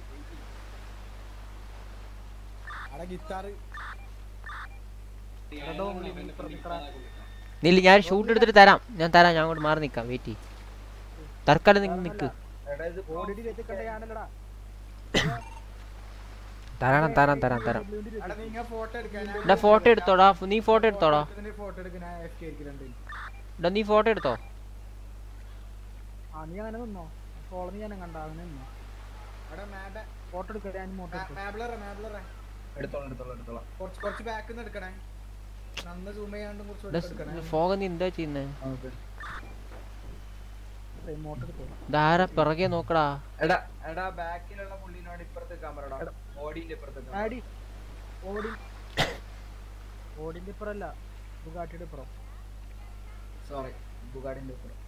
എടാ ഗിത്താറ്. നില്ല ഞാൻ ഷൂട്ട് എടുത്തിട്ട് തരാം. ഞാൻ തരാം ഞാൻ അങ്ങോട്ട് മാറി നിക്കാം വെയിറ്റ് തൽക്കാലം നിങ്ങൾ നിക്ക് [coughs] വെച്ചിട്ടുണ്ടെങ്കിലാണല്ലടാ തരാം തരാം തരാം തരാം എടാ നീ ഫോട്ടോ എടുത്തോടാ. നീ ഫോട്ടോ എടുത്തോടാ എടാ നീ ഫോട്ടോ എടുത്തോ? ആ നീ അങ്ങനെ നിന്നോ? കോളനി ഞാൻ കണ്ട നിന്നോ? എടാ മാബ ഫോട്ടോ എടുക്കട്ടെ ഞാൻ മോട്ടോ എടുക്കാം. മാബ്ലറെ മാബ്ലറെ എടുത്തോളാം എടുത്തോളാം എടുത്തോളാം. കുറച്ച് കുറച്ച് ബാക്കിൽ നിന്ന് എടുക്കണേ. നന്ന് സൂം ചെയ്യാണ്ടും കുറച്ച് എടുക്കണേ. ഫോഗ് നീ എന്താ ചെയ്യുന്നേ? ധാര പിറകെ നോക്കടാ. എടാ. എടാ ബാക്കിലുള്ള പുള്ളിനോട് ഇപ്പുറത്ത് ക്യാമറ ഓടിന്റെ ഇപ്പുറല്ല ബുഗാട്ടിയുടെ ഇപ്പുറം. സോറി ബുഗാട്ടിന്റെ ഇപ്പുറം.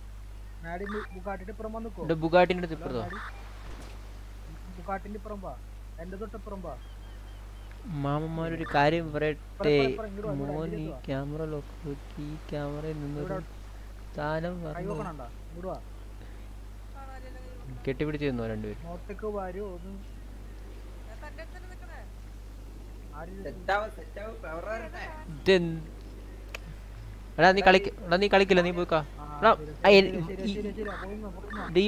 മാഡി ബുഗാട്ടിന്റെ ഇപ്പുറം വന്നിക്കോ ബുഗാട്ടിന്റെ ഇപ്പുറത്തോ? ബുഗാട്ടിന്റെ ഇപ്പുറം വാ. എന്റെ തൊട്ടിപ്പുറം വാ. മാമന്മാരൊരു കാര്യം പറയട്ടെ. മോനി മോൻ ഈ ക്യാമറ ലോക്ക് ഈ ക്യാമറയിൽ നിന്നൊരു സ്ഥാനം പറഞ്ഞു കെട്ടിപ്പിടിച്ചു ഇങ്ങോട്ട് വാ. കെട്ടിപ്പിടിച്ച് നിന്നോ രണ്ടുപേരും മോട്ടക്ക് വരൂ ഒന്ന് ആരും സെറ്റാവ് സെറ്റാവ് പവർ വരട്ടെ ഇതെന്ത് എടാ നീ കളിക്ക. എടാ നീ കളിക്കില്ല? നീ പോയിക്കാ. ഈ-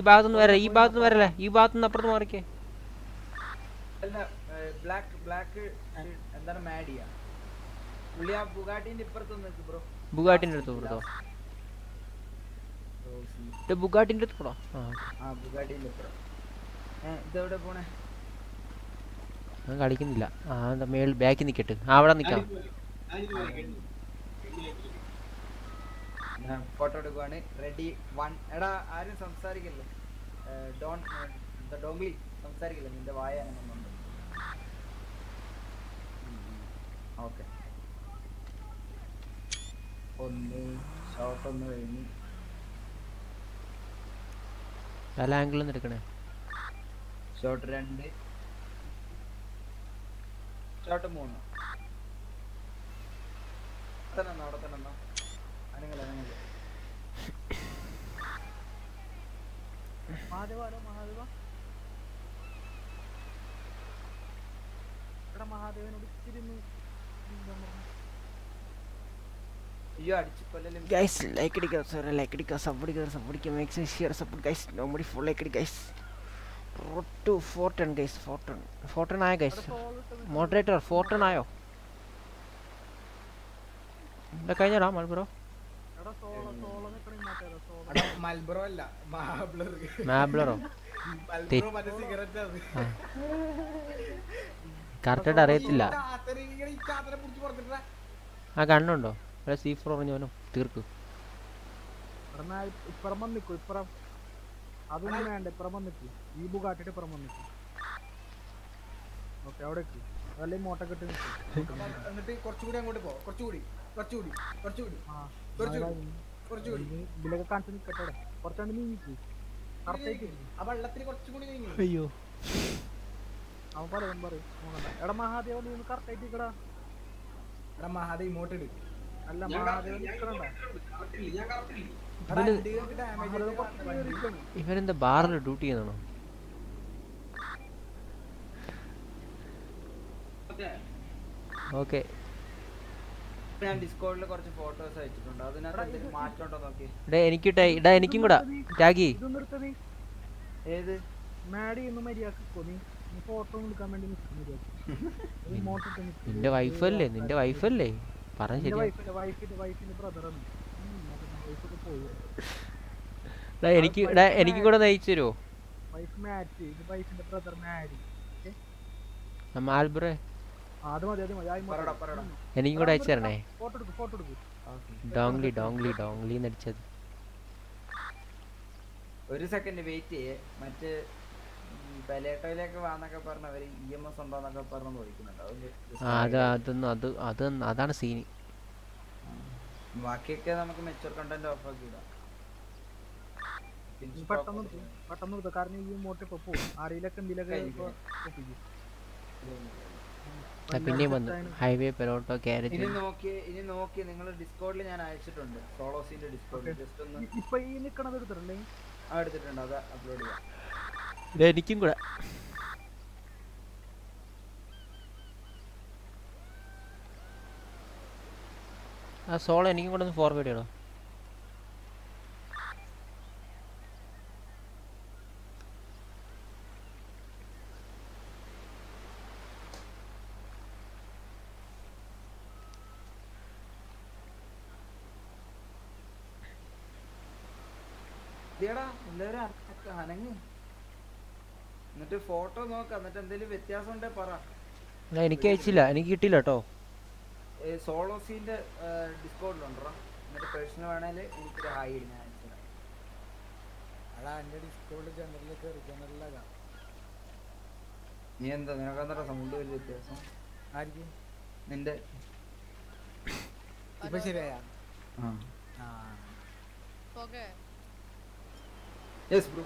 ഭാഗത്തുനിന്ന് വരല ഈ ഭാഗത്തുനിന്ന് വരല ഈ ഭാഗത്തുനിന്ന് അപ്പുറത്ത് മാറിക്കേ. ബുഗാട്ടിന്റെ നിൽക്ക് ബ്രോ. ബുഗാട്ടിന്റെ അടുത്ത് അടുത്ത് ആ ആ ബുഗാട്ടിന്റെ ഇതെവിടെ പോണേ? ഞാൻ കളിക്കുന്നില്ല. ആ മേൾ ബാക്കിൽ നിൽക്കട്ടെ അവിടെ നിൽക്കാം. ഫോട്ടോ എടുക്കുവാണ്. റെഡി വൺ എടാ ആരും സംസാരിക്കില്ല? ഡോൺ ഡോംഗ്ലി സംസാരിക്കില്ല? നിന്റെ വായ അനങ്ങുന്നുണ്ട് ഓക്കെ ഒന്ന് ഷോട്ട് ഒന്ന് കഴിഞ്ഞു. പല ആംഗിളിൽ നിന്ന് എടുക്കണേ. ഷോട്ട് രണ്ട്. ഷോട്ട് മൂന്ന്. തന്നെ നിന്നോ, അവിടെ തന്നെ. അനങ്ങില്ല അനങ്ങില്ല മഹാദേവ ഹലോ മഹാദേവ എടാ മഹാദേവനോട് ഇച്ചിരി ഒന്ന് മിണ്ടാൻ പറഞ്ഞെ. അയ്യോ അടിച്ചു കൊല്ലലും. Guys, like അടിക്കുക sorry like അടിക്കുക sub ചെയ്യുക sub അടിക്കുക make sure share support. Guys nobody full like അടി guys. Road to ഫോർട്ടൺ guys ഫോർട്ടൺ. ആയ guys moderator ഫോർട്ടൺ ആയോ എന്താ കഴിഞ്ഞടാ മൽബ്രോ അല്ല മാബ്ലറോ? കറക്റ്റായിട്ട് അറിയത്തില്ല. ആ കണ്ണുണ്ടോ? സീ ഫോർ പറഞ്ഞവനോ തീർക്കു. ഇപ്പുറം വന്നിക്കോ ഇപ്പുറം. അതൊന്നും വേണ്ട ഇപ്പുറം വന്നിക്ക്. ഈ ബുഗാട്ടിട്ട് ഇപ്പുറം വന്നിക്ക്. ഓക്കെ അവിടെ. അതല്ലേ മോട്ട കെട്ടി എന്നിട്ട് കുറച്ചുകൂടി അങ്ങോട്ട് പോ. കുറച്ചുകൂടി കുറച്ചുകൂടി കുറച്ചുകൂടി ആ കുറച്ചുകൂടി കുറച്ചുകൂടി. ഇതിലൊക്കെ കാണിച്ച് നിക്കട്ടെ അവിടെ. കുറച്ചാണ്ട് നീങ്ങിക്ക് കറക്റ്റായിട്ട് ആ വെള്ളത്തിൽ കുറച്ചുകൂടി നീങ്ങി. അയ്യോ. അവൻ പറയും പറയും. നോക്കണ്ട. എടാ മഹാദേവ നീ ഒന്ന് കറക്റ്റായിട്ട് നിക്കടാ. എടാ മഹാദേവ് ഇങ്ങോട്ട് അല്ല. ഇവരെന്താ ബാറിൽ ഡ്യൂട്ടി ചെയ്യുന്നതാണോ? ഓക്കെ. ഞാൻ ഡിസ്കോഡിൽ കുറച്ച് ഫോട്ടോസ് അയച്ചിട്ടുണ്ട്. അതിനകത്ത് എന്തെങ്കിലും മാറ്റം ഉണ്ടോ നോക്കി. എനിക്ക് എനിക്കും കൂടാ. ടാഗി. ഏത്? മാഡി മര്യാദക്കോ ഫോട്ടോ എടുക്കാൻ വേണ്ടി. [laughs] നിന്റെ വൈഫല്ലേ നിന്റെ വൈഫല്ലേ എനിക്ക് എനിക്കും കൂടെ നയിച്ചു തരുമോ. എനിക്കും കൂടെ അയച്ചു തരണേ. ഫോട്ടോ എടുക്ക് ഫോട്ടോ എടുക്ക്. ഡോങ്ലി ഡോങ്ലി ഡോങ്ലി എന്നടിച്ചത് ഒരു സെക്കൻഡ് വെയിറ്റ് ചെയ്യേ. മറ്റ് പെലേട്ടോയിലേക്ക് വാന്നൊക്കെ പറഞ്ഞ അവർ ഇ എം എസ് ഉണ്ടോന്നൊക്കെ പറഞ്ഞ് ചോദിക്കുന്നുണ്ട് അത്. അതൊന്നും അത് അത് അതാണ് സീന് ബാക്കിയൊക്കെ നമുക്ക് മെച്ചൂർ കണ്ടന്റ് ഓഫ് ആക്കി ഇടാം പെട്ടെന്ന് പെട്ടെന്ന് എടുത്ത് കാരണം ഈ മോട്ട് ഇപ്പൊ പോകും ആരെയിലൊക്കെ എന്തിലൊക്കെ പിന്നെയും വന്നു. ഹൈവേ പെരോട്ടോ ഇനി ക്യാരറ്റ് നോക്കി ഇനി നോക്കി. നിങ്ങൾ ഡിസ്കോഡിൽ ഞാൻ അയച്ചിട്ടുണ്ട്. സോളോസിന്റെ ഡിസ്കോഡിൽ ജസ്റ്റ് ഒന്ന് ഇപ്പൊ ഈ നിക്കണത് എടുത്തിട്ടുണ്ടേ ആ എടുത്തിട്ടുണ്ട്. അത് അപ്ലോഡ് ചെയ്യാം. ഇതാ എനിക്കും കൂടെ. ആ സോളോ എനിക്കും കൂടെ ഒന്ന് ഫോർവേഡ് ചെയ്യണോ? ഇതെടാ എല്ലാവരും അനങ്ങ്. എന്നിട്ട് ഫോട്ടോ നോക്ക എന്നിട്ട് എന്തെങ്കിലും വ്യത്യാസം ഉണ്ടേ പറ എനിക്ക് അയച്ചില്ല എനിക്ക് കിട്ടില്ല കേട്ടോ സോളോസിന്റെ ഡിസ്കോഡിലുണ്ടോ എന്നിട്ട് പേഴ്സണൽ വേണേൽ എനിക്കൊരു ഹായ് ഇടും ഞാൻ അയച്ചുതരാം. എടാ എന്റെ ഡിസ്കോഡ് ജനറലിൽ കയറി ജനറലിലാകാം നീ എന്താ നിനക്ക് എന്താ സൗണ്ട് വലിയ വ്യത്യാസം? നിന്റെ. ഇപ്പൊ ശരിയായ? ആ. ആ. ഓക്കെ. യെസ് ബ്രോ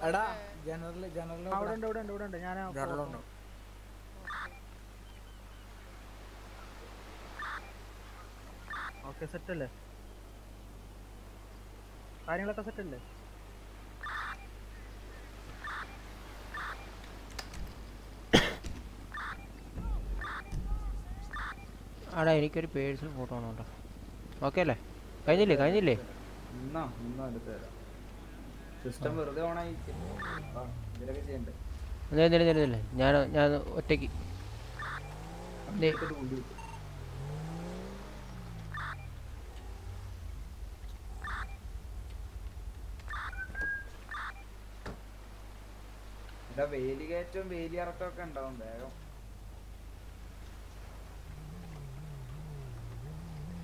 എടാ ജനറൽ ജനറൽ അവിടെ ഉണ്ട് ഇവിടെ ഉണ്ട് ഇവിടെ ഉണ്ട്. ഞാൻ ഓക്കെ സെറ്റ് അല്ലേ കാര്യങ്ങളൊക്കെ സെറ്റ് അല്ലേ ആടാ എനിക്കൊരു പേഴ്സണൽ ഫോട്ടോ വേണം കേട്ടോ ഓക്കെ അല്ലേ? കഴിഞ്ഞില്ലേ കഴിഞ്ഞില്ലേ? എന്നാ എന്നാ എടുത്ത് തരാം സിസ്റ്റം വെറുതെ ഓണായി ഇതിലൊക്കെ ചെയ്യണ്ടേ. ഞാൻ ഞാൻ ഒറ്റയ്ക്ക്. വേലി കയറ്റവും വേലി ഇറക്കവും ഒക്കെ ഉണ്ടാവും വേഗം.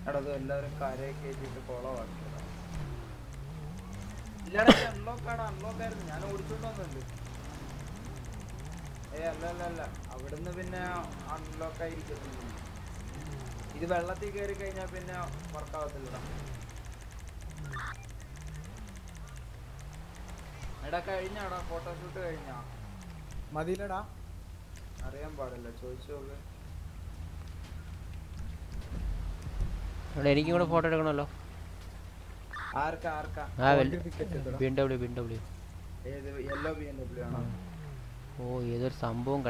എടാ എല്ലാവരും കരയൊക്കെ കയറ്റിട്ട് കുളമാക്കിയതാ അവിടുന്ന് പിന്നെ അൺലോക്ക് ആയിരിക്കും. ഇത് വെള്ളത്തിൽ കയറി കഴിഞ്ഞാൽ പിന്നെ വർക്കാവത്തില്ലടാ എടാ കഴിഞ്ഞാടാ ഫോട്ടോഷൂട്ട് കഴിഞ്ഞാ. മതിയിലടാ അറിയാൻ പാടില്ല ചോദിച്ചോളൂ എനിക്കും കൂടെ ഫോട്ടോ എടുക്കണമല്ലോ. ആർക്കാ ആർക്കാ? ആ ഏത് യെല്ലോ ആണോ? ഓ ഏതൊരു സംഭവം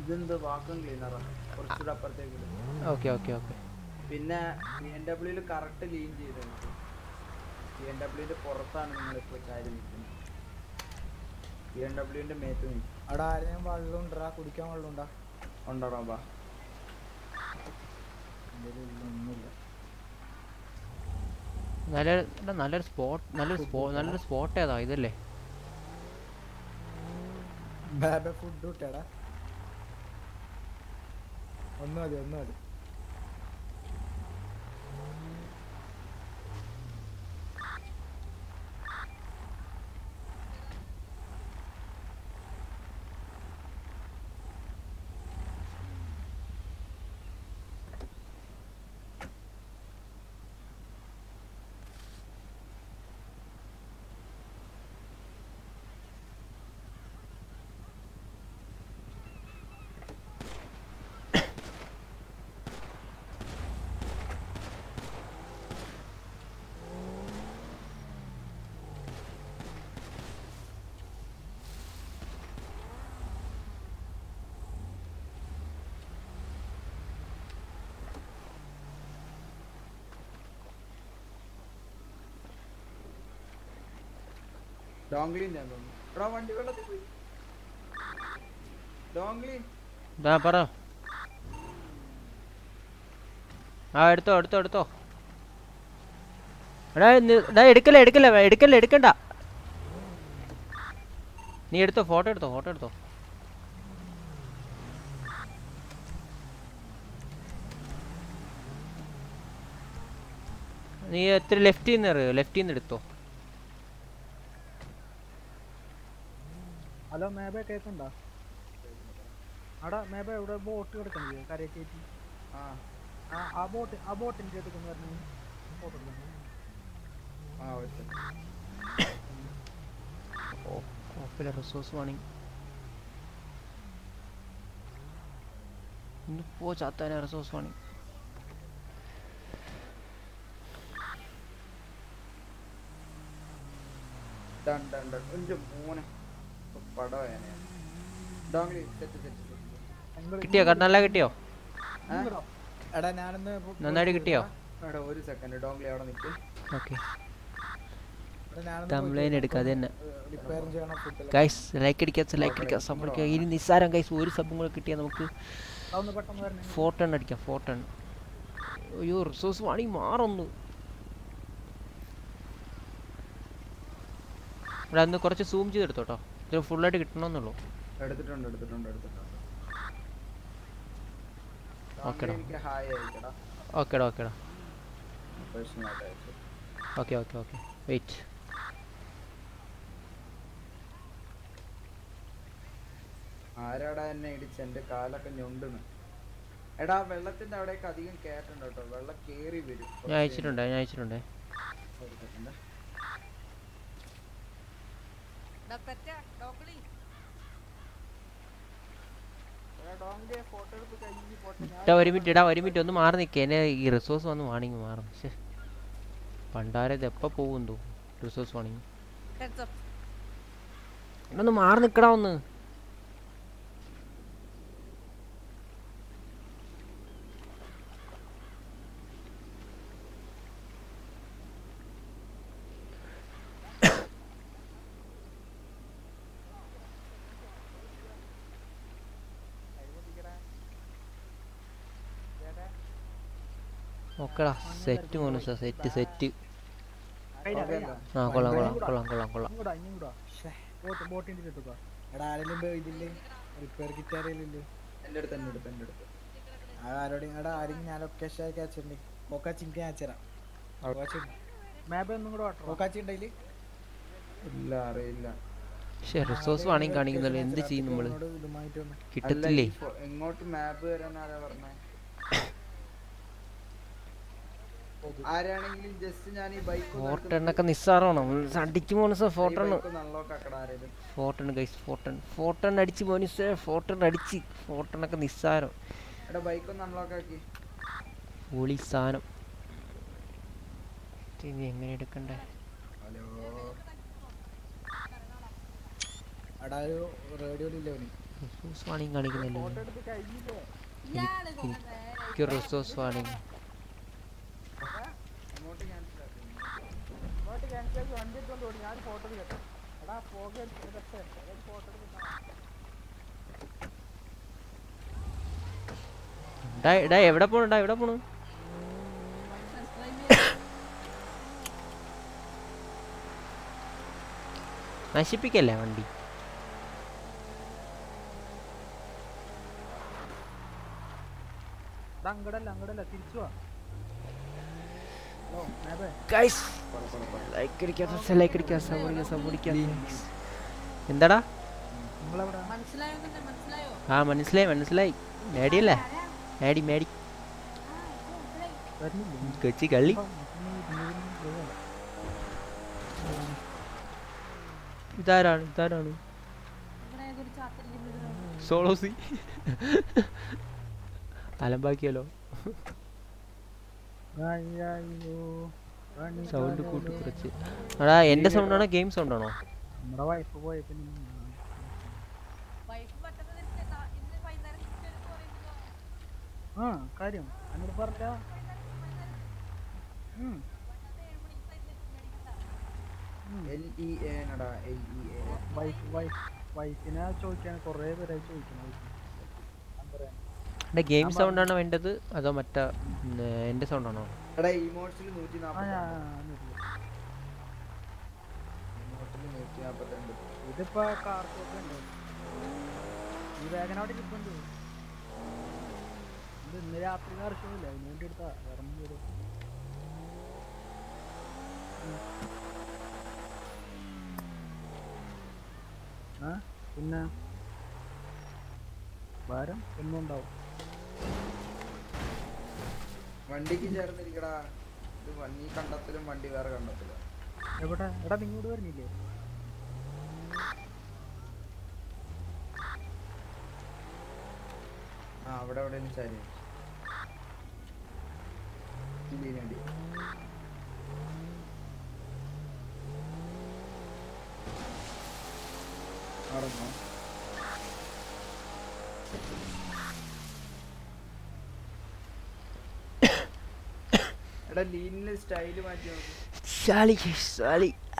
ഇതെന്ത് ക്ലീനറാ കുറച്ചുകൂടെ അപ്പുറത്തേക്ക് ഇട്. Okay okay okay. പിന്നെ ബി എം ഡബ്ല്യൂൽ കറക്റ്റ് ലീൻ ചെയ്ത് ബി എം ഡബ്ല്യൂന്റെ പുറത്താണ് കാര്യം നിൽക്കുന്നത്. ബി എം ഡബ്ല്യൂന്റെ മേത്ത് നിൽക്കും അവിടെ ആരെയും വെള്ളം ഉണ്ടാ? കുടിക്കാൻ വെള്ളം ഉണ്ടാ? ഉണ്ടോ ബാ ഒന്നുമില്ല. നല്ല എടാ, നല്ലൊരു സ്പോട്ട് നല്ലൊരു സ്പോ നല്ലൊരു സ്പോട്ട് ഏതാ ഇതല്ലേ? ഫുഡ് കിട്ടിയാടാ ഒന്ന് മതി ഒന്ന് മതി തോന്നുന്നു എടാ വണ്ടി വെള്ളത്തിൽ പോയി. ആ പറ. ആ എടുത്തോ എടുത്തോ എടുത്തോ. എടാ എടാ എടുക്കല്ലേ എടുക്കല്ലേ എടുക്കല്ലേ എടുക്കണ്ട. നീ എടുത്തോ ഫോട്ടോ എടുത്തോ ഫോട്ടോ എടുത്തോ. നീ എത്ര ലെഫ്റ്റിൽ നിന്ന് അറിയോ? ലെഫ്റ്റിൽ എടുത്തോ. ഹലോ മേബ കേൾക്കണ്ടോ അവിടെ മേബ ഇവിടെ ബോട്ട് കിടക്കണില്ലേ കരയെ കയറ്റി. ആ. ആ ആ ബോട്ട് ആ ബോട്ടിന്റെ അടുത്ത് പറഞ്ഞു എടുക്കണം ആ ഒറ്റ ഓ കുഴപ്പമില്ല. റിസോഴ്സ് വാണിംഗ് ഇന്ന് പോ ചാത്താനെ resource warning done done done. എന്റെ മോനെ. കിട്ടിയോ? കണ്ണല്ല കിട്ടിയോ? എടാ ഞാനൊന്ന് നന്നായിട്ട് കിട്ടിയോ? എടാ ഒരു സെക്കൻഡ് ഡോംഗ്ലി അവിടെ നിൽക്കും ഓക്കെ. തംബ്ലൈൻ തന്നെ. ഗൈസ് ലൈക്ക് ലൈക്ക് സമ്മതിക്കുക ഇനി നിസ്സാരം ഗൈസ് ഒരു സബും കൂടെ കിട്ടിയാൽ നമുക്ക് അതൊന്ന് പെട്ടെന്ന് വരണേ. ഫോർ ടൺ അടിക്കാം ഫോർ ടൺ അയ്യോ റിസോഴ്സ് വേണമെങ്കിൽ മാറുന്നു. ഇവിടെ അന്ന് കുറച്ച് സൂം ചെയ്തെടുത്തോട്ടോ. ഇത് ഫുള്ളായിട്ട് കിട്ടണമെന്നുള്ളൂ. എടുത്തിട്ടുണ്ട് എടുത്തിട്ടുണ്ട് എടുത്തിട്ടുണ്ട്. ഓക്കെടാ ഓക്കെടാ ഓക്കെടാ ഓക്കെ ഓക്കെ ഓക്കെ വെയിറ്റ് ആരാടാ എന്നെ ഇടിച്ച്? എന്റെ കാലൊക്കെ ഞൊണ്ടുന്നു എടാ വെള്ളത്തിന്റെ അവിടേക്ക് അധികം കേട്ടുണ്ട് കേട്ടോ വെള്ളം കേറി വരും. ഞാൻ അയച്ചിട്ടുണ്ട് ഞാൻ അയച്ചിട്ടുണ്ട്. ഒരു മിനിറ്റ് ഇടാ ഒരു മിനിറ്റ് ഒന്ന് മാറി നിൽക്കുക എന്നെ ഈ റിസോഴ്സ് വന്ന് വാണിങ് മാറും. പക്ഷേ പണ്ടാരം ഇത് എപ്പോൾ പോകും തോ റിസോഴ്സ് വാണിങ്. എന്നൊന്ന് മാറി നിൽക്കടാ ഒന്ന്. ഓക്കെടാ സെറ്റ് മോനുസ സെറ്റ് സെറ്റ്? ആ കൊള്ളാം കൊള്ളാം കൊള്ളാം കൊള്ളാം കൊള്ളാം. എടാ ആരെങ്കിലും ഇതില്ലേ റിപ്പയർ കിറ്റ് ആരെങ്കിലും എന്റെ അടുത്ത് എന്റെ അടുത്ത് എന്റെ അടുത്ത്. ആ ആരോടും എടാ ആരെങ്കിലും ഞാൻ ലൊക്കേഷൻ അയക്കാൻ അയച്ചിട്ടുണ്ട് ഓക്കാച്ചി എനിക്ക് അയച്ചുതരാം മാപ്പ് ഒന്നും കൂടെ ഉണ്ടെങ്കിൽ ഇല്ല അറിയില്ല. പക്ഷേ റിസോഴ്സ് കാണിക്കുന്നല്ലോ എന്ത് ചെയ്യും നമ്മൾ? കിട്ടത്തില്ലേ? എങ്ങോട്ട് മാപ്പ് വരാനാ പറഞ്ഞേ? ആരാണെങ്കിലും ജസ്റ്റ് ഞാൻ ഈ ബൈക്ക് ഫോർട്ടണ്ണൊക്കെ നിസ്സാരമാണ്. അടിച്ചു മോനുസ ഫോർട്ടൺ. ആരേലും. ഫോർട്ടൺ ഗൈസ് ഫോർട്ടൺ. ഫോർട്ടൺ അടിച്ച് മോനുസേ ഫോർട്ടൺ അടിച്ച്. ഫോർട്ടണൊക്കെ നിസ്സാരം. എടാ ബൈക്ക് ഒന്ന് അൺലോക്ക് ആക്കി. പൊളി സാധനം. ഇനി എങ്ങനെ എടുക്കണ്ടേ? ഹലോ. എടാ ഒരു റേഡിയോയിലില്ല കാണിക്കുന്നില്ല? എനിക്ക് റിസോഴ്സ് വാണിംഗ് അങ്ങോട്ട് ക്യാൻസൽ ആക്കി അങ്ങോട്ട് ക്യാൻസൽ വണ്ടി എടുത്തോണ്ട് ഓടി. ഞാൻ ഫോട്ടോ എടുക്കട്ടെ എടാ പോക എടുത്ത് ഫോട്ടോ എടുക്കാം എവിടെ പോണു? എവിടെ പോണു? നശിപ്പിക്കല്ലേ വണ്ടി? അങ്ങടല്ല അങ്ങടല്ല. തിരിച്ചു വാ. ലൈക്ക് അടിക്കാത്ത ലൈക്ക് അടിക്കാ സപ്പോർട്ട് സപ്പോർട്ട് എന്താടാ? നിങ്ങളെവിടെ മനസ്സിലായോ മനസ്സിലായോ? ആ മനസ്സിലായി മനസ്സിലായി. മേടിയല്ലേ? മേടി മേടി. കൊച്ചി കള്ളി. ഇതാരാണ്? ഇതാരാണ്? സോളോസി. അലമ്പാക്കിയല്ലോ സൗണ്ട് കൂട്ടി കുറച്ച് എടാ എന്റെ സൗണ്ട് ആണോ ഗെയിം സൗണ്ട് ആണോ നമ്മുടെ വൈഫ് പോയ പിന്നെ ആ കാര്യം. എന്നോട് പറഞ്ഞ വൈഫ് വൈഫിനെ ചോദിക്കാൻ കൊറേ പേരായി ചോദിക്കണം എന്റെ ഗെയിം സൗണ്ട് ആണോ വേണ്ടത്? അതോ മറ്റേ എന്റെ സൗണ്ട് ആണോ? എടാ നാപ്പത്തിരണ്ട് ഇതിപ്പോ കാർട്ടൂൺ ഉണ്ട്. ഈ വേഗന അവിടെ ഇരിപ്പുണ്ട്. ഇത് ഇന്ന് രാത്രി ആവശ്യമില്ല അതിന് വേണ്ടി എടുത്താ. ഇറങ്ങി വരും ആ? പിന്നെ? ഭാരം എന്നും ഉണ്ടാവും. വണ്ടിക്ക് ചേർന്നിരിക്കടാ. ഇത് വണ്ടി കണ്ടത്തിലും വണ്ടി വേറെ കണ്ടത്തിലും. എവിടെ? എടാ നിങ്ങോട്ട് വരുന്നില്ലേ ആ അവിടെ എവിടെ ചാരി. don't നടന്നോ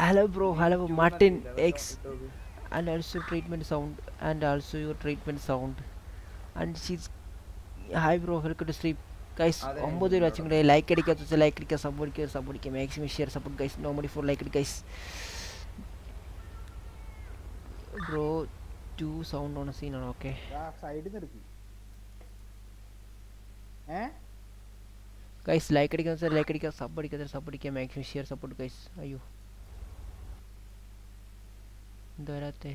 hello സാലി ഇല്ല, X, ഇട്ടോ, ഇട്ടോ. and also treatment sound, sound and your treatment sound, and she's hi bro, welcome to stream. Guys, അതെ, ഒമ്പത് രൂപ വെച്ചും കൂടെ ലൈക്ക് അടിക്കാത്ത ലൈക്ക് അടിക്കുക സപ്പോർട്ട് ചെയ്യുക സപ്പോർട്ട് ചെയ്യുക maximum share support guys no money for like guys bro to sound on സീനാണ് ഓക്കെ സൈഡിൽ നിർത്തി ഏ ഗൈസ് ലൈക്ക് അടിക്കാത്ത ലൈക്ക് അടിക്കുക സബ് അടിക്കാത്ത സബ് അടിക്കുക മാക്സിമം ഷെയർ സപ്പോർട്ട് ഗൈസ് അയ്യോ എന്താ വരാത്തേ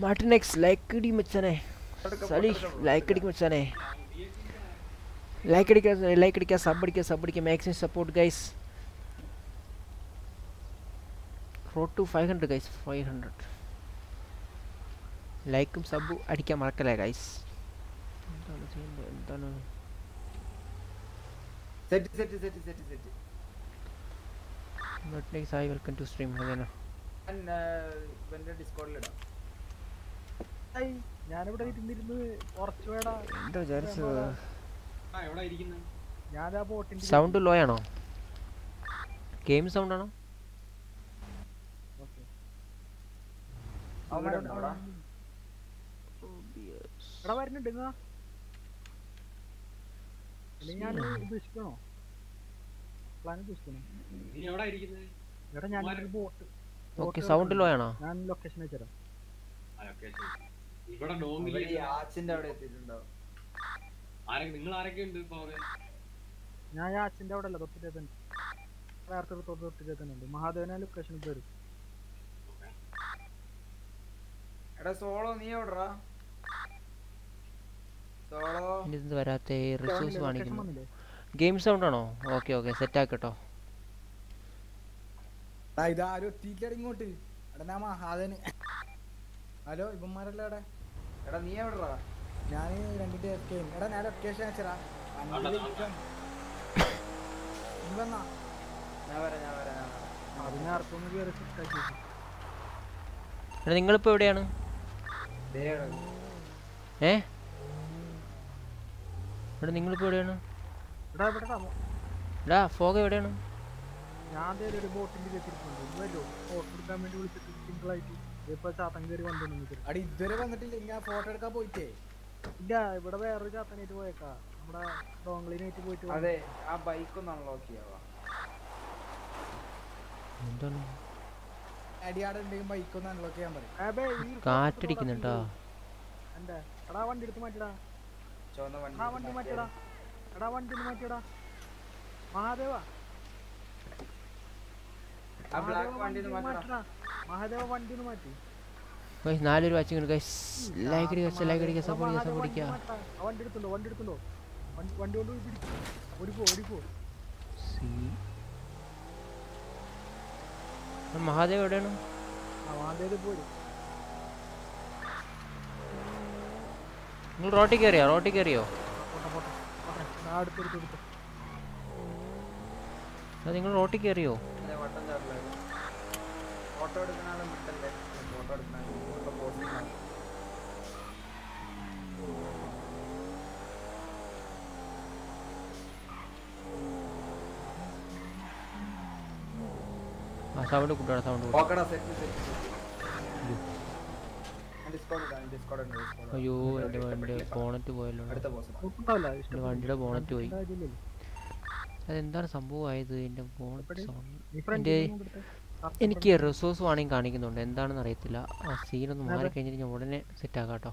മാർട്ടിൻ എക്സ് ലൈക്ക് അടി മച്ചാനെ സലി ലൈക്ക് അടിക്കും മച്ചാനെ ലൈക്ക് അടിക്കുക ലൈക്ക് അടിക്കുക സബ് അടിക്കുക സബ് അടിക്കുക maximum support guys road to five hundred guys five hundred ലൈക്കും സബ് അടിക്കാൻ മറക്കല്ലേ ഗൈസ് എന്താണ് ചെയ്യേണ്ടത് എന്താണ്? Set set set set set. Martin X hi welcome to stream അതേനാ ഞാനിവിടെ ഇരുന്നിരുന്ന് എന്താ വിചാരിച്ചത്? ഞാൻ ബോട്ടിന്റെ സൗണ്ട് ലോ ആണോ? ഗെയിം സൗണ്ട് ആണോ? എടാ വരുന്നുണ്ട് ഞാൻ പ്ലാൻ എടാ ഞാൻ ബോട്ട് ഓക്കെ സൗണ്ട് ലോ ആണോ? ഞാൻ ലൊക്കേഷൻ അയച്ചുതരാം ഇവിടെ ആച്ചിന്റെ അവിടെ ആരൊക്കെ നിങ്ങൾ ആരൊക്കെ ഉണ്ട് ഇപ്പൊ ഞാൻ യാച്ചിന്റെ അവിടെ അല്ല തൊട്ടിട്ടേ തന്നെ. നേരത്തെ തൊട്ട് തൊട്ടിട്ടേ തന്നെ ഉണ്ട്. മഹാദേവന ലൊക്കേഷൻ വരും എടാ സോളോ നീ എവിടെടാ? സോളോ. ഇനി വരാത്തെ? വരാത്ത റിസോഴ്സ് കാണിക്കുന്നു ഗെയിം സൗണ്ട് ആണോ? ഓക്കേ ഓക്കേ സെറ്റ് ആക്കട്ടോ. ഇത് ഇതാരും എത്തിയില്ലട ഇങ്ങോട്ട്. എടാ ഞാൻ മഹാദന് ഹലോ ഇവന്മാരല്ല എടാ എടാ നീ എവിടെടാ? ഞാൻ രണ്ടിന്റെ എഫ് എടാ ഞാൻ ലൊക്കേഷൻ അയച്ചടാ. നീ വന്നാ. ഞാൻ വരാം ഞാൻ വരാം അതിനെ അർത്ഥം കയറി നിങ്ങളിപ്പോ എവിടെയാണ്. ഏ? എടാ നിങ്ങളിപ്പോ എവിടെയാണ്? എടാ ഇവിടെ ഫോഗ എവിടെയാണ്? ഞാൻ ദേ ഒരു ബോട്ടിന്റെ ഇതുവരെ വന്നിട്ടില്ല. ഞാൻ ഫോട്ടോ എടുക്കാൻ പോയിട്ടേ. ഇല്ല ഇവിടെ വേറൊരു ചാത്തനായിട്ട് പോയേക്കാ. നമ്മുടെ ഡോങ്ക്ലിനായിട്ട് പോയിട്ട്. അതെ ആ ബൈക്ക് ഒന്ന് അൺലോക്ക് ചെയ്യാവാ എന്താണ്? കാറ്റടിക്കുന്നുണ്ടാ? എന്താ? എടാ വണ്ടി എടുത്ത് മാറ്റിടാ ചുവന്ന വണ്ടി മാറ്റിടാ എടാ വണ്ടി ഒന്ന് മാറ്റിടാ മഹാദേവ. ആ ബ്ലാക്ക് വണ്ടി ഒന്ന് ഒന്ന് മാറ്റടാ മാറ്റടാ. മഹാദേവ വണ്ടി ഒന്ന് മാറ്റി. ഗൈസ് നാലൊരു വാച്ചിങ് ഗൈസ് ലൈക്ക് അടിക്കുക ലൈക്ക് അടിക്കുക സപ്പോർട്ട് ചെയ്യുക സപ്പോർട്ട് ചെയ്യുക. വണ്ടി എടുത്തുണ്ടോ? വണ്ടി എടുത്തുണ്ടോ? വണ്ടി കൊണ്ട് പോയി പിടിക്കും. ഓടിപ്പോ പോ സി മഹാദേവ് എവിടെയാണ്? ആ മഹാദേവ് പോയി നിങ്ങൾ റോട്ടിൽ കയറിയോ? റോട്ടിൽ അടുത്തെടുത്ത് എടുത്തു നിങ്ങൾ റോട്ടിൽ കയറിയോ? ഓട്ടോ എടുക്കുന്ന ആളെ മിണ്ടല്ലേ ഫോട്ടോ എടുക്കുന്ന ഫോട്ടോ പോസ്റ്റ് ചെയ്യാൻ ആ സൗണ്ട് കൂട്ടാണ് സൗണ്ട് ഓക്കെടാ സെറ്റ് സെറ്റ് ഡിസ്കൗണ്ട് ഇടാം ഡിസ്കൗണ്ട് ഉണ്ട് അയ്യോ എന്റെ വണ്ടി ബോണറ്റ് പോയല്ലോ. അടുത്ത ബോസ് നോക്കുന്നുണ്ടാവില്ല എന്റെ വണ്ടിയുടെ ബോണറ്റ് പോയി. അതെന്താണ് സംഭവം എന്റെ ബോണറ്റ് എന്റെ സൗണ്ട്. എനിക്ക് റിസോഴ്സ് വാണിംഗ് കാണിക്കുന്നുണ്ട്. എന്താണെന്ന് അറിയത്തില്ല. ആ സീൻ ഒന്ന് മാറി കഴിഞ്ഞിട്ട് ഞാൻ ഉടനെ സെറ്റ് ആക്കാം കേട്ടോ.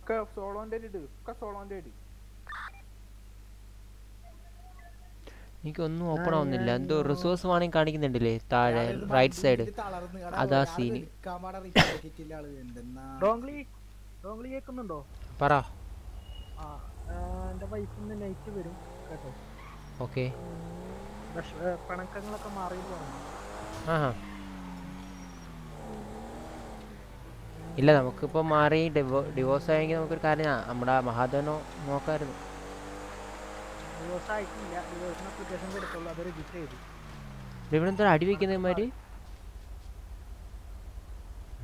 ഒക്കെ സോളോന്റെ എനിക്കൊന്നും ഓപ്പൺ ആവുന്നില്ല. എന്തോ റിസോഴ്സ് വാണിംഗ് കാണിക്കുന്നുണ്ടല്ലേ? താഴെ റൈറ്റ് സൈഡ് അതാ സീന് പറ. നൈറ്റ് വരും കേട്ടോ. ഓക്കെ പിണക്കങ്ങളൊക്കെ മാറി ഇല്ല നമുക്കിപ്പോൾ മാറി ഡിവോ ഡിവോഴ്സ് ആയെങ്കിൽ നമുക്കൊരു കാര്യം. നമ്മുടെ മഹാദേവനോ നോക്കാമായിരുന്നു ഡിവോഴ്സ് ആയിട്ടില്ല ഡിവോഴ്സിന് അപ്ലിക്കേഷൻ കൊടുത്തുള്ളൂ അത് രജിസ്റ്റർ ചെയ്തു ഇവിടെ അടി വയ്ക്കുന്നമാര്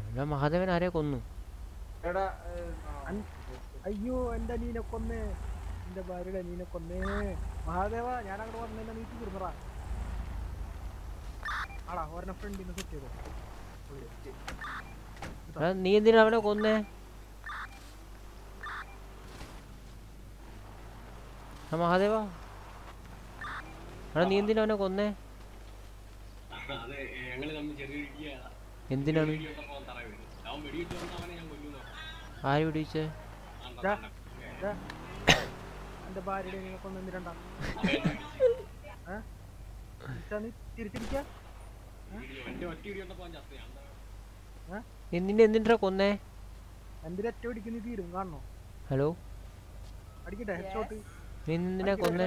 ഇവിടെ മഹാദേവൻ ആരെ കൊന്നു? എടാ അയ്യോ എന്റെ നീനെ കൊന്നേ. എന്റെ ഭാര്യയുടെ അനീനെ കൊന്നേ. മഹാദേവ ഞാൻ അങ്ങോട്ട് വന്നതിന്റെ നീട്ടി കൊടുന്നറാ ആടാ ഒരെണ്ണം ഫ്രണ്ടിന്ന് സെറ്റ് ചെയ്തോ. നീ എന്തിനാ അവനെ കൊന്നേ? മഹാദേവ എടാ നീ എന്തിനാ അവനെ കൊന്നേ? എന്തിനാണ്? വെടിവെട്ടപ്പോ അവൻ തറയിൽ അവൻ വെടിവെച്ച് വന്ന അവനെ ഞാൻ കൊല്ലുന്നു ആര് പിടിച്ചേ എന്തിന്റെ എന്തിനാ കൊന്നേ? എന്തിനാ ഒറ്റ പിടിക്കുന്ന തീരും? കാണണോ? ഹലോ? അടിക്കട്ടെ ഹെഡ്ഷോട്ട് നീ എന്തിനാ കൊന്നേ.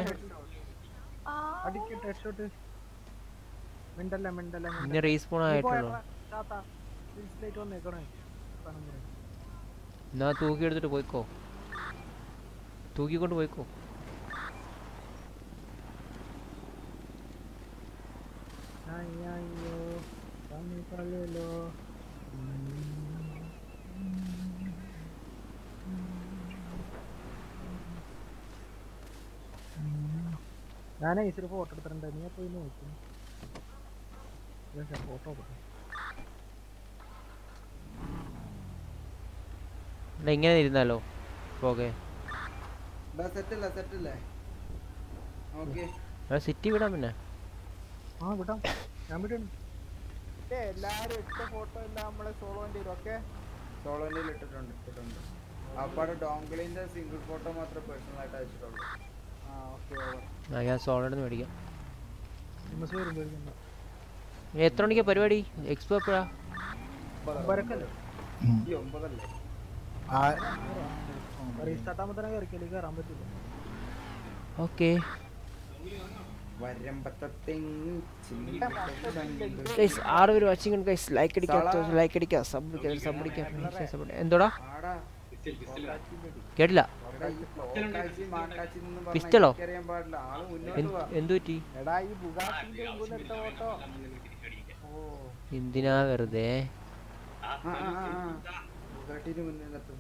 അടിക്കട്ടെ. ഹെഡ്ഷോട്ട് മിണ്ടല്ല മിണ്ടല്ല ഇനി റീസ്പോൺ ആയിട്ടുള്ളൂ. എന്നാ തൂക്കി എടുത്തിട്ട് പോയിക്കോ. തൂക്കിക്കൊണ്ട് പോയിക്കോ. അയ്യോ തമ്മി തള്ളല്ലോ ഞാൻ ഐസിൽ ഫോട്ടോ എടുത്തിട്ടുണ്ട്. നീ പോയി നോക്കി ഫോട്ടോ ഇങ്ങനെ ഇരുന്നാലോ? പോകെ. സെറ്റ് വിടാം പിന്നെ. ആ വിടാം. ഞാൻ വിടണം എല്ലാരും ഇട്ട ഫോട്ടോ എല്ലാം നമ്മളെ സോളോന്റെ ഓക്കെ സോളോന്റെ ഇട്ടിട്ടുണ്ട് ഇട്ടിട്ടുണ്ട്. അപ്പാടെ ഡോങ്കിളിന്റെ സിംഗിൾ ഫോട്ടോ മാത്രമേ പേഴ്സണൽ ആയിട്ട് അയച്ചിട്ടുള്ളൂ. ആ ഓക്കെ ഞാൻ സോളോടെ മേടിക്കാം. എത്ര മണിക്കാ പരിപാടി? എക്സ്പോ എപ്പോഴാ? ഓക്കെ. ആറ് പേര് watching guys like like sub sub എന്തോടാ. കേട്ടില്ല? പിസ്റ്റളോ എനിക്കറിയാൻ ആൾ മുന്നോട്ട് വാ. എന്ത് പറ്റി എടാ ഈ ബുഗാട്ടിന്റെ മുമ്പിൽ എടുത്ത ഫോട്ടോ എന്തിനാ വെറുതെ?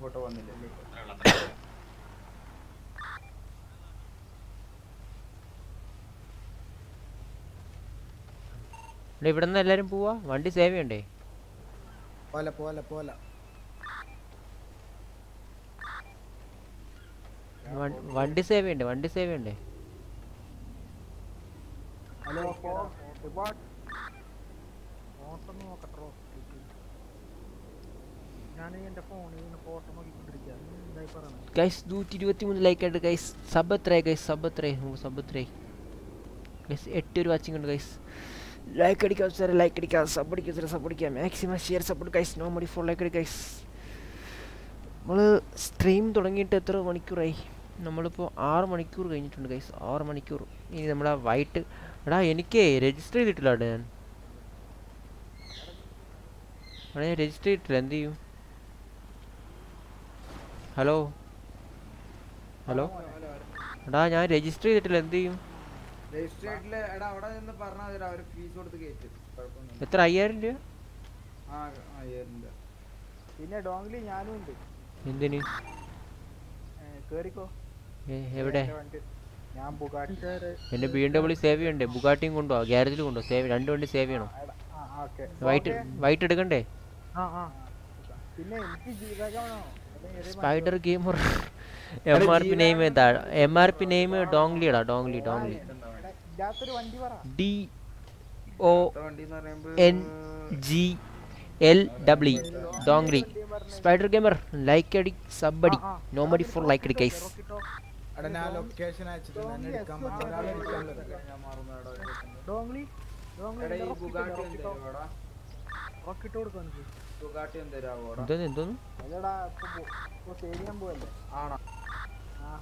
ഫോട്ടോ വന്നില്ലേ ഇവിടെ നിന്ന് എല്ലാരും പോവാ? വണ്ടി സേവ് ചെയ്യണ്ടേ? പോലെ പോലെ പോലെ. വണ്ടി സേവ് ചെയ്യണ്ടേ? വണ്ടി സേവ് ചെയ്യണ്ടേ? ഹലോ ഫോട്ടോ നോക്കട്ടോ ഗൈസ് നൂറ്റി ഇരുപത്തി മൂന്ന് ലൈക്ക് ആയിട്ട് ഗൈസ് സബ് എത്രയായി ഗൈസ് സബ് എത്രയായി? നമുക്ക് സബ് എത്രയായി? ഗൈസ് എട്ട് ഒരു വാച്ചിങ് ഉണ്ട് ഗൈസ് ലൈക്ക് അടിക്കാം സാർ ലൈക്ക് അടിക്കാം. സബ് അടിക്കാം സാർ സബ് അടിക്കാം. Maximum share support guys no money for like അടി ഗൈസ് നമ്മൾ സ്ട്രീം തുടങ്ങിയിട്ട് എത്ര മണിക്കൂറായി? നമ്മളിപ്പോൾ ആറ് മണിക്കൂർ കഴിഞ്ഞിട്ടുണ്ട് ഗൈസ് ആറ് മണിക്കൂർ. ഇനി നമ്മളാ വൈകിട്ട് എടാ എനിക്ക് രജിസ്റ്റർ ചെയ്തിട്ടില്ല അവിടെ ഞാൻ. അവിടെ ഞാൻ രജിസ്റ്റർ ചെയ്തിട്ടില്ല. എന്ത് ചെയ്യും? ഹലോ? ഹലോ? എടാ ഞാൻ രജിസ്റ്റർ ചെയ്തിട്ടില്ല. എന്ത് ചെയ്യും? എത്ര? അയ്യായിരം രൂപ? പിന്നെ ഡോങ്ലി ഞാനും ഉണ്ട്. എന്തിന്? കേറിക്കോ. എവിടെ? എന്റെ ഞാൻ ബുഗാട്ടി എന്റെ ബി എം ഡബ്ല്യൂ സേവ് ചെയ്യണ്ടേ? ബുഗാട്ടിയും കൊണ്ടോ ഗ്യാരേജിൽ കൊണ്ടോ സേവ് രണ്ട് വണ്ടി സേവ് ചെയ്യണം. വൈറ്റ് വൈറ്റ് എടുക്കണ്ടേ? ആ ആ പിന്നെ എനിക്ക് ജീവകമാണോ spider gamer M R P name M R P name ഡോങ്ലിടാ Dongly Dongly. D O N G L W Dongly. Spider gamer like അടി സബ് അടി. നോ മടി ഫോർ ലൈക്ക് അടി കൈസ് എടാ ഞാൻ ലൊക്കേഷൻ അയച്ചിട്ടുണ്ട്. എന്നെ എടുക്കാൻ ഒരാളെ എടുക്കാൻ ഡോങ്ലി എടാ ഈ ബുഗാട്ടി എന്തേരാവോടാ റോക്കിട്ട് കൊടുക്കും എനിക്ക് ബുഗാട്ടി എന്തേരാവോടാ എന്തോന്ന് എന്തോന്ന്? അല്ലടാ ഇപ്പൊ പോ- ഇപ്പൊ പോവല്ലേ ആണോ? ആ.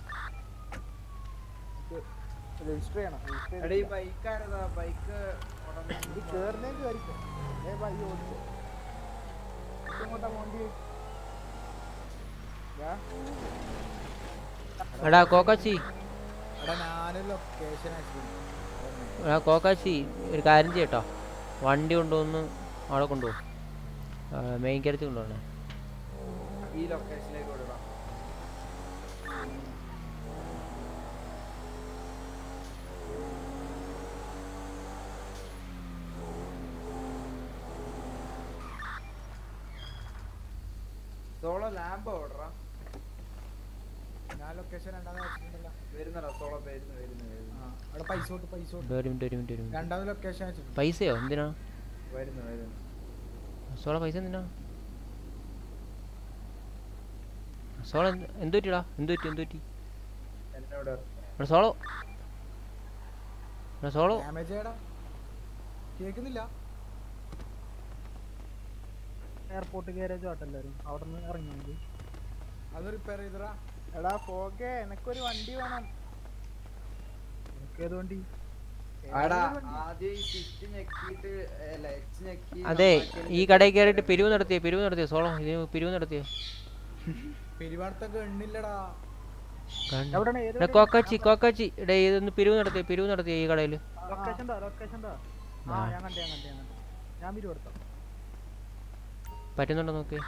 രജിസ്റ്റർ ചെയ്യണം എടാ ഈ ബൈക്ക് ആരതാ? ബൈക്ക് ഇത് കേറുന്നേക്ക് കയറിക്കോ ഏ ബൈ ഓടിച്ചോ. ഇങ്ങോട്ടാ വണ്ടി എടാ കോക്കാച്ചി. എടാ കോക്കാച്ചി ഒരു കാര്യം ചെയ്യട്ടോ. വണ്ടി കൊണ്ടുവന്ന് അവിടെ കൊണ്ടുപോകും. മെയിൻ കരുത്തി കൊണ്ടുപോകണേ. ഈ ലൊക്കേഷനിലേക്ക് സോളോ ലാമ്പ് ഓടറാ ലൊക്കേഷൻ രണ്ടാമത് ലൊക്കേഷൻ പൈസയോ? എന്തിനാ? സോള പൈസ എന്തിനാ? സോള എന്ത് പറ്റിടാ എന്ത് പറ്റി എന്ത് പറ്റി? എടാ സോളോ. എടാ സോളോ. കേക്കുന്നില്ല. എയർപോർട്ട് ഗാരേജ് ആട്ടെല്ലാരും അവിടെ നിന്ന് ഇറങ്ങിയാൽ അത് റിപ്പയർ ചെയ്തടാ. എടാ പോകേ. എനക്കൊരു വണ്ടി വേണം. എനിക്കേത് വണ്ടി? അതെ ഈ കടയിൽ കയറിയിട്ട് പിരിവ് നടത്തിയ? പിരിവ് നടത്തിയ? സോളോ ഇത് പിരിവ് നടത്തിയ? കോക്കാച്ചി കോക്കാച്ചി. ഇടേ ഇതൊന്ന് പിരിവ് നടത്തിയ? പിരിവ് നടത്തിയ ഈ കടയിൽ? പറ്റുന്നുണ്ടോ താ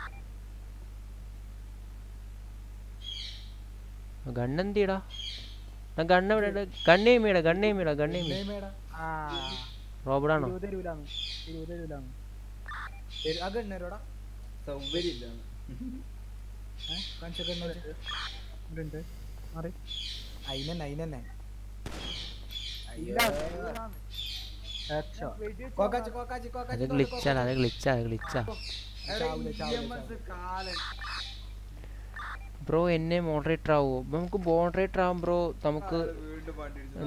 അയിനെന്നെ ഇല്ല ഇതിലാന്ന്. ഹെഡ്ഷോ. കോക്കാച്ചി റോബർട്ടാണോ അത് ഗ്ലിച്ചാണ് അത് ഗ്ലിച്ചാ അത് ഗ്ലിച്ചാ. ബ്രോ എന്നെ മോഡറേറ്റർ ആവുമോ നമുക്ക് മോഡറേറ്റർ ആവും ബ്രോ നമുക്ക്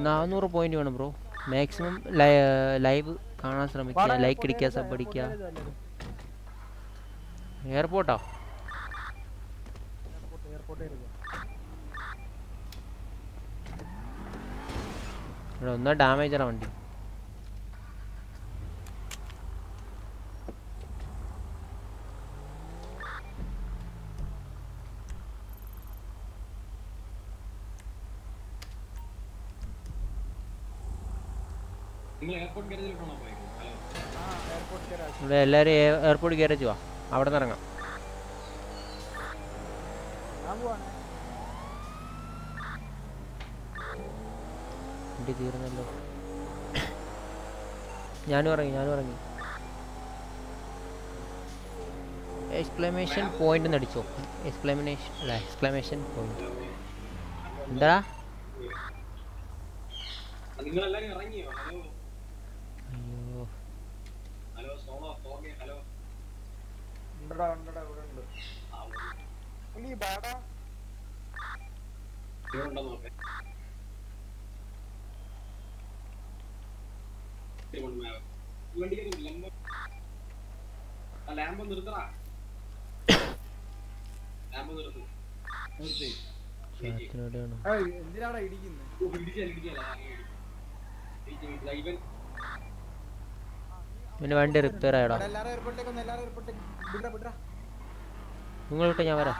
നാനൂറ് പോയിന്റ് വേണം ബ്രോ. മാക്സിമം ലൈവ് കാണാൻ ശ്രമിക്കുക ലൈക്ക് അടിക്കുക സബ് അടിക്കുക. എയർപോർട്ടോ ഇവിടെ ഒന്നാ ഡാമേജ് ആണ് വണ്ടി നിങ്ങൾ എയർപോർട്ട് ഗാരേജിലോട്ടാണോ പോയത് ഹലോ എയർപോർട്ട് ഗാരേജ് ഇവിടെ എല്ലാവരും എയർപോർട്ട് ഗ്യാരേജ് വാ. അവിടെ നിന്ന് ഇറങ്ങാം. വണ്ടി തീർന്നല്ലോ. ഞാനും ഇറങ്ങി ഞാനും ഇറങ്ങി. എക്സ്ക്ലമേഷൻ പോയിന്റ് അടിച്ചോ. എക്സ്ക്ലമേഷൻ അല്ല എക്സ്ക്ലമേഷൻ പോയിന്റ് എന്താ? നിങ്ങളെല്ലാരും ഇറങ്ങിയോ? അയ്യോ. ഹലോ സോണോ ഫോഗി ഹലോ. ഉണ്ടടാ ഉണ്ടടാ ഇവിടെ ഉണ്ട്. പുള്ളി ബാടാ ഇവിടെ ഉണ്ടോ നോക്കേ. വണ്ടി ലംബം ആ ലാമ്പ് നിർത്തടാ. ലാമ്പ് നിർത്ത്. നിർത്തി. എന്തിനാടാ ഇടിക്കുന്നത് ഇടിച്ചാൽ ഇടിച്ചാൽ ഇവൻ. പിന്നെ വണ്ടി റിപ്പയർ ആയടാ. നിങ്ങളോട്ട് ഞാൻ വരാം.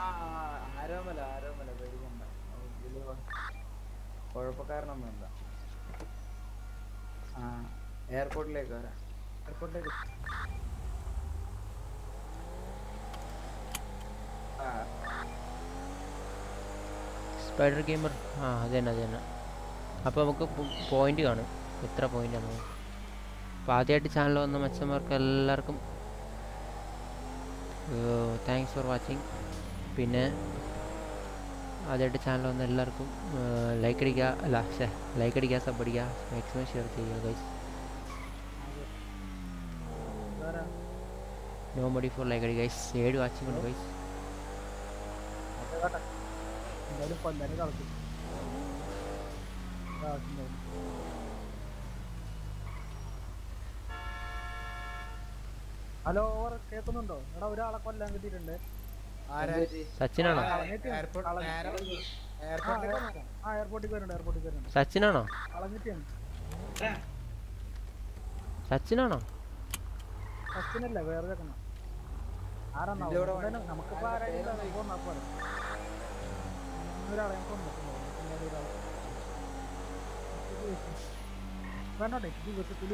കുഴപ്പക്കാരനൊന്നുമല്ല. ആ എയർപോർട്ടിലേക്ക് വരാം. എയർപോർട്ടിലേക്ക് ആ. സ്പൈഡർ ഗെയിമർ ആ അത് തന്നെ അത് തന്നെ അപ്പോൾ നമുക്ക് പോയിന്റ് കാണും. എത്ര പോയിന്റ് പോയിന്റാണ് അപ്പോൾ ആദ്യമായിട്ട് ചാനൽ വന്ന മച്ചന്മാർക്ക് എല്ലാവർക്കും താങ്ക്സ് ഫോർ വാച്ചിങ് പിന്നെ ആദ്യമായിട്ട് ചാനൽ വന്ന എല്ലാവർക്കും ലൈക്ക് അടിക്കുക അല്ല ലൈക്ക് അടിക്കുക സബ് അടിക്കുക മാക്സിമം ഷെയർ ചെയ്യുക ഗൈസ് നോ മടി ഫോർ ലൈക്ക് അടിക്കുക ഗൈസ് ഏഴ് വാച്ചിങ് ഉണ്ട് ഗൈസ് എന്തായാലും കൊല്ലാനും കളിക്കും ഹലോ ഓവർ കേൾക്കുന്നുണ്ടോ? എടാ ഒരാളെ കൊല്ലാൻ കിട്ടിയിട്ടുണ്ട്? സച്ചിനാണോ? എയർപോർട്ടിൽ വരുന്നുണ്ട് എയർപോർട്ടിൽ വരുന്നുണ്ട്. സച്ചിനാണോ? സച്ചിനാണോ? സച്ചിനല്ല വേറെ ആരാണോ നമുക്കിപ്പോ ആരായാലും ഒരാളെ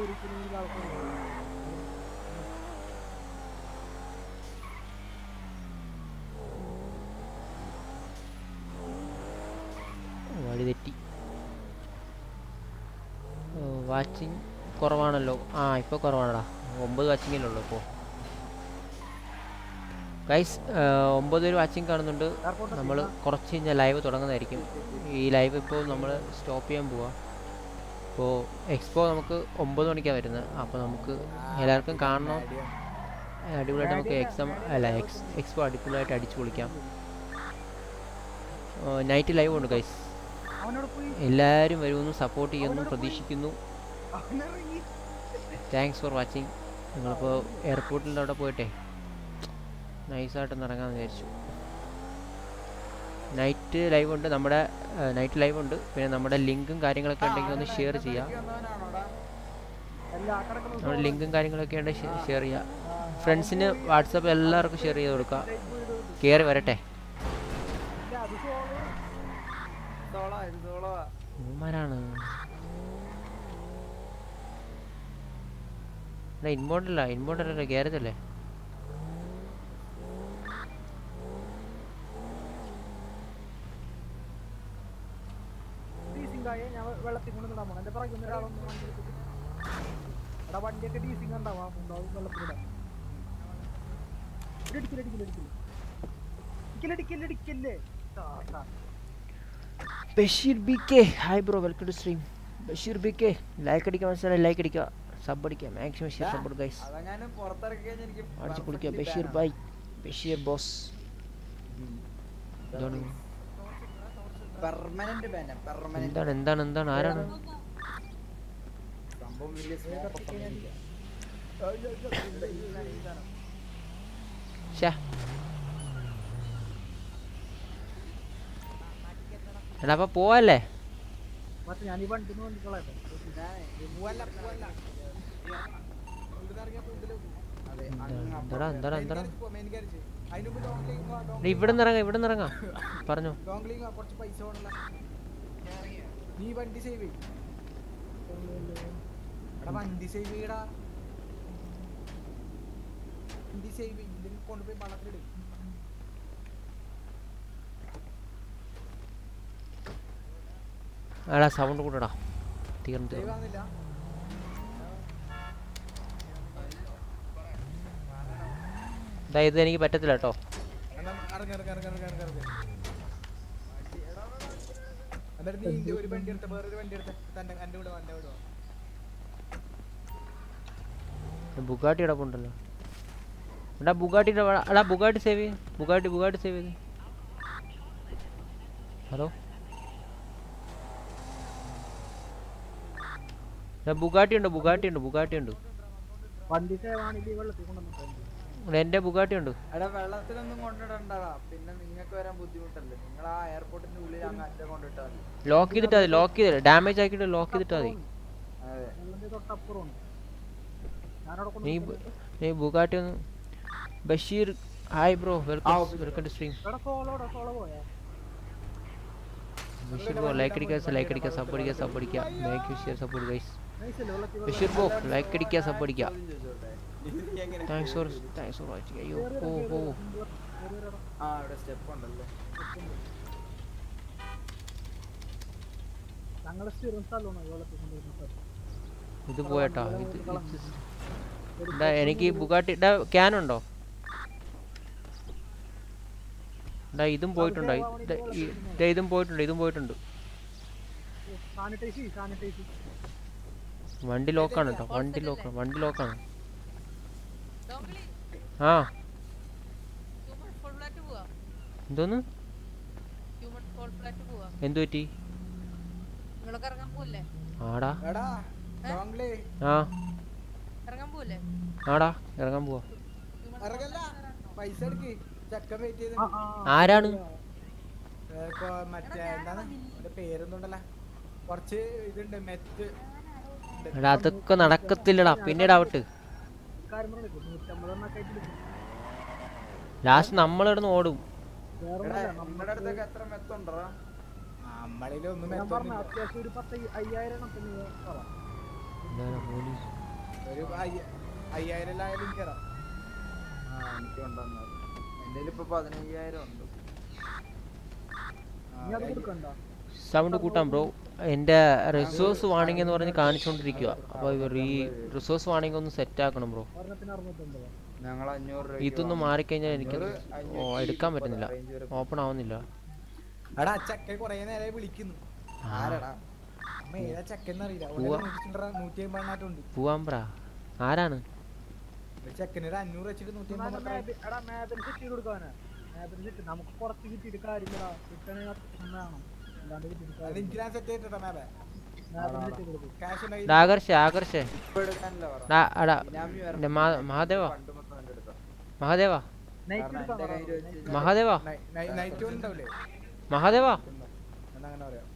ഒരിക്കലും ആൾക്കാർ വഴി തെറ്റി വാച്ചിങ് കുറവാണല്ലോ. ആ ഇപ്പോൾ കുറവാണടാ. ഒമ്പത് വാച്ചിങ്ങിലേ ഉള്ളൂ ഇപ്പോൾ ഗൈസ് ഒമ്പത് പേര് വാച്ചിങ് കാണുന്നുണ്ട്. നമ്മൾ കുറച്ച് കഴിഞ്ഞാൽ ലൈവ് തുടങ്ങുന്നതായിരിക്കും. ഈ ലൈവ് ഇപ്പോൾ നമ്മൾ സ്റ്റോപ്പ് ചെയ്യാൻ പോവാ. ഇപ്പോൾ എക്സ്പോ നമുക്ക് ഒമ്പത് മണിക്കാണ് വരുന്നത് അപ്പോൾ നമുക്ക് എല്ലാവർക്കും കാണണം. അടിപൊളിയായിട്ട് നമുക്ക് എക്സാം അല്ല എക്സ് എക്സ്പോ അടിപൊളിയായിട്ട് അടിച്ചു പൊളിക്കാം. നൈറ്റ് ലൈവ് ഉണ്ട് ഗൈസ് എല്ലാവരും വരുമെന്ന് സപ്പോർട്ട് ചെയ്യുന്നു പ്രതീക്ഷിക്കുന്നു. താങ്ക്സ് ഫോർ വാച്ചിങ് നിങ്ങളിപ്പോൾ എയർപോർട്ടിന്റെ അവിടെ പോയിട്ടെ. നൈസായിട്ട് ഇറങ്ങാമെന്ന് വിചാരിച്ചു. നൈറ്റ് ലൈവ് ഉണ്ട്. നമ്മുടെ നൈറ്റ് ലൈവ് ഉണ്ട്. പിന്നെ നമ്മുടെ ലിങ്കും കാര്യങ്ങളൊക്കെ ഉണ്ടെങ്കിൽ ഒന്ന് ഷെയർ ചെയ്യാം. നമ്മുടെ ലിങ്കും കാര്യങ്ങളൊക്കെ ഉണ്ടെങ്കിൽ ഷെയർ ചെയ്യാം. ഫ്രണ്ട്സിന് വാട്സപ്പ് എല്ലാവർക്കും ഷെയർ ചെയ്ത് കൊടുക്കുക കയറി വരട്ടെ അത് സോളോ സോളോ ഇത് സോളോ ഇവന്മാരാണ് ഇൻബോണ്ടല്ല ഇൻബോണ്ടല്ല ഗ്യാരേജ് അല്ലേ വെള്ളത്തിൽ ഉണ്ടാവാം ഉണ്ടാവും Basheer B K hi bro welcome to stream Basheer B K like അടിക്കാൻ മനസ്സിലായി ലൈക്ക് അടിക്കുക. സബ് അടിക്കുക. മാക്സിമം ഷെയർ സപ്പോർട്ട് ഗൈസ് അടിച്ച് കുളിക്കുക. ബഷീർ ബൈ ബഷീർ ബോസ് എന്താണ് എന്താണ് എന്താണ്? ആരാണ്? സംഭവം വലിയ സ്മോക്ക് ഒക്കെ ഒന്നുമില്ല. ശ്ശേ. എടാ അപ്പൊ പോവല്ലേ മറ്റേ ഞാൻ ഈ വണ്ടി നോക്കിക്കളയട്ടെ പോവല്ല പോവല്ല ഇവിടുന്ന് ഇറങ്ങിയ കൂടുതലും അതെ എന്താടാ എന്താടാ ഇവിടെ ഇറങ്ങാം ഇവിടെ നിന്ന് ഇറങ്ങാം. പറഞ്ഞു. നീ വണ്ടി സേവ് വണ്ടി സേവ് ചെയ്യടാ. വണ്ടി സേവ് ചെയ്യും. ഇതിന് കൊണ്ടുപോയി വള്ളത്തിലിടും. എടാ സൗണ്ട് കൂടെടാ. തീർന്നു തീർന്നു. ഇത് എനിക്ക് പറ്റത്തില്ല കേട്ടോ. ഒരു വണ്ടി എടുത്ത വേറൊരു വണ്ടി. ബുഗാട്ടി എടാ എടാ ബുഗാട്ടി സേവ് ചെയ്ത് ബുഗാട്ടി ബുഗാട്ടി സേവ് ചെയ്ത് ഹലോ? ബുഗാട്ടി ഉണ്ട് ബുഗാട്ടി ഉണ്ട് ബുഗാട്ടി ഉണ്ട് കൊണ്ടുവന്നിട്ടുണ്ട് ബുഗാട്ടി ഉണ്ട് വെള്ളത്തിലൊന്നും കൊണ്ടിടണ്ടടാ. പിന്നെ നിങ്ങൾക്ക് വരാൻ ബുദ്ധിമുട്ടല്ലേ? നിങ്ങൾ ആ എയർപോർട്ടിന്റെ ഉള്ളിൽ അങ്ങ് അറ്റം കൊണ്ടിട്ടാൽ ലോക്ക് ചെയ്തിട്ടാ. മതി ലോക്ക് ചെയ്തില്ല ഡാമേജ് ആക്കിയിട്ട് ലോക്ക് ചെയ്തിട്ടാ മതി നീ നീ ബുഗാട്ടി ഒന്ന്. Basheer hi bro welcome welcome to stream Basheer bro like അടിക്കുക ലൈക്ക് അടിക്കുക സബ് അടിക്കുക make you share support guys Basheer like അടിക്കുക സബ് അടിക്കുക. Thanks for thanks for watching അയ്യോ ഓ ഓ ആ അവിടെ സ്റ്റെപ്പ് ഉണ്ടല്ലേ? ഇത് പോയട്ടോ. ഇത് ഇതാ എനിക്ക് ബുഗാട്ടി എടാ ക്യാൻ ഉണ്ടോ? എടാ ഇതും പോയിട്ടുണ്ടോ? ഇത് ഇതും പോയിട്ടുണ്ട് ഇതും പോയിട്ടുണ്ട്. സാനിറ്റൈസ് സാനിറ്റൈസ് വണ്ടി ലോക്കാണ് കേട്ടോ. വണ്ടി ലോക്കാണ് വണ്ടി ലോക്കാണ്. ആ. എന്തോന്ന്? എന്തു പറ്റി? ആടാ. ആ. ആടാ ഇറങ്ങാൻ പോവാ. ആരാണ്? മറ്റേ എന്താണ്? പേരൊന്നും പേരൊന്നുണ്ടല്ലോ കുറച്ച് ഇതുണ്ട് ഉണ്ട്. എടാ അതൊക്കെ നടക്കത്തില്ലടാ. ആയിട്ട് എടുക്കും. ലാസ്റ്റ് നമ്മളിടന്ന് ഓടും? സൗണ്ട് കൂട്ടാം ബ്രോ എന്റെ റിസോഴ്സ് വാണിംഗ് എന്ന് പറഞ്ഞ് കാണിച്ചുകൊണ്ടിരിക്കുക അപ്പോൾ ഇവർ ഈ റിസോഴ്സ് വാണിംഗ് ഒന്ന് സെറ്റ് ആക്കണം ബ്രോ. ഇതൊന്നും മാറിക്കഴിഞ്ഞാൽ എനിക്ക് ഓ എടുക്കാൻ പറ്റുന്നില്ല. ഓപ്പൺ ആവുന്നില്ല. പോവാൻ പറ. ആരാണ്? നമുക്ക് കുറച്ച് കിട്ടിയിട്ട് കാര്യമില്ല കിട്ടണേ മഹാദേവ. മഹാദേവ. മഹാദേവ. മഹാദേവാ. എടുക്കാൻ എന്റെ പറ. കയ്യിൽ വെച്ച് കഴിഞ്ഞാൽ മഹാദേവ നൈറ്റ് ഉണ്ടാവില്ലേ മഹാദേവ എന്നാ അങ്ങനെ പറയാം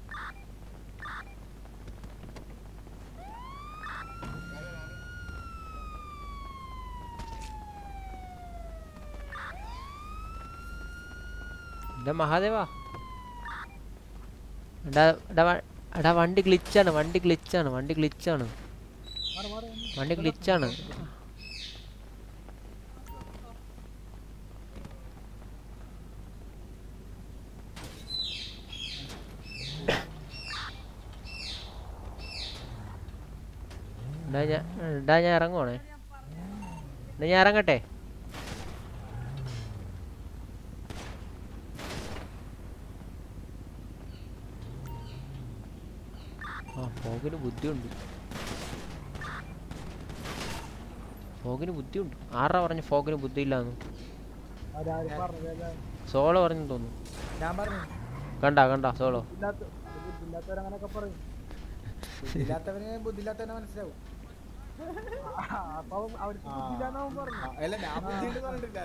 എടാ മഹാദേവ എടാ വണ്ടി ഗ്ലിച്ചാണ് വണ്ടി ഗ്ലിച്ചാണ് വണ്ടി ഗ്ലിച്ചാണ് വണ്ടി ഗ്ലിച്ചാണ് ഞാൻ ഇറങ്ങുവാണേ. ഞാൻ ഇറങ്ങട്ടെ? ആ ഫോഗിന് ബുദ്ധിയുണ്ട്. ഫോഗിന് ബുദ്ധിയുണ്ട്. ആരാ പറഞ്ഞു ഫോഗിന് ബുദ്ധിയില്ലാന്ന്. സോളോ പറഞ്ഞു തോന്നുന്നു. കണ്ടാ കണ്ടാ സോളോ. ബുദ്ധിയില്ലാത്തവരങ്ങനൊക്കെ പറയും. ബുദ്ധിയില്ലാത്തവന് ബുദ്ധിയില്ലാത്തവനെ മനസ്സിലാവും. അല്ല ഞാൻ പറഞ്ഞിട്ടില്ല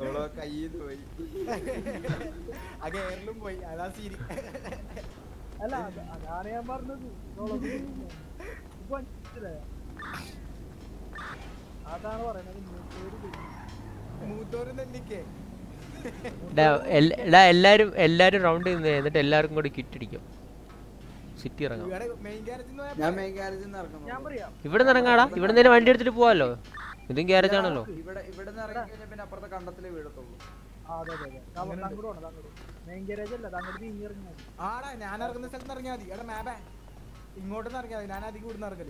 ഓളോ കയ്യിൽ പോയി. ആ കേരളം പോയി. അതാ സീരി അല്ല അത് അതാണ് ഞാൻ പറഞ്ഞത്? അതാണ് പറയുന്നത് മൂത്തോര് എല്ലാരും എല്ലാരും റൗണ്ട് നിന്ന് എന്നിട്ട് എല്ലാവർക്കും കൂടി കിറ്റ് അടിക്കും സിറ്റി ഇറങ്ങാം. മെയിൻ ഗ്യാരേജിൽ ഞാൻ മെയിൻ ഗാരേജിൽ നിന്ന് ഇറങ്ങുന്നു ഞാൻ പറയാം. ഇവിടെ നിന്ന് ഇറങ്ങാടാ. ഇവിടെ നിന്ന് വണ്ടി എടുത്തിട്ട് പോവാലോ? ഇതും ഗ്യാരേജ് ആണല്ലോ. ഇങ്ങോട്ട് ഇറങ്ങിയാൽ ഞാൻ അധികം ഇവിടുന്ന് ഇറങ്ങൽ.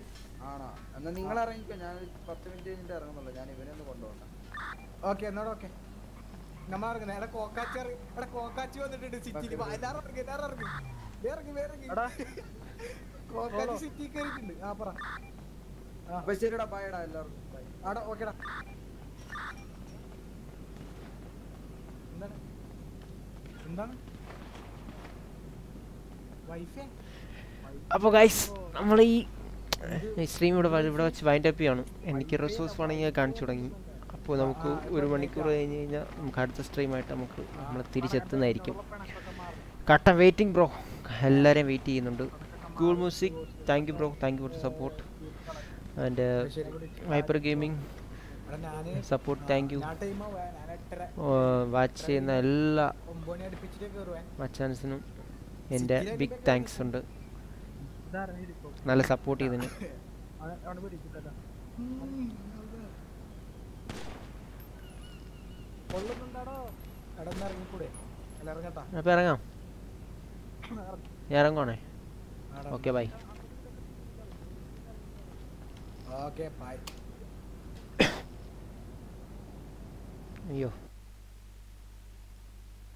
ആണോ? എന്നാ നിങ്ങൾ ഇറങ്ങിക്കോ. ഞാൻ പത്ത് മിനിറ്റ് കഴിഞ്ഞിട്ട് ഇറങ്ങുന്നുള്ളൂ. ഞാൻ ഇവനെ ഒന്ന് കൊണ്ടുപോകണ്ട ഓക്കെ എന്നോട് ഓക്കെ. നമ്മൾ ഇറങ്ങുന്നത് എടാ കോക്കാച്ചി എടാ കോക്കാച്ചി വന്നിട്ടുണ്ട്. സിറ്റിയിൽ എല്ലാവരും ഇറങ്ങി എല്ലാവരും ഇറങ്ങി. സിറ്റി കയറിയിട്ടുണ്ട് ആ പറ. അപ്പൊ ശരിടാ ബൈഡാ എല്ലാവർക്കും. ബൈ ആടാ ഓക്കേടാ എന്താണ്? എന്താണ്? വൈഫൈ അപ്പോൾ ഗൈസ് നമ്മൾ ഈ സ്ട്രീം ഇവിടെ ഇവിടെ വെച്ച് വൈൻഡ് അപ്പ് ചെയ്യാണ്. എനിക്ക് റിസോഴ്സ് വേണമെങ്കിൽ കാണിച്ചു തുടങ്ങി. അപ്പോൾ നമുക്ക് ഒരു മണിക്കൂർ കഴിഞ്ഞ് കഴിഞ്ഞാൽ നമുക്ക് അടുത്ത സ്ട്രീമായിട്ട് നമുക്ക് നമ്മൾ തിരിച്ചെത്തുന്നതായിരിക്കും. കട്ട വെയിറ്റിംഗ് ബ്രോ എല്ലാവരെയും വെയിറ്റ് ചെയ്യുന്നുണ്ട്. Cool music thank you bro thank you for support and viper gaming support thank you watch ചെയ്യുന്ന എല്ലാ മച്ചാൻസിനും എന്റെ ബിഗ് താങ്ക്സ് ഉണ്ട്. നല്ല സപ്പോർട്ട് ചെയ്തതിന് അപ്പൊ പിടിച്ചിട്ടല്ല കൊള്ളുന്നുണ്ടാടോ എടാ ഒന്ന് ഇറങ്ങിക്കൂടെ അല്ല ഇറങ്ങട്ടാ അപ്പോൾ ഇറങ്ങാം ഞാൻ ഇറങ്ങുവാണേ ഓക്കെ ബൈ ഓക്കെ ബൈ അയ്യോ.